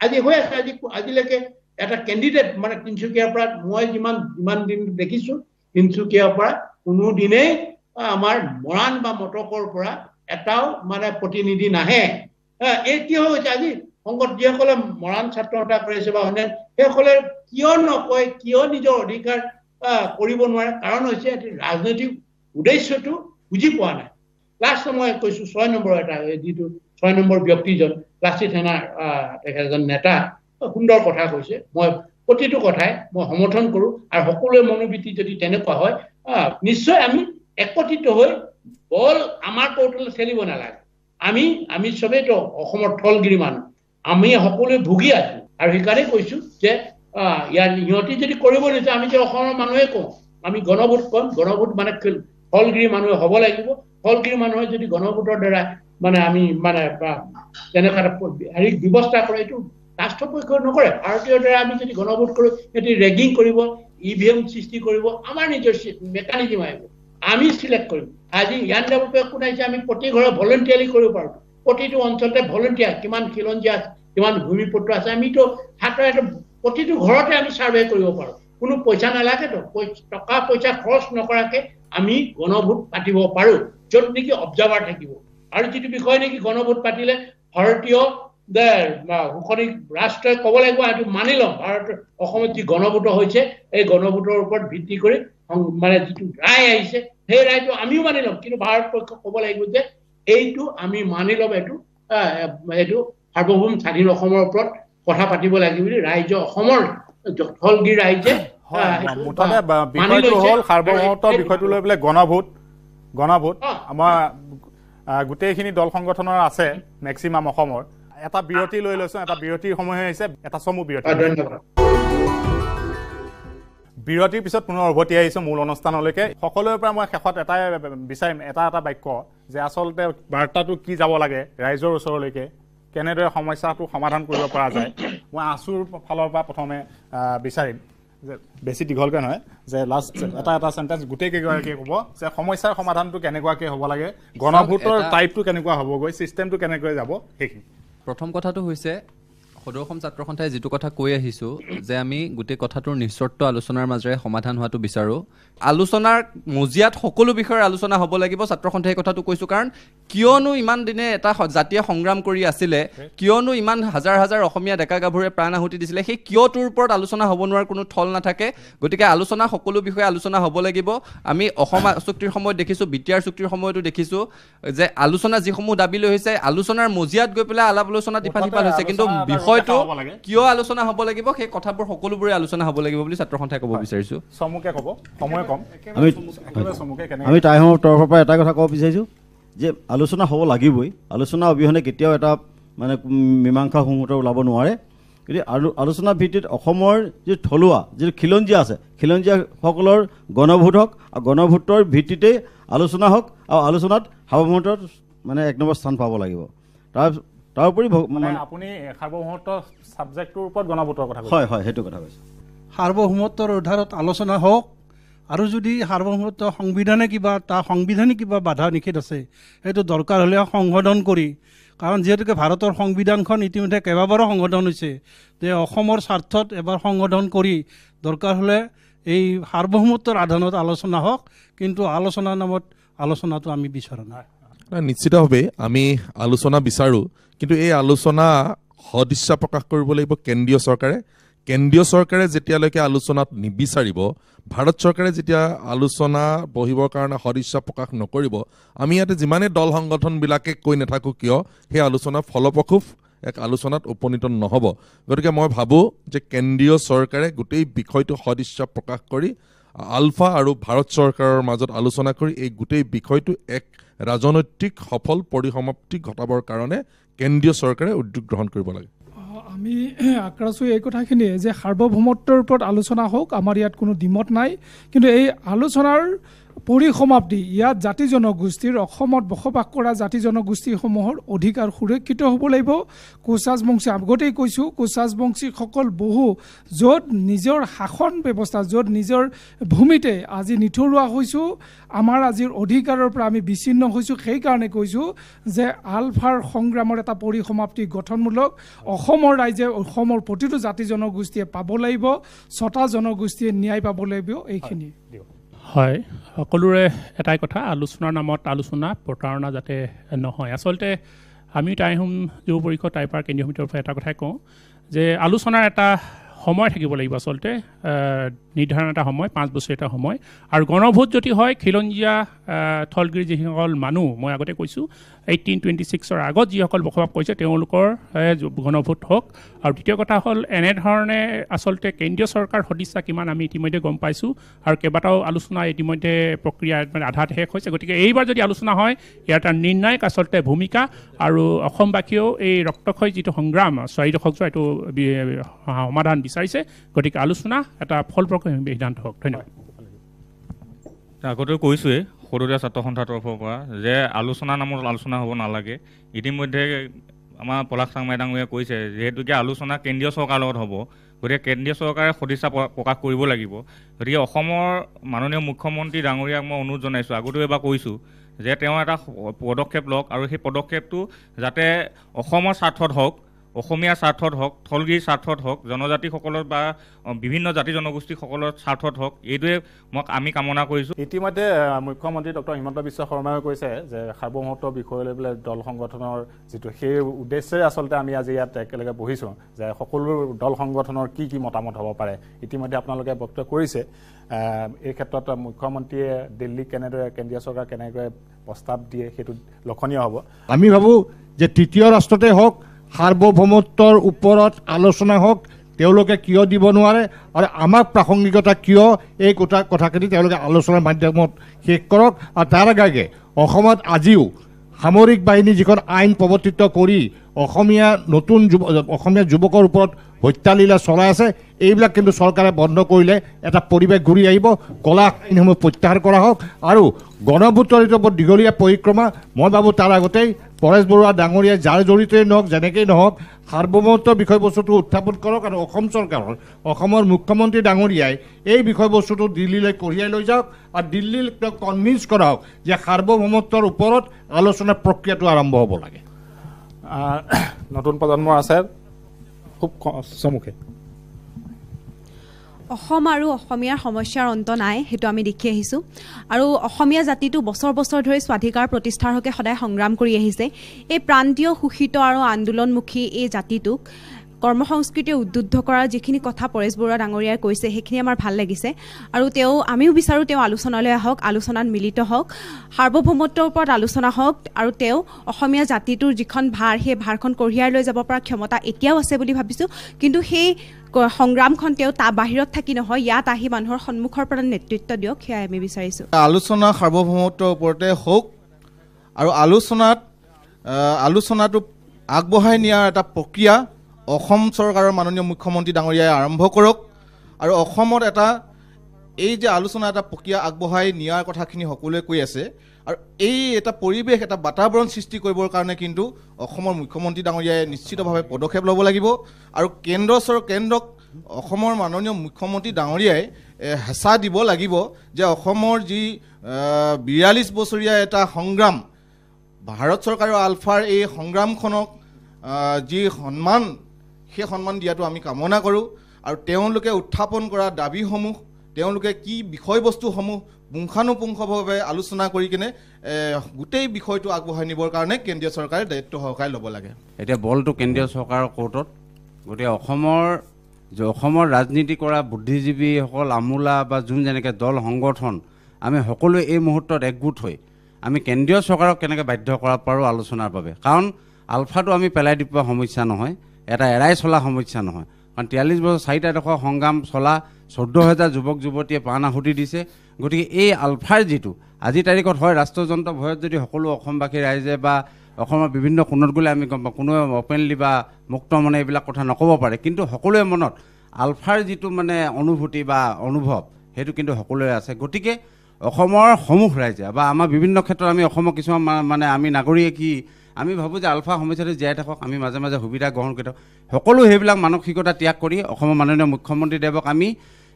আজি হৈ আছে আজি আজিলৈকে এটা কেণ্ডিডেট মানে তিনচুকীয়াৰ পৰা মই যিমান যিমান দিন দেখিছো তিনচুকীয়াৰ পৰা কোনো দিনেই আহ, আমাৰ মৰাণ বা মটকৰ পৰা এটাও মানে প্ৰতিনিধি নাহে। কিয় হৈছে আজি? সংগত যিসকলে মৰাণ ছাত্ৰ সন্থা কৰিছে বা অন্যান্য সেইসকলে কিয় নকয় কিয় নিজৰ অধিকাৰ কৰিব নোৱাৰে? কাৰণ হৈছে এটি ৰাজনৈতিক উদ্দেশ্যটো বুজি পোৱা নাই। লাষ্ট মই কৈছো ছয় নম্বৰ এটা যিটো ছয় নম্বৰ ব্যক্তিজন লাচিত সেনাৰ আহ, তেখেত এজন নেতা সুন্দৰ কথা কৈছে। মই প্ৰতিটো কথাই মই সমৰ্থন কৰো। আৰু সকলোৰে মনোবৃত্তি যদি তেনেকুৱা হয় নিশ্চয় আমি একত্ৰিত হৈ বল আমাৰ কৌটলে খেলিব নালাগে। আমি আমি চবেইতো অসমৰ থলগিৰি মানুহ। আমি সকলোৱে ভুগি আছো। আৰু সেইকাৰণে কৈছো যে ইয়াৰ সিহঁতি যদি কৰিব নিছে আমি যে অসমৰ মানুহে কওঁ আমি গণভোট কম। গণভোট মানে ফলগিৰি মানুহে হ'ব লাগিব। ফলগিৰি মানুহে যদি গণভোটৰ দ্বাৰা মানে আমি মানে তেনেকুৱা এটা হেৰি ব্যৱস্থা কৰে এইটো ৰাষ্ট্ৰপক্ষই নকৰে। ভাৰতীয়ৰ দ্বাৰা আমি যদি গণভোট কৰোঁ সিহঁতি ৰেগিং কৰিব ই ভি এম সৃষ্টি কৰিব আমাৰ নিজৰ মেকানিজিম আহিব। আমি চিলেক্ট কৰিম। আজি ইয়ান ডেভেলপে শুনাইছে আমি প্ৰতি ঘৰে ভলেণ্টিয়াৰলি কৰিব পাৰোঁ। প্ৰতিটো অঞ্চলতে ভলেণ্টিয়াৰ কিমান খিলঞ্জীয়া কিমান ভূমিপুত্ৰ আছে আমিতো এটা প্ৰতিটো ঘৰতে আমি ছাৰ্ভে কৰিব পাৰোঁ। কোনো পইচা নালাগেতো টকা পইচা খৰচ নকৰাকে আমি গণভোট পাতিব পাৰোঁ য'ত নেকি অবজাৰ্ভাৰ থাকিব। আৰু যিটো বিষয় নেকি গণভোট পাতিলে ভাৰতীয় যে, বা শোষণী ৰাষ্ট্ৰই ক'ব লাগিব এইটো মানি ল'ম ভাৰত অসমত যি গণভোট হৈছে এই গণভোটৰ ওপৰত ভিত্তি কৰি মানে যিটো ৰায় আহিছে সেই ৰায়টো আমিও মানি ল'ম। কিন্তু ভাৰত পক্ষক ক'ব লাগিব যে এইটো আমি মানি ল'ম এইটো এইটো সাৰ্বভৌম স্বাধীন অসমৰ ওপৰত কথা পাতিব লাগে বুলি ৰাইজে অসমৰ স্থলগিৰ ৰাইজে আহ, এইটো মুঠতে বা- মানি বিষয়টো লৈছে। হ'ল সাৰ্বভৌমত্বৰ আৰু বিষয়টো লৈ পেলাই গণভোট গণভোট। আমাৰ আহ, গোটেইখিনি দল সংগঠনৰ আছে মেক্সিমাম অসমৰ। এটা বিৰতি লৈ লৈছো এটা বিৰতিৰ সময় হৈ আহিছে এটা চমু বিৰতি। ধন্যবাদ। বিৰতিৰ পিছত পুনৰ উভতি আহিছোঁ মূল অনুষ্ঠানলৈকে। সকলোৰে পৰা মই শেষত এটাই বিচাৰিম এটা এটা বাক্য যে আচলতে বাৰ্তাটো কি যাব লাগে ৰাইজৰ ওচৰলৈকে কেনেদৰে সমস্যাটো সমাধান কৰিব পৰা যায় মই আছুৰ ফালৰ পৰা প্ৰথমে বিচাৰিম। যে বেছি দীঘলকৈ নহয় যে লাষ্ট এটা এটা চেণ্টেঞ্চ গোটেই কেইগৰাকীয়ে ক'ব যে সমস্যাৰ সমাধানটো কেনেকুৱাকৈ হ'ব লাগে গণভোটৰ টাইপটো কেনেকুৱা হ'বগৈ ছিষ্টেমটো কেনেকৈ যাব সেইখিনি। প্ৰথম কথাটো হৈছে সদৌ অসম ছাত্ৰ সন্থাই যিটো কথা কৈ আহিছোঁ যে আমি গোটেই কথাটোৰ নিঃচৰ্ত আলোচনাৰ মাজেৰে সমাধান হোৱাটো বিচাৰোঁ আলোচনাৰ মজিয়াত সকলো বিষয়ৰ আলোচনা হ'ব লাগিব ছাত্ৰ সন্থাই এই কথাটো কৈছোঁ। কাৰণ কিয়নো ইমান দিনে এটা জাতীয় সংগ্ৰাম কৰি আছিলে কিয়নো ইমান হাজাৰ হাজাৰ অসমীয়া ডেকা গাভৰুৱে প্ৰাণ আহুতি দিছিলে সেই কিয়টোৰ ওপৰত আলোচনা হ'ব নোৱাৰাৰ কোনো থল নাথাকে। গতিকে আলোচনা সকলো বিষয়ে আলোচনা হ'ব লাগিব। আমি অসম চুক্তিৰ সময়ত দেখিছোঁ বি টি আৰ চুক্তিৰ সময়তো দেখিছোঁ যে আলোচনা যিসমূহ দাবী লৈ হৈছে আলোচনাৰ মজিয়াত গৈ পেলাই আলাপ আলোচনাত ইফাল সিফাল হৈছে। কিন্তু বিষয়টো। কিয় আলোচনা হ'ব লাগিব সেই কথাবোৰ সকলোবোৰে আলোচনা হ'ব লাগিব বুলি ছাত্ৰ সন্থাই ক'ব বিচাৰিছোঁ। চমুকে ক'ব সময় কম। আমি আমি টাইমৰ তৰফৰ পৰা এটা কথা ক'ব বিচাৰিছোঁ যে আলোচনা হ'ব লাগিবই। আলোচনা অবিহনে কেতিয়াও এটা মানে মীমাংসা সংহত ওলাব নোৱাৰে। গতিকে আলো আলোচনাৰ ভিত্তিত অসমৰ যিটো থলুৱা যিটো খিলঞ্জীয়া আছে খিলঞ্জীয়াসকলৰ গণভোট হওক আৰু গণভোটৰ ভিত্তিতেই আলোচনা হওক আৰু আলোচনাত সাৰ্বভৌমত্বত মানে এক নম্বৰ স্থান পাব লাগিব। তাৰ তাৰোপৰি মানে আপুনি সাৰ্বভৌমত্ব ছাবজেক্টটোৰ ওপৰত গণভোটৰ কথা হয় হয় সেইটো কথা কৈছোঁ। সাৰ্বভৌমত্বৰ আধাৰত আলোচনা হওক আৰু যদি সাৰ্বভৌমত্ব সংবিধানে কিবা তাৰ সাংবিধানিক কিবা বাধা নিষেধ আছে সেইটো দৰকাৰ হ'লে সংশোধন কৰি কাৰণ যিহেতুকে ভাৰতৰ সংবিধানখন ইতিমধ্যে কেইবাবাৰো সংশোধন হৈছে যে অসমৰ স্বাৰ্থত এবাৰ সংশোধন কৰি দৰকাৰ হ'লে এই সাৰ্বভৌমত্বৰ আধাৰত আলোচনা হওক কিন্তু আলোচনাৰ নামত আলোচনাটো আমি বিচৰা নাই, নিশ্চিতভাৱে আমি আলোচনা বিচাৰোঁ কিন্তু এই আলোচনা সদিচ্ছা প্ৰকাশ কৰিব লাগিব কেন্দ্ৰীয় চৰকাৰে। কেন্দ্ৰীয় চৰকাৰে যেতিয়ালৈকে আলোচনাত নিবিচাৰিব ভাৰত চৰকাৰে যেতিয়া আলোচনা বহিবৰ কাৰণে সদিচ্ছা প্ৰকাশ নকৰিব আমি ইয়াতে যিমানেই দল সংগঠনবিলাকে কৈ নাথাকোঁ কিয় সেই আলোচনা ফলপ্ৰসূ এক আলোচনাত উপনীত নহ'ব। গতিকে মই ভাবোঁ যে কেন্দ্ৰীয় চৰকাৰে গোটেই বিষয়টো সদিচ্ছা প্ৰকাশ কৰি আলফা আৰু ভাৰত চৰকাৰৰ মাজত আলোচনা কৰি এই গোটেই বিষয়টো এক ৰাজনৈতিক সফল পৰিসমাপ্তি ঘটাবৰ কাৰণে কেন্দ্ৰীয় চৰকাৰে উদ্যোগ গ্ৰহণ কৰিব লাগে। আমি আক্ৰাছো এই কথাখিনিয়ে যে সাৰ্বভৌমত্বৰ ওপৰত আলোচনা হওক আমাৰ ইয়াত কোনো দ্বিমত নাই। কিন্তু এই আলোচনাৰ পৰিসমাপ্তি ইয়াত জাতি জনগোষ্ঠীৰ অসমত বসবাস কৰা জাতি জনগোষ্ঠীসমূহৰ অধিকাৰ সুৰক্ষিত হ'ব লাগিব। কোচাজ বংশী আগতেই কৈছোঁ কোচাজ বংশীসকল বহু য'ত নিজৰ শাসন ব্যৱস্থা য'ত নিজৰ ভূমিতে আজি নিথৰুৱা হৈছোঁ। আমাৰ আজিৰ অধিকাৰৰ পৰা আমি বিচ্ছিন্ন হৈছোঁ সেইকাৰণে কৈছোঁ যে আলফাৰ সংগ্ৰামৰ এটা পৰিসমাপ্তি গঠনমূলক অসমৰ ৰাইজে অসমৰ প্ৰতিটো জাতি জনগোষ্ঠীয়ে পাব লাগিব ছটা জনগোষ্ঠীয়ে ন্যায় পাব লাগিব এইখিনি হয় সকলোৰে এটাই কথা আলোচনাৰ নামত আলোচনা প্ৰতাৰণা যাতে নহয়। আচলতে আমি টাইহোম যুৱ পৰিষদ টাইপাৰ কেন্দ্ৰীয় সমিতিৰ পৰা এটা কথাই কওঁ যে আলোচনাৰ এটা সময় থাকিব লাগিব আচলতে নিৰ্ধাৰণ এটা সময় পাঁচ বছৰ এটা সময়। আৰু গণভোট যদি হয় খিলঞ্জীয়া থলগিৰি যিসকল মানুহ মই আগতে কৈছোঁ এইটিন টুৱেণ্টি ছিক্সৰ আগত যিসকল বসবাস কৰিছে তেওঁলোকৰ গণভোট হওক। আৰু দ্বিতীয় কথা হ'ল এনেধৰণে আচলতে কেন্দ্ৰীয় চৰকাৰ সদিচ্ছা কিমান আমি ইতিমধ্যে গম পাইছোঁ আৰু কেইবাটাও আলোচনা ইতিমধ্যে প্ৰক্ৰিয়া মানে আধাত শেষ হৈছে। গতিকে এইবাৰ যদি আলোচনা হয় ইয়াৰ এটা নিৰ্ণায়ক আচলতে ভূমিকা। আৰু অসমবাসীয়েও এই ৰক্তক্ষয় যিটো সংগ্ৰাম চাৰি দশক যোৱা এইটো সমাধান বিচাৰিছে। গতিকে আলোচনা এটা ফলপ্ৰসূ সিদ্ধান্ত হওক ধন্যবাদ আগতেও কৈছোঁৱেই সদৰীয়া ছাত্ৰ সন্থাৰ তৰফৰ পৰা যে আলোচনা নামৰ আলোচনা হ'ব নালাগে। ইতিমধ্যে আমাৰ পলাশ চাংমাই ডাঙৰীয়াই কৈছে যিহেতুকে আলোচনা কেন্দ্ৰীয় চৰকাৰৰ লগত হ'ব গতিকে কেন্দ্ৰীয় চৰকাৰে সদিচ্ছা প্ৰ- প্ৰকাশ কৰিব লাগিব। গতিকে অসমৰ মাননীয় মুখ্যমন্ত্ৰী ডাঙৰীয়াক মই অনুৰোধ জনাইছোঁ আগতেও এবাৰ কৈছোঁ যে তেওঁ এটা পদক্ষেপ লওক আৰু সেই পদক্ষেপটো যাতে অসমৰ স্বাৰ্থত হওক অসমীয়াৰ স্বাৰ্থত হওক থলগিৰ স্বাৰ্থত হওক জনজাতিসকলৰ বা বিভিন্ন জাতি জনগোষ্ঠীসকলৰ স্বাৰ্থত হওক এইটোৱে মই আমি কামনা কৰিছোঁ। ইতিমধ্যে মুখ্যমন্ত্ৰী ডক্টৰ হিমন্ত বিশ্ব শৰ্মাই কৈছে যে সাৰ্বভৌমত্ব বিষয় লৈ পেলাই দল সংগঠনৰ যিটো সেই উদ্দেশ্যেৰে আচলতে আমি আজি ইয়াত একেলগে বহিছোঁ যে সকলো দল সংগঠনৰ কি কি মতামত হ'ব পাৰে। ইতিমধ্যে আপোনালোকে বক্তব্য কৰিছে। এই ক্ষেত্ৰত মুখ্যমন্ত্ৰীয়ে দিল্লীক কেনেদৰে কেন্দ্ৰীয় চৰকাৰ কেনেদৰে প্ৰস্তাৱ দিয়ে সেইটো লক্ষণীয় হ'ব। আমি ভাবোঁ যে তৃতীয় ৰাষ্ট্ৰতে হওক সাৰ্বভৌমত্বৰ ওপৰত আলোচনা হওক তেওঁলোকে কিয় দিব নোৱাৰে আৰু আমাক প্ৰাসংগিকতা কিয় এই কথা কথাখিনি তেওঁলোকে আলোচনাৰ মাধ্যমত শেষ কৰক। আৰু তাৰ আগে অসমত আজিও সামৰিক বাহিনী যিখন আইন প্ৰৱৰ্তিত কৰি অসমীয়া নতুন যুৱ অসমীয়া যুৱকৰ ওপৰত হত্যালীলা চলাই আছে এইবিলাক কিন্তু চৰকাৰে বন্ধ কৰিলে এটা পৰিৱেশ ঘূৰি আহিব। কলা আইনসমূহ প্ৰত্যাহাৰ কৰা হওক আৰু গণভোটৰিত ওপৰত দীঘলীয়া পৰিক্ৰমা মই ভাবোঁ তাৰ আগতেই পৰেশ বৰুৱা ডাঙৰীয়াই যাৰ জড়িতই নহওক যেনেকেই নহওক সাৰ্বভৌমত্ব বিষয়বস্তুটো উত্থাপন কৰক আৰু অসম চৰকাৰৰ অসমৰ মুখ্যমন্ত্ৰী ডাঙৰীয়াই এই বিষয়বস্তুটো দিল্লীলৈ কঢ়িয়াই লৈ যাওক আৰু দিল্লীক তেওঁক কনভিন্স কৰাওক যে সাৰ্বভৌমত্বৰ ওপৰত আলোচনাৰ প্ৰক্ৰিয়াটো আৰম্ভ হ'ব লাগে। নতুন প্ৰজন্মৰ আছে। খুব চমুকে। অসম আৰু অসমীয়াৰ সমস্যাৰ অন্ত নাই সেইটো আমি দেখি আহিছোঁ। আৰু অসমীয়া জাতিটো বছৰ বছৰ ধৰি স্বাধিকাৰ প্ৰতিষ্ঠাৰ হকে সদায় সংগ্ৰাম কৰি আহিছে। এই প্ৰান্তীয় শোষিত আৰু আন্দোলনমুখী এই জাতিটোক কৰ্ম সংস্কৃতিয়ে উদ্বুদ্ধ কৰাৰ যিখিনি কথা পৰেশ বৰুৱা ডাঙৰীয়াই কৈছে সেইখিনি আমাৰ ভাল লাগিছে। আৰু তেওঁ আমিও বিচাৰোঁ তেওঁ আলোচনালৈ আহক আলোচনাত মিলিত হওক সাৰ্বভৌমত্বৰ ওপৰত আলোচনা হওক আৰু তেওঁ অসমীয়া জাতিটোৰ যিখন ভাৰ সেই ভাৰখন কঢ়িয়াই লৈ যাব পৰা ক্ষমতা এতিয়াও আছে বুলি ভাবিছোঁ। কিন্তু সেই সংগ্ৰামখন তেওঁ তাৰ বাহিৰত থাকি নহয় ইয়াত আহি মানুহৰ সন্মুখৰ পৰা নেতৃত্ব দিয়ক সেয়াই আমি বিচাৰিছোঁ। আলোচনা সাৰ্বভৌমত্বৰ ওপৰতে হওক আৰু আলোচনাত আলোচনাটো আগবঢ়াই নিয়াৰ এটা প্ৰক্ৰিয়া অসম চৰকাৰৰ মাননীয় মুখ্যমন্ত্ৰী ডাঙৰীয়াই আৰম্ভ কৰক। আৰু অসমত এটা এই যে আলোচনা এটা প্ৰক্ৰিয়া আগবঢ়াই নিয়াৰ কথাখিনি সকলোৱে কৈ আছে। আৰু এই এটা পৰিৱেশ এটা বাতাবৰণ সৃষ্টি কৰিবৰ কাৰণে কিন্তু অসমৰ মুখ্যমন্ত্ৰী ডাঙৰীয়াই নিশ্চিতভাৱে পদক্ষেপ ল'ব লাগিব। আৰু কেন্দ্ৰ চৰ কেন্দ্ৰক অসমৰ মাননীয় মুখ্যমন্ত্ৰী ডাঙৰীয়াই হেঁচা দিব লাগিব যে অসমৰ যি বিয়াল্লিছ বছৰীয়া এটা সংগ্ৰাম ভাৰত চৰকাৰৰ আলফাৰ এই সংগ্ৰামখনক যি সন্মান সেই সন্মান দিয়াটো আমি কামনা কৰোঁ আৰু তেওঁলোকে উত্থাপন কৰা দাবীসমূহ তেওঁলোকে কি বিষয়বস্তুসমূহ পুংখানুপুংখভাৱে আলোচনা কৰি কিনে গোটেই বিষয়টো আগবঢ়াই নিবৰ কাৰণে কেন্দ্ৰীয় চৰকাৰে দায়িত্ব সহকাৰে ল'ব লাগে। এতিয়া বলটো কেন্দ্ৰীয় চৰকাৰৰ কোৰ্টত গতিকে অসমৰ যে অসমৰ ৰাজনীতি কৰা বুদ্ধিজীৱীসকল আমোলা বা যোন যেনেকৈ দল সংগঠন আমি সকলোৱে এই মুহূৰ্তত একগোট হৈ আমি কেন্দ্ৰীয় চৰকাৰক কেনেকৈ বাধ্য কৰাব পাৰোঁ আলোচনাৰ বাবে। কাৰণ আলফাটো আমি পেলাই দিব সমস্যা নহয়। এটা এৰাই চলা সমস্যা নহয়। কাৰণ তিয়াল্লিছ বছৰ চাৰিটা ডোখৰ সংগ্ৰাম চলা চৈধ্য হাজাৰ যুৱক যুৱতীয়ে প্ৰাণ আহুতি দিছে। গতিকে এই আলফাৰ যিটো আজিৰ তাৰিখত হয় ৰাষ্ট্ৰযন্ত্ৰ ভয়ত যদি সকলো অসমবাসী ৰাইজে বা অসমৰ বিভিন্ন কোণত গ'লে আমি গম পাওঁ কোনোৱে অপেনলি বা মুক্ত মনে এইবিলাক কথা নক'ব পাৰে। কিন্তু সকলোৱে মনত আলফাৰ যিটো মানে অনুভূতি বা অনুভৱ সেইটো কিন্তু সকলোৰে আছে। গতিকে অসমৰ সমূহ ৰাইজে বা আমাৰ বিভিন্ন ক্ষেত্ৰত আমি অসমৰ কিছুমান মানে আমি নাগৰিকে কি আমি ভাবোঁ যে আলফা সমস্যাটো জীয়াই থাকক আমি মাজে মাজে সুবিধা গ্ৰহণ কৰি থাকক। সকলো সেইবিলাক মানসিকতা ত্যাগ কৰি অসমৰ মাননীয় মুখ্যমন্ত্ৰীদেৱক আমি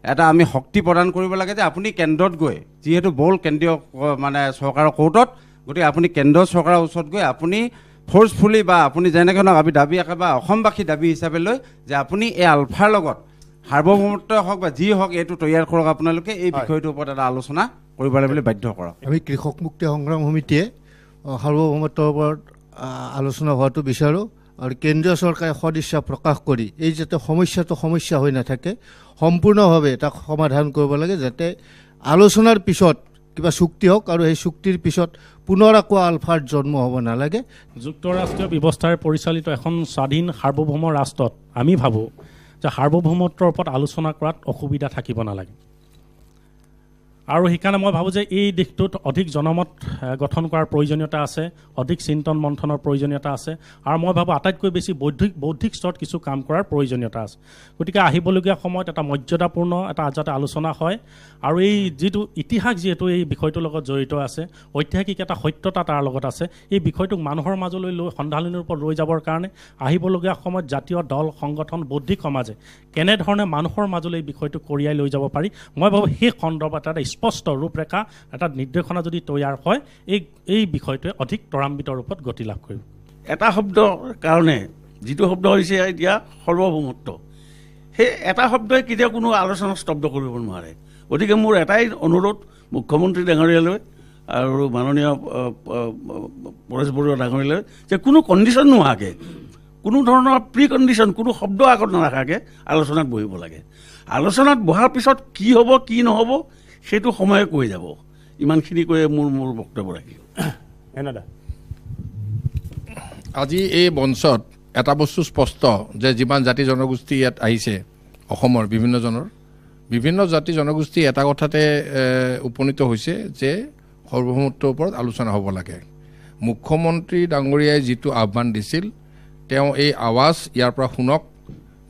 এটা আমি শক্তি প্ৰদান কৰিব লাগে যে আপুনি কেন্দ্ৰত গৈ যিহেতু বল কেন্দ্ৰীয় মানে চৰকাৰৰ কোৰ্টত গতিকে আপুনি কেন্দ্ৰ চৰকাৰৰ ওচৰত গৈ আপুনি ফ'ৰ্চফুলি বা আপুনি যেনেকৈ নহওক আমি দাবী একেবাৰে অসমবাসী দাবী হিচাপে লৈ যে আপুনি এই আলফাৰ লগত সাৰ্বভৌমত্ব হওক বা যি হওক এইটো তৈয়াৰ কৰক আপোনালোকে এই বিষয়টোৰ ওপৰত এটা আলোচনা কৰিব লাগে বুলি বাধ্য কৰক। আমি কৃষক মুক্তি সংগ্ৰাম সমিতিয়ে সাৰ্বভৌমত্বৰ ওপৰত আলোচনা হোৱাটো বিচাৰোঁ আৰু কেন্দ্ৰীয় চৰকাৰে সদিচ্ছা প্ৰকাশ কৰি এই যাতে সমস্যাটো সমস্যা হৈ নাথাকে সম্পূৰ্ণভাৱে তাক সমাধান কৰিব লাগে যাতে আলোচনাৰ পিছত কিবা চুক্তি হওক আৰু সেই চুক্তিৰ পিছত পুনৰ আকৌ আলফাৰ জন্ম হ'ব নালাগে। যুক্তৰাষ্ট্ৰীয় ব্যৱস্থাৰে পৰিচালিত এখন স্বাধীন সাৰ্বভৌম ৰাষ্ট্ৰত আমি ভাবোঁ যে সাৰ্বভৌমত্বৰ ওপৰত আলোচনা কৰাত অসুবিধা থাকিব নালাগে। আৰু সেইকাৰণে মই ভাবোঁ যে এই দিশটোত অধিক জনমত গঠন কৰাৰ প্ৰয়োজনীয়তা আছে অধিক চিন্তন মন্থনৰ প্ৰয়োজনীয়তা আছে আৰু মই ভাবোঁ আটাইতকৈ বেছি বৌদ্ধিক বৌদ্ধিক স্তৰত কিছু কাম কৰাৰ প্ৰয়োজনীয়তা আছে। গতিকে আহিবলগীয়া সময়ত এটা মৰ্যাদাপূৰ্ণ এটা যাতে আলোচনা হয় আৰু এই যিটো ইতিহাস যিহেতু এই বিষয়টোৰ লগত জড়িত আছে ঐতিহাসিক এটা সত্যতা তাৰ লগত আছে এই বিষয়টোক মানুহৰ মাজলৈ লৈ সন্ধানলিৰ ওপৰত লৈ যাবৰ কাৰণে আহিবলগীয়া সময়ত জাতীয় দল সংগঠন বৌদ্ধিক সমাজে কেনেধৰণে মানুহৰ মাজলৈ এই বিষয়টো কঢ়িয়াই লৈ যাব পাৰি মই ভাবোঁ সেই সন্দৰ্ভত এটা স্পষ্ট ৰূপৰেখা এটা নিৰ্দেশনা যদি তৈয়াৰ হয় এই এই বিষয়টোৱে অধিক ত্বৰান্বিত ৰূপত গতি লাভ কৰিব। এটা শব্দৰ কাৰণে যিটো শব্দ হৈছে এতিয়া সৰ্বভৌমত্ব সেই এটা শব্দই কেতিয়াও কোনো আলোচনা স্তব্ধ কৰিব নোৱাৰে। গতিকে মোৰ এটাই অনুৰোধ মুখ্যমন্ত্ৰী ডাঙৰীয়ালৈ আৰু মাননীয় পৰেশ বৰুৱা ডাঙৰীয়ালৈ যে কোনো কণ্ডিশ্যন নোহোৱাকৈ কোনো ধৰণৰ প্ৰি কণ্ডিশ্যন কোনো শব্দ আগত নাৰাখাকৈ আলোচনাত বহিব লাগে। আলোচনাত বহাৰ পিছত কি হ'ব কি নহ'ব সেইটো সময়ে কৈ যাব। ইমানখিনি কৈয়ে মোৰ মোৰ বক্তব্য ৰাখিলোঁ এনেদা আজি এই মঞ্চত এটা বস্তু স্পষ্ট যে যিমান জাতি জনগোষ্ঠী ইয়াত আহিছে অসমৰ বিভিন্নজনৰ বিভিন্ন জাতি জনগোষ্ঠী এটা কথাতে উপনীত হৈছে যে সৰ্বভৌমত্বৰ ওপৰত আলোচনা হ'ব লাগে। মুখ্যমন্ত্ৰী ডাঙৰীয়াই যিটো আহ্বান দিছিল তেওঁ এই আৱাজ ইয়াৰ পৰা শুনক।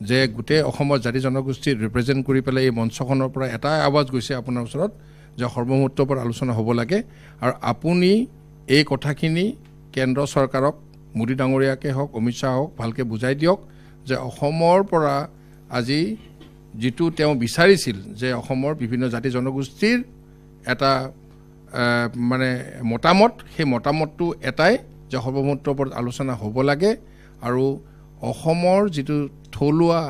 যে গোটেই অসমৰ জাতি জনগোষ্ঠীক ৰিপ্ৰেজেণ্ট কৰি পেলাই এই মঞ্চখনৰ পৰা এটাই আৱাজ গৈছে আপোনাৰ ওচৰত যে সৰ্বমুহূৰ্তৰ ওপৰত আলোচনা হ'ব লাগে। আৰু আপুনি এই কথাখিনি কেন্দ্ৰ চৰকাৰক মোদী ডাঙৰীয়াকে হওক অমিত শ্বাহ হওক ভালকৈ বুজাই দিয়ক যে অসমৰ পৰা আজি যিটো তেওঁ বিচাৰিছিল যে অসমৰ বিভিন্ন জাতি জনগোষ্ঠীৰ এটা মানে মতামত সেই মতামতটো এটাই যে সৰ্বমুহূৰ্তৰ ওপৰত আলোচনা হ'ব লাগে। আৰু অসমৰ যিটো থলুৱা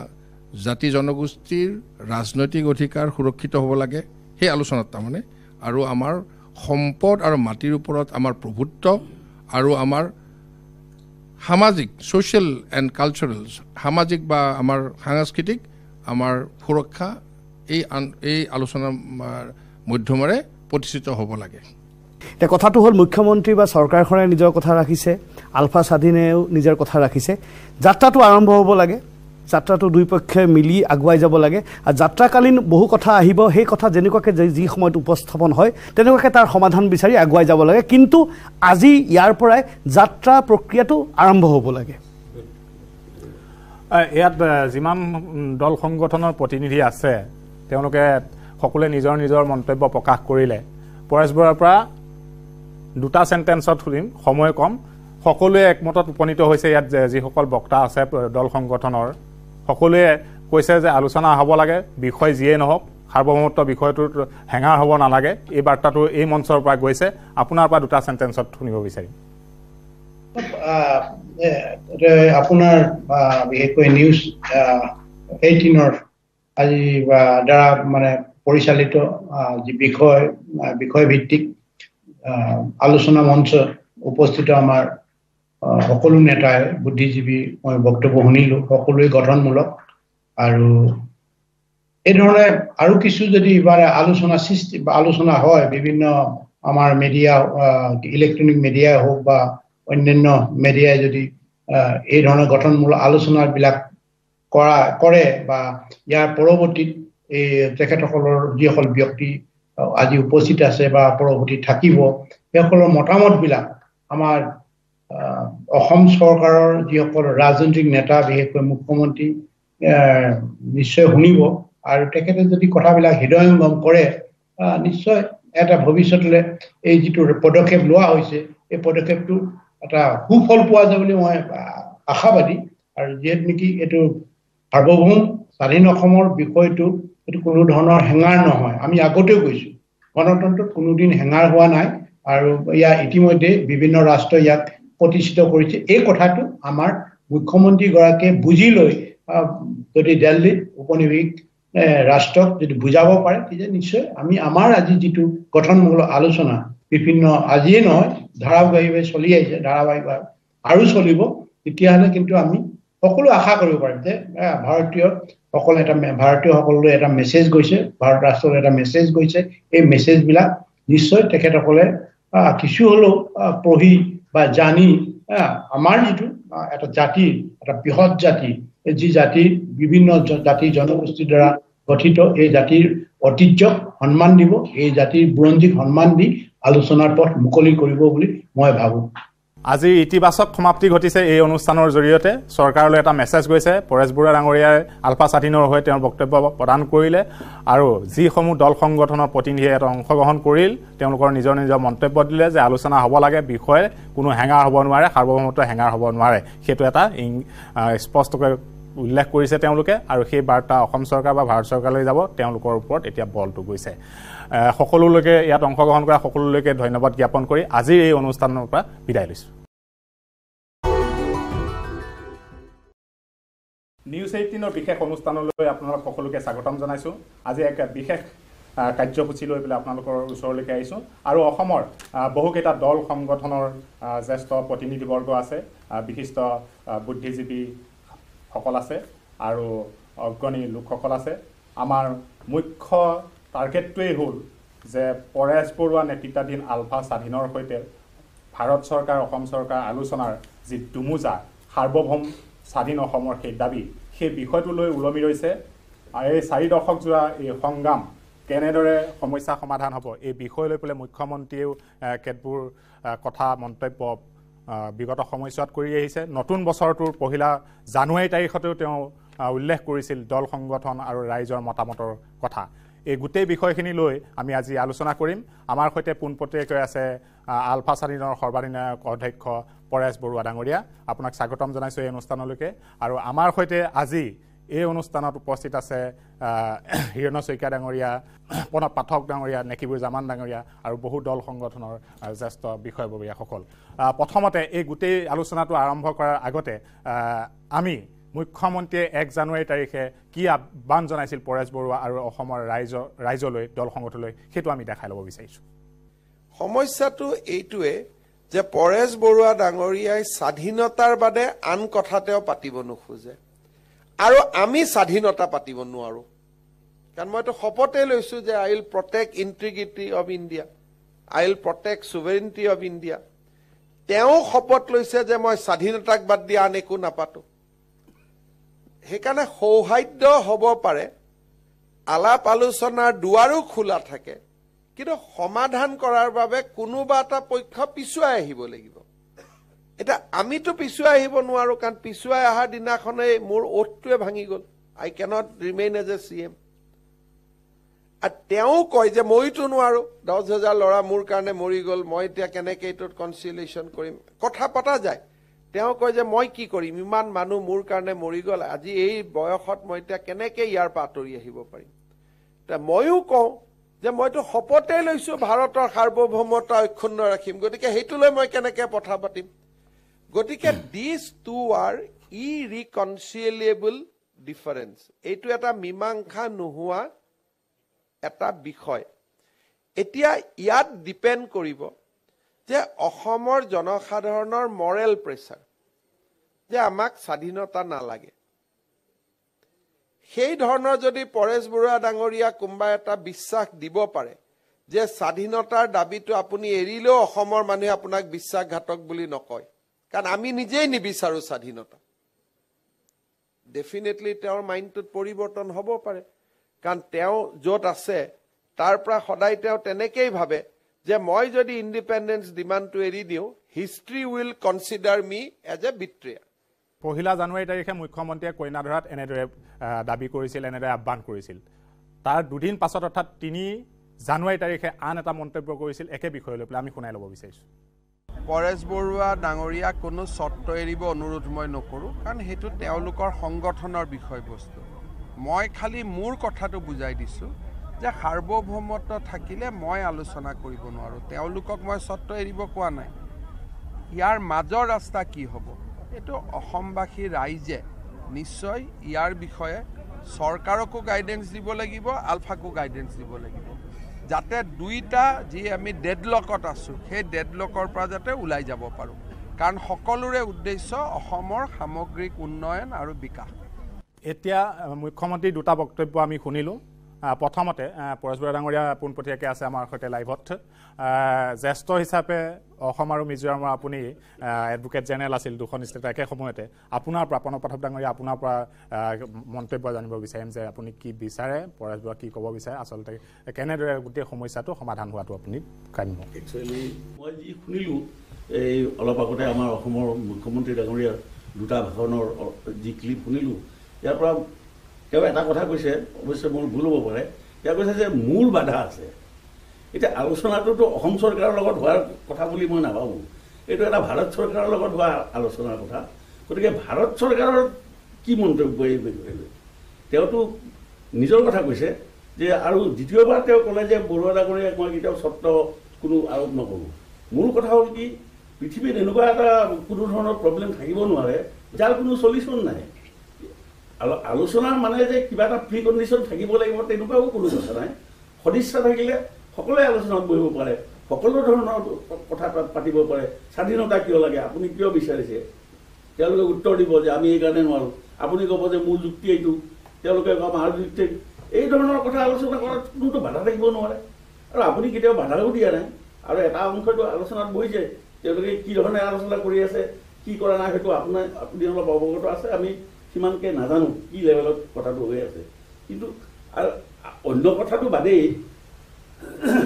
জাতি জনগোষ্ঠীৰ ৰাজনৈতিক অধিকাৰ সুৰক্ষিত হ'ব লাগে সেই আলোচনাত তাৰমানে আৰু আমাৰ সম্পদ আৰু মাটিৰ ওপৰত আমাৰ প্ৰভুত্ব আৰু আমাৰ সামাজিক ছ'চিয়েল এণ্ড কালচাৰেল সামাজিক বা আমাৰ সাংস্কৃতিক আমাৰ সুৰক্ষা এই আন এই আলোচনাৰ মাধ্যমেৰে প্ৰতিষ্ঠিত হ'ব লাগে। এতিয়া কথাটো হ'ল মুখ্যমন্ত্ৰী বা চৰকাৰখনে নিজৰ কথা ৰাখিছে আলফা স্বাধীনেও নিজৰ কথা ৰাখিছে। যাত্ৰাটো আৰম্ভ হ'ব লাগে যাত্ৰাটো দুই পক্ষই মিলি আগুৱাই যাব লাগে। আৰু যাত্ৰাকালীন বহু কথা আহিব সেই কথা যেনেকুৱাকৈ যি- যি সময়ত উপস্থাপন হয় তেনেকুৱাকৈ তাৰ সমাধান বিচাৰি আগুৱাই যাব লাগে। কিন্তু আজি ইয়াৰ পৰাই যাত্ৰা প্ৰক্ৰিয়াটো আৰম্ভ হ'ব লাগে। ইয়াত যিমান দল সংগঠনৰ প্ৰতিনিধি আছে তেওঁলোকে সকলোৱে নিজৰ নিজৰ মন্তব্য প্ৰকাশ কৰিলে। পৰেশ বৰুৱাৰ পৰা দুটা চেণ্টেন্সত শুনিম সময় কম। সকলোৱে একমতত উপনীত হৈছে ইয়াত যিসকল বক্তা আছে দল সংগঠনৰ সকলোৱে কৈছে যে আলোচনা হ'ব লাগে বিষয় যিয়েই নহওক সাৰ্বভৌমত্ব বিষয়টোত হেঙাৰ হ'ব নালাগে এই বাৰ্তাটো এই মঞ্চৰ পৰা গৈছে। আপোনাৰ পৰা দুটা চেণ্টেন্সত শুনিব বিচাৰিম। আপোনাৰ বিশেষকৈ নিউজ এইটিনৰ আজি দ্বাৰা মানে পৰিচালিত যি বিষয় বিষয়ভিত্তিক আলোচনা মঞ্চ উপস্থিত আমাৰ সকলো নেতাই বুদ্ধিজীৱী মই বক্তব্য শুনিলো সকলোৱে গঠনমূলক আৰু এই ধৰণে আৰু কিছু যদি মানে আলোচনা সৃষ্টি বা আলোচনা হয় বিভিন্ন আমাৰ মিডিয়া ইলেক্ট্ৰনিক মিডিয়াই হওক বা অন্যান্য মিডিয়াই যদি এই ধৰণৰ গঠনমূলক আলোচনাবিলাক কৰা কৰে বা ইয়াৰ পৰৱৰ্তীত এই তেখেতসকলৰ যিসকল ব্যক্তি আজি উপস্থিত আছে বা পৰৱৰ্তী থাকিব সেইসকলৰ মতামতবিলাক আমাৰ অসম চৰকাৰৰ যিসকল ৰাজনৈতিক নেতা বিশেষকৈ মুখ্যমন্ত্ৰী নিশ্চয় শুনিব। আৰু তেখেতে যদি কথাবিলাক হৃদয়ংগম কৰে নিশ্চয় এটা ভৱিষ্যতলৈ এই যিটো পদক্ষেপ লোৱা হৈছে এই পদক্ষেপটো এটা সুফল পোৱা যায় বুলি মই আশাবাদী। আৰু যিহেতু নেকি এইটো সাৰ্বভৌম স্বাধীন অসমৰ বিষয়টো এইটো কোনো ধৰণৰ হেঙাৰ নহয়। আমি আগতেও কৈছোঁ গণতন্ত্ৰত কোনোদিন হেঙাৰ হোৱা নাই আৰু ইয়াৰ ইতিমধ্যে বিভিন্ন ৰাষ্ট্ৰই ইয়াক প্ৰতিষ্ঠিত কৰিছে। এই কথাটো আমাৰ মুখ্যমন্ত্ৰীগৰাকীয়ে বুজি লৈ যদি দিল্লীত উপনিবেশ এ, ৰাষ্ট্ৰক যদি বুজাব পাৰে তেতিয়া নিশ্চয় আমি আমাৰ আজি যিটো গঠনমূলক আলোচনা বিভিন্ন আজিয়ে নহয় ধাৰাবাহিকভাৱে চলি আহিছে ধাৰাবাহিকভাৱে আৰু চলিব তেতিয়াহ'লে কিন্তু আমি সকলো আশা কৰিব পাৰিম যে ভাৰতীয় সকল এটা মে- ভাৰতীয় সকললৈ এটা মেছেজ গৈছে ভাৰত ৰাষ্ট্ৰলৈ এটা মেছেজ গৈছে এই মেছেজবিলাক নিশ্চয় তেখেতসকলে কিছু হ'লেও পঢ়ি বা জানি আমাৰ যিটো এটা জাতি এটা বৃহৎ জাতি যি জাতিৰ বিভিন্ন জাতি জনগোষ্ঠীৰ দ্বাৰা গঠিত এই জাতিৰ ঐতিহ্যক সন্মান দিব এই জাতিৰ বুৰঞ্জীক সন্মান দি আলোচনাৰ পথ মুকলি কৰিব বুলি মই ভাবোঁ। আজি ইতিবাচক সমাপ্তি ঘটিছে এই অনুষ্ঠানৰ জৰিয়তে। চৰকাৰলৈ এটা মেছেজ গৈছে। পৰেশ বৰুৱা ডাঙৰীয়াই আলফা স্বাধীনৰ হৈ তেওঁৰ বক্তব্য প্ৰদান কৰিলে আৰু যিসমূহ দল সংগঠনৰ প্ৰতিনিধিয়ে ইয়াত অংশগ্ৰহণ কৰিল তেওঁলোকৰ নিজৰ নিজৰ মন্তব্য দিলে যে আলোচনা হ'ব লাগে বিষয়ে কোনো হেঙাৰ হ'ব নোৱাৰে সাৰ্বভৌমত্ব হেঙাৰ হ'ব নোৱাৰে। সেইটো এটা স্পষ্টকৈ উল্লেখ কৰিছে তেওঁলোকে আৰু সেই বাৰ্তা অসম চৰকাৰ বা ভাৰত চৰকাৰলৈ যাব তেওঁলোকৰ ওপৰত এতিয়া বলটো গৈছে। সকলোলৈকে ইয়াত অংশগ্ৰহণ কৰা সকলোলৈকে ধন্যবাদ জ্ঞাপন কৰি আজিৰ এই অনুষ্ঠানৰ পৰা বিদায় লৈছোঁ। নিউজ এইটিনৰ বিশেষ অনুষ্ঠানলৈ আপোনালোক সকলোকে স্বাগতম জনাইছোঁ। আজি এক বিশেষ কাৰ্যসূচী লৈ পেলাই আপোনালোকৰ ওচৰলৈকে আহিছোঁ। আৰু অসমৰ বহুকেইটা দল সংগঠনৰ জ্যেষ্ঠ প্ৰতিনিধিবৰ্গ আছে। বিশিষ্ট আহ, বুদ্ধিজীৱীসকল আছে আৰু অগ্ৰণী লোকসকল আছে। আমাৰ মুখ্য টাৰ্গেটটোৱেই হ'ল যে পৰেশ বৰুৱা নেতৃত্বাধীন আলফা স্বাধীনৰ সৈতে ভাৰত চৰকাৰ অসম চৰকাৰ আলোচনাৰ যি দুমোজা সাৰ্বভৌম স্বাধীন অসমৰ সেই দাবী সেই বিষয়টোলৈ ওলমি ৰৈছে। আৰু এই চাৰি দশকজোৰা এই সংগ্ৰাম কেনেদৰে সমস্যা সমাধান হ'ব এই বিষয় লৈ পেলাই মুখ্যমন্ত্ৰীয়েও কেতবোৰ কথা মন্তব্য বিগত সময়ছোৱাত কৰি আহিছে। নতুন বছৰটোৰ পহিলা জানুৱাৰী তাৰিখতেও তেওঁ উল্লেখ কৰিছিল দল সংগঠন আৰু ৰাইজৰ মতামতৰ কথা। এই গোটেই বিষয়খিনি লৈ আমি আজি আলোচনা কৰিম। আমাৰ সৈতে পোনপটীয়াকৈ আছে আলফা স্বাধীনৰ সৰ্বাধিনায়ক অধ্যক্ষ পৰেশ বৰুৱা ডাঙৰীয়া। আপোনাক স্বাগতম জনাইছোঁ এই অনুষ্ঠানলৈকে। আৰু আমাৰ সৈতে আজি এই অনুষ্ঠানত উপস্থিত আছে আহ, হিৰণ্য শইকীয়া ডাঙৰীয়া প্ৰণৱ পাঠক ডাঙৰীয়া নেকিবুৰ জামান ডাঙৰীয়া আৰু বহু দল সংগঠনৰ জ্যেষ্ঠ বিষয়ববীয়াসকল। প্ৰথমতে এই গোটেই আলোচনাটো আৰম্ভ কৰাৰ আগতে আমি মুখ্যমন্ত্ৰীয়ে এক জানুৱাৰী তাৰিখে কি আহ্বান জনাইছিল পৰেশ বৰুৱা আৰু অসমৰ ৰাইজ ৰাইজলৈ দল সংগঠনলৈ সেইটো আমি দেখাই ল'ব বিচাৰিছোঁ। সমস্যাটো এইটোৱে যে পৰেশ বৰুৱা ডাঙৰীয়াই স্বাধীনতাৰ বাদে আন কথা তেওঁ পাতিব নোখোজে। আৰু আমি স্বাধীনতা পাতিব নোৱাৰো। কাৰণ মই এইটো শপতে লৈছো যে I will protect integrity of India. I will protect sovereignty of India. তেওঁ শপত লৈছে যে মই স্বাধীনতাক বাদ দি আন একো নাপাতো। সেইকাৰণে সৌহাৰ্দ্য হ'ব পাৰে আলাপ আলোচনাৰ দুৱাৰো খোলা থাকে কিন্তু সমাধান কৰাৰ বাবে কোনোবা এটা পক্ষ পিছুৱাই আহিব লাগিব। এতিয়া আমিতো পিছুৱাই আহিব নোৱাৰো কাৰণ পিছুৱাই অহাৰ দিনাখনেই মোৰ অ'থটোৱে ভাঙি গ'ল। I cannot remain as a C M আৰু তেওঁ কয় যে মইতো নোৱাৰো। দহ হাজাৰ ল'ৰা মোৰ কাৰণে মৰি গ'ল মই এতিয়া কেনেকে এইটোত কনচিলেশ্যন কৰিম? কথা পতা যায়। তেওঁ কয় যে মই কি কৰিম? ইমান মানুহ মোৰ কাৰণে মৰি গ'ল আজি এই বয়সত মই এতিয়া কেনেকে ইয়াৰ পৰা আঁতৰি আহিব পাৰিম? ময়ো কওঁ যে মইতো শপতে লৈছো ভাৰতৰ সাৰ্বভৌমত্ব অক্ষুণ্ণ ৰাখিম। গতিকে সেইটো লৈ মই কেনেকে কথা পাতিম? গতিকে these two are irreconcilable difference এইটো এটা মীমাংসা নোহোৱা এটা বিষয়। এতিয়া ইয়াত ডিপেণ্ড কৰিব যে অসমৰ জনসাধাৰণৰ মৰেল প্ৰেচাৰ যে আমাক স্বাধীনতা নালাগে। সেই ধৰণৰ যদি পৰেশ বৰুৱা ডাঙৰীয়া কোনোবা এটা বিশ্বাস দিব পাৰে যে স্বাধীনতাৰ দাবীটো আপুনি এৰিলেও অসমৰ মানুহে আপোনাক বিশ্বাসঘাতক বুলি নকয় কাৰণ আমি নিজেই নিবিচাৰো স্বাধীনতা। ডেফিনেটলি তেওঁৰ মাইণ্ডটোত পৰিৱৰ্তন হ'ব পাৰে। কাৰণ তেওঁ য'ত আছে তাৰ পৰা সদায় তেওঁ তেনেকেই ভাবে যে মই যদি ইণ্ডিপেণ্ডেঞ্চ ডিমাণ্ডটো এৰি দিওঁ history will consider me as a betrayer পহিলা জানুৱাৰী তাৰিখে মুখ্যমন্ত্ৰীয়ে কইনাধৰাত এনেদৰে দাবী কৰিছিল এনেদৰে আহ্বান কৰিছিল। তাৰ দুদিন পাছত অৰ্থাৎ তিনি জানুৱাৰী তাৰিখে আন এটা মন্তব্য কৰিছিল একে বিষয় লৈ পেলাই আমি শুনাই ল'ব বিচাৰিছোঁ। পৰেশ বৰুৱা ডাঙৰীয়াক কোনো চৰ্ত এৰিব অনুৰোধ মই নকৰোঁ কাৰণ সেইটো তেওঁলোকৰ সংগঠনৰ বিষয়বস্তু। মই খালি মোৰ কথাটো বুজাই দিছোঁ যে সাৰ্বভৌমত্ব থাকিলে মই আলোচনা কৰিব নোৱাৰোঁ। তেওঁলোকক মই চৰ্ত এৰিব কোৱা নাই। ইয়াৰ মাজৰ ৰাস্তা কি হ'ব? এইটো অসমবাসী ৰাইজে নিশ্চয় ইয়াৰ বিষয়ে চৰকাৰকো গাইডেঞ্চ দিব লাগিব আলফাকো গাইডেঞ্চ দিব লাগিব। যাতে দুইটা যি আমি ডেডলকত আছোঁ সেই ডেডলকৰ পৰা যাতে ওলাই যাব পাৰোঁ। কাৰণ সকলোৰে উদ্দেশ্য অসমৰ সামগ্ৰিক উন্নয়ন আৰু বিকাশ। এতিয়া মুখ্যমন্ত্ৰীৰ দুটা বক্তব্য আমি শুনিলোঁ। প্ৰথমতে পৰেশ বৰা ডাঙৰীয়া পোনপটীয়াকৈ আছে আমাৰ সৈতে লাইভত। জ্যেষ্ঠ হিচাপে অসম আৰু মিজোৰামৰ আপুনি এডভোকেট জেনেৰেল আছিল দুখন ষ্টেট একে সময়তে। আপোনাৰ পৰা প্ৰণৱ পাঠক ডাঙৰীয়া আপোনাৰ পৰা মন্তব্য জানিব বিচাৰিম যে আপুনি কি বিচাৰে পৰেশ বৰা কি ক'ব বিচাৰে আচলতে কেনেদৰে গোটেই সমস্যাটো সমাধান হোৱাটো আপুনি কাম্য মই যি শুনিলোঁ এই অলপ আগতে আমাৰ অসমৰ মুখ্যমন্ত্ৰী ডাঙৰীয়াৰ দুটা ভাষণৰ যি ক্লিপ শুনিলোঁ ইয়াৰ পৰা তেওঁ এটা কথা কৈছে অৱশ্যে মোৰ ভুল হ'ব পাৰে। তেওঁ কৈছে যে মূল বাধা আছে। এতিয়া আলোচনাটোতো অসম চৰকাৰৰ লগত হোৱাৰ কথা বুলি মই নাভাবোঁ। এইটো এটা ভাৰত চৰকাৰৰ লগত হোৱা আলোচনাৰ কথা। গতিকে ভাৰত চৰকাৰৰ কি মন্তব্য এই বিষয়ে? তেওঁতো নিজৰ কথা কৈছে যে আৰু দ্বিতীয়বাৰ তেওঁ ক'লে যে বৰুৱা ডাঙৰীয়াক মই কেতিয়াও স্বত্ব কোনো আৰোপ নকৰোঁ। মূল কথা হ'ল কি পৃথিৱীত এনেকুৱা এটা কোনো ধৰণৰ প্ৰব্লেম থাকিব নোৱাৰে যাৰ কোনো চলিউশ্যন নাই। আলো- আলোচনাৰ মানে যে কিবা এটা প্ৰি কণ্ডিশ্যন থাকিব লাগিব তেনেকুৱাও কোনো কথা নাই। সদিচ্ছা থাকিলে সকলোৱে আলোচনাত বহিব পাৰে সকলো ধৰণৰ কথা পাতিব পাৰে। স্বাধীনতা কিয় লাগে? আপুনি কিয় বিচাৰিছে? তেওঁলোকে উত্তৰ দিব যে আমি এইকাৰণে নোৱাৰোঁ। আপুনি ক'ব যে মোৰ যুক্তি এইটো। তেওঁলোকে ক'ব আমাৰ যুক্তি। এই ধৰণৰ কথা আলোচনা কৰাত কোনোতো বাধা থাকিব নোৱাৰে। আৰু আপুনি কেতিয়াও বাধাও দিয়া নাই। আৰু এটা অংশটো আলোচনাত বহিছে তেওঁলোকে কি ধৰণে আলোচনা কৰি আছে কি কৰা নাই সেইটো আপোনাৰ আপুনি অলপ অৱগত আছে আমি সিমানকৈ নাজানো কি লেভেলত কথাটো হৈ আছে। কিন্তু আৰু অন্য কথাটো বাদেই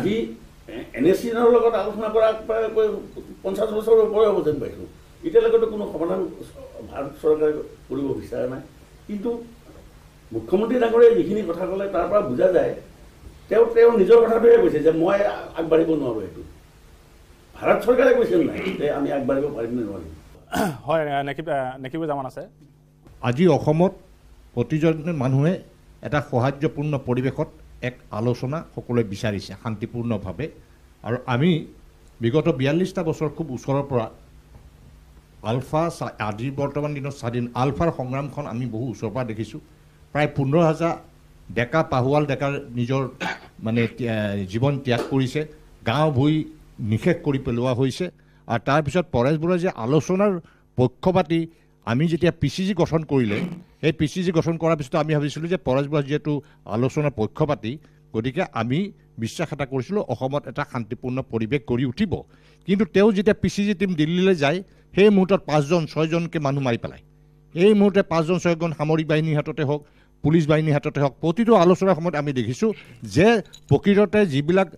সি এন এছ চিনৰ লগত আলোচনা কৰা প্ৰায় পঞ্চাছ বছৰৰ ওপৰে হ'ব যেন পাইছোঁ। এতিয়ালৈকেতো কোনো সমাধান ভাৰত চৰকাৰে কৰিব বিচৰা নাই। কিন্তু মুখ্যমন্ত্ৰী ডাঙৰীয়াই যিখিনি কথা ক'লে তাৰ পৰা বুজা যায় তেওঁ তেওঁ নিজৰ কথাটোহে কৈছে যে মই আগবাঢ়িব নোৱাৰোঁ এইটো। ভাৰত চৰকাৰে কৈছে নাই যে আমি আগবাঢ়িব পাৰিম নে নোৱাৰিম? হয় নেকিব নেকিবুজামান আছে। আজি অসমত প্ৰতিজন মানুহে এটা সৌহাৰ্যপূৰ্ণ পৰিৱেশত এক আলোচনা সকলোৱে বিচাৰিছে শান্তিপূৰ্ণভাৱে। আৰু আমি বিগত বিয়াল্লিছটা বছৰ খুব ওচৰৰ পৰা আলফা আজিৰ বৰ্তমান দিনত স্বাধীন আলফাৰ সংগ্ৰামখন আমি বহু ওচৰৰ পৰা দেখিছোঁ। প্ৰায় পোন্ধৰ হাজাৰ ডেকা পাহুৱাল ডেকাৰ নিজৰ মানে জীৱন ত্যাগ কৰিছে গাঁও ভূঁই নিশেষ কৰি পেলোৱা হৈছে। আৰু তাৰপিছত পৰেশ বৰুৱাই যে আলোচনাৰ পক্ষপাতি আমি যেতিয়া পি চি জি গঠন কৰিলে সেই পি চি জি গঠন কৰাৰ পিছত আমি ভাবিছিলোঁ যে পৰেশ বৰুৱা যিহেতু আলোচনাৰ পক্ষপাতি গতিকে আমি বিশ্বাস এটা কৰিছিলোঁ অসমত এটা শান্তিপূৰ্ণ পৰিৱেশ গঢ়ি উঠিব। কিন্তু তেওঁ যেতিয়া পি চি জি টীম দিল্লীলৈ যায় সেই মুহূৰ্তত পাঁচজন ছয়জনকৈ মানুহ মাৰি পেলায়। এই মুহূৰ্তে পাঁচজন ছয়জন সামৰিক বাহিনীৰ হাততে হওক পুলিচ বাহিনীৰ হাততে হওক প্ৰতিটো আলোচনাৰ সময়ত আমি দেখিছোঁ যে প্ৰকৃততে যিবিলাক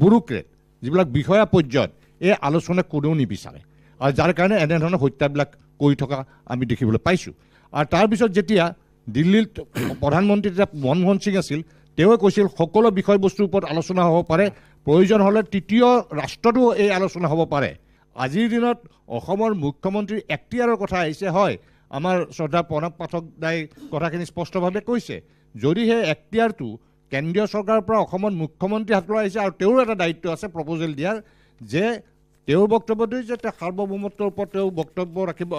ব্যুৰোক্ৰেট যিবিলাক বিষয়া পৰ্যায়ত এই আলোচনা কোনেও নিবিচাৰে। আৰু যাৰ কাৰণে এনেধৰণৰ হত্যাবিলাক কৰি থকা আমি দেখিবলৈ পাইছোঁ। আৰু তাৰপিছত যেতিয়া দিল্লীত প্ৰধানমন্ত্ৰী যেতিয়া মনমোহন সিং আছিল তেওঁৱে কৈছিল সকলো বিষয়বস্তুৰ ওপৰত আলোচনা হ'ব পাৰে প্ৰয়োজন হ'লে তৃতীয় ৰাষ্ট্ৰতো এই আলোচনা হ'ব পাৰে। আজিৰ দিনত অসমৰ মুখ্যমন্ত্ৰীৰ এখতিয়াৰৰ কথা আহিছে হয় আমাৰ শ্ৰদ্ধা প্ৰণৱ পাঠক দাই কথাখিনি স্পষ্টভাৱে কৈছে। যদি সেই এখতিয়াৰটো কেন্দ্ৰীয় চৰকাৰৰ পৰা অসমত মুখ্যমন্ত্ৰী হাতলৈ আহিছে আৰু তেওঁৰ এটা দায়িত্ব আছে প্ৰপ'জেল দিয়াৰ যে তেওঁৰ বক্তব্যটো যে তেওঁ সাৰ্বভৌমত্বৰ ওপৰত তেওঁ বক্তব্য ৰাখিব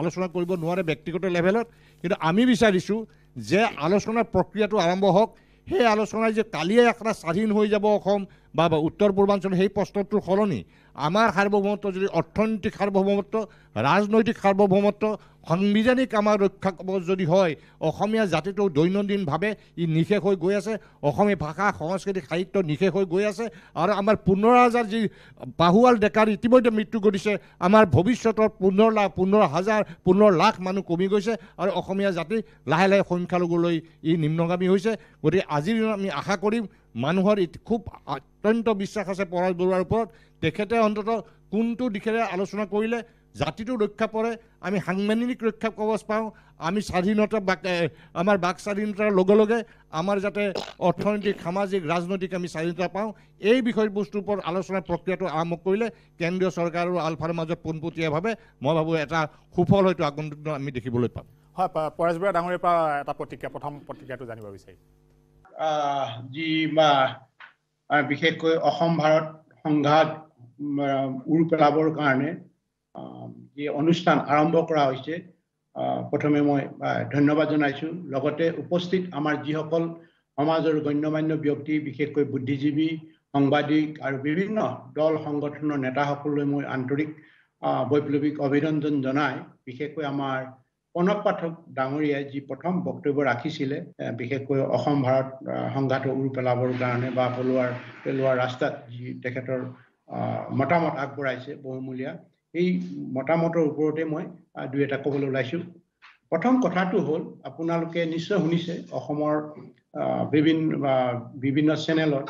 আলোচনা কৰিব নোৱাৰে ব্যক্তিগত লেভেলত। কিন্তু আমি বিচাৰিছোঁ যে আলোচনাৰ প্ৰক্ৰিয়াটো আৰম্ভ হওক। সেই আলোচনাই যে কালিয়ে এটা স্বাধীন হৈ যাব অসম বা উত্তৰ পূৰ্বাঞ্চল সেই প্ৰশ্নটোৰ সলনি। আমাৰ সাৰ্বভৌমত্ব যদি অৰ্থনৈতিক সাৰ্বভৌমত্ব ৰাজনৈতিক সাৰ্বভৌমত্ব সাংবিধানিক আমাৰ ৰক্ষা কৱচ যদি হয় অসমীয়া জাতিটো দৈনন্দিনভাৱে ই নিশেষ হৈ গৈ আছে অসমীয়া ভাষা সংস্কৃতি সাহিত্য নিশেষ হৈ গৈ আছে আৰু আমাৰ পোন্ধৰ হাজাৰ যি বাহুৱাল ডেকাৰ ইতিমধ্যে মৃত্যু ঘটিছে আমাৰ ভৱিষ্যতৰ পোন্ধৰ লাখ পোন্ধৰ হাজাৰ পোন্ধৰ লাখ মানুহ কমি গৈছে আৰু অসমীয়া জাতি লাহে লাহে সংখ্যালঘুলৈ ই নিম্নগামী হৈছে গতিকে আজিৰ দিনত আমি আশা কৰিম মানুহৰ খুব অত্যন্ত বিশ্বাস আছে পৰাজ বৰুৱাৰ ওপৰত তেখেতে অন্ততঃ কোনটো দিশেৰে আলোচনা কৰিলে জাতিটো ৰক্ষা পৰে আমি সাংবিধানিক ৰক্ষা কৱচ পাওঁ আমি স্বাধীনতা বাক আমাৰ বাক স্বাধীনতাৰ লগে লগে আমাৰ যাতে অৰ্থনৈতিক সামাজিক ৰাজনৈতিক আমি স্বাধীনতা পাওঁ এই বিষয়বস্তুৰ ওপৰত আলোচনাৰ প্ৰক্ৰিয়াটো আৰম্ভ কৰিলে কেন্দ্ৰীয় চৰকাৰ আৰু আলফাৰ মাজত পোনপটীয়াভাৱে মই ভাবোঁ এটা সুফল হয়তো আগন্তুক দিনত আমি দেখিবলৈ পাম। হয় পৰেশ বৰা ডাঙৰীয়াৰ পৰা এটা প্ৰতিক্ৰিয়া প্ৰথম প্ৰতিক্ৰিয়াটো জানিব বিচাৰিম যি বা বিশেষকৈ অসম ভাৰত সংঘাত উৰ পেলাবৰ কাৰণে যি অনুষ্ঠান আৰম্ভ কৰা হৈছে প্ৰথমে মই ধন্যবাদ জনাইছোঁ। লগতে উপস্থিত আমাৰ যিসকল সমাজৰ গণ্যমান্য ব্যক্তি বিশেষকৈ বুদ্ধিজীৱী সাংবাদিক আৰু বিভিন্ন দল সংগঠনৰ নেতাসকললৈ মই আন্তৰিক বৈপ্লৱিক অভিনন্দন জনাই বিশেষকৈ আমাৰ প্ৰণৱ পাঠক ডাঙৰীয়াই যি প্ৰথম বক্তব্য ৰাখিছিলে বিশেষকৈ অসম ভাৰত সংঘাতৰ উৰ পেলাবৰ কাৰণে বা পেলোৱাৰ পেলোৱাৰ ৰাস্তাত যি তেখেতৰ মতামত আগবঢ়াইছে বহুমূলীয়া। এই মতামতৰ ওপৰতে মই দুই এটা ক'বলৈ ওলাইছোঁ। প্ৰথম কথাটো হ'ল আপোনালোকে নিশ্চয় শুনিছে অসমৰ বিভিন্ন বিভিন্ন চেনেলত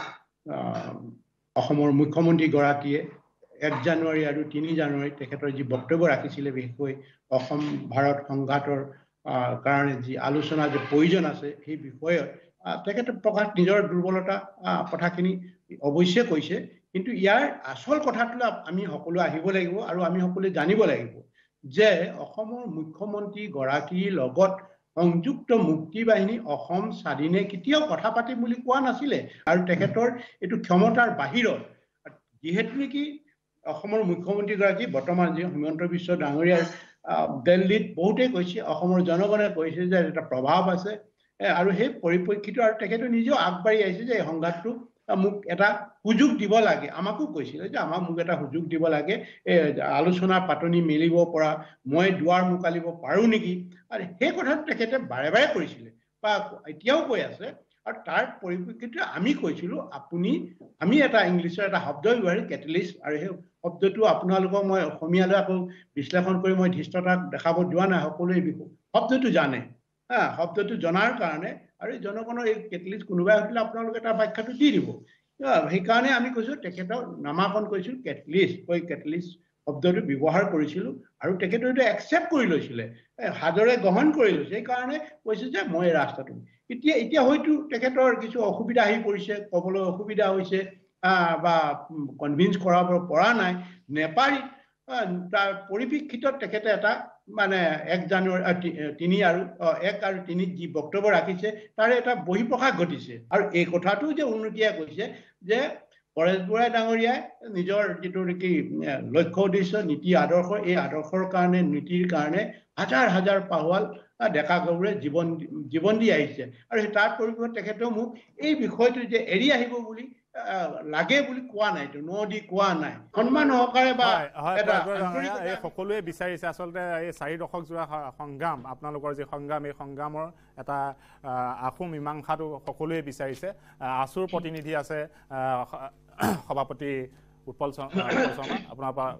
অসমৰ মুখ্যমন্ত্ৰীগৰাকীয়ে এক জানুৱাৰী আৰু তিনি জানুৱাৰী তেখেতৰ যি বক্তব্য ৰাখিছিলে বিশেষকৈ অসম ভাৰত সংঘাতৰ কাৰণে যি আলোচনা যে প্ৰয়োজন আছে সেই বিষয়ত তেখেতে প্ৰকাশ নিজৰ দুৰ্বলতা কথাখিনি অৱশ্যে কৈছে। কিন্তু ইয়াৰ আচল কথাটোলৈ আমি সকলো আহিব লাগিব আৰু আমি সকলোৱে জানিব লাগিব যে অসমৰ মুখ্যমন্ত্ৰী গৰাকীৰ লগত সংযুক্ত মুক্তি বাহিনী অসম স্বাধীনে কেতিয়াও কথা পাতিম বুলি কোৱা নাছিলে আৰু তেখেতৰ এইটো ক্ষমতাৰ বাহিৰত যিহেতু নেকি অসমৰ মুখ্যমন্ত্ৰীগৰাকী বৰ্তমান যি হিমন্ত বিশ্ব ডাঙৰীয়াৰ দিল্লীত বহুতেই কৈছে অসমৰ জনগণে কৈছে যে এটা প্ৰভাৱ আছে আৰু সেই পৰিপ্ৰেক্ষিত আৰু তেখেতে নিজেও আগবাঢ়ি আহিছে যে এই সংঘাতটো মোক এটা সুযোগ দিব লাগে। আমাকো কৈছিলে যে আমাক মোক এটা সুযোগ দিব লাগে। এ, আলোচনা পাতনি মেলিব পৰা মই দুৱাৰ মোকালিব পাৰোঁ নেকি? আৰু সেই কথাটো তেখেতে বাৰে বাৰে কৰিছিলে বা এতিয়াও কৈ আছে। আৰু তাৰ পৰিপ্ৰেক্ষিতত আমি কৈছিলোঁ আপুনি আমি এটা ইংলিছৰ এটা শব্দ ব্যৱহাৰ কেটেলিষ্ট আৰু সেই শব্দটো আপোনালোকক মই অসমীয়ালৈ আকৌ বিশ্লেষণ কৰি মই ধৃষ্টতা দেখাব যোৱা নাই সকলোৱে এই শব্দটো জানে। হা শব্দটো জনাৰ কাৰণে আৰু জনগণৰ এই কেটলিষ্ট কোনোবাই সুধিলে আপোনালোকে তাৰ ব্যাখ্যাটো দি দিব। সেইকাৰণে আমি কৈছোঁ তেখেতক নামাকৰণ কৰিছিলোঁ কেটলিষ্ট। কৈ কেটলিষ্ট শব্দটো ব্যৱহাৰ কৰিছিলোঁ আৰু তেখেতে এইটো একচেপ্ট কৰি লৈছিলে। এ, সাদৰে গ্ৰহণ কৰি লৈছে। সেইকাৰণে কৈছে যে মই এই ৰাস্তাটো এতিয়া এতিয়া হয়তো তেখেতৰ কিছু অসুবিধা আহি পৰিছে ক'বলৈ অসুবিধা হৈছে বা কনভিন্স কৰাব পৰা নাই। নেপাৰি তাৰ পৰিপ্ৰেক্ষিতত তেখেতে এটা মানে এক জানুৱাৰী তিনি আৰু এক আৰু তিনিত যি বক্তব্য ৰাখিছে তাৰে এটা বহিঃপ্ৰকাশ ঘটিছে। আৰু এই কথাটো যে উন্নতিয়ে কৈছে যে পৰেশ বৰাই ডাঙৰীয়াই নিজৰ যিটো নেকি লক্ষ্য উদ্দেশ্য নীতি আদৰ্শ এই আদৰ্শৰ কাৰণে নীতিৰ কাৰণে হাজাৰ হাজাৰ পাহোৱাল ডেকা গাভৰুৱে জীৱন জীৱন দি আহিছে। আৰু তাৰ পৰিপ্ৰেক্ষিতত তেখেতেও মোক এই বিষয়টো যে এৰি আহিব বুলি লাগে বুলি কোৱা নাই এইটো ন দি কোৱা নাই। সন্মান সহকাৰে বা হয়, হয়, এটা পৰেশবৰ ডাঙৰীয়া, আন্তৰিকতা- এই সকলোৱে বিচাৰিছে আচলতে এই চাৰি দশক স- সংগ্ৰাম আপোনালোকৰ যি সংগ্ৰাম এই সংগ্ৰামৰ এটা আশু মীমাংসাটো সকলোৱে বিচাৰিছে। আছুৰ প্ৰতিনিধি আছে সভাপতি উৎপল শৰ্মা। আপোনাৰ পৰা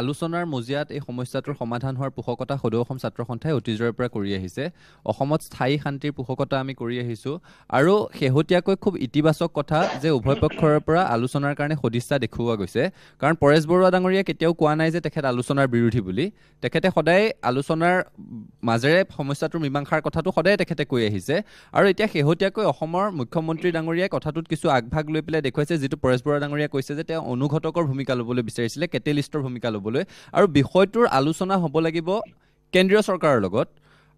আলোচনাৰ মজিয়াত এই সমস্যাটোৰ সমাধান হোৱাৰ পোষকতা সদৌ অসম ছাত্ৰ সন্থাই অতীজৰে পৰা কৰি আহিছে। অসমত স্থায়ী শান্তিৰ পোষকতা আমি কৰি আহিছোঁ। আৰু শেহতীয়াকৈ খুব ইতিবাচক কথা যে উভয় পক্ষৰ পৰা আলোচনাৰ কাৰণে সদিচ্ছা দেখুওৱা গৈছে। কাৰণ পৰেশ বৰুৱা ডাঙৰীয়াই কেতিয়াও কোৱা নাই যে তেখেত আলোচনাৰ বিৰোধী বুলি। তেখেতে সদায় আলোচনাৰ মাজেৰে সমস্যাটোৰ মীমাংসাৰ কথাটো সদায় তেখেতে কৈ আহিছে। আৰু এতিয়া শেহতীয়াকৈ অসমৰ মুখ্যমন্ত্ৰী ডাঙৰীয়াই কথাটোত কিছু আগভাগ লৈ পেলাই দেখুৱাইছে যিটো পৰেশ বৰুৱা ডাঙৰীয়াই কৈছে যে তেওঁ অনুঘটকৰ ভূমিকা ল'বলৈ বিচাৰিছিলে কেটেলিষ্টৰ ভূমিকা ল'বলৈ আৰু বিষয়টোৰ আলোচনা হ'ব লাগিব কেন্দ্ৰীয় চৰকাৰৰ লগত।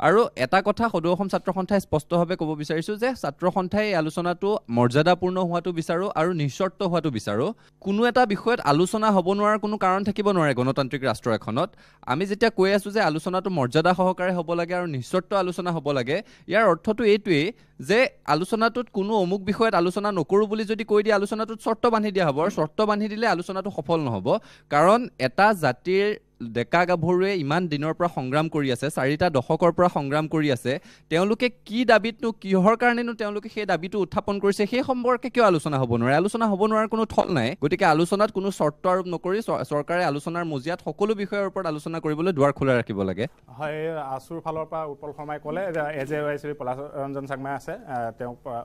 আৰু এটা কথা সদৌ অসম ছাত্ৰ সন্থাই স্পষ্টভাৱে ক'ব বিচাৰিছোঁ যে ছাত্ৰ সন্থাই এই আলোচনাটো মৰ্যাদাপূৰ্ণ হোৱাটো বিচাৰোঁ আৰু নিঃচৰ্ত হোৱাটো বিচাৰোঁ। কোনো এটা বিষয়ত আলোচনা হ'ব নোৱাৰাৰ কোনো কাৰণ থাকিব নোৱাৰে গণতান্ত্ৰিক ৰাষ্ট্ৰ এখনত। আমি যেতিয়া কৈ আছোঁ যে আলোচনাটো মৰ্যাদা সহকাৰে হ'ব লাগে আৰু নিঃচৰ্ত আলোচনা হ'ব লাগে ইয়াৰ অৰ্থটো এইটোৱেই যে আলোচনাটোত কোনো অমুক বিষয়ত আলোচনা নকৰোঁ বুলি যদি কৈ দিয়ে আলোচনাটোত চৰ্ত বান্ধি দিয়া হ'ব আৰু চৰ্ত বান্ধি দিলে আলোচনাটো সফল নহ'ব। কাৰণ এটা জাতিৰ ডেকা গাভৰুৱে ইমান দিনৰ পৰা সংগ্ৰাম কৰি আছে চাৰিটা দশকৰ পৰা সংগ্ৰাম কৰি আছে তেওঁলোকে কি দাবীতনো কিহৰ কাৰণেনো তেওঁলোকে সেই দাবীটো উত্থাপন কৰিছে সেই সম্পৰ্কে কিয় আলোচনা হ'ব নোৱাৰে? আলোচনা হ'ব নোৱাৰাৰ কোনো থল নাই। গতিকে আলোচনাত কোনো চৰ্ত আৰোপ নকৰি চৰকাৰে আলোচনাৰ মজিয়াত সকলো বিষয়ৰ ওপৰত আলোচনা কৰিবলৈ দুৱাৰ খোলা ৰাখিব লাগে। হয় আছুৰ ফালৰ পৰা উৎপল শৰ্মাই ক'লে as a Y C Palash Ranjan Changmai আছে পৰা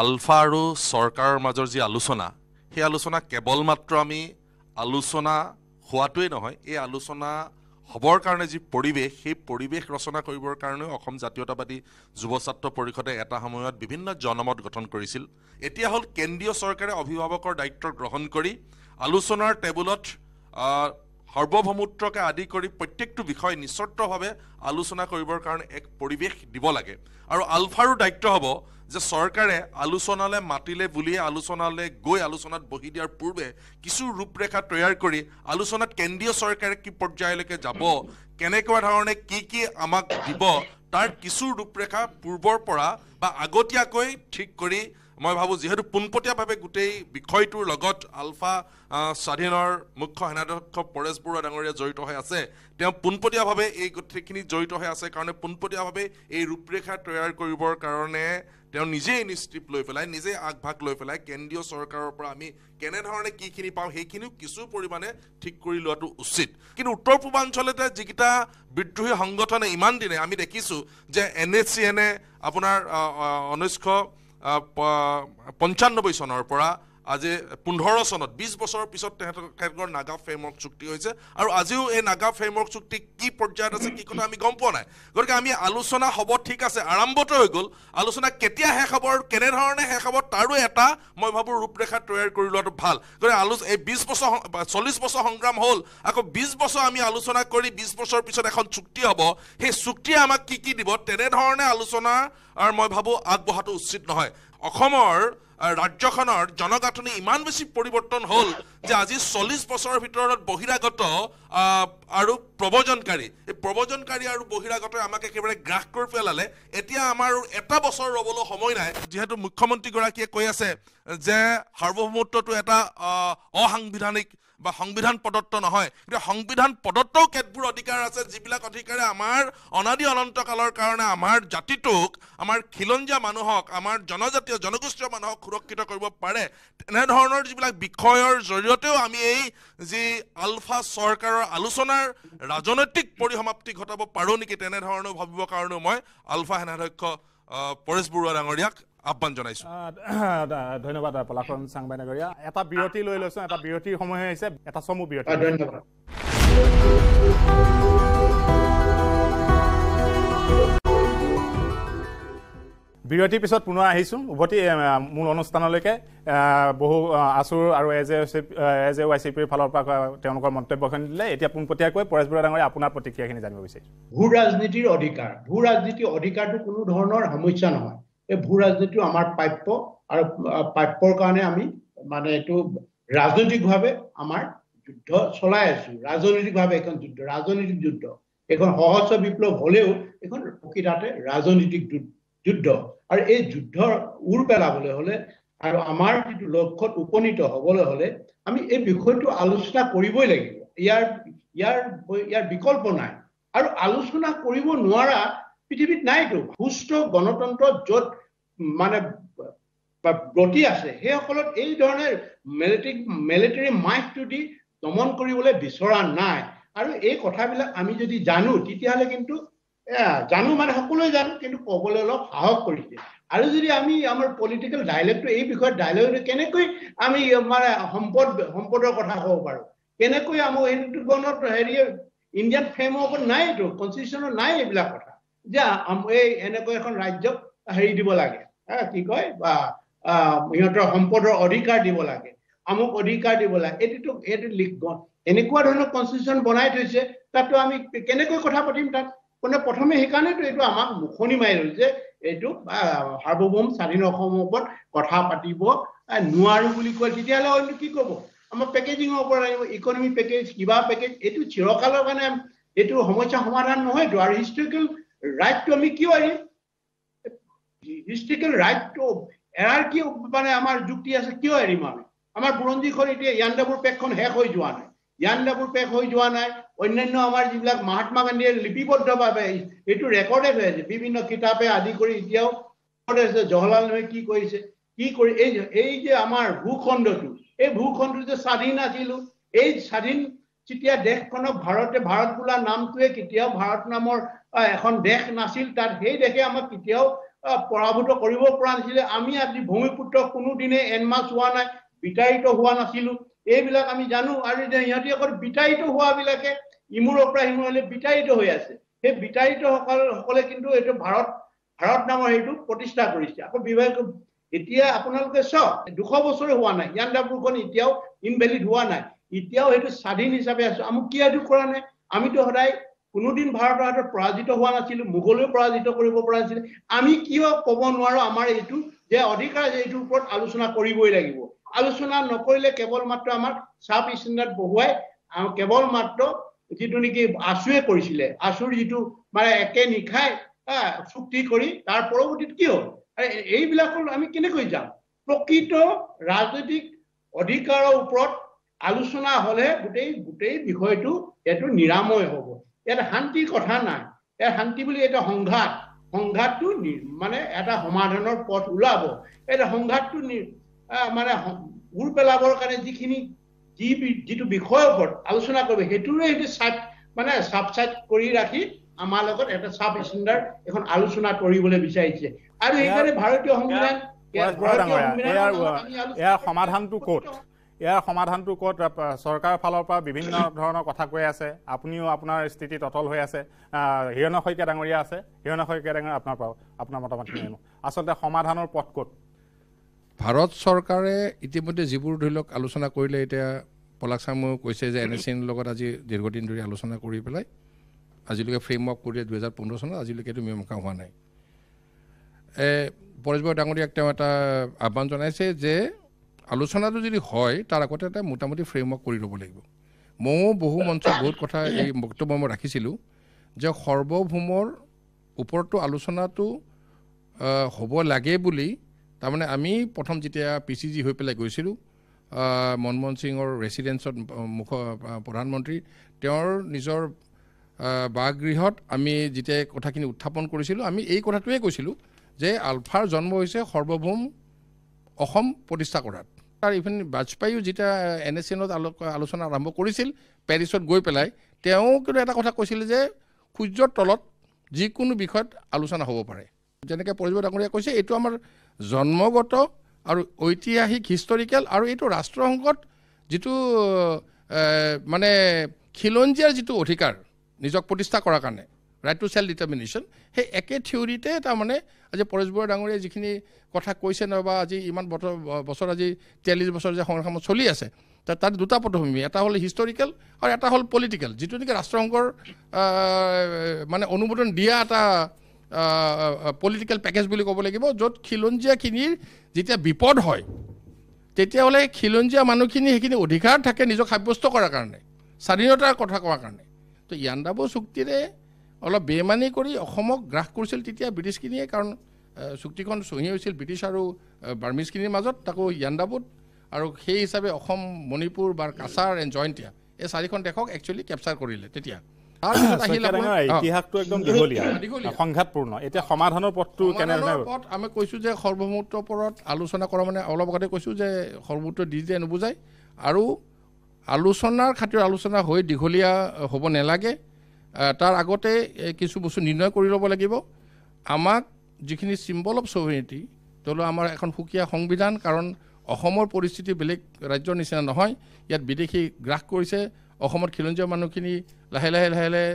আলফা আৰু চৰকাৰৰ মাজৰ যি আলোচনা সেই আলোচনা কেৱল মাত্ৰ আমি আলোচনা হোৱাটোৱেই নহয় এই আলোচনা হ'বৰ কাৰণে যি পৰিৱেশ সেই পৰিৱেশ ৰচনা কৰিবৰ কাৰণেও অসম জাতীয়তাবাদী যুৱ ছাত্ৰ পৰিষদে এটা সময়ত বিভিন্ন জনমত গঠন কৰিছিল। এতিয়া হ'ল কেন্দ্ৰীয় চৰকাৰে অভিভাৱকৰ দায়িত্ব গ্ৰহণ কৰি আলোচনাৰ টেবুলত আহ, সাৰ্বভৌমত্বকে আদি কৰি প্ৰত্যেকটো বিষয় নিঃচৰ্তভাৱে আলোচনা কৰিবৰ কাৰণে এক পৰিৱেশ দিব লাগে। আৰু আলফাৰো দায়িত্ব হ'ব যে চৰকাৰে আলোচনালৈ মাতিলে বুলিয়ে আলোচনালৈ গৈ আলোচনাত বহি দিয়াৰ পূৰ্বে কিছু ৰূপৰেখা তৈয়াৰ কৰি আলোচনাত কেন্দ্ৰীয় চৰকাৰে কি পৰ্যায়লৈকে যাব কেনেকুৱা ধৰণে কি কি আমাক দিব তাৰ কিছু ৰূপৰেখা পূৰ্বৰ পৰা বা আগতীয়াকৈ ঠিক কৰি মই ভাবোঁ যিহেতু পোনপটীয়াভাৱে গোটেই বিষয়টোৰ লগত আলফা স্বাধীনৰ মুখ্য সেনাধ্যক্ষ পৰেশ বৰুৱা ডাঙৰীয়া জড়িত হৈ আছে তেওঁ পোনপটীয়াভাৱে এই গোটেইখিনি জড়িত হৈ আছে কাৰণে পোনপটীয়াভাৱে এই ৰূপৰেখা তৈয়াৰ কৰিবৰ কাৰণে তেওঁ নিজেই ইনিচিয়েটিভ লৈ পেলাই নিজেই আগভাগ লৈ পেলাই কেন্দ্ৰীয় চৰকাৰৰ পৰা আমি কেনেধৰণে কিখিনি পাওঁ সেইখিনিও কিছু পৰিমাণে ঠিক কৰি লোৱাটো উচিত। কিন্তু উত্তৰ পূৰ্বাঞ্চলতে যিকেইটা বিদ্ৰোহী সংগঠনে ইমান দিনে আমি দেখিছোঁ যে এন এছ চি এনে আপোনাৰ ঊনৈছশ পঞ্চান্নব্বৈ চনৰ পৰা আজি পোন্ধৰ চনত বিছ বছৰৰ পিছত তেখেতৰ নাগা ফ্ৰেমৱৰ্ক চুক্তি হৈছে। আৰু আজিও এই নাগা ফ্ৰেমৱৰ্ক চুক্তি কি পৰ্যায়ত আছে কি কথা আমি গম পোৱা নাই। গতিকে আমি আলোচনা হ'ব ঠিক আছে আৰম্ভটো হৈ গ'ল। আলোচনা কেতিয়া শেষ হ'ব আৰু কেনেধৰণে শেষ হ'ব তাৰো এটা মই ভাবোঁ ৰূপৰেখা তৈয়াৰ কৰি লোৱাটো ভাল। গতিকে আলো এই বিছ বছৰ চল্লিছ বছৰ সংগ্ৰাম হ'ল আকৌ বিছ বছৰ আমি আলোচনা কৰি বিছ বছৰৰ পিছত এখন চুক্তি হ'ব। সেই চুক্তিয়ে আমাক কি কি দিব তেনেধৰণে আলোচনা আৰু মই ভাবোঁ আগবঢ়াটো উচিত নহয়। অসমৰ ৰাজ্যখনৰ জনগাঁথনি ইমান বেছি পৰিৱৰ্তন হ'ল যে আজি চল্লিছ বছৰৰ ভিতৰত বহিৰাগত আৰু প্ৰব্ৰজনকাৰী। এই প্ৰব্ৰজনকাৰী আৰু বহিৰাগতই আমাক একেবাৰে গ্ৰাস কৰি পেলালে। এতিয়া আমাৰ এটা বছৰ ৰ'বলৈ সময় নাই। যিহেতু মুখ্যমন্ত্ৰীগৰাকীয়ে কৈ আছে যে সাৰ্বভৌমত্বটো এটা অসাংবিধানিক বা সংবিধান প্ৰদত্ত নহয়। কিন্তু সংবিধান প্ৰদত্তও কেতবোৰ অধিকাৰ আছে যিবিলাক অধিকাৰে আমাৰ অনাদি অনন্তকালৰ কাৰণে আমাৰ জাতিটোক আমাৰ খিলঞ্জীয়া মানুহক আমাৰ জনজাতীয় জনগোষ্ঠীয় মানুহক সুৰক্ষিত কৰিব পাৰে। তেনেধৰণৰ যিবিলাক বিষয়ৰ জৰিয়তেও আমি এই যি আলফা চৰকাৰৰ আলোচনাৰ ৰাজনৈতিক পৰিসমাপ্তি ঘটাব পাৰোঁ নেকি তেনেধৰণেও ভাবিবৰ কাৰণেও মই আলফা সেনাধ্যক্ষ পৰেশ বৰুৱা ডাঙৰীয়াক আহ্বান জনাইছোঁ। ধন্যবাদ পলাশন চাংবাই নগৰীয়া এটা বিৰতি লৈ লৈছোঁ এটা বিৰতিৰ সময় হৈছে এটা চমু বিৰতি। ধন্যবাদ। বিৰতিৰ পিছত পুনৰ আহিছোঁ উভতি মূল অনুষ্ঠানলৈকে। বহু আছুৰ আৰু as a as a Y C পিৰ ফালৰ পৰা তেওঁলোকৰ মন্তব্যখিনি দিলে। এতিয়া পোনপটীয়াকৈ পৰেশ বৰুৱা ডাঙৰীয়া আপোনাৰ প্ৰতিক্ৰিয়াখিনি জানিব বিচাৰিছোঁ। ভূ ৰাজনীতিৰ অধিকাৰ। ভূ ৰাজনীতিৰ অধিকাৰটো কোনো ধৰণৰ সমস্যা নহয়। এই ভূ ৰাজনীতিটো আমাৰ প্ৰাপ্য আৰু প্ৰাপ্যৰ কাৰণে আমি মানে এইটো ৰাজনৈতিকভাৱে আমাৰ যুদ্ধ চলাই আছো। ৰাজনৈতিকভাৱে এখন যুদ্ধ ৰাজনৈতিক যুদ্ধ। এখন সহস্ৰ বিপ্লৱ হলেও এখন প্ৰকৃতাতে ৰাজনৈতিক যুদ্ধ। আৰু এই যুদ্ধৰ উৰ পেলাবলৈ হলে আৰু আমাৰ যিটো লক্ষ্যত উপনীত হবলৈ হলে আমি এই বিষয়টো আলোচনা কৰিবই লাগিব। ইয়াৰ ইয়াৰ ইয়াৰ বিকল্প নাই। আৰু আলোচনা কৰিব নোৱাৰা পৃথিৱীত নাইতো সুস্থ গণতন্ত্ৰ য'ত মানে ব্ৰতি আছে সেইসকলত এই ধৰণে মিলিটাৰী মিলিটাৰী মাইকটো দি দমন কৰিবলৈ বিচৰা নাই। আৰু এই কথাবিলাক আমি যদি জানো তেতিয়াহ'লে কিন্তু জানো মানে সকলোৱে জানো কিন্তু ক'বলৈ অলপ সাহস কৰিছে। আৰু যদি আমি আমাৰ পলিটিকেল ডাইলেক্টটো এই বিষয়ত ডাইলেক্ট কেনেকৈ আমি মানে সম্পদ সম্পদৰ কথা ক'ব পাৰোঁ? কেনেকৈ আমাৰ গণত হেৰি ইণ্ডিয়ান ফ্ৰেমৱৰ্কত নাইতো কনষ্টিটিউশ্যনত নাই এইবিলাক কথা। যে এই এনেকৈ এখন ৰাজ্যক হেৰি দিব লাগে। কি কয়? বা সিহঁতৰ সম্পদৰ অধিকাৰ দিব লাগে আমুক অধিকাৰ দিব লাগে। এইটোতো এইটো লিখ- এনেকুৱা ধৰণৰ কনষ্টিটিউশ্যন বনাই থৈছে তাততো আমি কেনেকৈ কথা পাতিম তাত? মানে প্ৰথমে সেইকাৰণেতো এইটো আমাক মুখনি মাৰি দিল যে এইটো সাৰ্বভৌম স্বাধীন অসমৰ ওপৰত কথা পাতিব নোৱাৰো বুলি কয়। তেতিয়াহ'লে অন্য কি ক'ব? আমাৰ পেকেজিঙৰ ওপৰত আহিব ইকনমি পেকেজ কিবা পেকেজ এইটো চিৰকালৰ কাৰণে এইটো সমস্যা সমাধান নহয়তো। আৰু হিষ্টৰিকেল ৰাইটটো আমি কিয় এৰিম হিষ্টৰিকেল ৰাইটটো এৰাৰ কি মানে আমাৰ যুক্তি আছে কিয় এৰিম আমি? আমাৰ বুৰঞ্জীখন এতিয়া ইয়াণ্ডাবুৰ পেকখন শেষ হৈ যোৱা নাই। ইয়াণ্ডাবুৰ পেক হৈ যোৱা নাই অন্যান্য আমাৰ যিবিলাক মহাত্মা গান্ধীয়ে লিপিবদ্ধভাৱে এইটো ৰেকৰ্ডেড হৈ আছে বিভিন্ন কিতাপে আদি কৰি এতিয়াও record আছে জৱাহৰলাল নেহৰুৱে কি কৰিছে কি কৰি এই এই যে আমাৰ ভূখণ্ডটো এই ভূখণ্ডটো যে স্বাধীন আছিলো এই স্বাধীন যেতিয়া দেশখনক ভাৰতে ভাৰত বোলা নামটোৱে কেতিয়াও ভাৰত নামৰ এখন দেশ নাছিল। তাত সেই দেশে আমাক কেতিয়াও পৰাভূত কৰিব পৰা নাছিলে। আমি আজি ভূমিপুত্ৰ কোনোদিনে এনমাছ হোৱা নাই বিতাড়িত হোৱা নাছিলো। এইবিলাক আমি জানো। আৰু সিহঁতি অকল বিতাড়িত হোৱাবিলাকে ইমূৰৰ পৰা সিমূৰলৈ বিতাড়িত হৈ আছে। সেই বিতাড়িত সকল কিন্তু এইটো ভাৰত ভাৰত নামৰ সেইটো প্ৰতিষ্ঠা কৰিছে। আকৌ বিভাগ এতিয়া আপোনালোকে চাওক দুশ বছৰে হোৱা নাই। ইয়াণ্ডাবুৰখন এতিয়াও ইনভেলিড হোৱা নাই। এতিয়াও সেইটো স্বাধীন হিচাপে আছে। আমাক কিয় এইটো কৰা নাই? আমিতো সদায় কোনোদিন ভাৰতৰ হাতত পৰাজিত হোৱা নাছিলো মোগলেও পৰাজিত কৰিব পৰা নাছিলে। আমি কিয় ক'ব নোৱাৰো আমাৰ এইটো যে অধিকাৰ এইটোৰ ওপৰত আলোচনা কৰিবই লাগিব। আলোচনা নকৰিলে কেৱল মাত্ৰ আমাক চাব ষ্টেণ্ডাৰ্ড বহুৱাই কেৱল মাত্ৰ যিটো নেকি আছুৱে কৰিছিলে। আছুৰ যিটো মানে একে নিশাই চুক্তি কৰি তাৰ পৰৱৰ্তীত কি হ'ল? আৰে এইবিলাকৰ আমি কেনেকৈ যাম? প্ৰকৃত ৰাজনৈতিক অধিকাৰৰ ওপৰত আলোচনা হলে গোটেই গোটেই বিষয়টো এইটো নিৰাময় হ'ব। ইয়াত শান্তিৰ কথা নাই। ইয়াত শান্তি বুলি এটা সংঘাত সংঘাতটো মানে এটা সমাধানৰ পথ ওলাব। এটা সংঘাতটো মানে উৰ পেলাবৰ কাৰণে যিখিনি যি যিটো বিষয়ৰ ওপৰত আলোচনা কৰিব সেইটোৰে সেইটো চাপ মানে চাপ চাইড কৰি ৰাখি আমাৰ লগত এটা চাব ষ্টেণ্ডাৰ্ড এখন আলোচনা কৰিবলৈ বিচাৰিছে। আৰু সেইকাৰণে ভাৰতীয় সংবিধান ভাৰতীয় ইয়াৰ সমাধানটো ক'ত? ইয়াৰ সমাধানটো ক'ত? চৰকাৰৰ ফালৰ পৰা বিভিন্ন ধৰণৰ কথা কৈ আছে। আপুনিও আপোনাৰ স্থিতিত অটল হৈ আছে। আহ, হিৰণ্য শইকীয়া ডাঙৰীয়া আছে। হিৰণ্য শইকীয়া ডাঙৰীয়া আপোনাৰ পৰা আপোনাৰ মতামতখিনি জানো। আচলতে সমাধানৰ পথ ক'ত? ভাৰত চৰকাৰে ইতিমধ্যে যিবোৰ ধৰি লওক আলোচনা কৰিলে এতিয়া পলাক চামুৱেও কৈছে যে এন এছ চিৰ লগত আজি দীৰ্ঘদিন ধৰি আলোচনা কৰি পেলাই আজিলৈকে ফ্ৰেমৱৰ্ক কৰি দুহেজাৰ পোন্ধৰ চনত আজিলৈকে এইটো মীমাংসা হোৱা নাই। পৰেশ বৰা ডাঙৰীয়াক তেওঁ এটা আহ্বান জনাইছে যে আলোচনাটো যদি হয় তাৰ আগতে এটা মোটামুটি ফ্ৰেমৱৰ্ক কৰি ল'ব লাগিব। ময়ো বহু মঞ্চত বহুত কথা এই বক্তব্য মই ৰাখিছিলোঁ যে সৰ্বভৌমৰ ওপৰতো আলোচনাটো হ'ব লাগে বুলি তাৰমানে আমি প্ৰথম যেতিয়া পি চি জি হৈ পেলাই গৈছিলোঁ মনমোহন সিঙৰ ৰেচিডেঞ্চত আহ, মুখ আহ, প্ৰধানমন্ত্ৰী তেওঁৰ নিজৰ বাসগৃহত আমি যেতিয়া কথাখিনি উত্থাপন কৰিছিলোঁ আমি এই কথাটোৱে কৈছিলোঁ যে আলফাৰ জন্ম হৈছে সৰ্বভৌম অসম প্ৰতিষ্ঠা কৰাত। তাৰ ইভেন বাজপেয়ীও যেতিয়া এন এছ চিনত আলোচনা আৰম্ভ কৰিছিল পেৰিছত গৈ পেলাই তেওঁ কিন্তু এটা কথা কৈছিল যে সূৰ্যৰ তলত যিকোনো বিষয়ত আলোচনা হ'ব পাৰে। যেনেকৈ পৰিজীৱ ডাঙৰীয়াই কৈছে এইটো আমাৰ জন্মগত আৰু ঐতিহাসিক হিষ্টৰিকেল আৰু এইটো ৰাষ্ট্ৰসংঘত যিটো মানে খিলঞ্জীয়াৰ যিটো অধিকাৰ নিজক প্ৰতিষ্ঠা কৰাৰ কাৰণে। ৰাইট টু চেল্ফ ডিটাৰমিনেশ্যন সেই একে থিয়ৰিতে তাৰমানে আজি পৰেশ বৰা ডাঙৰীয়াই যিখিনি কথা কৈছে নহয় বা আজি ইমান বছৰ বছৰ আজি তিয়াল্লিছ বছৰ যে সংগ্ৰামত চলি আছে তাত দুটা পটভূমি এটা হ'ল হিষ্টৰিকেল আৰু এটা হ'ল পলিটিকেল যিটো নেকি ৰাষ্ট্ৰসংঘৰ মানে অনুমোদন দিয়া এটা পলিটিকেল পেকেজ বুলি ক'ব লাগিব য'ত খিলঞ্জীয়াখিনিৰ যেতিয়া বিপদ হয় তেতিয়াহ'লে খিলঞ্জীয়া মানুহখিনি সেইখিনি অধিকাৰ থাকে নিজক সাব্যস্ত কৰাৰ কাৰণে স্বাধীনতাৰ কথা কোৱাৰ কাৰণে। তো ইয়াণ্ডাবু চুক্তিৰে অলপ বেমানি কৰি অসমক গ্ৰাস কৰিছিল তেতিয়া ব্ৰিটিছখিনিয়ে কাৰণ চুক্তিখন চহী হৈছিল ব্ৰিটিছ আৰু বাৰ্মিজখিনিৰ মাজত তাকো ইয়াণ্ডাবুত। আৰু সেই হিচাপে অসম মণিপুৰ বা কাছাৰ এণ্ড জয়ন্তীয়া এই চাৰিখন দেশক একচুৱেলি কেপচাৰ কৰিলে তেতিয়া। তাৰপিছত আহিল শইকীয়া আপোনাৰ- ডাঙৰীয়া, অ। ইতিহাসটো একদম দীঘলীয়া দীঘলীয়া। সংঘাতপূৰ্ণ। এতিয়া সমাধানৰ পথটো কেনেধৰণে সমাধানৰ পথ আমি কৈছোঁ যে সৰ্বভৌমত্বৰ ওপৰত আলোচনা কৰা মানে অলপ আগতে কৈছোঁ যে সৰ্বভৌমত্ব দি দিয়ে নুবুজায়। আৰু আলোচনাৰ খাতিৰত আলোচনা হৈ দীঘলীয়া হ'ব নালাগে। তাৰ আগতে কিছু বস্তু নিৰ্ণয় কৰি ল'ব লাগিব। আমাক যিখিনি চিম্বল অফ ছভেনিটি ধৰি আমাৰ এখন সুকীয়া সংবিধান কাৰণ অসমৰ পৰিস্থিতি বেলেগ ৰাজ্যৰ নিচিনা নহয় ইয়াত বিদেশী গ্ৰাস কৰিছে অসমত খিলঞ্জীয়া মানুহখিনি লাহে লাহে লাহে লাহে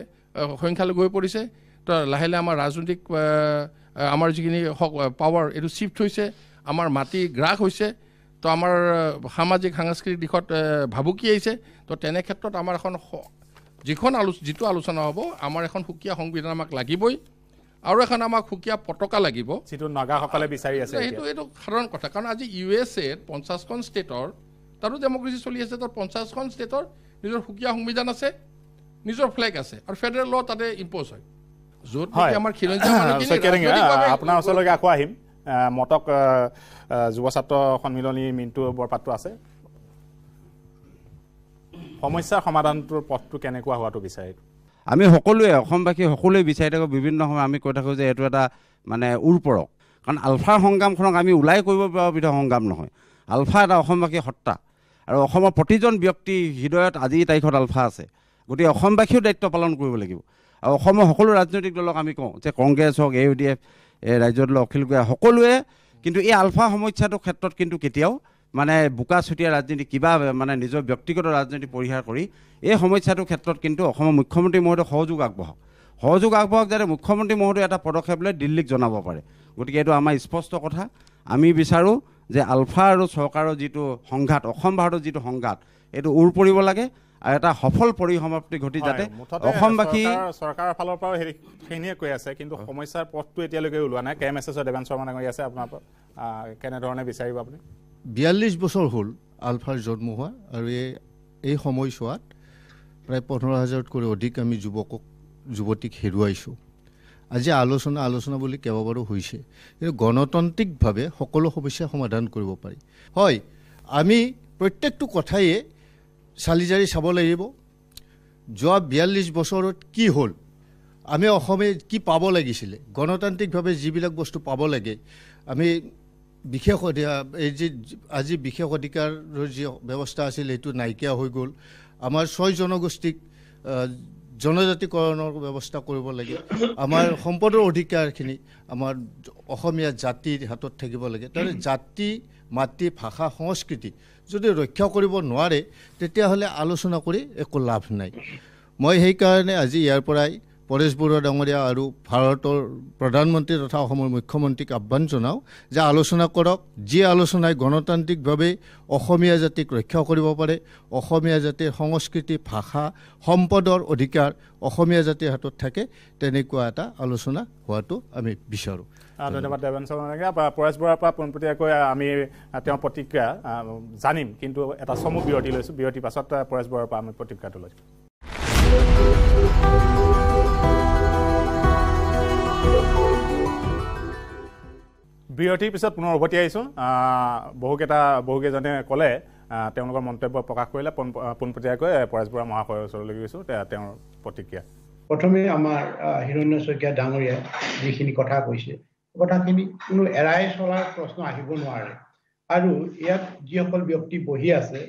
সংখ্যালঘু হৈ পৰিছে তো লাহে লাহে আমাৰ ৰাজনৈতিক আমাৰ যিখিনি পাৱাৰ এইটো চিফ্ট হৈছে আমাৰ মাটি গ্ৰাস হৈছে তো আমাৰ সামাজিক সাংস্কৃতিক দিশত ভাবুকি আহিছে তো তেনে ক্ষেত্ৰত আমাৰ এখন যিখন আলো যিটো আলোচনা হ'ব আমাৰ এখন সুকীয়া সংবিধান আমাক লাগিবই আৰু এখন আমাক সুকীয়া পতাকা লাগিব। যিটো নাগাসকলে বিচাৰি আছে সেইটো। এইটো সাধাৰণ কথা কাৰণ আজি ইউ এছ এত পঞ্চাছখন ষ্টেটৰ তাতো ডেমক্ৰেচি চলি আছে তাত পঞ্চাছখন ষ্টেটৰ নিজৰ সুকীয়া সংবিধান আছে নিজৰ ফ্লেগ আছে আৰু ফেডাৰেল ল তাতে ইম্প'জ হয়। য'ত আমাৰ আপোনাৰ ওচৰলৈকে আকৌ আহিম। আহ, মটক যুৱ ছাত্ৰ সন্মিলনী মিণ্টু বৰপাত্ৰ আছে। সমস্যাৰ সমাধানটোৰ পথটো কেনেকুৱা হোৱাটো বিচাৰে আমি সকলোৱে অসমবাসী সকলোৱে বিচাৰি থাকোঁ বিভিন্ন সময় আমি কৈ থাকোঁ যে এইটো এটা মানে উৰ্পৰক কাৰণ আলফাৰ সংগ্ৰামখনক আমি ওলাই কৰিব পৰা বিধৰ সংগ্ৰাম নহয়। আলফা এটা অসমবাসী সত্তা। আৰু অসমৰ প্ৰতিজন ব্যক্তি হৃদয়ত আজিৰ তাৰিখত আলফা আছে। গতিকে অসমবাসীও দায়িত্ব পালন কৰিব লাগিব। আৰু অসমৰ সকলো ৰাজনৈতিক দলক আমি কওঁ যে কংগ্ৰেছ হওক এ ইউ ডি এফ এই ৰাজ্যৰ দল অখিল গগৈ সকলোৱে কিন্তু এই আলফা সমস্যাটোৰ ক্ষেত্ৰত কিন্তু কেতিয়াও মানে বোকা চুতীয়া ৰাজনীতি কিবা মানে নিজৰ ব্যক্তিগত ৰাজনীতি পৰিহাৰ কৰি এই সমস্যাটোৰ ক্ষেত্ৰত কিন্তু অসমৰ মুখ্যমন্ত্ৰী মহোদয় সহযোগ আগবঢ়াওক। সহযোগ আগবঢ়াওক যাতে মুখ্যমন্ত্ৰী মহোদয় এটা পদক্ষেপ লৈ দিল্লীক জনাব পাৰে। গতিকে এইটো আমাৰ স্পষ্ট কথা। আমি বিচাৰোঁ যে আলফা আৰু চৰকাৰৰ যিটো সংঘাত অসম ভাৰতৰ যিটো সংঘাত এইটো উৰ পৰিব লাগে আৰু এটা সফল পৰিসমাপ্তি ঘটি যাতে অসমবাসী চৰকাৰ- চৰকাৰৰ ফালৰ পৰাও সেইখিনিয়ে কৈ আছে কিন্তু সমস্যাৰ পথটো এতিয়ালৈকে ওলোৱা নাই। কে এম এছ এছৰ দেৱান শৰ্মা ডাঙৰীয়া আছে আপোনাৰ কেনেধৰণে বিচাৰিব আপুনি? বিয়াল্লিছ বছৰ হ'ল আলফাৰ জন্ম হোৱা আৰু এই এই সময়ছোৱাত প্ৰায় পোন্ধৰ হাজাৰতকৈ অধিক আমি যুৱকক যুৱতীক হেৰুৱাইছোঁ। আজি আলোচনা আলোচনা বুলি কেইবাবাৰো হৈছে। কিন্তু গণতান্ত্ৰিকভাৱে সকলো সমস্যা সমাধান কৰিব পাৰি। হয় আমি প্ৰত্যেকটো কথাই চালি জাৰি চাব লাগিব। যোৱা বিয়াল্লিছ বছৰত কি হ'ল? আমি অসমে কি পাব লাগিছিলে? গণতান্ত্ৰিকভাৱে যিবিলাক বস্তু পাব লাগে আমি বিশেষ এই যি আজি বিশেষ অধিকাৰৰ যি ব্যৱস্থা আছিল সেইটো নাইকিয়া হৈ গ'ল। আমাৰ ছয় জনগোষ্ঠীক জনজাতিকৰণৰ ব্যৱস্থা কৰিব লাগে। আমাৰ সম্পদৰ অধিকাৰখিনি আমাৰ অসমীয়া জাতিৰ হাতত থাকিব লাগে। তাৰ জাতি মাতৃ ভাষা সংস্কৃতি যদি ৰক্ষা কৰিব নোৱাৰে তেতিয়াহ'লে আলোচনা কৰি একো লাভ নাই। মই সেইকাৰণে আজি ইয়াৰ পৰাই পৰেশ বৰুৱা ডাঙৰীয়া আৰু ভাৰতৰ প্ৰধানমন্ত্ৰী তথা অসমৰ মুখ্যমন্ত্ৰীক আহ্বান জনাওঁ যে আলোচনা কৰক যি আলোচনাই গণতান্ত্ৰিকভাৱে অসমীয়া জাতিক ৰক্ষা কৰিব পাৰে অসমীয়া জাতিৰ সংস্কৃতি ভাষা সম্পদৰ অধিকাৰ অসমীয়া জাতিৰ হাতত থাকে তেনেকুৱা এটা আলোচনা হোৱাটো আমি বিচাৰোঁ। ধন্যবাদ পৰেশ বৰুৱাৰ পৰা পোনপটীয়াকৈ আমি প্ৰতিক্ৰিয়া জানিম কিন্তু এটা চমু বিৰতি লৈছোঁ। বিৰতিৰ পাছত পৰেশ বৰুৱাৰ পৰা আমি প্ৰতিক্ৰিয়াটো লৈছোঁ। বিৰতিৰ পিছত পুনৰ উভতি আহিছোঁ। আহ, বহুকেইটা বহুকেইজনে ক'লে তেওঁলোকৰ মন্তব্য প্ৰকাশ কৰিলে পোন- পোনপটীয়াকৈ পৰেশ বৰুৱা মহাশয়ৰ ওচৰলৈ গৈছোঁ তেওঁৰ প্ৰতিক্ৰিয়া। প্ৰথমে আমাৰ হিৰণ্য শইকীয়া ডাঙৰীয়াই যিখিনি কথা কৈছে কথাখিনি কোনো এৰাই চলাৰ প্ৰশ্ন আহিব নোৱাৰে। আৰু ইয়াত যিসকল ব্যক্তি বহি আছে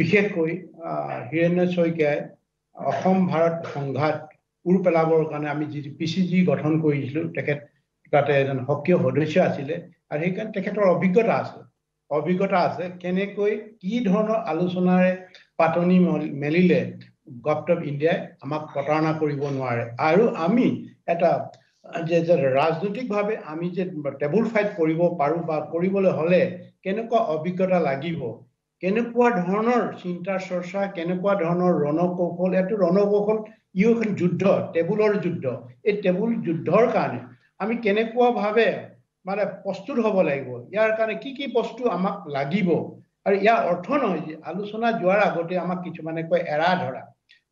বিশেষকৈ হিৰণ্য শইকীয়াই অসম ভাৰত সংঘাত উৰ পেলাবৰ কাৰণে আমি যি পি চি জি গঠন কৰিছিলোঁ তেখেত তাতে এজন সক্ৰিয় সদস্য আছিলে আৰু সেইকাৰণে তেখেতৰ অভিজ্ঞতা আছে। অভিজ্ঞতা আছে কেনেকৈ কি ধৰণৰ আলোচনাৰে পাতনি মল- মেলিলে গভট অফ ইণ্ডিয়াই আমাক প্ৰতাৰণা কৰিব নোৱাৰে। আৰু আমি এটা যে যে ৰাজনৈতিকভাৱে আমি যে টেবুল ফাইট কৰিব পাৰোঁ বা কৰিবলৈ হ'লে কেনেকুৱা অভিজ্ঞতা লাগিব কেনেকুৱা ধৰণৰ চিন্তা চৰ্চা কেনেকুৱা ধৰণৰ ৰণকৌশল এইটো ৰণকৌশল ইও এখন যুদ্ধ টেবুলৰ যুদ্ধ। এই টেবুল যুদ্ধৰ কাৰণে আমি কেনেকুৱাভাৱে মানে প্ৰস্তুত হ'ব লাগিব ইয়াৰ কাৰণে কি কি বস্তু আমাক লাগিব। আৰু ইয়াৰ অৰ্থ নহয় যে আলোচনা যোৱাৰ আগতে আমাক কিছুমানে কয় এৰা ধৰা।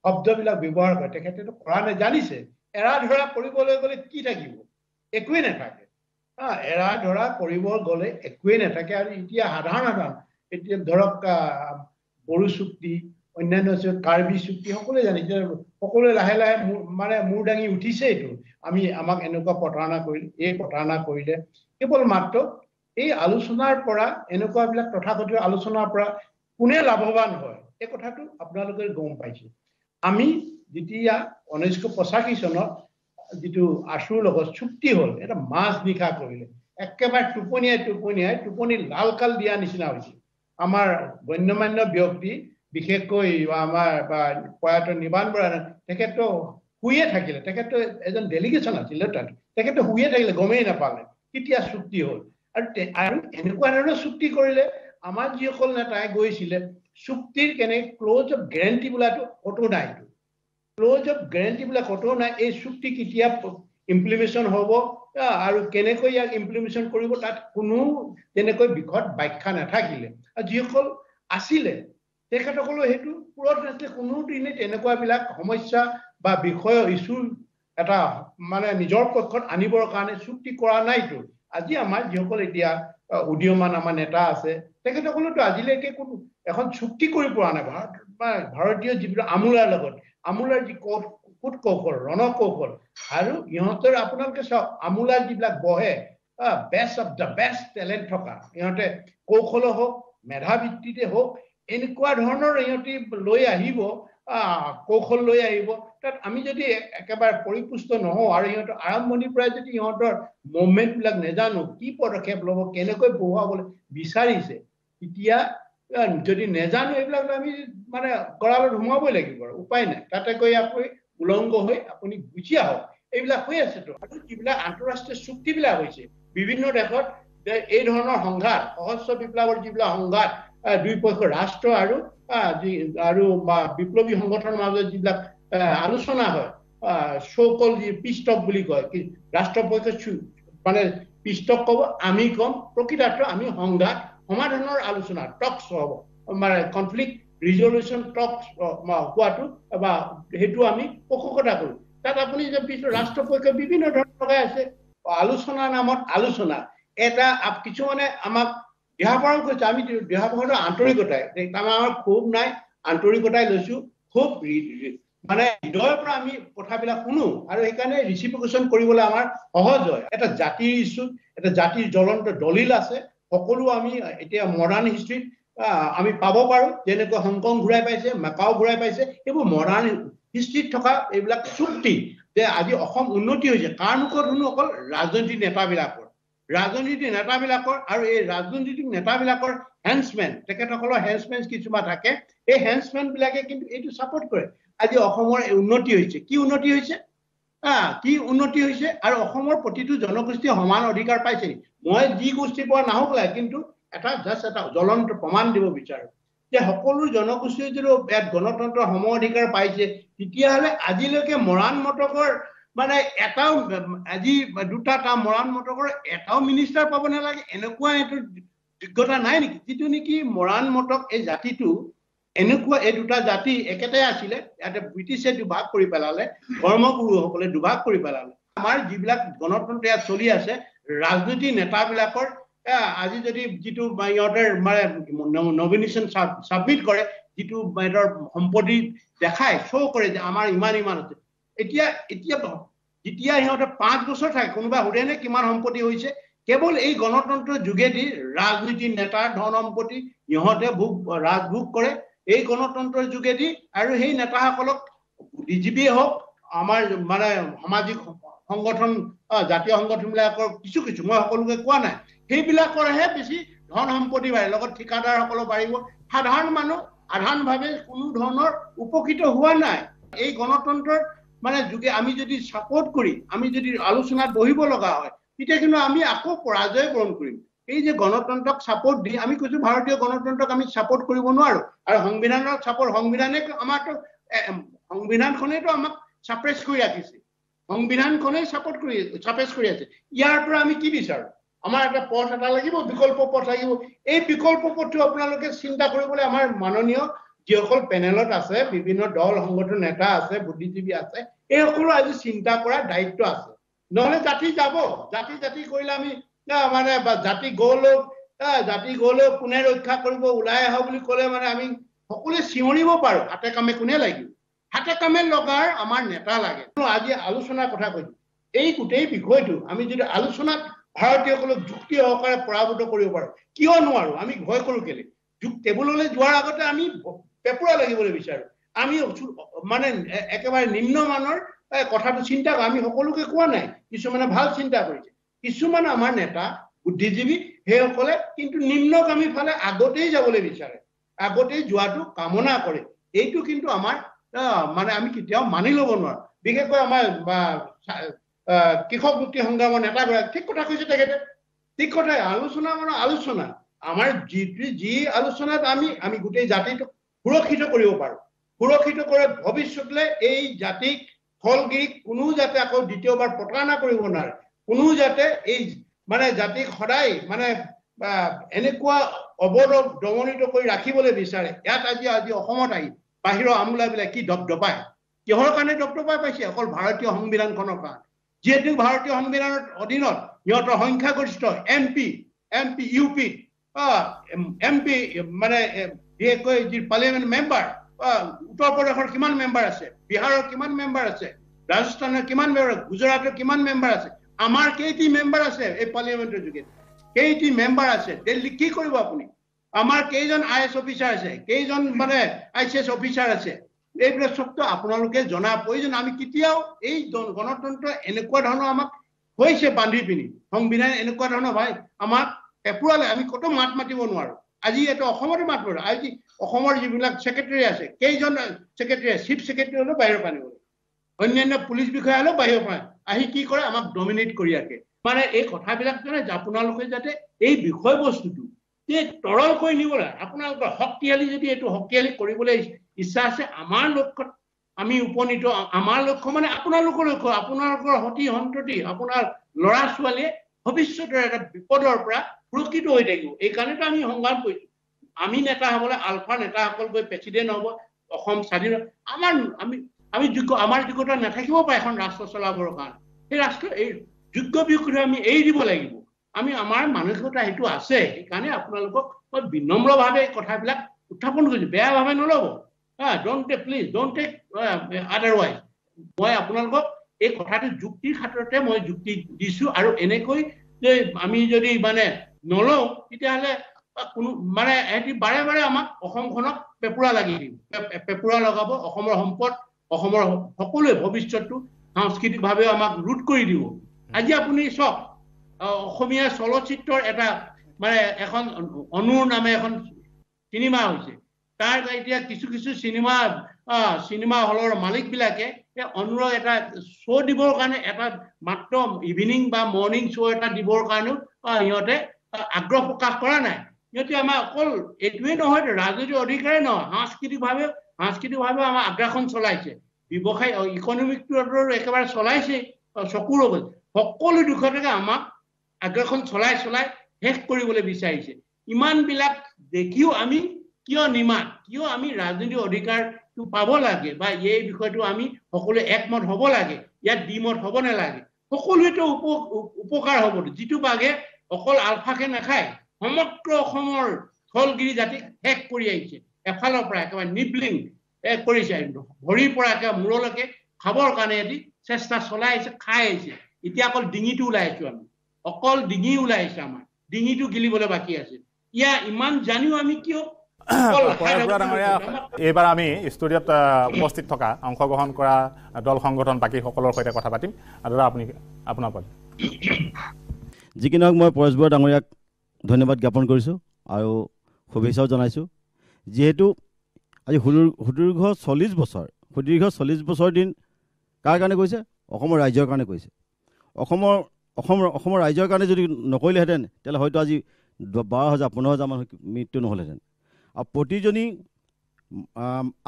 শব্দবিলাক ব্যৱহাৰ কৰে তেখেতেতো কৰা নাই জানিছে এৰা ধৰা কৰিবলৈ গ'লে কি থাকিব? একোৱেই নাথাকে। হা এৰা ধৰা কৰিব গ'লে একোৱেই নাথাকে। আৰু এতিয়া সাধাৰণ সাধাৰণ এতিয়া ধৰক বড়ো চুক্তি অন্যান্য কাৰ্বি চুক্তি সকলোৱে জানিছে সকলোৱে লাহে লাহে মানে মূৰ দাঙি উঠিছে এইটো। আমি আমাক এনেকুৱা প্ৰতাৰণা কৰিলে এই প্ৰতাৰণা কৰিলে কেৱল মাত্ৰ এই আলোচনাৰ পৰা এনেকুৱাবিলাক তথাকথিত আলোচনাৰ পৰা কোনে লাভৱান হয় এই কথাটো আপোনালোকে গম পাইছে। আমি যেতিয়া ঊনৈছশ পঁচাশী চনত যিটো আছুৰ লগত চুক্তি হ'ল এটা মাছ নিশা কৰিলে একেবাৰে টোপনিয়াই টোপনিয়াই টোপনি লালকাল দিয়া নিচিনা হৈছে। আমাৰ গণ্যমান্য ব্যক্তি বিশেষকৈ আমাৰ বা প্ৰয়াত নিৰ্বাণ বৰা তেখেতটো শুয়ে থাকিলে তেখেতটো এজন ডেলিগেশ্যন আছিলে তাত তেখেতটো শুয়ে থাকিলে গমেই নাপালে কেতিয়া চুক্তি হ'ল আৰু আৰু এনেকুৱা ধৰণৰ চুক্তি কৰিলে আমাৰ যিসকল নেতাই গৈছিলে চুক্তিৰ কেনে ক্ল'জ অফ গেৰেণ্টি বোলাটো ক'তো নাই ক্ল'জ অফ গেৰেণ্টি বোলা ক'তো নাই এই চুক্তি কেতিয়া ইমপ্লিমেশ্যন হ'ব আৰু কেনেকৈ ইয়াক ইমপ্লিমেশ্যন কৰিব তাত কোনো তেনেকৈ বিশদ ব্যাখ্যা নাথাকিলে আৰু যিসকল আছিলে তেখেতসকলেও সেইটো পূৰত নাছিলে কোনোদিনে তেনেকুৱাবিলাক সমস্যা বা বিষয় ইছ্যু এটা মানে নিজৰ পক্ষত আনিবৰ কাৰণে চুক্তি কৰা নাইতো। আজি আমাৰ যিসকল এতিয়া উদীয়মান আমাৰ নেতা আছে তেখেতসকলেতো আজিলৈকে কোনো এখন চুক্তি কৰি পৰা নাই। ভাৰত ভাৰতীয় যিবিলাক আমোলাৰ লগত আমোলাৰ যি কূট কৌশল ৰণকৌশল আৰু ইহঁতৰ আপোনালোকে চাওক আমোলাৰ যিবিলাক বহে best of the best talent থকা ইহঁতে কৌশলো হওক মেধাবৃত্তিতে হওক এনেকুৱা ধৰণৰ ইহঁতি লৈ আহিব আহ, কৌশল লৈ আহিব। তাত আমি যদি একেবাৰে পৰিপুষ্ট নহওঁ আৰু ইহঁতৰ আৰম্ভণিৰ পৰাই যদি ইহঁতৰ মুভমেণ্টবিলাক নেজানো কি পদক্ষেপ ল'ব কেনেকৈ বহুৱাবলৈ বিচাৰিছে তেতিয়া যদি নেজানো এইবিলাক আমি মানে গঁৰালত সোমাবই লাগিব আৰু উপায় নাই। তাতে গৈ আপুনি উলংগ হৈ আপুনি গুচি আহক। এইবিলাক হৈ আছেতো আৰু যিবিলাক আন্তঃৰাষ্ট্ৰীয় চুক্তিবিলাক হৈছে বিভিন্ন দেশত এই ধৰণৰ সংঘাত সহস্ৰ বিপ্লৱৰ যিবিলাক সংঘাত দুই পক্ষ ৰাষ্ট্ৰ আৰু আৰু বিপ্লৱী সংগঠনৰ মাজত যিবিলাক আলোচনা হয় চৌকল যি পিষ্টক বুলি কয় ৰাষ্ট্ৰপক্ষে মানে পিষ্টক ক'ব আমি ক'ম প্ৰকৃতাৰ্থ আমি সংঘাত সমাধানৰ আলোচনা টক্স হ'ব মানে কনফ্লিক্ট ৰিজলিউশ্যন টক্স হোৱাটো বা সেইটো আমি পোষকতা কৰোঁ। তাত আপুনি যে পিছত ৰাষ্ট্ৰপক্ষে বিভিন্ন ধৰণৰ লগাই আছে আলোচনা নামত আলোচনা এটা কিছুমানে আমাক দিহাপৰণ কৰিছে আমি দিহাপৰণৰ আন্তৰিকতাই। তাৰমানে আমাৰ ক্ষোভ নাই আন্তৰিকতাই লৈছো খুব মানে হৃদয়ৰ পৰা আমি কথাবিলাক শুনো আৰু সেইকাৰণে ৰিচিপিকেশ্যন কৰিবলৈ আমাৰ সহজ হয়। এটা জাতিৰ ইছ্যু এটা জাতিৰ জ্বলন্ত দলিল আছে। সকলো আমি এতিয়া মডাৰ্ণ হিষ্ট্ৰীত আমি পাব পাৰো। যেনেকৈ হংকং ঘূৰাই পাইছে মেকাও ঘূৰাই পাইছে এইবোৰ মডাৰ্ণ হিষ্ট্ৰীত থকা এইবিলাক চুক্তি যে আজি অসম উন্নতি হৈছে। কাৰ মুখত শুনো? অকল ৰাজনৈতিক নেতাবিলাকৰ। ৰাজনীতিক নেতাবিলাকৰ আৰু এই ৰাজনৈতিক নেতাবিলাকৰ হেণ্ডছমেন তেখেতসকলৰ হেণ্ডছমেন কিছুমান থাকে। এই হেণ্ডছমেন বিলাকে কিন্তু এইটো ছাপৰ্ট কৰে। আজি অসমৰ উন্নতি হৈছে। কি উন্নতি হৈছে? আহ কি উন্নতি হৈছে? আৰু অসমৰ প্ৰতিটো জনগোষ্ঠীয়ে সমান অধিকাৰ পাইছে? মই যি গোষ্ঠীৰ পৰা নাহক লাগে কিন্তু এটা জাষ্ট এটা জ্বলন্ত প্ৰমাণ দিব বিচাৰো। যে সকলো জনগোষ্ঠীয়ে যদি ইয়াত গণতন্ত্ৰ সম অধিকাৰ পাইছে তেতিয়াহ'লে আজিলৈকে মৰাণ মটকৰ মানে এটাও আজি দুটা তাৰ মৰাণ মটকৰ এটাও মিনিষ্টাৰ পাব নালাগে এনেকুৱা এইটো যোগ্যতা নাই নেকি? যিটো নেকি মৰাণ মটক এই জাতিটো এনেকুৱা এই দুটা জাতি একেটাই আছিলে ইয়াতে ব্ৰিটিছে দুভাগ কৰি পেলালে ধৰ্মগুৰুসকলে দুভাগ কৰি পেলালে। আমাৰ যিবিলাক গণতন্ত্ৰ ইয়াত চলি আছে ৰাজনৈতিক নেতাবিলাকৰ আজি যদি যিটো ইহঁতে মানে নমিনেশ্যন ছাবমিট কৰে যিটো সিহঁতৰ সম্পত্তি দেখায় শ্ব' কৰে যে আমাৰ ইমান ইমান আছে। এতিয়া এতিয়া যেতিয়া সিহঁতে পাঁচ বছৰ থাকে কোনোবা সোধেনে কিমান সম্পত্তি হৈছে কেৱল এই গণতন্ত্ৰৰ যোগেদি ৰাজনীতিৰ নেতাৰ ধন সম্পত্তি সিহঁতে ভোগ ৰাজভোগ কৰে। এই গণতন্ত্ৰৰ যোগেদি আৰু সেই নেতাসকলক বুদ্ধিজীৱীয়ে হওক আমাৰ মানে সামাজিক সংগঠন জাতীয় সংগঠনবিলাকৰ কিছু কিছু মই সকলোকে কোৱা নাই সেইবিলাকৰহে বেছি ধন সম্পত্তি বাঢ়ে। লগত ঠিকাদাৰসকলো বাঢ়িব। সাধাৰণ মানুহ সাধাৰণভাৱে কোনো ধৰণৰ উপকৃত হোৱা নাই। এই গণতন্ত্ৰৰ মানে যোগে আমি যদি ছাপৰ্ট কৰি আমি যদি আলোচনাত বহিব লগা হয় তেতিয়া কিন্তু আমি আকৌ পৰাজয় বৰণ কৰিম। এই যে গণতন্ত্ৰক ছাপৰ্ট দি আমি কৈছো ভাৰতীয় গণতন্ত্ৰক আমি ছাপৰ্ট কৰিব নোৱাৰো। আৰু সংবিধানৰ ছাপৰ্ট সংবিধানে আমাৰতো এ, এম, সংবিধানখনেইতো আমাক ছাপ্ৰেছ কৰি ৰাখিছে। সংবিধানখনেই ছাপৰ্ট কৰি ছাপ্ৰেছ কৰি আছে। ইয়াৰ পৰা আমি কি বিচাৰো? আমাৰ এটা পথ এটা লাগিব বিকল্প পথ লাগিব। এই বিকল্প পথটো আপোনালোকে চিন্তা কৰিবলৈ আমাৰ মাননীয় যিসকল পেনেলত আছে বিভিন্ন দল সংগঠন নেতা আছে বুদ্ধিজীৱী আছে এই সকলো আজি চিন্তা কৰাৰ দায়িত্ব আছে। নহলে জাতি যাব। জাতি জাতি কৰিলে আমি আহ, মানে জাতি আহ, জাতি গৌৰৱ কোনে ৰক্ষা কৰিব ওলাই আহক বুলি ক'লে মানে আমি সকলোৱে চিঞৰিব পাৰো। হাতে কামে কোনে লাগিব? হাতে কামে লগাৰ আমাৰ নেতা লাগে। আজি আলোচনাৰ কথা কৈছো। এই গোটেই বিষয়টো আমি যদি আলোচনাত ভাৰতীয়সকলক যুক্তি সহকাৰে পৰাভূত কৰিব পাৰো কিয় নোৱাৰো? আমি ভয় কৰো কেলে? টেবুললৈ যোৱাৰ আগতে আমি পেপুৰা লাগিবলৈ বিচাৰো। আমি মানে একেবাৰে নিম্নমানৰ কথাটো চিন্তা আমি সকলোকে কোৱা নাই। কিছুমানে ভাল চিন্তা কৰিছে। কিছুমান আমাৰ নেতা বুদ্ধিজীৱী সেইসকলে কিন্তু নিম্নগামী ফালে আগতেই যাবলৈ বিচাৰে। আগতেই যোৱাটো কামনা কৰে। এইটো কিন্তু আমাৰ মানে আমি কেতিয়াও মানি ল'ব নোৱাৰো। বিশেষকৈ আমাৰ কৃষক মুক্তি সংগ্ৰামৰ নেতাগৰাকী ঠিক কথা কৈছে তেখেতে। ঠিক কথাই আলোচনা মানে আলোচনা। আমাৰ যিটো যি আলোচনাত আমি আমি গোটেই জাতিটোক সুৰক্ষিত কৰিব পাৰো। সুৰক্ষিত কৰে ভৱিষ্যতলৈ এই জাতিক ফলগিৰিক কোনো যাতে আকৌ দ্বিতীয়বাৰ প্ৰতাৰণা কৰিব নোৱাৰে। কোনো যাতে এই মানে জাতিক সদায় মানে এনেকুৱা অৱদব দমনিত কৰি ৰাখিবলৈ বিচাৰে। ইয়াত আজি আজি অসমত আহি বাহিৰৰ আমোলাবিলাক কি দপদপায় কিহৰ কাৰণে দপদপাই পাইছে? অকল ভাৰতীয় সংবিধানখনৰ কাৰণে। যিহেতু ভাৰতীয় সংবিধানৰ অধীনত সিহঁতৰ সংখ্যাগৰিষ্ঠ M P M P U P M P মানে বিশেষকৈ যি পাৰ্লিয়ামেণ্ট মেম্বাৰ উত্তৰ প্ৰদেশৰ কিমান মেম্বাৰ আছে বিহাৰৰ কিমান মেম্বাৰ আছে ৰাজস্থানৰ কিমান মেম্বাৰ গুজৰাটৰ কিমান মেম্বাৰ আছে আমাৰ কেইটি মেম্বাৰ আছে এই পাৰ্লিয়ামেণ্টৰ যোগেদি? কেইটি মেম্বাৰ আছে? দিল্লী কি কৰিব আপুনি? আমাৰ কেইজন আই এছ অফিচাৰ আছে কেইজন মানে আই চি এছ অফিচাৰ আছে এইবিলাক চবটো আপোনালোকে জনা প্ৰয়োজন। আমি কেতিয়াও এই গণতন্ত্ৰ এনেকুৱা ধৰণৰ আমাক হৈছে বান্ধি পিনি। সংবিধান এনেকুৱা ধৰণৰ ভাই আমাক পেপুৰালে আমি ক'তো মাত মাতিব নোৱাৰো। আজি এইটো অসমতে মাত মাতিব আজি অসমৰ যিবিলাক ছেক্ৰেটাৰী আছে কেইজন ছেক্ৰেটাৰী চিফ ছেক্ৰেটাৰী হ'লেও বাহিৰৰ পৰা আনিব অন্যান্য পুলিচ বিষয়া হ'লেও বাহিৰৰ পৰা আহি কি কৰে? আমাক ডমিনেট কৰি ৰাখে। মানে এই কথাবিলাক যে আপোনালোকে যাতে এই বিষয়বস্তুটো যে তৰল কৰি নিবলৈ আপোনালোকৰ শক্তিশালী যদি এইটো শক্তিশালী কৰিবলৈ ইচ্ছা আছে আমাৰ লক্ষ্যত আমি উপনীত আমাৰ লক্ষ্য মানে আপোনালোকৰ লক্ষ্য। আপোনালোকৰ সতি সন্ততি আপোনাৰ ল'ৰা ছোৱালীয়ে ভৱিষ্যতৰ এটা বিপদৰ পৰা সুৰক্ষিত হৈ থাকিব এই কাৰণেতো আমি সংগ্ৰাম কৰিছো। আমি নেতা হ'বলৈ আলফা নেতাসকল গৈ প্ৰেচিডেণ্ট হ'ব অসম স্বাধীন আমাৰ আমি আমি যোগ্য আমাৰ যোগ্যতা নাথাকিব পাৰে এখন ৰাষ্ট্ৰ চলাবৰ কাৰণে। সেই ৰাষ্ট্ৰ এই যোগ্য ব্যক্তিটো আমি এৰি দিব লাগিব। আমি আমাৰ মানসিকতা সেইটো আছে। সেইকাৰণে আপোনালোকক মই বিনম্ৰভাৱে এই কথাবিলাক উত্থাপন কৰিছোঁ। বেয়াভাৱে নল'ব। হা don't take please don't take otherwise মই আপোনালোকক এই কথাটো যুক্তিৰ খাতিৰতে মই যুক্তি দিছোঁ আৰু এনেকৈ যে আমি যদি মানে নলওঁ তেতিয়াহ'লে কোনো মানে এহেঁতি বাৰে বাৰে আমাক অসমখনক পেপুৰা লাগি দিব পেপুৰা লগাব অসমৰ সম্পদ অসমৰ সকলোৱে ভৱিষ্যতটো সাংস্কৃতিকভাৱেও আমাক ৰোধ কৰি দিব। আজি আপুনি চাওক অসমীয়া চলচ্চিত্ৰৰ এটা মানে এখন অনুৰ নামে এখন চিনেমা হৈছে। তাৰ এতিয়া কিছু কিছু চিনেমা চিনেমা হলৰ মালিকবিলাকে এই অনুৰক এটা শ্ব' দিবৰ কাৰণে এটা মাত্ৰ ইভিনিং বা মৰ্ণিং শ্ব' এটা দিবৰ কাৰণেও সিহঁতে আগ্ৰহ প্ৰকাশ কৰা নাই। সিহঁতে আমাৰ অকল এইটোৱে নহয় ৰাজনৈতিক অধিকাৰে নহয় সাংস্কৃতিকভাৱে সাংস্কৃতিকভাৱে আমাৰ আগ্ৰাসন চলাইছে। ব্যৱসায় ইকনমিকটো একেবাৰে চলাইছে আহ, চকুৰ আগত সকলো দিশতে আমাক আগ্ৰাসন চলাই চলাই শেষ কৰিবলৈ বিচাৰিছে। ইমানবিলাক দেখিও আমি কিয় নিমাত কিয় আমি ৰাজনৈতিক অধিকাৰটো পাব লাগে বা এই বিষয়টো আমি সকলোৱে একমত হ'ব লাগে ইয়াত দ্বিমত হ'ব নালাগে। সকলোৱেতো উপ উপ- উপকাৰ হ'ব যিটো বাঘে অকল আলফাকে নাখায় সমগ্ৰ অসমৰ থলগিৰি জাতিক শেষ কৰি আহিছে। এফালৰ পৰা একেবাৰে নিবলিং এ কৰিছে ভৰিৰ পৰা একেবাৰে মূৰলৈকে খাবৰ কাৰণে এটি চেষ্টা চলাই আহিছে খাই আহিছে। এতিয়া অকল ডিঙিটো ওলাই আছো আমি। অকল ডিঙি ওলাই আহিছে আমাৰ। ডিঙিটো গিলিবলৈ বাকী আছে। ইয়াৰ ইমান জানিও আমি কিয়? এইবাৰ আমি ষ্টুডিঅ'ত উপস্থিত থকা অংশগ্ৰহণ কৰা দল সংগঠন বাকীসকলৰ সৈতে কথা পাতিম। আৰু দাদা আপুনি আপোনাৰ পৰা যি কি নহওক মই পৰেশ বৰুৱা ডাঙৰীয়াক ধন্যবাদ জ্ঞাপন কৰিছোঁ আৰু শুভেচ্ছাও জনাইছোঁ। যিহেতু আজি সুদীৰ সুদীৰ্ঘ চল্লিছ বছৰ সুদীৰ্ঘ চল্লিছ বছৰ দিন কাৰ কাৰণে কৈছে অসমৰ ৰাইজৰ কাৰণে কৈছে অসমৰ অসমৰ অসমৰ ৰাইজৰ কাৰণে যদি নকৰিলেহেঁতেন তেতিয়াহ'লে হয়তো আজি বাৰ হাজাৰ পোন্ধৰ হাজাৰ মানুহ মৃত্যু নহ'লহেঁতেন। আৰু প্ৰতিজনী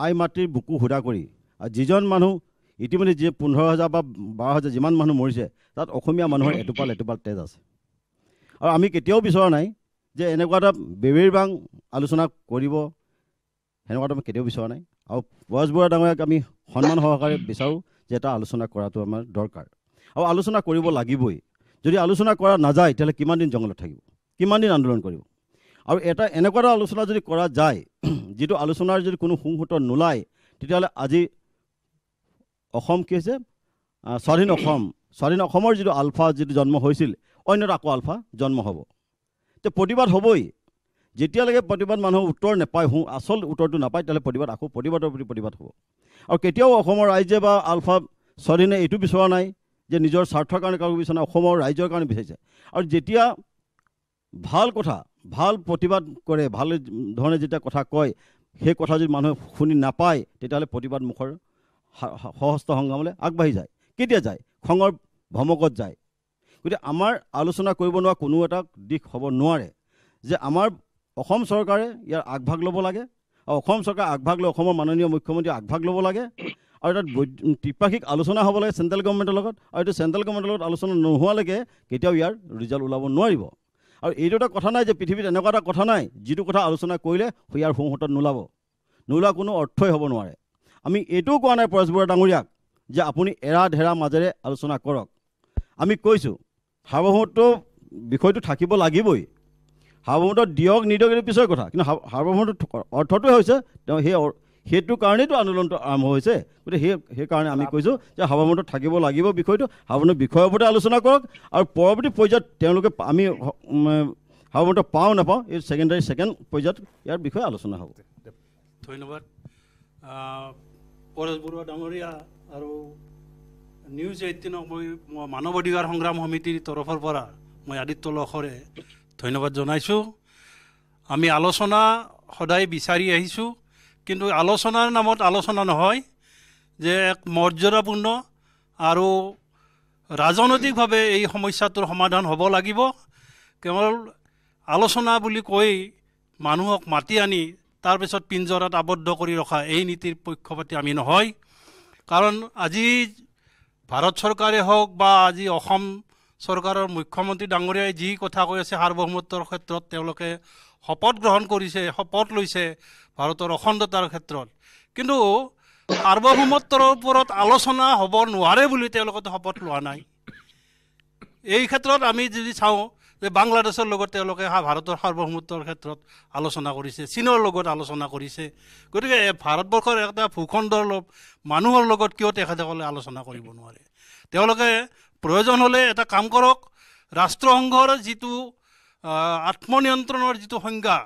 আই মাতৃৰ বুকু সুধা কৰি আৰু যিজন মানুহ ইতিমধ্যে যি পোন্ধৰ হাজাৰ বা বাৰ হাজাৰ যিমান মানুহ মৰিছে তাত অসমীয়া মানুহৰ এটোপাল এটোপাল তেজ আছে। আৰু আমি কেতিয়াও বিচৰা নাই যে এনেকুৱা এটা বেবেৰ বাং আলোচনা কৰিব সেনেকুৱাটো আমি কেতিয়াও বিচৰা নাই। আৰু পৰেশ বৰুৱা ডাঙৰীয়াক আমি সন্মান সহকাৰে বিচাৰোঁ যে এটা আলোচনা কৰাটো আমাৰ দৰকাৰ। আৰু আলোচনা কৰিব লাগিবই। যদি আলোচনা কৰা নাযায় তেতিয়াহ'লে কিমান দিন জংঘলত থাকিব? কিমান দিন আন্দোলন কৰিব? আৰু এটা এনেকুৱা এটা আলোচনা যদি কৰা যায় যিটো আলোচনাৰ যদি কোনো সংহত নোলায় তেতিয়াহ'লে আজি অসম কি হৈছে? স্বাধীন অসম। স্বাধীন অসমৰ যিটো আলফা যিটো জন্ম হৈছিল অন্য এটা আকৌ আলফা জন্ম হ'ব। তে প্ৰতিবাদ হ'বই। যেতিয়ালৈকে প্ৰতিবাদ মানুহৰ উত্তৰ নাপায় সু আচল উত্তৰটো নাপায় তেতিয়াহ'লে প্ৰতিবাদ আকৌ প্ৰতিবাদৰ প্ৰতি প্ৰতিবাদ হ'ব। আৰু কেতিয়াও অসমৰ ৰাইজে বা আলফা স্বাধীনে এইটো বিচৰা নাই যে নিজৰ স্বাৰ্থৰ কাৰণে কাৰো বিচৰা নাই অসমৰ ৰাইজৰ কাৰণে বিচাৰিছে। আৰু যেতিয়া ভাল কথা ভাল প্ৰতিবাদ কৰে ভাল ধৰণে যেতিয়া কথা কয় সেই কথা যদি মানুহে শুনি নাপায় তেতিয়াহ'লে প্ৰতিবাদ মুখৰ সা- সা- সহস্ত সংগ্ৰামলৈ আগবাঢ়ি যায়। কেতিয়া যায়? খঙৰ ভমকত যায়। গতিকে আমাৰ আলোচনা কৰিব নোৱাৰা কোনো এটা দিশ হ'ব নোৱাৰে যে আমাৰ অসম চৰকাৰে ইয়াৰ আগভাগ ল'ব লাগে আৰু অসম চৰকাৰে আগভাগ লৈ অসমৰ মাননীয় মুখ্যমন্ত্ৰীয়ে আগভাগ ল'ব লাগে আৰু তাত ত্ৰিপাক্ষিক আলোচনা হ'ব লাগে চেণ্ট্ৰেল গভৰ্ণমেণ্টৰ লগত আৰু এইটো চেণ্ট্ৰেল গভৰ্ণমেণ্টৰ লগত আলোচনা নোহোৱালৈকে কেতিয়াও ইয়াৰ ৰিজাল্ট ওলাব নোৱাৰিব। আৰু এইটো এটা কথা নাই যে পৃথিৱীত এনেকুৱা এটা কথা নাই যিটো কথা আলোচনা কৰিলে ইয়াৰ সংহতত নোলাব। নোলোৱা কোনো অৰ্থই হ'ব নোৱাৰে। আমি এইটোও কোৱা নাই পৰেশ বৰুৱা ডাঙৰীয়াক যে আপুনি এৰা ধেৰা মাজেৰে আলোচনা কৰক। আমি কৈছোঁ সাৰ্বভৌমত্ব বিষয়টো থাকিব লাগিবই। সাৰ্বভৌমত্ব দিয়ক নিদিয়ক এইটো পিছৰ কথা। কিন্তু সাৰ- সাৰ্বভৌমত্ব অৰ্থটোৱে হৈছে তেওঁ সেই সেইটো কাৰণেইতো আন্দোলনটো আৰম্ভ হৈছে। গতিকে সেই সেইকাৰণে আমি কৈছোঁ যে সাৰ্বভৌমত্ব থাকিব লাগিব বিষয়টো। সাৰ্বভৌম বিষয়ৰ ওপৰতে আলোচনা কৰক আৰু পৰৱৰ্তী পৰ্যায়ত তেওঁলোকে আমি সাৰ্বভৌমত্ব পাওঁ নাপাওঁ এই ছেকেণ্ডাৰী ছেকেণ্ড পৰ্যায়ত ইয়াৰ বিষয়ে আলোচনা হ'ব। ধন্যবাদ। পৰেশ বৰুৱা ডাঙৰীয়া আৰু নিউজ এইটিনক মই মানৱ অধিকাৰ সংগ্ৰাম সমিতিৰ তৰফৰ পৰা মই আদিত্য লখৰে ধন্যবাদ জনাইছোঁ। আমি আলোচনা সদায় বিচাৰি আহিছোঁ কিন্তু আলোচনাৰ নামত আলোচনা নহয় যে এক মৰ্যাদাপূৰ্ণ আৰু ৰাজনৈতিকভাৱে এই সমস্যাটোৰ সমাধান হ'ব লাগিব। কেৱল আলোচনা বুলি কৈ মানুহক মাতি আনি তাৰপিছত পিঞ্জৰাত আবদ্ধ কৰি ৰখা এই নীতিৰ পক্ষপাতি আমি নহয়। কাৰণ আজি ভাৰত চৰকাৰে হওক বা আজি অসম চৰকাৰৰ মুখ্যমন্ত্ৰী ডাঙৰীয়াই যি কথা কৈ আছে সাৰ্বভৌমত্বৰ ক্ষেত্ৰত তেওঁলোকে শপত গ্ৰহণ কৰিছে শপত লৈছে ভাৰতৰ অখণ্ডতাৰ ক্ষেত্ৰত। কিন্তু সাৰ্বভৌমত্বৰ ওপৰত আলোচনা হ'ব নোৱাৰে বুলি তেওঁলোকে শপত লোৱা নাই। এই ক্ষেত্ৰত আমি যদি চাওঁ যে বাংলাদেশৰ লগত তেওঁলোকে ভাৰতৰ সাৰ্বভৌমত্বৰ ক্ষেত্ৰত আলোচনা কৰিছে চীনৰ লগত আলোচনা কৰিছে। গতিকে ভাৰতবৰ্ষৰ এটা ভূখণ্ডৰ লোক মানুহৰ লগত কিয় তেখেতসকলে আলোচনা কৰিব নোৱাৰে? তেওঁলোকে প্ৰয়োজন হ'লে এটা কাম কৰক ৰাষ্ট্ৰসংঘৰ যিটো আত্মনিয়ন্ত্ৰণৰ যিটো সংজ্ঞা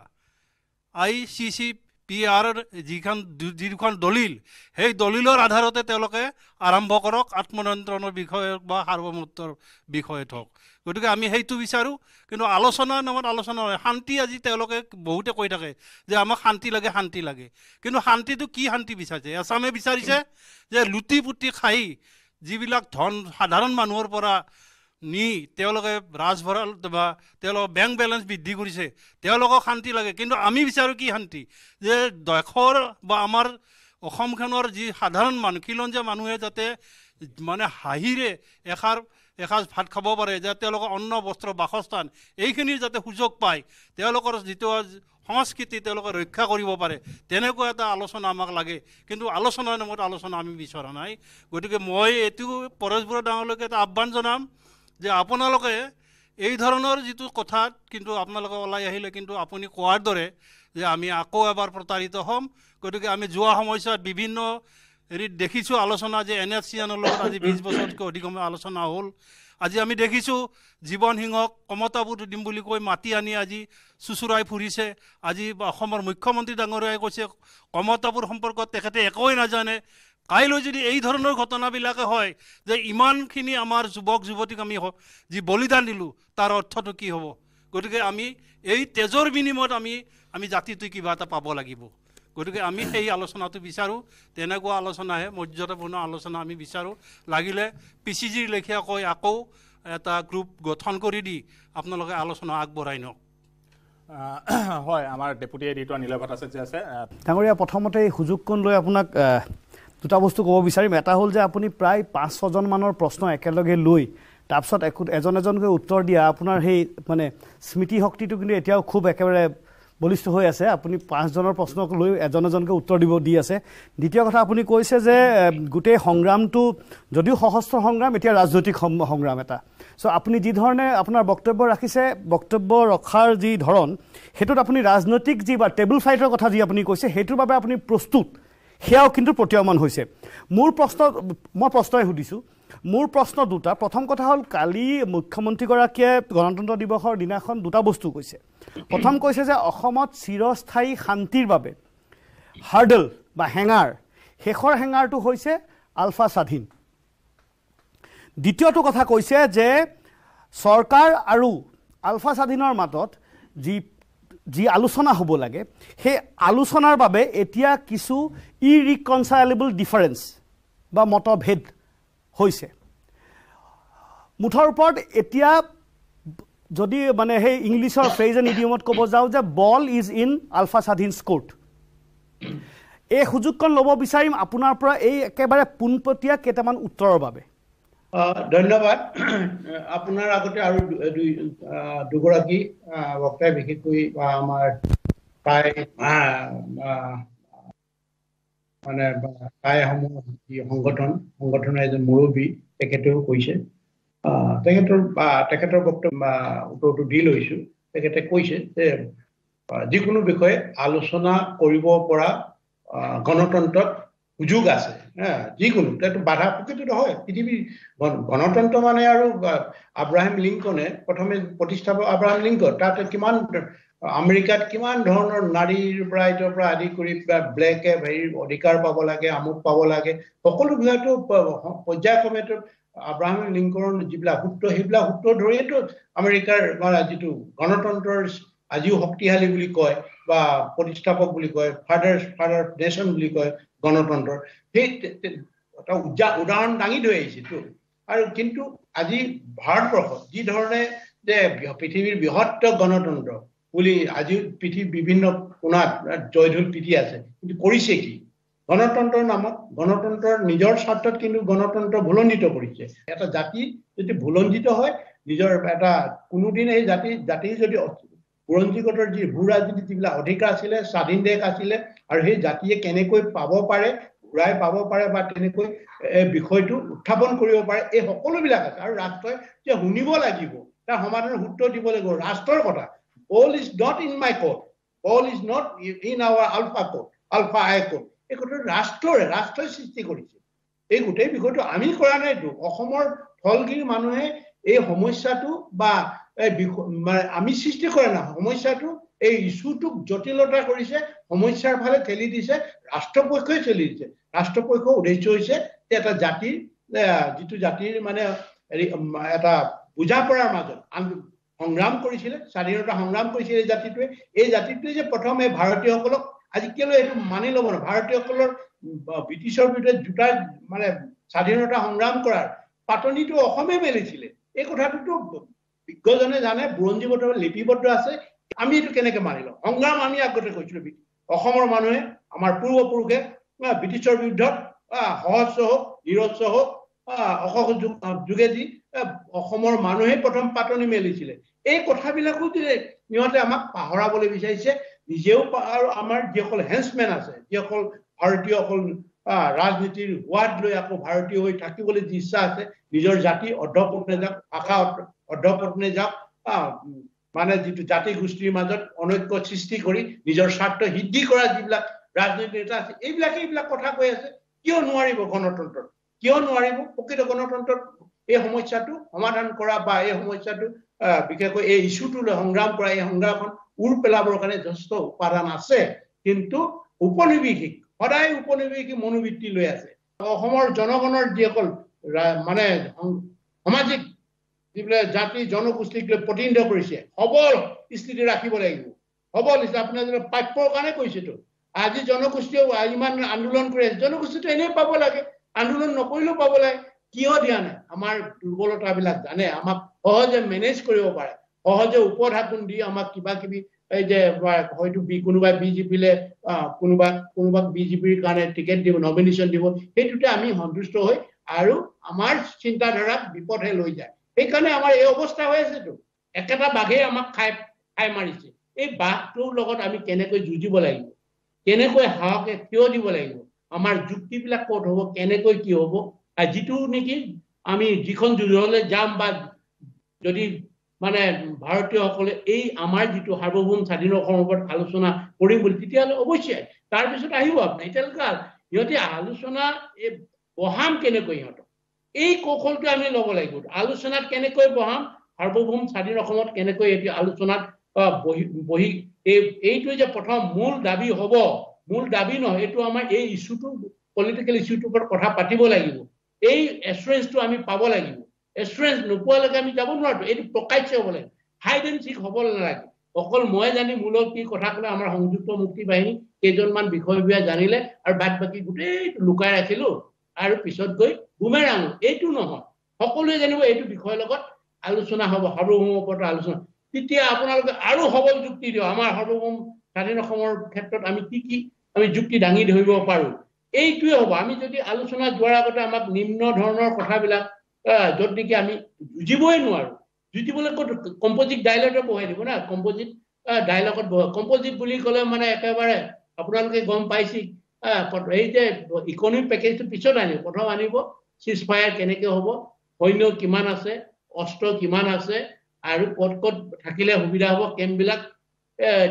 I C C P R যিখন দু- যি দুখন দলিল সেই দলিলৰ আধাৰতে তেওঁলোকে আৰম্ভ কৰক আত্মনিয়ন্ত্ৰণৰ বিষয়ত বা সাৰ্বভৌমত্বৰ বিষয়ত হওক গতিকে আমি সেইটো বিচাৰোঁ। কিন্তু আলোচনাৰ নামত আলোচনা নহয় শান্তি আজি তেওঁলোকে বহুতে কৈ থাকে যে আমাক শান্তি লাগে শান্তি লাগে। কিন্তু শান্তিটো কি শান্তি বিচাৰিছে? এছামে বিচাৰিছে যে লুটি পুতি খাই যিবিলাক ধন সাধাৰণ মানুহৰ পৰা নি তেওঁলোকে ৰাজভঁৰাল বা তেওঁলোকৰ বেংক বেলেঞ্চ বৃদ্ধি কৰিছে তেওঁলোকক শান্তি লাগে। কিন্তু আমি বিচাৰোঁ কি শান্তি? যে দেশৰ বা আমাৰ অসমখনৰ যি সাধাৰণ মানুহ খিলঞ্জীয়া মানুহে যাতে মানে হাঁহিৰে এষাৰ এসাঁজ ভাত খাব পাৰে যে তেওঁলোকৰ অন্ন বস্ত্ৰ বাসস্থান এইখিনিৰ যাতে সুযোগ পায় তেওঁলোকৰ যিটো সংস্কৃতি তেওঁলোকে ৰক্ষা কৰিব পাৰে তেনেকুৱা এটা আলোচনা আমাক লাগে। কিন্তু আলোচনাৰ নামত আলোচনা আমি বিচৰা নাই। গতিকে মই এইটো পৰেশ বৰুৱা ডাঙৰলৈকে এটা আহ্বান জনাম যে আপোনালোকে এই ধৰণৰ যিটো কথাত কিন্তু আপোনালোকে ওলাই আহিলে কিন্তু আপুনি কোৱাৰ দৰে যে আমি আকৌ এবাৰ প্ৰতাৰিত হ'ম। গতিকে আমি যোৱা সময়ছোৱাত বিভিন্ন হেৰিত দেখিছোঁ আলোচনা যে এন এছ চি এনৰ লগত আজি বিছ বছৰতকৈ অধিক সময় আলোচনা হ'ল। আজি আমি দেখিছোঁ জীৱন সিংহক কমতাবোৰ দিম বুলি কৈ মাতি আনি আজি চুচুৰাই ফুৰিছে। আজি অসমৰ মুখ্যমন্ত্ৰী ডাঙৰীয়াই কৈছে কমতাবোৰ সম্পৰ্কত তেখেতে একোৱেই নাজানে। কাইলৈ যদি এই ধৰণৰ ঘটনাবিলাকে হয় যে ইমানখিনি আমাৰ যুৱক যুৱতীক আমি যি বলিদান দিলোঁ তাৰ অৰ্থটো কি হ'ব? গতিকে আমি এই তেজৰ বিনিময়ত আমি আমি জাতিটোৱে কিবা এটা পাব লাগিব। গতিকে আমি সেই আলোচনাটো বিচাৰোঁ। তেনেকুৱা আলোচনাহে মৰ্যাদাপূৰ্ণ আলোচনা আমি বিচাৰোঁ। লাগিলে পি চি জিৰ লেখীয়াকৈ আকৌ এটা গ্ৰুপ গঠন কৰি দি আপোনালোকে আলোচনা আগবঢ়াই নিয়ক। হয় আমাৰ ডেপুটি এডিটৰ নীলয় ভট্টাচাৰ্য আছে ডাঙৰীয়া প্ৰথমতে এই সুযোগকণ লৈ আপোনাক দুটা বস্তু ক'ব বিচাৰিম। এটা হ'ল যে আপুনি প্ৰায় পাঁচ ছজনমানৰ প্ৰশ্ন একেলগে লৈ তাৰপিছত একো এজন এজনকৈ উত্তৰ দিয়া আপোনাৰ সেই মানে স্মৃতি শক্তিটো কিন্তু এতিয়াও খুব একেবাৰে বলিষ্ঠ হৈ আছে আপুনি পাঁচজনৰ প্ৰশ্নক লৈ এজন এজনকৈ উত্তৰ দিব দি আছে। দ্বিতীয় কথা আপুনি কৈছে যে গোটেই সংগ্ৰামটো যদিও সশস্ত্ৰ সংগ্ৰাম এতিয়া ৰাজনৈতিক সংগ্ৰাম এটা। চ' আপুনি যি ধৰণে আপোনাৰ বক্তব্য ৰাখিছে বক্তব্য ৰখাৰ যি ধৰণ সেইটোত আপুনি ৰাজনৈতিক যি বা টেবুল ফাইটৰ কথা যি আপুনি কৈছে সেইটোৰ বাবে আপুনি প্ৰস্তুত। সেয়াও কিন্তু প্ৰতীয়মান হৈছে। মোৰ প্ৰশ্ন মই প্ৰশ্নই সুধিছোঁ। মোৰ প্ৰশ্ন দুটা। প্ৰথম কথা হ'ল কালি মুখ্যমন্ত্ৰীগৰাকীয়ে গণতন্ত্ৰ দিৱসৰ দিনাখন দুটা বস্তু কৈছে। প্ৰথম কৈছে যে অসমত চিৰস্থায়ী শান্তিৰ বাবে হাৰ্ডল বা হেঙাৰ শেষৰ হেঙাৰটো হৈছে আলফা স্বাধীন। দ্বিতীয়টো কথা কৈছে যে চৰকাৰ আৰু আলফা স্বাধীনৰ মাজত যি যি আলোচনা হ'ব লাগে সেই আলোচনাৰ বাবে এতিয়া কিছু ইৰিকনচাইলেবল ডিফাৰেঞ্চ বা মতভেদ হৈছে। মুঠৰ ওপৰত এতিয়া যদি মানে সেই ইংলিছৰ ফ্ৰেজ এণ্ড ইডিয়মত ক'ব যাওঁ যে বল ইজ ইন আলফা স্বাধীন স্ক'ৰ্ট এই সুযোগকণ ল'ব বিচাৰিম আপোনাৰ পৰা এই একেবাৰে পোনপটীয়া কেইটামান উত্তৰৰ বাবে। ধন্যবাদ। আপোনাৰ আগতে আৰু দুই দুগৰাকী বক্তাই বিশেষকৈ আমাৰ প্ৰায় মানে প্ৰায়সমূহ যি সংগঠন সংগঠনৰ এজন মুৰব্বী তেখেতেও কৈছে। তেখেতৰ আহ, তেখেতৰ বক্তব্য উত্তৰটো দি লৈছো। তেখেতে কৈছে যে যিকোনো বিষয়ে আলোচনা কৰিব পৰা গণতন্ত্ৰত সুযোগ আছে যিকোনো বাধা প্ৰকৃতিটো হয়। পৃথিৱীৰ গণ- গণতন্ত্ৰ মানে আৰু আব্ৰাহিম লিংকনে প্ৰথমে প্ৰতিষ্ঠাপক আব্ৰাহিম লিংকন তাতে কিমান আমেৰিকাত কিমান ধৰণৰ নাৰীৰ পৰা এইটোৰ পৰা আদি কৰি ব্লেকে হেৰি অধিকাৰ পাব লাগে আমুক পাব লাগে সকলো বিলাকতো প- পৰ্যায়ক্ৰমেতো আব্ৰাহিম লিংকনৰ যিবিলাক সূত্ৰ সেইবিলাক সূত্ৰ ধৰিয়েতো আমেৰিকাৰ মানে যিটো গণতন্ত্ৰৰ আজিও শক্তিশালী বুলি কয় বা প্ৰতিষ্ঠাপক বুলি কয় ফাদাৰ ফাদাৰ নেশ্যন বুলি কয় গণতন্ত্ৰৰ। সেই এটা উদাহৰণ দাঙি ধৰি আহিছেতো আৰু কিন্তু আজি ভাৰতবৰ্ষত যি ধৰণে যে পৃথিৱীৰ বৃহত্তৰ গণতন্ত্ৰ বুলি আজিও পৃথিৱীৰ বিভিন্ন কোণাত জয়ঢোল পিটি আছে কিন্তু কৰিছে কি? গণতন্ত্ৰৰ নামত গণতন্ত্ৰৰ নিজৰ স্বাৰ্থত কিন্তু গণতন্ত্ৰ ভুলণ্ডিত কৰিছে। এটা জাতি যদি ভুলণ্ডিত হয় নিজৰ এটা কোনোদিন এই জাতি জাতিৰ যদি বুৰঞ্জীগতৰ যি ভূ ৰাজনীতি যিবিলাক অধিকাৰ আছিলে স্বাধীন দেশ আছিলে আৰু সেই জাতিয়ে কেনেকৈ পাব পাৰে ঘূৰাই পাব পাৰে বা তেনেকৈ বিষয়টো উত্থাপন কৰিব পাৰে এই সকলোবিলাক আছে। আৰু ৰাষ্ট্ৰই যে শুনিব লাগিব তাৰ সমাধানৰ সূত্ৰ দিব লাগিব ৰাষ্ট্ৰৰ কথা all is not in my court all is not in our ULFA court ULFA I court এই কথাটো ৰাষ্ট্ৰৰে ৰাষ্ট্ৰই সৃষ্টি কৰিছে। এই গোটেই বিষয়টো আমি কৰা নাইতো অসমৰ থলগিৰ মানুহে এই সমস্যাটো বা আমি সৃষ্টি কৰা নাই। সমস্যাটো এই ইছ্যুটোক জটিলতা কৰিছে সমস্যাৰ ফালে ঠেলি দিছে ৰাষ্ট্ৰপক্ষই ঠেলি দিছে। ৰাষ্ট্ৰপক্ষৰ উদ্দেশ্য হৈছে যে এটা জাতিৰ যিটো জাতিৰ মানে হেৰি, এটা বুজা পৰাৰ মাজত সংগ্ৰাম কৰিছিলে স্বাধীনতা সংগ্ৰাম কৰিছিলে এই জাতিটোৱে। এই জাতিটোৱে যে প্ৰথম এই ভাৰতীয়সকলক আজি কেলৈ এইটো মানি ল'ব নোৱাৰে। ভাৰতীয়সকলৰ ব্ৰিটিছৰ বিৰুদ্ধে জোতা মানে স্বাধীনতা সংগ্ৰাম কৰাৰ পাতনিটো অসমে মেলিছিলে। এই কথাটোতো বিজ্ঞজনে জানে বুৰঞ্জীবদ্ধ লিপিবদ্ধ আছে। আমি এইটো কেনেকে মানি ল'ম? সংগ্ৰাম আমি আগতে কৈছিলো অসমৰ মানুহে আমাৰ পূৰ্বপুৰুষে ব্ৰিটিছৰ বিৰুদ্ধত সহস্ৰ হওক নিৰস্ব হওক অসহযোগ যোগেদি অসমৰ মানুহে প্ৰথম পাতনি মেলিছিলে। এই কথাবিলাকো যে সিহঁতে আমাক পাহৰাবলৈ বিচাৰিছে নিজেও আৰু আমাৰ যিসকল হেন্সমেন আছে যিসকল ভাৰতীয়সকল ৰাজনীতিৰ সোৱাদ লৈ আকৌ ভাৰতীয় হৈ থাকিবলৈ যি ইচ্ছা আছে নিজৰ জাতি অৰ্ধপত্নে যাওক ভাষা অৰ্ধ- অৰ্ধপত্নে যাওক মানে যিটো জাতি গোষ্ঠীৰ মাজত অনৈক্য সৃষ্টি কৰি নিজৰ স্বাৰ্থ সিদ্ধি কৰা যিবিলাক ৰাজনৈতিক নেতা আছে এইবিলাকে এইবিলাক কথা কৈ আছে কিয় নোৱাৰিব গণতন্ত্ৰত? কিয় নোৱাৰিব? প্ৰকৃত গণতন্ত্ৰত এই সমস্যাটো সমাধান কৰা বা এই সমস্যাটো বিশেষকৈ এই ইছ্যুটো লৈ সংগ্ৰাম কৰা এই সংগ্ৰামখন উৰ পেলাবৰ কাৰণে যথেষ্ট উপাদান আছে কিন্তু উপনিৱেশিক সদায় উপনিৱেশিক মনোবৃত্তি লৈ আছে অসমৰ জনগণৰ যিসকল মানে সামাজিক যিবিলাক জাতি জনগোষ্ঠীক লৈ প্ৰতিনিধিত্ব কৰিছে সবল স্থিতি ৰাখিব লাগিব সবল আপোনাৰ প্ৰাপ্যৰ কাৰণে কৈছেতো আজি জনগোষ্ঠীয়েও ইমান আন্দোলন কৰি আছে জনগোষ্ঠীটো এনেই পাব লাগে আন্দোলন নকৰিলেও পাব লাগে কিয় দিয়া নাই আমাৰ দুৰ্বলতাবিলাক জানে আমাক সহজে মেনেজ কৰিব পাৰে সহজে উপঢাকোন দি আমাক কিবা কিবি এই যে হয়তো বি কোনোবাই বিজেপিলে কোনোবা কোনোবাক বিজেপিৰ কাৰণে টিকেট দিব নমিনেশ্যন দিব সেইটোতে আমি সন্তুষ্ট হৈ আৰু আমাৰ চিন্তাধাৰাক বিপথে লৈ যায়। সেইকাৰণে আমাৰ এই অৱস্থা হৈ আছেতো একেটা বাঘেই আমাক খাই খাই মাৰিছে। এই বাঘটোৰ লগত আমি কেনেকৈ যুঁজিব লাগিব? কেনেকৈ সাহসে থিয় দিব লাগিব? আমাৰ যুক্তিবিলাক ক'ত হ'ব? কেনেকৈ কি হ'ব? যিটো নেকি আমি যিখন যুঁজলৈ যাম বা যদি মানে ভাৰতীয়সকলে এই আমাৰ যিটো সাৰ্বভৌম স্বাধীন অসমৰ ওপৰত আলোচনা কৰিম বুলি তেতিয়াহ'লে অৱশ্যে তাৰপিছত আহিব আপোনাৰ। এতিয়ালৈকে সিহঁতে আলোচনা এই বহাম কেনেকৈ সিহঁতক? এই কৌশলটো আমি ল'ব লাগিব। আলোচনাত কেনেকৈ বহাম? সাৰ্বভৌম স্বাধীন অসমত কেনেকৈ এতিয়া আলোচনাত বহি এই এইটোৱে যে প্ৰথম মূল দাবী হ'ব মূল দাবী নহয় এইটো আমাৰ এই ইছ্যুটো পলিটিকেল ইছ্যুটোৰ ওপৰত কথা পাতিব লাগিব। এই এচুৰেঞ্চটো আমি পাব লাগিব। এচুৰেঞ্চ নোপোৱালৈকে আমি যাব নোৱাৰো এইটো প্ৰকাশ্য হ'ব লাগিব হাইড এণ্ড চিক হ'ব নালাগে অকল মই জানি মূলত কি কথা ক'লে আমাৰ সংযুক্ত মুক্তি বাহিনী কেইজনমান বিষয়ববীয়া জানিলে আৰু বাদ বাকী গোটেইটো লুকাই ৰাখিলো আৰু পিছত গৈ বুমেৰাং এইটো নহয়। সকলোৱে জানিব এইটো বিষয়ৰ লগত আলোচনা হ'ব সাৰ্বভৌমৰ ওপৰত আলোচনা। তেতিয়া আপোনালোকে আৰু সবল যুক্তি দিয়ক। আমাৰ সাৰ্বভৌম স্বাধীন অসমৰ ক্ষেত্ৰত আমি কি কি আমি যুক্তি দাঙি ধৰিব পাৰো এইটোৱে হ'ব। আমি যদি আলোচনা যোৱাৰ আগতে আমাক নিম্ন ধৰণৰ কথাবিলাক য'ত নেকি আমি যুঁজিবই নোৱাৰো। যুঁজিবলৈ ক'ত কম্পজিট ডাইলগত বহাই দিব না? কম্পজিট ডাইলগত বহাই কম্পজিট বুলি ক'লে মানে একেবাৰে আপোনালোকে গম পাইছে। এই যে ইকনমিক পেকেজটো পিছত আনিব প্ৰথম আনিব চিজ ফায়াৰ কেনেকে হ'ব সৈন্য কিমান আছে অস্ত্ৰ কিমান আছে আৰু ক'ত ক'ত থাকিলে সুবিধা হ'ব কেম্পবিলাক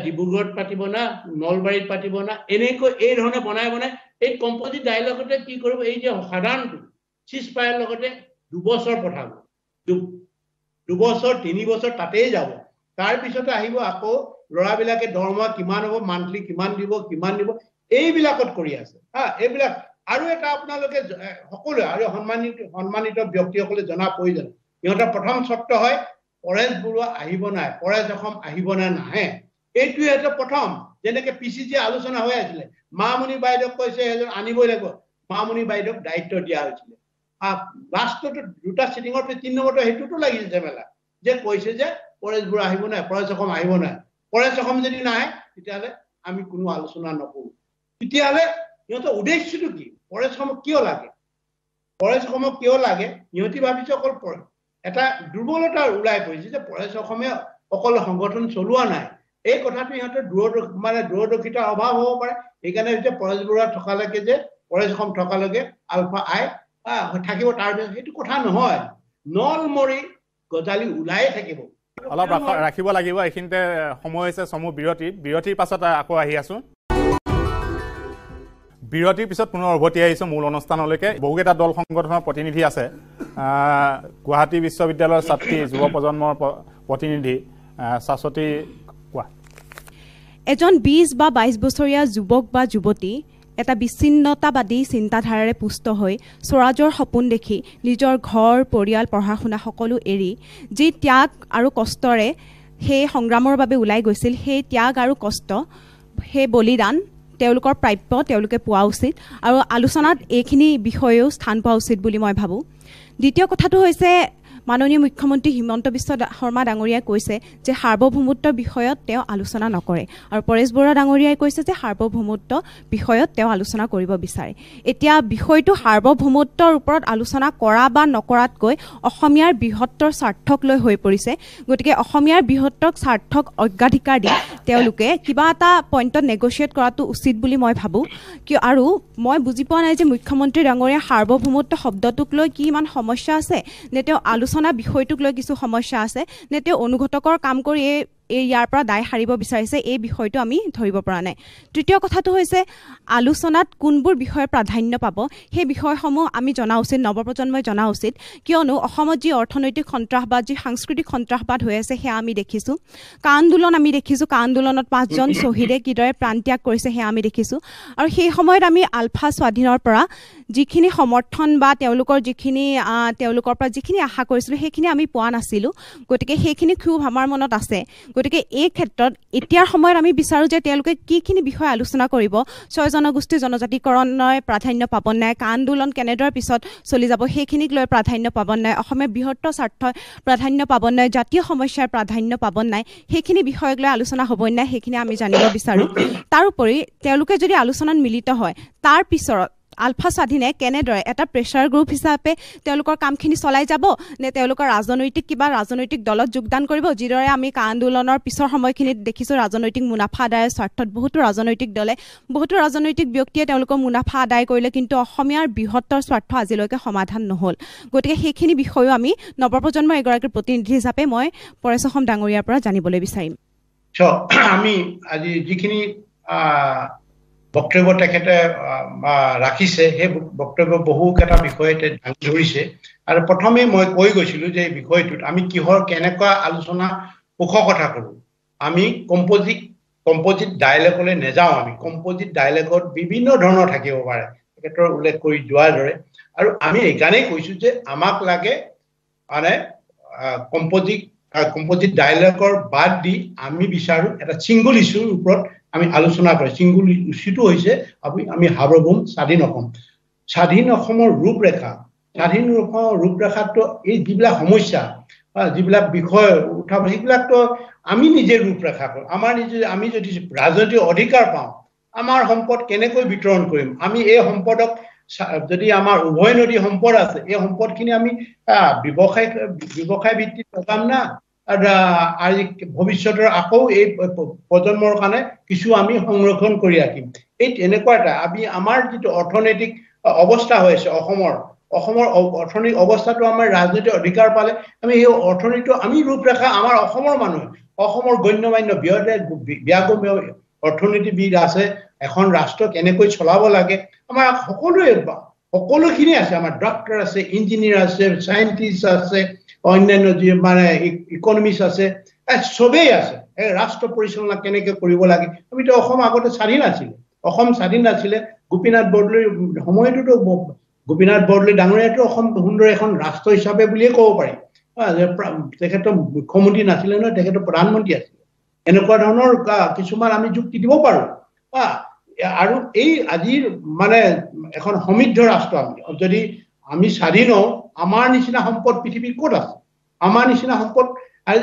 ডিব্ৰুগড়ত পাতিব না নলবাৰীত পাতিব না এনেকৈ এই ধৰণে বনাই বনাই এই কম্পজিট ডাইলগতে কি কৰিব এই যে সাধাৰণটো চিজ ফায়াৰ লগতে দুবছৰ পঠাব। দুবছৰ তিনি বছৰ তাতেই যাব। তাৰপিছতে আহিব আকৌ ল'ৰাবিলাকে দৰমহা কিমান হ'ব মান্থলি কিমান দিব কিমান দিব এইবিলাকত কৰি আছে। হা এইবিলাক আৰু এটা আপোনালোকে সকলোৱে আৰু সন্মানিত সন্মানিত ব্যক্তিসকলে জনা প্ৰয়োজন। সিহঁতৰ প্ৰথম চৰ্ত হয় পৰেশ বৰুৱা আহিব নাই পৰেশ অসম আহিব নে নাহে? এইটোৱে এটা প্ৰথম। যেনেকে পি চি জি আলোচনা হৈ আছিলে মামণি বাইদেউক কৈছে এজন আনিবই লাগিব। মামণি বাইদেউক দায়িত্ব দিয়া হৈছিলে। লাষ্টতো দুটা চিটিঙৰ তিনি নম্বৰটো সেইটোতো লাগিছে ঝেমেলা। যে কৈছে যে পৰেশ বৰুৱা আহিব নাই পৰেশ অসম আহিব নাই। পৰেশ অসম যদি নাহে তেতিয়াহ'লে আমি কোনো আলোচনা নকৰো। তেতিয়াহ'লে সিহঁতৰ উদ্দেশ্যটো কি? পৰেশ অসমক কিয় লাগে? পৰেশ অসমক কিয় লাগে? সিহঁতি ভাবিছে অকল এটা দুৰ্বলতা ওলাই পৰিছে যে পৰেশ অসমে অকল সংগঠন চলোৱা নাই। এই কথাটো সিহঁতৰ দূৰদৰ্শী মানে দূৰদৰ্শিতাৰ অভাৱ হ'ব পাৰে। সেইকাৰণে যে পৰেশ বৰুৱা থকালৈকে যে পৰেশ অসম থকালৈকে আলফা আই থাকিব তাৰপিছত সেইটো কথা নহয়। নল মৰি গজালি ওলায়ে থাকিব। অলপ ৰাখ- ৰাখিব লাগিব এইখিনিতে সময় হৈছে চমু বিৰতি। বিৰতিৰ পাছত আকৌ আহি আছো। বিৰতিৰ পিছত পুনৰ উভতি আহিছোঁ মূল অনুষ্ঠানলৈকে। বহুকেইটা দল সংগঠনৰ প্ৰতিনিধি আছে। আহ, গুৱাহাটী বিশ্ববিদ্যালয়ৰ ছাত্ৰী যুৱ প্ৰজন্মৰ প্ৰতিনিধি শাশ্বতী কোৱা। এজন বিছ বা বাইছ বছৰীয়া যুৱক বা যুৱতী এটা বিচ্ছিন্নতাবাদী চিন্তাধাৰাৰে পুষ্ট হৈ স্বৰাজৰ সপোন দেখি নিজৰ ঘৰ পৰিয়াল পঢ়া শুনা সকলো এৰি যি ত্যাগ আৰু কষ্টৰে সেই সংগ্ৰামৰ বাবে ওলাই গৈছিল সেই ত্যাগ আৰু কষ্ট সেই বলিদান তেওঁলোকৰ প্ৰাপ্য তেওঁলোকে পোৱা উচিত আৰু আলোচনাত এইখিনি বিষয়েও স্থান পোৱা উচিত বুলি মই ভাবোঁ। দ্বিতীয় কথাটো হৈছে মাননীয় মুখ্যমন্ত্ৰী হিমন্ত বিশ্ব শৰ্মা ডাঙৰীয়াই কৈছে যে সাৰ্বভৌমত্বৰ বিষয়ত তেওঁ আলোচনা নকৰে আৰু পৰেশ বৰুৱা ডাঙৰীয়াই কৈছে যে সাৰ্বভৌমত্ব বিষয়ত তেওঁ আলোচনা কৰিব বিচাৰে। এতিয়া বিষয়টো সাৰ্বভৌমত্বৰ ওপৰত আলোচনা কৰা বা নকৰাতকৈ অসমীয়াৰ বৃহত্তৰ স্বাৰ্থক লৈ হৈ পৰিছে। গতিকে অসমীয়াৰ বৃহত্তৰ স্বাৰ্থক অগ্ৰাধিকাৰ দি তেওঁলোকে কিবা এটা পইণ্টত নেগচিয়েট কৰাটো উচিত বুলি মই ভাবোঁ। কিয় আৰু মই বুজি পোৱা নাই যে মুখ্যমন্ত্ৰী ডাঙৰীয়া সাৰ্বভৌমত্ব শব্দটোক লৈ কি ইমান সমস্যা আছে নে তেওঁ আলোচনা বিষয়টোক লৈ কিছু সমস্যা আছে নে তেওঁ অনুঘটকৰ কাম কৰি এই এই ইয়াৰ পৰা দায় সাৰিব বিচাৰিছে এই বিষয়টো আমি ধৰিব পৰা নাই। তৃতীয় কথাটো হৈছে আলোচনাত কোনবোৰ বিষয়ে প্ৰাধান্য পাব সেই বিষয়সমূহ আমি জনা উচিত নৱপ্ৰজন্মই জনা উচিত। কিয়নো অসমত যি অৰ্থনৈতিক সন্ত্ৰাসবাদ যি সাংস্কৃতিক সন্ত্ৰাসবাদ হৈ আছে সেয়া আমি দেখিছোঁ। কা আন্দোলন আমি দেখিছোঁ কা আন্দোলনত পাঁচজন শ্বহীদে কিদৰে প্ৰাণত্যাগ কৰিছে সেয়া আমি দেখিছোঁ। আৰু সেই সময়ত আমি আলফা স্বাধীনৰ পৰা যিখিনি সমৰ্থন বা তেওঁলোকৰ যিখিনি তেওঁলোকৰ পৰা যিখিনি আশা কৰিছিলোঁ সেইখিনি আমি পোৱা নাছিলোঁ। গতিকে সেইখিনি ক্ষোভ আমাৰ মনত আছে। গতিকে এই ক্ষেত্ৰত এতিয়াৰ সময়ত আমি বিচাৰোঁ যে তেওঁলোকে কিখিনি বিষয়ে আলোচনা কৰিব। ছয় জনগোষ্ঠীৰ জনজাতিকৰণৰ প্ৰাধান্য পাব নাই কা আন্দোলন কেনেদৰে পিছত চলি যাব সেইখিনিক লৈ প্ৰাধান্য পাব নাই অসমীয়া বৃহত্তৰ স্বাৰ্থই প্ৰাধান্য পাব নাই জাতীয় সমস্যাৰ প্ৰাধান্য পাব নাই সেইখিনি বিষয়ক লৈ আলোচনা হ'ব নাই সেইখিনি আমি জানিব বিচাৰোঁ। তাৰোপৰি তেওঁলোকে যদি আলোচনাত মিলিত হয় তাৰ পিছত আলফা স্বাধীনে কেনেদৰে এটা প্ৰেছাৰ গ্ৰুপ হিচাপে তেওঁলোকৰ কামখিনি চলাই যাব নে তেওঁলোকৰ ৰাজনৈতিক কিবা ৰাজনৈতিক দলত যোগদান কৰিব যিদৰে আমি কা আন্দোলনৰ পিছৰ সময়খিনিত দেখিছোঁ ৰাজনৈতিক মুনাফা আদায়ৰ স্বাৰ্থত বহুতো ৰাজনৈতিক দলে বহুতো ৰাজনৈতিক ব্যক্তিয়ে তেওঁলোকৰ মুনাফা আদায় কৰিলে কিন্তু অসমীয়াৰ বৃহত্তৰ স্বাৰ্থ আজিলৈকে সমাধান নহ'ল। গতিকে সেইখিনি বিষয়েও আমি নৱপ্ৰজন্মৰ এগৰাকী প্ৰতিনিধি হিচাপে মই পৰেশ অসম ডাঙৰীয়াৰ পৰা জানিবলৈ বিচাৰিম। আমি আজি যিখিনি বক্তব্য তেখেতে ৰাখিছে। সেই বক্তব্য বহুকেইটা বিষয়তে দাঙি ধৰিছে। আৰু প্ৰথমে মই কৈ গৈছিলো যে এই বিষয়টোত আমি কিহৰ কেনেকুৱা আলোচনা পোষকতা কৰোঁ। আমি কম্পজিট কম্পজিট ডাইলেগলৈ নেযাওঁ আমি। কম্পজিট ডাইলেগত বিভিন্ন ধৰণৰ থাকিব পাৰে। তেখেতৰ উল্লেখ কৰি যোৱাৰ দৰে। আৰু আমি এইকাৰণেই কৈছো যে আমাক লাগে মানে কম্পজিট কম্পজিট ডাইলগৰ বাদ দি আমি বিচাৰো এটা ছিংগুল ইছ্যুৰ ওপৰত আমি আলোচনা কৰোঁ। ছিংগুল ইছ্যুটো হৈছে আমি আমি সাৰ্বভৌম স্বাধীন অসম। স্বাধীন অসমৰ ৰূপৰেখা স্বাধীন অসমৰ ৰূপৰেখাতো এই যিবিলাক সমস্যা যিবিলাক বিষয় উঠাব সেইবিলাকতো আমি নিজে ৰূপৰেখা কৰোঁ। আমাৰ নিজে আমি যদি ৰাজনৈতিক অধিকাৰ পাওঁ আমাৰ সম্পদ কেনেকৈ বিতৰণ কৰিম? আমি এই সম্পদক যদি আমাৰ উভয় নদী সম্পদ আছে এই সম্পদখিনি আমি ব্যৱসায় ব্যৱসায় ভিত্তিত লগাম না? ভৱিষ্যতৰ আকৌ এই প্ৰজন্মৰ কাৰণে কিছু আমি সংৰক্ষণ কৰি ৰাখিম। এই তেনেকুৱা এটা আমি আমাৰ যিটো অৰ্থনৈতিক অৱস্থা হৈ আছে অসমৰ অসমৰ অৰ্থনৈতিক অৱস্থাটো আমাৰ ৰাজনৈতিক অধিকাৰ পালে আমি সেই অৰ্থনীতিটো আমি ৰূপৰেখা আমাৰ অসমৰ মানুহে অসমৰ গণ্য মান্য ব্যাগম্য অৰ্থনীতিবিদ আছে এখন ৰাষ্ট্ৰ কেনেকৈ চলাব লাগে আমাৰ সকলোৱে সকলোখিনি আছে আমাৰ ডক্টৰ আছে ইঞ্জিনিয়াৰ আছে চাইণ্টিষ্ট আছে অন্যান্য যি মানে ইকনমিষ্ট আছে চবেই আছে। এই ৰাষ্ট্ৰ পৰিচালনা কেনেকে কৰিব লাগে? আমিতো অসম আগতে স্বাধীন আছিলে। অসম স্বাধীন নাছিলে গোপীনাথ বৰদলৈৰ সময়টোতো ব- গোপীনাথ বৰদলৈ ডাঙৰীয়াটো অসম সুন্দৰ এখন ৰাষ্ট্ৰ হিচাপে বুলিয়ে ক'ব পাৰি। তেখেতৰ মুখ্যমন্ত্ৰী নাছিলে নহয় তেখেতৰ প্ৰধানমন্ত্ৰী আছিলে। এনেকুৱা ধৰণৰ কিছুমান আমি যুক্তি দিব পাৰো। হা, আৰু এই আজিৰ মানে এখন সমৃদ্ধ ৰাষ্ট্ৰ আমি। যদি আমি স্বাধীন হওঁ আমাৰ নিচিনা সম্পদ পৃথিৱীৰ ক'ত আছে আমাৰ নিচিনা সম্পদ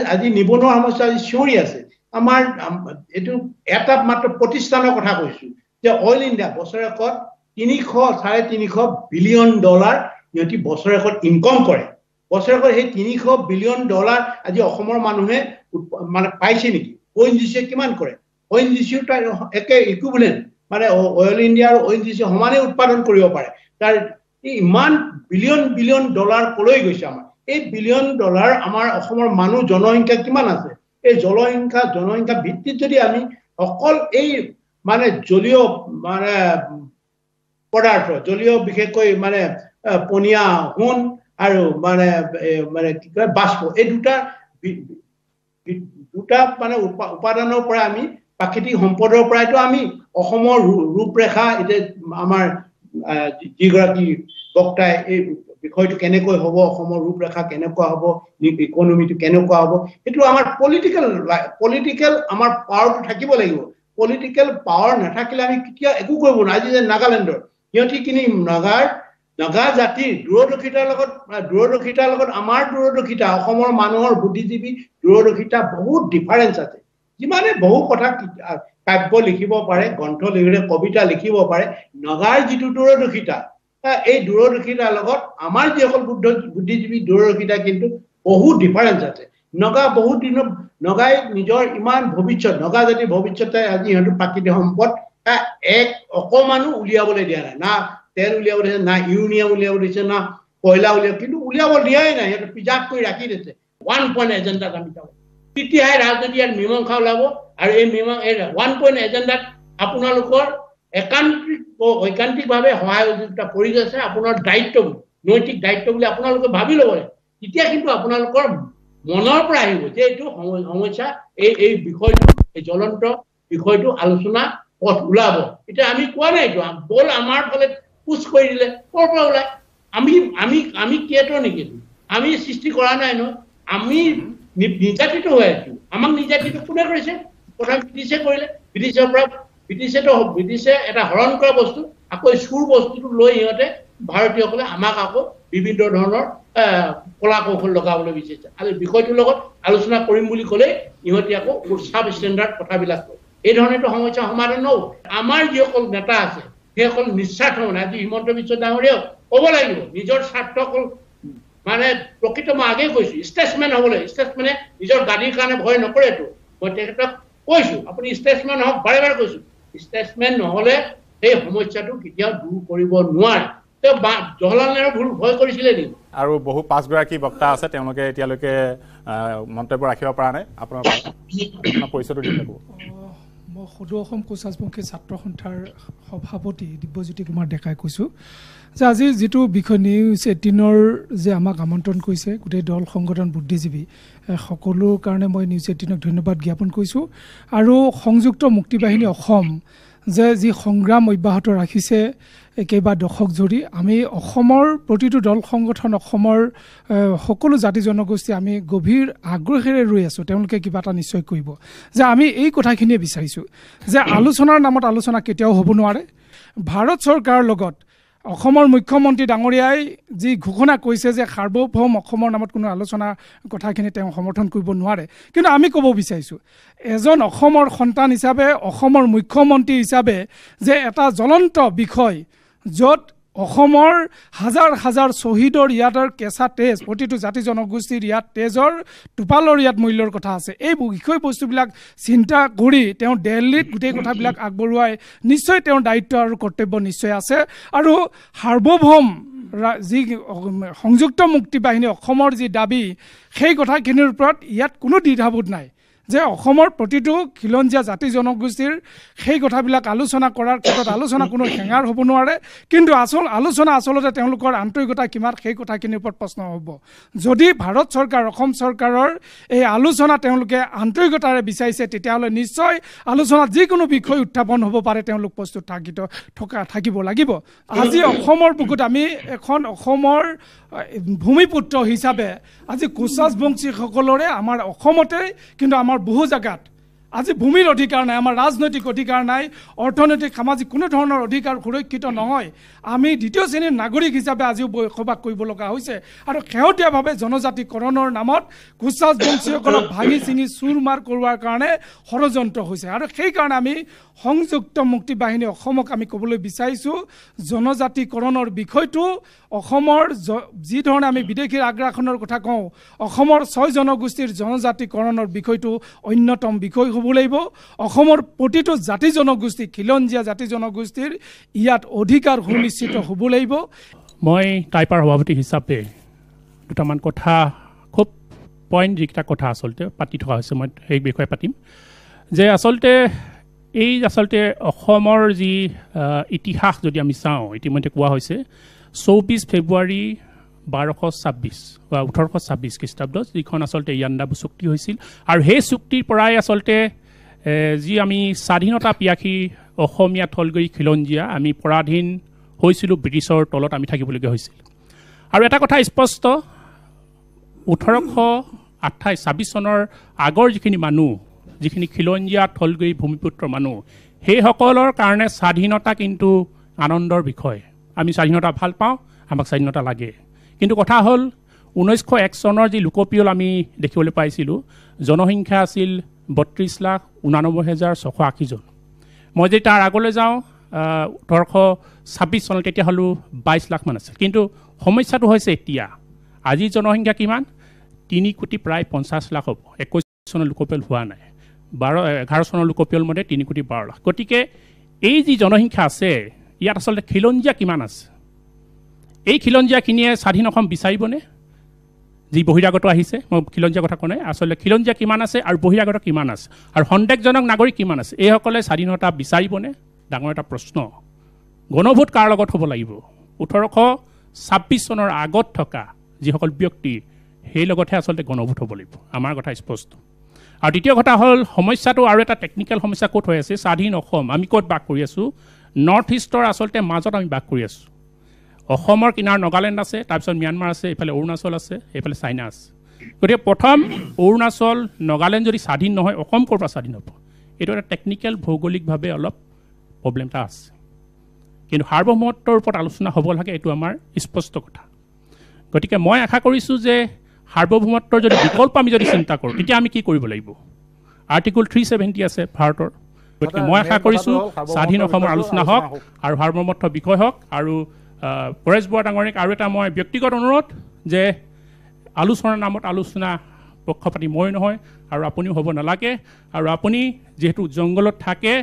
আজি নিবনুৱা সমস্যা আজি চিঞৰি আছে আমাৰ আম- এইটো এটা মাত্ৰ প্ৰতিষ্ঠানৰ কথা কৈছো যে অইল ইণ্ডিয়া বছৰেকত তিনিশ চাৰে তিনিশ বিলিয়ন ডলাৰ সিহঁতি বছৰেকত ইনকম কৰে বছৰেকত সেই তিনিশ বিলিয়ন ডলাৰ আজি অসমৰ মানুহে মানে পাইছে নেকি অ এন জি চিয়ে কিমান কৰে অ এন জি চিও তাৰ একে ইকুইভেলেণ্ট মানে অইল ইণ্ডিয়া আৰু অ' এন জি চি সমানে উৎপাদন কৰিব পাৰে তাৰ এই ইমান বিলিয়ন বিলিয়ন ডলাৰ কলৈ গৈছে আমাৰ? এই বিলিয়ন ডলাৰ আমাৰ অসমৰ মানুহ জনসংখ্যা কিমান আছে? এই জনসংখ্যা জনসংখ্যা ভিত্তিত যদি আমি অকল এই মানে জলীয় মানে পদাৰ্থ জলীয় বিশেষকৈ মানে পনীয়া সোণ আৰু মানে মানে কি কয় বাষ্প এই দুটা দুটা মানে উপা- উপাদানৰ পৰা আমি প্ৰাকৃতিক সম্পদৰ পৰাইতো আমি অসমৰ ৰূপৰেখা এতিয়া আমাৰ যিগৰাকী বক্তাই এই বিষয়টো কেনেকৈ হ'ব অসমৰ ৰূপৰেখা কেনেকুৱা হ'ব ইকনমিটো কেনেকুৱা হ'ব সেইটো আমাৰ পলিটিকেল পলিটিকেল আমাৰ পাৱাৰটো থাকিব লাগিব। পলিটিকেল পাৱাৰ নাথাকিলে আমি কেতিয়া একো কৰিব নোৱাৰো। আজি যে নাগালেণ্ডৰ সিহঁতি কিনি নাগাৰ নাগা জাতিৰ দূৰদৰ্শিতাৰ লগত দূৰদৰ্শিতাৰ লগত আমাৰ দূৰদৰ্শিতা অসমৰ মানুহৰ বুদ্ধিজীৱী দূৰদৰ্শিতা বহুত ডিফাৰেঞ্চ আছে। যিমানে বহু কথা কাব্য লিখিব পাৰে গ্ৰন্থ লিখিলে কবিতা লিখিব পাৰে নগাৰ যিটো দূৰদৰ্শিতা এই দূৰদৰ্শিতাৰ লগত আমাৰ যিসকল বুদ্ধ বুদ্ধিজীৱী দূৰদৰ্শিতা কিন্তু বহুত ডিফাৰেঞ্চ আছে। নগা বহুত দিনৰ নগাই নিজৰ ইমান ভৱিষ্যত নগা জাতিৰ ভৱিষ্যতে আজি সিহঁতৰ প্ৰাকৃতিক সম্পদ এক অকমানো উলিয়াবলৈ দিয়া নাই। না তেল উলিয়াব দিছে না ইউৰিনিয়াম উলিয়াব দিছে না কয়লা উলিয়াব কিন্তু উলিয়াব দিয়াই নাই। সিহঁতে প্ৰিজাৰ্ভ কৰি ৰাখি দিছে। ওৱান পইণ্ট এজেণ্ডাত আমি যাব তেতিয়াহে ৰাজনীতি ইয়াত মীমাংসা ওলাব আৰু এই মীমাং এই ওৱান পইণ্ট এজেণ্ডাত আপোনালোকৰ একান্তিক ঐকান্তিকভাৱে সহায় সহযোগিতা কৰি গৈছে আপোনাৰ দায়িত্ব নৈতিক দায়িত্ব বুলি আপোনালোকে ভাবি ল'ব লাগে। তেতিয়া কিন্তু আপোনালোকৰ মনৰ পৰা আহিব যে এইটো সম- সমস্যা এই এই বিষয়টো এই জ্বলন্ত বিষয়টো আলোচনা পথ ওলাব। এতিয়া আমি কোৱা নাইতো বল আমাৰ ফালে পুচ কৰি দিলে ক'ৰ পৰা ওলাই আমি আমি আমি ক্ৰিয়েটৰ নেকি আমি সৃষ্টি কৰা নাই নহয়। আমি নিৰ্যাতিত হৈ আছো আমাক নিৰ্যাতিত কোনে কৰিছে? প্ৰথম ব্ৰিটিছে কৰিলে। ব্ৰিটিছৰ পৰা ব্ৰিটিছেতো ব্ৰিটিছে এটা হৰণ কৰা বস্তু আকৌ চুৰ বস্তুটো লৈ সিহঁতে ভাৰতীয়সকলে আমাক আকৌ বিভিন্ন ধৰণৰ কলা কৌশল লগাবলৈ বিচাৰিছে। আৰু বিষয়টোৰ লগত আলোচনা কৰিম বুলি ক'লেই ইহঁতি আকৌ চাব ষ্টেণ্ডাৰ্ড কথাবিলাক কয়। এই ধৰণেতো সমস্যা সমাধান নহ'ব আমাৰ যিসকল নেতা আছে সেইসকল নিস্বাৰ্থ মানে আজি হিমন্ত বিশ্ব ডাঙৰীয়াও ক'ব লাগিব নিজৰ স্বাৰ্থ অকল মানে প্ৰকৃত মই আগেই কৈছো ষ্টেটছমেন হ'বলৈ ষ্টেটছমেনে নিজৰ গাদীৰ কাৰণে ভয় নকৰেতো মই তেখেতক কৈছো আপুনি ষ্টেটছমেন হওক বাৰে বাৰে কৈছো ষ্টেটছমেন নহ'লে সেই সমস্যাটো কেতিয়াও দূৰ কৰিব নোৱাৰে। তেওঁ জৱাহৰলাল নেহৰু ভুল ভয় কৰিছিলে নেকি? আৰু বহু পাঁচগৰাকী বক্তা আছে তেওঁলোকে এতিয়ালৈকে মন্তব্য ৰাখিব পৰা নাই। আপোনাৰ পৰিচয়টো দিলে ক'ব মই সদৌ অসম কোচ ৰাজবংশী ছাত্ৰ সন্থাৰ সভাপতি দিব্যজ্যোতি কুমাৰ ডেকাই কৈছোঁ যে আজি যিটো বিষয় নিউজ এইটিনৰ যে আমাক আমন্ত্ৰণ কৰিছে গোটেই দল সংগঠন বুদ্ধিজীৱী এ, সকলো কাৰণে মই নিউজ এইটিনক ধন্যবাদ জ্ঞাপন কৰিছোঁ। আৰু সংযুক্ত মুক্তিবাহিনী অসম যে যি সংগ্ৰাম অব্যাহত ৰাখিছে কেইবা দশক জুৰি আমি অসমৰ প্ৰতিটো দল সংগঠন অসমৰ সকলো জাতি জনগোষ্ঠী আমি গভীৰ আগ্ৰহেৰে ৰৈ আছোঁ। তেওঁলোকে কিবা এটা নিশ্চয় কৰিব। যে আমি এই কথাখিনিয়ে বিচাৰিছোঁ যে আলোচনাৰ নামত আলোচনা কেতিয়াও হ'ব নোৱাৰে। ভাৰত চৰকাৰৰ লগত অসমৰ মুখ্যমন্ত্ৰী ডাঙৰীয়াই যি ঘোষণা কৰিছে যে সাৰ্বভৌম অসমৰ নামত কোনো আলোচনা কথাখিনি তেওঁ সমৰ্থন কৰিব নোৱাৰে। কিন্তু আমি ক'ব বিচাৰিছোঁ এজন অসমৰ সন্তান হিচাপে অসমৰ মুখ্যমন্ত্ৰী হিচাপে যে এটা জ্বলন্ত বিষয় য'ত অসমৰ হাজাৰ হাজাৰ শ্বহীদৰ ইয়াতৰ কেঁচা তেজ প্ৰতিটো জাতি জনগোষ্ঠীৰ ইয়াত তেজৰ টোপালৰ ইয়াত মূল্যৰ কথা আছে। এই বিষয়বস্তুবিলাক চিন্তা কৰি তেওঁ দিল্লীত গোটেই কথাবিলাক আগবঢ়োৱাই নিশ্চয় তেওঁৰ দায়িত্ব আৰু কৰ্তব্য নিশ্চয় আছে। আৰু সাৰ্বভৌম যি সংযুক্ত মুক্তি বাহিনী অসমৰ যি দাবী সেই কথাখিনিৰ ওপৰত ইয়াত কোনো দ্বিধাবোধ নাই। যে অসমৰ প্ৰতিটো খিলঞ্জীয়া জাতি জনগোষ্ঠীৰ সেই কথাবিলাক আলোচনা কৰাৰ ক্ষেত্ৰত আলোচনা কোনো হেঙাৰ হ'ব নোৱাৰে। কিন্তু আচল আলোচনা আচলতে তেওঁলোকৰ আন্তৰিকতা কিমান সেই কথাখিনিৰ ওপৰত প্ৰশ্ন হ'ব। যদি ভাৰত চৰকাৰ অসম চৰকাৰৰ এই আলোচনা তেওঁলোকে আন্তৰিকতাৰে বিচাৰিছে তেতিয়াহ'লে নিশ্চয় আলোচনাত যিকোনো বিষয় উত্থাপন হ'ব পাৰে তেওঁলোক প্ৰস্তুত থাকিত থকা থাকিব লাগিব। আজি অসমৰ বুকুত আমি এখন অসমৰ ভূমিপুত্ৰ হিচাপে আজি কোচাছ বংশীসকলৰে আমাৰ অসমতে কিন্তু আমাৰ বহু জেগাত আজি ভূমিৰ অধিকাৰ নাই আমাৰ ৰাজনৈতিক অধিকাৰ নাই অৰ্থনৈতিক সামাজিক কোনো ধৰণৰ অধিকাৰ সুৰক্ষিত নহয়। আমি দ্বিতীয় শ্ৰেণীৰ নাগৰিক হিচাপে আজিও বসবাস কৰিব লগা হৈছে আৰু শেহতীয়াভাৱে জনজাতিকৰণৰ নামত কোচাছ বংশীসকলক ভাঙি চিঙি চুৰ মাৰ কৰোৱাৰ কাৰণে ষড়যন্ত্ৰ হৈছে। আৰু সেইকাৰণে আমি সংযুক্ত মুক্তি বাহিনী অসমক আমি ক'বলৈ বিচাৰিছোঁ জনজাতিকৰণৰ বিষয়টো অসমৰ জ- যি ধৰণে আমি বিদেশীৰ আগ্ৰাসনৰ কথা কওঁ অসমৰ ছয় জনগোষ্ঠীৰ জনজাতিকৰণৰ বিষয়টো অন্যতম বিষয় হ'ব লাগিব। অসমৰ প্ৰতিটো জাতি জনগোষ্ঠী খিলঞ্জীয়া জাতি জনগোষ্ঠীৰ ইয়াত অধিকাৰ সুনিশ্চিত হ'ব লাগিব। মই টাইপাৰ সভাপতি হিচাপে দুটামান কথা খুব পইণ্ট যিকেইটা কথা আচলতে পাতি থকা হৈছে মই সেই বিষয়ে পাতিম। যে আচলতে এই আচলতে অসমৰ যি ইতিহাস যদি আমি চাওঁ ইতিমধ্যে কোৱা হৈছে চৌবিছ ফেব্ৰুৱাৰী বাৰশ ছাব্বিছ বা ওঠৰশ ছাব্বিছ খ্ৰীষ্টাব্দত যিখন আচলতে ইয়াণ্ডা চুক্তি হৈছিল। আৰু সেই চুক্তিৰ পৰাই আচলতে যি আমি স্বাধীনতা পিয়াসী অসমীয়া থলগৈ খিলঞ্জীয়া আমি পৰাধীন হৈছিলোঁ ব্ৰিটিছৰ তলত আমি থাকিবলগীয়া হৈছিল। আৰু এটা কথা স্পষ্ট ওঠৰশ আঠাইছ ছাব্বিছ চনৰ আগৰ যিখিনি মানুহ যিখিনি খিলঞ্জীয়া থলগৈ ভূমিপুত্ৰ মানুহ সেইসকলৰ কাৰণে স্বাধীনতা কিন্তু আনন্দৰ বিষয়। আমি স্বাধীনতা ভাল পাওঁ আমাক স্বাধীনতা লাগে। কিন্তু কথা হ'ল ঊনৈছশ এক চনৰ যি লোকপিয়ল আমি দেখিবলৈ পাইছিলোঁ জনসংখ্যা আছিল বত্ৰিছ লাখ ঊনানব্বৈ হেজাৰ ছশ আশীজন মই যদি তাৰ আগলৈ যাওঁ ওঠৰশ ছাব্বিছ চনত তেতিয়া হ'লেও বাইছ লাখমান আছিল। কিন্তু সমস্যাটো হৈছে এতিয়া আজি জনসংখ্যা কিমান? তিনি কোটি প্ৰায় পঞ্চাছ লাখ হ'ব। একৈছ চনৰ লোকপিয়ল হোৱা নাই। বাৰ এঘাৰ চনৰ লোকপিয়ল মতে তিনি কোটি বাৰ লাখ। গতিকে এই যি জনসংখ্যা আছে ইয়াত আচলতে খিলঞ্জীয়া কিমান আছে? এই খিলঞ্জীয়াখিনিয়ে স্বাধীন অসম বিচাৰিবনে? যি বহিৰাগত আহিছে মই খিলঞ্জীয়া কথা কোৱা নাই। আচলতে খিলঞ্জীয়া কিমান আছে আৰু বহিৰাগত কিমান আছে? আৰু সন্দেহজনক নাগৰিক কিমান আছে? এইসকলে স্বাধীনতা বিচাৰিবনে? ডাঙৰ এটা প্ৰশ্ন। গণভোট কাৰ লগত হ'ব লাগিব? ওঠৰশ ছাব্বিছ চনৰ আগত থকা যিসকল ব্যক্তি সেই লগতহে আচলতে গণভোট হ'ব লাগিব। আমাৰ কথা স্পষ্ট। আৰু দ্বিতীয় কথা হ'ল সমস্যাটো আৰু এটা টেকনিকেল সমস্যা ক'ত হৈ আছে? স্বাধীন অসম আমি ক'ত বাস কৰি আছোঁ? নৰ্থ ইষ্টৰ আচলতে মাজত আমি বাস কৰি আছোঁ। অসমৰ কিনাৰ নগালেণ্ড আছে তাৰপিছত ম্যানমাৰ আছে এইফালে অৰুণাচল আছে এইফালে চাইনা আছে। গতিকে প্ৰথম অৰুণাচল নগালেণ্ড যদি স্বাধীন নহয় অসম ক'ৰ পৰা স্বাধীন হ'ব? এইটো এটা টেকনিকেল ভৌগোলিকভাৱে অলপ প্ৰব্লেম এটা আছে। কিন্তু সাৰ্বভৌমত্বৰ ওপৰত আলোচনা হ'ব লাগে এইটো আমাৰ স্পষ্ট কথা। গতিকে মই আশা কৰিছোঁ যে সাৰ্বভৌমত্বৰ যদি বিকল্প আমি যদি চিন্তা কৰোঁ তেতিয়া আমি কি কৰিব লাগিব? আৰ্টিকুল থ্ৰী ছেভেণ্টি আছে ভাৰতৰ। গতিকে মই আশা কৰিছোঁ স্বাধীন অসমৰ আলোচনা হওক আৰু সাৰ্বভৌমত্ব বিষয় হওক আৰু পৰেশ বৰা ডাঙৰীক আৰু এটা মই ব্যক্তিগত অনুৰোধ যে আলোচনাৰ নামত আলোচনা পক্ষপাতি মই নহয় আৰু আপুনিও হ'ব নালাগে। আৰু আপুনি যিহেতু জংঘলত থাকে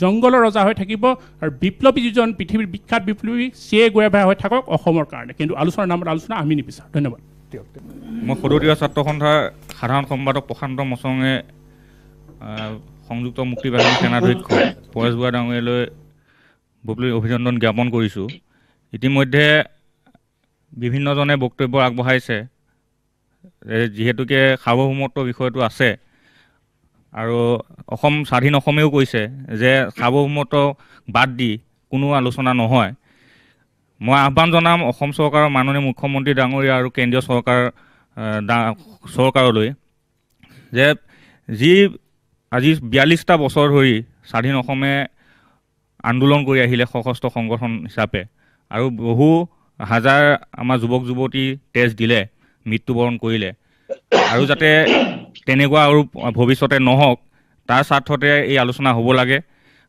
জংঘলৰ ৰজা হৈ থাকিব আৰু বিপ্লৱী যিজন পৃথিৱীৰ বিখ্যাত বিপ্লৱী চিয়ে গোৱাভাই হৈ থাকক অসমৰ কাৰণে। কিন্তু আলোচনাৰ নামত আলোচনা আমি নিবিচাৰোঁ। ধন্যবাদ। মই সদৌতীয়া ছাত্ৰ সন্থাৰ সাধাৰণ সম্পাদক প্ৰশান্ত মচঙে সংযুক্ত মুক্তি বাহিনী সেনাধ্যক্ষ পৰেশ বৰা ডাঙৰীয়ালৈ বুলি অভিনন্দন জ্ঞাপন কৰিছোঁ। ইতিমধ্যে বিভিন্নজনে বক্তব্য আগবঢ়াইছে যিহেতুকে সাৰ্বভৌমত্ব বিষয়টো আছে। আৰু অসম স্বাধীন অসমেও কৈছে যে সাৰ্বভৌমত্ব বাদ দি কোনো আলোচনা নহয়। মই আহ্বান জনাম অসম চৰকাৰৰ মাননীয় মুখ্যমন্ত্ৰী ডাঙৰীয়া আৰু কেন্দ্ৰীয় চৰকাৰ চৰকাৰলৈ যে যি আজি বিয়াল্লিছটা বছৰ ধৰি স্বাধীন অসমে আন্দোলন কৰি আহিলে সশস্ত্ৰ সংগঠন হিচাপে আৰু বহু হাজাৰ আমাৰ যুৱক যুৱতী তেজ দিলে মৃত্যুবৰণ কৰিলে। আৰু যাতে তেনেকুৱা আৰু ভৱিষ্যতে নহওক তাৰ স্বাৰ্থতে এই আলোচনা হ'ব লাগে।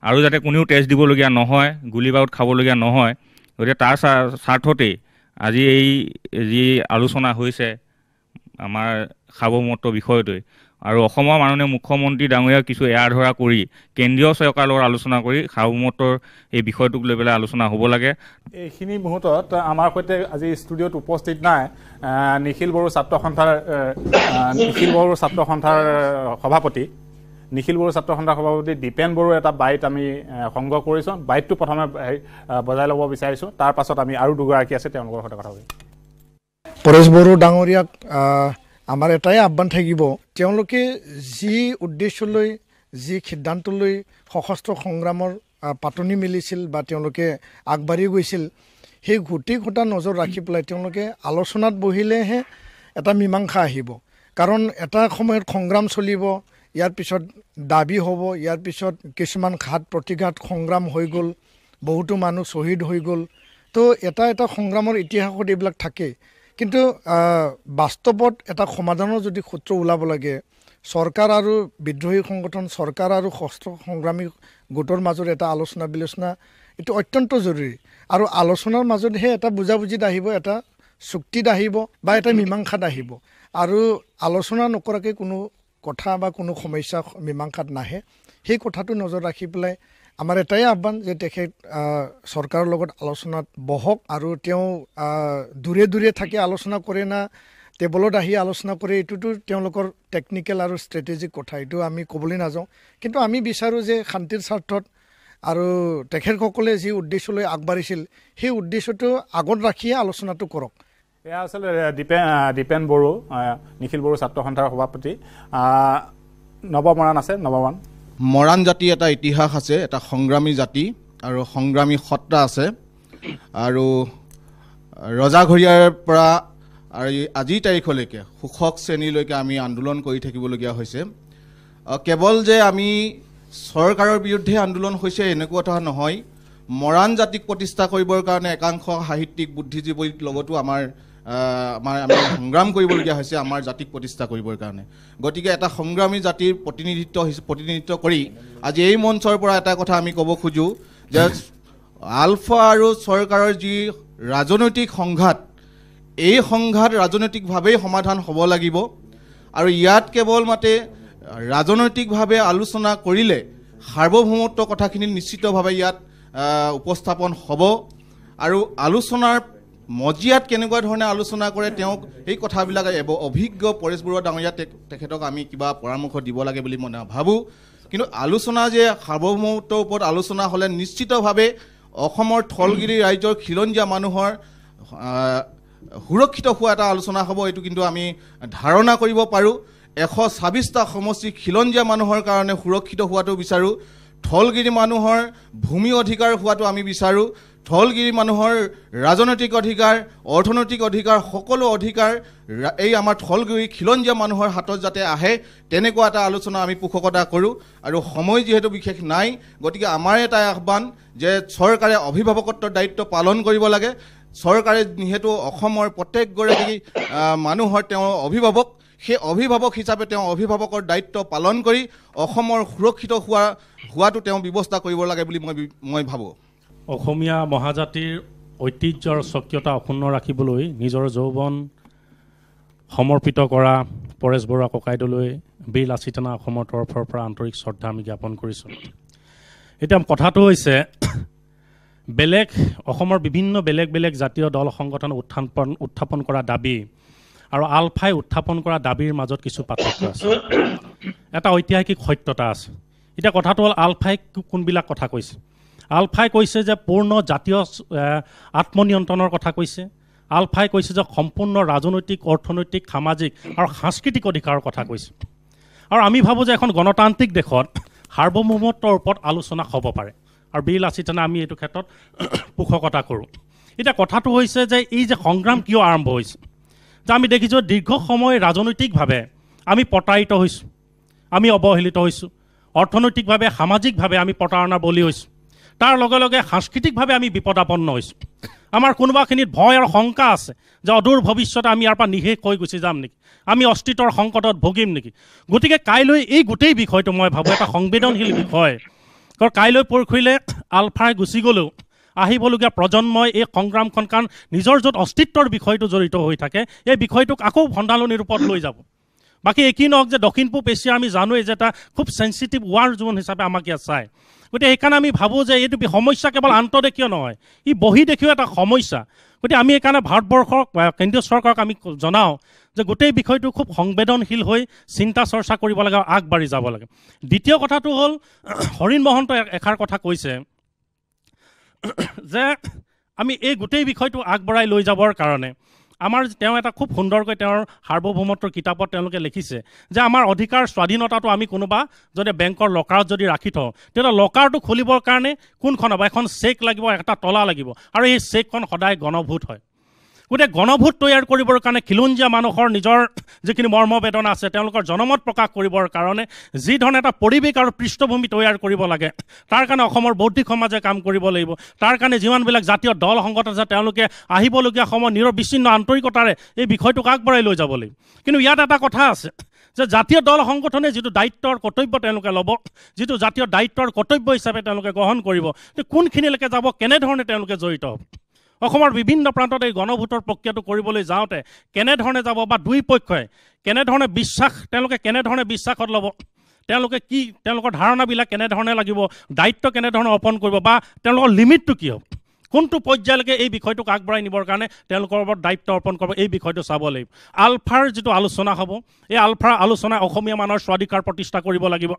আৰু যাতে কোনেও তেজ দিবলগীয়া নহয় গুলী বাৰুদ খাবলগীয়া নহয় গতিকে তাৰ স্বা- স্বাৰ্থতেই আজি এই যি আলোচনা হৈছে আমাৰ সাৰ্বভৌমত্ব বিষয়টোৱে। আৰু অসমৰ মাননীয় মুখ্যমন্ত্ৰী ডাঙৰীয়াক কিছু এৰা ধৰা কৰি কেন্দ্ৰীয় চৰকাৰৰ লগত আলোচনা কৰি সাৰ্বভৌমত্বৰ এই বিষয়টোক লৈ পেলাই আলোচনা হ'ব লাগে। এইখিনি মুহূৰ্তত আমাৰ সৈতে আজি ষ্টুডিঅ'ত উপস্থিত নাই নিখিল বড়ো ছাত্ৰ সন্থাৰ নিখিল বড়ো ছাত্ৰ সন্থাৰ সভাপতি। নিখিল বড়ো ছাত্ৰ সন্থাৰ সভাপতি দীপেন বড়োৰ এটা বাইট আমি সংগ্ৰহ কৰিছোঁ। বাইটটো প্ৰথমে বজাই ল'ব বিচাৰিছোঁ। তাৰ পাছত আমি আৰু দুগৰাকী আছে তেওঁলোকৰ সৈতে কথা পাতিম। পৰেশ বড়ো ডাঙৰীয়াক আমাৰ এটাই আহ্বান থাকিব তেওঁলোকে যি উদ্দেশ্যলৈ যি সিদ্ধান্ত লৈ সশস্ত্ৰ সংগ্ৰামৰ পাতনি মেলিছিল বা তেওঁলোকে আগবাঢ়ি গৈছিল সেই গোটেই কথা নজৰ ৰাখি পেলাই তেওঁলোকে আলোচনাত বহিলেহে এটা মীমাংসা আহিব। কাৰণ এটা সময়ত সংগ্ৰাম চলিব ইয়াৰ পিছত দাবী হ'ব ইয়াৰ পিছত কিছুমান ঘাত প্ৰতিঘাত সংগ্ৰাম হৈ গ'ল বহুতো মানুহ শ্বহীদ হৈ গ'ল। তো এটা এটা সংগ্ৰামৰ ইতিহাসত এইবিলাক থাকে কিন্তু বাস্তৱত এটা সমাধানৰ যদি সূত্ৰ ওলাব লাগে চৰকাৰ আৰু বিদ্ৰোহী সংগঠন চৰকাৰ আৰু সশস্ত্ৰ সংগ্ৰামী গোটৰ মাজত এটা আলোচনা বিলোচনা এইটো অত্যন্ত জৰুৰী। আৰু আলোচনাৰ মাজতহে এটা বুজাবুজিত আহিব এটা চুক্তিত আহিব বা এটা মীমাংসাত আহিব। আৰু আলোচনা নকৰাকৈ কোনো কথা বা কোনো সমস্যা মীমাংসাত নাহে। সেই কথাটো নজৰ ৰাখি পেলাই আমাৰ এটাই আহ্বান যে তেখেত চৰকাৰৰ লগত আলোচনাত বহক আৰু তেওঁ দূৰে দূৰে থাকি আলোচনা কৰে না টেবলত আহি আলোচনা কৰে এইটোতো তেওঁলোকৰ টেকনিকেল আৰু ষ্ট্ৰেটেজিক কথা এইটো আমি ক'বলৈ নাযাওঁ। কিন্তু আমি বিচাৰোঁ যে শান্তিৰ স্বাৰ্থত আৰু তেখেতসকলে যি উদ্দেশ্যলৈ আগবাঢ়িছিল সেই উদ্দেশ্যটো আগত ৰাখিয়ে আলোচনাটো কৰক। এয়া আচলতে দীপেন দীপেন বড়ো নিখিল বড়ো ছাত্ৰ সন্থাৰ সভাপতি নৱমৰাণ আছে নৱমৰাণ। মৰাণ জাতি এটা ইতিহাস আছে এটা সংগ্ৰামী জাতি আৰু সংগ্ৰামী সত্তা আছে। আৰু ৰজাঘৰীয়াৰ পৰা আৰু আজিৰ তাৰিখলৈকে শোষক শ্ৰেণীলৈকে আমি আন্দোলন কৰি থাকিবলগীয়া হৈছে। কেৱল যে আমি চৰকাৰৰ বিৰুদ্ধে আন্দোলন হৈছে এনেকুৱা কথা নহয়। মৰাণ জাতিক প্ৰতিষ্ঠা কৰিবৰ কাৰণে একাংশ সাহিত্যিক বুদ্ধিজীৱীৰ লগতো আমাৰ আমাৰ আমি সংগ্ৰাম কৰিবলগীয়া হৈছে আমাৰ জাতিক প্ৰতিষ্ঠা কৰিবৰ কাৰণে। গতিকে এটা সংগ্ৰামী জাতিৰ প্ৰতিনিধিত্ব প্ৰতিনিধিত্ব কৰি আজি এই মঞ্চৰ পৰা এটা কথা আমি ক'ব খোজোঁ যে আলফা আৰু চৰকাৰৰ যি ৰাজনৈতিক সংঘাত এই সংঘাত ৰাজনৈতিকভাৱেই সমাধান হ'ব লাগিব আৰু ইয়াত কেৱল মাতে ৰাজনৈতিকভাৱে আলোচনা কৰিলে সাৰ্বভৌমত্ব কথাখিনি নিশ্চিতভাৱে ইয়াত উপস্থাপন হ'ব আৰু আলোচনাৰ মজিয়াত কেনেকুৱা ধৰণে আলোচনা কৰে তেওঁক এই কথাবিলাক অভিজ্ঞ পৰেশ বৰুৱা ডাঙৰীয়া তেখেতক আমি কিবা পৰামৰ্শ দিব লাগে বুলি মই নাভাবোঁ। কিন্তু আলোচনা যে সাৰ্বভৌমত্বৰ ওপৰত আলোচনা হ'লে নিশ্চিতভাৱে অসমৰ থলগিৰি ৰাজ্যৰ খিলঞ্জীয়া মানুহৰ সুৰক্ষিত হোৱা এটা আলোচনা হ'ব এইটো কিন্তু আমি ধাৰণা কৰিব পাৰোঁ। এশ ছাব্বিছটা সমষ্টি খিলঞ্জীয়া মানুহৰ কাৰণে সুৰক্ষিত হোৱাটো বিচাৰোঁ। থলগিৰি মানুহৰ ভূমি অধিকাৰ হোৱাটো আমি বিচাৰোঁ। থলগিৰি মানুহৰ ৰাজনৈতিক অধিকাৰ অৰ্থনৈতিক অধিকাৰ সকলো অধিকাৰ এই আমাৰ থলগিৰি খিলঞ্জীয়া মানুহৰ হাতত যাতে আহে তেনেকুৱা এটা আলোচনা আমি পোষকতা কৰোঁ। আৰু সময় যিহেতু বিশেষ নাই গতিকে আমাৰ এটা আহ্বান যে চৰকাৰে অভিভাৱকত্বৰ দায়িত্ব পালন কৰিব লাগে। চৰকাৰে যিহেতু অসমৰ প্ৰত্যেকগৰাকী মানুহৰ তেওঁ অভিভাৱক সেই অভিভাৱক হিচাপে তেওঁ অভিভাৱকৰ দায়িত্ব পালন কৰি অসমৰ সুৰক্ষিত হোৱা হোৱাটো তেওঁ ব্যৱস্থা কৰিব লাগে বুলি মই মই ভাবোঁ। অসমীয়া মহাজাতিৰ ঐতিহ্য আৰু স্বকীয়তা অক্ষুণ্ণ ৰাখিবলৈ নিজৰ যৌৱন সমৰ্পিত কৰা পৰেশ বৰুৱা ককাইদেউলৈ বীৰ লাচিতানা অসমৰ তৰফৰ পৰা আন্তৰিক শ্ৰদ্ধা আমি জ্ঞাপন কৰিছোঁ। এতিয়া কথাটো হৈছে বেলেগ অসমৰ বিভিন্ন বেলেগ বেলেগ জাতীয় দল সংগঠন উত্থাপন উত্থাপন কৰা দাবী আৰু আলফাই উত্থাপন কৰা দাবীৰ মাজত কিছু পাৰ্থক্য আছে। এটা ঐতিহাসিক সত্যতা আছে। এতিয়া কথাটো হ'ল আলফাই কোনবিলাক কথা কৈছে? আলফাই কৈছে যে পূৰ্ণ জাতীয় আত্মনিয়ন্ত্ৰণৰ কথা কৈছে। আলফাই কৈছে যে সম্পূৰ্ণ ৰাজনৈতিক অৰ্থনৈতিক সামাজিক আৰু সাংস্কৃতিক অধিকাৰৰ কথা কৈছে। আৰু আমি ভাবোঁ যে এখন গণতান্ত্ৰিক দেশত সাৰ্বভৌমত্বৰ ওপৰত আলোচনা হ'ব পাৰে। আৰু বীৰ লাচিতানা আমি এইটো ক্ষেত্ৰত পোষকতা কৰোঁ। এতিয়া কথাটো হৈছে যে এই যে সংগ্ৰাম কিয় আৰম্ভ হৈছে যে আমি দেখিছোঁ দীৰ্ঘ সময় ৰাজনৈতিকভাৱে আমি প্ৰতাৰিত হৈছোঁ। আমি অৱহেলিত হৈছোঁ। অৰ্থনৈতিকভাৱে সামাজিকভাৱে আমি প্ৰতাৰণাৰ বলি হৈছোঁ। তাৰ লগে লগে সাংস্কৃতিকভাৱে আমি বিপদাপন্ন হৈছোঁ। আমাৰ কোনোবাখিনিত ভয় আৰু শংকা আছে যে অদূৰ ভৱিষ্যতে আমি ইয়াৰ পৰা নিশেষ হৈ গুচি যাম নেকি? আমি অস্তিত্বৰ সংকটত ভুগিম নেকি? গতিকে কাইলৈ এই গোটেই বিষয়টো মই ভাবোঁ এটা সংবেদনশীল বিষয়। কাইলৈ পৰহিলৈ আলফাই গুচি গ'লেও আহিবলগীয়া প্ৰজন্মই এই সংগ্ৰামখন কাৰণ নিজৰ য'ত অস্তিত্বৰ বিষয়টো জড়িত হৈ থাকে এই বিষয়টোক আকৌ ভণ্ডালনিৰ ৰূপত লৈ যাব। বাকী একেই নহওক যে দক্ষিণ পূব এছিয়া আমি জানোৱেই যে এটা খুব চেঞ্চিটিভ ৱাৰ জোন হিচাপে আমাক ইয়াত চায়। গতিকে সেইকাৰণে আমি ভাবোঁ যে এইটো সমস্যা কেৱল আন্তঃদেশীয় নহয় ই বহিদেশীয় এটা সমস্যা। গতিকে আমি সেইকাৰণে ভাৰতবৰ্ষক কেন্দ্ৰীয় চৰকাৰক আমি জনাওঁ যে গোটেই বিষয়টো খুব সংবেদনশীল হৈ চিন্তা চৰ্চা কৰিব লাগে আৰু আগবাঢ়ি যাব লাগে। দ্বিতীয় কথাটো হ'ল হৰিণ মহন্ত এষাৰ কথা কৈছে যে আমি এই গোটেই বিষয়টো আগবঢ়াই লৈ যাবৰ কাৰণে আমাৰ তেওঁ এটা খুব সুন্দৰকৈ তেওঁৰ সাৰ্বভৌমত্বৰ কিতাপত তেওঁলোকে লিখিছে যে আমাৰ অধিকাৰ স্বাধীনতাটো আমি কোনোবা যদি বেংকৰ লকাৰত যদি ৰাখি থওঁ তেতিয়া লকাৰটো খুলিবৰ কাৰণে কোনখন হ'ব এখন চেক লাগিব এটা তলা লাগিব। আৰু এই চেকখন সদায় গণভোট হয়। গতিকে গণভোট তৈয়াৰ কৰিবৰ কাৰণে খিলঞ্জীয়া মানুহৰ নিজৰ যিখিনি মৰ্মবেদনা আছে তেওঁলোকৰ জনমত প্ৰকাশ কৰিবৰ কাৰণে যি ধৰণে এটা পৰিৱেশ আৰু পৃষ্ঠভূমি তৈয়াৰ কৰিব লাগে তাৰ কাৰণে অসমৰ বৌদ্ধিক সমাজে কাম কৰিব লাগিব। তাৰ কাৰণে যিমানবিলাক জাতীয় দল সংগঠন আছে তেওঁলোকে আহিবলগীয়া সময়ত নিৰবিচ্ছিন্ন আন্তৰিকতাৰে এই বিষয়টোক আগবঢ়াই লৈ যাব লাগিব। কিন্তু ইয়াত এটা কথা আছে যে জাতীয় দল সংগঠনে যিটো দায়িত্বৰ কৰ্তব্য তেওঁলোকে ল'ব যিটো জাতীয় দায়িত্বৰ কৰ্তব্য হিচাপে তেওঁলোকে গ্ৰহণ কৰিব কোনখিনিলৈকে যাব কেনেধৰণে তেওঁলোকে জড়িত হ'ব? অসমৰ বিভিন্ন প্ৰান্তত এই গণভোটৰ প্ৰক্ৰিয়াটো কৰিবলৈ যাওঁতে কেনেধৰণে যাব বা দুই পক্ষই কেনেধৰণে বিশ্বাস তেওঁলোকে কেনেধৰণে বিশ্বাসত ল'ব তেওঁলোকে কি তেওঁলোকৰ ধাৰণাবিলাক কেনেধৰণে লাগিব দায়িত্ব কেনেধৰণে অৰ্পণ কৰিব বা তেওঁলোকৰ লিমিটটো কি হ'ব? কোনটো পৰ্যায়লৈকে এই বিষয়টোক আগবঢ়াই নিবৰ কাৰণে তেওঁলোকৰ ওপৰত দায়িত্ব অৰ্পণ কৰিব এই বিষয়টো চাব লাগিব। আলফাৰ যিটো আলোচনা হ'ব এই আলফাৰ আলোচনাই অসমীয়া মানুহৰ স্বাধিকাৰ প্ৰতিষ্ঠা কৰিব লাগিব।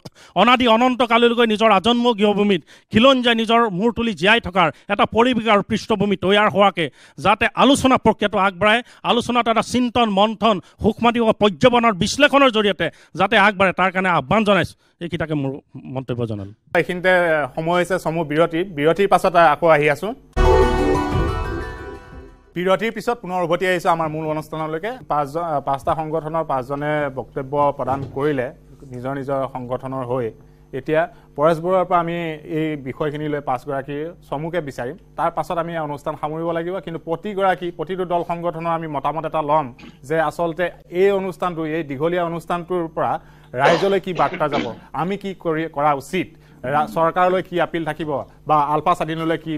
অনাদি অনন্তকাললৈকে নিজৰ আজন্ম গৃহভূমিত খিলঞ্জাই নিজৰ মূৰ তুলি জীয়াই থকাৰ এটা পৰিৱেশ আৰু পৃষ্ঠভূমি তৈয়াৰ হোৱাকৈ যাতে আলোচনা প্ৰক্ৰিয়াটো আগবঢ়ায় আলোচনাত এটা চিন্তন মন্থন সূক্ষ্মাদি পৰ্যবেক্ষণৰ বিশ্লেষণৰ জৰিয়তে যাতে আগবাঢ়ে তাৰ কাৰণে আহ্বান জনাইছোঁ। এইকেইটাকে মোৰ মন্তব্য জনালোঁ। এইখিনিতে সময় হৈছে চমু বিৰতি। বিৰতিৰ পাছত আকৌ আহি আছোঁ। বিৰতিৰ পিছত পুনৰ উভতি আহিছোঁ আমাৰ মূল অনুষ্ঠানলৈকে। পাঁচজন পাঁচটা সংগঠনৰ পাঁচজনে বক্তব্য প্ৰদান কৰিলে নিজৰ নিজৰ সংগঠনৰ হৈ। এতিয়া পৰেশ বৰুৱাৰ পৰা আমি এই বিষয়খিনি লৈ পাঁচগৰাকী চমুকে বিচাৰিম। তাৰ পাছত আমি অনুষ্ঠান সামৰিব লাগিব কিন্তু প্ৰতিগৰাকী প্ৰতিটো দল সংগঠনৰ আমি মতামত এটা ল'ম যে আচলতে এই অনুষ্ঠানটো এই দীঘলীয়া অনুষ্ঠানটোৰ পৰা ৰাইজলৈ কি বাৰ্তা যাব? আমি কি কৰি কৰা উচিত? চৰকাৰলৈ কি আপিল থাকিব? বা আলফা স্বাধীনলৈ কি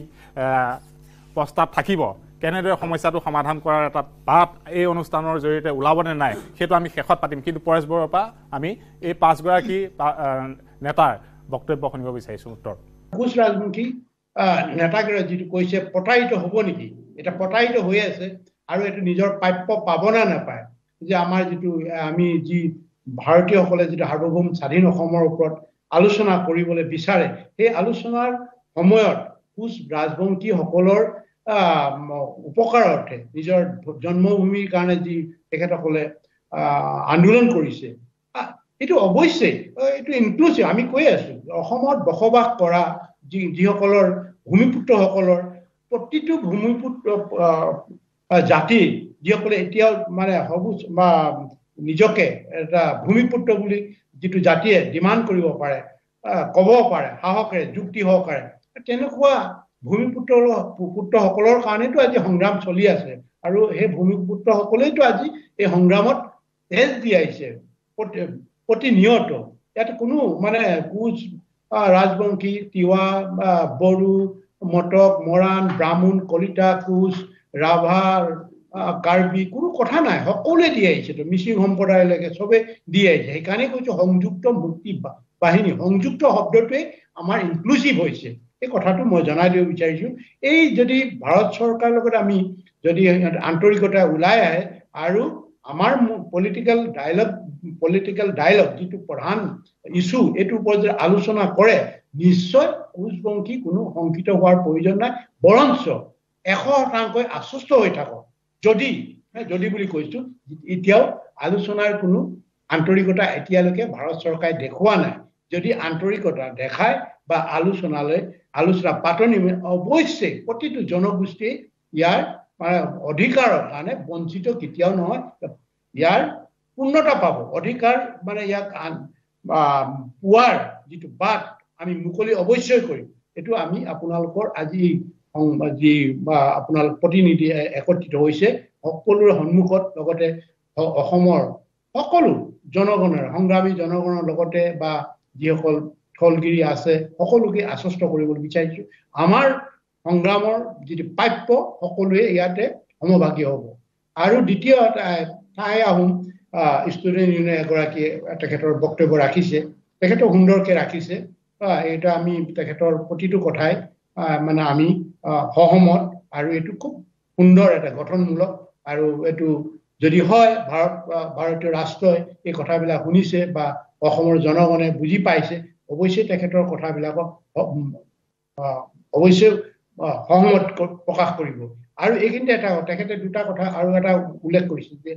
প্ৰস্তাৱ থাকিব? কেনেদৰে সমস্যাটো সমাধান কৰাৰ এটা বাট এই অনুষ্ঠানৰ জৰিয়তে ওলাবনে নাই সেইটো আমি শেষত পাতিম। কিন্তু পৰেশ বৰুৱাৰ পৰা আমি এই পাঁচগৰাকী নেতাৰ বক্তব্য শুনিব বিচাৰিছোঁ উত্তৰ। কোচ ৰাজমুখী নেতাগৰাকী যিটো কৈছে প্ৰতাৰিত হ'ব নেকি? এতিয়া প্ৰতাৰিত হৈ আছে আৰু এইটো নিজৰ প্ৰাপ্য পাবনে নাপায়। যে আমাৰ যিটো আমি যি ভাৰতীয়সকলে যিটো সাৰ্বভৌম স্বাধীন অসমৰ ওপৰত আলোচনা কৰিবলৈ বিচাৰে সেই আলোচনাৰ সময়ত কোচ ৰাজবংশীসকলৰ উপকাৰ অৰ্থে নিজৰ জন্মভূমিৰ কাৰণে যি তেখেতসকলে আন্দোলন কৰিছে। এইটো অৱশ্যেই এইটো ইনক্লুচিভ আমি কৈ আছো অসমত বসবাস কৰা যি যিসকলৰ ভূমিপুত্ৰসকলৰ প্ৰতিটো ভূমিপুত্ৰ জাতি যিসকলে এতিয়াও মানে সবুজ বা নিজকে এটা ভূমিপুত্ৰ বুলি যিটো জাতিয়ে ডিমাণ্ড কৰিব পাৰে ক'ব পাৰে সাহসেৰে যুক্তি সহকাৰে তেনেকুৱা ভূমিপুত্ৰ পুত্ৰসকলৰ কাৰণেতো আজি সংগ্ৰাম চলি আছে। আৰু সেই ভূমিপুত্ৰসকলেইতো আজি এই সংগ্ৰামত তেজ দি আহিছে প্ৰতিনিয়ত। ইয়াত কোনো মানে কোচ ৰাজবংশী তিৱা বড়ো মটক মৰাণ ব্ৰাহ্মণ কলিতা কোচ ৰাভা কাৰ্বি কোনো কথা নাই। সকলোৱে দি আহিছেতো মিচিং সম্প্ৰদায়লৈকে চবে দি আহিছে। সেইকাৰণে কৈছো সংযুক্ত মুক্তি বাহিনী সংযুক্ত শব্দটোৱে আমাৰ ইনক্লুচিভ হৈছে। এই কথাটো মই জনাই দিব বিচাৰিছোঁ। এই যদি ভাৰত চৰকাৰৰ লগত আমি যদি আন্তৰিকতা ওলাই আহে আৰু আমাৰ পলিটিকেল ডাইলগ পলিটিকেল ডাইলগ যিটো প্ৰধান ইছ্যু এইটোৰ ওপৰত যদি আলোচনা কৰে নিশ্চয় কোচবংশী কোনো শংকিত হোৱাৰ প্ৰয়োজন নাই বৰঞ্চ এশ শতাংশই আশ্বস্ত হৈ থাকক। যদি যদি বুলি কৈছো এতিয়াও আলোচনাৰ কোনো আন্তৰিকতা এতিয়ালৈকে ভাৰত চৰকাৰে দেখুওৱা নাই। যদি আন্তৰিকতা দেখায় বা আলোচনালৈ আলোচনা পাতনি অৱশ্যে প্ৰতিটো জনগোষ্ঠীয়ে ইয়াৰ মানে অধিকাৰৰ কাৰণে বঞ্চিত কেতিয়াও নহয়। ইয়াৰ পূৰ্ণতা পাব। অধিকাৰ মানে ইয়াক পোৱাৰ যিটো বাট আমি মুকলি অৱশ্যই কৰিম এইটো আমি আপোনালোকৰ আজি যি বা আপোনালোক প্ৰতিনিধি একত্ৰিত হৈছে সকলোৰে সন্মুখত লগতে অসমৰ সকলো জনগণৰ সংগ্ৰামী জনগণৰ লগতে বা যিসকল থলগিৰি আছে সকলোকে আশ্বস্ত কৰিবলৈ বিচাৰিছো। আমাৰ সংগ্ৰামৰ যিটো প্ৰাপ্য সকলোৱে ইয়াতে সমভাগী হ'ব। আৰু দ্বিতীয় ঠাই আহোম ষ্টুডেণ্ট ইউনিয়ন এগৰাকীয়ে তেখেতৰ বক্তব্য ৰাখিছে। তেখেতক সুন্দৰকে ৰাখিছে। এইটো আমি তেখেতৰ প্ৰতিটো কথাই মানে আমি সহমত। আৰু এইটো খুব সুন্দৰ এটা গঠনমূলক। আৰু এইটো যদি হয় ভাৰত ভাৰতীয় ৰাষ্ট্ৰই এই কথাবিলাক শুনিছে বা অসমৰ জনগণে বুজি পাইছে অৱশ্যে তেখেতৰ কথাবিলাকক অৱশ্যে সহমত প্ৰকাশ কৰিব। আৰু এইখিনিতে এটা তেখেতে দুটা কথা আৰু এটা উল্লেখ কৰিছিল যে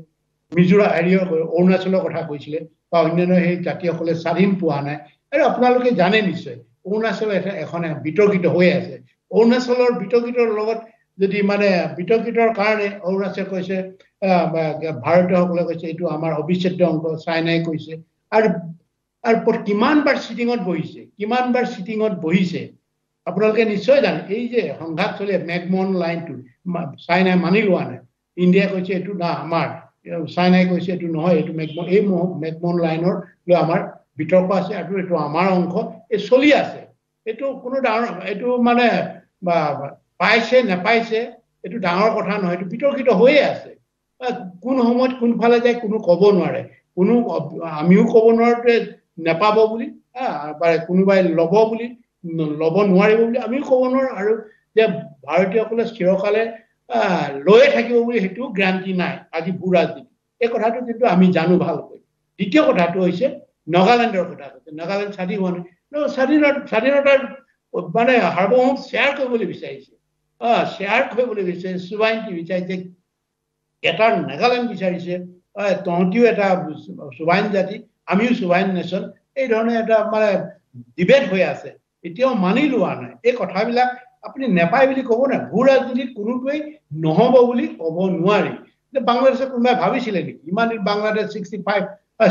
মিজোৰাম হেৰি অৰুণাচলৰ কথা কৈছিলে বা অন্যান্য সেই জাতিসকলে স্বাধীন পোৱা নাই। আৰু আপোনালোকে জানে নিশ্চয় অৰুণাচল এখন বিতৰ্কিত হৈ আছে। অৰুণাচলৰ বিতৰ্কিতৰ লগত যদি মানে বিতৰ্কিতৰ কাৰণে অৰুণাচল কৈছে ভাৰতীয়সকলে কৈছে এইটো আমাৰ অবিচ্ছেদ্য অংশ চাইনাই কৈছে। আৰু আৰু কিমানবাৰ চিটিঙত বহিছে কিমানবাৰ চিটিঙত বহিছে আপোনালোকে নিশ্চয় জানে এই যে সংঘাত চলি মেগমন লাইনটো চাইনাই মানি লোৱা নাই ইণ্ডিয়াই কৈছে এইটো না আমাৰ চাইনাই কৈছে এইটো নহয় এইটো মেগমন এই মেগমন লাইনৰ লৈ আমাৰ বিতৰ্ক আছে আৰু এইটো আমাৰ অংশ এই চলি আছে এইটো কোনো ডাঙৰ এইটো মানে পাইছে নেপাইছে এইটো ডাঙৰ কথা নহয় এইটো বিতৰ্কিত হৈয়ে আছে কোন সময়ত কোনফালে যায় কোনো ক'ব নোৱাৰে কোনো আমিও ক'ব নোৱাৰো নেপাব বুলি বা কোনোবাই ল'ব বুলি ল'ব নোৱাৰিব বুলি আমিও ক'ব নোৱাৰো। আৰু যে ভাৰতীয়সকলে চিৰকালে লৈয়ে থাকিব বুলি সেইটো গ্ৰান্টি নাই আজি ভূ ৰাজনীতি এই কথাটো কিন্তু আমি জানো ভালকৈ। দ্বিতীয় কথাটো হৈছে নাগালেণ্ডৰ কথা কৈছে। নাগালেণ্ড স্বাধীন হোৱা নাই। স্বাধীনত স্বাধীনতাৰ মানে সাৰ্বভৌম শ্বেয়াৰ কৰিবলৈ বিচাৰিছে। আহ শ্বেয়াৰ কৰিবলৈ বিচাৰিছে চুবাইনটি বিচাৰিছে এটা নাগালেণ্ড বিচাৰিছে। তহঁতিও এটা চুবাইন জাতি আমিও চুবাইন নেশ্যন এই ধৰণে এটা মানে ডিবেট হৈ আছে। এতিয়াও মানি লোৱা নাই। এই কথাবিলাক আপুনি নেপায় বুলি ক'ব নাই ভূ ৰাজনীতিত কোনোটোৱেই নহ'ব বুলি ক'ব নোৱাৰি। বাংলাদেশে কোনোবাই ভাবিছিলে নেকি? ইমান বাংলাদেশ ছিক্সটি ফাইভ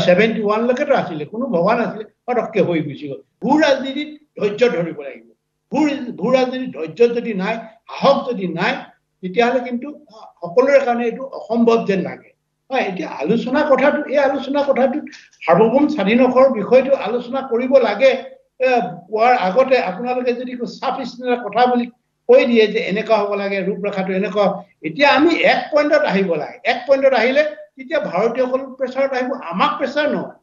ছেভেণ্টি ওৱানলৈকেতো আছিলে কোনো ভবা নাছিলে পটককে হৈ গুচি গ'ল। ভূ ৰাজনীতিত ধৈৰ্য ধৰিব লাগিব। ভূ ভূ ৰাজনীতিত ধৈৰ্য যদি নাই সাহস যদি নাই তেতিয়াহ'লে কিন্তু সকলোৰে কাৰণে এইটো অসম্ভৱ যেন লাগে। হয় এতিয়া আলোচনা কথাটো এই আলোচনা কথাটোত সাৰ্বভৌম স্বাধীনতাৰ বিষয়টো আলোচনা কৰিব লাগে এ, কোৱাৰ আগতে আপোনালোকে যদি চাফ কথা বুলি কৈ দিয়ে যে এনেকুৱা হ'ব লাগে ৰূপৰেখাটো এনেকুৱা এতিয়া আমি এক পইণ্টত আহিব লাগে। এক পইণ্টত আহিলে তেতিয়া ভাৰতীয়সকল প্ৰেচাৰত আহিব আমাক প্ৰেচাৰ নহয়।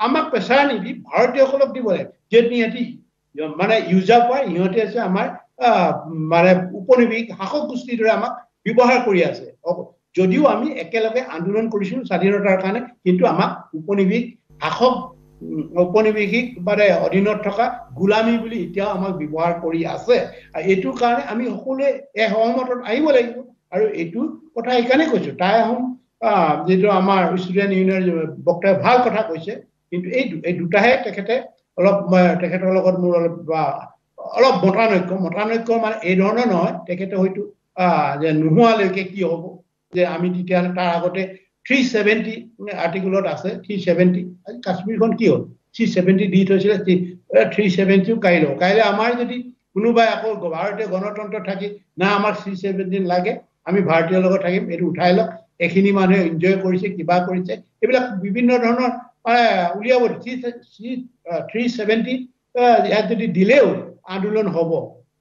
আমাক প্ৰেচাৰ নিদি ভাৰতীয়সকলক দিব লাগে। যিহেতু ইহঁতি মানে ইউজাৰ পায় ইহঁতে আছে আমাৰ মানে উপনিৱেশিক শাসক গোষ্ঠীৰ দৰে আমাক ব্যৱহাৰ কৰি আছে। যদিও আমি একেলগে আন্দোলন কৰিছিলো স্বাধীনতাৰ কাৰণে কিন্তু আমাক উপনিৱেশিক শাসক উম, ঔপনিৱেশিক মানে অধীনত থকা গোলামী বুলি এতিয়াও আমাক ব্যৱহাৰ কৰি আছে। আৰু এইটোৰ কাৰণে আমি সকলোৱে এক সহমতত আহিব লাগিব। আৰু এইটো কথা সেইকাৰণে কৈছো। তাই আহোম আহ, যিটো আমাৰ ষ্টুডেণ্ট ইউনিয়নৰ বক্তাই ভাল কথা কৈছে কিন্তু এই এই দুটাহে তেখেতে অলপ তেখেতৰ লগত মোৰ অলপ অলপ মতানৈক্য। মতানৈক্য মানে এই ধৰণৰ নহয়। তেখেতে হয়তো আহ, যে নোহোৱালৈকে কি হ'ব? যে আমি তেতিয়াহ'লে তাৰ আগতে থ্ৰী ছেভেণ্টি আৰ্টিকুলত আছে থ্ৰী ছেভেণ্টি কাশ্মীৰখন কি হ'ল? থ্ৰী ছেভেণ্টি দি থৈছিলে থ্ৰী ছেভেণ্টিও কাইলৈ কাইলৈ আমাৰ যদি কোনোবাই আকৌ ভাৰতীয় গণতন্ত্ৰ থাকি না আমাক থ্ৰী ছেভেণ্টি লাগে আমি ভাৰতীয়ৰ লগত থাকিম এইটো উঠাই লওক এইখিনি মানুহে এনজয় কৰিছে কিবা কৰিছে এইবিলাক বিভিন্ন ধৰণৰ উলিয়াব থ্ৰী ছেভেণ্টি ইয়াত যদি দিলেও আন্দোলন হ'ব।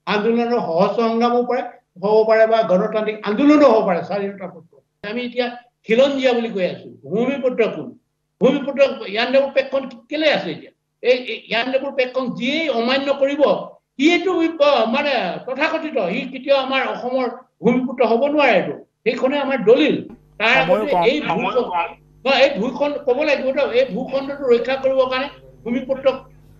আন্দোলনৰ সহজ সংগ্ৰামো পাৰে হ'ব পাৰে বা গণতান্ত্ৰিক আন্দোলনো হ'ব পাৰে স্বাধীনতা পত্ৰ। আমি এতিয়া খিলঞ্জীয়া বুলি কৈ আছো ভূমিপুত্ৰ কোন? ভূমিপুত্ৰ ইয়াণ্ডাবুৰ পেকখন কেলে আছে এতিয়া? এই ইয়াণ্ডাবুৰ পেকখন যিয়েই অমান্য কৰিব সিয়েতো মানে তথাকথিত সি কেতিয়াও আমাৰ অসমৰ ভূমিপুত্ৰ হ'ব নোৱাৰে এইটো সেইখনে আমাৰ দলিল। তাৰ আগতে এই সময়ো ভূ- নহয়, এই ভূখণ্ড ক'ব লাগিব ন এই ভূখণ্ডটো ৰক্ষা কৰিবৰ কাৰণে ভূমিপুত্ৰ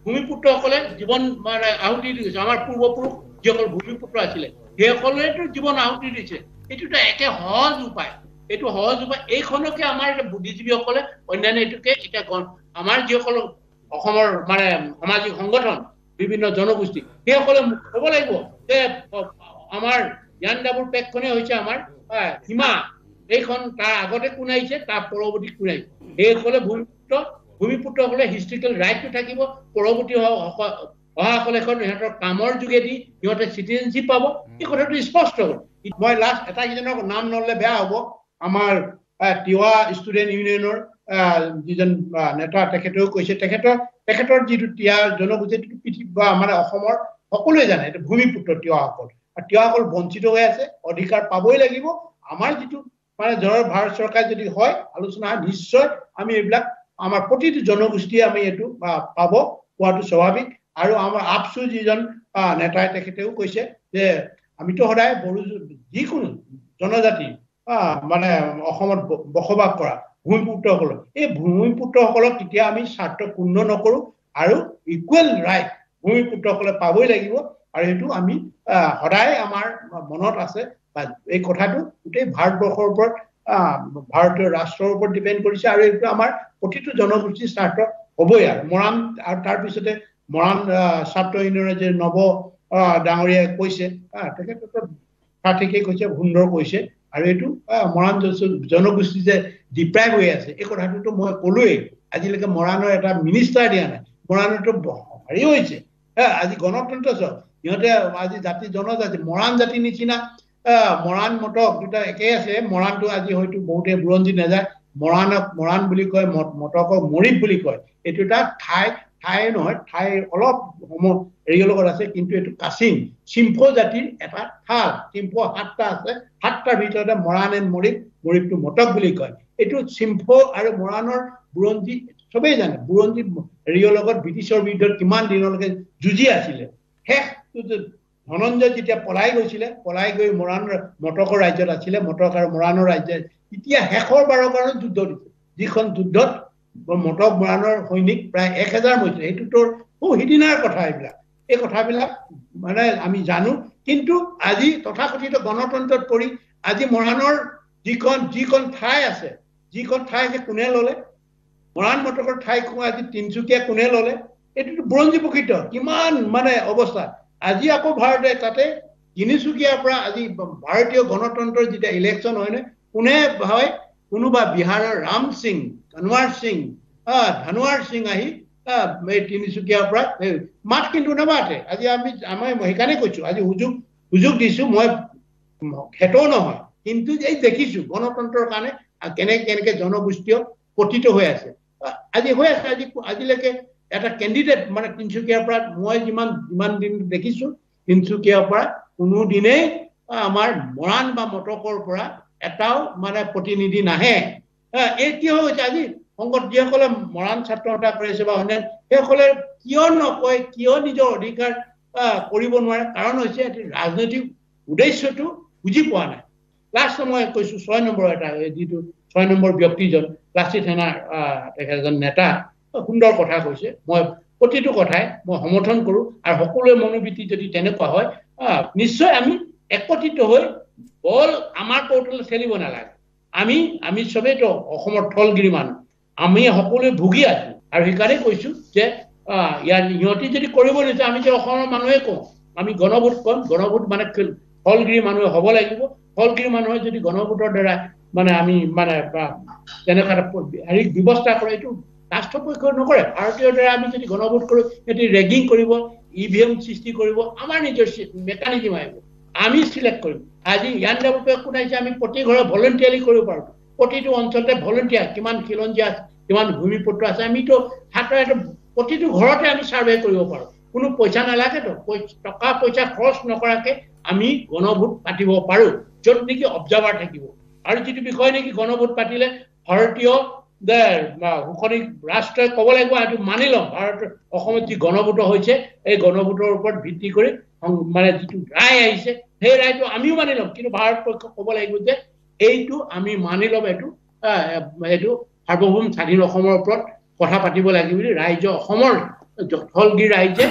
ভূমিপুত্ৰসকলে জীৱন মানে আহুতি দি গৈছে আমাৰ পূৰ্বপুৰুষ যিসকল ভূমিপুত্ৰ আছিলে সেইসকলেতো জীৱন আহুতি দিছে। এইটোতো একে সহজ উপায়। এইটো সহজ উপায়। এইখনকে আমাৰ বুদ্ধিজীৱীসকলে অন্যান্য এইটোকে এতিয়া আমাৰ যিসকল অসমৰ মানে সামাজিক সংগঠন বিভিন্ন জনগোষ্ঠী সেইসকলে ক'ব লাগিব যে আমাৰ জ্ঞানদাবুৰ পেকখনে হৈছে আমাৰ সীমা। এইখন তাৰ আগতে কোন আহিছে তাৰ পৰৱৰ্তী কোন আহিছে সেইসকলে ভূমিপুত্ৰ ভূমিপুত্ৰসকলে হিষ্ট্ৰিকেল ৰাইটটো থাকিব পৰৱৰ্তী অহাসকলে এখন সিহঁতৰ কামৰ যোগেদি সিহঁতে চিটিজেনশ্বিপ পাব। এই কথাটো স্পষ্ট হ'ল। মই লাষ্ট এটাকেইজনৰ নাম নললে বেয়া হ'ব। আমাৰ তিৱা ষ্টুডেণ্ট ইউনিয়নৰ যিজন নেতা তেখেতেও কৈছে। তেখেতৰ তেখেতৰ যিটো তিৱা জনগোষ্ঠীটো পৃথিৱী বা মানে অসমৰ সকলোৱে জানে এইটো ভূমিপুত্ৰ তিৱাসকল। আৰু তিৱাসকল বঞ্চিত হৈ আছে অধিকাৰ পাবই লাগিব। আমাৰ যিটো মানে ধৰ ভাৰত চৰকাৰ যদি হয় আলোচনা নিশ্চয় আমি এইবিলাক আমাৰ প্ৰতিটো জনগোষ্ঠীয়ে আমি এইটো পাব পোৱাটো স্বাভাৱিক। আৰু আমাৰ আপচু যিজন নেতাই তেখেতেও কৈছে যে আমিতো সদায় বড়ো যিকোনো জনজাতি মানে অসমত বসবাস কৰা ভূমিপুত্ৰসকলক এই ভূমিপুত্ৰসকলক কেতিয়া আমি স্বাৰ্থ পূৰ্ণ নকৰো আৰু ইকুৱেল ৰাইট ভূমিপুত্ৰসকলে পাবই লাগিব আৰু সেইটো আমি সদায় আমাৰ মনত আছে বা এই কথাটো গোটেই ভাৰতবৰ্ষৰ ওপৰত ভাৰতীয় ৰাষ্ট্ৰৰ ওপৰত ডিপেণ্ড কৰিছে আৰু এইটো আমাৰ প্ৰতিটো জনগোষ্ঠীৰ স্বাৰ্থ হ'বই আৰু মৰাণ আৰু তাৰপিছতে মৰাণ ছাত্ৰ ইউনিয়নৰ যে নৱ ডাঙৰীয়াই কৈছে তেখেততো সঠিকেই কৈছে সুন্দৰ কৈছে। আৰু এইটো মৰাণ জন- জনগোষ্ঠী যে ডিপ্ৰাইভ হৈ আছে এই কথাটোতো মই ক'লোৱেই। আজিলৈকে মৰাণৰ এটা মিনিষ্টাৰ দিয়া নাই। মৰাণতো হেৰি হৈছে। আজি গণতন্ত্ৰ চাওক সিহঁতে আজি জাতি জনজাতি মৰাণ জাতিৰ নিচিনা মৰাণ মটক দুটা একেই আছে। মৰাণটো আজি হয়তো বহুতে বুৰঞ্জী নাযায় মৰাণক মৰাণ বুলি কয় মট- মটকক মৰিপ বুলি কয়। এইটো এটা ঠাই ঠাই নহয় ঠাই অলপ সম হেৰিৰ লগত আছে কিন্তু এইটো কাচিম চিম্ফ জাতিৰ এটা ঠাল চিম্ফ সাতটা আছে। সাতটাৰ ভিতৰতে মৰাণ এণ্ড মৰিপ মৰিপটো মটক বুলি কয়। এইটো চিম্ফ আৰু মৰাণৰ বুৰঞ্জী চবেই জানে। বুৰঞ্জী হেৰিয়ৰ লগত ব্ৰিটিছৰ বিৰুদ্ধত কিমান দিনলৈকে যুঁজি আছিলে। শেষটো ধনঞ্জয় যেতিয়া পলাই গৈছিলে পলাই গৈ মৰাণ মটকৰ ৰাজ্যত আছিলে মটক আৰু মৰাণৰ ৰাজ্যত এতিয়া শেষৰ বাৰৰ কাৰণে যুদ্ধ দিছে। যিখন যুদ্ধত মটক মৰাণৰ সৈনিক প্ৰায় এক হেজাৰ মৰিছিলে। সেইটো তোৰ সু সিদিনাৰ কথা এইবিলাক। এই কথাবিলাক মানে আমি জানো। কিন্তু আজি তথাকথিত গণতন্ত্ৰত পৰি আজি মৰাণৰ যিখন যিখন ঠাই আছে যিখন ঠাই আছে কোনে ললে মৰাণ মটকৰ ঠাই আজি তিনিচুকীয়া কোনে ললে এইটোতো বুৰঞ্জী প্ৰকৃত কিমান মানে অৱস্থা। আজি আকৌ ভাৰতে তাতে তিনিচুকীয়াৰ পৰা আজি ভাৰতীয় গণতন্ত্ৰৰ যেতিয়া ইলেকশ্যন হয় নে কোনে হয় কোনোবা বিহাৰৰ ৰাম সিং কনৱাৰ সিং আহ ধনোৱাৰ সিং আহি এই তিনিচুকীয়াৰ পৰা মাত কিন্তু নামাতে আজি আমি আমি সেইকাৰণে কৈছো আজি সুযোগ সুযোগ দিছো মই খেতও নহয় কিন্তু এই দেখিছো গণতন্ত্ৰৰ কাৰণে কেনেকে কেনেকে জনগোষ্ঠীয় পতিত হৈ আছে আজি হৈ আছে আজি আজিলৈকে এটা কেণ্ডিডেট মানে তিনিচুকীয়াৰ পৰা মই যিমান যিমান দিন দেখিছো তিনিচুকীয়াৰ পৰা কোনো দিনেই আমাৰ মৰাণ বা মটকৰ পৰা এটাও মানে প্ৰতিনিধি নাহে কিয় হৈছে? আজি সংগত যিসকলে মৰাণ ছাত্ৰ সন্থা কৰিছে বা অন্যান্য সেইসকলে কিয় নকয় কিয় নিজৰ অধিকাৰ কৰিব নোৱাৰে? কাৰণ হৈছে ৰাজনৈতিক উদ্দেশ্যটো বুজি পোৱা নাই। লাষ্ট মই কৈছো ছয় নম্বৰ এটা যিটো ছয় নম্বৰ ব্যক্তিজন লাচিত সেনাৰ তেখেত এজন নেতা সুন্দৰ কথা কৈছে। মই প্ৰতিটো কথাই মই সমৰ্থন কৰো আৰু সকলোৰে মনোবৃত্তি যদি তেনেকুৱা হয় নিশ্চয় আমি একত্ৰিত হৈ বল আমাৰ কৌটলে চেলিব নালাগে। আমি আমি চবেইতো অসমৰ থলগিৰি মানুহ। আমি সকলোৱে ভুগি আছো। আৰু সেইকাৰণে কৈছো যে ইয়াৰ সিহঁতি যদি কৰিব নিছে আমি যে অসমৰ মানুহে কওঁ আমি গণভোট কম গণভোট মানে ফলগিৰি মানুহে হ'ব লাগিব। ফলগিৰি মানুহে যদি গণভোটৰ দ্বাৰা মানে আমি মানে তেনেকুৱা হেৰি ব্যৱস্থা কৰে এইটো ৰাষ্ট্ৰপক্ষই নকৰে। ভাৰতীয়ৰ দ্বাৰা আমি যদি গণভোট কৰোঁ সিহঁতি ৰেগিং কৰিব ই ভি এম সৃষ্টি কৰিব আমাৰ নিজৰ মেকানিজিম আহিব। আমি চিলেক্ট কৰিম। আজি ইয়ান ডেভেলপে কোনাইছে আমি প্ৰতি ঘৰে ভলেণ্টিয়াৰলি কৰিব পাৰোঁ। প্ৰতিটো অঞ্চলতে ভলেণ্টিয়াৰ কিমান খিলঞ্জীয়া আছে কিমান ভূমিপুত্ৰ আছে আমিতো ছাত্ৰ প্ৰতিটো ঘৰতে আমি ছাৰ্ভে কৰিব পাৰোঁ। কোনো পইচা নালাগেতো টকা পইচা খৰচ নকৰাকে আমি গণভোট পাতিব পাৰোঁ য'ত নেকি অবজাৰ্ভাৰ থাকিব। আৰু যিটো বিষয় নেকি গণভোট পাতিলে ভাৰতীয় সুখনি ৰাষ্ট্ৰই ক'ব লাগিব এইটো মানি লওঁ ভাৰতৰ অসমত যি গণভোট হৈছে এই গণভোটৰ ওপৰত ভিত্তি কৰি মানে যিটো ৰায় আহিছে সেই ৰায়টো আমিও মানি ল'ম। কিন্তু ভাৰত পক্ষক ক'ব লাগিব যে এইটো আমি মানি ল'ম এইটো এইটো সাৰ্বভৌম স্বাধীন অসমৰ ওপৰত কথা পাতিব লাগিব বুলি ৰাইজে অসমৰ থলগিৰ ৰাইজে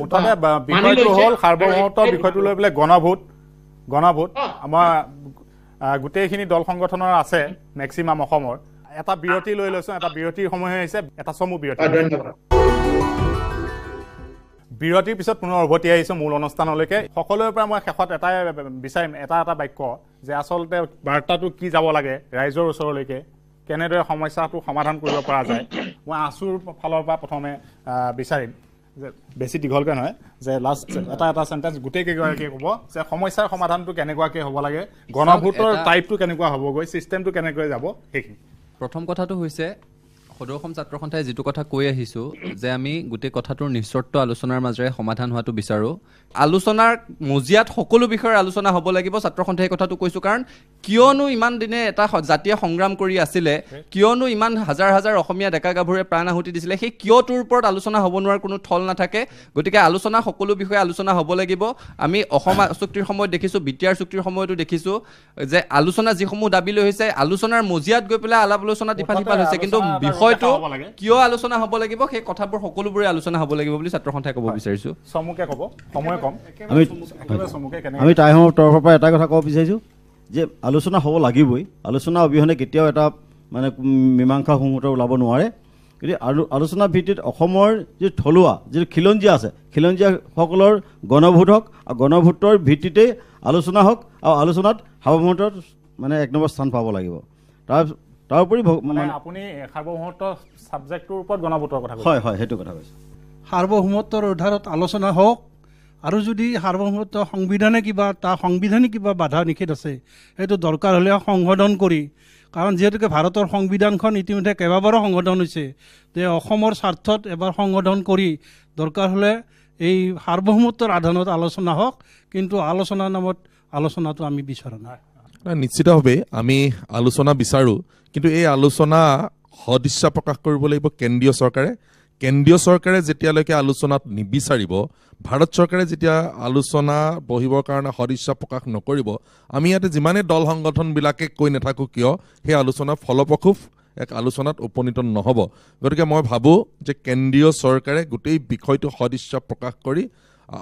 মুঠতে বিষয়টো হ'ল সাৰ্বভৌমত্ব বিষয়টো লৈ পেলাই গণভোট গণভোট। আমাৰ গোটেইখিনি দল সংগঠনৰ আছে মেক্সিমাম অসমৰ। এটা বিৰতি লৈ লৈছো এটা বিৰতিৰ সময় হৈছে এটা চমু বিৰতি। বিৰতিৰ পিছত পুনৰ উভতি আহিছোঁ মূল অনুষ্ঠানলৈকে। সকলোৰে পৰা মই শেষত এটাই বিচাৰিম এটা এটা বাক্য যে আচলতে বাৰ্তাটো কি যাব লাগে ৰাইজৰ ওচৰলৈকে কেনেদৰে সমস্যাটো সমাধান কৰিব পৰা যায় মই আছুৰ ফালৰ পৰা প্ৰথমে বিচাৰিম। যে বেছি দীঘলকৈ নহয় যে লাষ্ট এটা এটা চেণ্টেঞ্চ গোটেই কেইগৰাকীয়ে ক'ব যে সমস্যাৰ সমাধানটো কেনেকুৱাকৈ হ'ব লাগে গণভোটৰ টাইপটো কেনেকুৱা হ'বগৈ ছিষ্টেমটো কেনেকৈ যাব সেইখিনি। প্ৰথম কথাটো হৈছে সদৌ অসম ছাত্ৰ সন্থাই যিটো কথা কৈ আহিছোঁ যে আমি গোটেই কথাটোৰ নিশ্চৰ্ত আলোচনাৰ মাজেৰে সমাধান হোৱাটো বিচাৰোঁ আলোচনাৰ মজিয়াত সকলো বিষয়ৰ আলোচনা হ'ব লাগিব ছাত্ৰ সন্থাই কথাটো কৈছোঁ কাৰণ কিয়নো ইমান দিনে এটা জাতীয় সংগ্ৰাম কৰি আছিলে কিয়নো ইমান হাজাৰ হাজাৰ অসমীয়া ডেকা গাভৰুৱে প্ৰাণ আহুতি দিছিলে সেই কিয়টোৰ ওপৰত আলোচনা হ'ব নোৱাৰাৰ কোনো থল নাথাকে। গতিকে আলোচনা সকলো বিষয়ে আলোচনা হ'ব লাগিব। আমি অসম চুক্তিৰ সময়ত দেখিছোঁ বি টি আৰ চুক্তিৰ সময়তো দেখিছোঁ যে আলোচনা যিসমূহ দাবী লৈ হৈছে আলোচনাৰ মজিয়াত গৈ পেলাই আলাপ আলোচনাত ইফাল সিফাল হৈছে। কিন্তু বিষয়টো কিয় আলোচনা হ'ব লাগিব সেই কথাবোৰ সকলোবোৰে আলোচনা হ'ব লাগিব বুলি ছাত্ৰ সন্থাই ক'ব বিচাৰিছোঁ। চমুকে ক'ব সময় কম? আমি আমি টাইমৰ তৰফৰ পৰা এটা কথা ক'ব বিচাৰিছোঁ যে আলোচনা হ'ব লাগিবই। আলোচনা অবিহনে কেতিয়াও এটা মানে মীমাংসা সংহত ওলাব নোৱাৰে। গতিকে আলো আলোচনাৰ ভিত্তিত অসমৰ যি থলুৱা যিটো খিলঞ্জীয়া আছে খিলঞ্জীয়াসকলৰ গণভোট হওক আৰু গণভোটৰ ভিত্তিতেই আলোচনা হওক আৰু আলোচনাত সাৰ্বভৌমত্বত মানে এক নম্বৰ স্থান পাব লাগিব। তাৰ তাৰোপৰি আপুনি সাৰ্বভৌমত্ব ছাবজেক্টটোৰ ওপৰত গণভোটৰ কথা হয় হয় সেইটো কথা কৈছে। সাৰ্বভৌমত্বৰ আধাৰত আলোচনা হওক আৰু যদি সাৰ্বভৌমত্ব সংবিধানে কিবা তাৰ সংবিধানিক কিবা বাধা নিষেধ আছে সেইটো দৰকাৰ হ'লে সংশোধন কৰি কাৰণ যিহেতুকে ভাৰতৰ সংবিধানখন ইতিমধ্যে কেইবাবাৰো সংশোধন হৈছে যে অসমৰ স্বাৰ্থত এবাৰ সংশোধন কৰি দৰকাৰ হ'লে এই সাৰ্বভৌমত্বৰ আধাৰত আলোচনা হওক কিন্তু আলোচনাৰ নামত আলোচনাটো আমি বিচৰা নাই, নিশ্চিতভাৱে আমি আলোচনা বিচাৰোঁ কিন্তু এই আলোচনা সদিচ্ছা প্ৰকাশ কৰিব লাগিব কেন্দ্ৰীয় চৰকাৰে। কেন্দ্ৰীয় চৰকাৰে যেতিয়ালৈকে আলোচনাত নিবিচাৰিব ভাৰত চৰকাৰে যেতিয়া আলোচনা বহিবৰ কাৰণে সদিচ্ছা প্ৰকাশ নকৰিব আমি ইয়াতে যিমানেই দল সংগঠনবিলাকে কৈ নাথাকোঁ কিয় সেই আলোচনা ফলপ্ৰসূ এক আলোচনাত উপনীত নহ'ব। গতিকে মই ভাবোঁ যে কেন্দ্ৰীয় চৰকাৰে গোটেই বিষয়টো সদিচ্ছা প্ৰকাশ কৰি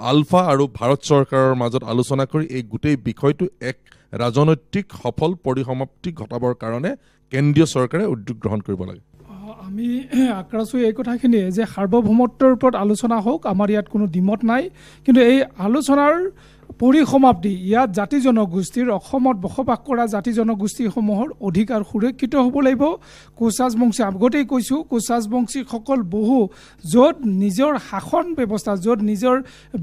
আলফা আৰু ভাৰত চৰকাৰৰ মাজত আলোচনা কৰি এই গোটেই বিষয়টো এক ৰাজনৈতিক সফল পৰিসমাপ্তি ঘটাবৰ কাৰণে কেন্দ্ৰীয় চৰকাৰে উদ্যোগ গ্ৰহণ কৰিব লাগে। আমি আক্ৰাছো এই কথাখিনিয়ে যে সাৰ্বভৌমত্বৰ ওপৰত আলোচনা হওক আমাৰ ইয়াত কোনো দ্বিমত নাই। কিন্তু এই আলোচনাৰ পৰিসমাপ্তি ইয়াত জাতি জনগোষ্ঠীৰ অসমত বসবাস কৰা জাতি জনগোষ্ঠীসমূহৰ অধিকাৰ সুৰক্ষিত হ'ব লাগিব। কোচাজবংশী আগতেই কৈছোঁ কোচাজবংশীসকল বহু য'ত নিজৰ শাসন ব্যৱস্থা য'ত নিজৰ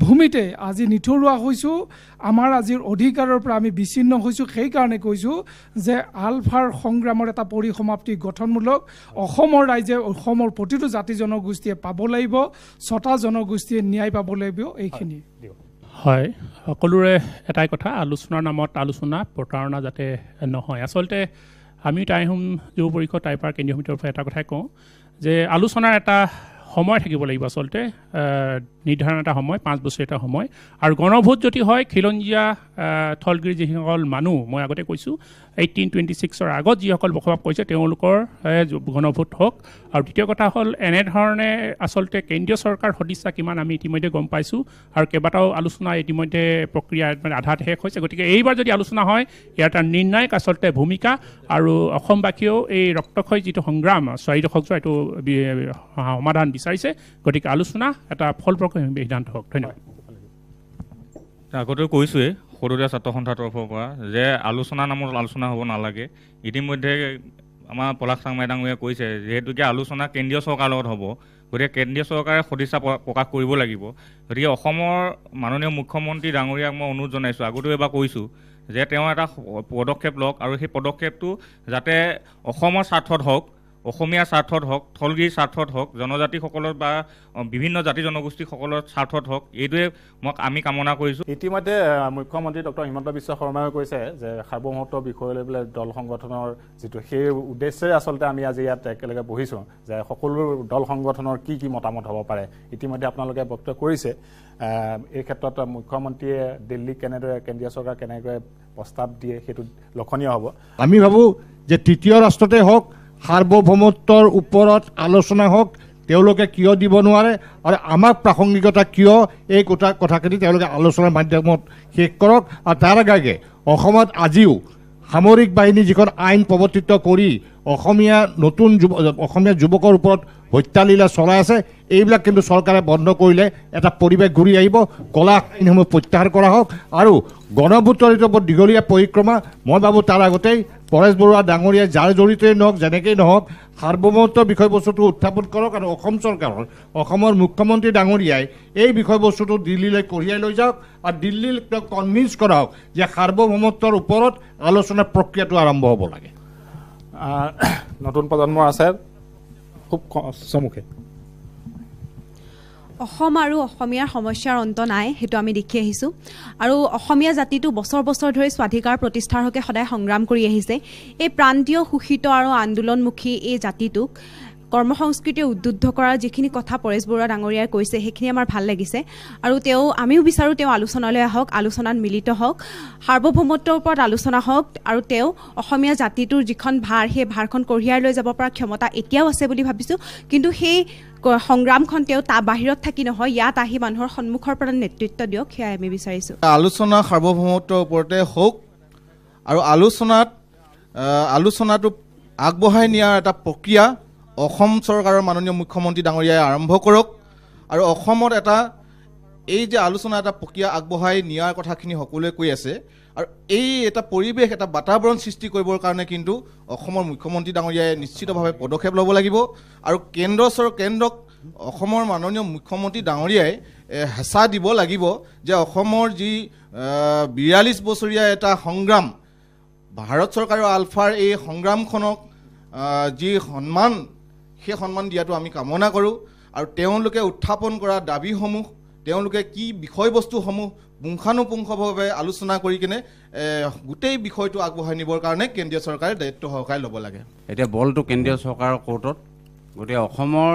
ভূমিতে আজি নিথৰুৱা হৈছোঁ। আমাৰ আজিৰ অধিকাৰৰ পৰা আমি বিচ্ছিন্ন হৈছোঁ সেইকাৰণে কৈছোঁ যে আলফাৰ সংগ্ৰামৰ এটা পৰিসমাপ্তি গঠনমূলক অসমৰ ৰাইজে অসমৰ প্ৰতিটো জাতি জনগোষ্ঠীয়ে পাব লাগিব ছটা জনগোষ্ঠীয়ে ন্যায় পাব লাগিব এইখিনি। হয় সকলোৰে এটাই কথা আলোচনাৰ নামত আলোচনা প্ৰতাৰণা যাতে নহয়। আচলতে আমি টাই হোম যুৱ পৰিষদ টাইপাৰ কেন্দ্ৰীয় সমিতিৰ পৰা এটা কথাই কওঁ যে আলোচনাৰ এটা সময় থাকিব লাগিব আচলতে নিৰ্ধাৰণ এটা সময় পাঁচ বছৰ এটা সময়। আৰু গণভোট যদি হয় খিলঞ্জীয়া থলগিৰি যিসকল মানুহ মই আগতে কৈছোঁ এইটিন টুৱেণ্টি ছিক্সৰ আগত যিসকল বসবাস কৰিছে তেওঁলোকৰ গণভোট হওক। আৰু দ্বিতীয় কথা হ'ল এনেধৰণে আচলতে কেন্দ্ৰীয় চৰকাৰ সদিচ্ছা কিমান আমি ইতিমধ্যে গম পাইছোঁ আৰু কেইবাটাও আলোচনা ইতিমধ্যে প্ৰক্ৰিয়া মানে আধাত শেষ হৈছে। গতিকে এইবাৰ যদি আলোচনা হয় ইয়াৰ এটা নিৰ্ণায়ক আচলতে ভূমিকা আৰু অসমবাসীয়েও এই ৰক্তক্ষয় যিটো সংগ্ৰাম চাৰি দশক যোৱা এইটো সমাধান বিচাৰিছে। গতিকে আলোচনা এটা ফলপ্ৰসূ সিদ্ধান্ত হওক। ধন্যবাদ। আগতেও কৈছোঁৱেই সৰুদীয়া ছাত্ৰ সন্থাৰ তৰফৰ পৰা যে আলোচনা নামত আলোচনা হ'ব নালাগে। ইতিমধ্যে আমাৰ পলাশ চাংমাই ডাঙৰীয়াই কৈছে যিহেতুকে আলোচনা কেন্দ্ৰীয় চৰকাৰৰ লগত হ'ব গতিকে কেন্দ্ৰীয় চৰকাৰে সদিচ্ছা প্ৰকাশ কৰিব লাগিব। গতিকে অসমৰ মাননীয় মুখ্যমন্ত্ৰী ডাঙৰীয়াক মই অনুৰোধ জনাইছোঁ আগতেও এবাৰ কৈছোঁ যে তেওঁ এটা পদক্ষেপ লওক আৰু সেই পদক্ষেপটো যাতে অসমৰ স্বাৰ্থত হওক অসমীয়াৰ স্বাৰ্থত হওক থলগিৰিৰ স্বাৰ্থত হওক জনজাতিসকলৰ বা বিভিন্ন জাতি জনগোষ্ঠীসকলৰ স্বাৰ্থত হওক এইটোৱে মই আমি কামনা কৰিছোঁ। ইতিমধ্যে মুখ্যমন্ত্ৰী ডক্টৰ হিমন্ত বিশ্ব শৰ্মাই কৈছে যে সাৰ্বভৌমত্ব বিষয় লৈ পেলাই দল সংগঠনৰ যিটো সেই উদ্দেশ্যেৰে আচলতে আমি আজি ইয়াত একেলগে বহিছোঁ যে সকলো দল সংগঠনৰ কি কি মতামত হ'ব পাৰে। ইতিমধ্যে আপোনালোকে বক্তব্য কৰিছে। এই ক্ষেত্ৰত মুখ্যমন্ত্ৰীয়ে দিল্লীক কেনেদৰে কেন্দ্ৰীয় চৰকাৰ কেনেদৰে প্ৰস্তাৱ দিয়ে সেইটো লক্ষণীয় হ'ব। আমি ভাবোঁ যে তৃতীয় ৰাষ্ট্ৰতে হওক সাৰ্বভৌমত্বৰ ওপৰত আলোচনা হওক তেওঁলোকে কিয় দিব নোৱাৰে আৰু আমাক প্ৰাসংগিকতা কিয় এই কথা কথাখিনি তেওঁলোকে আলোচনাৰ মাধ্যমত শেষ কৰক। আৰু তাৰ আগে অসমত আজিও সামৰিক বাহিনী যিখন আইন প্ৰৱৰ্তিত কৰি অসমীয়া নতুন যুৱ অসমীয়া যুৱকৰ ওপৰত হত্যালীলা চলাই আছে এইবিলাক কিন্তু চৰকাৰে বন্ধ কৰিলে এটা পৰিৱেশ ঘূৰি আহিব কলা আইনসমূহ প্ৰত্যাহাৰ কৰা হওক আৰু গণভোটৰ ওপৰত দীঘলীয়া পৰিক্ৰমা মই ভাবোঁ তাৰ আগতেই পৰেশ বৰুৱা ডাঙৰীয়াই যাৰ জড়িতই নহওক যেনেকেই নহওক সাৰ্বভৌমত্ব বিষয়বস্তুটো উত্থাপন কৰক আৰু অসম চৰকাৰৰ অসমৰ মুখ্যমন্ত্ৰী ডাঙৰীয়াই এই বিষয়বস্তুটো দিল্লীলৈ কঢ়িয়াই লৈ যাওক আৰু দিল্লীক তেওঁক কনভিন্স কৰাওক যে সাৰ্বভৌমত্বৰ ওপৰত আলোচনাৰ প্ৰক্ৰিয়াটো আৰম্ভ হ'ব লাগে। নতুন প্ৰজন্মৰ আছে খুব চমুকে। অসম আৰু অসমীয়াৰ সমস্যাৰ অন্ত নাই সেইটো আমি দেখি আহিছোঁ। আৰু অসমীয়া জাতিটো বছৰ বছৰ ধৰি স্বাধিকাৰ প্ৰতিষ্ঠাৰ হকে সদায় সংগ্ৰাম কৰি আহিছে। এই প্ৰান্তীয় শোষিত আৰু আন্দোলনমুখী এই জাতিটোক কৰ্ম সংস্কৃতিয়ে উদ্বুদ্ধ কৰাৰ যিখিনি কথা পৰেশ বৰুৱা ডাঙৰীয়াই কৈছে সেইখিনি আমাৰ ভাল লাগিছে। আৰু তেওঁ আমিও বিচাৰোঁ তেওঁ আলোচনালৈ আহক আলোচনাত মিলিত হওক সাৰ্বভৌমত্বৰ ওপৰত আলোচনা হওক আৰু তেওঁ অসমীয়া জাতিটোৰ যিখন ভাৰ সেই ভাৰখন কঢ়িয়াই লৈ যাব পৰা ক্ষমতা এতিয়াও আছে বুলি ভাবিছোঁ। কিন্তু সেই সংগ্ৰামখন তেওঁ তাৰ বাহিৰত থাকি নহয় ইয়াত আহি মানুহৰ সন্মুখৰ পৰা নেতৃত্ব দিয়ক সেয়াই আমি বিচাৰিছোঁ। আলোচনা সাৰ্বভৌমত্বৰ ওপৰতে হওক আৰু আলোচনাত আলোচনাটো আগবঢ়াই নিয়াৰ এটা প্ৰক্ৰিয়া অসম চৰকাৰৰ মাননীয় মুখ্যমন্ত্ৰী ডাঙৰীয়াই আৰম্ভ কৰক। আৰু অসমত এটা এই যে আলোচনা এটা প্ৰক্ৰিয়া আগবঢ়াই নিয়াৰ কথাখিনি সকলোৱে কৈ আছে। আৰু এই এটা পৰিৱেশ এটা বাতাবৰণ সৃষ্টি কৰিবৰ কাৰণে কিন্তু অসমৰ মুখ্যমন্ত্ৰী ডাঙৰীয়াই নিশ্চিতভাৱে পদক্ষেপ ল'ব লাগিব। আৰু কেন্দ্ৰ চৰ কেন্দ্ৰক অসমৰ মাননীয় মুখ্যমন্ত্ৰী ডাঙৰীয়াই হেঁচা দিব লাগিব যে অসমৰ যি বিয়াল্লিছ বছৰীয়া এটা সংগ্ৰাম ভাৰত চৰকাৰৰ আলফাৰ এই সংগ্ৰামখনক যি সন্মান সেই সন্মান দিয়াটো আমি কামনা কৰোঁ আৰু তেওঁলোকে উত্থাপন কৰা দাবীসমূহ তেওঁলোকে কি বিষয়বস্তুসমূহ পুংখানুপুংখভাৱে আলোচনা কৰি কিনে গোটেই বিষয়টো আগবঢ়াই নিবৰ কাৰণে কেন্দ্ৰীয় চৰকাৰে দায়িত্ব সহকাৰে ল'ব লাগে। এতিয়া বলটো কেন্দ্ৰীয় চৰকাৰৰ কোৰ্টত গতিকে অসমৰ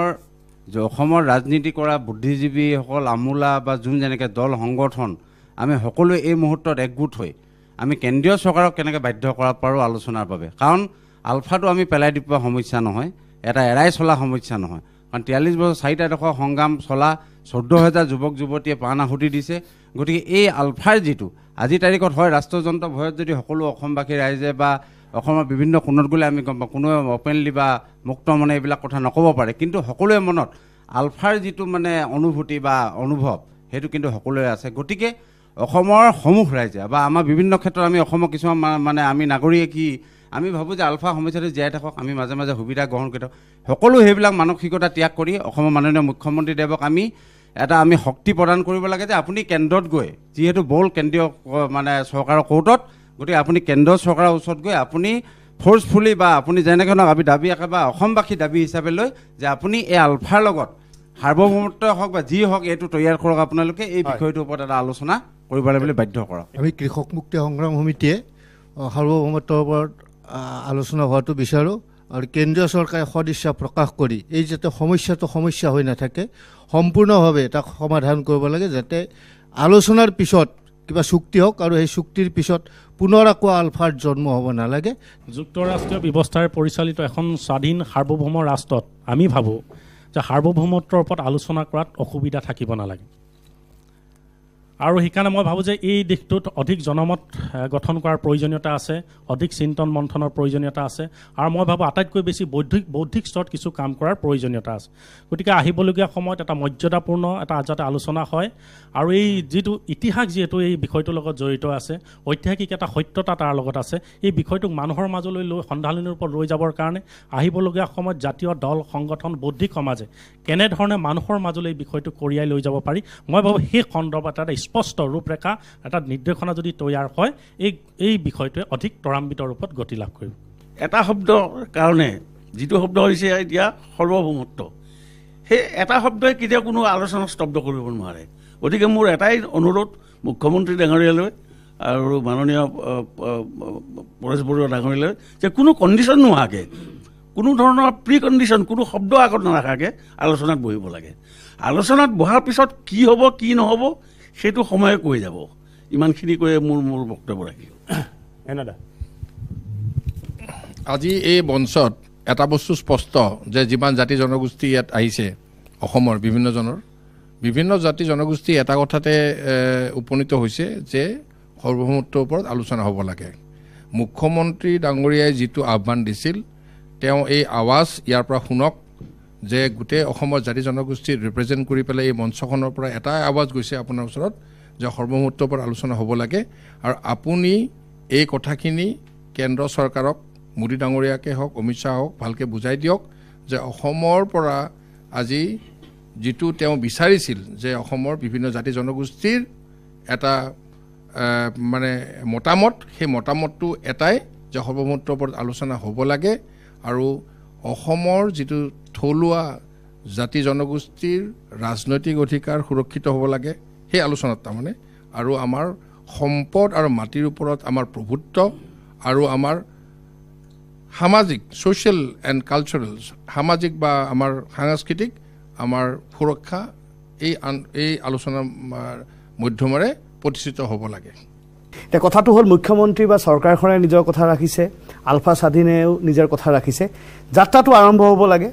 অসমৰ ৰাজনীতি কৰা বুদ্ধিজীৱীসকল আমোলা বা যোন যেনেকৈ দল সংগঠন আমি সকলোৱে এই মুহূৰ্তত একগোট হৈ আমি কেন্দ্ৰীয় চৰকাৰক কেনেকৈ বাধ্য কৰাব পাৰোঁ আলোচনাৰ বাবে। কাৰণ আলফাটো আমি পেলাই দিব সমস্যা নহয়। এটা এৰাই চলা সমস্যা নহয়। কাৰণ তিয়াল্লিছ বছৰ চাৰিটা ডোখৰ সংগ্ৰাম চলা চৈধ্য হাজাৰ যুৱক যুৱতীয়ে প্ৰাণ আহুতি দিছে। গতিকে এই আলফাৰ যিটো আজিৰ তাৰিখত হয় ৰাষ্ট্ৰযন্ত্ৰ ভয়ত যদি সকলো অসমবাসী ৰাইজে বা অসমৰ বিভিন্ন কোণত গ'লে আমি গম পাওঁ কোনোৱে অপেনলি বা মুক্ত মনে এইবিলাক কথা নক'ব পাৰে। কিন্তু সকলোৰে মনত আলফাৰ যিটো মানে অনুভূতি বা অনুভৱ সেইটো কিন্তু সকলোৰে আছে। গতিকে অসমৰ সমূহ ৰাইজে বা আমাৰ বিভিন্ন ক্ষেত্ৰত আমি অসমৰ কিছুমান মানে আমি নাগৰিকে কি আমি ভাবোঁ যে আলফা সমস্যাটো জীয়াই থাকক আমি মাজে মাজে সুবিধা গ্ৰহণ কৰি থাকক। সকলো সেইবিলাক মানসিকতা ত্যাগ কৰি অসমৰ মাননীয় মুখ্যমন্ত্ৰীদেৱক আমি এটা আমি শক্তি প্ৰদান কৰিব লাগে যে আপুনি কেন্দ্ৰত গৈ যিহেতু বল কেন্দ্ৰীয় মানে চৰকাৰৰ কোৰ্টত গতিকে আপুনি কেন্দ্ৰীয় চৰকাৰৰ ওচৰত গৈ আপুনি ফ'ৰ্চফুলি বা আপুনি যেনেকৈ নহওক আমি দাবী একেবাৰে অসমবাসী দাবী হিচাপে লৈ যে আপুনি এই আলফাৰ লগত সাৰ্বভৌমত্ব হওক বা যি হওক এইটো তৈয়াৰ কৰক আপোনালোকে এই বিষয়টোৰ ওপৰত এটা আলোচনা কৰিব লাগে বুলি বাধ্য কৰক। আমি কৃষক মুক্তি সংগ্ৰাম সমিতিয়ে সাৰ্বভৌমত্বৰ ওপৰত আলোচনা হোৱাটো বিচাৰোঁ আৰু কেন্দ্ৰীয় চৰকাৰে সদিচ্ছা প্ৰকাশ কৰি এই যাতে সমস্যাটো সমস্যা হৈ নাথাকে সম্পূৰ্ণভাৱে তাক সমাধান কৰিব লাগে যাতে আলোচনাৰ পিছত কিবা চুক্তি হওক আৰু সেই চুক্তিৰ পিছত পুনৰ আকৌ আলফাৰ জন্ম হ'ব নালাগে। যুক্তৰাষ্ট্ৰীয় ব্যৱস্থাৰে পৰিচালিত এখন স্বাধীন সাৰ্বভৌম ৰাষ্ট্ৰত আমি ভাবোঁ যে সাৰ্বভৌমত্বৰ ওপৰত আলোচনা কৰাত অসুবিধা থাকিব নালাগে। আৰু সেইকাৰণে মই ভাবোঁ যে এই দিশটোত অধিক জনমত গঠন কৰাৰ প্ৰয়োজনীয়তা আছে অধিক চিন্তন মন্থনৰ প্ৰয়োজনীয়তা আছে আৰু মই ভাবোঁ আটাইতকৈ বেছি বৌদ্ধিক বৌদ্ধিক স্তৰত কিছু কাম কৰাৰ প্ৰয়োজনীয়তা আছে। গতিকে আহিবলগীয়া সময়ত এটা মৰ্যাদাপূৰ্ণ এটা যাতে আলোচনা হয় আৰু এই যিটো ইতিহাস যিহেতু এই বিষয়টোৰ লগত জড়িত আছে ঐতিহাসিক এটা সত্যতা তাৰ লগত আছে এই বিষয়টোক মানুহৰ মাজলৈ লৈ সন্ধানলিৰ ওপৰত লৈ যাবৰ কাৰণে আহিবলগীয়া সময়ত জাতীয় দল সংগঠন বৌদ্ধিক সমাজে কেনেধৰণে মানুহৰ মাজলৈ এই বিষয়টো কঢ়িয়াই লৈ যাব পাৰি মই ভাবোঁ সেই সন্দৰ্ভত এটা স্পষ্ট ৰূপৰেখা এটা নিৰ্দেশনা যদি তৈয়াৰ হয় এই এই বিষয়টোৱে অধিক ত্বৰান্বিত ৰূপত গতি লাভ কৰিব। এটা শব্দৰ কাৰণে যিটো শব্দ হৈছে এতিয়া সৰ্বভৌমত্ব সেই এটা শব্দই কেতিয়াও কোনো আলোচনা স্তব্ধ কৰিব নোৱাৰে। গতিকে মোৰ এটাই অনুৰোধ মুখ্যমন্ত্ৰী ডাঙৰীয়ালৈ আৰু মাননীয় পৰেশ বৰুৱা ডাঙৰীয়ালৈ যে কোনো কণ্ডিশ্যন নোহোৱাকৈ কোনো ধৰণৰ প্ৰি কণ্ডিশ্যন কোনো শব্দ আগত নাৰাখাকৈ আলোচনাত বহিব লাগে। আলোচনাত বহাৰ পিছত কি হ'ব কি নহ'ব সেইটো সময়ে কৈ যাব। ইমানখিনি কৈয়ে মোৰ মোৰ বক্তব্য ৰাখিলোঁ এনেদা। আজি এই মঞ্চত এটা বস্তু স্পষ্ট যে যিমান জাতি জনগোষ্ঠী ইয়াত আহিছে অসমৰ বিভিন্নজনৰ বিভিন্ন জাতি জনগোষ্ঠী এটা কথাতে উপনীত হৈছে যে সাৰ্বভৌমত্বৰ ওপৰত আলোচনা হ'ব লাগে। মুখ্যমন্ত্ৰী ডাঙৰীয়াই যিটো আহ্বান দিছিল তেওঁ এই আৱাজ ইয়াৰ পৰা শুনক। যে গোটেই অসমৰ জাতি জনগোষ্ঠীক ৰিপ্ৰেজেণ্ট কৰি পেলাই এই মঞ্চখনৰ পৰা এটাই আৱাজ গৈছে আপোনাৰ ওচৰত যে সাৰ্বভৌমত্বৰ ওপৰত আলোচনা হ'ব লাগে। আৰু আপুনি এই কথাখিনি কেন্দ্ৰ চৰকাৰক মোদী ডাঙৰীয়াকে হওক অমিত শ্বাহ হওক ভালকৈ বুজাই দিয়ক যে অসমৰ পৰা আজি যিটো তেওঁ বিচাৰিছিল যে অসমৰ বিভিন্ন জাতি জনগোষ্ঠীৰ এটা মানে মতামত সেই মতামতটো এটাই যে সাৰ্বভৌমত্বৰ ওপৰত আলোচনা হ'ব লাগে। আৰু অসমৰ যিটো থলুৱা জাতি জনগোষ্ঠীৰ ৰাজনৈতিক অধিকাৰ সুৰক্ষিত হ'ব লাগে সেই আলোচনাত তাৰমানে। আৰু আমাৰ সম্পদ আৰু মাটিৰ ওপৰত আমাৰ প্ৰভুত্ব আৰু আমাৰ সামাজিক ছ'চিয়েল এণ্ড কালচাৰেল সামাজিক বা আমাৰ সাংস্কৃতিক আমাৰ সুৰক্ষা এই এই আলোচনাৰ মাধ্যমেৰে প্ৰতিষ্ঠিত হ'ব লাগে। এতিয়া কথাটো হ'ল মুখ্যমন্ত্ৰী বা চৰকাৰখনে নিজৰ কথা ৰাখিছে আলফা স্বাধীনেও নিজৰ কথা ৰাখিছে। যাত্ৰাটো আৰম্ভ হ'ব লাগে।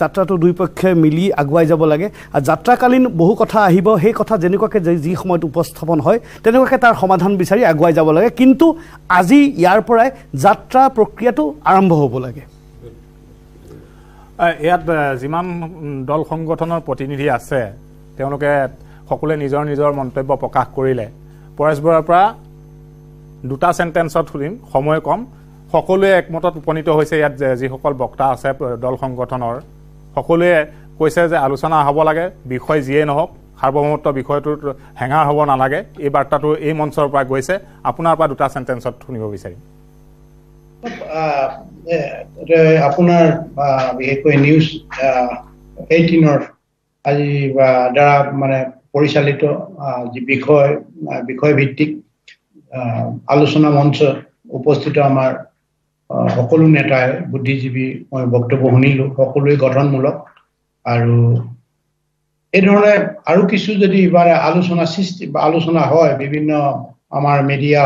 যাত্ৰাটো দুই পক্ষে মিলি আগুৱাই যাব লাগে। আৰু যাত্ৰাকালীন বহু কথা আহিব সেই কথা যেনেকুৱাকৈ যি- সময়ত উপস্থাপন হয় তেনেকুৱাকৈ তাৰ সমাধান বিচাৰি আগুৱাই যাব লাগে। কিন্তু আজি ইয়াৰ পৰাই যাত্ৰা প্ৰক্ৰিয়াটো আৰম্ভ হ'ব লাগে। ইয়াত যিমান দল সংগঠনৰ প্ৰতিনিধি আছে তেওঁলোকে সকলোৱে নিজৰ নিজৰ মন্তব্য প্ৰকাশ কৰিলে। পৰেশ বৰুৱাৰ পৰা দুটা চেণ্টেন্সত শুনিম সময় কম। সকলোৱে একমতত উপনীত হৈছে ইয়াত যিসকল বক্তা আছে দল সংগঠনৰ। সকলোৱে কৈছে যে আলোচনা হ'ব লাগে বিষয় যিয়েই নহওক সাৰ্বভৌমত্ব বিষয়টোত হেঙাৰ হ'ব নালাগে। এই বাৰ্তাটো এই মঞ্চৰ পৰা গৈছে। আপোনাৰ পৰা দুটা চেণ্টেন্সত শুনিব বিচাৰিম। আপোনাৰ বিশেষকৈ নিউজ এইটিনৰ আজি দ্বাৰা মানে পৰিচালিত যি বিষয় বিষয়ভিত্তিক আলোচনা মঞ্চত উপস্থিত আমাৰ সকলো নেতাই বুদ্ধিজীৱী মই বক্তব্য শুনিলো সকলোৱে গঠনমূলক আৰু এই ধৰণে আৰু কিছু যদি মানে আলোচনা সৃষ্টি বা আলোচনা হয় বিভিন্ন আমাৰ মিডিয়া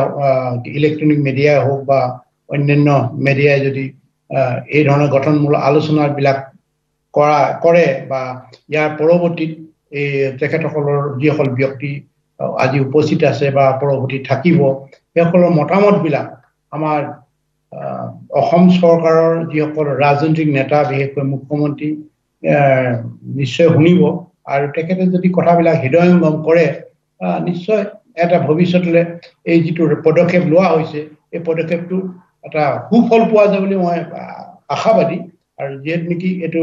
ইলেক্ট্ৰনিক মিডিয়াই হওক বা অন্যান্য মিডিয়াই যদি এই ধৰণৰ গঠনমূলক আলোচনাবিলাক কৰা কৰে বা ইয়াৰ পৰৱৰ্তীত এই তেখেতসকলৰ যিসকল ব্যক্তি আজি উপস্থিত আছে বা পৰৱৰ্তী থাকিব সেইসকলৰ মতামতবিলাক আমাৰ অসম চৰকাৰৰ যিসকল ৰাজনৈতিক নেতা বিশেষকৈ মুখ্যমন্ত্ৰী নিশ্চয় শুনিব। আৰু তেখেতে যদি কথাবিলাক হৃদয়ংগম কৰে নিশ্চয় এটা ভৱিষ্যতলৈ এই যিটো পদক্ষেপ লোৱা হৈছে এই পদক্ষেপটো এটা সুফল পোৱা যায় বুলি মই আশাবাদী। আৰু যিহেতু নেকি এইটো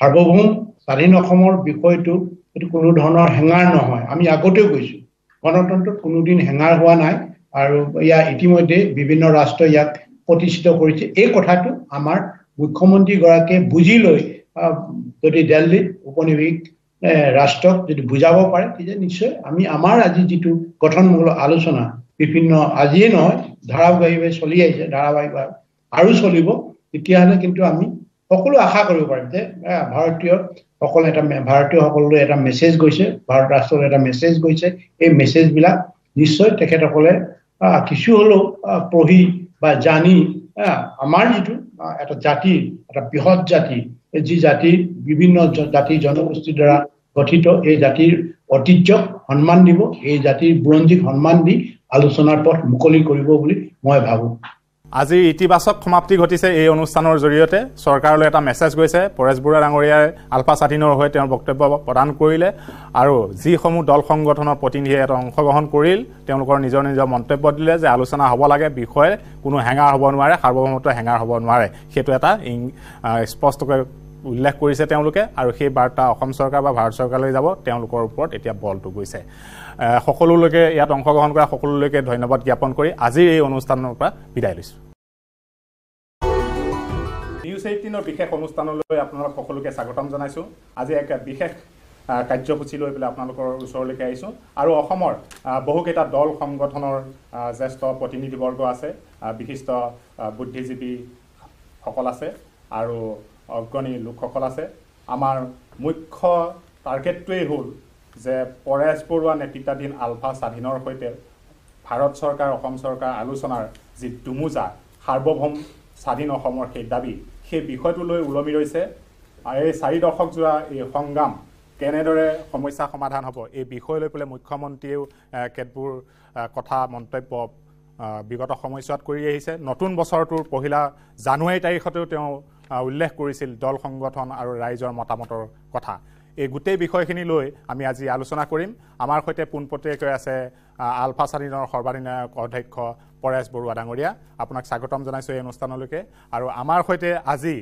সাৰ্বভৌম স্বাধীন অসমৰ বিষয়টো এইটো কোনো ধৰণৰ হেঙাৰ নহয়। আমি আগতেও কৈছো গণতন্ত্ৰত কোনোদিন হেঙাৰ হোৱা নাই। আৰু ইয়াৰ ইতিমধ্যে বিভিন্ন ৰাষ্ট্ৰই ইয়াক প্ৰতিষ্ঠিত কৰিছে। এই কথাটো আমাৰ মুখ্যমন্ত্ৰীগৰাকীয়ে বুজি লৈ যদি দিল্লীত উপনিবেশিক এ, ৰাষ্ট্ৰক যদি বুজাব পাৰে তেতিয়া নিশ্চয় আমি আমাৰ আজি যিটো গঠনমূলক আলোচনা বিভিন্ন আজিয়ে নহয় ধাৰাবাহিকভাৱে চলি আহিছে ধাৰাবাহিকভাৱে আৰু চলিব তেতিয়াহ'লে কিন্তু আমি সকলো আশা কৰিব পাৰিম যে ভাৰতীয় সকলো এটা ভাৰতীয়সকললৈ এটা মেছেজ গৈছে ভাৰত ৰাষ্ট্ৰলৈ এটা মেছেজ গৈছে। এই মেছেজবিলাক নিশ্চয় তেখেতসকলে কিছু হ'লেও পঢ়ি বা জানি আমাৰ যিটো এটা জাতি এটা বৃহৎ জাতি যি জাতিৰ বিভিন্ন জাতি জনগোষ্ঠীৰ দ্বাৰা গঠিত এই জাতিৰ ঐতিহ্যক সন্মান দিব এই জাতিৰ বুৰঞ্জীক সন্মান দি আলোচনাৰ পথ মুকলি কৰিব বুলি মই ভাবোঁ। আজি ইতিবাচক সমাপ্তি ঘটিছে এই অনুষ্ঠানৰ জৰিয়তে। চৰকাৰলৈ এটা মেছেজ গৈছে। পৰেশ বৰুৱা ডাঙৰীয়াই আলফা স্বাধীনৰ হৈ তেওঁৰ বক্তব্য প্ৰদান কৰিলে আৰু যিসমূহ দল সংগঠনৰ প্ৰতিনিধিয়ে ইয়াত অংশগ্ৰহণ কৰিল তেওঁলোকৰ নিজৰ নিজৰ মন্তব্য দিলে যে আলোচনা হ'ব লাগে বিষয়ে কোনো হেঙাৰ হ'ব নোৱাৰে সাৰ্বভৌমত্ব হেঙাৰ হ'ব নোৱাৰে। সেইটো এটা ইং- স্পষ্টকৈ উল্লেখ কৰিছে তেওঁলোকে আৰু সেই বাৰ্তা অসম চৰকাৰ বা ভাৰত চৰকাৰলৈ যাব তেওঁলোকৰ ওপৰত এতিয়া বলটো গৈছে। সকলোলৈকে ইয়াত অংশগ্ৰহণ কৰা সকলোলৈকে ধন্যবাদ জ্ঞাপন কৰি আজিৰ এই অনুষ্ঠানৰ পৰা বিদায় লৈছোঁ। নিউজ এইটিনৰ বিশেষ অনুষ্ঠানলৈ আপোনালোক সকলোকে স্বাগতম জনাইছোঁ। আজি এক বিশেষ কাৰ্যসূচী লৈ পেলাই আপোনালোকৰ ওচৰলৈকে আহিছোঁ। আৰু অসমৰ বহুকেইটা দল সংগঠনৰ জ্যেষ্ঠ প্ৰতিনিধিবৰ্গ আছে। বিশিষ্ট বুদ্ধিজীৱীসকল আছে আৰু অগ্ৰণী লোকসকল আছে। আমাৰ মুখ্য টাৰ্গেটটোৱেই হ'ল যে পৰেশ বৰুৱা নেতৃত্বাধীন আলফা স্বাধীনৰ সৈতে ভাৰত চৰকাৰ অসম চৰকাৰ আলোচনাৰ যি দুমোজা সাৰ্বভৌম স্বাধীন অসমৰ সেই দাবী সেই বিষয়টোলৈ ওলমি ৰৈছে। আৰু এই চাৰি দশকজোৰা এই সংগ্ৰাম কেনেদৰে সমস্যা সমাধান হ'ব এই বিষয় লৈ পেলাই মুখ্যমন্ত্ৰীয়েও কেতবোৰ কথা মন্তব্য বিগত সময়ছোৱাত কৰি আহিছে। নতুন বছৰটোৰ পহিলা জানুৱাৰী তাৰিখতেও তেওঁ উল্লেখ কৰিছিল দল সংগঠন আৰু ৰাইজৰ মতামতৰ কথা। এই গোটেই বিষয়খিনি লৈ আমি আজি আলোচনা কৰিম। আমাৰ সৈতে পোনপটীয়াকৈ আছে আলফা স্বাধীনৰ সৰ্বাধিনায়ক অধ্যক্ষ পৰেশ বৰুৱা ডাঙৰীয়া। আপোনাক স্বাগতম জনাইছোঁ এই অনুষ্ঠানলৈকে। আৰু আমাৰ সৈতে আজি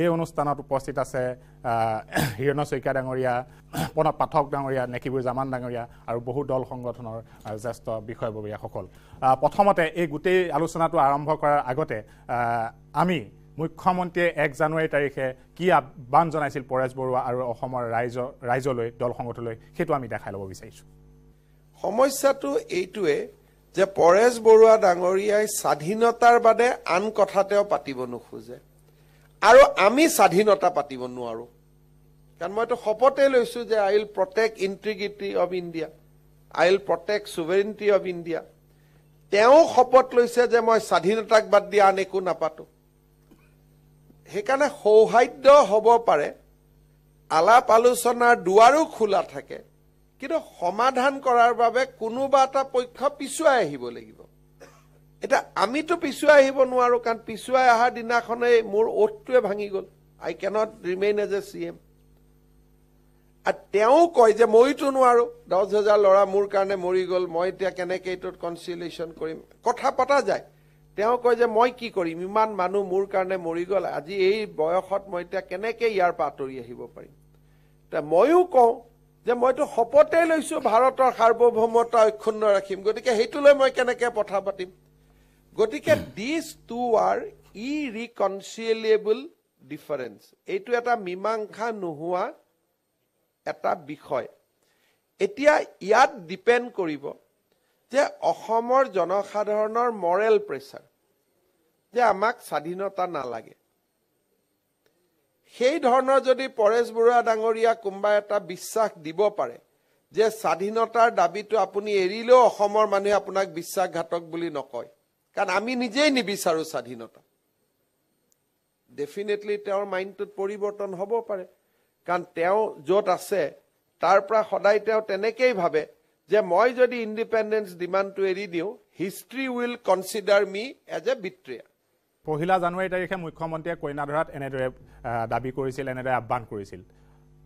এই অনুষ্ঠানত উপস্থিত আছে আহ, হিৰণ্য শইকীয়া ডাঙৰীয়া প্ৰণৱ পাঠক ডাঙৰীয়া নেকিবুৰ জামান ডাঙৰীয়া আৰু বহু দল সংগঠনৰ জ্যেষ্ঠ বিষয়ববীয়াসকল। প্ৰথমতে এই গোটেই আলোচনাটো আৰম্ভ কৰাৰ আগতে আমি মুখ্যমন্ত্ৰীয়ে এক জানুৱাৰী তাৰিখে কি আহ্বান জনাইছিল পৰেশ বৰুৱা আৰু অসমৰ ৰাইজ ৰাইজলৈ দল সংগঠনলৈ সেইটো আমি দেখাই ল'ব বিচাৰিছোঁ। সমস্যাটো এইটোৱে যে পৰেশ বৰুৱা ডাঙৰীয়াই স্বাধীনতাৰ বাদে আন কথা তেওঁ পাতিব নোখোজে। আৰু আমি স্বাধীনতা পাতিব নোৱাৰো। কাৰণ মই এইটো শপতে লৈছো যে I will protect integrity of India I will protect sovereignty of India. তেওঁ শপত লৈছে যে মই স্বাধীনতাক বাদ দি আন একো নাপাতো। সেইকাৰণে সৌহাৰ্দ্য হ'ব পাৰে আলাপ আলোচনাৰ দুৱাৰো খোলা থাকে কিন্তু সমাধান কৰাৰ বাবে কোনোবা এটা পক্ষ পিছুৱাই আহিব লাগিব। এতিয়া আমিতো পিছুৱাই আহিব নোৱাৰো কাৰণ পিছুৱাই অহাৰ দিনাখনেই মোৰ ওঠটোৱে ভাঙি গ'ল। I cannot remain as a C M আৰু তেওঁ কয় যে মইতো নোৱাৰো দহ হাজাৰ ল'ৰা মোৰ কাৰণে মৰি গ'ল মই এতিয়া কেনেকে এইটোত কনচিলেশ্যন কৰিম? কথা পতা যায়। তেওঁ কয় যে মই কি কৰিম? ইমান মানুহ মোৰ কাৰণে মৰি গ'ল। আজি এই বয়সত মই এতিয়া কেনেকে ইয়াৰ পৰা আঁতৰি আহিব পাৰিম? এতিয়া ময়ো কওঁ যে মইতো শপতে লৈছো ভাৰতৰ সাৰ্বভৌমত্ব অক্ষুণ্ণ ৰাখিম। গতিকে সেইটোলৈ মই কেনেকে কথা পাতিম? গতিকে these two are irreconcilable difference এইটো এটা মীমাংসা নোহোৱা এটা বিষয়। এতিয়া ইয়াত ডিপেণ্ড কৰিব যে অসমৰ জনসাধাৰণৰ মৰেল প্ৰেচাৰ যে আমাক স্বাধীনতা নালাগে। সেই ধৰণৰ যদি পৰেশ বৰুৱা ডাঙৰীয়া কোনোবা এটা বিশ্বাস দিব পাৰে যে স্বাধীনতাৰ দাবীটো আপুনি এৰিলেও অসমৰ মানুহে আপোনাক বিশ্বাসঘাতক বুলি নকয় কাৰণ আমি নিজেই নিবিচাৰোঁ স্বাধীনতা। ডেফিনেটলি তেওঁৰ মাইণ্ডটোত পৰিৱৰ্তন হ'ব পাৰে কাৰণ তেওঁ য'ত আছে তাৰ পৰা সদায় তেওঁ তেনেকেই ভাবে যে মই যদি ইণ্ডিপেণ্ডেঞ্চ ডিমাণ্ডটো এৰি দিওঁ history will consider me as a betrayer পহিলা জানুৱাৰী তাৰিখে মুখ্যমন্ত্ৰীয়ে কইনাধৰাত এনেদৰে দাবী কৰিছিল এনেদৰে আহ্বান কৰিছিল।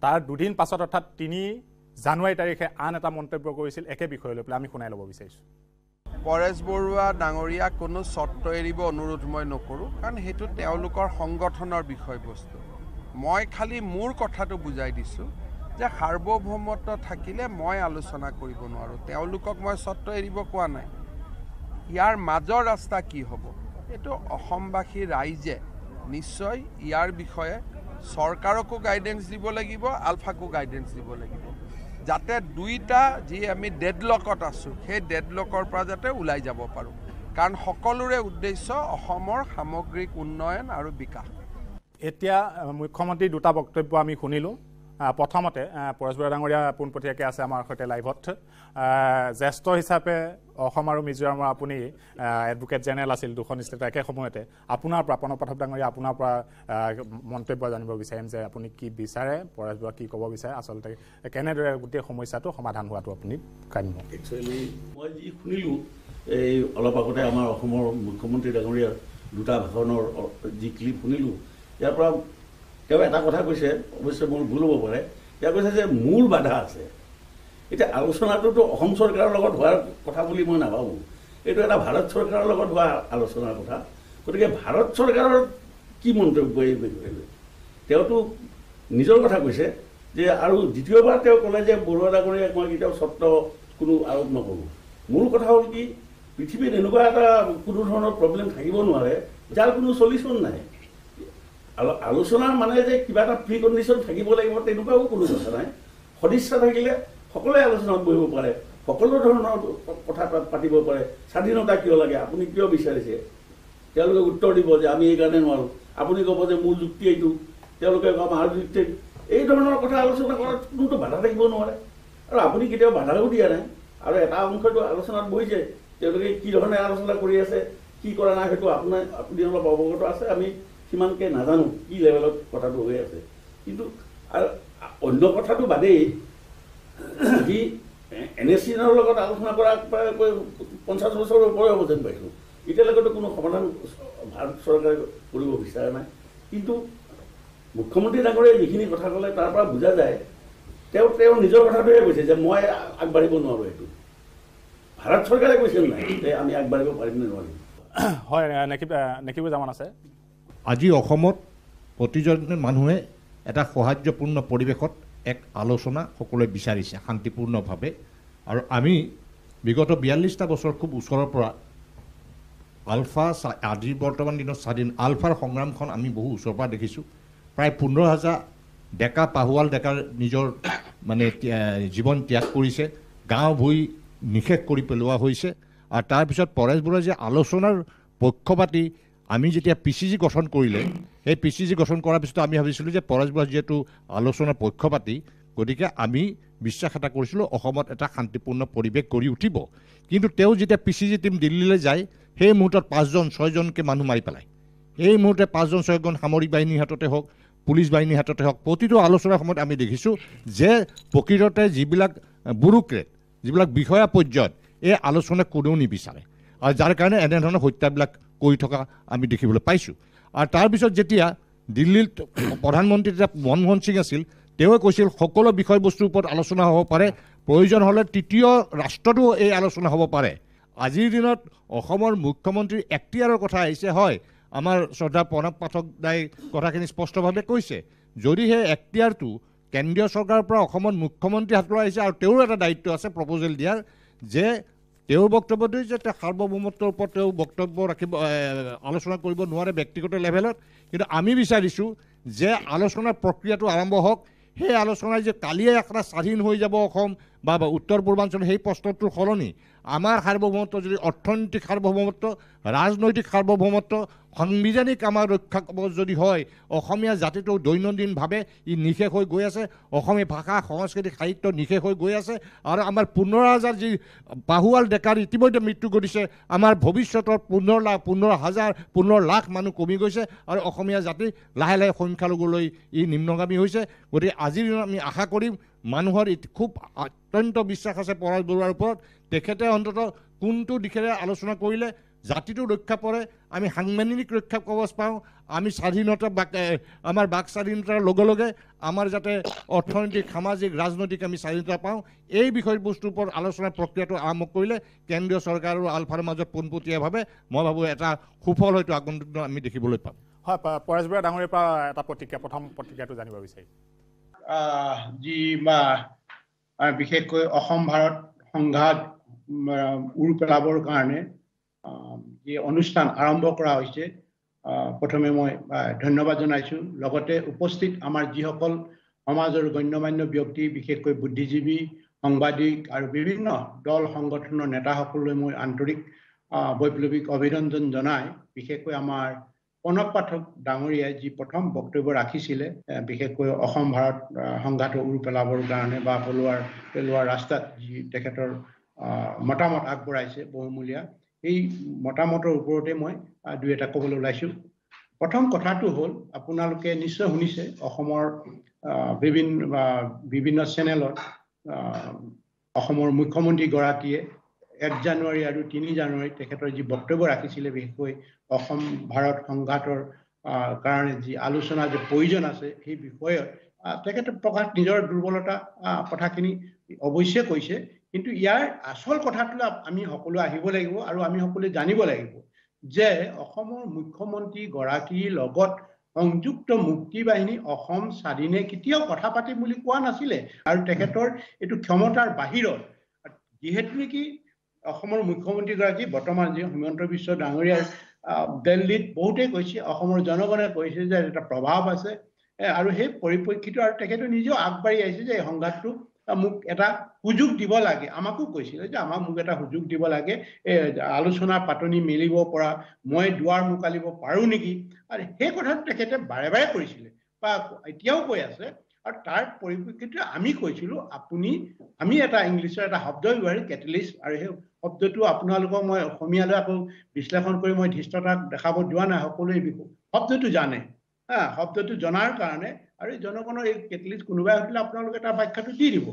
তাৰ দুদিন পাছত অৰ্থাৎ তিনি জানুৱাৰী তাৰিখে আন এটা মন্তব্য কৰিছিল একে বিষয় লৈ পেলাই আমি শুনাই ল'ব বিচাৰিছোঁ। পৰেশ বৰুৱা ডাঙৰীয়াক কোনো চৰ্ত এৰিব অনুৰোধ মই নকৰোঁ কাৰণ সেইটো তেওঁলোকৰ সংগঠনৰ বিষয়বস্তু। মই খালি মোৰ কথাটো বুজাই দিছোঁ যে সাৰ্বভৌমত্ব থাকিলে মই আলোচনা কৰিব নোৱাৰোঁ তেওঁলোকক মই চৰ্ত এৰিব কোৱা নাই। ইয়াৰ মাজৰ ৰাস্তা কি হ'ব? এইটো অসমবাসী ৰাইজে নিশ্চয় ইয়াৰ বিষয়ে চৰকাৰকো গাইডেঞ্চ দিব লাগিব আলফাকো গাইডেঞ্চ দিব লাগিব। যাতে দুইটা যি আমি ডেডলকত আছোঁ সেই ডেডলকৰ পৰা যাতে ওলাই যাব পাৰোঁ। কাৰণ সকলোৰে উদ্দেশ্য অসমৰ সামগ্ৰিক উন্নয়ন আৰু বিকাশ। এতিয়া মুখ্যমন্ত্ৰীৰ দুটা বক্তব্য আমি শুনিলোঁ। প্ৰথমতে পৰেশ বৰুৱা ডাঙৰীয়া পোনপটীয়াকৈ আছে আমাৰ সৈতে লাইভত। জ্যেষ্ঠ হিচাপে অসম আৰু মিজোৰামৰ আপুনি এডভোকেট জেনেৰেল আছিল দুখন ষ্টেট একে সময়তে। আপোনাৰ পৰা প্ৰণৱ পাঠক ডাঙৰীয়া আপোনাৰ পৰা মন্তব্য জানিব বিচাৰিম যে আপুনি কি বিচাৰে পৰেশ বৰুৱা কি ক'ব বিচাৰে আচলতে কেনেদৰে গোটেই সমস্যাটো সমাধান হোৱাটো আপুনি কাম্য মই যি শুনিলোঁ এই অলপ আগতে আমাৰ অসমৰ মুখ্যমন্ত্ৰী ডাঙৰীয়াৰ দুটা ভাষণৰ যি ক্লিপ শুনিলোঁ ইয়াৰ পৰা তেওঁ এটা কথা কৈছে অৱশ্যে মোৰ ভুল হ'ব পাৰে। তেওঁ কৈছে যে মূল বাধা আছে। এতিয়া আলোচনাটোতো অসম চৰকাৰৰ লগত হোৱাৰ কথা বুলি মই নাভাবোঁ। এইটো এটা ভাৰত চৰকাৰৰ লগত হোৱা আলোচনাৰ কথা। গতিকে ভাৰত চৰকাৰৰ কি মন্তব্য এই বিষয়ে? লৈ? তেওঁতো নিজৰ কথা কৈছে যে আৰু দ্বিতীয়বাৰ তেওঁ ক'লে যে বৰুৱা ডাঙৰীয়াক মই কেতিয়াও স্বত্ব কোনো আৰোপ নকৰোঁ। মূল কথা হ'ল কি পৃথিৱীত এনেকুৱা এটা কোনো ধৰণৰ প্ৰব্লেম থাকিব নোৱাৰে যাৰ কোনো চলিউশ্যন নাই। আলো- আলোচনাৰ মানে যে কিবা এটা প্ৰি কণ্ডিশ্যন থাকিব লাগিব তেনেকুৱাও কোনো কথা নাই। সদিচ্ছা থাকিলে সকলোৱে আলোচনাত বহিব পাৰে সকলো ধৰণৰ কথা পাতিব পাৰে। স্বাধীনতা কিয় লাগে? আপুনি কিয় বিচাৰিছে? তেওঁলোকে উত্তৰ দিব যে আমি এইকাৰণে নোৱাৰোঁ। আপুনি ক'ব যে মোৰ যুক্তি এইটো। তেওঁলোকে ক'ব আমাৰ যুক্তি। এই ধৰণৰ কথা আলোচনা কৰাত কোনোতো বাধা থাকিব নোৱাৰে। আৰু আপুনি কেতিয়াও বাধাও দিয়া নাই। আৰু এটা অংশটো আলোচনাত বহিছে তেওঁলোকে কি ধৰণে আলোচনা কৰি আছে কি কৰা নাই সেইটো আপোনাৰ আপুনি অলপ অৱগত আছে আমি সিমানকৈ নাজানো কি লেভেলত কথাটো হৈ আছে। কিন্তু আৰু অন্য কথাটো বাদেই যি এন এছ চিনৰ লগত আলোচনা কৰা প্ৰায় পঞ্চাছ বছৰৰ ওপৰে হ'ব যেন পাইছোঁ। এতিয়ালৈকেতো কোনো সমাধান ভাৰত চৰকাৰে কৰিব বিচৰা নাই। কিন্তু মুখ্যমন্ত্ৰী ডাঙৰীয়াই যিখিনি কথা ক'লে তাৰ পৰা বুজা যায় তেওঁ তেওঁ নিজৰ কথাটোৱে কৈছে যে মই আগবাঢ়িব নোৱাৰোঁ এইটো। ভাৰত চৰকাৰে কৈছে নাই যে আমি আগবাঢ়িব পাৰিম নে নোৱাৰিম? হয় নেকিব নেকিবুজামান আছে। আজি অসমত প্ৰতিজন মানুহে এটা সৌহাৰ্যপূৰ্ণ পৰিৱেশত এক আলোচনা সকলোৱে বিচাৰিছে শান্তিপূৰ্ণভাৱে। আৰু আমি বিগত বিয়াল্লিছটা বছৰ খুব ওচৰৰ পৰা আলফা আজিৰ বৰ্তমান দিনত স্বাধীন আলফাৰ সংগ্ৰামখন আমি বহু ওচৰৰ পৰা দেখিছোঁ। প্ৰায় পোন্ধৰ হাজাৰ ডেকা পাহুৱাল ডেকাৰ নিজৰ মানে জীৱন ত্যাগ কৰিছে গাঁও ভূঁই নিশেষ কৰি পেলোৱা হৈছে। আৰু তাৰপিছত পৰেশ বৰুৱাই যে আলোচনাৰ পক্ষপাতি আমি যেতিয়া পি চি জি গঠন কৰিলে সেই পি চি জি গঠন কৰাৰ পিছত আমি ভাবিছিলোঁ যে পৰেশ বৰুৱা যিহেতু আলোচনাৰ পক্ষপাতি গতিকে আমি বিশ্বাস এটা কৰিছিলোঁ অসমত এটা শান্তিপূৰ্ণ পৰিৱেশ গঢ়ি উঠিব। কিন্তু তেওঁ যেতিয়া পি চি জি টীম দিল্লীলৈ যায় সেই মুহূৰ্তত পাঁচজন ছয়জনকৈ মানুহ মাৰি পেলায়। এই মুহূৰ্তে পাঁচজন ছয়জন সামৰিক বাহিনীৰ হাততে হওক পুলিচ বাহিনীৰ হাততে হওক প্ৰতিটো আলোচনাৰ সময়ত আমি দেখিছোঁ যে প্ৰকৃততে যিবিলাক ব্যুৰোক্ৰেট যিবিলাক বিষয়া পৰ্যায়ত এই আলোচনা কোনেও নিবিচাৰে। আৰু যাৰ কাৰণে এনেধৰণৰ হত্যাবিলাক কৰি থকা আমি দেখিবলৈ পাইছোঁ। আৰু তাৰপিছত যেতিয়া দিল্লীত প্ৰধানমন্ত্ৰী যেতিয়া মনমোহন সিং আছিল তেওঁৱে কৈছিল সকলো বিষয়বস্তুৰ ওপৰত আলোচনা হ'ব পাৰে প্ৰয়োজন হ'লে তৃতীয় ৰাষ্ট্ৰতো এই আলোচনা হ'ব পাৰে। আজিৰ দিনত অসমৰ মুখ্যমন্ত্ৰীৰ এক্টিয়াৰৰ কথা আহিছে হয় আমাৰ শ্ৰদ্ধা প্ৰণৱ পাঠক দাই কথাখিনি স্পষ্টভাৱে কৈছে। যদি সেই এক্টিয়াৰটো কেন্দ্ৰীয় চৰকাৰৰ পৰা অসমত মুখ্যমন্ত্ৰী হাতলৈ আহিছে আৰু তেওঁৰো এটা দায়িত্ব আছে প্ৰপ'জেল দিয়াৰ যে তেওঁৰ বক্তব্যটো যে তেওঁ সাৰ্বভৌমত্বৰ ওপৰত তেওঁ বক্তব্য ৰাখিব আলোচনা কৰিব নোৱাৰে ব্যক্তিগত লেভেলত। কিন্তু আমি বিচাৰিছোঁ যে আলোচনাৰ প্ৰক্ৰিয়াটো আৰম্ভ হওক। সেই আলোচনাই যে কালিয়ে একটা স্বাধীন হৈ যাব অসম বা উত্তৰ পূৰ্বাঞ্চল সেই প্ৰশ্নটোৰ সলনি আমাৰ সাৰ্বভৌমত্ব যদি অৰ্থনৈতিক সাৰ্বভৌমত্ব ৰাজনৈতিক সাৰ্বভৌমত্ব সাংবিধানিক আমাৰ ৰক্ষা কৱচ যদি হয় অসমীয়া জাতিটো দৈনন্দিনভাৱে ই নিশেষ হৈ গৈ আছে অসমীয়া ভাষা সংস্কৃতি সাহিত্য নিশেষ হৈ গৈ আছে আৰু আমাৰ পোন্ধৰ হাজাৰ যি বাহুৱাল ডেকাৰ ইতিমধ্যে মৃত্যু ঘটিছে আমাৰ ভৱিষ্যতৰ পোন্ধৰ লাখ পোন্ধৰ হাজাৰ পোন্ধৰ লাখ মানুহ কমি গৈছে আৰু অসমীয়া জাতি লাহে লাহে সংখ্যালঘুলৈ ই নিম্নগামী হৈছে। গতিকে আজিৰ দিনত আমি আশা কৰিম মানুহৰ খুব অত্যন্ত বিশ্বাস আছে পৰাজ বৰুৱাৰ ওপৰত। তেখেতে অন্ততঃ কোনটো দিশেৰে আলোচনা কৰিলে জাতিটো ৰক্ষা পৰে আমি সাংবিধানিক ৰক্ষা কৱচ পাওঁ আমি স্বাধীনতা বাক আমাৰ বাক স্বাধীনতাৰ লগে লগে আমাৰ যাতে অৰ্থনৈতিক সামাজিক ৰাজনৈতিক আমি স্বাধীনতা পাওঁ এই বিষয়বস্তুৰ ওপৰত আলোচনাৰ প্ৰক্ৰিয়াটো আৰম্ভ কৰিলে কেন্দ্ৰীয় চৰকাৰ আৰু আলফাৰ মাজত পোনপটীয়াভাৱে মই ভাবোঁ এটা সুফল হয়তো আগন্তুক আমি দেখিবলৈ পাম। হয় পৰেশ বৰুৱা ডাঙৰীয়াৰ পৰা এটা প্ৰতিক্ৰিয়া প্ৰথম প্ৰতিক্ৰিয়াটো জানিব বিচাৰিম। যি বা বিশেষকৈ অসম ভাৰত সংঘাত উৰ পেলাবৰ কাৰণে যি অনুষ্ঠান আৰম্ভ কৰা হৈছে প্ৰথমে মই ধন্যবাদ জনাইছোঁ। লগতে উপস্থিত আমাৰ যিসকল সমাজৰ গণ্যমান্য ব্যক্তি বিশেষকৈ বুদ্ধিজীৱী সাংবাদিক আৰু বিভিন্ন দল সংগঠনৰ নেতাসকললৈ মই আন্তৰিক বৈপ্লৱিক অভিনন্দন জনাই বিশেষকৈ আমাৰ প্ৰণৱ পাঠক ডাঙৰীয়াই যি প্ৰথম বক্তব্য ৰাখিছিলে বিশেষকৈ অসম ভাৰত সংঘাতৰ উৰ পেলাবৰ কাৰণে বা পেলোৱাৰ পেলোৱাৰ ৰাস্তাত যি তেখেতৰ মতামত আগবঢ়াইছে বহুমূলীয়া সেই মতামতৰ ওপৰতে মই দুই এটা ক'বলৈ ওলাইছোঁ। প্ৰথম কথাটো হ'ল আপোনালোকে নিশ্চয় শুনিছে অসমৰ বিভিন্ন বিভিন্ন চেনেলত অসমৰ মুখ্যমন্ত্ৰীগৰাকীয়ে এক জানুৱাৰী আৰু তিনি জানুৱাৰী তেখেতৰ যি বক্তব্য ৰাখিছিলে বিশেষকৈ অসম ভাৰত সংঘাতৰ কাৰণে যি আলোচনা যে প্ৰয়োজন আছে সেই বিষয়ত তেখেতে প্ৰকাশ নিজৰ দুৰ্বলতা কথাখিনি অৱশ্যে কৈছে। কিন্তু ইয়াৰ আচল কথাটো আমি সকলোৱে আহিব লাগিব আৰু আমি সকলোৱে জানিব লাগিব যে অসমৰ মুখ্যমন্ত্ৰী গৰাকীৰ লগত সংযুক্ত মুক্তি বাহিনী অসম স্বাধীনে কেতিয়াও কথা পাতিম বুলি কোৱা নাছিলে। আৰু তেখেতৰ এইটো ক্ষমতাৰ বাহিৰত যিহেতু নেকি অসমৰ মুখ্যমন্ত্ৰীগৰাকী বৰ্তমান যি হিমন্ত বিশ্ব ডাঙৰীয়াৰ আহ, দিল্লীত বহুতেই কৈছে অসমৰ জনগণে কৈছে যে এটা প্ৰভাৱ আছে। আৰু সেই পৰিপ্ৰেক্ষিত আৰু তেখেতে নিজেও আগবাঢ়ি আহিছে যে এই সংঘাতটো মোক এটা সুযোগ দিব লাগে। আমাকো কৈছিলে যে আমাক মোক এটা সুযোগ দিব লাগে। এ, আলোচনাৰ পাতনি মেলিব পৰা মই দুৱাৰ মোকালিব পাৰোঁ নেকি? আৰু সেই কথাটো তেখেতে বাৰে বাৰে কৰিছিলে বা এতিয়াও কৈ আছে আৰু তাৰ পৰিপ্ৰেক্ষিতত আমি কৈছিলোঁ আপুনি আমি এটা ইংলিছৰ এটা শব্দ ব্যৱহাৰ কেটেলিষ্ট আৰু সেই শব্দটো আপোনালোকক মই অসমীয়ালৈ আকৌ বিশ্লেষণ কৰি মই ধৃষ্টতা দেখাব যোৱা নাই সকলোৱে শব্দটো জানে। হা শব্দটো জনাৰ কাৰণে আৰু এই জনগণৰ এই কেটলিষ্ট কোনোবাই সুধিলে আপোনালোকে তাৰ ব্যাখ্যাটো দি দিব?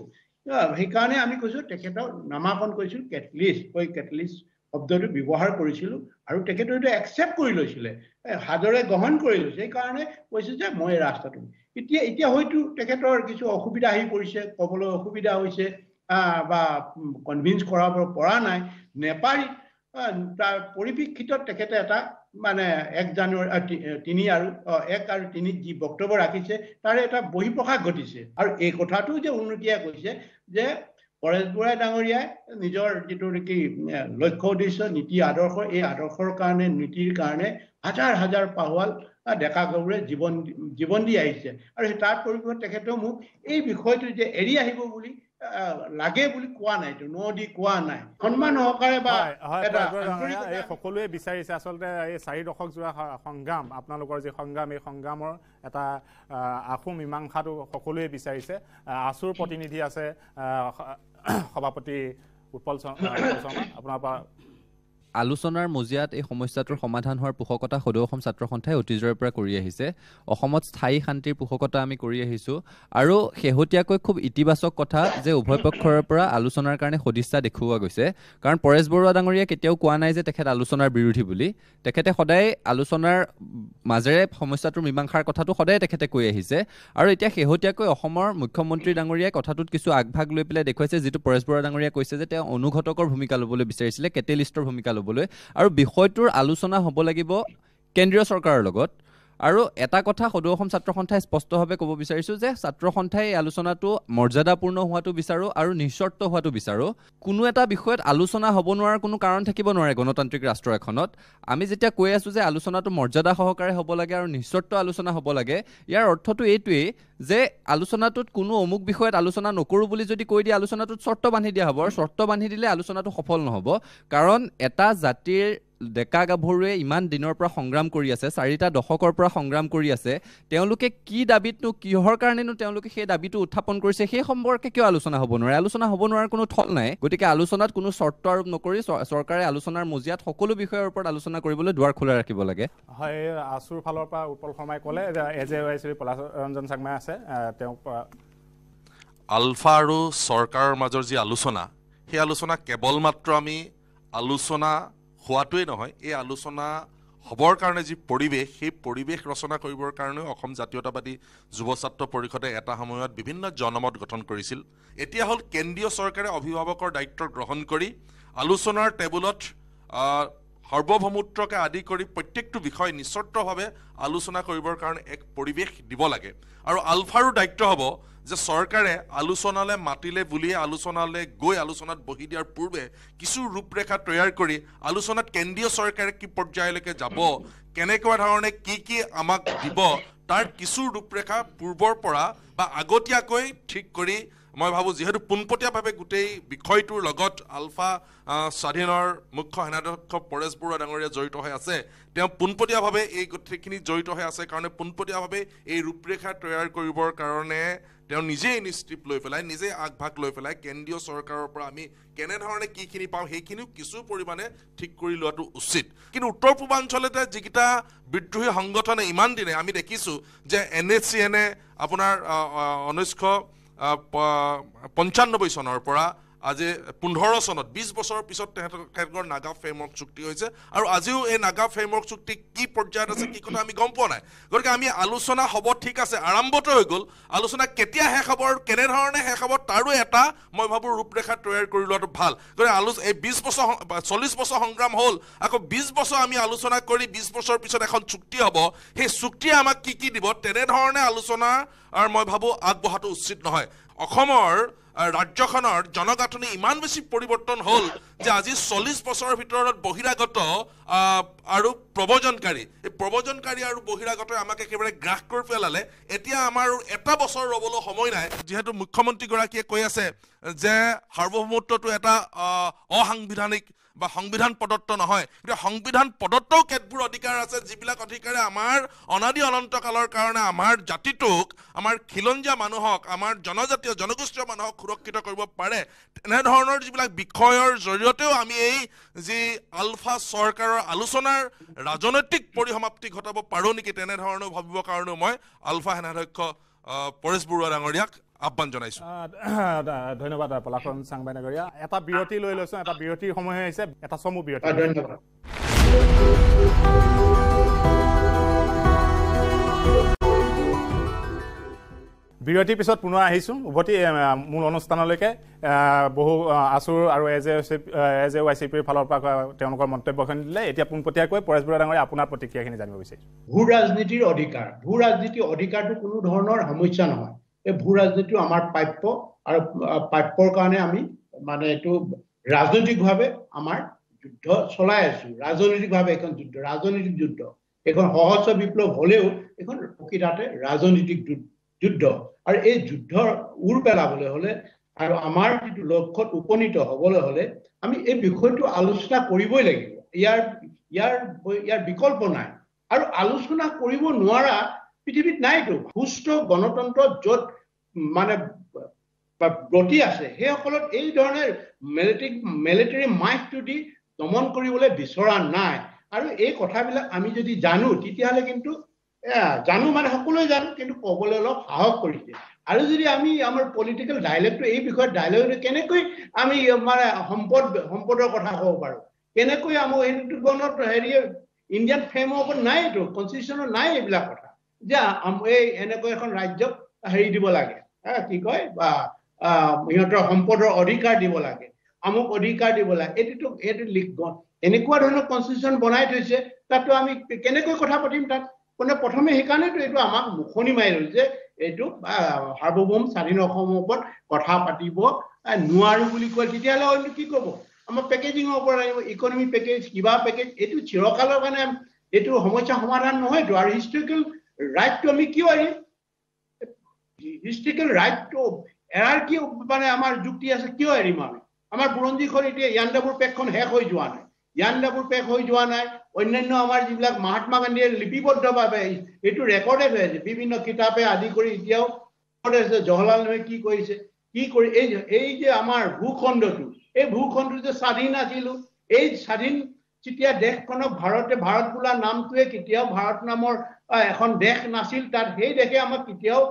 সেইকাৰণে আমি কৈছোঁ তেখেতক নামাকৰণ কৰিছোঁ কেটলিষ্ট কৈ কেটলিষ্ট শব্দটো ব্যৱহাৰ কৰিছিলোঁ আৰু তেখেতে এইটো একচেপ্ট কৰি লৈছিলে। এ, সাদৰে গ্ৰহণ কৰি লৈছে। সেইকাৰণে কৈছে যে মই এই ৰাস্তাটো এতিয়া এতিয়া হয়তো তেখেতৰ কিছু অসুবিধা আহি পৰিছে ক'বলৈ অসুবিধা হৈছে বা কনভিন্স কৰাব পৰা নাই। নেপাৰী তাৰ পৰিপ্ৰেক্ষিতত তেখেতে এটা মানে এক জানুৱাৰী তিনি আৰু এক আৰু তিনিত যি বক্তব্য ৰাখিছে তাৰে এটা বহিঃপ্ৰকাশ ঘটিছে। আৰু এই কথাটো যে উন্নতিয়ে কৈছে যে পৰেশ বৰাই ডাঙৰীয়াই নিজৰ যিটো নেকি লক্ষ্য উদ্দেশ্য নীতি আদৰ্শ এই আদৰ্শৰ কাৰণে নীতিৰ কাৰণে হাজাৰ হাজাৰ পাহোৱাল ডেকা গাভৰুৱে জীৱন জীৱন দি আহিছে। আৰু সেই তাৰ পৰিপ্ৰেক্ষিতত তেখেতেও মোক এই বিষয়টো যে এৰি আহিব বুলি লাগে কোৱা নাই এইটো কোৱা নাই। সন্মান সহকাৰে বা সকলোৱে বিচাৰিছে। আচলতে এই চাৰি দশক স- সংগ্ৰাম আপোনালোকৰ যি সংগ্ৰাম এই সংগ্ৰামৰ এটা আশু মীমাংসাটো সকলোৱে বিচাৰিছে। আছুৰ প্ৰতিনিধি আছে সভাপতি উৎপল শৰ্মা। আপোনাৰ পৰা আলোচনাৰ মজিয়াত এই সমস্যাটোৰ সমাধান হোৱাৰ পোষকতা সদৌ অসম ছাত্ৰ সন্থাই অতীজৰে পৰা কৰি আহিছে। অসমত স্থায়ী শান্তিৰ পোষকতা আমি কৰি আহিছোঁ। আৰু শেহতীয়াকৈ খুব ইতিবাচক কথা যে উভয় পক্ষৰ পৰা আলোচনাৰ কাৰণে সদিচ্ছা দেখুওৱা গৈছে। কাৰণ পৰেশ বৰুৱা ডাঙৰীয়াই কেতিয়াও কোৱা নাই যে তেখেত আলোচনাৰ বিৰোধী বুলি। তেখেতে সদায় আলোচনাৰ মাজেৰে সমস্যাটোৰ মীমাংসাৰ কথাটো সদায় তেখেতে কৈ আহিছে। আৰু এতিয়া শেহতীয়াকৈ অসমৰ মুখ্যমন্ত্ৰী ডাঙৰীয়াই কথাটোত কিছু আগভাগ লৈ পেলাই দেখুৱাইছে যিটো পৰেশ বৰুৱা ডাঙৰীয়াই কৈছে যে তেওঁ অনুঘটকৰ ভূমিকা ল'বলৈ বিচাৰিছিলে কেটেলিষ্টৰ ভূমিকা ল'বলৈ আৰু বিষয়টোৰ আলোচনা হ'ব লাগিব কেন্দ্ৰীয় চৰকাৰৰ লগত। আৰু এটা কথা সদৌ অসম ছাত্ৰ সন্থাই স্পষ্টভাৱে ক'ব বিচাৰিছোঁ যে ছাত্ৰ সন্থাই এই আলোচনাটো মৰ্যাদাপূৰ্ণ হোৱাটো বিচাৰোঁ আৰু নিঃচৰ্ত হোৱাটো বিচাৰোঁ। কোনো এটা বিষয়ত আলোচনা হ'ব নোৱাৰাৰ কোনো কাৰণ থাকিব নোৱাৰে গণতান্ত্ৰিক ৰাষ্ট্ৰ এখনত। আমি যেতিয়া কৈ আছোঁ যে আলোচনাটো মৰ্যাদা সহকাৰে হ'ব লাগে আৰু নিঃচৰ্ত আলোচনা হ'ব লাগে ইয়াৰ অৰ্থটো এইটোৱেই যে আলোচনাটোত কোনো অমুক বিষয়ত আলোচনা নকৰোঁ বুলি যদি কৈ দিয়ে আলোচনাটোত চৰ্ত বান্ধি দিয়া হ'ব আৰু চৰ্ত বান্ধি দিলে আলোচনাটো সফল নহ'ব। কাৰণ এটা জাতিৰ ডেকা গাভৰুৱে ইমান দিনৰ পৰা সংগ্ৰাম কৰি আছে চাৰিটা দশকৰ পৰা সংগ্ৰাম কৰি আছে তেওঁলোকে কি দাবীতনো কিহৰ কাৰণেনো তেওঁলোকে সেই দাবীটো উত্থাপন কৰিছে সেই সম্পৰ্কে কিয় আলোচনা হ'ব নোৱাৰে? আলোচনা হ'ব নোৱাৰাৰ কোনো থল নাই। গতিকে আলোচনাত কোনো চৰ্ত আৰোপ নকৰি চৰকাৰে আলোচনাৰ মজিয়াত সকলো বিষয়ৰ ওপৰত আলোচনা কৰিবলৈ দুৱাৰ খোলা ৰাখিব লাগে। হয় আছুৰ ফালৰ পৰা উৎপল শৰ্মাই ক'লে A Y C Palash Ranjan Changmai আছে তেওঁক আলফা আৰু চৰকাৰৰ মাজৰ যি আলোচনা সেই আলোচনা কেৱল মাত্ৰ আমি আলোচনা হোৱাটোৱেই নহয় এই আলোচনা হ'বৰ কাৰণে যি পৰিৱেশ সেই পৰিৱেশ ৰচনা কৰিবৰ কাৰণেও অসম জাতীয়তাবাদী যুৱ ছাত্ৰ পৰিষদে এটা সময়ত বিভিন্ন জনমত গঠন কৰিছিল। এতিয়া হ'ল কেন্দ্ৰীয় চৰকাৰে অভিভাৱকৰ দায়িত্ব গ্ৰহণ কৰি আলোচনাৰ টেবুলত সাৰ্বভৌমত্বকে আদি কৰি প্ৰত্যেকটো বিষয় নিঃচৰ্তভাৱে আলোচনা কৰিবৰ কাৰণে এক পৰিৱেশ দিব লাগে। আৰু আলফাৰো দায়িত্ব হ'ব যে চৰকাৰে আলোচনালৈ মাতিলে বুলিয়ে আলোচনালৈ গৈ আলোচনাত বহি দিয়াৰ পূৰ্বে কিছু ৰূপৰেখা তৈয়াৰ কৰি আলোচনাত কেন্দ্ৰীয় চৰকাৰে কি পৰ্যায়লৈকে যাব কেনেকুৱা ধৰণে কি কি আমাক দিব তাৰ কিছু ৰূপৰেখা পূৰ্বৰ পৰা বা আগতীয়াকৈ ঠিক কৰি মই ভাবোঁ যিহেতু পোনপটীয়াভাৱে গোটেই বিষয়টোৰ লগত আলফা স্বাধীনৰ মুখ্য সেনাধ্যক্ষ পৰেশ বৰুৱা ডাঙৰীয়া জড়িত হৈ আছে তেওঁ পোনপটীয়াভাৱে এই গোটেইখিনি জড়িত হৈ আছে কাৰণে পোনপটীয়াভাৱে এই ৰূপৰেখা তৈয়াৰ কৰিবৰ কাৰণে তেওঁ নিজেই ইনিচিয়েটিভ লৈ পেলাই নিজেই আগভাগ লৈ পেলাই কেন্দ্ৰীয় চৰকাৰৰ পৰা আমি কেনেধৰণে কিখিনি পাওঁ সেইখিনিও কিছু পৰিমাণে ঠিক কৰি লোৱাটো উচিত। কিন্তু উত্তৰ পূৰ্বাঞ্চলতে যিকেইটা বিদ্ৰোহী সংগঠনে ইমান দিনে আমি দেখিছোঁ যে এন এছ চি এনে আপোনাৰ ঊনৈছশ পঞ্চান্নব্বৈ চনৰ পৰা আজি পোন্ধৰ চনত বিছ বছৰৰ পিছত তেহেঁতৰ নাগা ফ্ৰেমৱৰ্ক চুক্তি হৈছে। আৰু আজিও এই নাগা ফ্ৰেমৱৰ্ক চুক্তি কি পৰ্যায়ত আছে কি কথা আমি গম পোৱা নাই। গতিকে আমি আলোচনা হ'ব ঠিক আছে আৰম্ভটো হৈ গ'ল। আলোচনা কেতিয়া শেষ হ'ব আৰু কেনেধৰণে শেষ হ'ব তাৰো এটা মই ভাবোঁ ৰূপৰেখা তৈয়াৰ কৰি লোৱাটো ভাল। গতিকে আলোচ এই বিছ বছৰ চল্লিছ বছৰ সংগ্ৰাম হ'ল আকৌ বিছ বছৰ আমি আলোচনা কৰি বিছ বছৰৰ পিছত এখন চুক্তি হ'ব। সেই চুক্তিয়ে আমাক কি কি দিব তেনেধৰণে আলোচনা আৰু মই ভাবোঁ আগবঢ়াটো উচিত নহয়। অসমৰ ৰাজ্যখনৰ জনগাঁথনি ইমান বেছি পৰিৱৰ্তন হ'ল যে আজি চল্লিছ বছৰৰ ভিতৰত বহিৰাগত আৰু প্ৰব্ৰজনকাৰী। এই প্ৰব্ৰজনকাৰী আৰু বহিৰাগতই আমাক একেবাৰে গ্ৰাস কৰি পেলালে। এতিয়া আমাৰ এটা বছৰ ৰ'বলৈ সময় নাই। যিহেতু মুখ্যমন্ত্ৰীগৰাকীয়ে কৈ আছে যে সাৰ্বভৌমত্বটো এটা অসাংবিধানিক বা সংবিধান প্ৰদত্ত নহয়। কিন্তু সংবিধান প্ৰদত্তও কেতবোৰ অধিকাৰ আছে যিবিলাক অধিকাৰে আমাৰ অনাদি অনন্তকালৰ কাৰণে আমাৰ জাতিটোক আমাৰ খিলঞ্জীয়া মানুহক আমাৰ জনজাতীয় জনগোষ্ঠীয় মানুহক সুৰক্ষিত কৰিব পাৰে। তেনেধৰণৰ যিবিলাক বিষয়ৰ জৰিয়তেও আমি এই যি আলফা চৰকাৰৰ আলোচনাৰ ৰাজনৈতিক পৰিসমাপ্তি ঘটাব পাৰোঁ নেকি তেনেধৰণেও ভাবিবৰ কাৰণেও মই আলফা সেনাধ্যক্ষ পৰেশ বৰুৱা ডাঙৰীয়াক আহ্বান জনাইছোঁ। ধন্যবাদ পলাশ ৰঞ্জন চাংমাই নগৰীয়া এটা বিৰতি লৈ লৈছোঁ এটা বিৰতিৰ সময় হৈ আহিছে এটা চমু বিৰতি। ধন্যবাদ। বিৰতিৰ পিছত পুনৰ আহিছোঁ উভতি মূল অনুষ্ঠানলৈকে। বহু আছুৰ আৰু as a as a Y C পিৰ ফালৰ পৰা তেওঁলোকৰ মন্তব্যখিনি দিলে। এতিয়া পোনপটীয়াকৈ পৰেশ বৰুৱা ডাঙৰীয়া আপোনাৰ প্ৰতিক্ৰিয়াখিনি জানিব বিচাৰিছোঁ। ভূ ৰাজনীতিৰ অধিকাৰ। ভূ ৰাজনীতিৰ অধিকাৰটো কোনো ধৰণৰ সমস্যা নহয়। এই ভূ ৰাজনীতিটো আমাৰ প্ৰাপ্য আৰু প্ৰাপ্যৰ কাৰণে আমি মানে এইটো ৰাজনৈতিকভাৱে আমাৰ যুদ্ধ চলাই আছো। ৰাজনৈতিকভাৱে এখন যুদ্ধ ৰাজনৈতিক যুদ্ধ। এইখন সহস্ৰ বিপ্লৱ হলেও এইখন প্ৰকৃততে ৰাজনৈতিক যুদ্ধ। আৰু এই যুদ্ধৰ উৰ পেলাবলৈ হলে আৰু আমাৰ যিটো লক্ষ্যত উপনীত হবলৈ হলে আমি এই বিষয়টো আলোচনা কৰিবই লাগিব। ইয়াৰ ইয়াৰ ইয়াৰ বিকল্প নাই। আৰু আলোচনা কৰিব নোৱাৰা পৃথিৱীত নাইতো সুস্থ গণতন্ত্ৰ য'ত মানে ব্ৰতি আছে সেইসকলক এই ধৰণে মিলিটাৰী মিলিটাৰী মাইকটো দি দমন কৰিবলৈ বিচৰা নাই। আৰু এই কথাবিলাক আমি যদি জানো তেতিয়াহ'লে কিন্তু জানো মানে সকলোৱে জানো কিন্তু ক'বলৈ অলপ সাহস কৰিছে। আৰু যদি আমি আমাৰ পলিটিকেল ডাইলেক্টটো এই বিষয়ত ডাইলেক্ট কেনেকৈ আমি মানে সম্পদ সম্পদৰ কথা ক'ব পাৰোঁ? কেনেকৈ আমাৰ হেৰি ইণ্ডিয়ান ফ্ৰেমৱৰ্কত নাই এইটো কনষ্টিটিউশ্যনত নাই এইবিলাক কথা। যে এই এনেকৈ এখন ৰাজ্যক হেৰি দিব লাগে। কি কয়? বা সিহঁতৰ সম্পদৰ অধিকাৰ দিব লাগে আমুক অধিকাৰ দিব লাগে। এইটোতো এইটো লিখ- এনেকুৱা ধৰণৰ কনষ্টিটিউশ্যন বনাই থৈছে তাততো আমি কেনেকৈ কথা পাতিম তাত? মানে প্ৰথমে সেইকাৰণেতো এইটো আমাক মুখনি মাৰি দিল যে এইটো সাৰ্বভৌম স্বাধীন অসমৰ ওপৰত কথা পাতিব নোৱাৰো বুলি কয়। তেতিয়াহ'লে অইনটো কি ক'ব? আমাৰ পেকেজিঙৰ ওপৰত আহিব ইকনমি পেকেজ কিবা পেকেজ এইটো চিৰকালৰ কাৰণে এইটো সমস্যা সমাধান নহয়তো। আৰু হিষ্টৰিকেল ৰাইটটো আমি কিয় এৰিম হিষ্টৰিকেল ৰাইটটো এৰাৰ কি মানে আমাৰ যুক্তি আছে কিয় এৰিম আমি? আমাৰ বুৰঞ্জীখন এতিয়া ইয়াণ্ডাবুৰ পেকখন শেষ হৈ যোৱা নাই। ইয়াণ্ডাবুৰ পেক হৈ যোৱা নাই অন্যান্য আমাৰ যিবিলাক মহাত্মা গান্ধীয়ে লিপিবদ্ধভাৱে এইটো ৰেকৰ্ডেড হৈ আছে বিভিন্ন কিতাপে আদি কৰি এতিয়াও আছে জৱাহৰলাল নেহৰুৱে কি কৰিছে কি কৰি এই এই যে আমাৰ ভূখণ্ডটো এই ভূখণ্ডটো যে স্বাধীন আছিলো এই স্বাধীন যেতিয়া দেশখনক ভাৰতে ভাৰত বোলা নামটোৱে কেতিয়াও ভাৰত নামৰ এখন দেশ নাছিল তাত সেই দেশে আমাক কেতিয়াও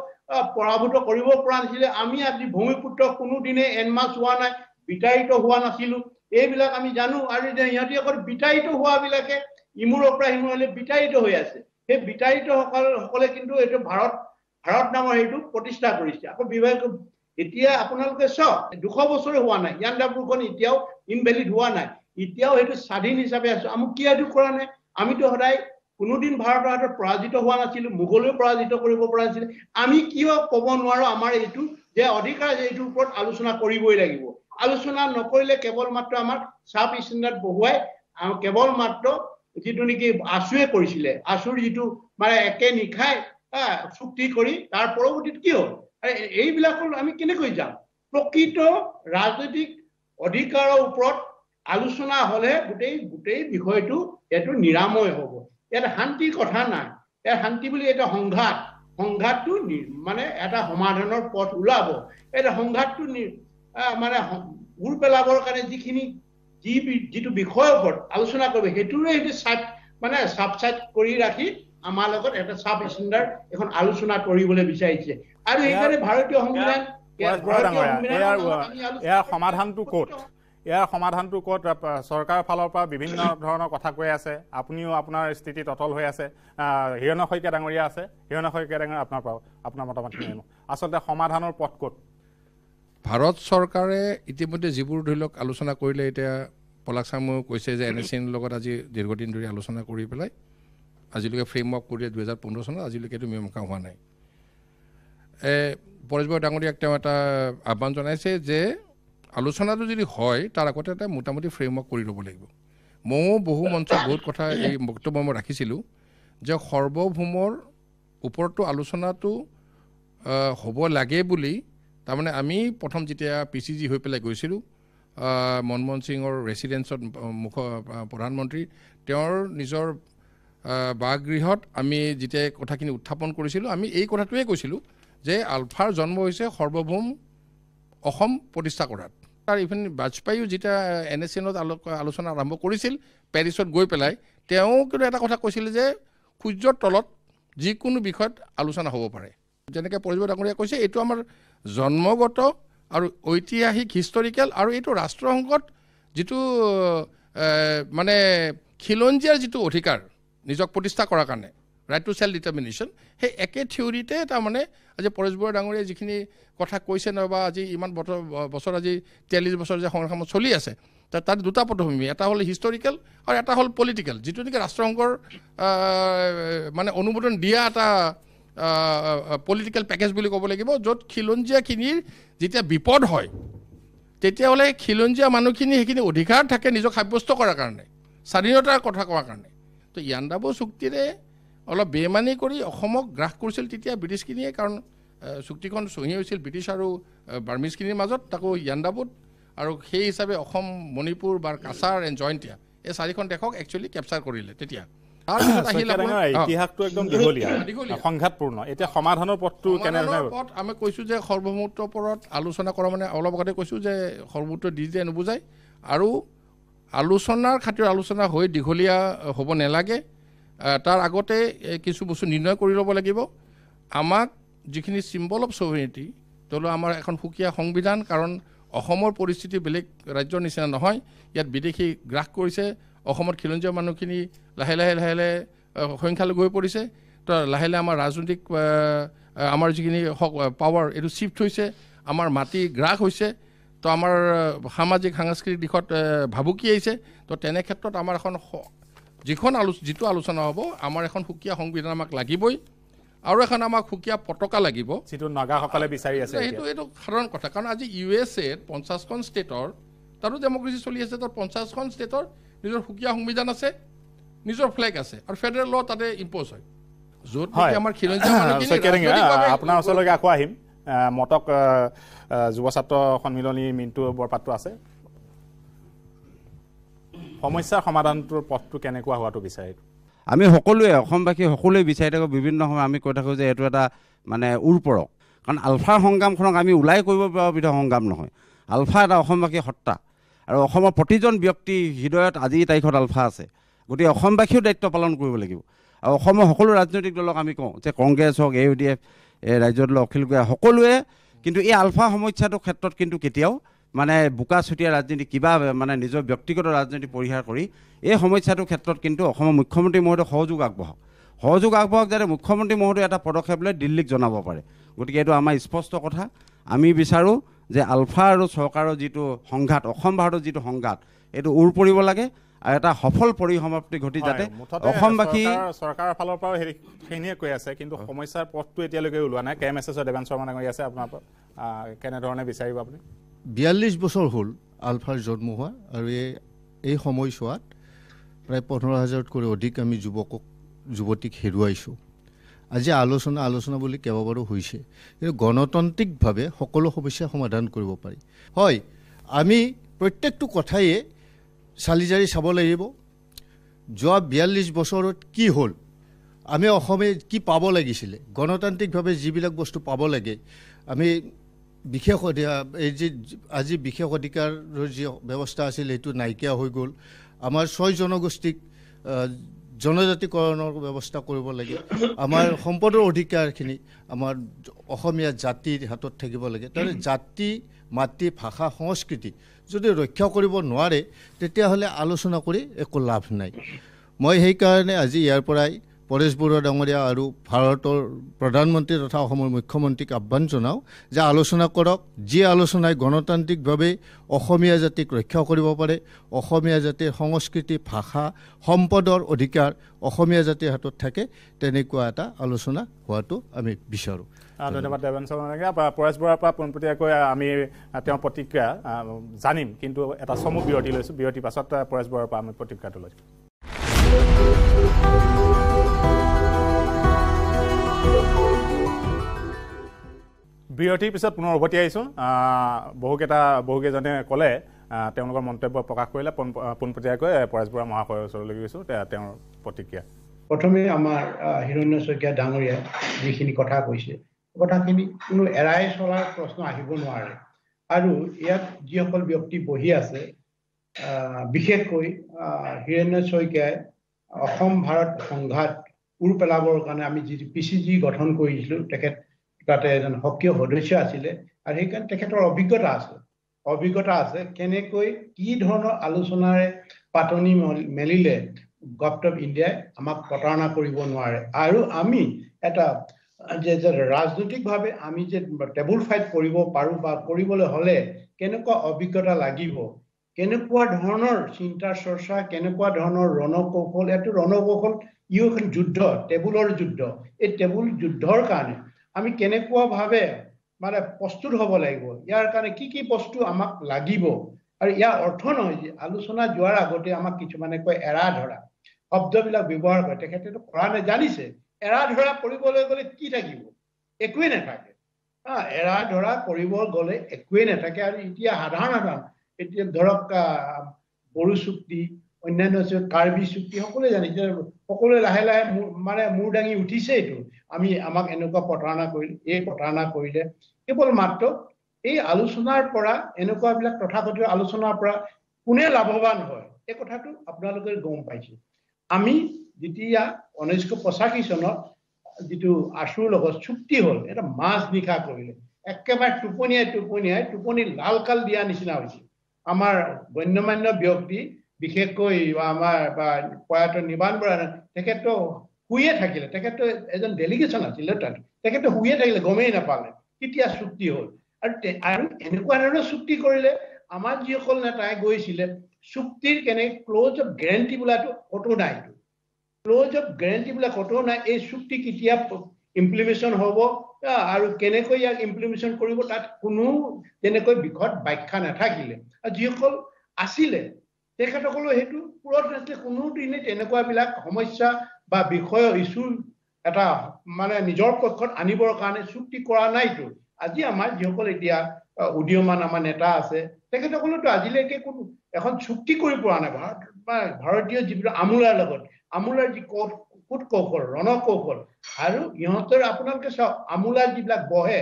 পৰাভূত কৰিব পৰা নাছিলে। আমি আজি ভূমিপুত্ৰ কোনোদিনে এনমাছ হোৱা নাই বিতাড়িত হোৱা নাছিলো। এইবিলাক আমি জানো। আৰু সিহঁতি অকল বিতাড়িত হোৱাবিলাকে ইমূৰৰ পৰা সিমূৰলৈ বিতাড়িত হৈ আছে। সেই বিতাড়িত সকল সকলে কিন্তু এইটো ভাৰত ভাৰত নামৰ সেইটো প্ৰতিষ্ঠা কৰিছে। আকৌ বিভাগ এতিয়া আপোনালোকে চাওক দুশ বছৰে হোৱা নাই। ইয়াণ্ডাবুৰখন এতিয়াও ইনভেলিড হোৱা নাই। এতিয়াও সেইটো স্বাধীন হিচাপে আছে। আমি কিয় এইটো কৰা নাই? আমিতো সদায় কোনোদিন ভাৰতৰ হাতত পৰাজিত হোৱা নাছিলো মোগলেও পৰাজিত কৰিব পৰা নাছিলে। আমি কিয় ক'ব নোৱাৰো আমাৰ এইটো যে অধিকাৰ এইটোৰ ওপৰত আলোচনা কৰিবই লাগিব। আলোচনা নকৰিলে কেৱল মাত্ৰ আমাৰ চাব ষ্টেণ্ডাৰ্ড বহুৱাই কেৱল মাত্ৰ যিটো নেকি আছুৱে কৰিছিলে আছুৰ যিটো মানে একে নিশাই চুক্তি কৰি তাৰ পৰৱৰ্তীত কি হ'ল? এইবিলাকৰ আমি কেনেকৈ যাম? প্ৰকৃত ৰাজনৈতিক অধিকাৰৰ ওপৰত আলোচনা হলে গোটেই গোটেই বিষয়টো এইটো নিৰাময় হ'ব। ইয়াত শান্তিৰ কথা নাই। ইয়াত শান্তি বুলি এটা সংঘাত সংঘাতটো মানে এটা সমাধানৰ পথ ওলাব। এটা সংঘাতটো মানে উৰ পেলাবৰ কাৰণে যিখিনি যি যিটো বিষয়ৰ ওপৰত আলোচনা কৰিব সেইটোৰে সেইটো চাপ মানে চাপ চাইড কৰি ৰাখি আমাৰ লগত এটা চাব ষ্টেণ্ডাৰ্ড এখন আলোচনা কৰিবলৈ বিচাৰিছে। আৰু সেইকাৰণে ভাৰতীয় সংবিধান ভাৰতীয় ইয়াৰ সমাধানটো ক'ত? ইয়াৰ সমাধানটো ক'ত? চৰকাৰৰ ফালৰ পৰা বিভিন্ন ধৰণৰ কথা কৈ আছে। আপুনিও আপোনাৰ স্থিতিত অটল হৈ আছে। আহ, হিৰণ্য শইকীয়া ডাঙৰীয়া আছে। হিৰণ্য শইকীয়া ডাঙৰীয়া আপোনাৰ পৰা আপোনাৰ মতামতখিনি। আচলতে সমাধানৰ পথ ক'ত? ভাৰত চৰকাৰে ইতিমধ্যে যিবোৰ ধৰি লওক আলোচনা কৰিলে এতিয়া পলাক চামুও কৈছে যে এন এছ চিৰ লগত আজি দীৰ্ঘদিন ধৰি আলোচনা কৰি পেলাই আজিলৈকে ফ্ৰেমৱৰ্ক কৰি দুহেজাৰ পোন্ধৰ চনত আজিলৈকে এইটো মীমাংসা হোৱা নাই। পৰেশ বৰা ডাঙৰীয়াক তেওঁ এটা আহ্বান জনাইছে যে আলোচনাটো যদি হয় তাৰ আগতে এটা মোটামুটি ফ্ৰেমৱৰ্ক কৰি ল'ব লাগিব। ময়ো বহু মঞ্চত বহুত কথা এই বক্তব্য মই ৰাখিছিলোঁ যে সৰ্বভৌমৰ ওপৰতো আলোচনাটো হ'ব লাগে বুলি তাৰমানে আমি প্ৰথম যেতিয়া পি চি জি হৈ পেলাই গৈছিলোঁ মনমোহন সিঙৰ ৰেচিডেঞ্চত আহ, মুখ আহ, প্ৰধানমন্ত্ৰী তেওঁৰ নিজৰ বাসগৃহত আমি যেতিয়া কথাখিনি উত্থাপন কৰিছিলোঁ আমি এই কথাটোৱে কৈছিলোঁ যে আলফাৰ জন্ম হৈছে সৰ্বভৌম অসম প্ৰতিষ্ঠা কৰাত। তাৰ ইভেন বাজপেয়ীও যেতিয়া এন এছ চিনত আলোচনা আৰম্ভ কৰিছিল পেৰিছত গৈ পেলাই তেওঁ কিন্তু এটা কথা কৈছিল যে সূৰ্যৰ তলত যিকোনো বিষয়ত আলোচনা হ'ব পাৰে। যেনেকৈ পৰিব ডাঙৰীয়া কৈছে এইটো আমাৰ জন্মগত আৰু ঐতিহাসিক হিষ্টৰিকেল আৰু এইটো ৰাষ্ট্ৰসংঘত যিটো মানে খিলঞ্জীয়াৰ যিটো অধিকাৰ নিজক প্ৰতিষ্ঠা কৰাৰ কাৰণে। ৰাইট টু চেল্ফ ডিটাৰমিনেশ্যন সেই একে থিয়ৰিতে তাৰমানে আজি পৰেশ বৰা ডাঙৰীয়াই যিখিনি কথা কৈছে নহয় বা আজি ইমান বছৰ বছৰ আজি তিয়াল্লিছ বছৰ যে সংগ্ৰামত চলি আছে তাত দুটা পটভূমি এটা হ'ল হিষ্টৰিকেল আৰু এটা হ'ল পলিটিকেল যিটো নেকি ৰাষ্ট্ৰসংঘৰ মানে অনুমোদন দিয়া এটা পলিটিকেল পেকেজ বুলি ক'ব লাগিব য'ত খিলঞ্জীয়াখিনিৰ যেতিয়া বিপদ হয় তেতিয়াহ'লে খিলঞ্জীয়া মানুহখিনি সেইখিনি অধিকাৰ থাকে নিজক সাব্যস্ত কৰাৰ কাৰণে স্বাধীনতাৰ কথা কোৱাৰ কাৰণে। তো ইয়াণ্ডাবু চুক্তিৰে অলপ বেমানি কৰি অসমক গ্ৰাস কৰিছিল তেতিয়া ব্ৰিটিছখিনিয়ে কাৰণ চুক্তিখন চহী হৈছিল ব্ৰিটিছ আৰু বাৰ্মিজখিনিৰ মাজত তাকো ইয়াণ্ডাবুত। আৰু সেই হিচাপে অসম মণিপুৰ বা কাছাৰ এণ্ড জয়ন্তীয়া এই চাৰিখন দেশক একচুৱেলি কেপচাৰ কৰিলে তেতিয়া। তাৰপিছত আহিল শইকীয়া আপোনাৰ- ডাঙৰীয়া, অ। ইতিহাসটো একদম দীঘলীয়া দীঘলীয়া। সংঘাতপূৰ্ণ। এতিয়া সমাধানৰ পথটো কেনেধৰণে সমাধানৰ পথ আমি কৈছোঁ যে সৰ্বভৌমত্বৰ ওপৰত আলোচনা কৰা মানে অলপ আগতে কৈছোঁ যে সৰ্বভৌমত্ব দি দিয়ে নুবুজায়। আৰু আলোচনাৰ খাতিৰত আলোচনা হৈ দীঘলীয়া হ'ব নালাগে। তাৰ আগতে কিছু বস্তু নিৰ্ণয় কৰি ল'ব লাগিব। আমাক যিখিনি চিম্বল অফ ছভেৰিটি ধৰি আমাৰ এখন সুকীয়া সংবিধান কাৰণ অসমৰ পৰিস্থিতি বেলেগ ৰাজ্যৰ নিচিনা নহয় ইয়াত বিদেশী গ্ৰাস কৰিছে অসমত খিলঞ্জীয়া মানুহখিনি লাহে লাহে লাহে লাহে সংখ্যালঘু হৈ পৰিছে তো লাহে লাহে আমাৰ ৰাজনৈতিক আমাৰ যিখিনি পাৱাৰ এইটো চিফ্ট হৈছে আমাৰ মাটি গ্ৰাস হৈছে তো আমাৰ সামাজিক সাংস্কৃতিক দিশত ভাবুকি আহিছে তো তেনে ক্ষেত্ৰত আমাৰ এখন যিখন আলো যিটো আলোচনা হ'ব আমাৰ এখন সুকীয়া সংবিধান আমাক লাগিবই আৰু এখন আমাক সুকীয়া পতাকা লাগিব। যিটো নাগাসকলে বিচাৰি আছে সেইটো এইটো সাধাৰণ কথা কাৰণ আজি ইউ এছ এত পঞ্চাছখন ষ্টেটৰ তাতো ডেমক্ৰেচি চলি আছে তাত পঞ্চাছখন ষ্টেটৰ নিজৰ সুকীয়া সংবিধান আছে নিজৰ ফ্লেগ আছে আৰু ফেডাৰেল ল তাতে ইম্প'জ হয়। য'ত আমাৰ ৰাজনৈতিকভাৱে- আপোনাৰ ওচৰলৈকে আকৌ আহিম। আহ, মটক যুৱ ছাত্ৰ সন্মিলনী মিণ্টু বৰপাত্ৰ আছে। সমস্যাৰ সমাধানটোৰ পথটো কেনেকুৱা হোৱাটো বিচাৰে আমি সকলোৱে অসমবাসী সকলোৱে বিচাৰি থাকোঁ বিভিন্ন সময় আমি কৈ থাকোঁ যে এইটো এটা মানে উৰ্পৰক কাৰণ আলফাৰ সংগ্ৰামখনক আমি ওলাই কৰিব পৰা বিধৰ সংগ্ৰাম নহয়। আলফা এটা অসমবাসী সত্তা। আৰু অসমৰ প্ৰতিজন ব্যক্তি হৃদয়ত আজিৰ তাৰিখত আলফা আছে। গতিকে অসমবাসীও দায়িত্ব পালন কৰিব লাগিব। আৰু অসমৰ সকলো ৰাজনৈতিক দলক আমি কওঁ যে কংগ্ৰেছ হওক এ ইউ ডি এফ এই ৰাজ্যৰ দল অখিল গগৈ সকলোৱে কিন্তু এই আলফা সমস্যাটোৰ ক্ষেত্ৰত কিন্তু কেতিয়াও মানে বোকা চুতীয়া ৰাজনীতি কিবা মানে নিজৰ ব্যক্তিগত ৰাজনীতি পৰিহাৰ কৰি এই সমস্যাটোৰ ক্ষেত্ৰত কিন্তু অসমৰ মুখ্যমন্ত্ৰী মহোদয় সহযোগ আগবঢ়াওক। সহযোগ আগবঢ়াওক যাতে মুখ্যমন্ত্ৰী মহোদয় এটা পদক্ষেপ লৈ দিল্লীক জনাব পাৰে। গতিকে এইটো আমাৰ স্পষ্ট কথা। আমি বিচাৰোঁ যে আলফা আৰু চৰকাৰৰ যিটো সংঘাত অসম ভাৰতৰ যিটো সংঘাত এইটো উৰ পৰিব লাগে আৰু এটা সফল পৰিসমাপ্তি ঘটি যাতে অসমবাসী চৰকাৰ- চৰকাৰৰ ফালৰ পৰাও সেইখিনিয়ে কৈ আছে কিন্তু সমস্যাৰ পথটো এতিয়ালৈকে ওলোৱা নাই। কে এম এছ এছৰ দেৱান শৰ্মা ডাঙৰীয়া আছে আপোনাৰ কেনেধৰণে বিচাৰিব আপুনি? বিয়াল্লিছ বছৰ হ'ল আলফাৰ জন্ম হোৱা আৰু এই এই সময়ছোৱাত প্ৰায় পোন্ধৰ হাজাৰতকৈ অধিক আমি যুৱকক যুৱতীক হেৰুৱাইছোঁ। আজি আলোচনা আলোচনা বুলি কেইবাবাৰো হৈছে। কিন্তু গণতান্ত্ৰিকভাৱে সকলো সমস্যা সমাধান কৰিব পাৰি। হয় আমি প্ৰত্যেকটো কথায়ে চালি জাৰি চাব লাগিব। যোৱা বিয়াল্লিছ বছৰত কি হ'ল? আমি অসমে কি পাব লাগিছিলে? গণতান্ত্ৰিকভাৱে যিবিলাক বস্তু পাব লাগে আমি বিশেষ এই যি আজি বিশেষ অধিকাৰৰ যি ব্যৱস্থা আছিল সেইটো নাইকিয়া হৈ গ'ল। আমাৰ ছয় জনগোষ্ঠীক জনজাতিকৰণৰ ব্যৱস্থা কৰিব লাগে। আমাৰ সম্পদৰ অধিকাৰখিনি আমাৰ অসমীয়া জাতিৰ হাতত থাকিব লাগে। তাৰমানে জাতি মাতৃ ভাষা সংস্কৃতি যদি ৰক্ষা কৰিব নোৱাৰে তেতিয়াহ'লে আলোচনা কৰি একো লাভ নাই। মই সেইকাৰণে আজি ইয়াৰ পৰাই পৰেশ বৰুৱা ডাঙৰীয়া আৰু ভাৰতৰ প্ৰধানমন্ত্ৰী তথা অসমৰ মুখ্যমন্ত্ৰীক আহ্বান জনাওঁ যে আলোচনা কৰক যি আলোচনাই গণতান্ত্ৰিকভাৱে অসমীয়া জাতিক ৰক্ষা কৰিব পাৰে অসমীয়া জাতিৰ সংস্কৃতি ভাষা সম্পদৰ অধিকাৰ অসমীয়া জাতিৰ হাতত থাকে তেনেকুৱা এটা আলোচনা হোৱাটো আমি বিচাৰোঁ। ধন্যবাদ পৰেশ বৰাৰ পৰা পোনপটীয়াকৈ আমি প্ৰতিক্ৰিয়া জানিম কিন্তু এটা চমু বিৰতি লৈছোঁ। বিৰতিৰ পাছত পৰেশ বৰাৰ পৰা আমি প্ৰতিক্ৰিয়াটো লৈছোঁ। বিৰতিৰ পিছত পুনৰ উভতি আহিছোঁ। আহ, বহুকেইটা বহুকেইজনে ক'লে তেওঁলোকৰ মন্তব্য প্ৰকাশ কৰিলে পোন- পোনপটীয়াকৈ পৰেশ বৰা মহাশয়ৰ ওচৰলৈ গৈছোঁ তেওঁৰ প্ৰতিক্ৰিয়া। প্ৰথমে আমাৰ হিৰণ্য শইকীয়া ডাঙৰীয়াই যিখিনি কথা কৈছে কথাখিনি কোনো এৰাই চলাৰ প্ৰশ্ন আহিব নোৱাৰে। আৰু ইয়াত যিসকল ব্যক্তি বহি আছে বিশেষকৈ হিৰণ্য শইকীয়াই অসম ভাৰত সংঘাত উৰ পেলাবৰ কাৰণে আমি যি পি চি জি গঠন কৰিছিলোঁ তেখেত তাতে এজন সক্ৰিয় সদস্য আছিলে আৰু সেইকাৰণে তেখেতৰ অভিজ্ঞতা আছে। অভিজ্ঞতা আছে কেনেকৈ কি ধৰণৰ আলোচনাৰে পাতনি মল- মেলিলে গভটপ ইণ্ডিয়াই আমাক প্ৰতাৰণা কৰিব নোৱাৰে। আৰু আমি এটা যে যে ৰাজনৈতিকভাৱে আমি যে টেবুল ফাইট কৰিব পাৰোঁ বা কৰিবলৈ হ'লে কেনেকুৱা অভিজ্ঞতা লাগিব কেনেকুৱা ধৰণৰ চিন্তা চৰ্চা কেনেকুৱা ধৰণৰ ৰণকৌশল এইটো ৰণকৌশল ইও এখন যুদ্ধ টেবুলৰ যুদ্ধ। এই টেবুল যুদ্ধৰ কাৰণে আমি কেনেকুৱাভাৱে মানে প্ৰস্তুত হ'ব লাগিব ইয়াৰ কাৰণে কি কি বস্তু আমাক লাগিব? আৰু ইয়াৰ অৰ্থ নহয় যে আলোচনা যোৱাৰ আগতে আমাক কিছুমানে কয় এৰা ধৰা। শব্দবিলাক ব্যৱহাৰ কৰে। তেখেতেতো কৰা নাই জানিছে এৰা ধৰা কৰিবলৈ গ'লে কি থাকিব? একোৱেই নাথাকে। হা এৰা ধৰা কৰিব গ'লে একোৱেই নাথাকে। আৰু এতিয়া সাধাৰণ সাধাৰণ এতিয়া ধৰক বড়ো চুক্তি অন্যান্য কাৰ্বি চুক্তি সকলোৱে জানিছে। সকলোৱে লাহে লাহে মানে মূৰ দাঙি উঠিছে এইটো। আমি আমাক এনেকুৱা প্ৰতাৰণা কৰিলে এই প্ৰতাৰণা কৰিলে। কেৱল মাত্ৰ এই আলোচনাৰ পৰা এনেকুৱাবিলাক তথাকথিত আলোচনাৰ পৰা কোনে লাভৱান হয় এই কথাটো আপোনালোকে গম পাইছে। আমি যেতিয়া ঊনৈছশ পঁচাশী চনত যিটো আছুৰ লগত চুক্তি হ'ল এটা মাছ নিশা কৰিলে একেবাৰে টোপনিয়াই টোপনিয়াই টোপনি লাল কাল দিয়া নিচিনা হৈছে। আমাৰ গণ্যমান্য ব্যক্তি বিশেষকৈ আমাৰ বা প্ৰয়াত নিৰ্বাণ বৰা তেখেতটো শুয়ে থাকিলে তেখেতটো এজন ডেলিগেশ্যন আছিলে তাত তেখেতটো শুয়ে থাকিলে গমেই নাপালে কেতিয়া চুক্তি হ'ল আৰু আৰু এনেকুৱা ধৰণৰ চুক্তি কৰিলে আমাৰ যিসকল নেতাই গৈছিলে চুক্তিৰ কেনে ক্ল'জ অফ গেৰেণ্টি বোলাটো ক'তো নাই ক্ল'জ অফ গেৰেণ্টিবিলাক ক'তো নাই এই চুক্তি কেতিয়া ইমপ্লিমেশ্যন হ'ব আৰু কেনেকৈ ইয়াক ইমপ্লিমেশ্যন কৰিব তাত কোনো তেনেকৈ বিশদ ব্যাখ্যা নাথাকিলে আৰু যিসকল আছিলে তেখেতসকলেও সেইটো পূৰত নাছিলে কোনোদিনে তেনেকুৱাবিলাক সমস্যা বা বিষয় ইছ্যু এটা মানে নিজৰ পক্ষত আনিবৰ কাৰণে চুক্তি কৰা নাইতো। আজি আমাৰ যিসকল এতিয়া উদীয়মান আমাৰ নেতা আছে তেখেতসকলেতো আজিলৈকে কোনো এখন চুক্তি কৰি পৰা নাই। ভাৰত বা ভাৰতীয় যিবিলাক আমোলাৰ লগত আমোলাৰ যি কৌট কূট কৌশল ৰণকৌশল আৰু ইহঁতৰ আপোনালোকে চাওক আমোলাৰ যিবিলাক বহে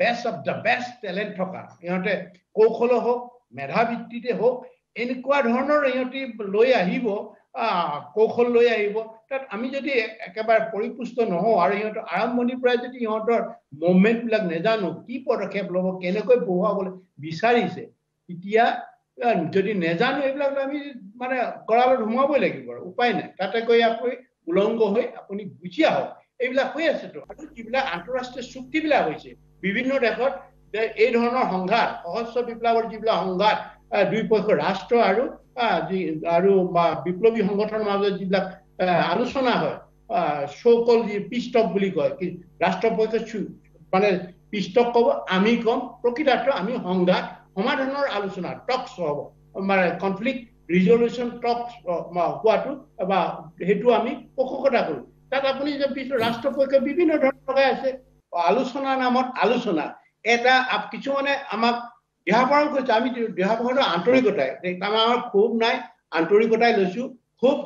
best of the best talent থকা ইহঁতে কৌশলো হওক মেধাবৃত্তিতে হওক এনেকুৱা ধৰণৰ ইহঁতি লৈ আহিব আহ, কৌশল লৈ আহিব। তাত আমি যদি একেবাৰে পৰিপুষ্ট নহওঁ আৰু সিহঁতৰ আৰম্ভণিৰ পৰাই যদি সিহঁতৰ মুভমেণ্টবিলাক নেজানো কি পদক্ষেপ ল'ব কেনেকৈ বহুৱাবলৈ বিচাৰিছে তেতিয়া যদি নেজানো এইবিলাক আমি মানে গঁৰালত সোমাবই লাগিব আৰু উপায় নাই। তাতে গৈ আপুনি উলংগ হৈ আপুনি গুচি আহক। এইবিলাক হৈ আছেতো আৰু যিবিলাক আন্তঃৰাষ্ট্ৰীয় চুক্তিবিলাক হৈছে বিভিন্ন দেশত এই ধৰণৰ সংঘাত সহস্ৰ বিপ্লৱৰ যিবিলাক সংঘাত আহ, দুই পক্ষৰ ৰাষ্ট্ৰ আৰু বিপ্লৱী সংগঠনৰ যিবিলাক আহ, আলোচনা হয় চৌকল যি পিষ্টক বুলি কয় চু- মানে পিষ্টক ক'ব আমি ক'ম প্ৰকৃতাৰ্থ আমি সংঘাত সমাধানৰ আলোচনা টক্স হ'ব মানে কনফ্লিক্ট ৰিজলিউশ্যন টক্স হোৱাটো বা সেইটো আমি পোষকতা কৰোঁ। তাত আপুনি যে পিছত ৰাষ্ট্ৰপক্ষে বিভিন্ন ধৰণৰ লগাই আছে আলোচনা নামত আলোচনা এটা কিছুমানে আমাক দিহাপৰণ কৰিছে আমি দিহাপৰণৰ আন্তৰিকতাই। আমাৰ ক্ষোভ নাই আন্তৰিকতাই লৈছো খুব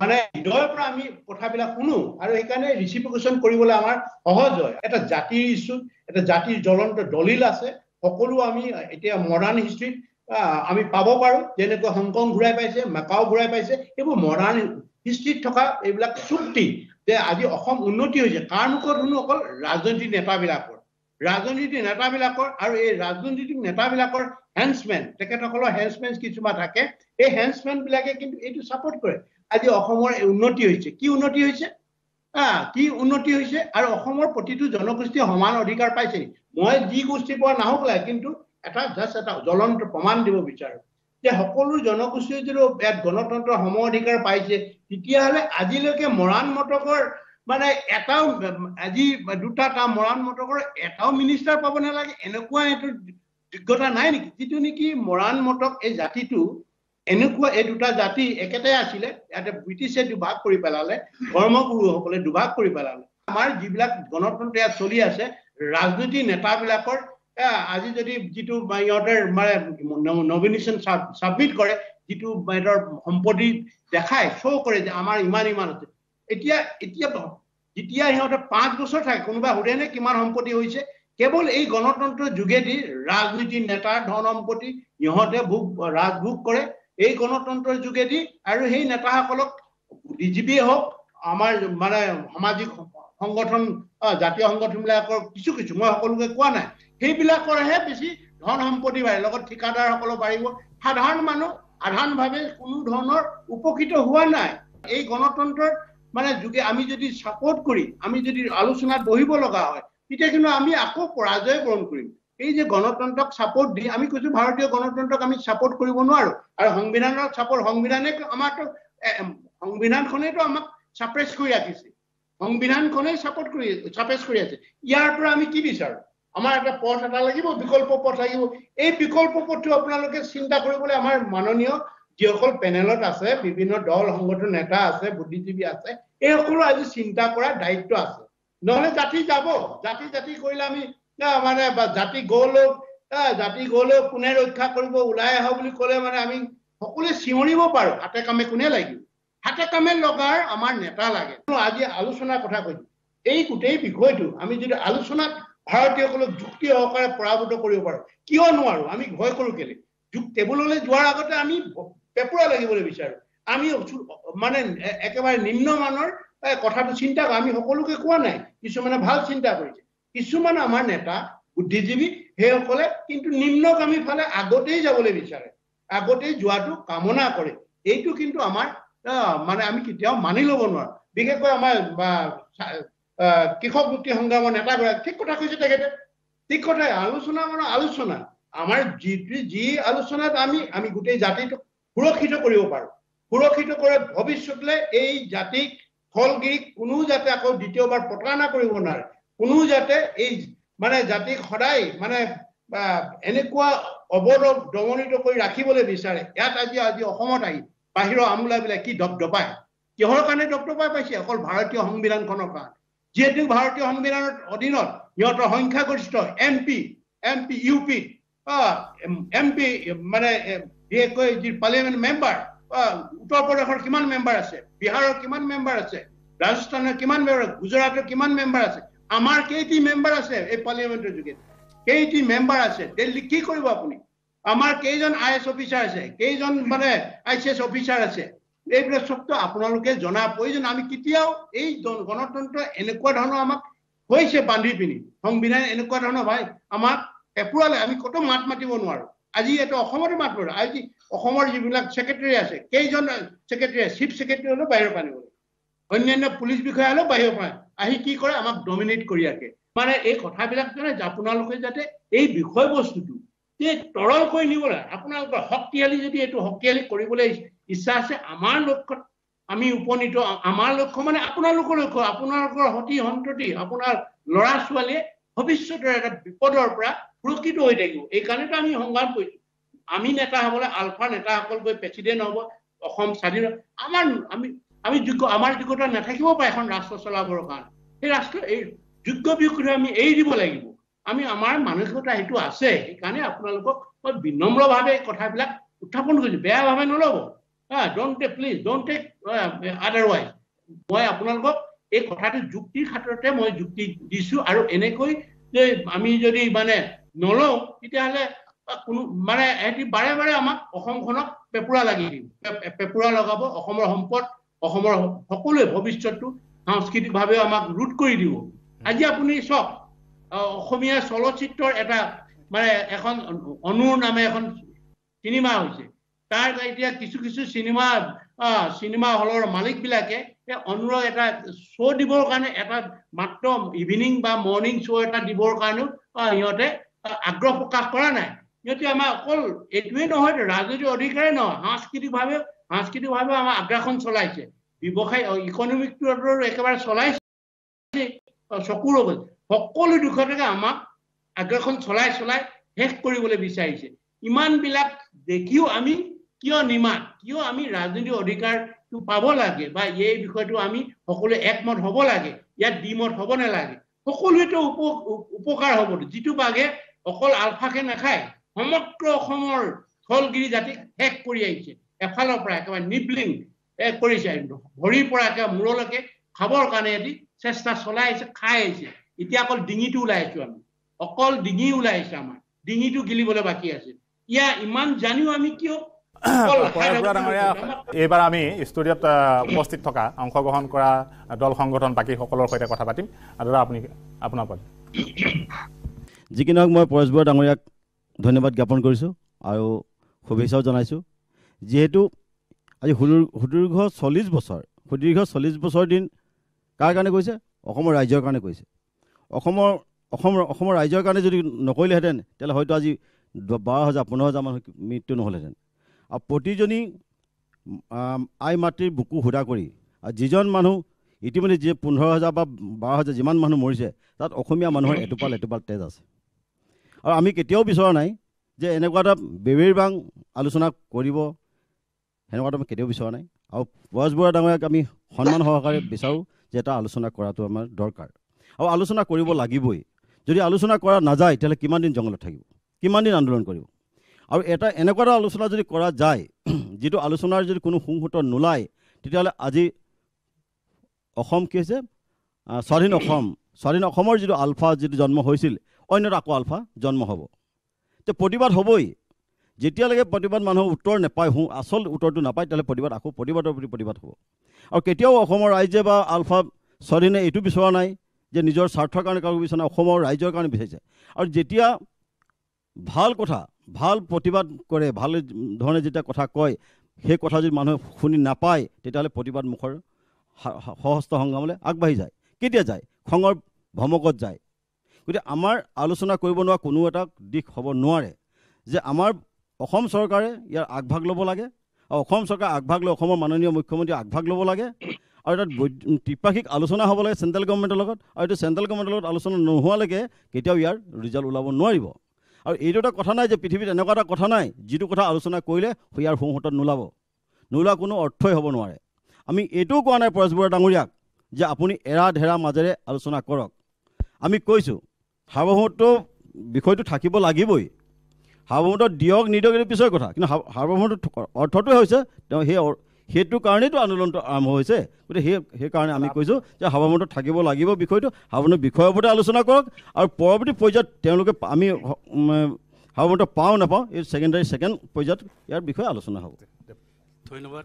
মানে হৃদয়ৰ পৰা আমি কথাবিলাক শুনো আৰু সেইকাৰণে ৰিচিপিকেশ্যন কৰিবলৈ আমাৰ সহজ হয়। এটা জাতিৰ ইছ্যু এটা জাতিৰ জ্বলন্ত দলিল আছে সকলো আমি এতিয়া মডাৰ্ণ হিষ্ট্ৰীত আমি পাব পাৰো যেনেকৈ হংকং ঘূৰাই পাইছে মেকাও ঘূৰাই পাইছে এইবোৰ মডাৰ্ণ হিষ্ট্ৰীত থকা এইবিলাক চুক্তি যে আজি অসম উন্নতি হৈছে কাৰ মুখত শুনো অকল ৰাজনৈতিক নেতাবিলাকৰ। ৰাজনীতিক নেতাবিলাকৰ আৰু এই ৰাজনৈতিক নেতাবিলাকৰ হেণ্ডছমেন তেখেতসকলৰ হেণ্ডছমেন কিছুমান থাকে। এই হেণ্ডছমেন বিলাকে কিন্তু এইটো ছাপৰ্ট কৰে। আজি অসমৰ উন্নতি হৈছে। কি উন্নতি হৈছে? আহ কি উন্নতি হৈছে? আৰু অসমৰ প্ৰতিটো জনগোষ্ঠীয়ে সমান অধিকাৰ পাইছে। মই যি গোষ্ঠীৰ পৰা নাহক লাগে কিন্তু এটা জাষ্ট এটা জ্বলন্ত প্ৰমাণ দিব বিচাৰো। যে সকলো জনগোষ্ঠীয়ে যদি ইয়াত গণতন্ত্ৰ সম অধিকাৰ পাইছে তেতিয়াহ'লে আজিলৈকে মৰাণ মটকৰ মানে এটাও আজি দুটা কাম মৰাণ মটকৰ এটাও মিনিষ্টাৰ পাব নালাগে এনেকুৱা এইটো যোগ্যতা নাই নেকি? যিটো নেকি মৰাণ মটক এই জাতিটো এনেকুৱা এই দুটা জাতি একেটাই আছিলে ইয়াতে ব্ৰিটিছে দুভাগ কৰি পেলালে ধৰ্মগুৰুসকলে দুভাগ কৰি পেলালে। আমাৰ যিবিলাক গণতন্ত্ৰ ইয়াত চলি আছে ৰাজনৈতিক নেতাবিলাকৰ আজি যদি যিটো ইহঁতৰ মানে নমিনেশ্যন ছাবমিট কৰে যিটো সিহঁতৰ সম্পত্তি দেখায় শ্ব' কৰে যে আমাৰ ইমান ইমান আছে। এতিয়া এতিয়া যেতিয়া সিহঁতে পাঁচ বছৰ থাকে কোনোবা সোধেনে কিমান সম্পত্তি হৈছে কেৱল এই গণতন্ত্ৰৰ যোগেদি ৰাজনীতিৰ নেতাৰ ধন সম্পত্তি সিহঁতে ভোগ ৰাজভোগ কৰে। এই গণতন্ত্ৰৰ যোগেদি আৰু সেই নেতাসকলক বুদ্ধিজীৱীয়ে হওক আমাৰ মানে সামাজিক সংগঠন জাতীয় সংগঠনবিলাকৰ কিছু কিছু মই সকলোকে কোৱা নাই সেইবিলাকৰহে বেছি ধন সম্পত্তি বাঢ়ে। লগত ঠিকাদাৰসকলো বাঢ়িব। সাধাৰণ মানুহ সাধাৰণভাৱে কোনো ধৰণৰ উপকৃত হোৱা নাই। এই গণতন্ত্ৰৰ মানে যোগে আমি যদি ছাপৰ্ট কৰি আমি যদি আলোচনাত বহিব লগা হয় তেতিয়া কিন্তু আমি আকৌ পৰাজয় বৰণ কৰিম। এই যে গণতন্ত্ৰক ছাপৰ্ট দি আমি কৈছো ভাৰতীয় গণতন্ত্ৰক আমি ছাপৰ্ট কৰিব নোৱাৰো। আৰু সংবিধানৰ ছাপৰ্ট সংবিধানে আমাৰতো এ, সংবিধানখনেইতো আমাক ছাপ্ৰেছ কৰি ৰাখিছে। সংবিধানখনেই ছাপৰ্ট কৰি ছাপ্ৰেছ কৰি আছে। ইয়াৰ পৰা আমি কি বিচাৰো? আমাৰ এটা পথ এটা লাগিব বিকল্প পথ লাগিব। এই বিকল্প পথটো আপোনালোকে চিন্তা কৰিবলৈ আমাৰ মাননীয় যিসকল পেনেলত আছে বিভিন্ন দল সংগঠন নেতা আছে বুদ্ধিজীৱী আছে এইসকলো আজি চিন্তা কৰাৰ দায়িত্ব আছে। নহলে জাতি যাব। জাতি জাতি কৰিলে আমি আহ, মানে জাতি আহ, জাতি গৌৰৱ কোনে ৰক্ষা কৰিব ওলাই আহক বুলি ক'লে মানে আমি সকলোৱে চিঞৰিব পাৰো। হাতে কামে কোনে লাগিব? হাতে কামে লগাৰ আমাৰ নেতা লাগে। আজি আলোচনাৰ কথা কৈছো। এই গোটেই বিষয়টো আমি যদি আলোচনাত ভাৰতীয়সকলক যুক্তি সহকাৰে পৰাভূত কৰিব পাৰো কিয় নোৱাৰো? আমি ভয় কৰো কেলে? টেবুললৈ যোৱাৰ আগতে আমি পেপুৰা লাগিবলৈ বিচাৰো। আমি মানে একেবাৰে নিম্নমানৰ কথাটো চিন্তা আমি সকলোকে কোৱা নাই। কিছুমানে ভাল চিন্তা কৰিছে। কিছুমান আমাৰ নেতা বুদ্ধিজীৱী সেইসকলে কিন্তু নিম্নগামী ফালে আগতেই যাবলৈ বিচাৰে। আগতেই যোৱাটো কামনা কৰে। এইটো কিন্তু আমাৰ মানে আমি কেতিয়াও মানি ল'ব নোৱাৰো। বিশেষকৈ আমাৰ কৃষক মুক্তি সংগ্ৰামৰ নেতাগৰাকী ঠিক কথা কৈছে তেখেতে। ঠিক কথাই আলোচনা মানে আলোচনা। আমাৰ যিটো যি আলোচনাত আমি আমি গোটেই জাতিটোক সুৰক্ষিত কৰিব পাৰো। সুৰক্ষিত কৰে ভৱিষ্যতলৈ এই জাতিক ফলগিৰিক কোনো যাতে আকৌ দ্বিতীয়বাৰ প্ৰতাৰণা কৰিব নোৱাৰে। কোনো যাতে এই মানে জাতিক সদায় মানে এনেকুৱা অৱদক দমনিত কৰি ৰাখিবলৈ বিচাৰে। ইয়াত আজি আজি অসমত আহি বাহিৰৰ আমোলাবিলাক কি দপদপায় কিহৰ কাৰণে দপদপাই পাইছে? অকল ভাৰতীয় সংবিধানখনৰ কাৰণে। যিহেতু ভাৰতীয় সংবিধানৰ অধীনত সিহঁতৰ সংখ্যাগৰিষ্ঠ M P M P U P M P মানে বিশেষকৈ যি পাৰ্লিয়ামেণ্ট মেম্বাৰ উত্তৰ প্ৰদেশৰ কিমান মেম্বাৰ আছে বিহাৰৰ কিমান মেম্বাৰ আছে ৰাজস্থানৰ কিমান মেম্বাৰ গুজৰাটৰ কিমান মেম্বাৰ আছে আমাৰ কেইটি মেম্বাৰ আছে এই পাৰ্লিয়ামেণ্টৰ যোগেদি? কেইটি মেম্বাৰ আছে? দিল্লী কি কৰিব আপুনি? আমাৰ কেইজন আই এছ অফিচাৰ আছে কেইজন মানে আই চি এছ অফিচাৰ আছে এইবিলাক চবটো আপোনালোকে জনা প্ৰয়োজন। আমি কেতিয়াও এই গণতন্ত্ৰ এনেকুৱা ধৰণৰ আমাক হৈছে বান্ধি পিনি। সংবিধান এনেকুৱা ধৰণৰ ভাই আমাক পেপুৰালে আমি ক'তো মাত মাতিব নোৱাৰো। আজি এইটো অসমতে মাত মাৰো আজি অসমৰ যিবিলাক ছেক্ৰেটাৰী আছে কেইজন ছেক্ৰেটাৰী চিফ ছেক্ৰেটাৰী হ'লেও বাহিৰৰ পৰা আনিব লাগে। অন্যান্য পুলিচ বিষয়া হ'লেও বাহিৰৰ পৰা আহি কি কৰে আমাক ডমিনেট কৰি ৰাখে। মানে এই কথাবিলাক যে আপোনালোকে যাতে এই বিষয়বস্তুটো যে তৰল কৰি নিবলৈ আপোনালোকৰ শক্তিশালী যদি এইটো শক্তিশালী কৰিবলৈ ইচ্ছা আছে আমাৰ লক্ষ্যত আমি উপনীত আমাৰ লক্ষ্য মানে আপোনালোকৰ লক্ষ্য। আপোনালোকৰ সতি সন্ততি আপোনাৰ ল'ৰা ছোৱালীয়ে ভৱিষ্যতৰ এটা বিপদৰ পৰা সুৰক্ষিত হৈ থাকিব। এই কাৰণেতো আমি সংগ্ৰাম কৰিছো। আমি নেতা হ'বলৈ আলফা নেতাসকল গৈ প্ৰেচিডেণ্ট হ'ব অসম স্বাধীন আমাৰ আমি আমি যোগ্য আমাৰ যোগ্যতা নাথাকিব পাৰে এখন ৰাষ্ট্ৰ চলাবৰ কাৰণে। সেই ৰাষ্ট্ৰ এই যোগ্য ব্যক্তিটো আমি এৰি দিব লাগিব। আমি আমাৰ মানসিকতা সেইটো আছে। সেইকাৰণে আপোনালোকক মই বিনম্ৰভাৱে এই কথাবিলাক উত্থাপন কৰিছো। বেয়াভাৱে নল'ব। হা take please don't take otherwise মই আপোনালোকক এই কথাটো যুক্তিৰ খাতিৰতে মই যুক্তি দিছো আৰু এনেকৈ যে আমি যদি মানে নলওঁ তেতিয়াহ'লে কোনো মানে এহেঁতি বাৰে বাৰে আমাক অসমখনক পেপুৰা লাগি দিব পেপুৰা লগাব অসমৰ সম্পদ অসমৰ সকলোৱে ভৱিষ্যতটো সাংস্কৃতিকভাৱেও আমাক ৰোধ কৰি দিব। আজি আপুনি চাওক অসমীয়া চলচ্চিত্ৰৰ এটা মানে এখন অনুৰ নামে এখন চিনেমা হৈছে। তাৰ এতিয়া কিছু কিছু চিনেমা চিনেমা হলৰ মালিক অনুৰক এটা শ্ব' দিবৰ কাৰণে এটা মাত্ৰ ইভিনিং বা মৰ্ণিং শ্ব' এটা দিবৰ কাৰণেও সিহঁতে আগ্ৰহ প্ৰকাশ কৰা নাই। সিহঁতে আমাৰ অকল এইটোৱে নহয় ৰাজনৈতিক অধিকাৰে নহয় সাংস্কৃতিকভাৱে সাংস্কৃতিকভাৱে আমাৰ আগ্ৰাসন চলাইছে। ব্যৱসায় ইকনমিকটো একেবাৰে চলাইছে চকুৰ আগত সকলো দিশতে আমাক আগ্ৰাসন চলাই চলাই শেষ কৰিবলৈ বিচাৰিছে। ইমানবিলাক দেখিও আমি কিয় নিমাত কিয় আমি ৰাজনৈতিক অধিকাৰটো পাব লাগে বা এই বিষয়টো আমি সকলোৱে একমত হ'ব লাগে ইয়াত দ্বিমত হ'ব নালাগে। সকলোৱেতো উপ উপ- উপকাৰ হ'ব যিটো বাঘে অকল আলফাকে নাখায় সমগ্ৰ অসমৰ থলগিৰি জাতিক শেষ কৰি আহিছে। এফালৰ পৰা একেবাৰে নিবলিং এ, কৰিছে ভৰিৰ পৰা একেবাৰে মূৰলৈকে খাবৰ কাৰণে এটি চেষ্টা চলাই আহিছে খাই আহিছে। এতিয়া অকল ডিঙিটো ওলাই আছো আমি। অকল ডিঙি ওলাই আহিছে আমাৰ। ডিঙিটো গিলিবলৈ বাকী আছে। ইয়াৰ ইমান জানিও আমি কিয় ডাঙৰীয়া এইবাৰ আমি ষ্টুডিঅ'ত উপস্থিত থকা অংশগ্ৰহণ কৰা দল সংগঠন বাকীসকলৰ সৈতে কথা পাতিম। দাদা আপুনি আপোনাৰ পৰা। যি কি নহওক মই পৰেশ বৰা ডাঙৰীয়াক ধন্যবাদ জ্ঞাপন কৰিছোঁ আৰু শুভেচ্ছাও জনাইছোঁ। যিহেতু আজি সুদীৰ সুদীৰ্ঘ চল্লিছ বছৰ সুদীৰ্ঘ চল্লিছ বছৰ দিন কাৰ কাৰণে কৈছে অসমৰ ৰাইজৰ কাৰণে কৈছে অসমৰ অসমৰ অসমৰ ৰাইজৰ কাৰণে যদি নকৰিলেহেঁতেন তেতিয়াহ'লে হয়তো আজি বাৰ হাজাৰ পোন্ধৰ হাজাৰ মানুহ মৃত্যু নহ'লহেঁতেন। আৰু প্ৰতিজনী আই মাতৃৰ বুকু সুধা কৰি আৰু যিজন মানুহ ইতিমধ্যে যি পোন্ধৰ হাজাৰ বা বাৰ হাজাৰ যিমান মানুহ মৰিছে তাত অসমীয়া মানুহৰ এটোপাল এটোপাল তেজ আছে। আৰু আমি কেতিয়াও বিচৰা নাই যে এনেকুৱা এটা বেবেৰ বাং আলোচনা কৰিব সেনেকুৱাটো আমি কেতিয়াও বিচৰা নাই। আৰু পৰেশ বৰা ডাঙৰীয়াক আমি সন্মান সহকাৰে বিচাৰোঁ যে এটা আলোচনা কৰাটো আমাৰ দৰকাৰ। আৰু আলোচনা কৰিব লাগিবই। যদি আলোচনা কৰা নাযায় তেতিয়াহ'লে কিমান দিন জংঘলত থাকিব? কিমান দিন আন্দোলন কৰিব? আৰু এটা এনেকুৱা এটা আলোচনা যদি কৰা যায় যিটো আলোচনাৰ যদি কোনো সুংসুত্ৰ নোলায় তেতিয়াহ'লে আজি অসম কি হৈছে? স্বাধীন অসম স্বাধীন অসমৰ যিটো আলফা যিটো জন্ম হৈছিল অন্য এটা আকৌ আলফা জন্ম হ'ব। তে প্ৰতিবাদ হ'বই। যেতিয়ালৈকে প্ৰতিবাদ মানুহৰ উত্তৰ নাপায় সু আচল উত্তৰটো নাপায় তেতিয়াহ'লে প্ৰতিবাদ আকৌ প্ৰতিবাদৰ প্ৰতি প্ৰতিবাদ হ'ব। আৰু কেতিয়াও অসমৰ ৰাইজে বা আলফা স্বাধীনে এইটো বিচৰা নাই যে নিজৰ স্বাৰ্থৰ কাৰণে কাৰো বিচৰা নাই অসমৰ ৰাইজৰ কাৰণে বিচাৰিছে আৰু যেতিয়া ভাল কথা ভাল প্ৰতিবাদ কৰে ভাল ধৰণে যেতিয়া কথা কয় সেই কথা যদি মানুহে শুনি নাপায় তেতিয়াহ'লে প্ৰতিবাদ মুখৰ সা- সা- সহস্ত সংগ্ৰামলৈ আগবাঢ়ি যায়। কেতিয়া যায়? খঙৰ ভমকত যায়। গতিকে আমাৰ আলোচনা কৰিব নোৱাৰা কোনো এটা দিশ হ'ব নোৱাৰে যে আমাৰ অসম চৰকাৰে ইয়াৰ আগভাগ ল'ব লাগে আৰু অসম চৰকাৰ আগভাগ লৈ অসমৰ মাননীয় মুখ্যমন্ত্ৰী আগভাগ ল'ব লাগে আৰু তাত ত্ৰিপাক্ষিক আলোচনা হ'ব লাগে চেণ্ট্ৰেল গভৰ্ণমেণ্টৰ লগত আৰু এইটো চেণ্ট্ৰেল গভৰ্ণমেণ্টৰ লগত আলোচনা নোহোৱালৈকে কেতিয়াও ইয়াৰ ৰিজাল্ট ওলাব নোৱাৰিব। আৰু এইটো এটা কথা নাই যে পৃথিৱীত এনেকুৱা এটা কথা নাই যিটো কথা আলোচনা কৰিলে ইয়াৰ সোঁহতত নোলাব। নোলোৱা কোনো অৰ্থই হ'ব নোৱাৰে। আমি এইটোও কোৱা নাই পৰেশ বৰুৱা ডাঙৰীয়াক যে আপুনি এৰা ধেৰা মাজেৰে আলোচনা কৰক। আমি কৈছোঁ সাৰ্বভৌমত্ব বিষয়টো থাকিব লাগিবই। সাৰ্বভৌমত্ব দিয়ক নিদিয়ক এইটো পিছৰ কথা। কিন্তু সাৰ- সাৰ্বভৌমত্ব অৰ্থটোৱে হৈছে তেওঁ সেই সেইটো কাৰণেইতো আন্দোলনটো আৰম্ভ হৈছে। গতিকে সেই সেইকাৰণে আমি কৈছোঁ যে সাৰ্বভৌমত্ব থাকিব লাগিব বিষয়টো। সাৰ্বভৌমত্ব বিষয়ৰ ওপৰতে আলোচনা কৰক আৰু পৰৱৰ্তী পৰ্যায়ত তেওঁলোকে আমি সাৰ্বভৌমত্ব পাওঁ নাপাওঁ এই ছেকেণ্ডাৰী ছেকেণ্ড পৰ্যায়ত ইয়াৰ বিষয়ে আলোচনা হ'ব। ধন্যবাদ।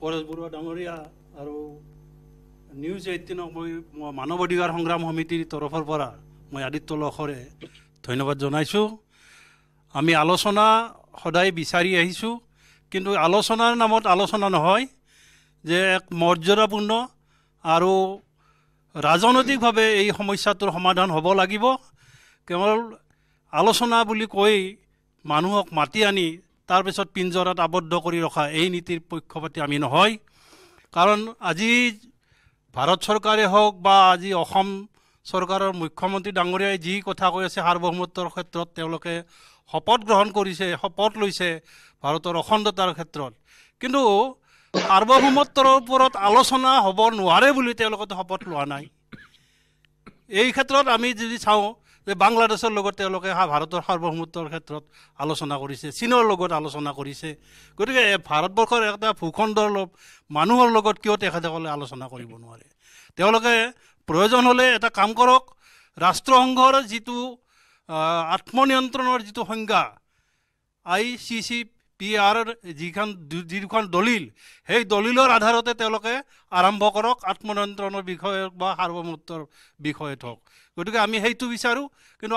পৰেশ বৰুৱা ডাঙৰীয়া আৰু নিউজ এইটিনক মই মানৱ অধিকাৰ সংগ্ৰাম সমিতিৰ তৰফৰ পৰা মই আদিত্য লখৰে ধন্যবাদ জনাইছোঁ। আমি আলোচনা সদায় বিচাৰি আহিছোঁ। কিন্তু আলোচনাৰ নামত আলোচনা নহয় যে এক মৰ্যাদাপূৰ্ণ আৰু ৰাজনৈতিকভাৱে এই সমস্যাটোৰ সমাধান হ'ব লাগিব। কেৱল আলোচনা বুলি কৈ মানুহক মাতি আনি তাৰপিছত পিঞ্জৰাত আবদ্ধ কৰি ৰখা এই নীতিৰ পক্ষপাতি আমি নহয়। কাৰণ আজি ভাৰত চৰকাৰে হওক বা আজি অসম চৰকাৰৰ মুখ্যমন্ত্ৰী ডাঙৰীয়াই যি কথা কৈ আছে সাৰ্বভৌমত্বৰ ক্ষেত্ৰত তেওঁলোকে শপত গ্ৰহণ কৰিছে শপত লৈছে ভাৰতৰ অখণ্ডতাৰ ক্ষেত্ৰত। কিন্তু সাৰ্বভৌমত্বৰ ওপৰত আলোচনা হ'ব নোৱাৰে বুলি তেওঁলোকে শপত লোৱা নাই। এই ক্ষেত্ৰত আমি যদি চাওঁ যে বাংলাদেশৰ লগত তেওঁলোকে ভাৰতৰ সাৰ্বভৌমত্বৰ ক্ষেত্ৰত আলোচনা কৰিছে চীনৰ লগত আলোচনা কৰিছে। গতিকে ভাৰতবৰ্ষৰ এটা ভূখণ্ডৰ মানুহৰ লগত কিয় তেখেতসকলে আলোচনা কৰিব নোৱাৰে? তেওঁলোকে প্ৰয়োজন হ'লে এটা কাম কৰক ৰাষ্ট্ৰসংঘৰ যিটো আত্মনিয়ন্ত্ৰণৰ যিটো সংজ্ঞা আই চি চি পি আৰৰ যিখন দু- যি দুখন দলিল সেই দলিলৰ আধাৰতে তেওঁলোকে আৰম্ভ কৰক আত্মনিয়ন্ত্ৰণৰ বিষয়ে বা সাৰ্বভৌমত্বৰ বিষয়ত হওক গতিকে আমি সেইটো বিচাৰোঁ কিন্তু